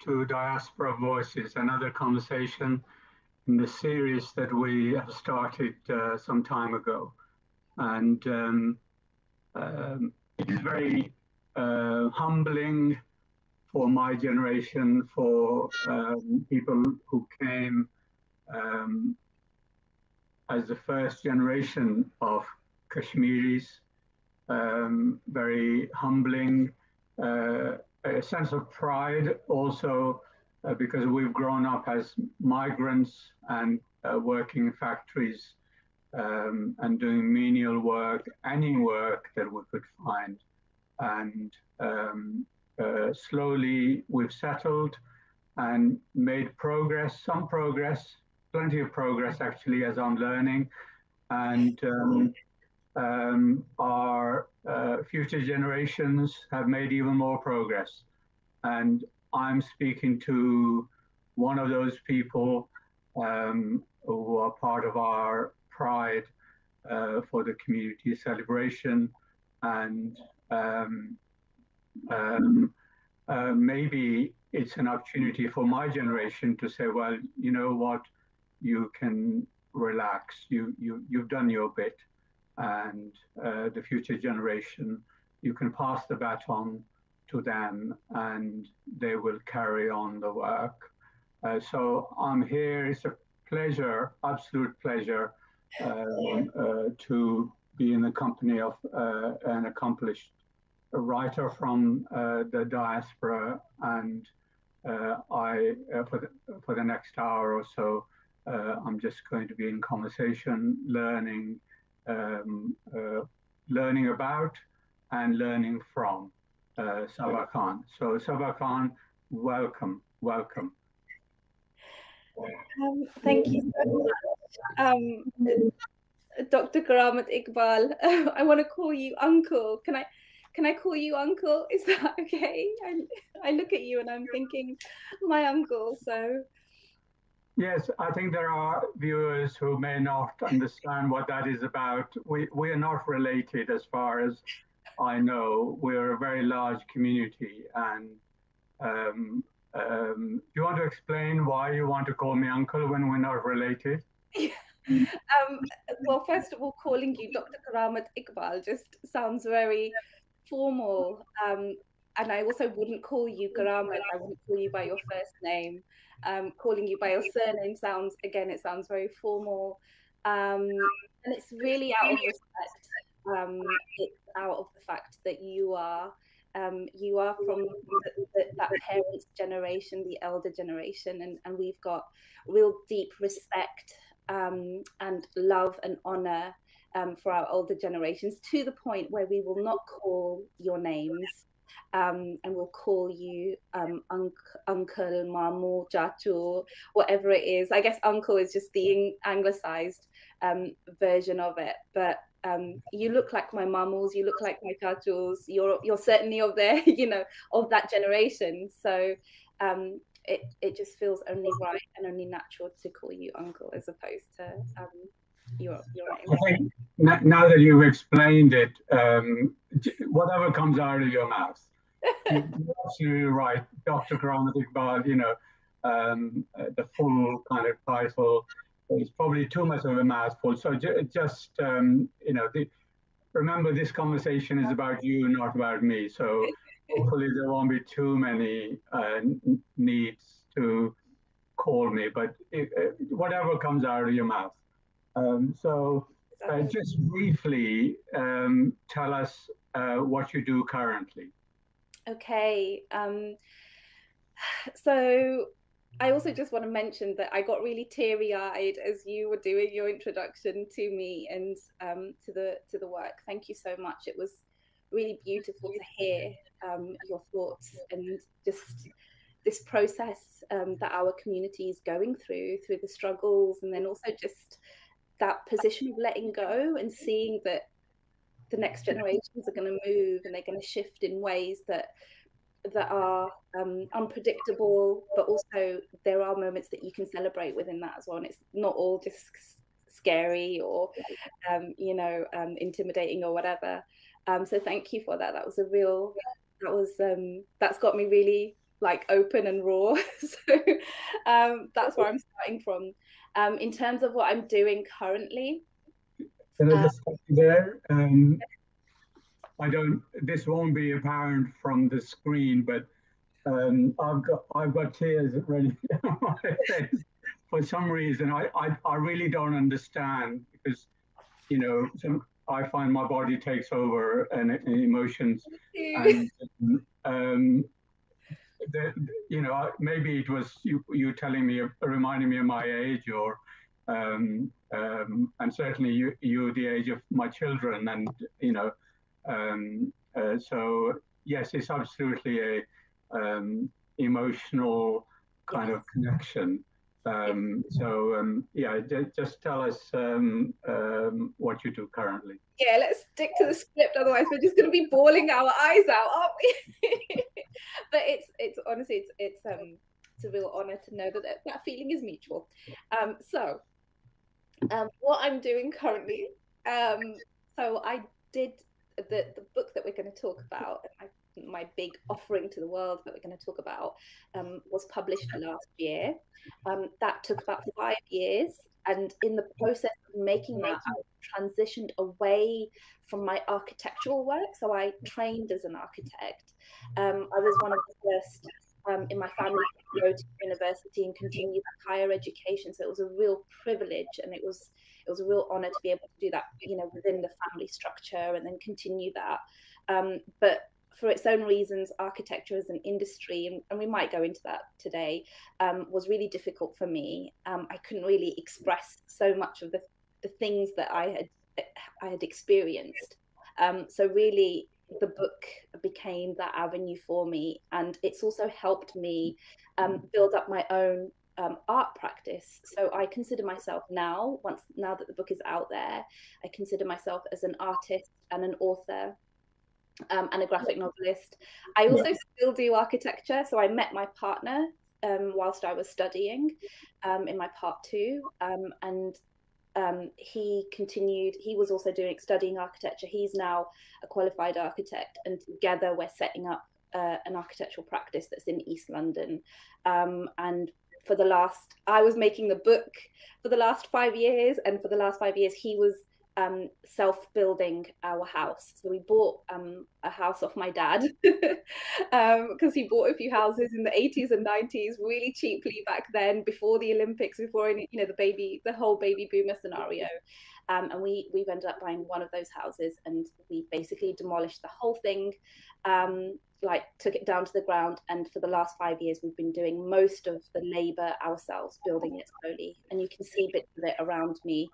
to Diaspora Voices, another conversation in the series that we have started uh, some time ago. And um, um, it's very uh, humbling for my generation, for um, people who came um, as the first generation of Kashmiris, um, very humbling. Uh, a sense of pride also uh, because we've grown up as migrants and uh, working in factories um, and doing menial work, any work that we could find. And um, uh, slowly we've settled and made progress, some progress, plenty of progress actually as I'm learning. And um, um, our uh, future generations have made even more progress. And I'm speaking to one of those people um, who are part of our pride uh, for the community celebration. And um, um, uh, maybe it's an opportunity for my generation to say, well, you know what, you can relax, you, you, you've done your bit and uh, the future generation, you can pass the baton to them and they will carry on the work. Uh, so I'm here. It's a pleasure, absolute pleasure, um, uh, to be in the company of uh, an accomplished writer from uh, the diaspora. And uh, I, for, the, for the next hour or so, I'm just going to be in conversation, learning, um, uh, learning about and learning from uh, Sabah Khan. So Sabah Khan, welcome, welcome. Um, thank you so much. Um, Dr. Karamat Iqbal, (laughs) I want to call you uncle. Can I can I call you uncle? Is that (laughs) okay? I, I look at you and I'm thinking my uncle, so Yes, I think there are viewers who may not understand what that is about. We, we are not related as far as I know. We're a very large community. And um, um, do you want to explain why you want to call me uncle when we're not related? (laughs) um, well, first of all, calling you Dr. Karamat Iqbal just sounds very formal. Um, and I also wouldn't call you Karamat, I wouldn't call you by your first name um, calling you by your surname sounds again it sounds very formal. Um, and it's really out of respect um, it's out of the fact that you are um, you are from the, the, that parents generation the elder generation and, and we've got real deep respect um, and love and honor um, for our older generations to the point where we will not call your names um, and we'll call you um, unc- uncle, mamu, chachu, whatever it is. I guess uncle is just the anglicized um, version of it, but um, you look like my mamus, you look like my chachus. You're you're certainly of there, (laughs) you know, of that generation. So um, it it just feels only right and only natural to call you uncle as opposed to um, your your name. I think now that you've explained it, um, whatever comes out of your mouth You're absolutely right, Dr. Karamat Iqbal. You know, um, uh, the full kind of title is probably too much of a mouthful. So ju- just um, you know, the, remember this conversation is about you, not about me. So (laughs) hopefully there won't be too many uh, needs to call me, but it, uh, whatever comes out of your mouth. Um, so uh, just briefly um, tell us uh, what you do currently. Okay. Um, (sighs) so I also just want to mention that I got really teary-eyed as you were doing your introduction to me and um, to the to the work. Thank you so much. It was really beautiful to hear um, your thoughts and just this process um, that our community is going through, through the struggles, and then also just that position of letting go and seeing that the next generations are going to move and they're going to shift in ways that that are um, unpredictable, but also there are moments that you can celebrate within that as well. And it's not all just scary or, um, you know, um, intimidating or whatever. Um, so thank you for that. That was a real, that was, um, that's got me really like open and raw. (laughs) so um, that's where I'm starting from. In terms of what I'm doing currently, Can I just stop you there? Um, I don't. This won't be apparent from the screen, but um, I've got I've got tears ready (laughs) on my face for some reason. I, I I really don't understand because you know some, I find my body takes over and, and emotions and um, the, you know maybe it was you you telling me reminding me of my age or um, um, and certainly you you the age of my children and you know um, uh, so yes, it's absolutely a um, emotional kind of connection. Um, so um, yeah, just tell us um, um, what you do currently. yeah, let's stick to the script. Otherwise, we're just going to be bawling our eyes out, aren't we? (laughs) but it's it's honestly it's it's um it's a real honor to know that that, feeling is mutual. Um, so um, what I'm doing currently, um, so I did the the book that we're going to talk about. My, my big offering to the world that we're going to talk about um, was published last year. Um, that took about five years, and in the process of making that, I transitioned away from my architectural work. So I trained as an architect. Um, I was one of the first um, in my family to go to university and continue that higher education. So it was a real privilege, and it was it was a real honor to be able to do that, you know, within the family structure and then continue that. Um, but for its own reasons, architecture as an industry, and, and we might go into that today, um, was really difficult for me. Um, I couldn't really express so much of the, the things that I had I had experienced. Um, so really, the book became that avenue for me, and it's also helped me um, build up my own um, art practice. So I consider myself now, once now that the book is out there, I consider myself as an artist and an author um, and a graphic novelist. I also still do architecture. So I met my partner um, whilst I was studying um, in my part two, um, and um, he continued. He was also doing studying architecture. He's now a qualified architect, and together we're setting up uh, an architectural practice that's in East London. Um, and for the last, I was making the book for the last five years, and for the last five years, he was um, self-building our house. So we bought um, a house off my dad because (laughs) um, he bought a few houses in the 80s and 90s really cheaply back then, before the Olympics, before any, you know the baby, the whole baby boomer scenario. Um, and we we've ended up buying one of those houses, and we basically demolished the whole thing, um, like took it down to the ground. And for the last five years, we've been doing most of the labour ourselves, building it slowly. And you can see bits of it around me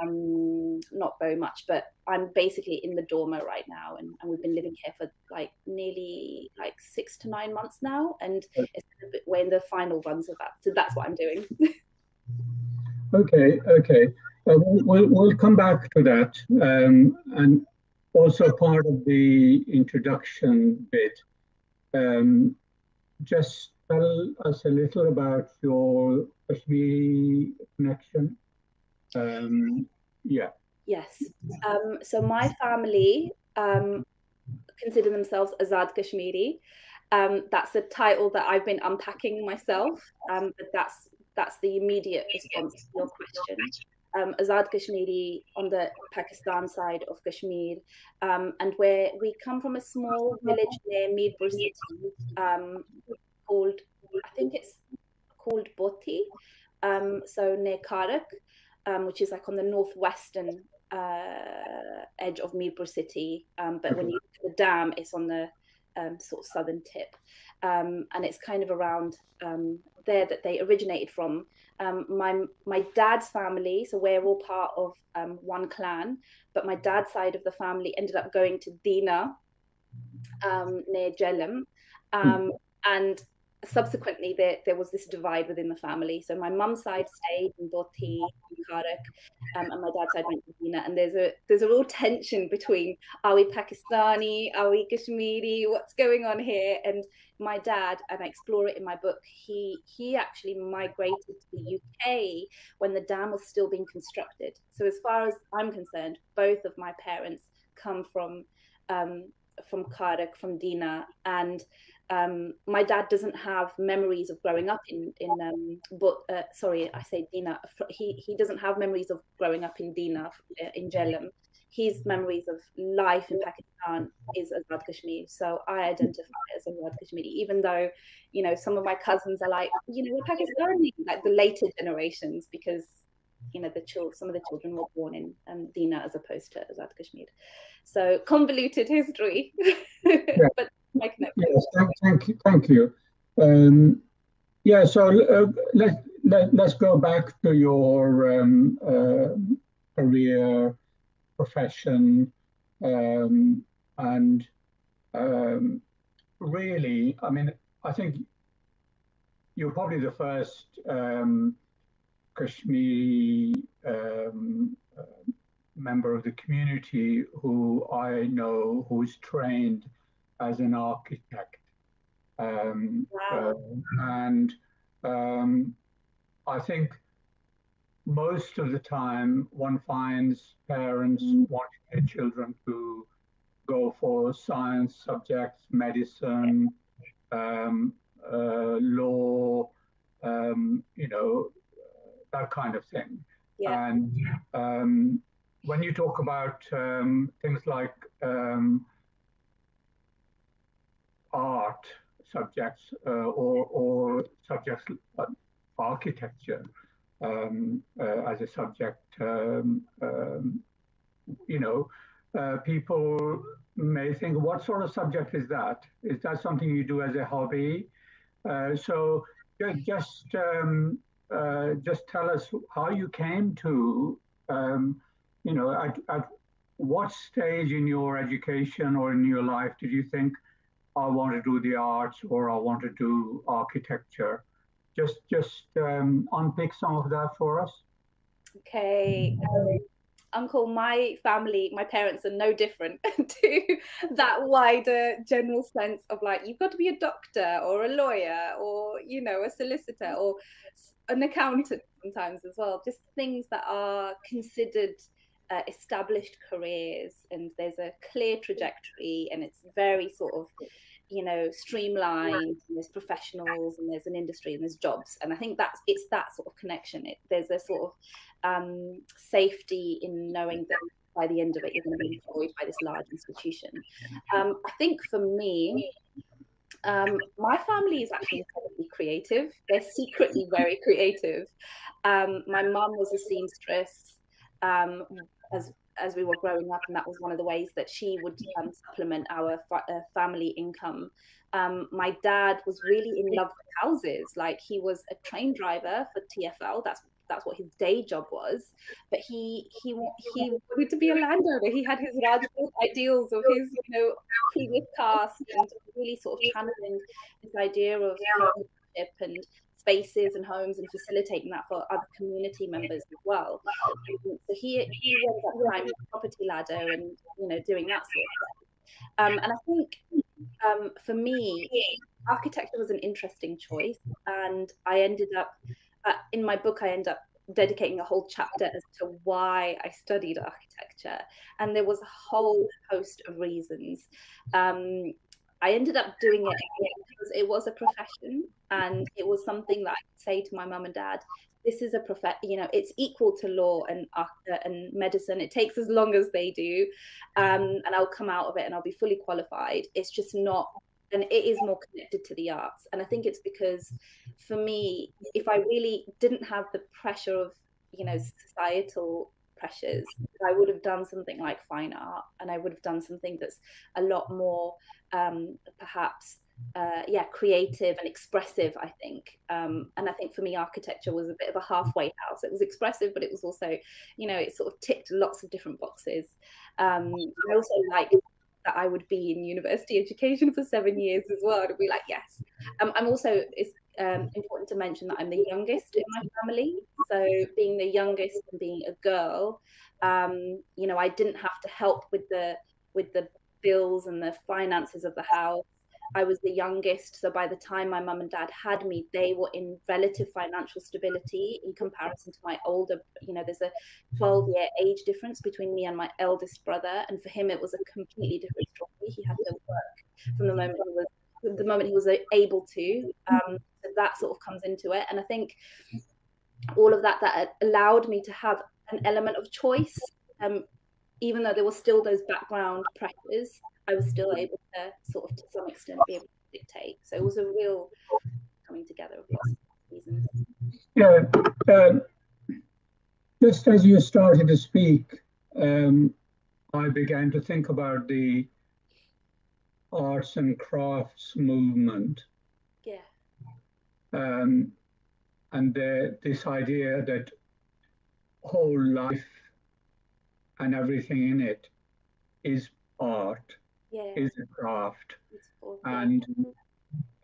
um, not very much, but I'm basically in the dormer right now, and, and, we've been living here for like nearly like six to nine months now, and it's bit, we're in the final runs of that. So that's what I'm doing. (laughs) okay, okay. Uh, we'll, we'll come back to that, um, and also part of the introduction bit. Um, just tell us a little about your Kashmiri connection um, yeah. Yes. Um, so my family, um, consider themselves Azad Kashmiri. Um, that's a title that I've been unpacking myself, um, but that's that's the immediate response to your question. Um, Azad Kashmiri on the Pakistan side of Kashmir, um, and where we come from a small village near Mirpur city um, called, I think it's called Boti, um, so near Karak, um, which is like on the northwestern uh, edge of Mirpur city. Um, but when you look at the dam, it's on the um, sort of southern tip, um, and it's kind of around um, there that they originated from. Um, my my dad's family, so we're all part of um, one clan, but my dad's side of the family ended up going to Dina um, near Jhelum, um, and subsequently there, there was this divide within the family. So my mum's side stayed in Boti, Karak, um, and my dad's side went to Dina. And there's a there's a real tension between are we Pakistani, are we Kashmiri, what's going on here? And my dad, and I explore it in my book, he he actually migrated to the UK when the dam was still being constructed. So as far as I'm concerned, both of my parents come from um, from Karak, from Dina, and um, my dad doesn't have memories of growing up in in um, but uh, sorry I say Dina he he doesn't have memories of growing up in Dina uh, in Jhelum his memories of life in Pakistan is Azad Kashmir. So I identify as Azad Kashmiri even though you know some of my cousins are like you know we're Pakistani like the later generations because you know the children some of the children were born in um, Dina as opposed to Azad Kashmir. So convoluted history. (laughs) But Yes, thank, thank you. Thank you. Um, yeah, so uh, let, let, let's go back to your um, uh, career, profession, um, and um, really, I mean, I think you're probably the first um, Kashmiri um, uh, member of the community who I know who's trained as an architect. Um, wow. uh, and um, I think most of the time one finds parents mm. wanting their children to go for science subjects, medicine, um, uh, law, um, you know, that kind of thing. Yeah. And um, when you talk about um, things like um, art subjects uh, or, or subjects like architecture um, uh, as a subject, um, um, you know, uh, people may think, what sort of subject is that? Is that something you do as a hobby? Uh, so just um, uh, just tell us how you came to, um, you know, at, at what stage in your education or in your life did you think, I want to do the arts or I want to do architecture. Just just um, unpick some of that for us. Okay. Um, Uncle, my family, my parents are no different (laughs) to that wider general sense of like, you've got to be a doctor or a lawyer or, you know, a solicitor or an accountant sometimes as well. Just things that are considered uh, established careers and there's a clear trajectory and it's very sort of you know streamlined there's professionals and there's an industry and there's jobs. And i think that's it's that sort of connection. It, there's a sort of um, safety in knowing that by the end of it you're going to be employed by this large institution. Um, i think for me um, my family is actually incredibly creative. They're secretly very creative. Um, my mum was a seamstress. Um, as as we were growing up, and that was one of the ways that she would um, supplement our fa- uh, family income. Um, my dad was really in love with houses. Like he was a train driver for TFL. That's that's what his day job was. But he he he wanted to be a landowner. He had his ideals of his you know previous caste and really sort of channeling this idea of and spaces and homes and facilitating that for other community members as well. So he he went up climbing the property ladder and you know doing that sort of stuff. Um, and I think um, for me, architecture was an interesting choice, and I ended up uh, in my book. I end up dedicating a whole chapter as to why I studied architecture, and there was a whole host of reasons. Um, I ended up doing it because it was a profession and it was something that I could say to my mum and dad. This is a prof, you know, it's equal to law and uh, and medicine. It takes as long as they do, um, and I'll come out of it and I'll be fully qualified. It's just not and it is more connected to the arts and i think it's because for me if i really didn't have the pressure of you know societal pressures i would have done something like fine art and i would have done something that's a lot more um, perhaps uh, yeah creative and expressive i think um, and i think for me architecture was a bit of a halfway house it was expressive but it was also you know it sort of ticked lots of different boxes um, i also like that I would be in university education for seven years as well. To be like, yes. Um, I'm also, it's um, important to mention that I'm the youngest in my family. So being the youngest and being a girl, um, you know, I didn't have to help with the with the bills and the finances of the house. I was the youngest, so by the time my mum and dad had me, they were in relative financial stability in comparison to my older. You know, there's a 12 year age difference between me and my eldest brother, and for him it was a completely different story. He had to work from the moment he was the moment he was able to. Um, that sort of comes into it, and I think all of that that allowed me to have an element of choice. Um, even though there were still those background pressures, I was still able to sort of to some extent be able to dictate. So it was a real coming together of of reasons. Yeah. Um, just as you started to speak, um, I began to think about the arts and crafts movement. Yeah. Um, and the, this idea that whole life and everything in it is art, yeah. is a craft. And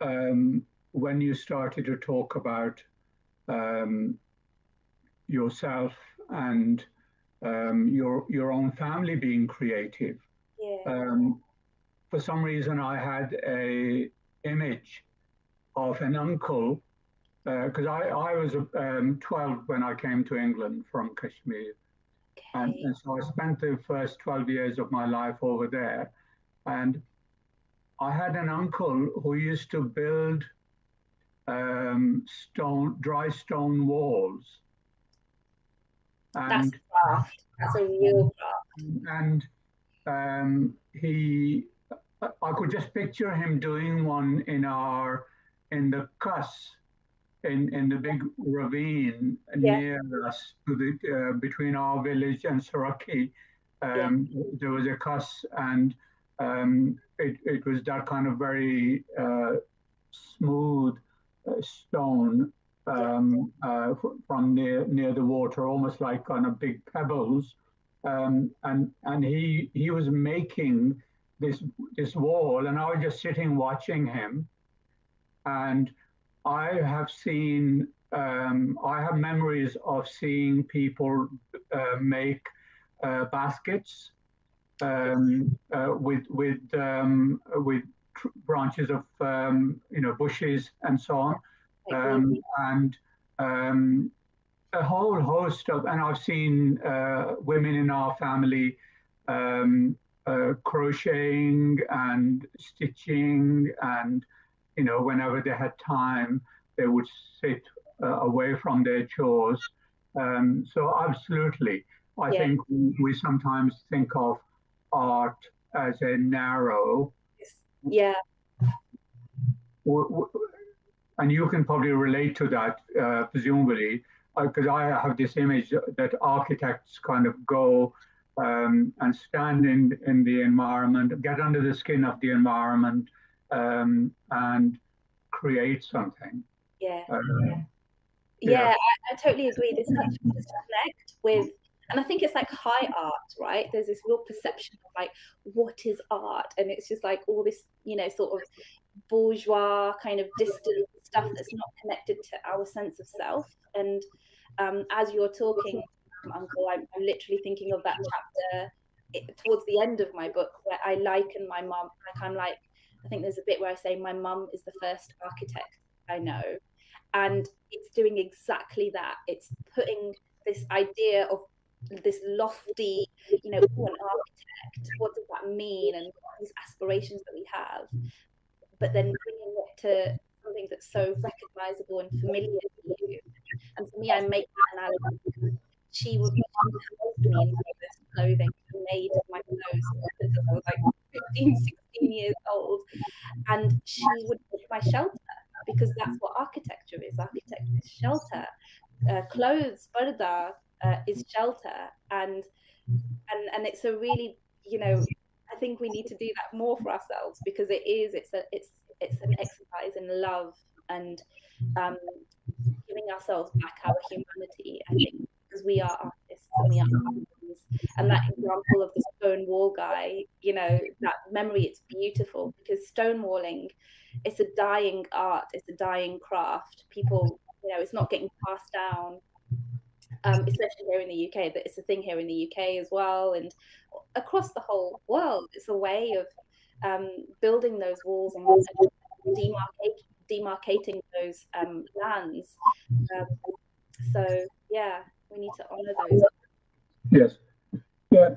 um, when you started to talk about um, yourself and um, your your own family being creative, yeah. For some reason I had a image of an uncle because uh, I, I was um, 12 when I came to England from Kashmir. And, and, so I spent the first 12 years of my life over there. And I had an uncle who used to build um, stone, dry stone walls. And, That's craft. That's a real craft. And um, he, I could just picture him doing one in our, in the cuss in, in the big ravine yeah. near us to the, uh, between our village and Saraki. Um, yeah. There was a cuss, and um, it, it was that kind of very uh, smooth uh, stone um, uh, from near near the water, almost like kind of big pebbles. Um, and and he he was making this this wall, and I was just sitting watching him, and I have seen, um, I have memories of seeing people uh, make uh, baskets um, uh, with with um, with branches of um, you know bushes and so on, um, and um, a whole host of. And I've seen uh, women in our family. Uh, crocheting and stitching and you know, whenever they had time, they would sit uh, away from their chores. Um, so absolutely, I yeah. think we sometimes think of art as a narrow. Yeah. And you can probably relate to that, uh, presumably, because uh, I have this image that architects kind of go um, and stand in, in the environment, get under the skin of the environment, um, and create something. Yeah. Uh, yeah. yeah. I, I, totally agree. There's such a disconnect with, and I think it's like high art, right? There's this real perception of like, what is art? And it's just like all this, you know, sort of bourgeois kind of distant stuff that's not connected to our sense of self. And um, as you're talking, Uncle, I'm, I'm literally thinking of that chapter towards the end of my book where I liken my mum, like I'm like I think there's a bit where I say my mum is the first architect I know. and it's doing exactly that. It's putting this idea of this lofty, you know, an architect, what does that mean, and these aspirations that we have, but then bringing it to something that's so recognizable and familiar to you. And for me, I make that analogy. She would me in my clothing made my clothes until I was like 15, 16 years old. And she would make my shelter because that's what architecture is. Architecture is shelter. Uh, clothes, barda, uh, is shelter. And and and it's a really, you know, I think we need to do that more for ourselves because it is, it's a it's it's an exercise in love and um, giving ourselves back our humanity. I think because we are artists and we are artists. And that example of the stone wall guy, you know, that memory, it's beautiful because stonewalling, it's a dying art, it's a dying craft. People, you know, it's not getting passed down. Um, especially here in the UK, but it's a thing here in the UK as well, and across the whole world. It's a way of um, building those walls and demarcate, demarcating those um, lands. Um, so yeah, we need to honour those. Yes. Yeah.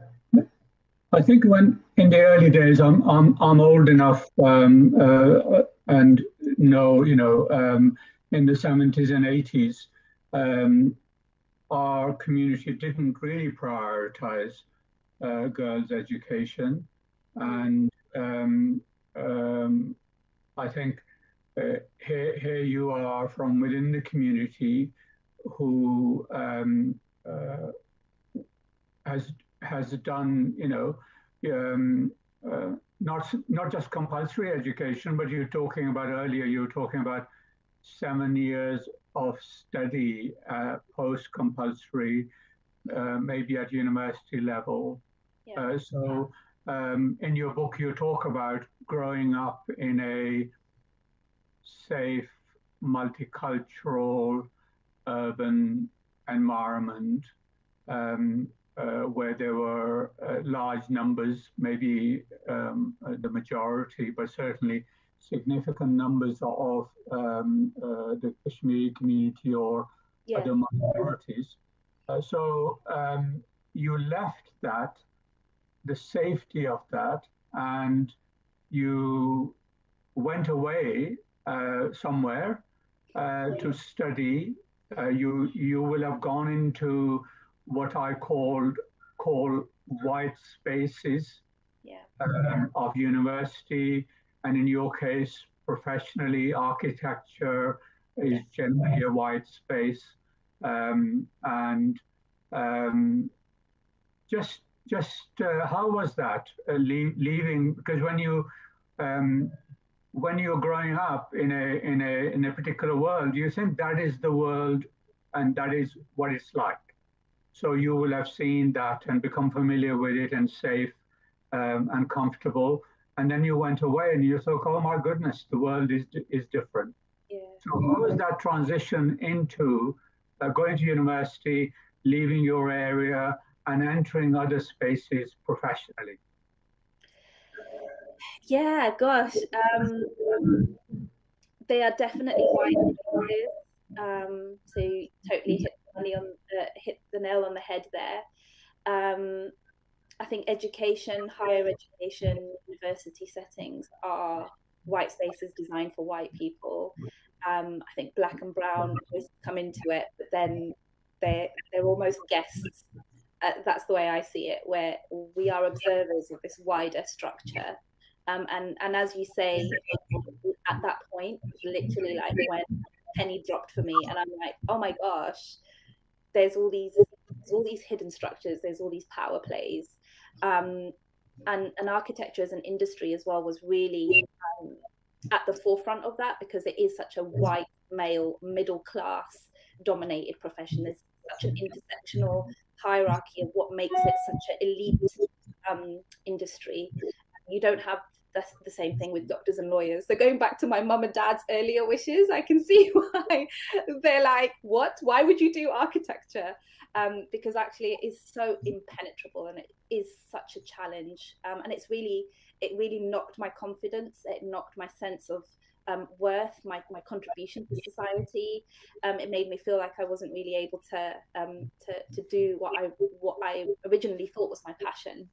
I think when in the early days, I'm I'm I'm old enough um, uh, and know you know um, in the 70s and 80s, um, our community didn't really prioritize uh, girls' education, and um, um, I think uh, here, here you are from within the community who um, uh, has has done, you know, um, uh, not not just compulsory education, but you're talking about earlier. You were talking about seven years of study uh, post compulsory, uh, maybe at university level. Yeah. Uh, so um, in your book, you talk about growing up in a safe, multicultural, urban environment um, uh, where there were uh, large numbers, maybe um, uh, the majority, but certainly significant numbers of um, uh, the Kashmiri community or yeah. other minorities. Uh, so um, you left that the safety of that and you went away uh, somewhere uh, to study, uh, you you will have gone into what I called call white spaces yeah. um, of university, and in your case, professionally, architecture is generally a white space, um, and um, just just uh, how was that uh, leave, leaving? Because when you um, when you're growing up in a in a in a particular world, you think that is the world and that is what it's like. So you will have seen that and become familiar with it and safe um, and comfortable. And then you went away and you thought, oh my goodness, the world is is different. Yeah. So how was that transition into uh, going to university, leaving your area, and entering other spaces professionally? Yeah, gosh, um, they are definitely white areas. Um, so totally hit the, on, uh, hit the nail on the head there. Um, I think education, higher education, university settings are white spaces designed for white people. Um, I think black and brown come into it, but then they're they're almost guests uh, that's the way I see it, where we are observers of this wider structure. Um, and and as you say, at that point, literally like when penny dropped for me, and I'm like, oh my gosh, there's all these there's all these hidden structures, there's all these power plays, um, and and architecture as an industry as well was really um, at the forefront of that because it is such a white male middle class dominated profession. There's such an intersectional hierarchy of what makes it such an elite um, industry. You don't have the, the same thing with doctors and lawyers. So going back to my mum and dad's earlier wishes, I can (laughs) see why they're like, "What? Why would you do architecture?" Um, because actually, it is so impenetrable and it is such a challenge. Um, and it's really, it really knocked my confidence. It knocked my sense of um, worth, my, my contribution to society. Um, it made me feel like I wasn't really able to, um, to to do what I what I originally thought was my passion.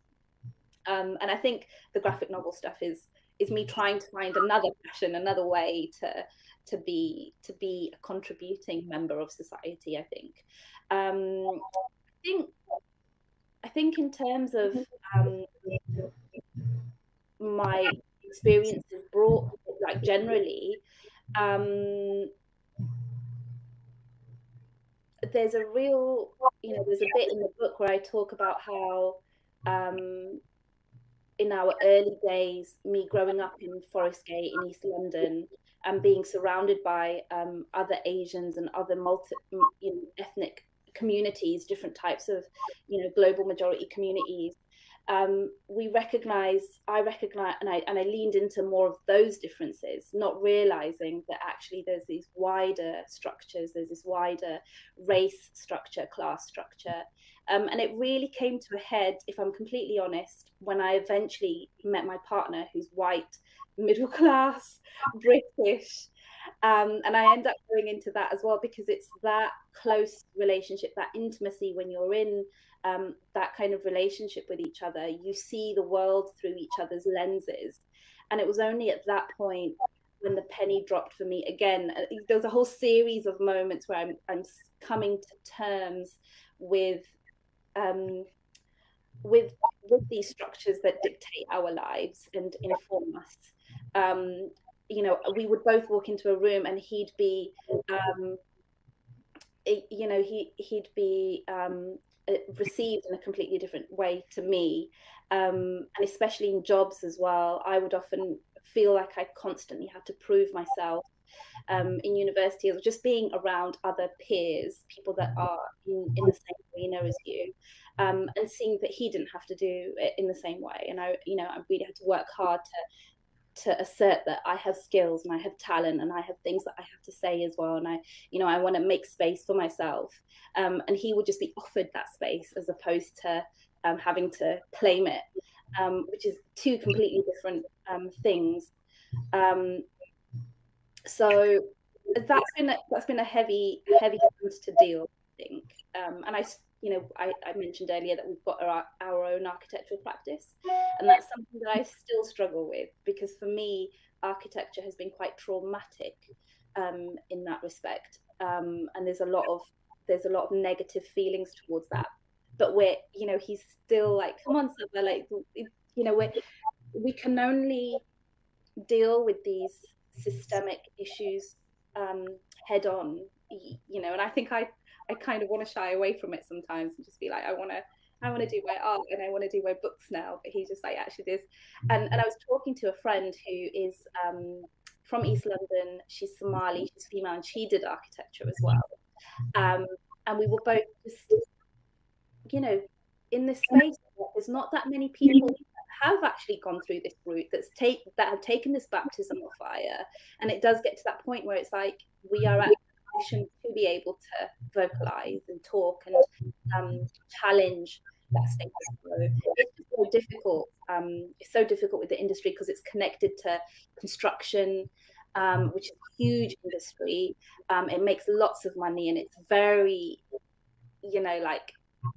Um, and I think the graphic novel stuff is is me trying to find another passion, another way to to be to be a contributing member of society. I think. Um, I think I think in terms of um, my experiences brought like generally um there's a real you know there's a bit in the book where i talk about how um in our early days me growing up in forest gate in east london and being surrounded by um, other asians and other multi you know, ethnic communities different types of you know global majority communities um, we recognize i recognize and I, and I leaned into more of those differences not realizing that actually there's these wider structures there's this wider race structure class structure. Um, and it really came to a head if i'm completely honest when i eventually met my partner who's white middle (laughs) class british. Um, and i end up going into that as well because it's that close relationship that intimacy when you're in um, that kind of relationship with each other. You see the world through each other's lenses. And it was only at that point when the penny dropped for me again. Uh, there's a whole series of moments where I'm, I'm coming to terms with. Um, with with these structures that dictate our lives and inform us um, you know we would both walk into a room and he'd be um, you know he he'd be um, received in a completely different way to me um, and especially in jobs as well i would often feel like i constantly had to prove myself um, in university or just being around other peers people that are in, in the same arena as you um, and seeing that he didn't have to do it in the same way and i you know i really had to work hard to to assert that I have skills and I have talent and I have things that I have to say as well. And I, you know, I want to make space for myself. Um, and he would just be offered that space as opposed to um, having to claim it, um, which is two completely different um, things. Um, so that's been a, that's been a heavy heavy to deal, I think. Um, and I you know, I, I, mentioned earlier that we've got our, our own architectural practice, and that's something that I still struggle with because for me, architecture has been quite traumatic um, in that respect, um, and there's a lot of there's a lot of negative feelings towards that. But we're, you know, he's still like, come on, Sabah, like, you know, we we can only deal with these systemic issues um, head on, you know, and I think I I kind of want to shy away from it sometimes and just be like, I want to, I want to do my art and I want to do my books now. But he's just like, actually, this. And and I was talking to a friend who is um, from East London. She's Somali, she's female, and she did architecture as well. Um, and we were both just, you know, in this space. There's not that many people have actually gone through this route that's take that have taken this baptism of fire and it does get to that point where it's like we are at position to be able to vocalize and talk and um, challenge that status quo. It's so difficult. Um, it's so difficult with the industry because it's connected to construction, um, which is a huge industry. Um, it makes lots of money and it's very, you know, like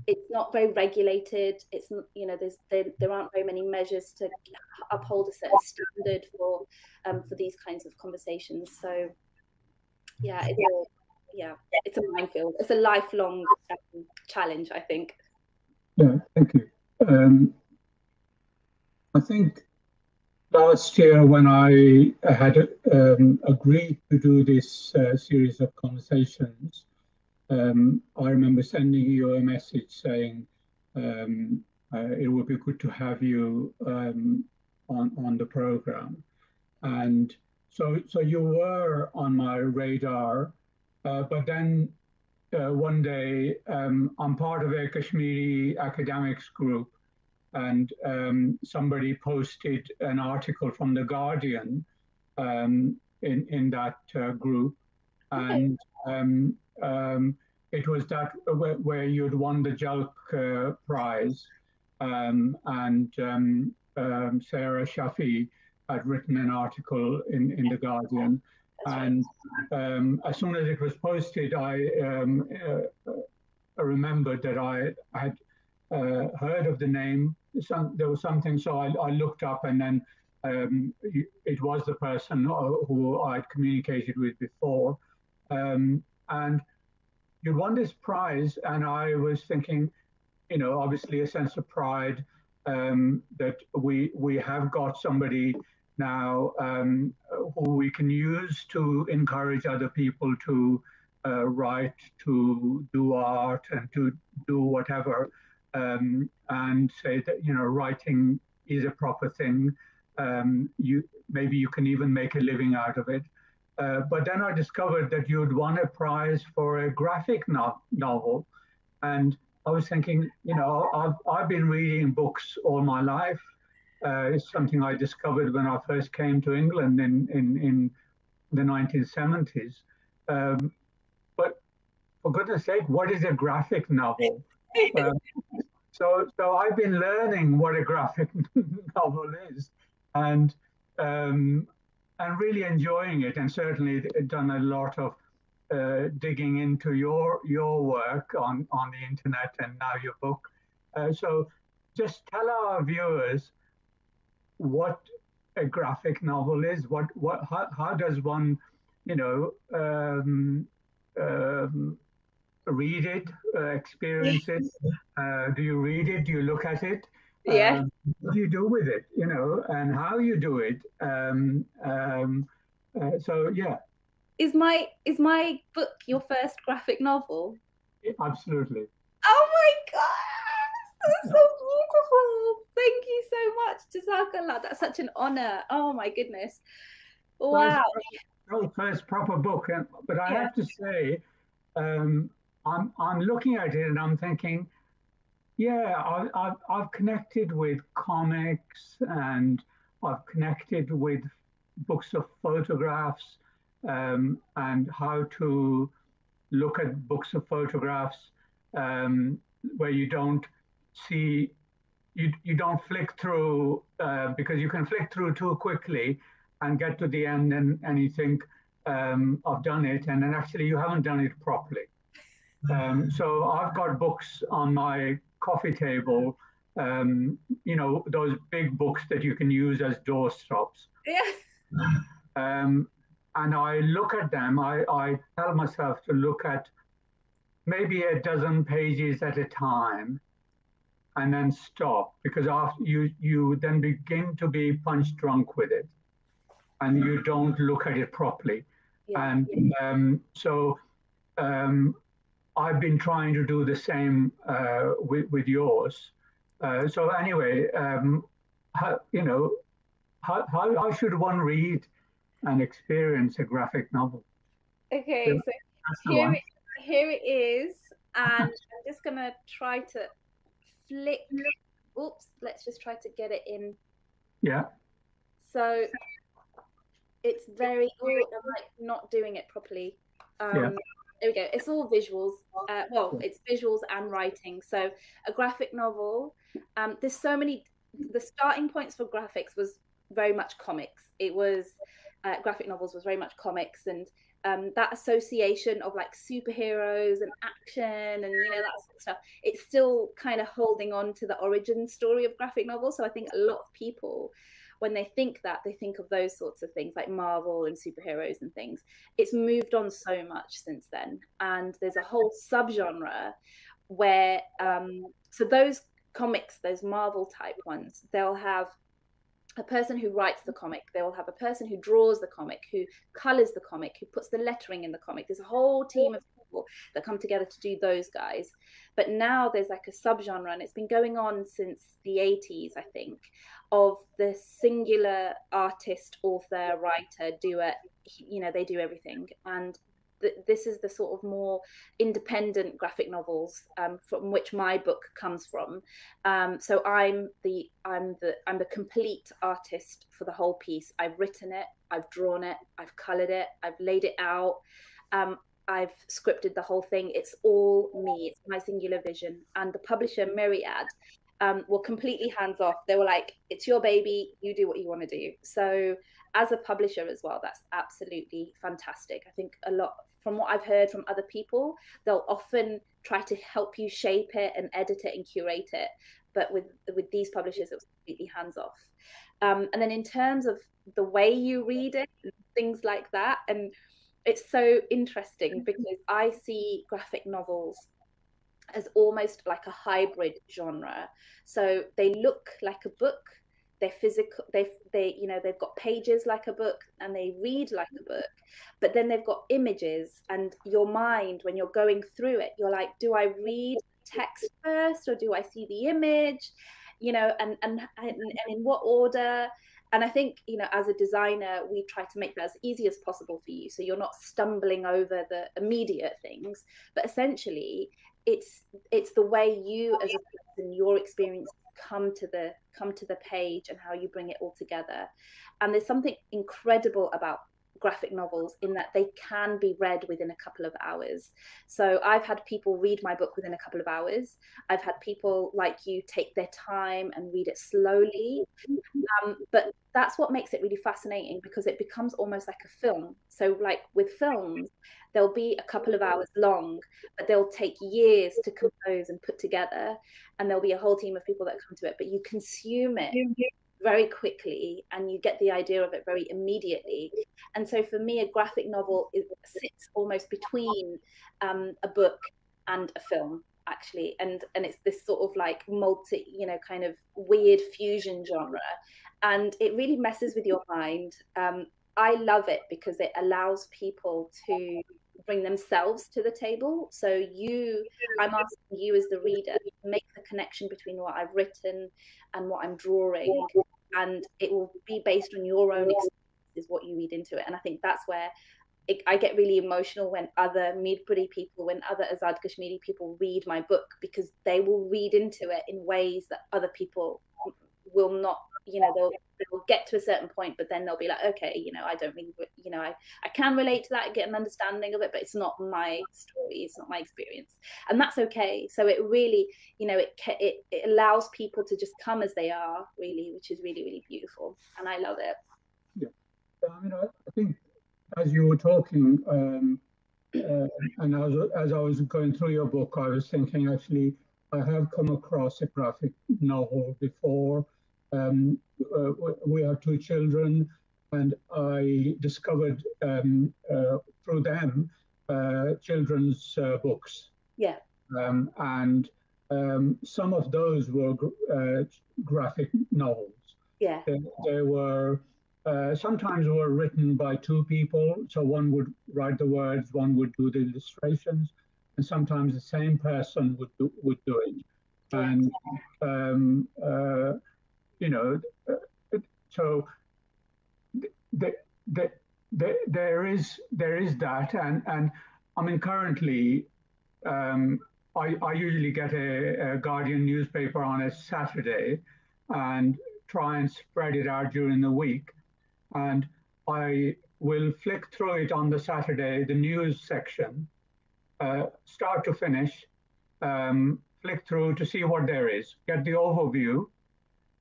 it's not very regulated. It's you know there's there, there aren't very many measures to uphold a certain standard for um, for these kinds of conversations. So yeah, it's yeah, it's a minefield. It's a lifelong um, challenge, I think. Yeah, thank you. Um, I think last year when I had um, agreed to do this uh, series of conversations, um, I remember sending you a message saying um, uh, it would be good to have you um, on on the program, and so, so you were on my radar, uh, but then uh, one day um, I'm part of a Kashmiri academics group, and um, somebody posted an article from the Guardian um, in in that uh, group, and um, um, it was that where, where, you'd won the Jalk uh, Prize, um, and Sarah Shafi I'd written an article in, in The Guardian. And um, as soon as it was posted, I um, uh, remembered that I had uh, heard of the name. Some, there was something, so I, I looked up, and then um, it was the person who I'd communicated with before. Um, and you won this prize, and I was thinking, you know, obviously a sense of pride um, that we we have got somebody now um, who we can use to encourage other people to uh, write, to do art, and to do whatever, um, and say that you know writing is a proper thing. Um, you maybe you can even make a living out of it. Uh, but then I discovered that you'd won a prize for a graphic no- novel, and I was thinking, you know, I've I've been reading books all my life. Uh, it's something I discovered when I first came to England in in, in the 1970s. Um, but for goodness sake, what is a graphic novel? Um, so so I've been learning what a graphic (laughs) novel is, and um, and really enjoying it, and certainly done a lot of uh, digging into your your work on on the internet and now your book. Uh, so, just tell our viewers what a graphic novel is. What what how, how does one, you know, um, um, read it, uh, experience it? Uh, do you read it? Do you look at it? Yeah. Um, what do you do with it? You know, and how you do it. Um, um, uh, so yeah, Is my is my book your first graphic novel? absolutely. Oh my god, that's so! Thank you so much, Jazakallah. That's such an honor. Oh my goodness, wow. Well, first proper book, and, but I have to say, um, I'm I'm looking at it and I'm thinking, yeah, I, I've I've connected with comics and I've connected with books of photographs um, and how to look at books of photographs um, where you don't see you you don't flick through uh, because you can flick through too quickly and get to the end and, and you think um, I've done it and then actually you haven't done it properly. Um, so I've got books on my coffee table, um, you know, those big books that you can use as doorstops. Yeah. Um, and I look at them, I, I tell myself to look at maybe a dozen pages at a time and then stop because after you, you then begin to be punch drunk with it and you don't look at it properly. And um, so um, I've been trying to do the same uh, with, with yours. Uh, so anyway, um, how, you know, how, how, how should one read and experience a graphic novel? Okay, Yeah, so here it, here it is, and I'm just gonna try to flick. Oops, let's just try to get it in. Yeah. So it's very. Oh, I'm like not doing it properly. Um, Yeah. There we go. It's all visuals. Uh, well, it's visuals and writing. So a graphic novel. Um, there's so many. The starting points for graphics was very much comics. It was uh, graphic novels was very much comics and um, that association of like superheroes and action and you know that sort of stuff. It's still kind of holding on to the origin story of graphic novels. So I think a lot of people when they think that they think of those sorts of things like marvel and superheroes and things it's moved on so much since then and there's a whole subgenre where um so those comics those marvel type ones they'll have a person who writes the comic they will have a person who draws the comic who colors the comic who puts the lettering in the comic. There's a whole team of people that come together to do those guys. But now there's like a subgenre and it's been going on since the 80s i think of the singular artist author writer doer. You know they do everything. And th- this is the sort of more independent graphic novels um, from which my book comes from um, so i'm the i'm the i'm the complete artist for the whole piece i've written it i've drawn it i've colored it i've laid it out um, I've scripted the whole thing. It's all me. It's my singular vision. And the publisher Myriad, um, were completely hands off. They were like, "It's your baby. You do what you want to do." So, as a publisher as well, that's absolutely fantastic. I think a lot from what I've heard from other people, they'll often try to help you shape it and edit it and curate it. But with with these publishers, it was completely hands off. Um, and then in terms of the way you read it, things like that, and it's so interesting because I see graphic novels as almost like a hybrid genre. So they look like a book. They're physical. They they you know they've got pages like a book and they read like a book, but then they've got images and your mind when you're going through it, you're like, do I read text first or do I see the image? You know, and and and, and in what order? and I think you know as a designer we try to make that as easy as possible for you so you're not stumbling over the immediate things but essentially it's it's the way you as a person your experience come to the come to the page and how you bring it all together. And there's something incredible about graphic novels in that they can be read within a couple of hours. So I've had people read my book within a couple of hours. I've had people like you take their time and read it slowly. Um, but that's what makes it really fascinating because it becomes almost like a film. So, like with films, they'll be a couple of hours long, but they'll take years to compose and put together. And there'll be a whole team of people that come to it, but you consume it very quickly and you get the idea of it very immediately. And so for me, a graphic novel is, sits almost between um, a book and a film actually. And and it's this sort of like multi you know kind of weird fusion genre. And it really messes with your mind. Um, i love it because it allows people to bring themselves to the table. So you i'm asking you as the reader make the connection between what i've written and what i'm drawing. And it will be based on your own experience is what you read into it. And i think that's where it, I get really emotional when other Mirpuri people, when other Azad Kashmiri people read my book because they will read into it in ways that other people will not you know they'll they'll get to a certain point but then they'll be like okay you know i don't really you know i i can relate to that and get an understanding of it but it's not my story it's not my experience. And that's okay. So it really you know it it, it allows people to just come as they are really which is really really beautiful and i love it. Yeah. I mean i, I think as you were talking um uh, and as, as I was going through your book, I was thinking actually, I have come across a graphic novel before um, uh, we have two children, and I discovered um, uh, through them uh, children's uh, books. Yeah. Um, and um, some of those were uh, graphic novels. Yeah. They, they were uh, sometimes were written by two people, so one would write the words, one would do the illustrations, and sometimes the same person would do, would do it. And um, uh, you know, uh, so the, the, the, there is there is that, and and I mean currently, um, I, I usually get a, a Guardian newspaper on a Saturday, and try and spread it out during the week, and I will flick through it on the Saturday, the news section, uh, start to finish, um, flick through to see what there is, get the overview,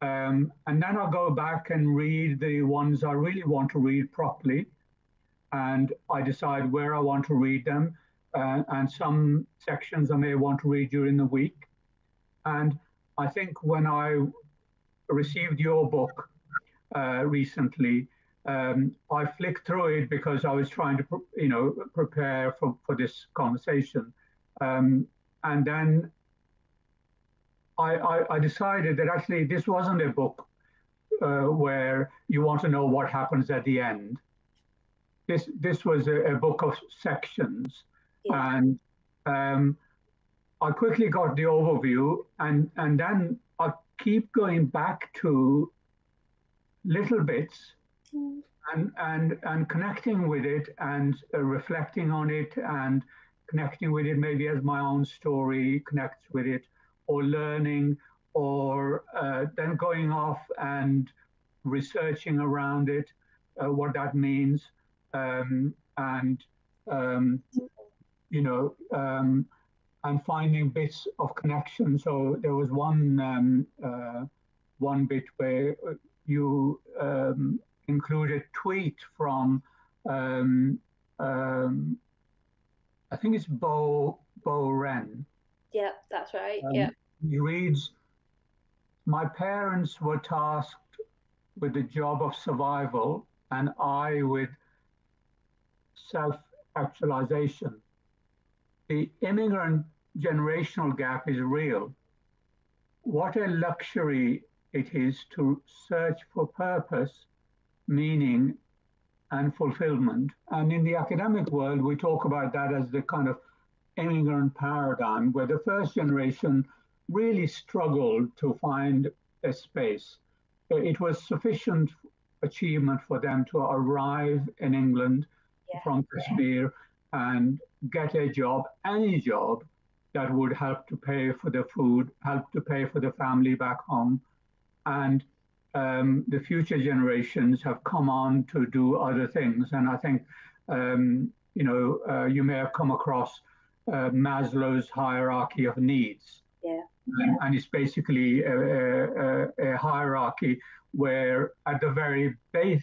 um, and then I'll go back and read the ones I really want to read properly. And I decide where I want to read them. Uh, and some sections I may want to read during the week. And I think when I received your book uh, recently, um, I flicked through it because I was trying to, you know, prepare for, for this conversation. Um, and then I, I, I decided that actually this wasn't a book uh, where you want to know what happens at the end. This this was a, a book of sections, yeah. and um, I quickly got the overview, and and then I keep going back to little bits, mm. and and and connecting with it, and uh, reflecting on it, and connecting with it maybe as my own story connects with it or learning or uh, then going off and researching around it, uh, what that means, um, and um, you know, um, and finding bits of connection. So there was one um, uh, one bit where you um, a tweet from um, um, I think it's Bo Bo Ren. Yeah, that's right. Yeah. He reads, "My parents were tasked with the job of survival, and I with self-actualization. The immigrant generational gap is real. What a luxury it is to search for purpose, meaning, and fulfillment. And in the academic world, we talk about that as the kind of immigrant paradigm, where the first generation really struggled to find a space. It was sufficient achievement for them to arrive in England yeah. from Kashmir and get a job, any job that would help to pay for the food, help to pay for the family back home. And um, the future generations have come on to do other things. And I think, um, you know, uh, you may have come across uh, Maslow's hierarchy of needs. Yeah. And, and it's basically a, a, a, hierarchy where at the very base,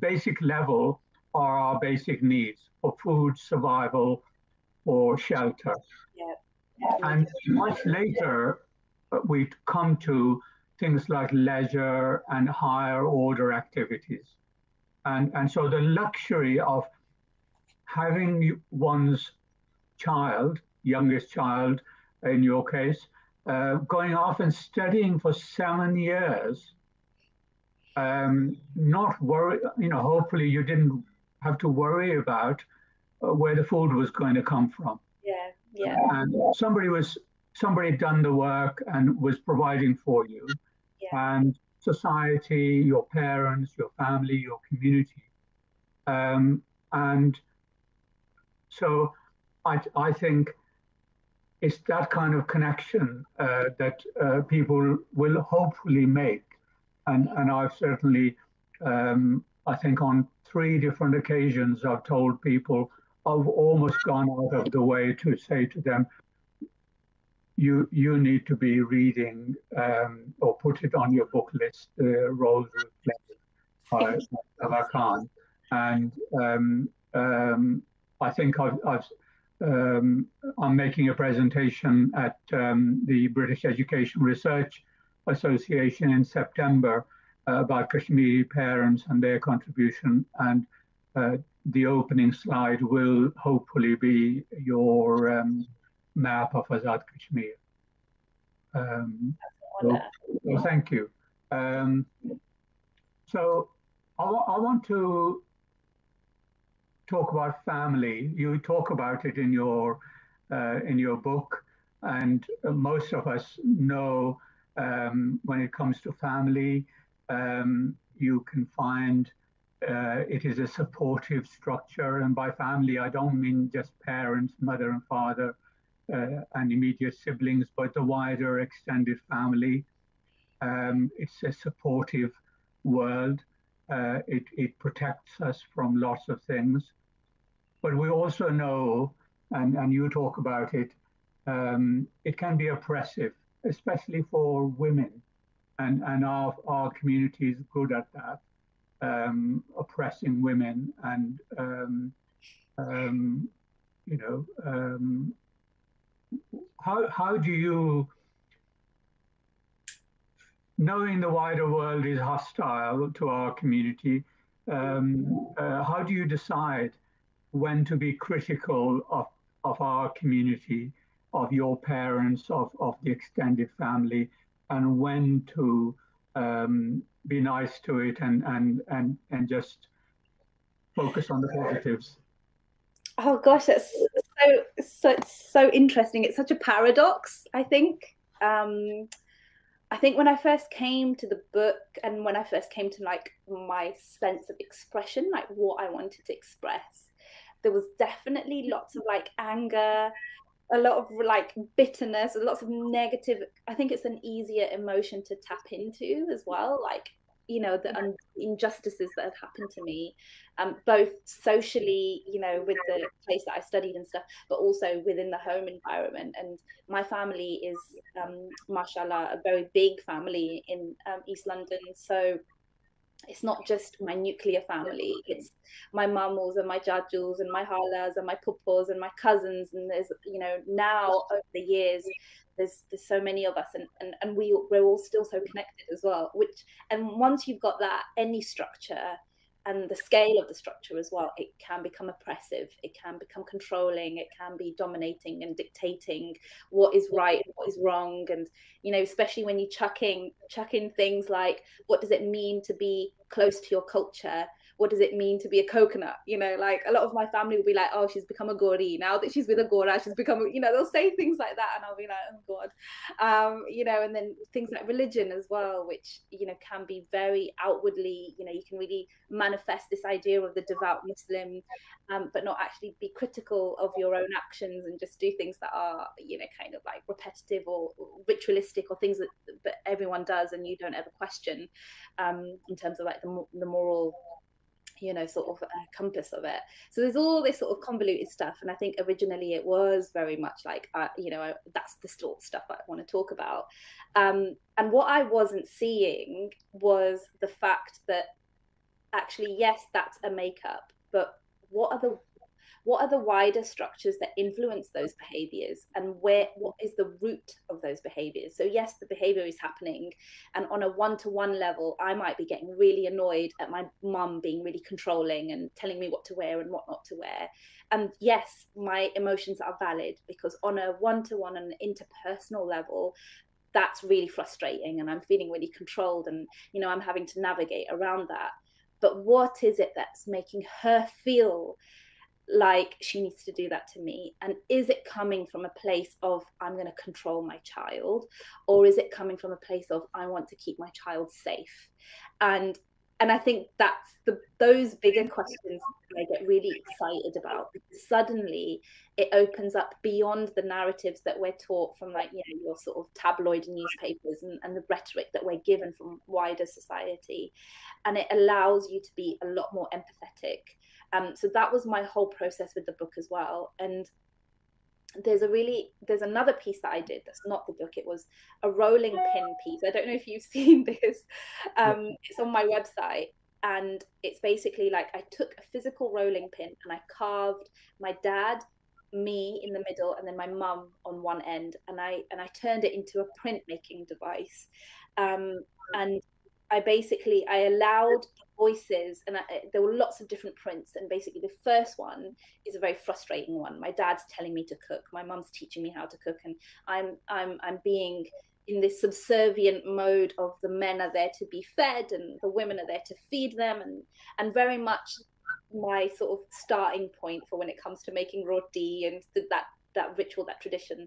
basic level are our basic needs for food, survival, or shelter. Yeah. And much later, uh, we come to things like leisure and higher order activities. And, and so the luxury of having one's child, youngest child in your case, uh, going off and studying for seven years, um, not worry, you know, hopefully you didn't have to worry about uh, where the food was going to come from. Yeah, yeah. And somebody was somebody had done the work and was providing for you, yeah. and society, your parents, your family, your community, um, and so I I think it's that kind of connection uh, that uh, people will hopefully make, and and I've certainly um, I think on three different occasions I've told people I've almost gone out of the way to say to them, you you need to be reading um, or put it on your book list, uh, Rose by (laughs) I Khan. And um, um, I think I've, I've um, I'm making a presentation at um, the British Education Research Association in September uh, about Kashmiri parents and their contribution. And uh, the opening slide will hopefully be your um, map of Azad Kashmir. Um, so, thank you. Um, so I, I, want to talk about family. You talk about it in your uh, in your book, and most of us know um, when it comes to family, um, you can find uh, it is a supportive structure. And by family, I don't mean just parents, mother and father, uh, and immediate siblings, but the wider extended family. Um, it's a supportive world. Uh, it, it protects us from lots of things. But we also know, and, and you talk about it, um, it can be oppressive, especially for women. And, and our, our community is good at that um, oppressing women and um, um, you know um, how how do you knowing the wider world is hostile to our community um, uh, how do you decide when to be critical of of our community of your parents of of the extended family and when to um, be nice to it and and and and just focus on the positives? Oh gosh that's so so so interesting. It's such a paradox i think. Um i think when i first came to the book and when i first came to like my sense of expression like what i wanted to express there was definitely lots of like anger a lot of like bitterness lots of negative i think it's an easier emotion to tap into as well like you know the un- injustices that have happened to me um, both socially you know with the place that i studied and stuff but also within the home environment. And my family is um, mashallah a very big family in um, east london. So it's not just my nuclear family. It's my mammals and my jajus and my halas and my pupos and my cousins. And there's you know now over the years there's there's so many of us. And, and and we we're all still so connected as well which and once you've got that any structure and the scale of the structure as well it can become oppressive it can become controlling it can be dominating and dictating what is right and what is wrong and you know especially when you chuck in chuck in things like what does it mean to be close to your culture what does it mean to be a coconut? You know, like a lot of my family will be like, oh, she's become a gori. Now that she's with a gora, she's become, you know, they'll say things like that. And I'll be like, oh God. Um, you know, and then things like religion as well, which, you know, can be very outwardly, you know, you can really manifest this idea of the devout Muslim, um, but not actually be critical of your own actions and just do things that are, you know, kind of like repetitive or, ritualistic or things that, that everyone does and you don't ever question um, in terms of like the, the moral you know sort of uh, compass of it. So there's all this sort of convoluted stuff and i think originally it was very much like uh, you know that's the sort of stuff i want to talk about. Um, and what i wasn't seeing was the fact that actually yes that's a makeup but what are the what are the wider structures that influence those behaviors and where what is the root of those behaviors? So yes the behavior is happening and on a one-to-one level i might be getting really annoyed at my mum being really controlling and telling me what to wear and what not to wear. And yes my emotions are valid because on a one-to-one and interpersonal level that's really frustrating and i'm feeling really controlled and you know i'm having to navigate around that. But what is it that's making her feel like she needs to do that to me. And is it coming from a place of i'm going to control my child? Or is it coming from a place of i want to keep my child safe? And and i think that's the those bigger questions i get really excited about. Suddenly it opens up beyond the narratives that we're taught from like you know your sort of tabloid newspapers and, and the rhetoric that we're given from wider society. And it allows you to be a lot more empathetic um, so that was my whole process with the book as well. And there's a really there's another piece that I did that's not the book. It was a rolling pin piece. I don't know if you've (laughs) seen this. Um, it's on my website, and it's basically like I took a physical rolling pin and I carved my dad, me in the middle, and then my mum on one end, and I and I turned it into a printmaking device. Um, and I basically I allowed voices and I, there were lots of different prints and basically the first one is a very frustrating one. My dad's telling me to cook my mum's teaching me how to cook and i'm i'm i'm being in this subservient mode of the men are there to be fed and the women are there to feed them and and very much my sort of starting point for when it comes to making roti and that that ritual that tradition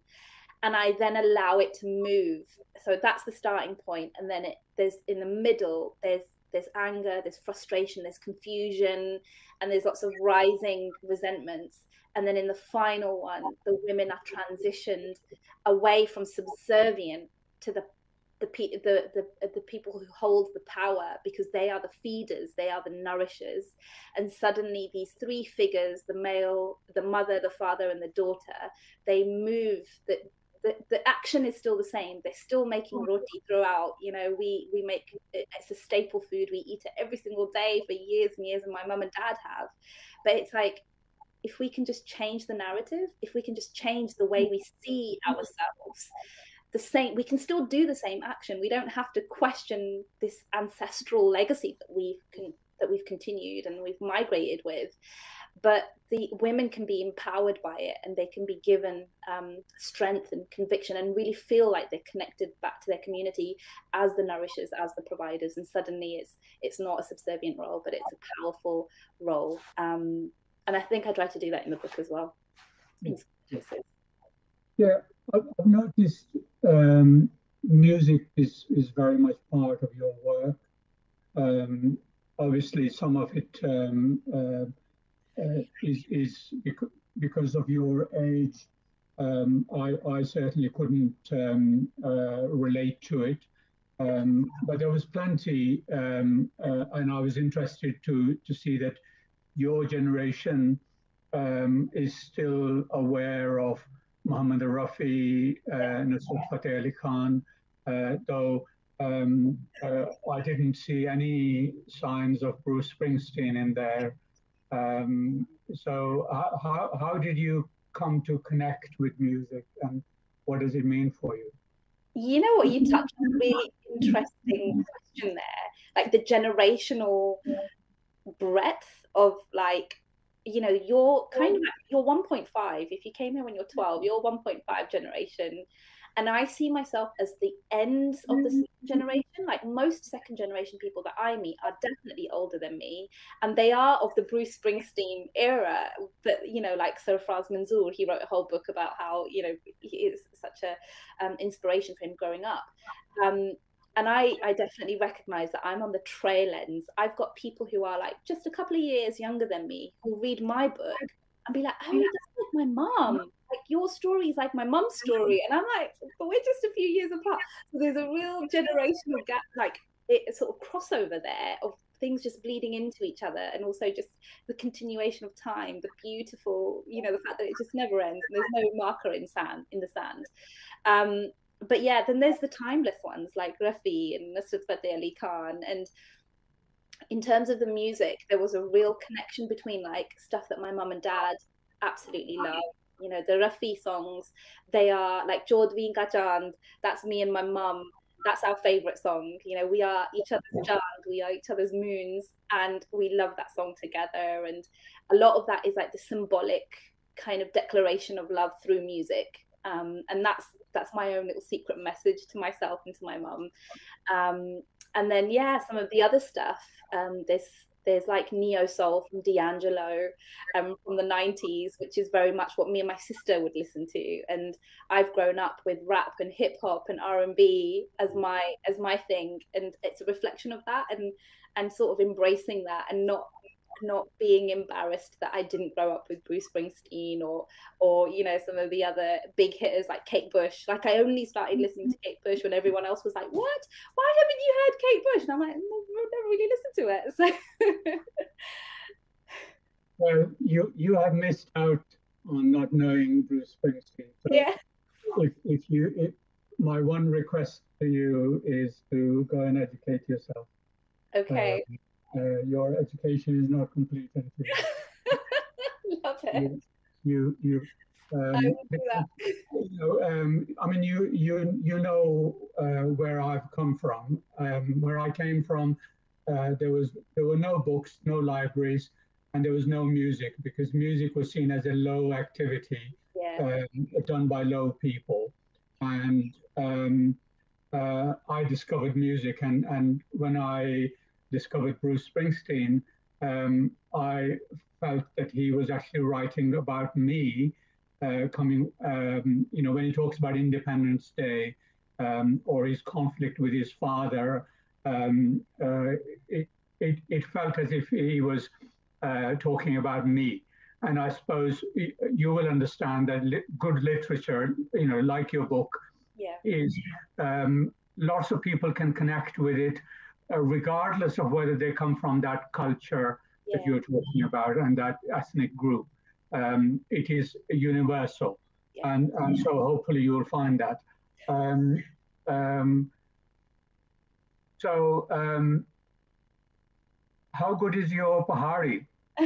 and I then allow it to move. So that's the starting point, and then it there's in the middle there's there's anger, there's frustration, there's confusion, and there's lots of rising resentments. And then in the final one, the women are transitioned away from subservient to the the, the the the people who hold the power because they are the feeders, they are the nourishers, and suddenly these three figures, the male, the mother, the father, and the daughter, they move. That the, the action is still the same. They're still making mm. roti throughout. You know, we we make it's a staple food. We eat it every single day for years and years, and my mum and dad have. But it's like if we can just change the narrative, if we can just change the way mm. we see mm. ourselves, the same we can still do the same action. We don't have to question this ancestral legacy that we've con- that we've continued and we've migrated with but the women can be empowered by it and they can be given um, strength and conviction and really feel like they're connected back to their community as the nourishers as the providers. And suddenly it's it's not a subservient role but it's a powerful role. Um, and i think i tried to do that in the book as well. Yeah. I've noticed um, music is is very much part of your work. Um, obviously some of it um, uh, is, is because of your age. Um, I, I, certainly couldn't um, uh, relate to it. Um, but there was plenty, um, uh, and I was interested to to see that your generation um, is still aware of Muhammad Rafi, uh, Fateh Ali Khan, uh, though um, uh, I didn't see any signs of Bruce Springsteen in there. Um, so how, how did you come to connect with music and what does it mean for you? You know what, you touched on a really interesting question there, like the generational breadth of like you know you're kind of you're 1.5 if you came here when you're 12 you're 1.5 generation and i see myself as the ends of the second generation. Like most second generation people that i meet are definitely older than me. And they are of the bruce springsteen era. But you know like Sarfraz Manzoor he wrote a whole book about how you know he is such a um, inspiration for him growing up. Um, and I, I definitely recognize that I'm on the trail ends. I've got people who are like just a couple of years younger than me who read my book and be like, oh, that's like my mom. Like your story is like my mom's story. And I'm like, but we're just a few years apart. So there's a real generational gap, like it sort of crossover there of things just bleeding into each other and also just the continuation of time the beautiful you know the fact that it just never ends and there's no marker in sand in the sand um, but yeah, then there's the timeless ones like Rafi and Nusrat Fateh Ali Khan. And in terms of the music, there was a real connection between like stuff that my mum and dad absolutely love. You know, the Rafi songs, they are like Jodhveen Ka Chand, that's me and my mum. That's our favorite song. You know, we are each other's Chand, we are each other's moons, and we love that song together. And a lot of that is like the symbolic kind of declaration of love through music. Um, and that's that's my own little secret message to myself and to my mum. And then yeah, some of the other stuff. Um, there's there's like neo soul from D'Angelo um, from the 90s, which is very much what me and my sister would listen to. And I've grown up with rap and hip hop and R&B as my as my thing, and it's a reflection of that and and sort of embracing that and not not being embarrassed that I didn't grow up with Bruce Springsteen or or you know some of the other big hitters like Kate Bush. Like I only started listening to Kate Bush when everyone else was like, "What? Why haven't you heard Kate Bush?" And I'm like, "I've never really listened to it." (laughs) So. well, you you have missed out on not knowing Bruce Springsteen. So yeah. If if you if, my one request to you is to go and educate yourself. Okay. Um, uh, your education is not complete until (laughs) Love it. you you. Um, I do that. You know, um, I mean, you you you know uh, where I've come from. Um, where I came from, uh, there was there were no books, no libraries, and there was no music because music was seen as a low activity yeah. um, done by low people. And um, uh, I discovered music, and and when I discovered Bruce Springsteen, um, I felt that he was actually writing about me. Uh, coming, um, you know, when he talks about Independence Day um, or his conflict with his father, um, uh, it, it, it, felt as if he was uh, talking about me. And I suppose you will understand that li- good literature, you know, like your book, yeah. is um, lots of people can connect with it uh, regardless of whether they come from that culture yeah. that you're talking about and that ethnic group. Um, it is universal. Yeah. And, and yeah. so hopefully you'll find that. Um, um, so, um, how good is your Pahari? (laughs)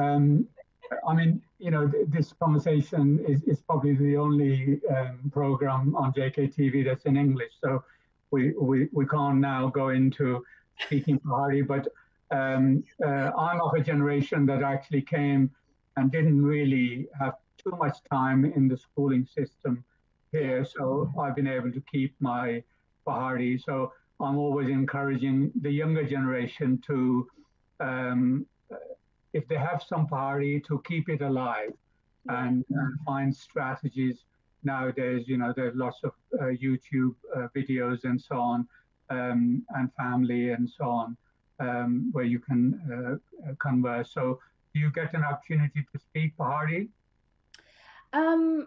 um, I mean, you know, th- this conversation is, is probably the only um, program on JKTV that's in English. So we, we, we can't now go into speaking Pahari, but um, uh, I'm of a generation that actually came and didn't really have too much time in the schooling system here. So I've been able to keep my Pahari. So I'm always encouraging the younger generation to um, if they have some party, to keep it alive and, and find strategies. Nowadays, you know, there's lots of uh, YouTube uh, videos and so on, um, and family and so on, um, where you can uh, uh converse. So, do you get an opportunity to speak Pahari? Um,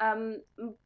um,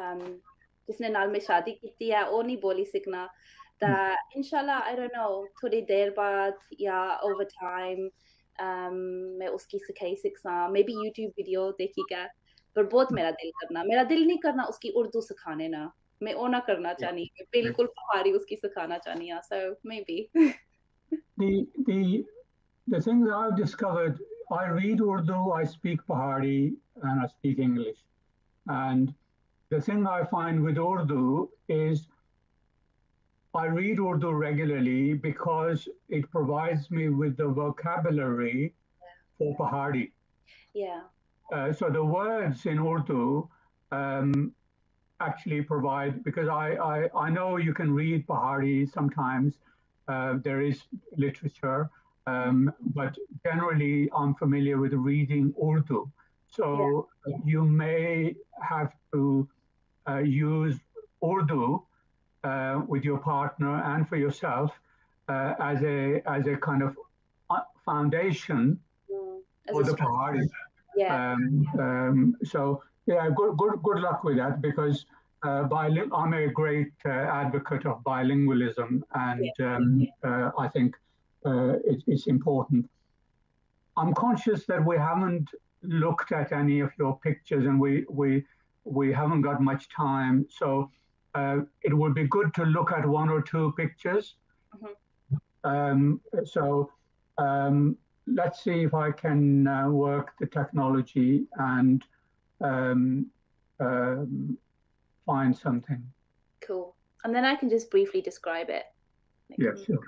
um, جس ਜਿਸਨੇ ਨਾਲ ਮੈਂ ਸ਼ਾਦੀ ਕੀਤੀ ਹੈ ਉਹ ਨਹੀਂ ਬੋਲੀ ਸਿੱਖਣਾ ਤਾਂ ਇਨਸ਼ਾਅੱਲਾ ਆਈ ਡੋਨਟ ਨੋ تھوڑی دیر بعد یا ਓਵਰ ਟਾਈਮ میں اس کی سکھائی سکھا میں بھی یوٹیوب ویڈیو دیکھی گا پر بہت میرا دل کرنا۔ میرا دل نہیں کرنا اس کی اردو سکھانے نا۔ میں وہ نہ کرنا چاہنی۔ بالکل پہاڑی اس کی سکھانا چاہنی ہاں۔ سر میں بھی the the the things I've discovered I read Urdu I speak Pahari and I speak English. And the thing I find with Urdu is I read Urdu regularly because it provides me with the vocabulary for Pahari. Yeah. Uh, so the words in Urdu um, actually provide because I, I I know you can read Pahari sometimes, uh, there is literature, um, but generally I'm familiar with reading Urdu. So yeah. you may have to use Urdu uh, with your partner and for yourself uh, as a as a kind of uh, foundation mm, for the party. Yeah. Um, um, so yeah, good good good luck with that because uh, biling- I'm a great uh, advocate of bilingualism, and um, uh, I think uh, it, it's important. I'm conscious that we haven't looked at any of your pictures, and we we we haven't got much time. So uh, it would be good to look at one or two pictures. Mm-hmm. Um, so um, let's see if I can uh, work the technology and. Um, um find something. Cool. And then I can just briefly describe it. Yeah, sure.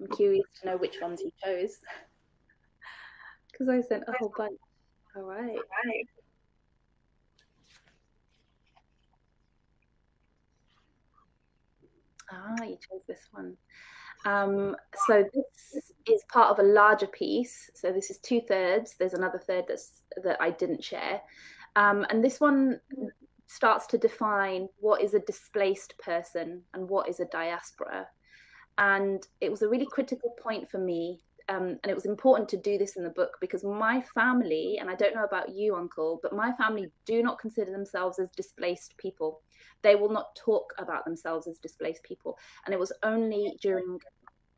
I'm curious to know which ones you chose. (laughs) Because I sent a whole bunch. All right. All right. Ah, you chose this one. Um, so this is part of a larger piece. So this is two thirds. There's another third that's that I didn't share, um, and this one starts to define what is a displaced person and what is a diaspora. And it was a really critical point for me um, and it was important to do this in the book because my family, and I don't know about you, Uncle, but my family do not consider themselves as displaced people. They will not talk about themselves as displaced people. And it was only during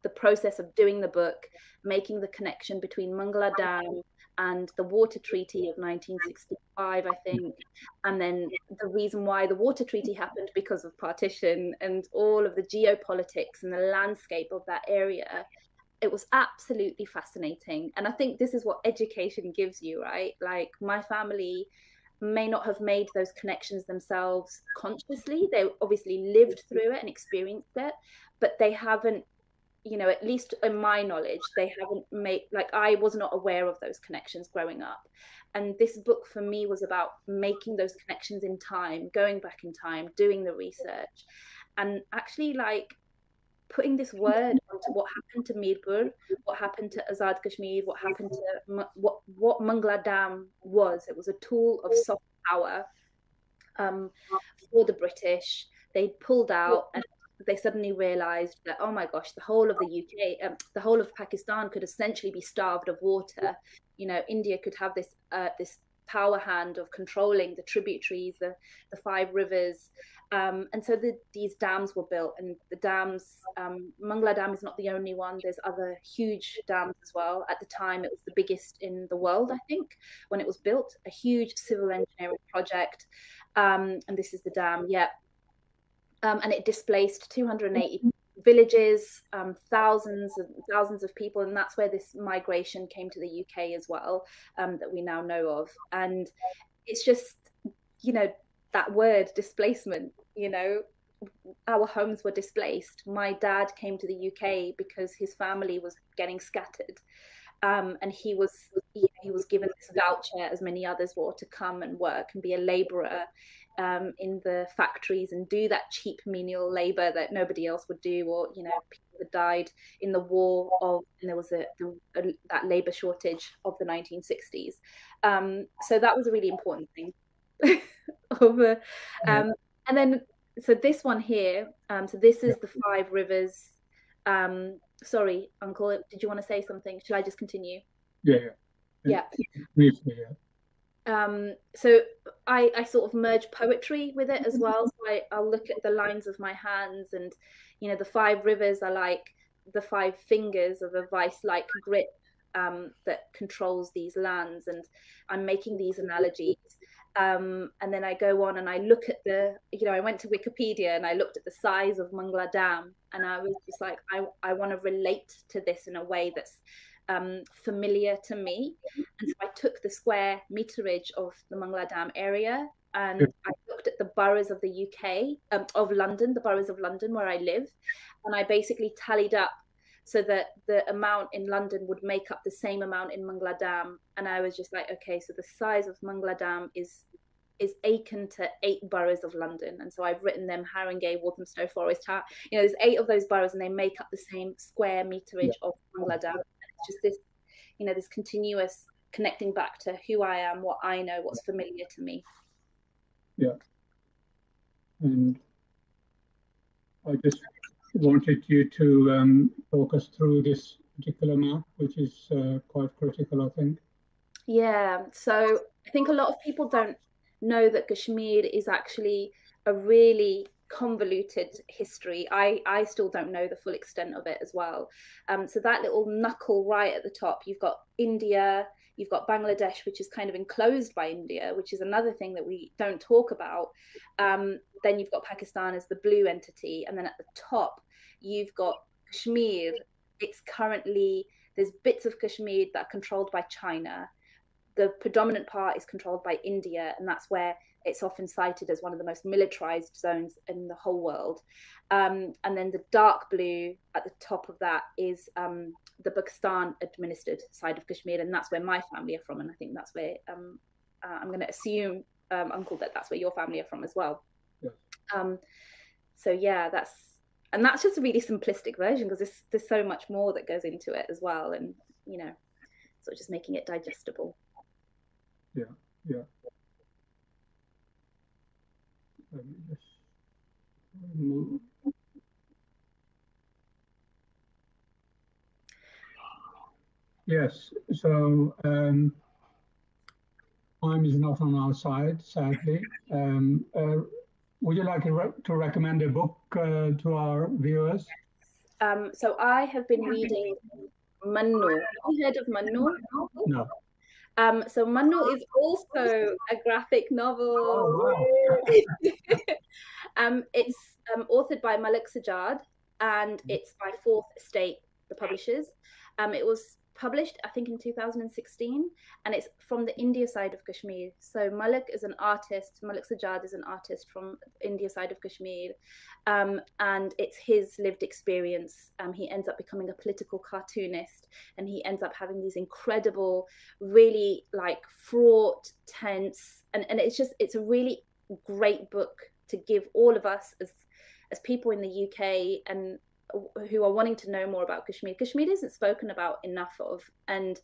the process of doing the book, making the connection between Mangala Dam and the Water Treaty of 1965, I think, and then the reason why the Water Treaty happened because of partition and all of the geopolitics and the landscape of that area it was absolutely fascinating. And I think this is what education gives you, right? Like my family may not have made those connections themselves consciously. They obviously lived through it and experienced it, but they haven't, you know, at least in my knowledge, they haven't made, like, I was not aware of those connections growing up. And this book for me was about making those connections in time, going back in time, doing the research, and actually, like, putting this word onto what happened to Mirpur, what happened to Azad Kashmir, what happened to what what Mangla Dam was. It was a tool of soft power um, for the British. They pulled out and they suddenly realized that oh my gosh the whole of the uk um, the whole of pakistan could essentially be starved of water you know india could have this uh, this power hand of controlling the tributaries the the five rivers um, and so the, these dams were built, and the dams, um, Mangla Dam is not the only one. There's other huge dams as well. At the time, it was the biggest in the world, I think, when it was built. A huge civil engineering project, um, and this is the dam. Yeah, um, and it displaced 280 villages, um, thousands and thousands of people, and that's where this migration came to the UK as well, um, that we now know of. And it's just, you know, that word displacement you know our homes were displaced my dad came to the uk because his family was getting scattered um, and he was he was given this voucher as many others were to come and work and be a laborer um, in the factories and do that cheap menial labor that nobody else would do, or you know, people that died in the war of, and there was a, a, a that labor shortage of the 1960s. Um, so that was a really important thing. (laughs) Over, um, and then so this one here, um, so this is the Five Rivers. Um, sorry, Uncle, did you want to say something? Should I just continue? Yeah, Yeah. Briefly, yeah. Um so i i sort of merge poetry with it as (laughs) well. So I, i'll look at the lines of my hands and you know the five rivers are like the five fingers of a vice like grip um that controls these lands. And i'm making these analogies. Um and then i go on and i look at the you know i went to wikipedia and i looked at the size of mangla dam. And i was just like i i want to relate to this in a way that's um, familiar to me. And so I took the square meterage of the Mangla Dam area and I looked at the boroughs of the UK, um, of London, the boroughs of London where I live. And I basically tallied up so that the amount in London would make up the same amount in Mangla Dam. And I was just like, okay, so the size of Mangla Dam is is akin to eight boroughs of London. And so I've written them Haringey, Walthamstow, Forest, you know, there's eight of those boroughs and they make up the same square meterage yeah. of Mangla Dam just this you know this continuous connecting back to who i am what i know what's familiar to me. Yeah. And i just wanted you to um, talk us through this particular map which is uh, quite critical i think. Yeah. So i think a lot of people don't know that kashmir is actually a really convoluted history. I, I still don't know the full extent of it as well. Um, so that little knuckle right at the top, you've got India, you've got Bangladesh, which is kind of enclosed by India, which is another thing that we don't talk about. Um, then you've got Pakistan as the blue entity, and then at the top you've got Kashmir. It's currently there's bits of Kashmir that are controlled by China. The predominant part is controlled by India, and that's where it's often cited as one of the most militarized zones in the whole world. Um, and then the dark blue at the top of that is um, the Pakistan administered side of Kashmir, and that's where my family are from. And I think that's where um, uh, I'm going to assume, um, Uncle, that that's where your family are from as well. Yeah. Um, so yeah, that's and that's just a really simplistic version because there's there's so much more that goes into it as well, and you know, sort of just making it digestible. Yeah, yeah. Let me just remove. Yes, so um, time is not on our side, sadly. Um, uh, would you like to, re to recommend a book uh, to our viewers? Um, so I have been reading Mannu. Have you heard of Mannu? No. Um, so Mannu is also a graphic novel. Oh, wow. (laughs) um, it's um, authored by Malik Sajjad and it's by Fourth Estate, the publishers. Um, it was published, I think, in 2016, and it's from the India side of Kashmir. So Malik is an artist. Malik Sajjad is an artist from India side of Kashmir, um, and it's his lived experience. Um, he ends up becoming a political cartoonist, and he ends up having these incredible, really like fraught, tense, and and it's just it's a really great book to give all of us as as people in the UK and who are wanting to know more about Kashmir. Kashmir isn't spoken about enough of, and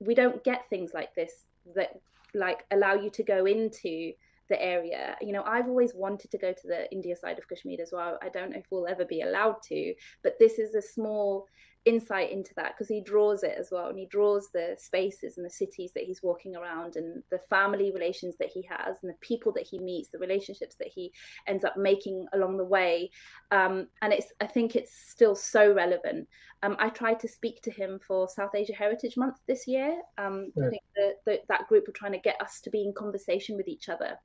we don't get things like this that like allow you to go into the area. You know, I've always wanted to go to the India side of Kashmir as well. I don't know if we'll ever be allowed to, but this is a small insight into that because he draws it as well and he draws the spaces and the cities that he's walking around and the family relations that he has and the people that he meets the relationships that he ends up making along the way. Um, and it's i think it's still so relevant. Um, i tried to speak to him for south asia heritage month this year. Um, yeah. i think the, the, that group were trying to get us to be in conversation with each other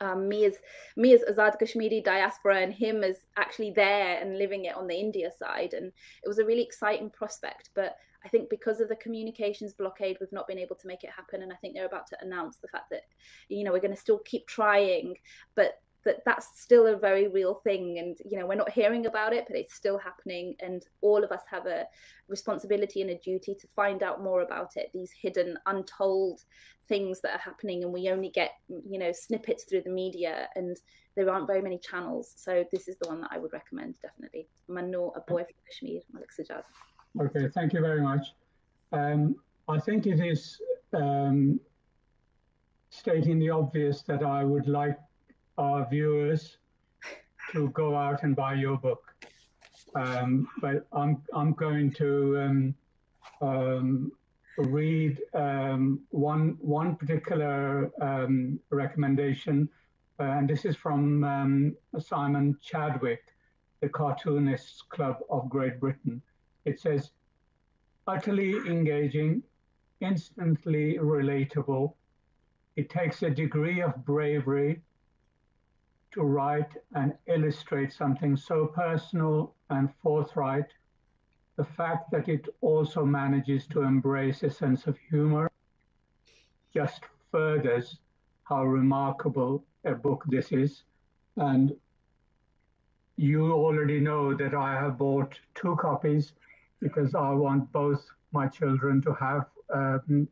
um, me as me as Azad Kashmiri diaspora and him as actually there and living it on the India side, and it was a really exciting prospect. But I think because of the communications blockade, we've not been able to make it happen. And I think they're about to announce the fact that you know we're going to still keep trying, but that that's still a very real thing. And you know we're not hearing about it but it's still happening. And all of us have a responsibility and a duty to find out more about it these hidden untold things that are happening. And we only get you know snippets through the media and there aren't very many channels. So this is the one that i would recommend definitely. Manu a boy from kashmir malik sajad Okay, thank you very much. Um, I think it is um, stating the obvious that I would like our viewers to go out and buy your book. Um, but I'm I'm going to um, um, read um, one one particular um, recommendation, uh, and this is from Simon Chadwick, the Cartoonists Club of Great Britain. It says, utterly engaging, instantly relatable. It takes a degree of bravery to write and illustrate something so personal and forthright. The fact that it also manages to embrace a sense of humor just furthers how remarkable a book this is. And you already know that I have bought two copies because I want both my children to have um,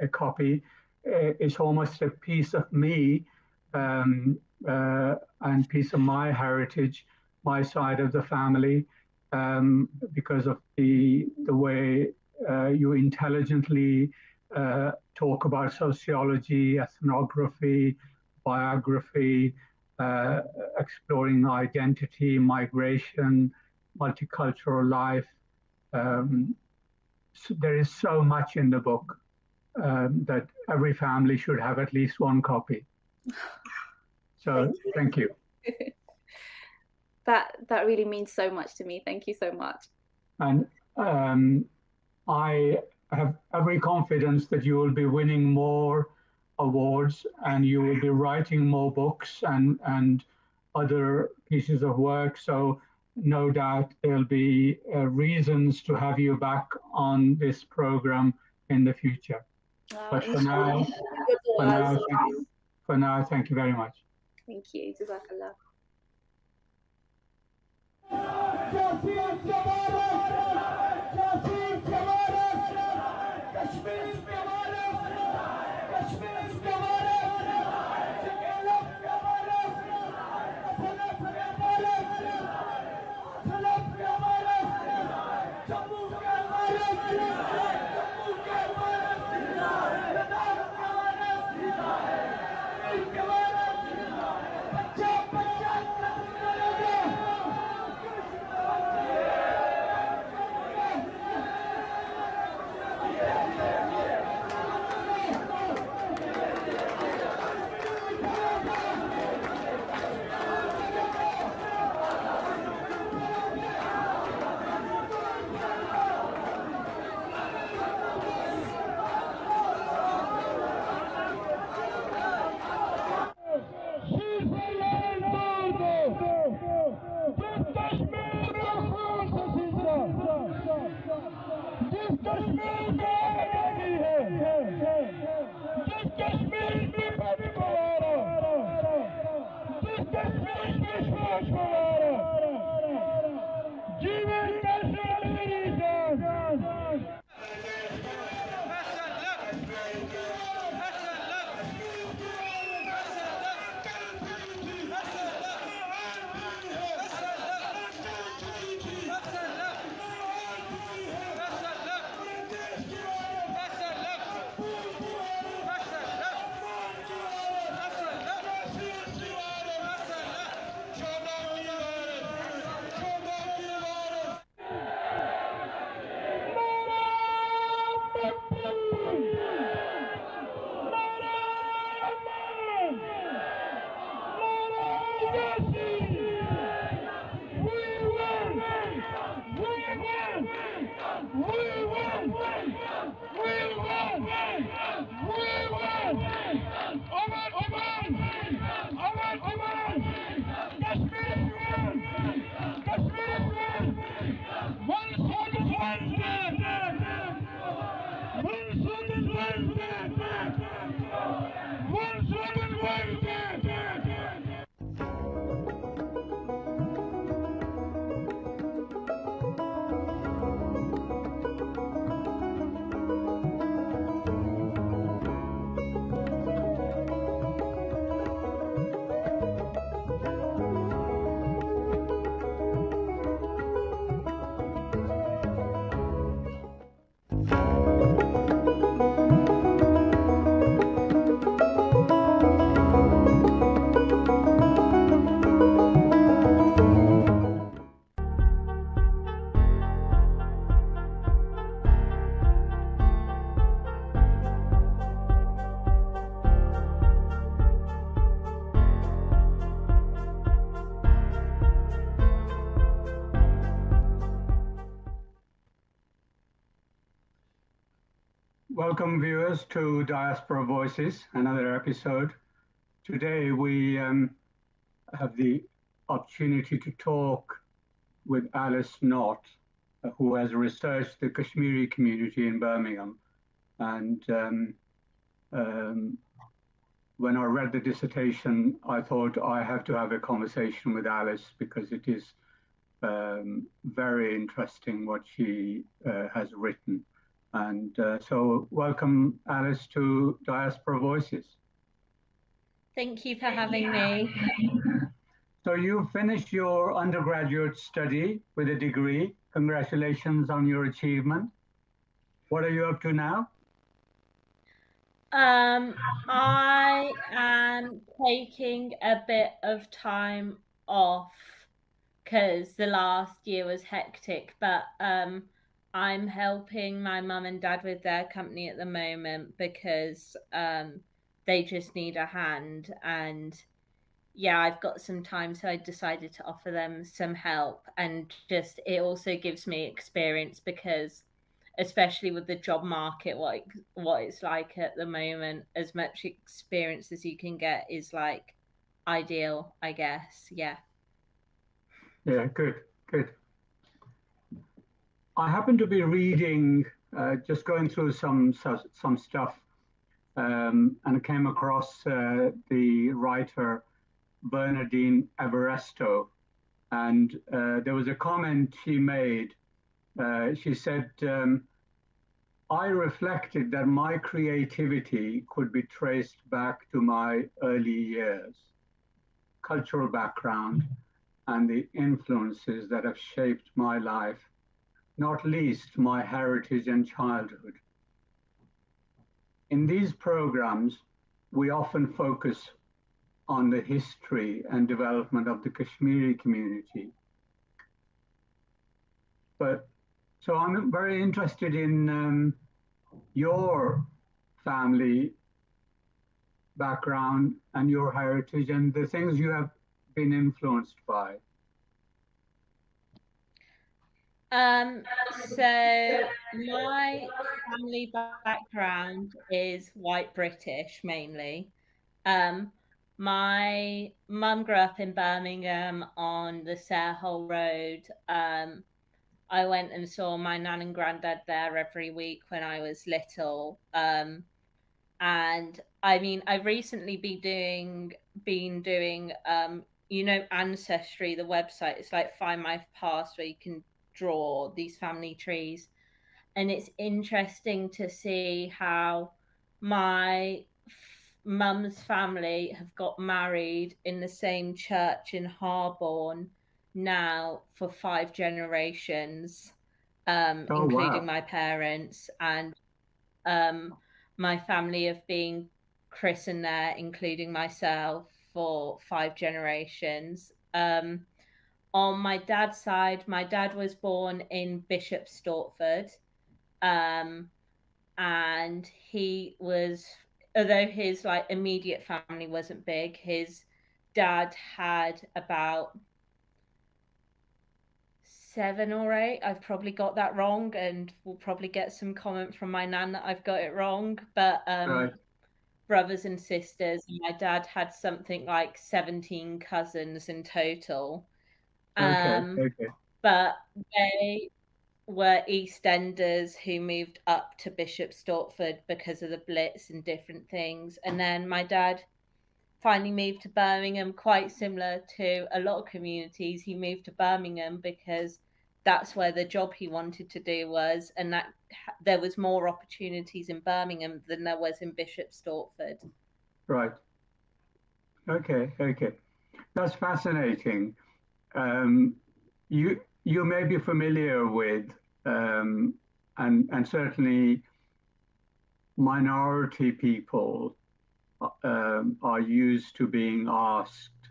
a copy. Uh, It's almost a piece of me um, uh, and piece of my heritage, my side of the family, um, because of the the way uh, you intelligently uh, talk about sociology, ethnography, biography, uh, exploring identity, migration, multicultural life. Um, so there is so much in the book um, that every family should have at least one copy. (laughs) So thank you. (laughs) that that really means so much to me thank you so much And um, I have every confidence that you will be winning more awards and you will be writing more books and, and other pieces of work. So no doubt there'll be uh, reasons to have you back on this program in the future. But for now, for now, thank, for now, thank you very much. Thank you. Jazakallah. Justice, Viewers, to Diaspora Voices, another episode. Today we um, have the opportunity to talk with Alice Knott, who has researched the Kashmiri community in Birmingham. And um, um, when I read the dissertation, I thought I have to have a conversation with Alice because it is um, very interesting what she uh, has written. And uh, so, welcome, Alice, to Diaspora Voices. Thank you for having me. (laughs) So, you finished your undergraduate study with a degree. Congratulations on your achievement. What are you up to now? Um, I am taking a bit of time off because the last year was hectic, but um, I'm helping my mum and dad with their company at the moment because um, they just need a hand. And yeah, I've got some time, so I decided to offer them some help. And just it also gives me experience because, especially with the job market, what what it's like at the moment, as much experience as you can get is like ideal, I guess. Yeah. Yeah, good, good. I happened to be reading, uh, just going through some some stuff, um, and I came across uh, the writer Bernardine Evaristo, and uh, there was a comment she made. Uh, she said, um, "I reflected that my creativity could be traced back to my early years, cultural background." and the influences that have shaped my life not least my heritage and childhood. In these programs, we often focus on the history and development of the Kashmiri community. But so I'm very interested in um, your family background and your heritage and the things you have been influenced by. Um, so my family background is white British mainly. Um, my mum grew up in Birmingham on the Sarehole Road. Um, I went and saw my nan and granddad there every week when I was little. Um, and I mean, I've recently been doing been doing um, you know, Ancestry, the website. It's like Find My Past, where you can draw these family trees. And it's interesting to see how my mum's family have got married in the same church in Harborne now for five generations, um, Oh, including wow. my parents and um, my family have been christened there, including myself, for five generations. Um, on my dad's side, my dad was born in Bishop Stortford. Um, and he was, although his like immediate family wasn't big, his dad had about seven or eight. I've probably got that wrong, and we'll probably get some comment from my nan that I've got it wrong. But um, Right. brothers and sisters, my dad had something like 17 cousins in total. Okay, Um, okay. but they were EastEnders who moved up to Bishop Stortford because of the Blitz and different things. And then my dad finally moved to Birmingham, quite similar to a lot of communities. He moved to Birmingham because that's where the job he wanted to do was, and that there was more opportunities in Birmingham than there was in Bishop Stortford. Right. Okay, okay. That's fascinating. Um, you you may be familiar with, um, and and certainly minority people um, are used to being asked,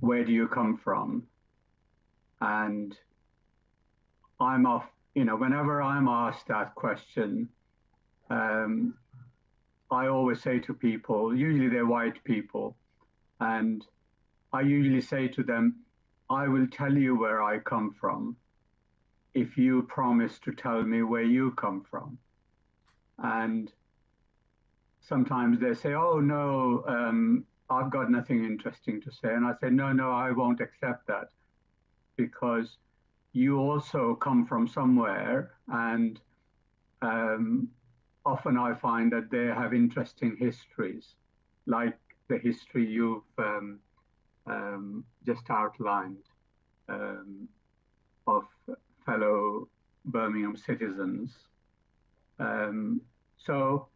"Where do you come from?" And I'm off. You know, whenever I'm asked that question, um, I always say to people, usually they're white people, and I usually say to them, I will tell you where I come from if you promise to tell me where you come from. and sometimes they say, "Oh no, um, I've got nothing interesting to say," and I say, "No, no, I won't accept that because you also come from somewhere, and um, often I find that they have interesting histories, like the history you've um, um, just outlined um, of fellow Birmingham citizens. Um, so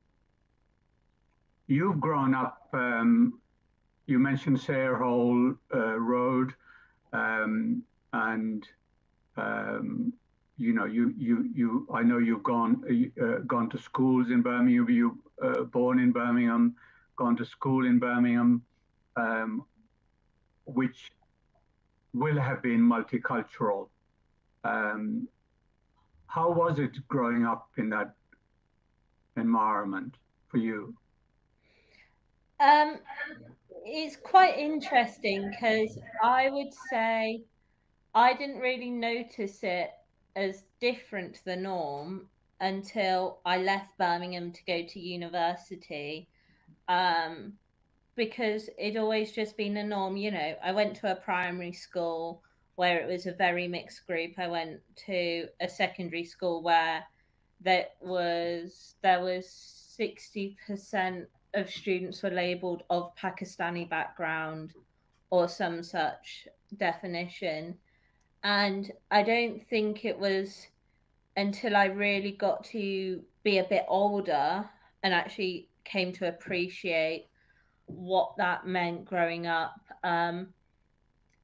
you've grown up, um, you mentioned Sayre Hall uh, Road, um, and um, you know, you, you, you, I know you've gone, uh, gone to schools in Birmingham, you uh, born in Birmingham, gone to school in Birmingham, um, which will have been multicultural. Um, how was it growing up in that environment for you? Um, it's quite interesting because I would say I didn't really notice it as different to the norm until I left Birmingham to go to university. Um, because it'd always just been a norm, you know. I went to a primary school where it was a very mixed group. I went to a secondary school where there was there was sixty percent of students were labelled of Pakistani background or some such definition. And I don't think it was until I really got to be a bit older and actually came to appreciate what that meant growing up. Um,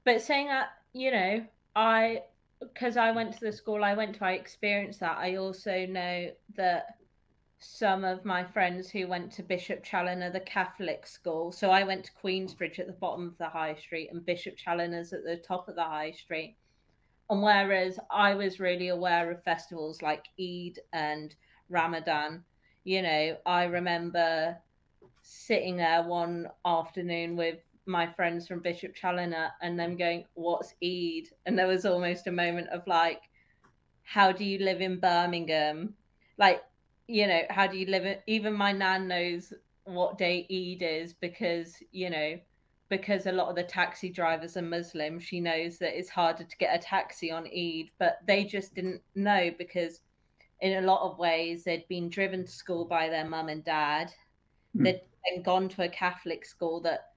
but saying that, you know, I, because I went to the school I went to, I experienced that. I also know that some of my friends who went to Bishop Challoner, the Catholic school. So I went to Queensbridge at the bottom of the high street and Bishop Challoner's at the top of the high street. And whereas I was really aware of festivals like Eid and Ramadan, you know, I remember sitting there one afternoon with my friends from Bishop Challoner and them going, What's Eid? And there was almost a moment of like, How do you live in Birmingham? Like, you know, how do you live it? Even my nan knows what day Eid is because, you know, because a lot of the taxi drivers are Muslim, she knows that it's harder to get a taxi on Eid, but they just didn't know because in a lot of ways they'd been driven to school by their mum and dad. Mm. They'd then gone to a Catholic school that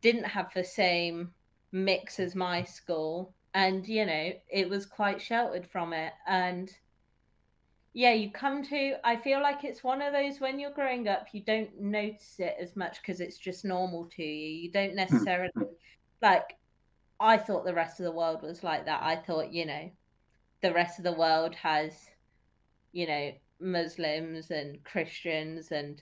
didn't have the same mix as my school. And, you know, it was quite sheltered from it. And yeah, you come to, I feel like it's one of those when you're growing up, you don't notice it as much because it's just normal to you. You don't hmm. necessarily, like, I thought the rest of the world was like that. I thought, you know, the rest of the world has, you know, Muslims and Christians and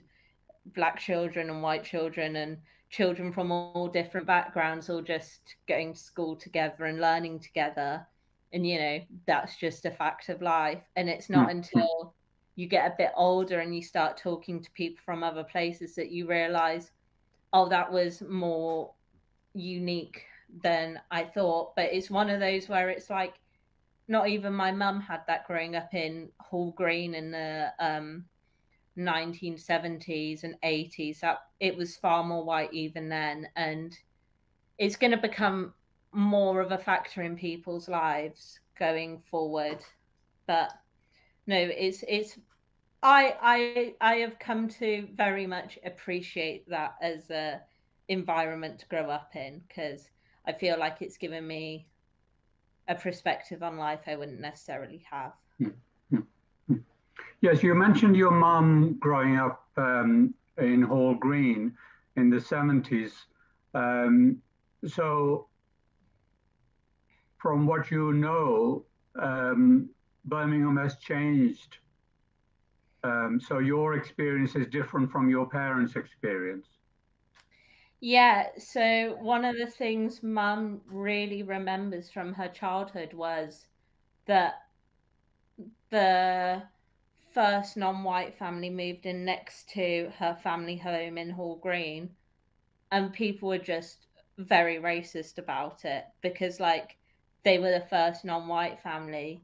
black children and white children and children from all different backgrounds all just going to school together and learning together. And you know that's just a fact of life. And it's not mm-hmm. until you get a bit older and you start talking to people from other places that you realize oh that was more unique than i thought. But it's one of those where it's like not even my mum had that growing up in hall green in the um 1970s and 80s that it was far more white even then and it's going to become more of a factor in people's lives going forward but no it's it's i i i have come to very much appreciate that as a environment to grow up in because i feel like it's given me a perspective on life i wouldn't necessarily have mm-hmm. Yes, you mentioned your mum growing up um, in Hall Green in the 70s. Um, so, from what you know, um, Birmingham has changed. Um, so, your experience is different from your parents' experience. Yeah, so one of the things mum really remembers from her childhood was that the first non-white family moved in next to her family home in Hall Green, and people were just very racist about it because like they were the first non-white family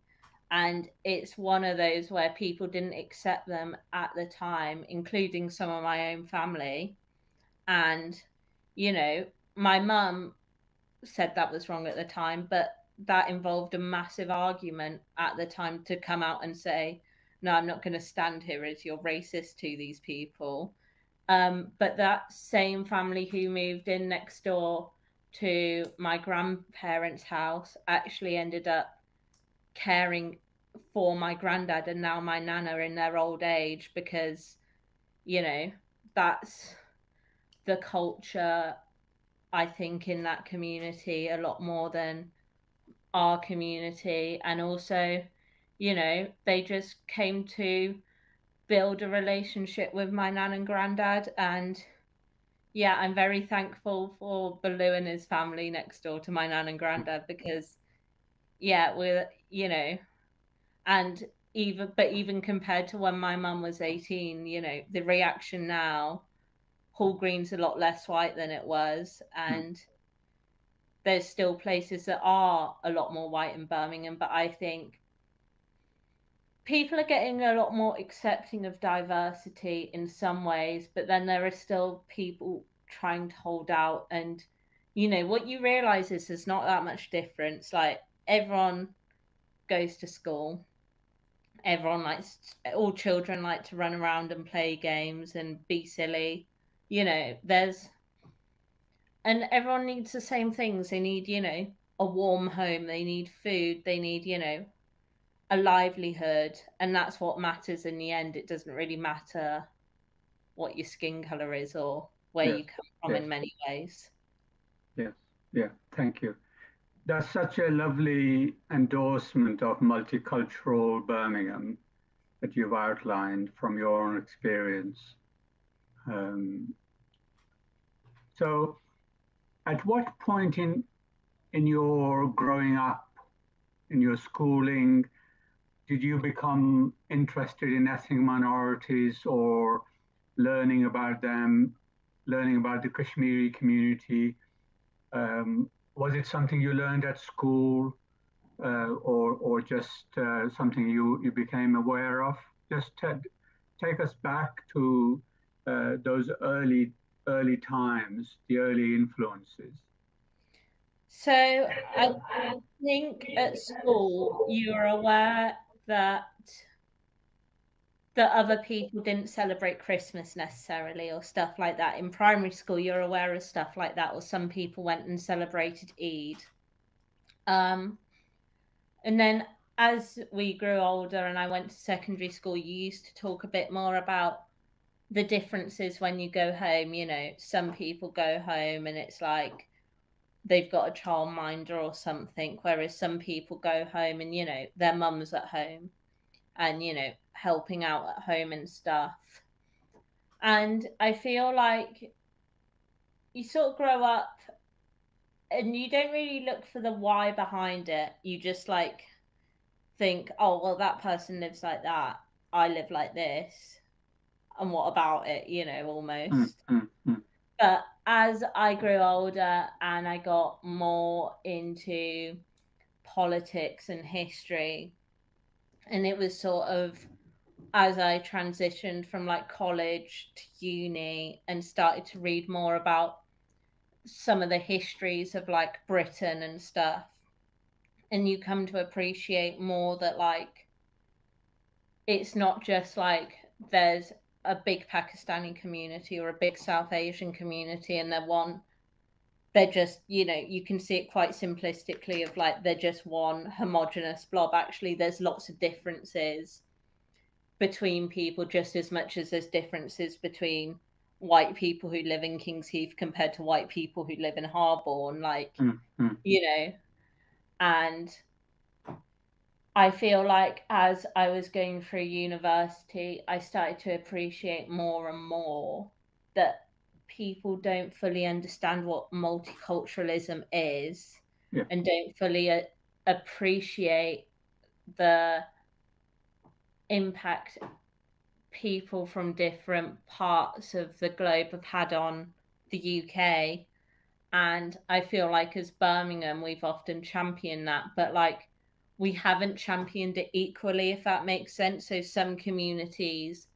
and it's one of those where people didn't accept them at the time, including some of my own family. And, you know, my mum said that was wrong at the time, but that involved a massive argument at the time to come out and say, no, I'm not going to stand here as you're racist to these people. Um, but that same family who moved in next door to my grandparents' house actually ended up caring for my granddad and now my nana in their old age because, you know, that's the culture, I think, in that community a lot more than our community. And also, you know, they just came to build a relationship with my nan and granddad. And yeah i'm very thankful for baloo and his family next door to my nan and granddad because yeah we're you know and even but even compared to when my mum was 18 you know the reaction now hall green's a lot less white than it was. Hmm. And there's still places that are a lot more white in birmingham but i think people are getting a lot more accepting of diversity in some ways, but then there are still people trying to hold out. And, you know, what you realize is there's not that much difference. Like, everyone goes to school, everyone likes, all children like to run around and play games and be silly. You know, there's, and everyone needs the same things. They need, you know, a warm home, they need food, they need, you know, a livelihood and that's what matters in the end it doesn't really matter what your skin color is or where Yes, you come from yes. in many ways Yes, yeah, thank you. That's such a lovely endorsement of multicultural Birmingham that you've outlined from your own experience. Um, so, at what point in in your growing up, in your schooling, did you become interested in ethnic minorities or learning about them, learning about the Kashmiri community? Um, was it something you learned at school, uh, or or just uh, something you you became aware of? Just ta- take us back to uh, those early early times, the early influences. so I, I think at school you're aware that that other people didn't celebrate Christmas necessarily or stuff like that. In primary school, you're aware of stuff like that, or some people went and celebrated Eid. Um, and then as we grew older and I went to secondary school, you used to talk a bit more about the differences when you go home. You know, some people go home and it's like they've got a childminder or something, whereas some people go home and, you know, their mum's at home and, you know, helping out at home and stuff. And I feel like you sort of grow up and you don't really look for the why behind it. You just like think, oh, well, that person lives like that. I live like this. And what about it, you know, mm, almost. Mm, mm. But as I grew older and I got more into politics and history, and it was sort of as I transitioned from like college to uni and started to read more about some of the histories of like Britain and stuff, and you come to appreciate more that like it's not just like there's a big Pakistani community or a big South Asian community and they're one they're just you know you can see it quite simplistically of like they're just one homogenous blob. Actually there's lots of differences between people just as much as there's differences between white people who live in Kings Heath compared to white people who live in Harborne like mm, mm. you know and I feel like as I was going through university, I started to appreciate more and more that people don't fully understand what multiculturalism is Yeah. and don't fully a- appreciate the impact people from different parts of the globe have had on the UK. And I feel like as Birmingham, we've often championed that, but like we haven't championed it equally, if that makes sense. So some communities,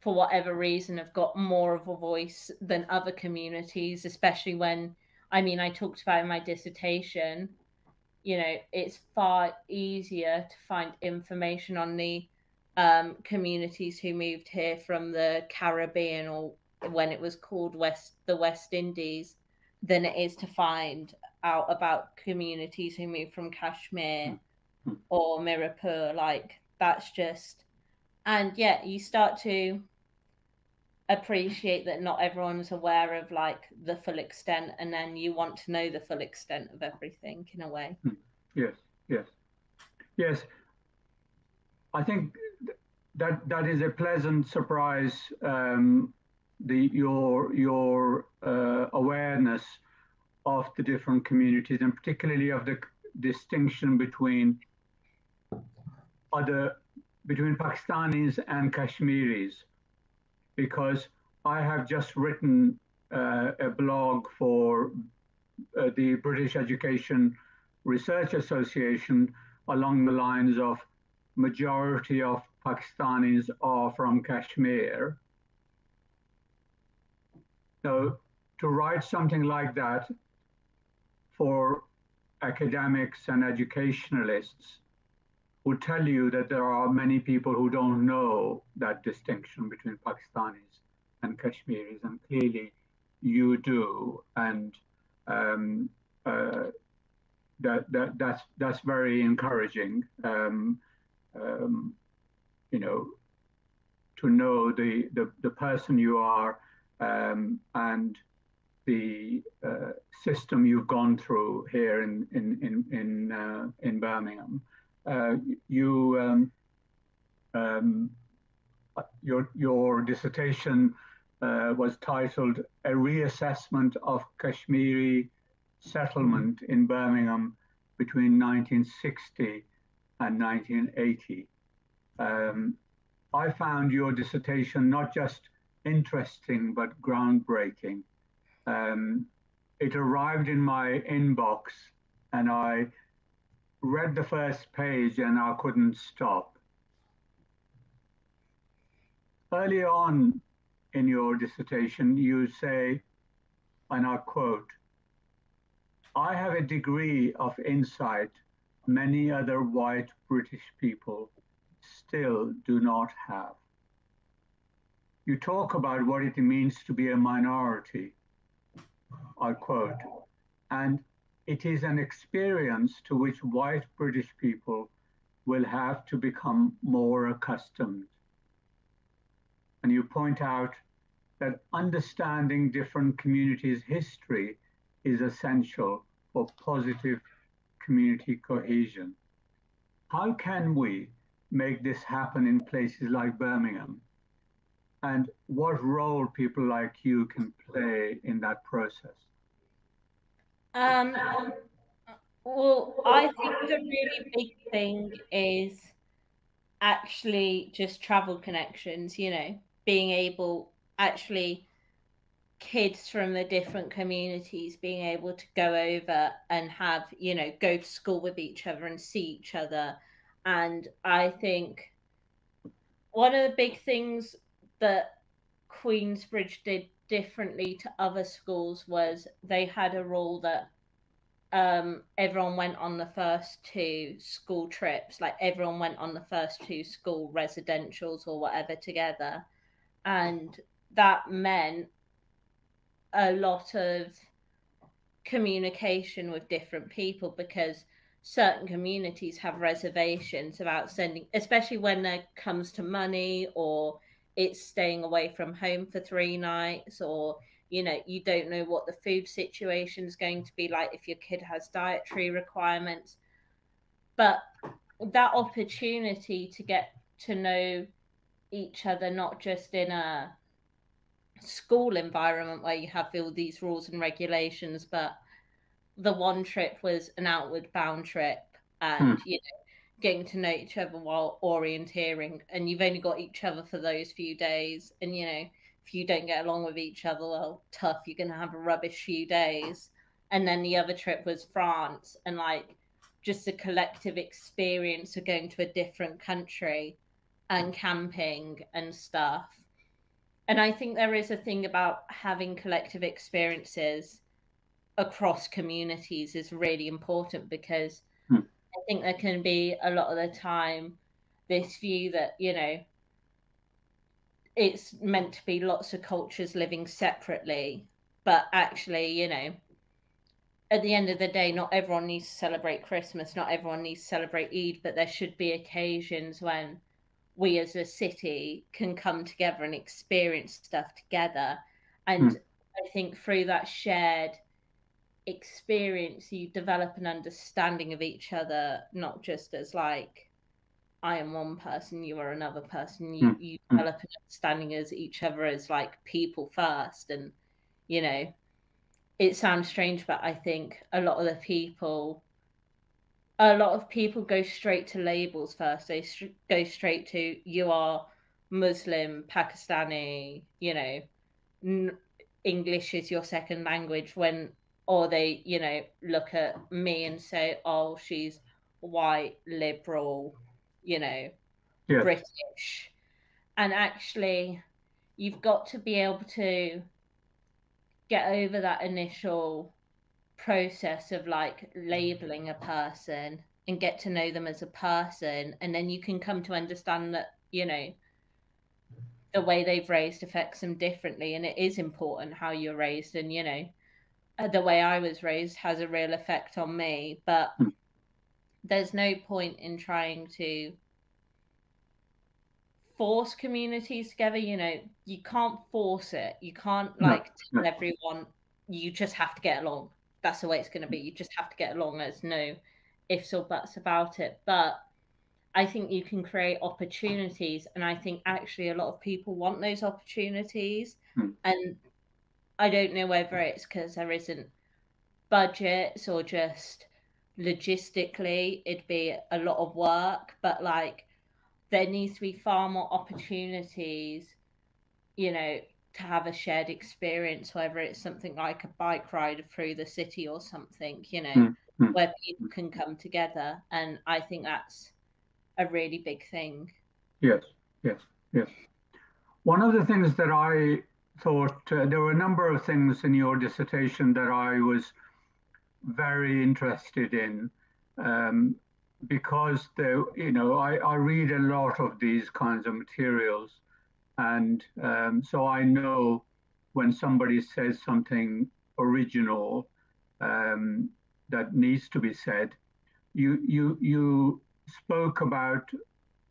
for whatever reason, have got more of a voice than other communities, especially when, I mean, I talked about in my dissertation, you know, it's far easier to find information on the um, communities who moved here from the Caribbean or when it was called West the West Indies than it is to find out about communities who moved from Kashmir or Mirapur. Like that's just and yeah, you start to appreciate that not everyone's aware of like the full extent and then you want to know the full extent of everything in a way. Yes, yes, yes. I think that that is a pleasant surprise. Um, the your your uh, awareness of the different communities and particularly of the distinction between other between Pakistanis and Kashmiris, because I have just written uh, a blog for uh, the British Education Research Association along the lines of majority of Pakistanis are from Kashmir. So to write something like that for academics and educationalists would tell you that there are many people who don't know that distinction between Pakistanis and Kashmiris, and clearly you do, and um, uh, that that that's that's very encouraging. Um, um, you know, to know the the, the person you are um, and the uh, system you've gone through here in in in in, uh, in Birmingham. Uh, you um, um, your your dissertation uh, was titled "A Reassessment of Kashmiri Settlement in Birmingham Between 1960 and 1980." Um, I found your dissertation not just interesting but groundbreaking. Um, it arrived in my inbox and I read the first page and I couldn't stop. Early on in your dissertation, you say, and I quote, I have a degree of insight many other white British people still do not have. You talk about what it means to be a minority, I quote, and it is an experience to which white British people will have to become more accustomed. And you point out that understanding different communities' history is essential for positive community cohesion. How can we make this happen in places like Birmingham? And what role people like you can play in that process? Um, well, I think the really big thing is actually just travel connections, you know, being able actually kids from the different communities being able to go over and have, you know, go to school with each other and see each other. And I think one of the big things that Queensbridge did differently to other schools was they had a rule that um, everyone went on the first two school trips, like everyone went on the first two school residentials or whatever together. And that meant a lot of communication with different people because certain communities have reservations about sending, especially when it comes to money or it's staying away from home for three nights or you know you don't know what the food situation is going to be like if your kid has dietary requirements but that opportunity to get to know each other not just in a school environment where you have all these rules and regulations but the one trip was an outward bound trip and Hmm. you know getting to know each other while orienteering and you've only got each other for those few days and you know if you don't get along with each other well tough you're going to have a rubbish few days and then the other trip was france and like just a collective experience of going to a different country and camping and stuff. And I think there is a thing about having collective experiences across communities is really important because. I think there can be a lot of the time this view that, you know, it's meant to be lots of cultures living separately, but actually, you know, at the end of the day, not everyone needs to celebrate Christmas, not everyone needs to celebrate Eid, but there should be occasions when we as a city can come together and experience stuff together. And Hmm. I think through that shared experience, you develop an understanding of each other, not just as like, I am one person, you are another person. You, Hmm. you Hmm. develop an understanding as each other as like people first. And, you know, it sounds strange, but I think a lot of the people, a lot of people go straight to labels first. They str- go straight to you are Muslim, Pakistani, you know, n- English is your second language. When or they, you know, look at me and say, oh, she's white, liberal, you know, Yes. British. And actually, you've got to be able to get over that initial process of like labeling a person and get to know them as a person. And then you can come to understand that, you know, the way they've raised affects them differently. And it is important how you're raised. And, you know, Uh, the way I was raised has a real effect on me. But hmm. there's no point in trying to force communities together. You know, you can't force it. You can't No, like tell everyone you just have to get along. That's the way it's going to be. Hmm. You just have to get along. There's no ifs or buts about it. But I think you can create opportunities, and I think actually a lot of people want those opportunities. Hmm. And I don't know whether it's because there isn't budgets or just logistically it'd be a lot of work, but like there needs to be far more opportunities, you know, to have a shared experience, whether it's something like a bike ride through the city or something, you know, Mm, mm. where people can come together. And I think that's a really big thing. Yes, yes, yes. One of the things that I thought, uh, there were a number of things in your dissertation that I was very interested in um, because you know, I, I read a lot of these kinds of materials. And um, so I know when somebody says something original um, that needs to be said, you, you, you spoke about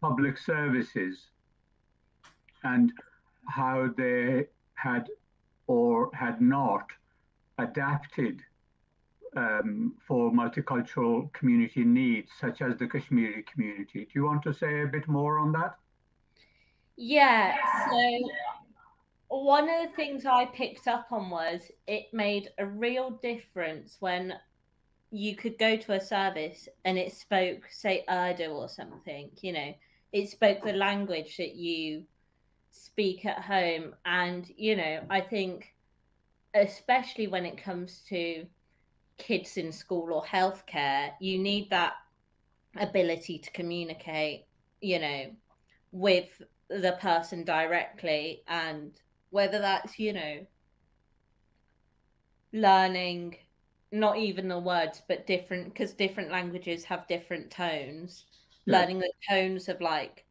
public services and how they had or had not adapted um, for multicultural community needs, such as the Kashmiri community. Do you want to say a bit more on that? Yeah, so one of the things I picked up on was it made a real difference when you could go to a service and it spoke, say, Urdu or something, you know, it spoke the language that you speak at home. And, you know, I think, especially when it comes to kids in school or healthcare, you need that ability to communicate, you know, with the person directly and whether that's, you know, learning not even the words but different because different languages have different tones Yeah. learning the tones of like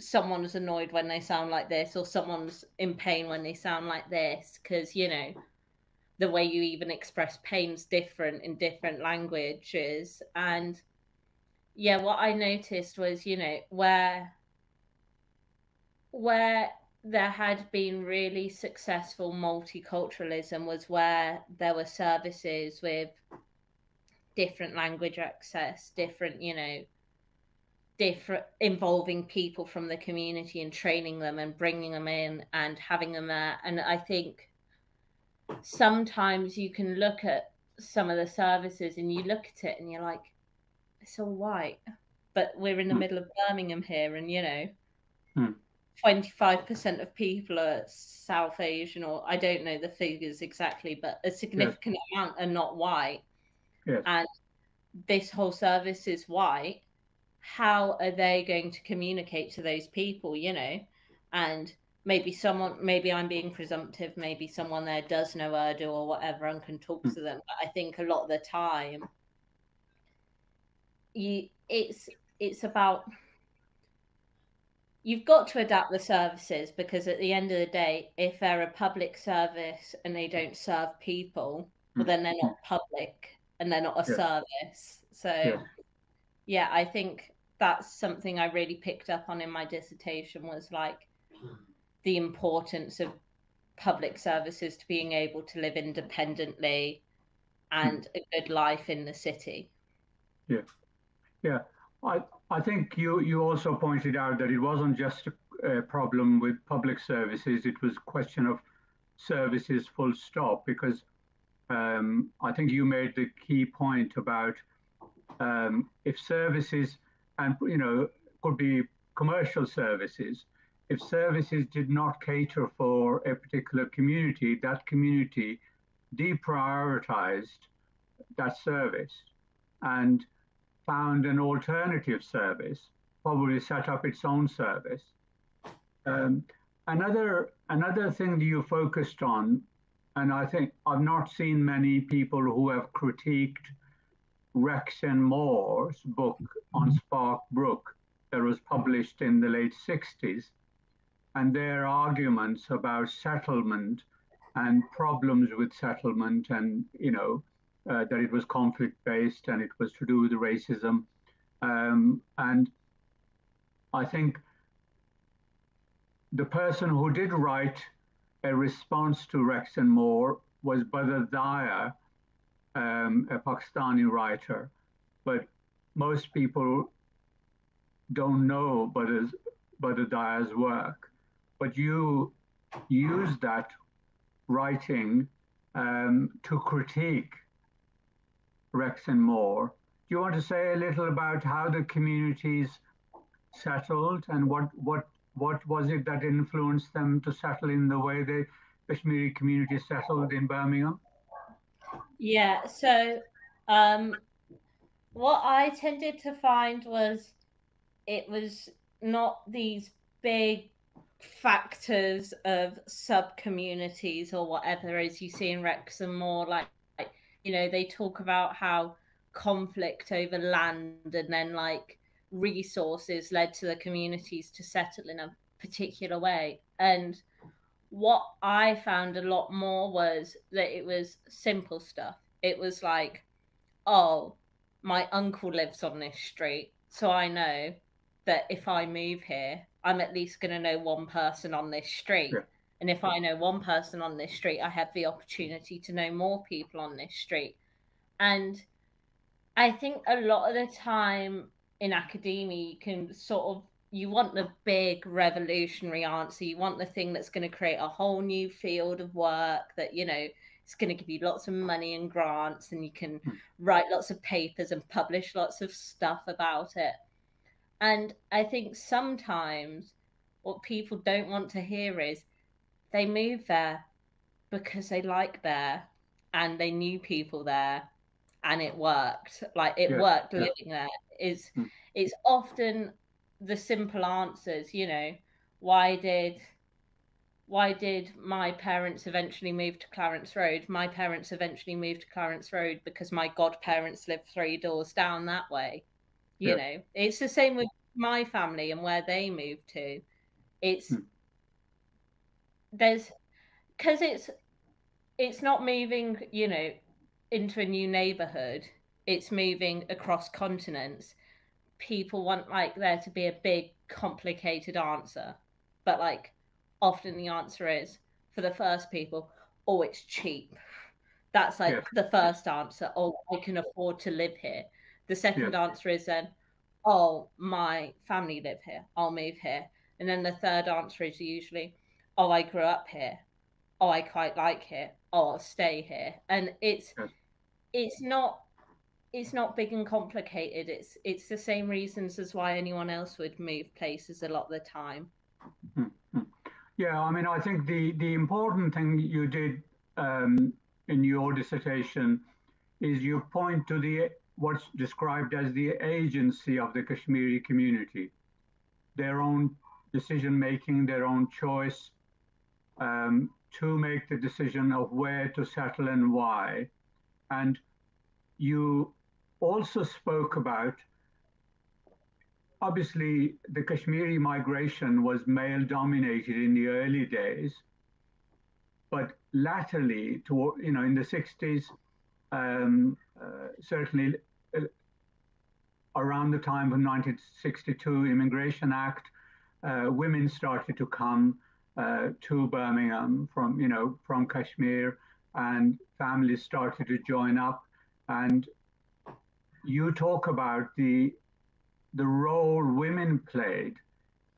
someone's annoyed when they sound like this or someone's in pain when they sound like this because you know the way you even express pain's different in different languages. And yeah what i noticed was you know where where there had been really successful multiculturalism was where there were services with different language access, different, you know, different involving people from the community and training them and bringing them in and having them there. And I think sometimes you can look at some of the services and you look at it and you're like, it's all white, but we're in the Hmm. middle of Birmingham here, and you know, Hmm. 25% of people are South Asian, or I don't know the figures exactly, but a significant amount are not white. Yes. And this whole service is white, how are they going to communicate to those people, you know? And maybe someone, maybe I'm being presumptive, maybe someone there does know Urdu or whatever and can talk hmm. to them. But I think a lot of the time, you it's it's about you've got to adapt the services because at the end of the day, if they're a public service and they don't serve people, well, hmm. then they're not hmm. public and they're not a Yeah. service. So, Yeah. yeah, I think that's something I really picked up on in my dissertation was like the importance of public services to being able to live independently and a good life in the city. Yeah, yeah. I I think you you also pointed out that it wasn't just a, a problem with public services; it was a question of services full stop. Because um, I think you made the key point about um, if services and you know could be commercial services. If services did not cater for a particular community, that community deprioritized that service and found an alternative service, probably set up its own service. Um, another another thing that you focused on, and I think I've not seen many people who have critiqued Rex and Moore's book on Spark Brook that was published in the late 60s, and their arguments about settlement and problems with settlement and you know uh, that it was conflict based and it was to do with racism. Um, and I think the person who did write a response to Rex and Moore was Badr Daya, um, a Pakistani writer. But most people don't know Badr, Badr Daya's work. But you use that writing um, to critique Rex and Moore. Do you want to say a little about how the communities settled and what what what was it that influenced them to settle in the way the Kashmiri community settled in Birmingham? Yeah, so um, what I tended to find was it was not these big factors of sub communities or whatever as you see in Wrexham more like, like you know they talk about how conflict over land and then like resources led to the communities to settle in a particular way. And what I found a lot more was that it was simple stuff. It was like, oh, my uncle lives on this street, so I know that if I move here, I'm at least going to know one person on this street. Yeah. And if I know one person on this street, I have the opportunity to know more people on this street. And I think a lot of the time in academia, you can sort of you want the big revolutionary answer. You want the thing that's going to create a whole new field of work that, you know, it's going to give you lots of money and grants and you can hmm. write lots of papers and publish lots of stuff about it. And I think sometimes what people don't want to hear is they move there because they like there and they knew people there and it worked. Like it Yeah, worked yeah. living there. It's hmm. it's often the simple answers, you know, why did why did my parents eventually move to Clarence Road? My parents eventually moved to Clarence Road because my godparents lived three doors down that way. You know, it's the same with my family and where they moved to. It's hmm. there's because it's it's not moving, you know, into a new neighborhood. It's moving across continents. People want like there to be a big, complicated answer, but like often the answer is for the first people, oh, it's cheap. That's like Yeah. the first answer. Oh, I can afford to live here. The second Yeah. answer is then, oh, my family live here. I'll move here. And then the third answer is usually, oh, I grew up here. Oh, I quite like here. Oh, I'll stay here. And it's Yes. it's not it's not big and complicated. It's it's the same reasons as why anyone else would move places a lot of the time. Yeah, I mean, I think the, the important thing you did um, in your dissertation is you point to the what's described as the agency of the Kashmiri community, their own decision making, their own choice um, to make the decision of where to settle and why. And you also spoke about obviously the Kashmiri migration was male dominated in the early days, but latterly, to, you know, in the 60s, um, uh, certainly uh, around the time of 1962 Immigration Act, uh, women started to come uh, to Birmingham from, you know, from Kashmir, and families started to join up. And you talk about the the role women played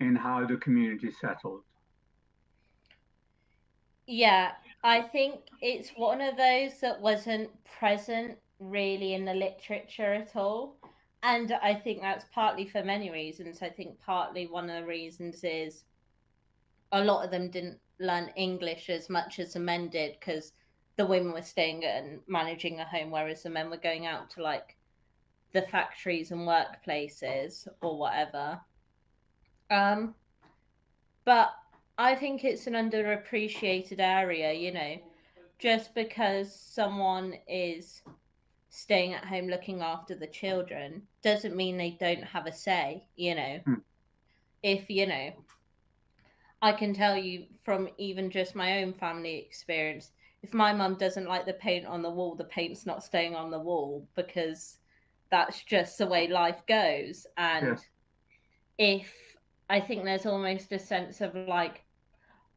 in how the community settled. Yeah, I think it's one of those that wasn't present really in the literature at all. And I think that's partly for many reasons. I think partly one of the reasons is a lot of them didn't learn English as much as the men did because the women were staying and managing a home, whereas the men were going out to like the factories and workplaces or whatever. Um, but I think it's an underappreciated area, you know, just because someone is staying at home looking after the children doesn't mean they don't have a say, you know. Hmm. If, you know, I can tell you from even just my own family experience, if my mum doesn't like the paint on the wall, the paint's not staying on the wall because that's just the way life goes. And if I think there's almost a sense of like,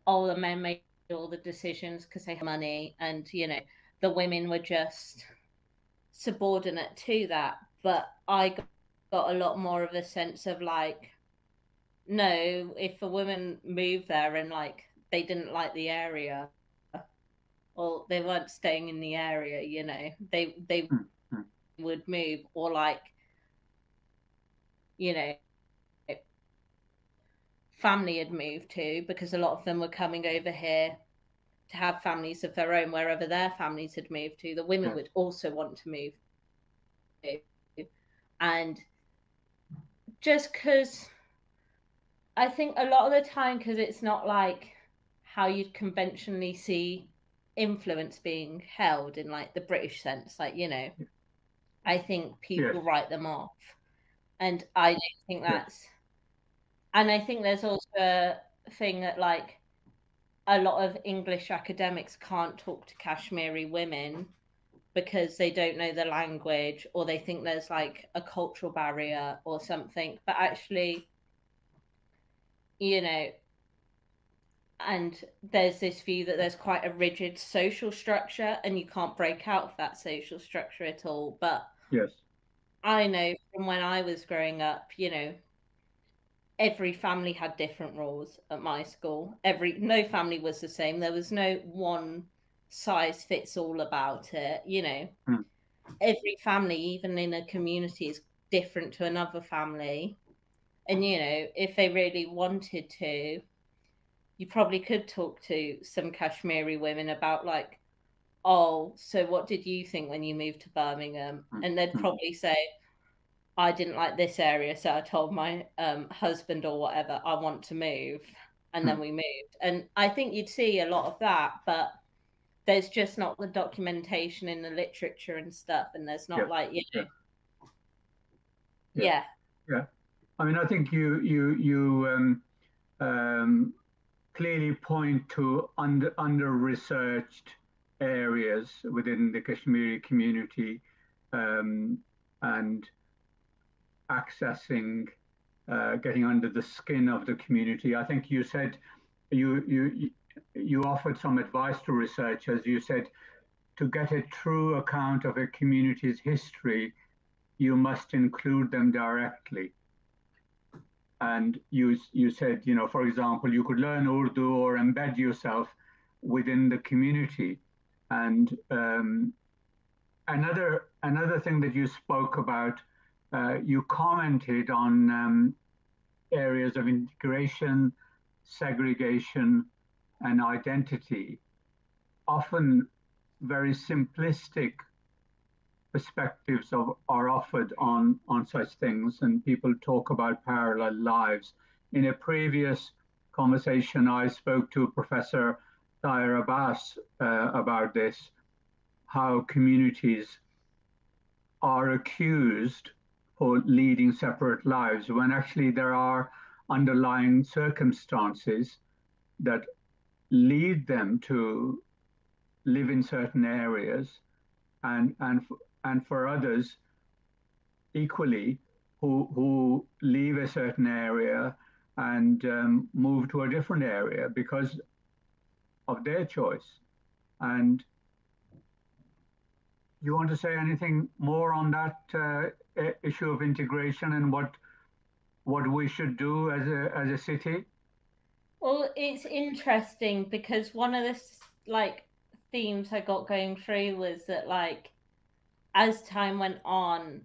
oh, the men made all the decisions because they had money, and you know, the women were just subordinate to that. But I got a lot more of a sense of like, no, if a woman moved there and like they didn't like the area, well, they weren't staying in the area, you know, they they Hmm. Would move or like you know family had moved to because a lot of them were coming over here to have families of their own wherever their families had moved to the women Yeah. would also want to move to. and just because i think a lot of the time because it's not like how you'd conventionally see influence being held in like the british sense like you know I think people write them off. And I don't think Yeah. that's and I think there's also a thing that like a lot of English academics can't talk to Kashmiri women because they don't know the language or they think there's like a cultural barrier or something. But actually, you know, and there's this view that there's quite a rigid social structure and you can't break out of that social structure at all. But Yes. I know from when I was growing up, you know, every family had different rules at my school. Every no family was the same. There was no one size fits all about it, you know. Hmm. Every family, even in a community, is different to another family. And you know, if they really wanted to, you probably could talk to some Kashmiri women about like oh, so what did you think when you moved to Birmingham? And they'd probably say, I didn't like this area, so I told my um, husband or whatever, I want to move. And then we moved. And I think you'd see a lot of that, but there's just not the documentation in the literature and stuff. And there's not Yeah, like, you know, Yeah. yeah. Yeah, I mean, I think you you you um, um, clearly point to under under researched areas within the Kashmiri community um, and accessing, uh, getting under the skin of the community. I think you said you you you offered some advice to researchers. You said to get a true account of a community's history, you must include them directly. And you you said, you know, for example, you could learn Urdu or embed yourself within the community. And um, another another thing that you spoke about, uh, you commented on um, areas of integration, segregation, and identity, often very simplistic perspectives of, are offered on, on such things, and people talk about parallel lives. In a previous conversation, I spoke to a Professor Tahir Abbas uh, about this, how communities are accused for leading separate lives when actually there are underlying circumstances that lead them to live in certain areas and and and for others equally who who leave a certain area and um, move to a different area because of their choice. And you want to say anything more on that uh, issue of integration and what what we should do as a as a city? Well it's interesting because one of the like themes i got going through was that like as time went on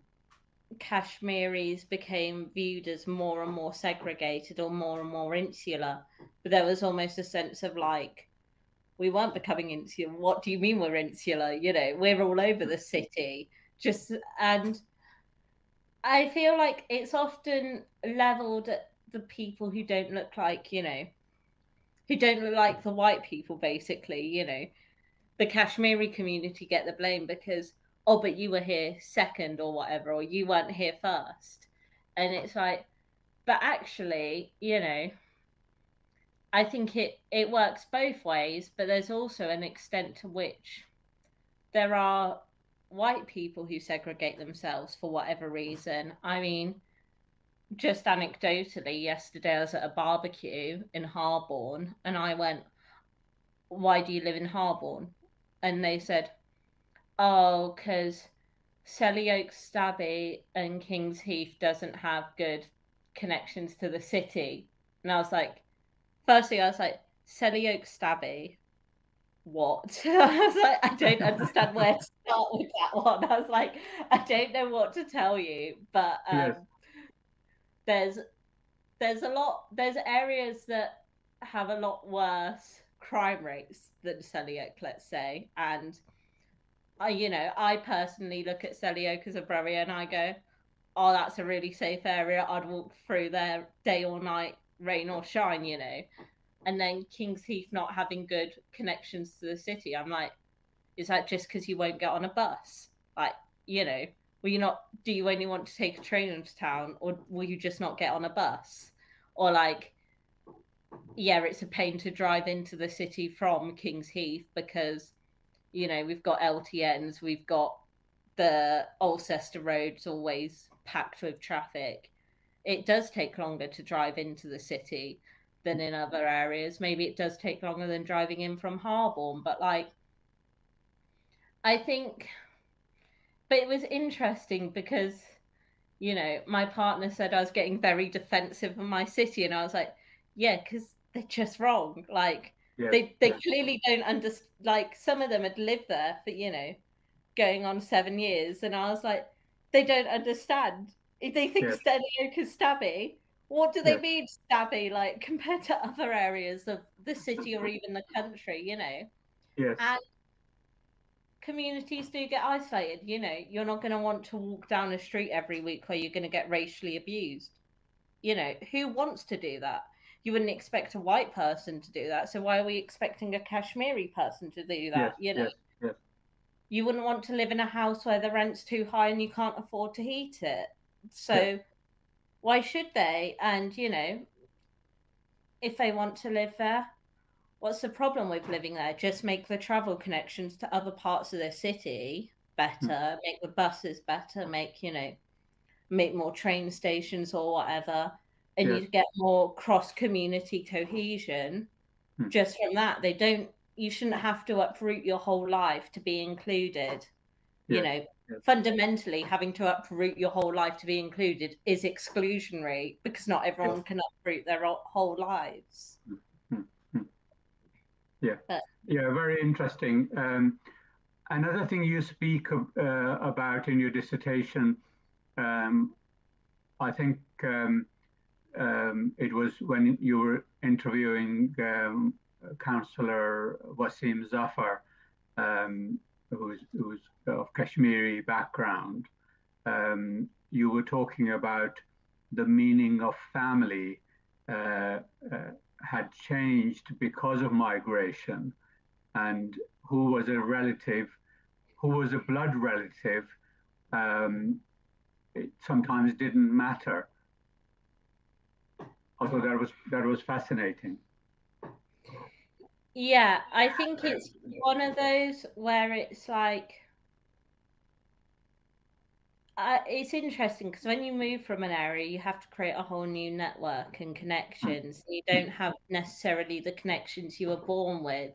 kashmiris became viewed as more and more segregated or more and more insular. But there was almost a sense of like we weren't becoming insular what do you mean we're insular? You know we're all over the city. Just and i feel like it's often leveled at the people who don't look like you know who don't look like the white people basically you know. The kashmiri community get the blame because oh but you were here second or whatever or you weren't here first. And it's like but actually you know i think it it works both ways but there's also an extent to which there are white people who segregate themselves for whatever reason i mean just anecdotally, yesterday I was at a barbecue in Harborne and I went, Why do you live in Harborne? And they said, Oh, because Selly Oak Stabby and King's Heath doesn't have good connections to the city. And I was like, firstly, I was like, Selly Oak Stabby, what? (laughs) I was like, I don't understand where to (laughs) start with that one. I was like, I don't know what to tell you, but um, yes there's there's a lot there's areas that have a lot worse crime rates than Selly Oak, let's say. And I, you know, I personally look at Selly Oak as a borough and I go, oh, that's a really safe area. I'd walk through there day or night, rain or shine, you know. And then King's Heath not having good connections to the city. I'm like, is that just because you won't get on a bus? Like, you know, will you not do you only want to take a train into town or will you just not get on a bus or like yeah it's a pain to drive into the city from king's heath because you know we've got ltns we've got the alcester roads always packed with traffic it does take longer to drive into the city than in other areas maybe it does take longer than driving in from harborne but like i think but it was interesting because you know my partner said i was getting very defensive of my city and i was like yeah because they're just wrong like yeah, they they yeah. clearly don't understand like some of them had lived there for you know going on seven years and i was like they don't understand if they think yeah. Oak is stabby what do they yeah. mean stabby like compared to other areas of the city or even the country you know yes. and communities do get isolated. You know, you're not going to want to walk down a street every week where you're going to get racially abused. You know, who wants to do that? You wouldn't expect a white person to do that. So why are we expecting a Kashmiri person to do that? Yes, you know, yes, yes. you wouldn't want to live in a house where the rent's too high and you can't afford to heat it. So yes. why should they? And, you know, if they want to live there, what's the problem with living there? Just make the travel connections to other parts of the city better, mm. make the buses better, make, you know, make more train stations or whatever, and yes. you get more cross community cohesion mm. just from that. They don't, you shouldn't have to uproot your whole life to be included. Yes. You know. Fundamentally, having to uproot your whole life to be included is exclusionary because not everyone can uproot their whole lives. Mm. Yeah, but... yeah, very interesting. Um, another thing you speak of, uh, about in your dissertation, um, I think um, um it was when you were interviewing um, Councillor Wasim Zafar, um, who's, who's of Kashmiri background, um, you were talking about the meaning of family uh, uh, had changed because of migration, and who was a relative, who was a blood relative, um, it sometimes didn't matter. Although that was that was fascinating. Yeah, I think it's one of those where it's like uh, it's interesting because when you move from an area, you have to create a whole new network and connections. You don't have necessarily the connections you were born with.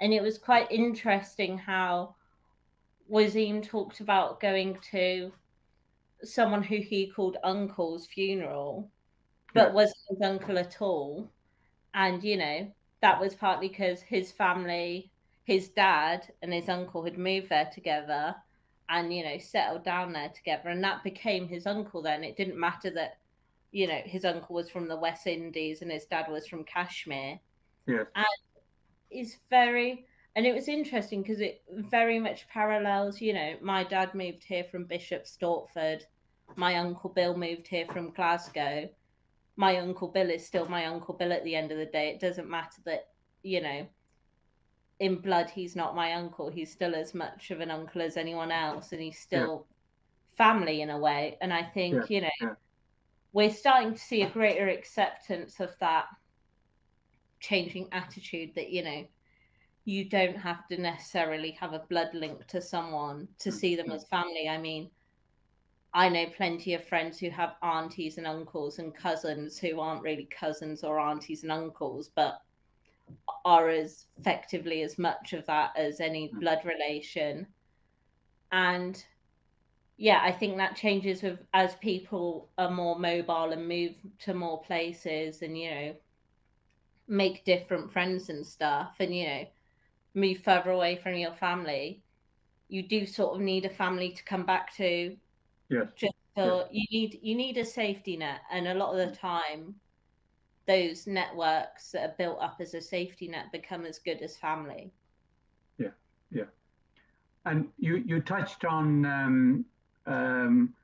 And it was quite interesting how Wazim talked about going to someone who he called uncle's funeral, but wasn't his uncle at all. And, you know, that was partly because his family, his dad and his uncle had moved there together and, you know, settled down there together. And that became his uncle then. It didn't matter that, you know, his uncle was from the West Indies and his dad was from Kashmir. Yes. And it's very, and it was interesting because it very much parallels, you know, my dad moved here from Bishop Stortford. My uncle Bill moved here from Glasgow. My uncle Bill is still my uncle Bill at the end of the day. It doesn't matter that, you know, in blood he's not my uncle. He's still as much of an uncle as anyone else, and he's still family in a way. And I think, Yeah, you know, yeah. we're starting to see a greater acceptance of that changing attitude that, you know, you don't have to necessarily have a blood link to someone to mm, see them as family. I mean, I know plenty of friends who have aunties and uncles and cousins who aren't really cousins or aunties and uncles, but are as effectively as much of that as any hmm. blood relation. And yeah, I think that changes with as people are more mobile and move to more places and, you know, make different friends and stuff and, you know, move further away from your family. You do sort of need a family to come back to Yes. just so you need you need a safety net and a lot of the time those networks that are built up as a safety net become as good as family Yeah, yeah. And you, you touched on, um, um,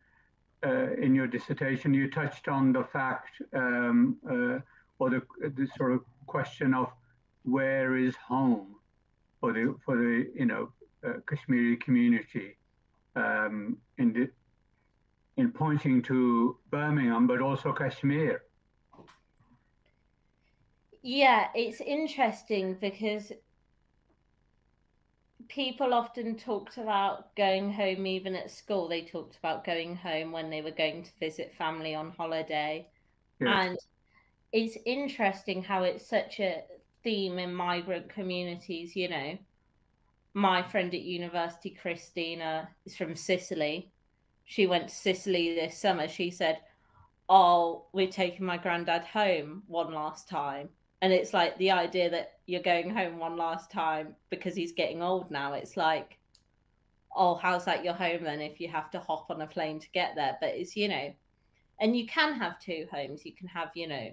uh, in your dissertation, you touched on the fact, um, uh, or the, the sort of question of where is home for the, for the, you know, uh, Kashmiri community, um, in the, in pointing to Birmingham, but also Kashmir. yeah it's interesting because people often talked about going home even at school they talked about going home when they were going to visit family on holiday Yeah. and it's interesting how it's such a theme in migrant communities you know my friend at university christina is from sicily she went to sicily this summer she said oh we're taking my granddad home one last time. And it's like the idea that you're going home one last time because he's getting old now. It's like oh how's that your home then if you have to hop on a plane to get there? But it's you know and you can have two homes. You can have you know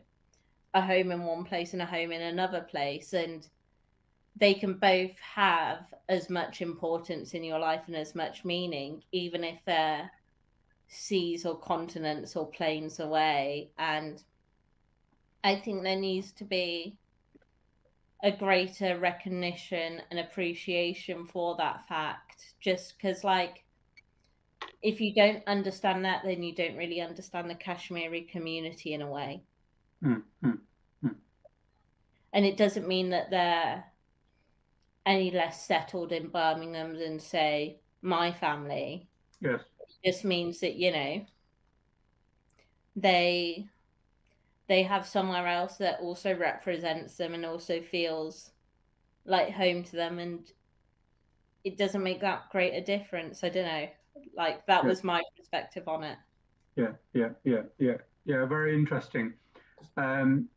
a home in one place and a home in another place and they can both have as much importance in your life and as much meaning even if they're seas or continents or planes away and i think there needs to be a greater recognition and appreciation for that fact just because like if you don't understand that then you don't really understand the kashmiri community in a way Mm, mm, mm. and it doesn't mean that they're any less settled in birmingham than say my family Yes. Just means that you know they they have somewhere else that also represents them and also feels like home to them and it doesn't make that great a difference i don't know like that Yeah. was my perspective on it Yeah, yeah, yeah, yeah, yeah. Very interesting. Um,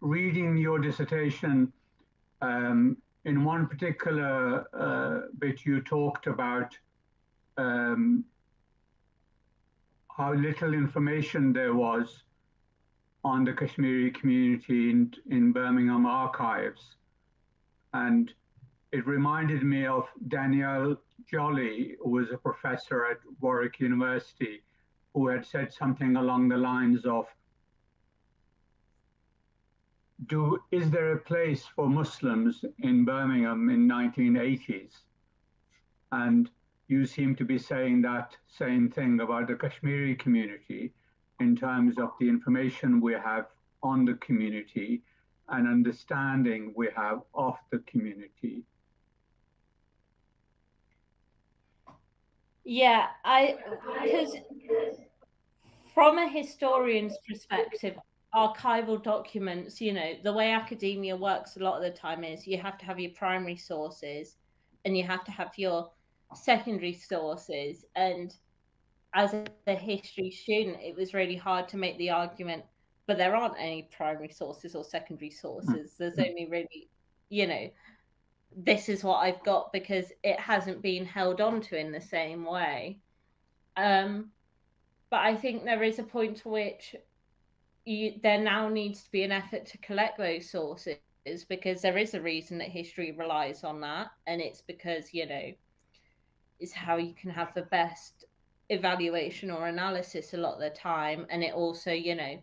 reading your dissertation, um, in one particular uh, bit, you talked about um, how little information there was on the Kashmiri community in, in Birmingham archives. And it reminded me of Danielle Jolly, who was a professor at Warwick University, who had said something along the lines of do is there a place for Muslims in Birmingham in 1980s? And you seem to be saying that same thing about the Kashmiri community in terms of the information we have on the community and understanding we have of the community. Yeah, I because from a historian's perspective, archival documents, you know, the way academia works a lot of the time is you have to have your primary sources and you have to have your secondary sources. And as a history student, it was really hard to make the argument, but there aren't any primary sources or secondary sources. There's only really, you know, this is what I've got because it hasn't been held on to in the same way. Um, but I think there is a point to which you, there now needs to be an effort to collect those sources because there is a reason that history relies on that, and it's because you know is how you can have the best evaluation or analysis a lot of the time, and it also you know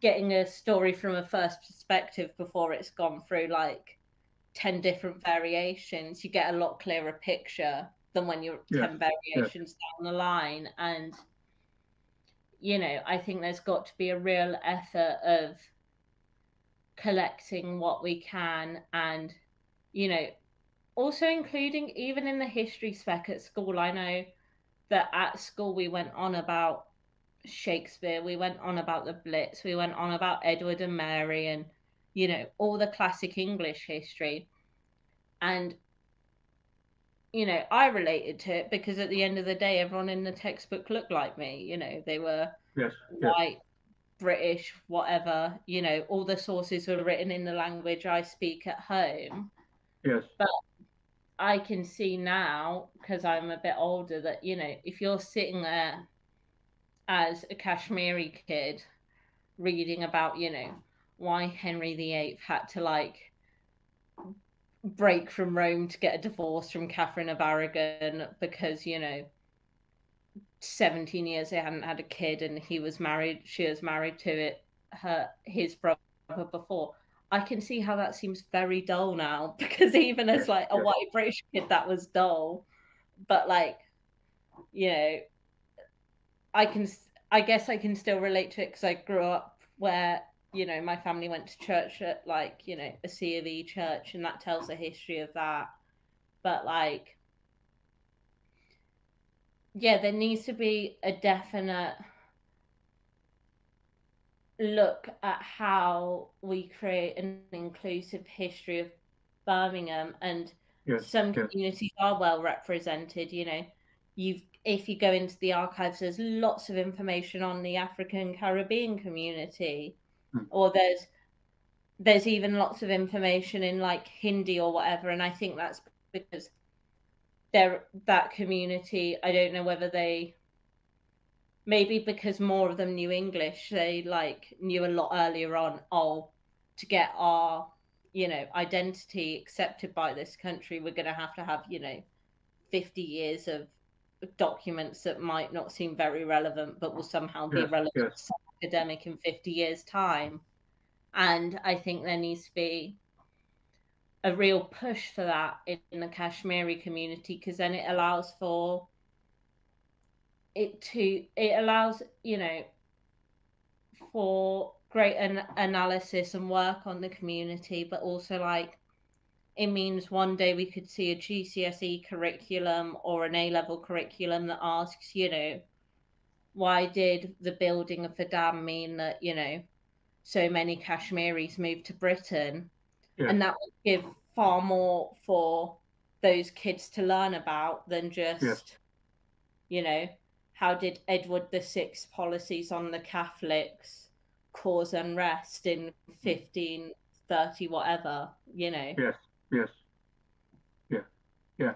getting a story from a first perspective before it's gone through like 10 different variations you get a lot clearer picture than when you're Yeah, 10 variations down the line. And you know i think there's got to be a real effort of collecting what we can and you know also including even in the history spec at school i know that at school we went on about shakespeare we went on about the blitz we went on about edward and mary and you know all the classic english history and you know i related to it because at the end of the day everyone in the textbook looked like me you know they were Yes, yes. white british whatever you know all the sources were written in the language i speak at home Yes. but i can see now because i'm a bit older that you know if you're sitting there as a kashmiri kid reading about you know why henry viii had to like break from rome to get a divorce from catherine of aragon because you know 17 years they hadn't had a kid and he was married she was married to it her his brother before i can see how that seems very dull now (laughs) because even as like a white british kid that was dull. But like you know i can I guess i can still relate to it because i grew up where you know my family went to church at like you know a c of e church and that tells the history of that. But like yeah, there needs to be a definite look at how we create an inclusive history of Birmingham and Yes, some yes. communities are well represented, you know. You've if you go into the archives there's lots of information on the African Caribbean community hmm. or there's there's even lots of information in like Hindi or whatever and I think that's because they're that community i don't know whether they maybe because more of them knew english they like knew a lot earlier on oh to get our you know identity accepted by this country we're going to have to have you know 50 years of documents that might not seem very relevant but will somehow be relevant yes. academic in 50 years time and i think there needs to be a real push for that in, in the Kashmiri community because then it allows for it to it allows you know for great an- analysis and work on the community but also like it means one day we could see a GCSE curriculum or an A level curriculum that asks you know why did the building of the dam mean that you know so many Kashmiris moved to Britain Yes. and that would give far more for those kids to learn about than just you know how did edward the sixth policies on the catholics cause unrest in 1530 whatever you know? Yes, yes, yeah, yeah.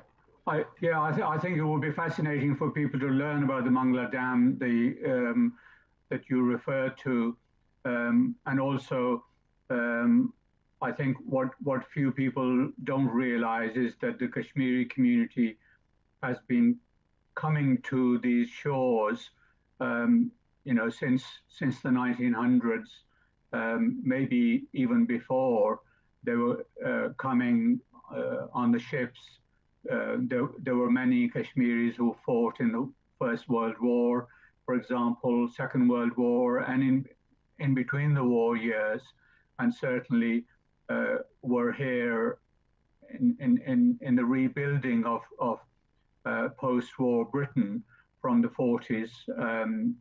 I yeah, I, th- I think it would be fascinating for people to learn about the Mangla Dam, the um, that you referred to, um, and also um, I think what, what few people don't realize is that the Kashmiri community has been coming to these shores, um, you know, since since the 1900s, um, maybe even before. They were uh, coming uh, on the ships. Uh, there, there were many Kashmiris who fought in the First World War, for example, Second World War, and in in between the war years, and certainly uh, were here in, in, in, in the rebuilding of, of post-war Britain from the 40s, um,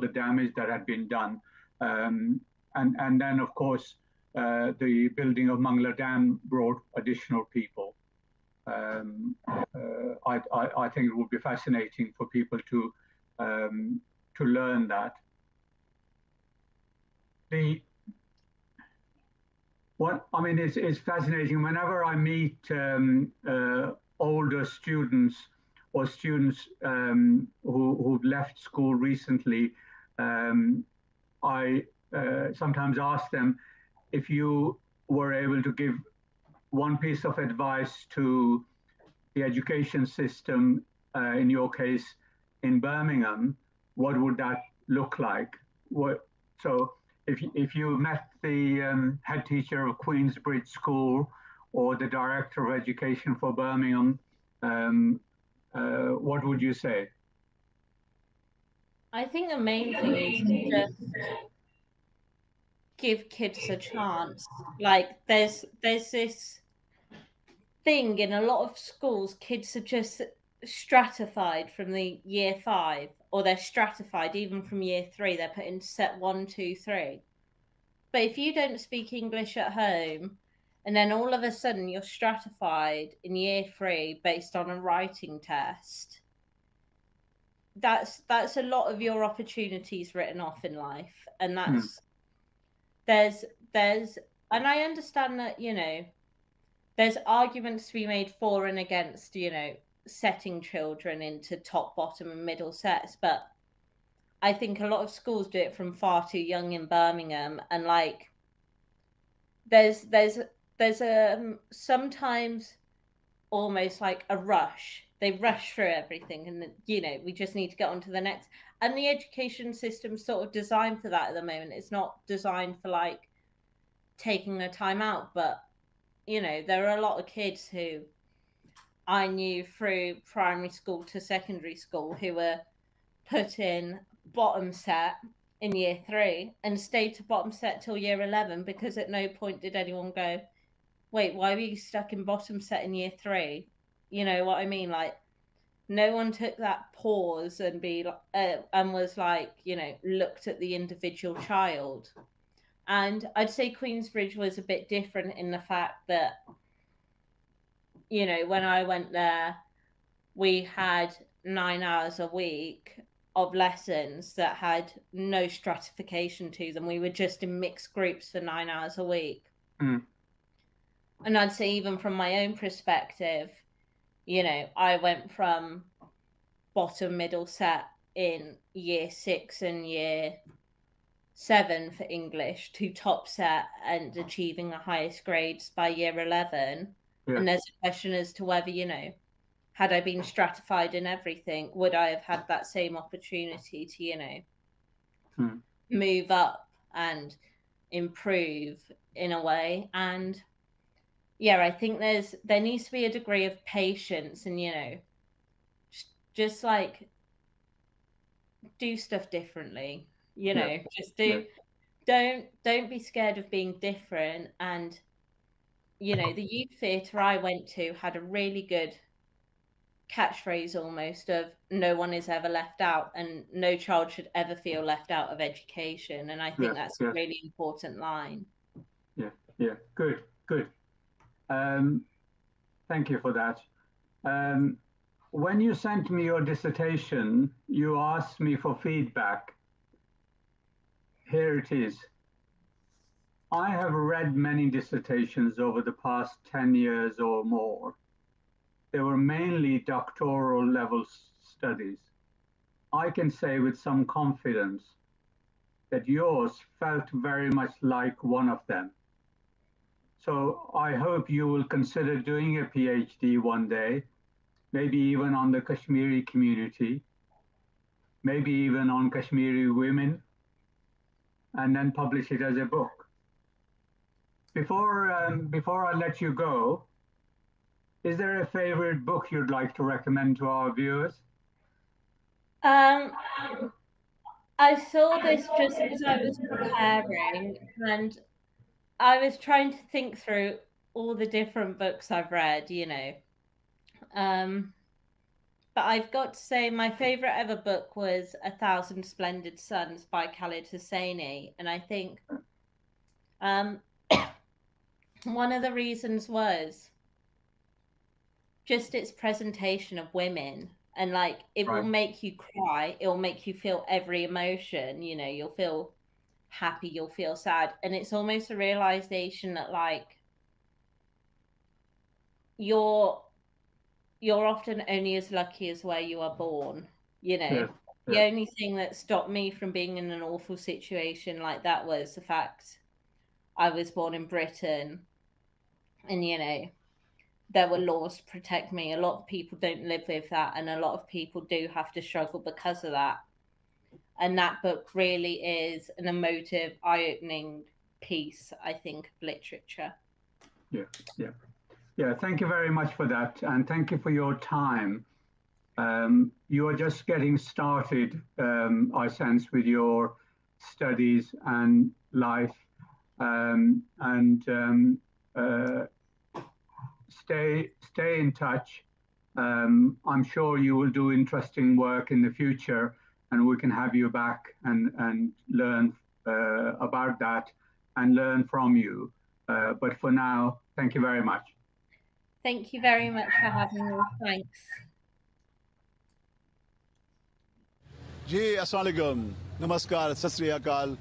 the damage that had been done. Um, and, and then, of course, uh, the building of Mangla Dam brought additional people. Um, uh, I, I, I, think it would be fascinating for people to um, to learn that. The what I mean is is fascinating. Whenever I meet um, uh, older students or students um, who who've left school recently, um, I uh, sometimes ask them if you were able to give one piece of advice to the education system, uh, in your case, in Birmingham, what would that look like? What so if if you met the um, head teacher of Queensbridge School or the director of education for Birmingham, um, Uh, what would you say? I think the main thing is to just give kids a chance. Like there's there's this thing in a lot of schools, kids are just stratified from the year five, or they're stratified even from year three. They're put into set one, two, three. But if you don't speak English at home, and then all of a sudden you're stratified in year three based on a writing test, that's that's a lot of your opportunities written off in life, and hmm. that's mm. there's there's and I understand that you know there's arguments to be made for and against you know setting children into top, bottom, and middle sets, but I think a lot of schools do it from far too young in Birmingham, and like there's there's there's a um, sometimes almost like a rush. They rush through everything, and you know we just need to get on to the next. And the education system's sort of designed for that at the moment. It's not designed for like taking a time out, but you know there are a lot of kids who I knew through primary school to secondary school who were put in bottom set in year three and stayed to bottom set till year 11 because at no point did anyone go, wait, why were you stuck in bottom set in year three? You know what I mean? Like, no one took that pause and be uh, and was like, you know, looked at the individual child. And I'd say Queensbridge was a bit different in the fact that you know, when I went there, we had nine hours a week of lessons that had no stratification to them. We were just in mixed groups for nine hours a week. Mm. And I'd say, even from my own perspective, you know, I went from bottom middle set in year six and year seven for English to top set and achieving the highest grades by year 11 yeah. And there's a question as to whether, you know, had I been stratified in everything, would I have had that same opportunity to, you know, hmm. move up and improve in a way? And yeah, I think there's there needs to be a degree of patience and, you know, just, just like do stuff differently. You know, yeah. just do yeah. don't don't be scared of being different and you know, the youth theatre I went to had a really good catchphrase almost of no one is ever left out and no child should ever feel left out of education. And I think that's a really important line. Yeah, yeah, good, good. Um, thank you for that. Um, when you sent me your dissertation, you asked me for feedback. Here it is. I have read many dissertations over the past 10 years or more. They were mainly doctoral level studies. I can say with some confidence that yours felt very much like one of them. So I hope you will consider doing a PhD one day, maybe even on the Kashmiri community, maybe even on Kashmiri women, and then publish it as a book. Before um, before I let you go, is there a favorite book you'd like to recommend to our viewers? Um, I saw this just as I was preparing, and I was trying to think through all the different books I've read, you know. Um, but I've got to say, my favorite ever book was A Thousand Splendid Suns by Khalid Hosseini. And I think um, (coughs) one of the reasons was just its presentation of women. And like, it will make you cry, it will make you feel every emotion, you know, you'll feel happy, you'll feel sad. And it's almost a realization that, like, you're you're often only as lucky as where you are born you know? Yes, the only thing that stopped me from being in an awful situation like that was the fact i was born in britain. And you know there were laws to protect me. A lot of people don't live with that and a lot of people do have to struggle because of that and that book really is an emotive eye-opening piece i think of literature Yeah, yeah, yeah. Thank you very much for that, and thank you for your time. Um, you are just getting started, um, I sense, with your studies and life, um, and um, uh, stay stay in touch. Um, I'm sure you will do interesting work in the future, and we can have you back and, and learn uh, about that and learn from you. Uh, but for now, thank you very much. Thank you very much for having me. Thanks. Ji, Assalamu. Namaskar, Sasri Akal,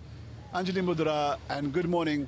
Anjali Mudra, and good morning.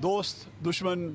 dost, dushman,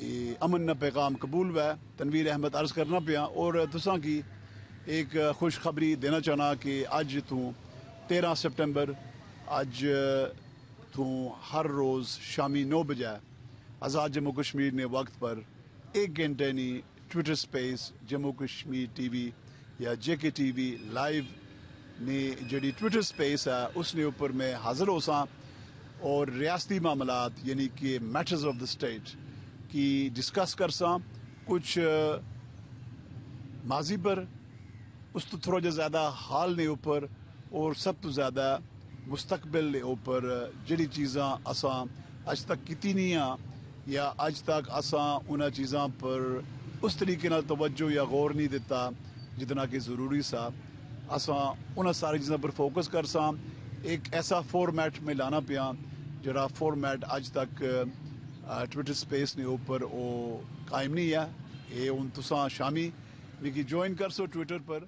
امن نہ پیغام قبول ہوا تنویر احمد عرض کرنا پیا اور تساں کی ایک خوشخبری دینا چاہنا کہ اج تو تیرہ سپٹمبر اج تو ہر روز شامی نو بجے آزاد جموں کشمیر نے وقت پر ایک گھنٹے نی Twitter space Jammu Kashmir T V یا جے کے ٹی وی لائیو نے جڑی ٹویٹر سپیس ہے، اس نے اوپر میں حاضر ہو سا اور ریاستی معاملات یعنی کہ میٹرز آف دا سٹیٹ کی ڈسکس کر سا کچھ ماضی پر، اس تو تھوڑا جا زیادہ حال نے اوپر، اور سب تو زیادہ مستقبل نے اوپر جڑی چیزاں چیز اج تک کیت نہیں ہیں یا اج تک اس چیزاں پر اس طریقے نا توجہ یا غور نہیں دیتا جتنا کہ ضروری سا۔ اُنہیں ساری چیزاں پر فوکس کر کرسیں ایک ایسا فارمیٹ میں لانا پیا، جڑا فارمٹ اج تک ٹویٹر سپیس نے اوپر او قائم نہیں ہے۔ یہ ہوں تو شام میری جائن کر سو ٹویٹر پر۔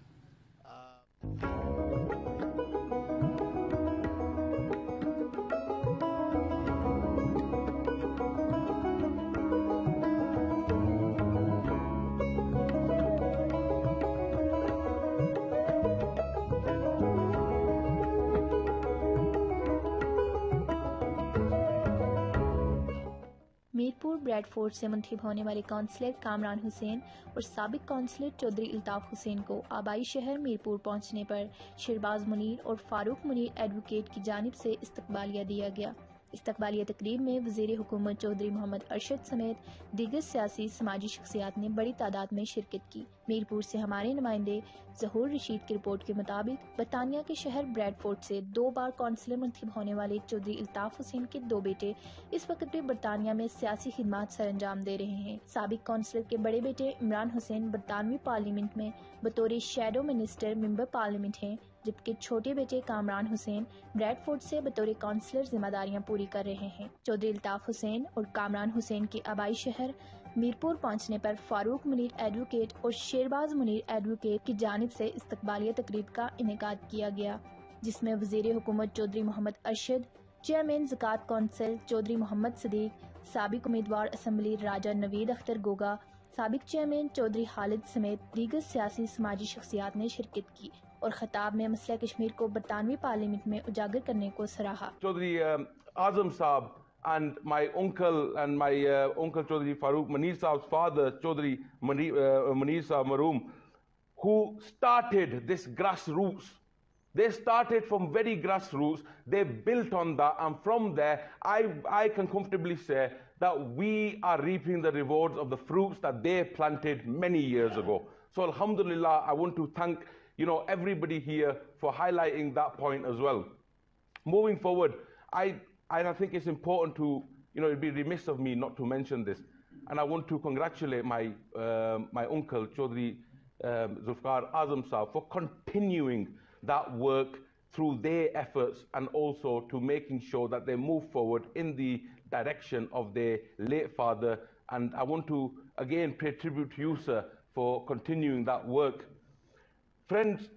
بریڈ فورڈ سے منتخب ہونے والے کونسلر کامران حسین اور سابق کونسلر چودھری الطاف حسین کو آبائی شہر میرپور پہنچنے پر شرباز منیر اور فاروق منیر ایڈوکیٹ کی جانب سے استقبالیہ دیا گیا۔ استقبالیہ تقریب میں وزیر حکومت چودھری محمد ارشد سمیت دیگر سیاسی سماجی شخصیات نے بڑی تعداد میں شرکت کی۔ میرپور سے ہمارے نمائندے ظہور رشید کی رپورٹ کے مطابق برطانیہ کے شہر بریڈ فورٹ سے دو بار کونسلر منتخب ہونے والے چودھری الطاف حسین کے دو بیٹے اس وقت بھی برطانیہ میں سیاسی خدمات سر انجام دے رہے ہیں۔ سابق کونسلر کے بڑے بیٹے عمران حسین برطانوی پارلیمنٹ میں بطور شیڈو منسٹر ممبر پارلیمنٹ ہیں۔ جبکہ چھوٹے بیٹے کامران حسین بریڈ فورڈ سے بطور کونسلر ذمہ داریاں پوری کر رہے ہیں۔ چودھری الطاف حسین اور کامران حسین کے آبائی شہر میرپور پہنچنے پر فاروق منیر ایڈوکیٹ اور شیرباز منیر ایڈوکیٹ کی جانب سے استقبالیہ تقریب کا انعقاد کیا گیا، جس میں وزیر حکومت چودھری محمد ارشد، چیئرمین زکات کونسل چودھری محمد صدیق، سابق امیدوار اسمبلی راجہ نوید اختر گوگا، سابق چیئرمین چودھری خالد سمیت دیگر سیاسی سماجی شخصیات نے شرکت کی۔ اور خطاب میں مسئلہ کشمیر کو برطانوی پارلیمنٹ میں اجاگر کرنے کو سراہا Chaudhry um, Azam Saab and my uncle and my uh, uncle Chaudhry Farooq Manir Saab's father, Chaudhry Manir, uh, Manir Saab Maroom, who started this grassroots. They started from very grassroots. They built on that, and from there, I, I can comfortably say that we are reaping the rewards of the fruits that they planted many years ago. So, Alhamdulillah, I want to thank you know everybody here for highlighting that point as well. Moving forward, I I think it's important to you know it'd be remiss of me not to mention this, and I want to congratulate my um my uncle Chaudhry um, Zulfikar Azam Saab for continuing that work through their efforts and also to making sure that they move forward in the direction of their late father. And I want to again pay tribute to you, sir, for continuing that work. Friends,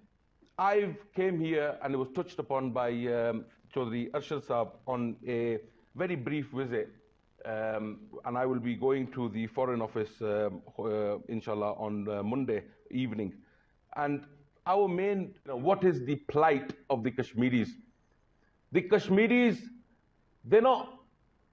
I came here and it was touched upon by um, Chaudhry Arshad Saab on a very brief visit. Um, and I will be going to the Foreign Office, um, uh, inshallah, on uh, Monday evening. And our main, you know, what is the plight of the Kashmiris? The Kashmiris, they're not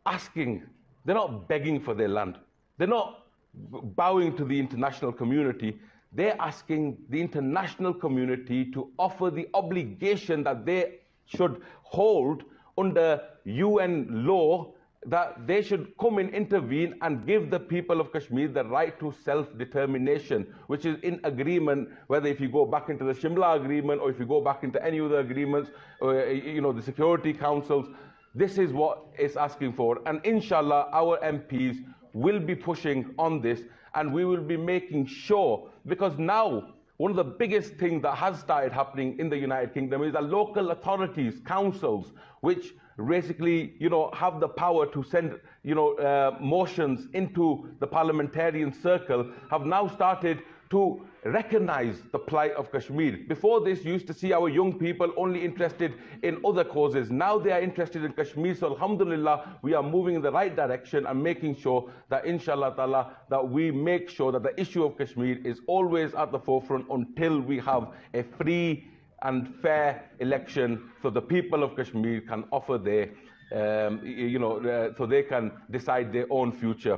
asking, they're not begging for their land. They're not bowing to the international community. They're asking the international community to offer the obligation that they should hold under UN law that they should come and intervene and give the people of Kashmir the right to self-determination, which is in agreement, whether if you go back into the Shimla agreement or if you go back into any other agreements, or, eh, you know, the security councils, this is what it's asking for. And inshallah, our MPs will be pushing on this and we will be making sure, because now one of the biggest things that has started happening in the United Kingdom is that local authorities, councils, which basically, you know, have the power to send, you know, uh, motions into the parliamentarian circle, have now started to recognize the plight of Kashmir. Before this, you used to see our young people only interested in other causes. Now they are interested in Kashmir. So Alhamdulillah, we are moving in the right direction and making sure that inshallah ta'ala, that we make sure that the issue of Kashmir is always at the forefront until we have a free and fair election so the people of Kashmir can offer their, um, you know, uh, so they can decide their own future.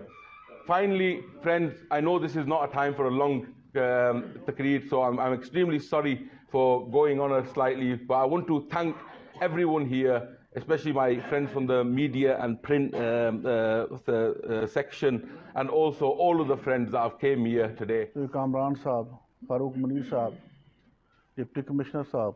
Finally, friends, I know this is not a time for a long um, taqreed, so I'm, I'm extremely sorry for going on a slightly, but I want to thank everyone here, especially my friends from the media and print um, uh, the, uh, section, and also all of the friends that have came here today. Kamran Sahab, Farooq Munir Sahab, Deputy Commissioner sahab, Saab,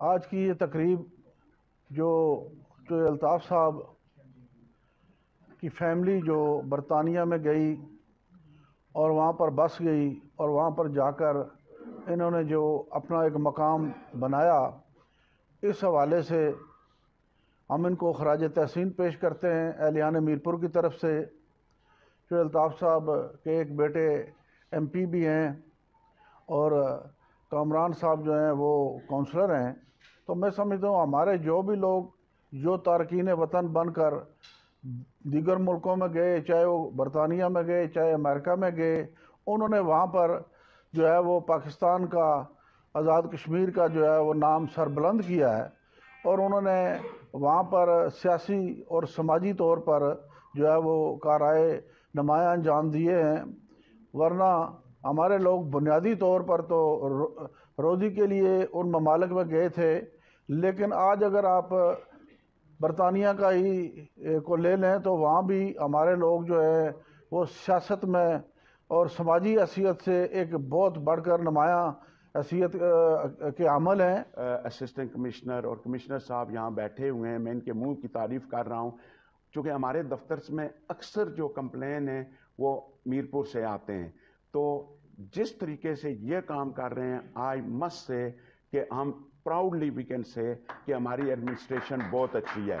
آج کی یہ تقریب جو جو الطاف صاحب کی family جو برطانیہ میں گئی اور وہاں پر بس گئی اور وہاں پر جا کر انہوں نے جو اپنا ایک مقام بنایا، اس حوالے سے ہم ان کو خراج تحسین پیش کرتے ہیں اہلیان میرپور کی طرف سے، جو الطاف صاحب کے ایک بیٹے ایم پی بھی ہیں اور کامران صاحب جو ہیں وہ کونسلر ہیں، تو میں سمجھتا ہوں ہمارے جو بھی لوگ جو تارکین وطن بن کر دیگر ملکوں میں گئے، چاہے وہ برطانیہ میں گئے، چاہے امریکہ میں گئے، انہوں نے وہاں پر جو ہے وہ پاکستان کا، آزاد کشمیر کا جو ہے وہ نام سر بلند کیا ہے۔ اور انہوں نے وہاں پر سیاسی اور سماجی طور پر جو ہے وہ کارائے نمایاں انجام دیے ہیں۔ ورنہ ہمارے لوگ بنیادی طور پر تو روزی کے لیے ان ممالک میں گئے تھے، لیکن آج اگر آپ برطانیہ کا ہی کو لے لیں تو وہاں بھی ہمارے لوگ جو ہے وہ سیاست میں اور سماجی حیثیت سے ایک بہت بڑھ کر نمایاں حیثیت کے عمل ہیں۔ اسسٹنٹ کمشنر اور کمشنر صاحب یہاں بیٹھے ہوئے ہیں۔ میں ان کے منہ کی تعریف کر رہا ہوں۔ چونکہ ہمارے دفتر میں اکثر جو کمپلین ہیں وہ میرپور سے آتے ہیں۔ تو جس طریقے سے یہ کام کر رہے ہیں آئی مس سے کہ ہم پراؤڈلی وی کین سے کہ ہماری ایڈمنسٹریشن بہت اچھی ہے۔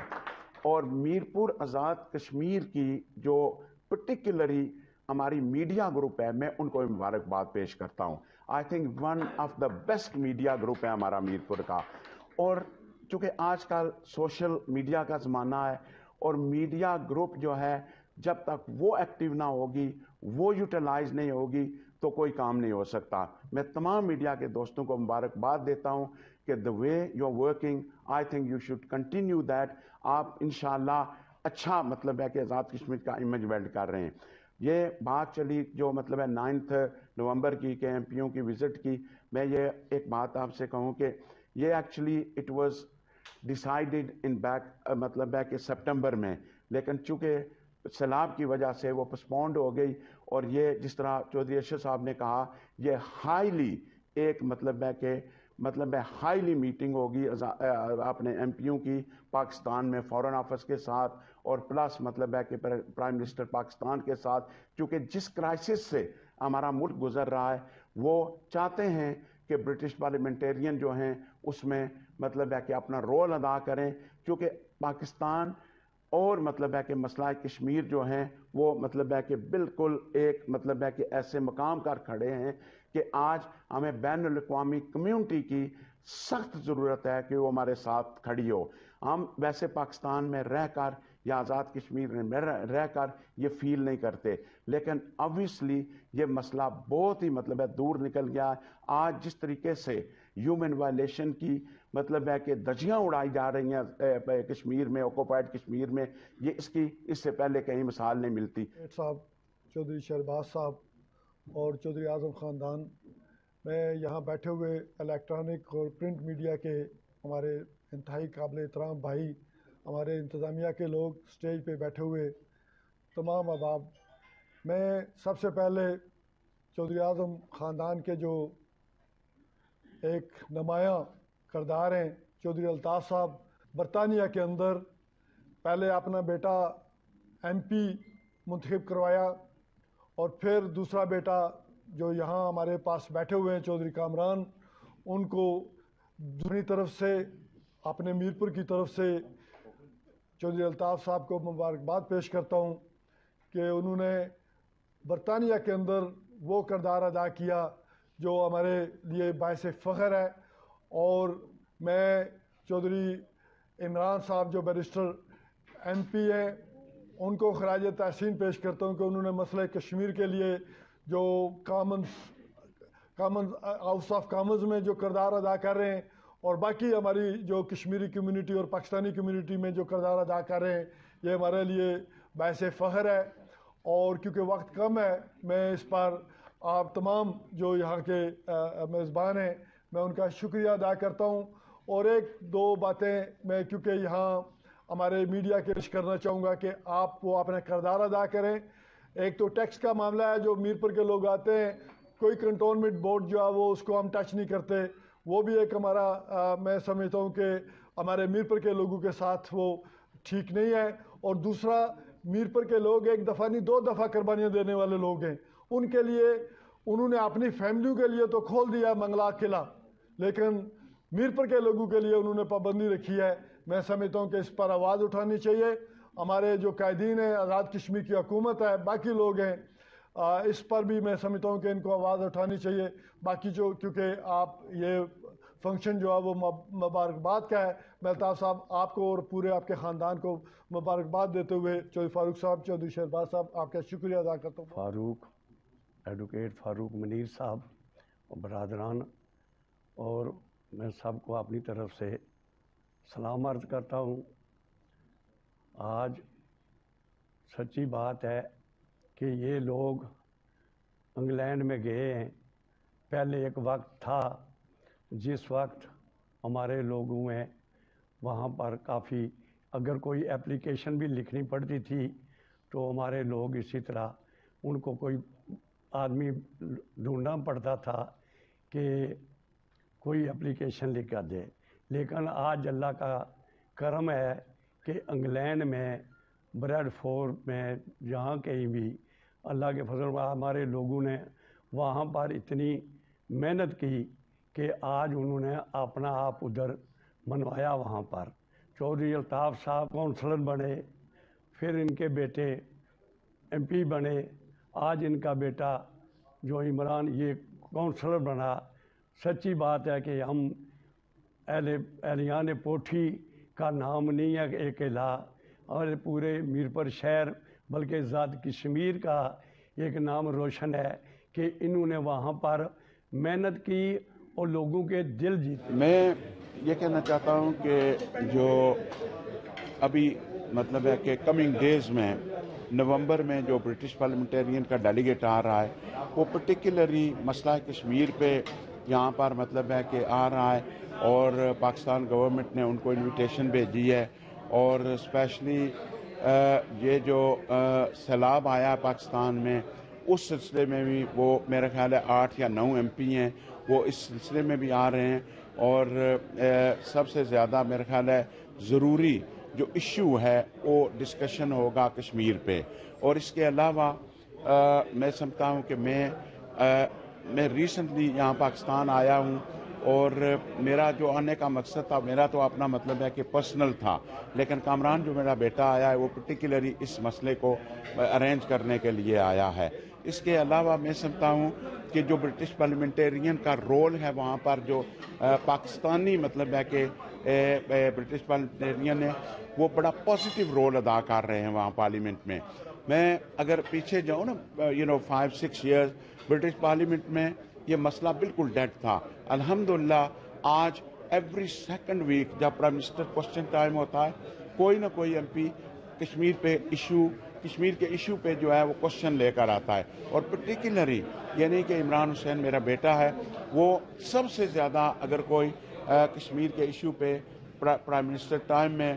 اور میرپور آزاد کشمیر کی جو پرٹیکولری ہماری میڈیا گروپ ہے، میں ان کو مبارکباد پیش کرتا ہوں۔ I think one of the best media group ہے ہمارا میرپور کا۔ اور چونکہ آج کل سوشل میڈیا کا زمانہ ہے، اور میڈیا گروپ جو ہے، جب تک وہ ایکٹیو نہ ہوگی، وہ یوٹیلائز نہیں ہوگی تو کوئی کام نہیں ہو سکتا۔ میں تمام میڈیا کے دوستوں کو مبارکباد دیتا ہوں کہ the way you are working I think you should continue that آپ انشاءاللہ اچھا مطلب ہے کہ آزاد کشمیر کا امیج بلڈ کر رہے ہیں۔ یہ بات چلی جو مطلب ہے نائنتھ نومبر کی کے ایم پیوں کی وزٹ کی۔ میں یہ ایک بات آپ سے کہوں کہ یہ actually it was decided in back مطلب ہے کہ سپٹمبر میں، لیکن چونکہ سیلاب کی وجہ سے وہ پسپونڈ ہو گئی اور یہ جس طرح چودھری اشر صاحب نے کہا، یہ ہائیلی ایک مطلب ہے کہ مطلب ہے ہائیلی میٹنگ ہوگی اپنے ایم پیوں کی پاکستان میں فورن آفس کے ساتھ، اور پلس مطلب ہے کہ پرائم منسٹر پاکستان کے ساتھ، چونکہ جس کرائسس سے ہمارا ملک گزر رہا ہے، وہ چاہتے ہیں کہ برٹش پارلیمنٹیرین جو ہیں، اس میں مطلب ہے کہ اپنا رول ادا کریں، چونکہ پاکستان اور مطلب ہے کہ مسئلہ کشمیر جو ہیں وہ مطلب ہے کہ بالکل ایک مطلب ہے کہ ایسے مقام کر کھڑے ہیں کہ آج ہمیں بین الاقوامی کمیونٹی کی سخت ضرورت ہے کہ وہ ہمارے ساتھ کھڑی ہو۔ ہم ویسے پاکستان میں رہ کر یا آزاد کشمیر میں رہ کر یہ فیل نہیں کرتے، لیکن اوویسلی یہ مسئلہ بہت ہی مطلب ہے دور نکل گیا۔ آج جس طریقے سے ہیومن وائلیشن کی مطلب ہے کہ دجیاں اڑائی جا رہی ہیں کشمیر میں اوکوپائڈ کشمیر میں، یہ اس کی، اس سے پہلے کہیں مثال نہیں ملتی۔ صاحب، چودھری شہرباز صاحب اور چودھری اعظم خاندان، میں یہاں بیٹھے ہوئے الیکٹرانک اور پرنٹ میڈیا کے ہمارے انتہائی قابل احترام بھائی، ہمارے انتظامیہ کے لوگ سٹیج پہ بیٹھے ہوئے، تمام احباب، میں سب سے پہلے چودھری اعظم خاندان کے جو ایک نمایاں کردار ہیں۔ چودھری الطاف صاحب، برطانیہ کے اندر پہلے اپنا بیٹا ایم پی منتخب کروایا اور پھر دوسرا بیٹا جو یہاں ہمارے پاس بیٹھے ہوئے ہیں، چودھری کامران، ان کو دوسری طرف سے، اپنے میرپور کی طرف سے چودھری الطاف صاحب کو مبارکباد پیش کرتا ہوں کہ انہوں نے برطانیہ کے اندر وہ کردار ادا کیا جو ہمارے لیے باعث فخر ہے۔ اور میں چودھری عمران صاحب جو بیرسٹر ایم پی ہیں، ان کو خراج تحسین پیش کرتا ہوں کہ انہوں نے مسئلہ کشمیر کے لیے جو Commons Commons House of Commons میں جو کردار ادا کر رہے ہیں، اور باقی ہماری جو کشمیری کمیونٹی اور پاکستانی کمیونٹی میں جو کردار ادا کر رہے ہیں، یہ ہمارے لیے باعث فخر ہے۔ اور کیونکہ وقت کم ہے، میں اس پر آپ تمام جو یہاں کے میزبان ہیں میں ان کا شکریہ ادا کرتا ہوں۔ اور ایک دو باتیں میں کیونکہ یہاں ہمارے میڈیا کے رش کرنا چاہوں گا کہ آپ وہ اپنا کردار ادا کریں۔ ایک تو ٹیکس کا معاملہ ہے، جو میرپور کے لوگ آتے ہیں، کوئی کنٹونمنٹ بورڈ جو ہے وہ اس کو ہم ٹچ نہیں کرتے۔ وہ بھی ایک ہمارا میں سمجھتا ہوں کہ ہمارے میرپور کے لوگوں کے ساتھ وہ ٹھیک نہیں ہے۔ اور دوسرا، میرپور کے لوگ ایک دفعہ نہیں، دو دفعہ قربانیاں دینے والے لوگ ہیں۔ ان کے لیے، انہوں نے اپنی فیملیوں کے لیے تو کھول دیا، منگلا قلعہ۔ لیکن میرپر کے لوگوں کے لیے انہوں نے پابندی رکھی ہے۔ میں سمجھتا ہوں کہ اس پر آواز اٹھانی چاہیے۔ ہمارے جو قائدین ہیں، آزاد کشمیر کی حکومت ہے، باقی لوگ ہیں اس پر بھی میں سمجھتا ہوں کہ ان کو آواز اٹھانی چاہیے۔ باقی جو، کیونکہ آپ، یہ فنکشن جو ہے وہ مبارکباد کا ہے۔ ملتاف صاحب، آپ کو اور پورے آپ کے خاندان کو مبارکباد دیتے ہوئے چودھری فاروق صاحب، چودھری شہباز صاحب، آپ کا شکریہ ادا کرتا ہوں۔ فاروق ایڈوکیٹ فاروق منیر صاحب برادران اور میں سب کو اپنی طرف سے سلام عرض کرتا ہوں۔ آج سچی بات ہے کہ یہ لوگ انگلینڈ میں گئے ہیں۔ پہلے ایک وقت تھا جس وقت ہمارے لوگوں میں وہاں پر کافی اگر کوئی اپلیکیشن بھی لکھنی پڑتی تھی تو ہمارے لوگ اسی طرح ان کو کوئی آدمی ڈھونڈنا پڑتا تھا کہ کوئی اپلیکیشن لے کر دے لیکن آج اللہ کا کرم ہے کہ انگلینڈ میں، بریڈ فور میں، جہاں کہیں بھی اللہ کے فضل و ہمارے لوگوں نے وہاں پر اتنی محنت کی کہ آج انہوں نے اپنا آپ ادھر منوایا وہاں پر۔ چودھری الطاف صاحب کونسلر بنے، پھر ان کے بیٹے ایم پی بنے، آج ان کا بیٹا جو عمران یہ کونسلر بنا۔ سچی بات ہے کہ ہم اہل اہلیان پوٹھی کا نام نہیں ہے ایک قلعہ اور پورے میرپر شہر بلکہ ذات کشمیر کا ایک نام روشن ہے کہ انہوں نے وہاں پر محنت کی اور لوگوں کے دل جیتے۔ میں یہ کہنا چاہتا ہوں کہ جو ابھی مطلب ہے کہ کمنگ ڈیز میں، نومبر میں جو برٹش پارلیمنٹرین کا ڈیلیگیٹ آ رہا ہے، وہ پرٹیکولرلی مسئلہ کشمیر پہ یہاں پر مطلب ہے کہ آ رہا ہے اور پاکستان گورنمنٹ نے ان کو انویٹیشن بھیجی ہے اور اسپیشلی یہ جو سیلاب آیا پاکستان میں، اس سلسلے میں بھی وہ میرا خیال ہے آٹھ یا نو ایم پی ہیں، وہ اس سلسلے میں بھی آ رہے ہیں اور سب سے زیادہ میرا خیال ہے ضروری جو ایشو ہے وہ ڈسکشن ہوگا کشمیر پہ۔ اور اس کے علاوہ میں سمجھتا ہوں کہ میں میں ریسنٹلی یہاں پاکستان آیا ہوں اور میرا جو آنے کا مقصد تھا، میرا تو اپنا مطلب ہے کہ پرسنل تھا، لیکن کامران جو میرا بیٹا آیا ہے، وہ پرٹیکولرلی اس مسئلے کو ارینج کرنے کے لیے آیا ہے۔ اس کے علاوہ میں سمجھتا ہوں کہ جو برٹش پارلیمنٹیرین کا رول ہے، وہاں پر جو پاکستانی مطلب ہے کہ برٹش پارلیمنٹیرین ہے، وہ بڑا پازیٹیو رول ادا کر رہے ہیں وہاں پارلیمنٹ میں۔ میں اگر پیچھے جاؤں نا you know five six years British parliament میں یہ مسئلہ بالکل ڈیڈ تھا۔ الحمدللہ، آج ایوری سیکنڈ ویک جب پرائم منسٹر کوشچن ٹائم ہوتا ہے، کوئی نہ کوئی ایم پی کشمیر پہ ایشو کشمیر کے ایشو پہ جو ہے وہ کوشچن لے کر آتا ہے۔ اور پرٹیکولری یعنی کہ عمران حسین میرا بیٹا ہے، وہ سب سے زیادہ اگر کوئی کشمیر کے ایشو پہ پرائم منسٹر ٹائم میں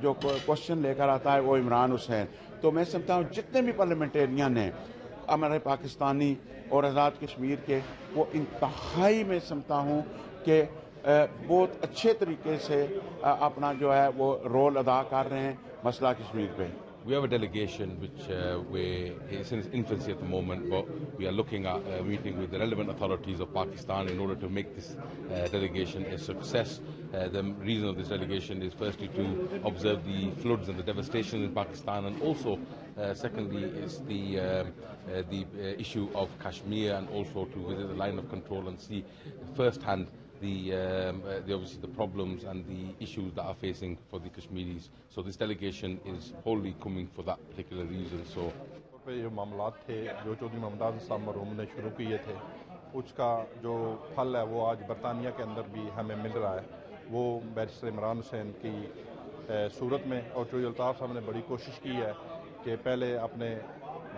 جو کوشچن لے کر آتا ہے وہ عمران حسین۔ تو میں سمجھتا ہوں جتنے بھی پارلیمنٹیرین ہیں ہمارے پاکستانی اور آزاد کشمیر کے وہ انتہائی میں سمجھتا ہوں کہ بہت اچھے طریقے سے اپنا جو ہے وہ رول ادا کر رہے ہیں مسئلہ کشمیر پہ۔ We have a delegation which uh, we, is in its infancy at the moment, but we are looking at uh, meeting with the relevant authorities of Pakistan in order to make this uh, delegation a success. Uh, the reason of this delegation is firstly to observe the floods and the devastation in Pakistan, and also, uh, secondly, is the um, uh, the issue of Kashmir, and also to visit the line of control and see firsthand the, um, uh, the obviously the problems and the issues that are facing for the Kashmiris. So this delegation is wholly coming for that particular reason. So. جو معاملات تھے جو چودھری ممتاز صاحب مرحوم نے شروع کیے تھے اس کا جو پھل ہے وہ آج برطانیہ کے اندر بھی ہمیں مل رہا ہے وہ بیرسٹر عمران حسین کی صورت میں اور چودھری الطاف صاحب نے بڑی کوشش کی ہے کہ پہلے اپنے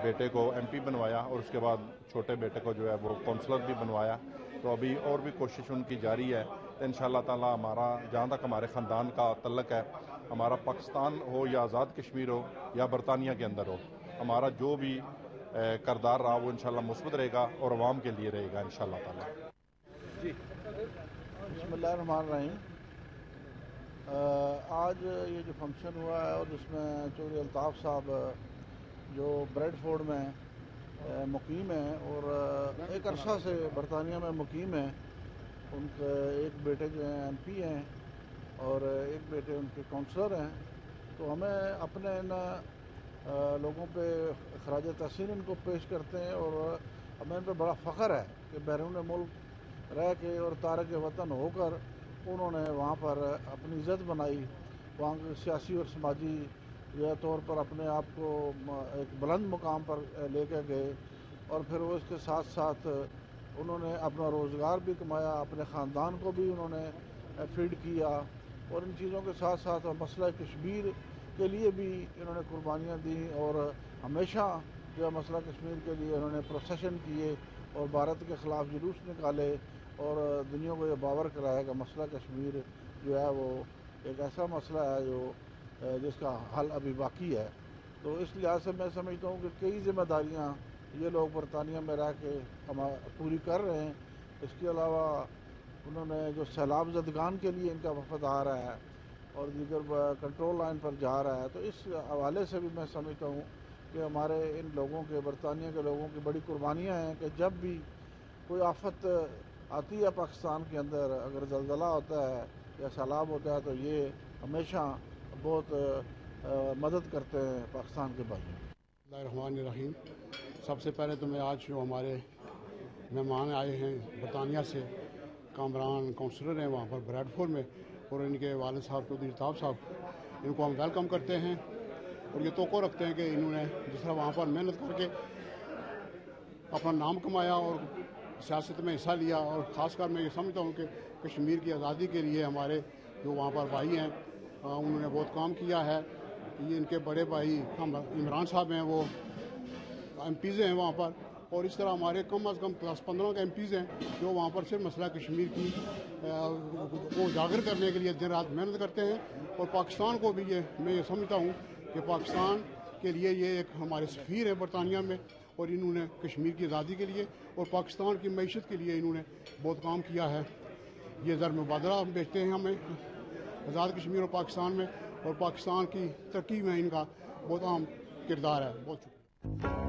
بیٹے کو ایم پی بنوایا اور اس کے بعد چھوٹے بیٹے کو جو ہے وہ کونسلر بھی بنوایا تو ابھی اور بھی کوشش ان کی جاری ہے ان شاء اللہ تعالیٰ ہمارا جہاں تک ہمارے خاندان کا تعلق ہے، ہمارا پاکستان ہو یا آزاد کشمیر ہو یا برطانیہ کے اندر ہو، ہمارا جو بھی کردار رہا، وہ انشاءاللہ مثبت رہے گا اور عوام کے لیے رہے گا ان شاء اللہ تعالیٰ۔ جی۔ بسم اللہ الرحمن الرحیم۔ آج یہ جو فنکشن ہوا ہے اور جس میں چوری الطاف صاحب، جو بریڈ فورڈ میں مقیم ہیں اور ایک عرصہ سے برطانیہ میں مقیم ہیں۔ ان کے ایک بیٹے جو ہیں، ایم پی ہیں، اور ایک بیٹے ان کے کونسلر ہیں۔ تو ہمیں اپنے ان لوگوں پہ خراج تحسین ان کو پیش کرتے ہیں اور ہمیں ان پہ بڑا فخر ہے کہ بیرون ملک رہ کے اور تارک وطن ہو کر انہوں نے وہاں پر اپنی عزت بنائی، وہاں کے سیاسی اور سماجی یہ طور پر اپنے آپ کو ایک بلند مقام پر لے کے گئے اور پھر وہ اس کے ساتھ ساتھ انہوں نے اپنا روزگار بھی کمایا، اپنے خاندان کو بھی انہوں نے فیڈ کیا اور ان چیزوں کے ساتھ ساتھ مسئلہ کشمیر کے لیے بھی انہوں نے قربانیاں دیں اور ہمیشہ جو ہے مسئلہ کشمیر کے لیے انہوں نے پروسیشن کیے اور بھارت کے خلاف جلوس نکالے اور دنیا کو یہ باور کرایا کہ مسئلہ کشمیر جو ہے وہ ایک ایسا مسئلہ ہے جو جس کا حل ابھی باقی ہے۔ تو اس لحاظ سے میں سمجھتا ہوں کہ کئی ذمہ داریاں یہ لوگ برطانیہ میں رہ کے ہم پوری کر رہے ہیں۔ اس کے علاوہ انہوں نے جو سیلاب زدگان کے لیے ان کا وفد آ رہا ہے اور دیگر کنٹرول لائن پر جا رہا ہے، تو اس حوالے سے بھی میں سمجھتا ہوں کہ ہمارے ان لوگوں کے، برطانیہ کے لوگوں کی بڑی قربانیاں ہیں کہ جب بھی کوئی آفت آتی ہے پاکستان کے اندر، اگر زلزلہ ہوتا ہے یا سیلاب ہوتا ہے تو یہ ہمیشہ بہت مدد کرتے ہیں پاکستان کے بھائیوں اللہ الرحمن الرحیم، سب سے پہلے تو میں آج جو ہمارے مہمان آئے ہیں برطانیہ سے، کامران کونسلر ہیں وہاں پر بریڈ فور میں، اور ان کے والد صاحب چودھری صاحب صاحب، ان کو ہم ویلکم کرتے ہیں، اور یہ توقع رکھتے ہیں کہ انہوں نے جس طرح وہاں پر محنت کر کے اپنا نام کمایا اور سیاست میں حصہ لیا، اور خاص کر میں یہ سمجھتا ہوں کہ کشمیر کی آزادی کے لیے ہمارے جو وہاں پر بھائی ہیں انہوں نے بہت کام کیا ہے۔ یہ ان کے بڑے بھائی ہم عمران صاحب ہیں، وہ ایم پیز ہیں وہاں پر۔ اور اس طرح ہمارے کم از کم دس پندرہ کے ایم پیز ہیں جو وہاں پر صرف مسئلہ کشمیر کی کو اجاگر کرنے کے لیے دن رات محنت کرتے ہیں۔ اور پاکستان کو بھی یہ، میں یہ سمجھتا ہوں کہ پاکستان کے لیے یہ ایک ہمارے سفیر ہیں برطانیہ میں، اور انہوں نے کشمیر کی آزادی کے لیے اور پاکستان کی معیشت کے لیے انہوں نے بہت کام کیا ہے۔ یہ ذر مبادلہ بیچتے ہیں ہمیں۔ آزاد کشمیر اور پاکستان میں اور پاکستان کی ترقی میں ان کا بہت اہم کردار ہے۔ بہت شکریہ۔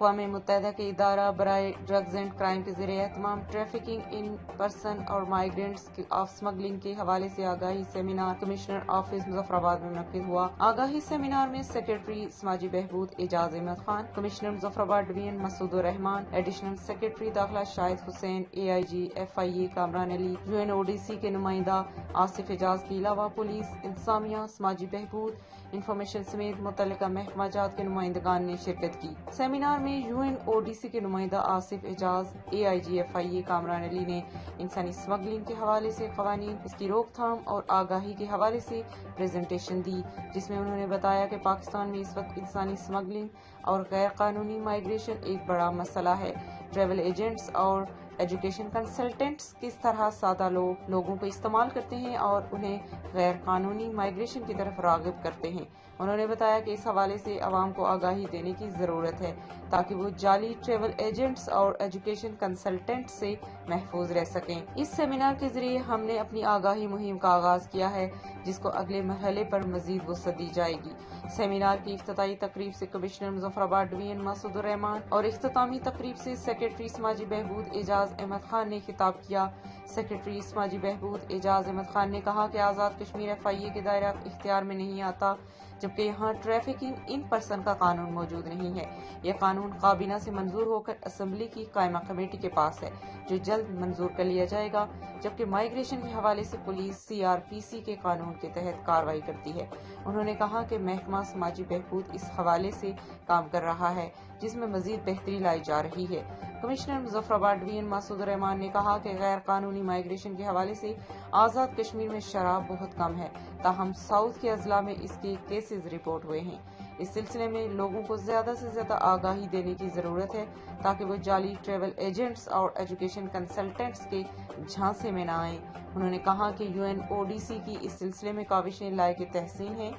اقوام متحدہ کے ادارہ برائے ڈرگز اینڈ کرائم کے ذریعے اہتمام، ٹریفکنگ ان پرسن اور مائیگرنٹس آف سمگلنگ کے حوالے سے آگاہی سیمینار کمشنر آفس مظفر آباد میں منعقد ہوا۔ آگاہی سیمینار میں سیکرٹری سماجی بہبود Ijaz Ahmed Khan, commissioner Muzaffarabad division Masood ur-Rehman additional secretary داخلہ Shahid Hussain, A I G F I A Kamran Ali, U N O D C کے نمائندہ آصف اعجاز، کے علاوہ پولیس انتظامیہ سماجی بہبود انفارمیشن سمیت متعلقہ محکمہ جات کے نمائندگان نے شرکت کی۔ سیمینار میں U N O D C کے نمائندہ Asif Ijaz, A I G F I A Kamran Ali نے انسانی سمگلنگ کے حوالے سے قوانین، اس کی روک تھام اور آگاہی کے حوالے سے پریزنٹیشن دی، جس میں انہوں نے بتایا کہ پاکستان میں اس وقت انسانی سمگلنگ اور غیر قانونی مائیگریشن ایک بڑا مسئلہ ہے۔ ٹریول ایجنٹس اور ایجوکیشن کنسلٹنٹس کس طرح سادہ لوگ لوگوں کو استعمال کرتے ہیں اور انہیں غیر قانونی مائیگریشن کی طرف راغب کرتے ہیں۔ انہوں نے بتایا کہ اس حوالے سے عوام کو آگاہی دینے کی ضرورت ہے تاکہ وہ جعلی ٹریول ایجنٹس اور ایجوکیشن کنسلٹنٹ سے محفوظ رہ سکیں۔ اس سیمینار کے ذریعے ہم نے اپنی آگاہی مہم کا آغاز کیا ہے، جس کو اگلے مرحلے پر مزید وسعت دی جائے گی۔ سیمینار کی افتتاحی تقریب سے commissioner Muzaffarabad division Masood الرحمان اور اختتامی تقریب سے سیکرٹری سماجی بہبود اعجاز احمد خان نے خطاب کیا۔ سیکرٹری سماجی بہبود اعجاز احمد خان نے کہا کہ آزاد کشمیر ایف آئی اے کے دائرہ اختیار میں نہیں آتا۔ جبکہ یہاں ٹریفکنگ ان پرسن کا قانون موجود نہیں ہے۔ یہ قانون کابینہ سے منظور ہو کر اسمبلی کی قائمہ کمیٹی کے پاس ہے، جو جلد منظور کر لیا جائے گا، جبکہ مائیگریشن کے حوالے سے پولیس سی آر پی سی کے قانون کے تحت کاروائی کرتی ہے۔ انہوں نے کہا کہ محکمہ سماجی بہبود اس حوالے سے کام کر رہا ہے۔ جس میں مزید بہتری لائی جا رہی ہے۔ کمشنر مظفر آباد ڈی این مسعود الرحمان نے کہا کہ غیر قانونی مائیگریشن کے حوالے سے آزاد کشمیر میں شراب بہت کم ہے۔ تاہم ساؤتھ کے اضلاع میں اس کے کیسز رپورٹ ہوئے ہیں۔ اس سلسلے میں لوگوں کو زیادہ سے زیادہ آگاہی دینے کی ضرورت ہے تاکہ وہ جعلی ٹریول ایجنٹس اور ایجوکیشن کنسلٹنٹس کے جھانسے میں نہ آئیں۔ انہوں نے کہا کہ U N O D C کی اس سلسلے میں کاوشیں لائے کے تحسین ہیں۔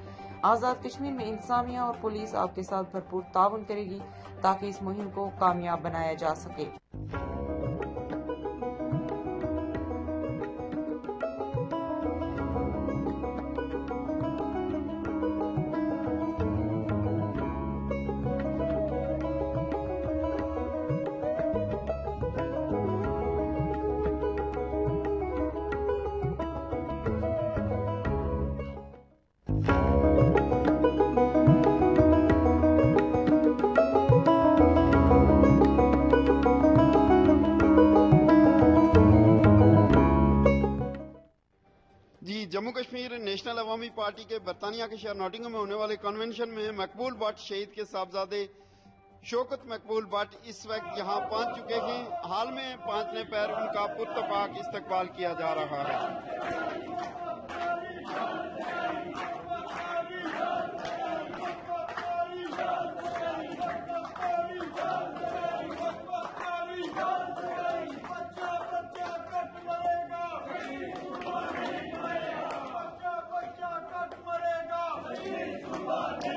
آزاد کشمیر میں انسامیہ اور پولیس آپ کے ساتھ بھرپور تعاون کرے گی۔ تاکہ اس مہم کو کامیاب بنایا جا سکے۔ نیشنل عوامی پارٹی کے برطانیہ کے شہر نوٹنگم میں ہونے والے کنونشن میں مقبول بٹ شہید کے صاحبزادے شوکت مقبول بٹ اس وقت یہاں پہنچ چکے ہیں۔ حال میں پہنچنے پر ان کا پرتپاک استقبال کیا جا رہا ہے۔ No,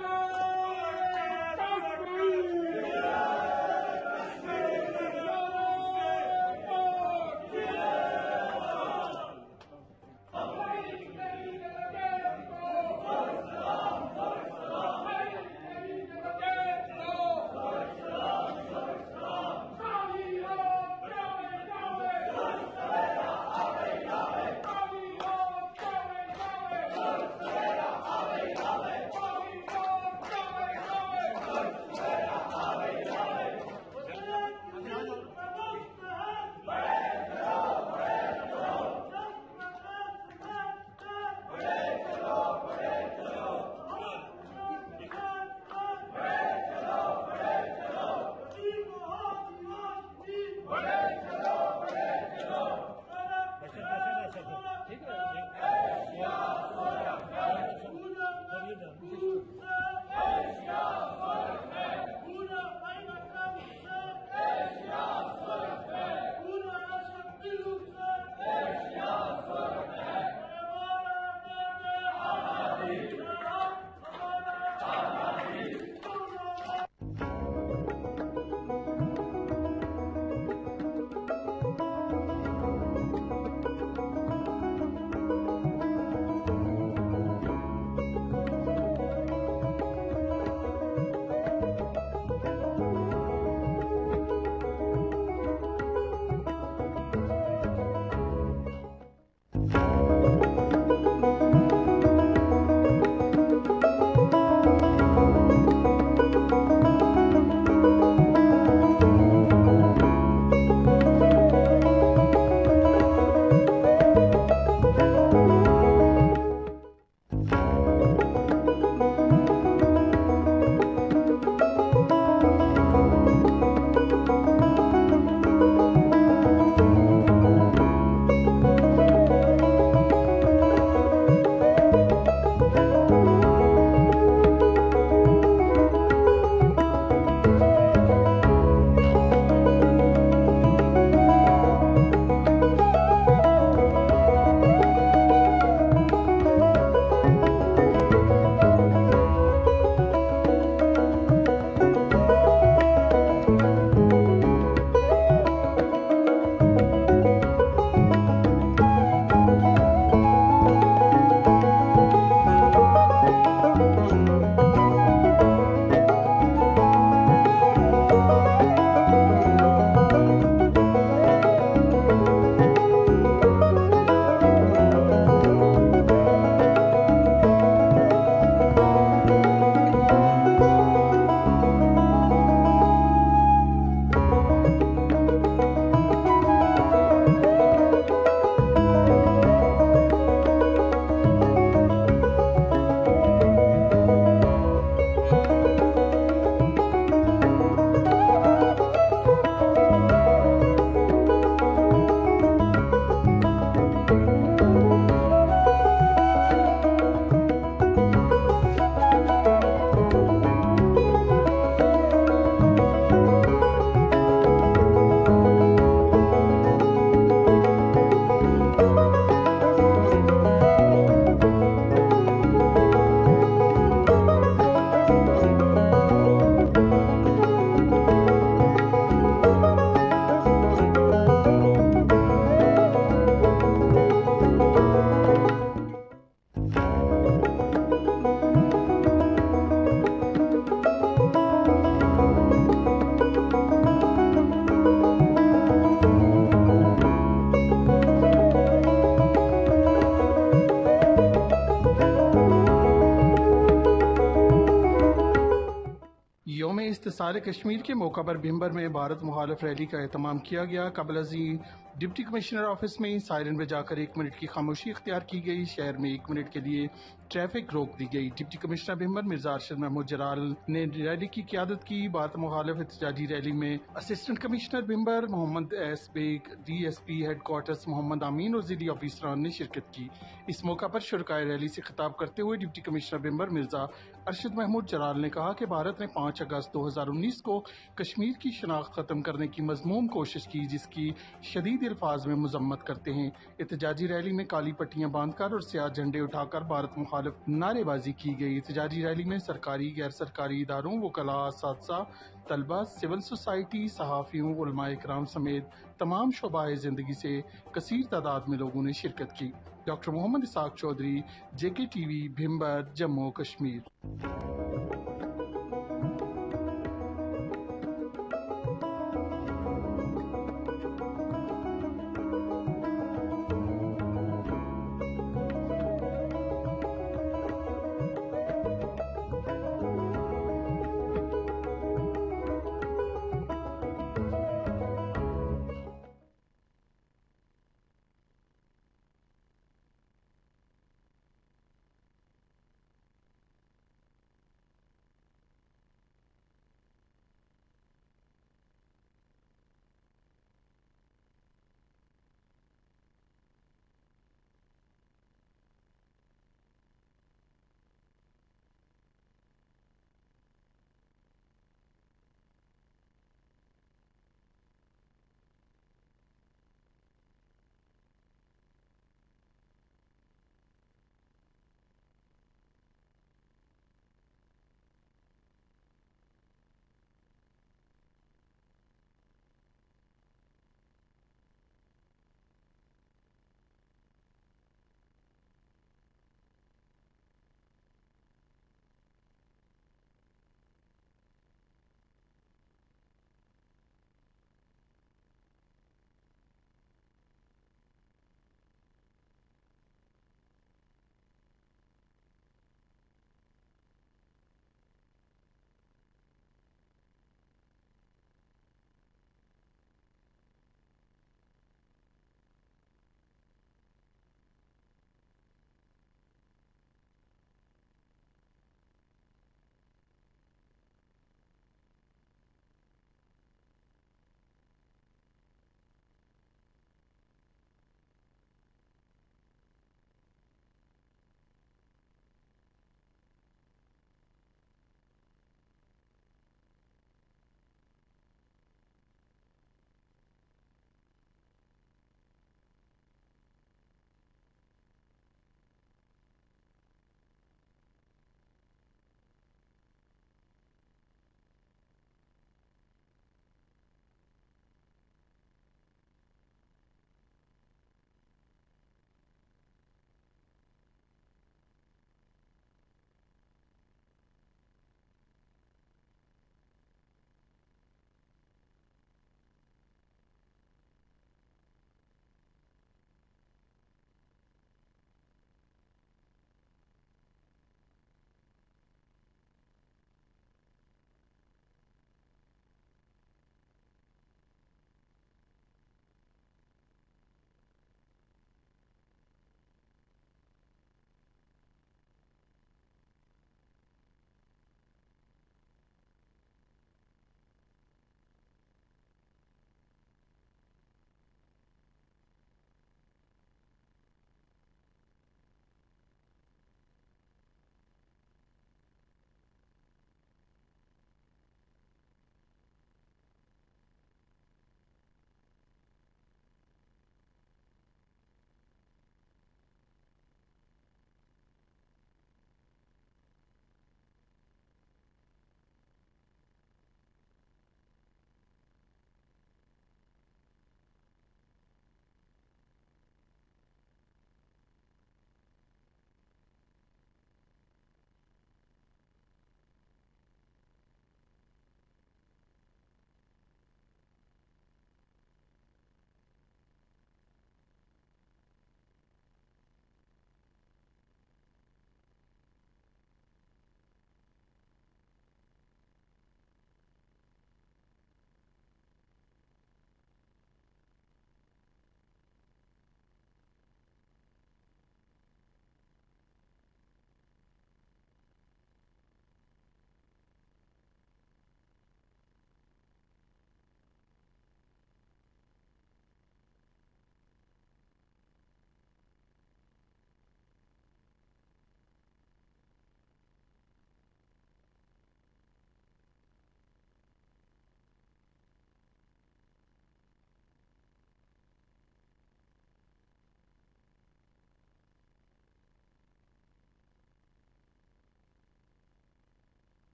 no, no. استحصال کشمیر کے موقع پر بھمبر میں بھارت مخالف ریلی کا اہتمام کیا گیا۔ قبل ازیں ڈپٹی کمشنر آفس میں سائرن بجا کر ایک منٹ کی خاموشی اختیار کی گئی۔ شہر میں ایک منٹ کے لیے ٹریفک روک دی گئی۔ ڈپٹی کمشنر بھمبر مرزا ارشد محمود جرال نے ریلی کی قیادت کی۔ بھارت مخالف احتجاجی ریلی میں assistant commissioner Bhimber Muhammad S Baig, D S P head quarters Muhammad Amin اور ضلعی آفیسران نے شرکت کی۔ اس موقع پر شرکائے ریلی سے خطاب کرتے ہوئے ڈپٹی کمشنر بھمبر مرزا ارشد محمود جرال نے کہا کہ بھارت نے پانچ اگست دو ہزار انیس کو کشمیر کی شناخت ختم کرنے کی مضموم کوشش کی، جس کی شدید الفاظ میں مذمت کرتے ہیں۔ احتجاجی ریلی میں کالی پٹیاں باندھ کر اور سیاہ جھنڈے اٹھا کر بھارت مخالف نعرے بازی کی گئی۔ احتجاجی ریلی میں سرکاری، غیر سرکاری اداروں وکلا اساتذہ، طلبہ، سول سوسائٹی، صحافیوں، علماء اکرام سمیت تمام شعبہ زندگی سے کثیر تعداد میں لوگوں نے شرکت کی۔ Doctor Muhammad Ishaq Chaudhry J K T V Bhimber Jammu Kashmir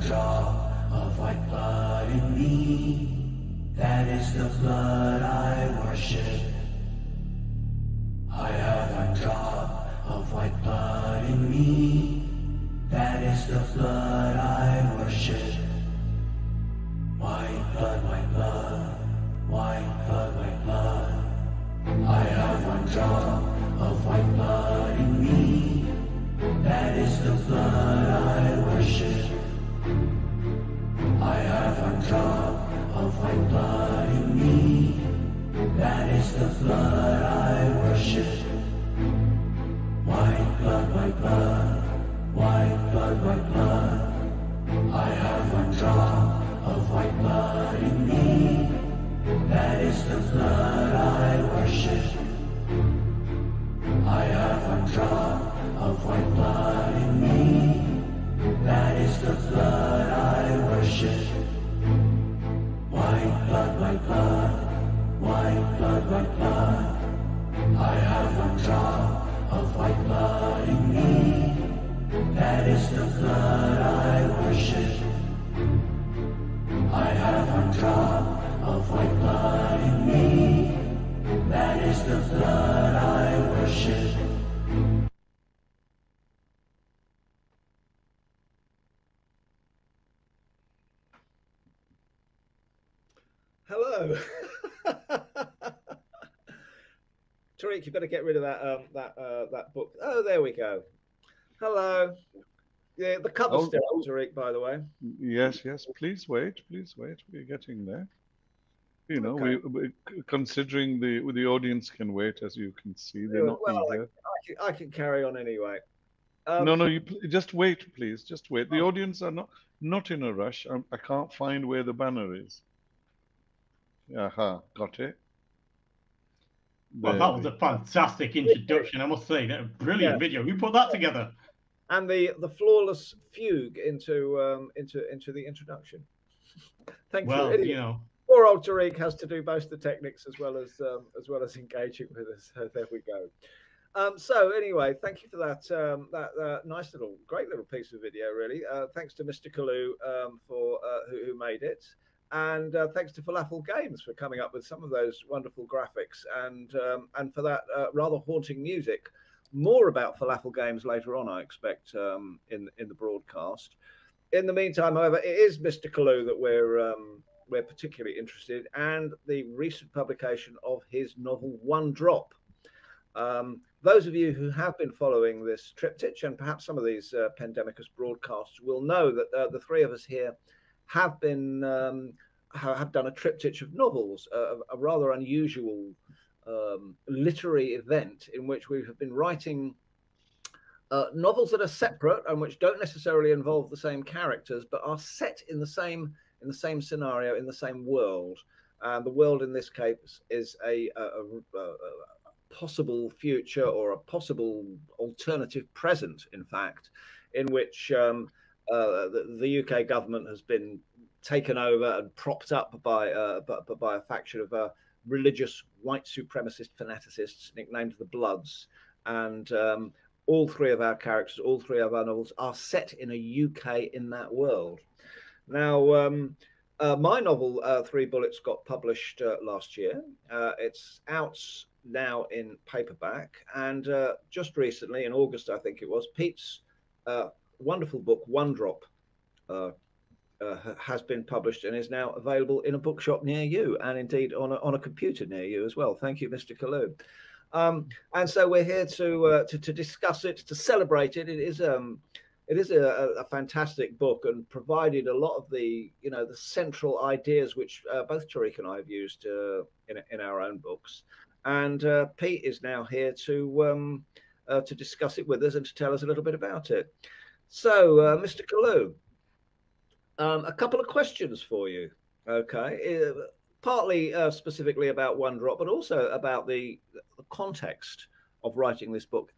drop of white blood in me. That is the blood I worship. Tariq, you better get rid of that um, that uh, that book. Oh, there we go. Hello. Yeah, the cover's Oh. still Tariq, by the way. Yes, yes. Please wait. Please wait. We're getting there. You know, Okay. we, we considering the the audience can wait, as you can see, they're not well, I, eager. I, can, I can carry on anyway. Um, no, no. You pl- just wait, please. Just wait. Oh. The audience are not not in a rush. i I can't find where the banner is. Aha, got it. Well, that was a fantastic introduction, I must say. That a brilliant Yeah. video. Who put that together? and the the flawless fugue into um, into into the introduction. (laughs) Thank Well, you. You know. poor old Tariq has to do both the techniques as well as um, as well as engaging with us. (laughs) So there we go. Um, so anyway, thank you for that um, that uh, nice little, great little piece of video. Really, uh, thanks to Mr. Kalu um, for uh, who, who made it, and uh, thanks to Falafel Games for coming up with some of those wonderful graphics and um, and for that uh, rather haunting music. More about Falafel Games later on, I expect, um, in in the broadcast. In the meantime, however, it is Mr. Kalu that we're um, we're particularly interested, and the recent publication of his novel One Drop. Um, those of you who have been following this triptych and perhaps some of these uh, Pandemicus broadcasts will know that uh, the three of us here have been um, have done a triptych of novels, uh, a rather unusual um, literary event in which we have been writing uh, novels that are separate and which don't necessarily involve the same characters, but are set in the same in the same scenario in the same world. And the world in this case is a, a, a, a possible future or a possible alternative present, in fact, in which um, uh, the, the UK government has been taken over and propped up by uh, by, by a faction of uh, religious white supremacist fanaticists nicknamed the Bloods, and um, all three of our characters, all three of our novels, are set in a UK in that world. Now, um, uh, my novel, uh, Three Bullets, got published last year. It's out now in paperback, and uh, just recently, in August, I think it was, Pete's uh, wonderful book, One Drop, uh, uh, has been published and is now available in a bookshop near you, and indeed on a, on a computer near you as well. Thank you, Mr. Kalu. Um, and so we're here to, uh, to to discuss it, to celebrate it. It is um, it is a, a- a fantastic book and provided a lot of the you know the central ideas which uh, both Tariq and I have used uh, in in our own books. And uh, Pete is now here to um, uh, to discuss it with us and to tell us a little bit about it. So, uh, Mr. Kalu, um, a couple of questions for you. Okay, uh, partly uh, specifically about One Drop, but also about the, the context of writing this book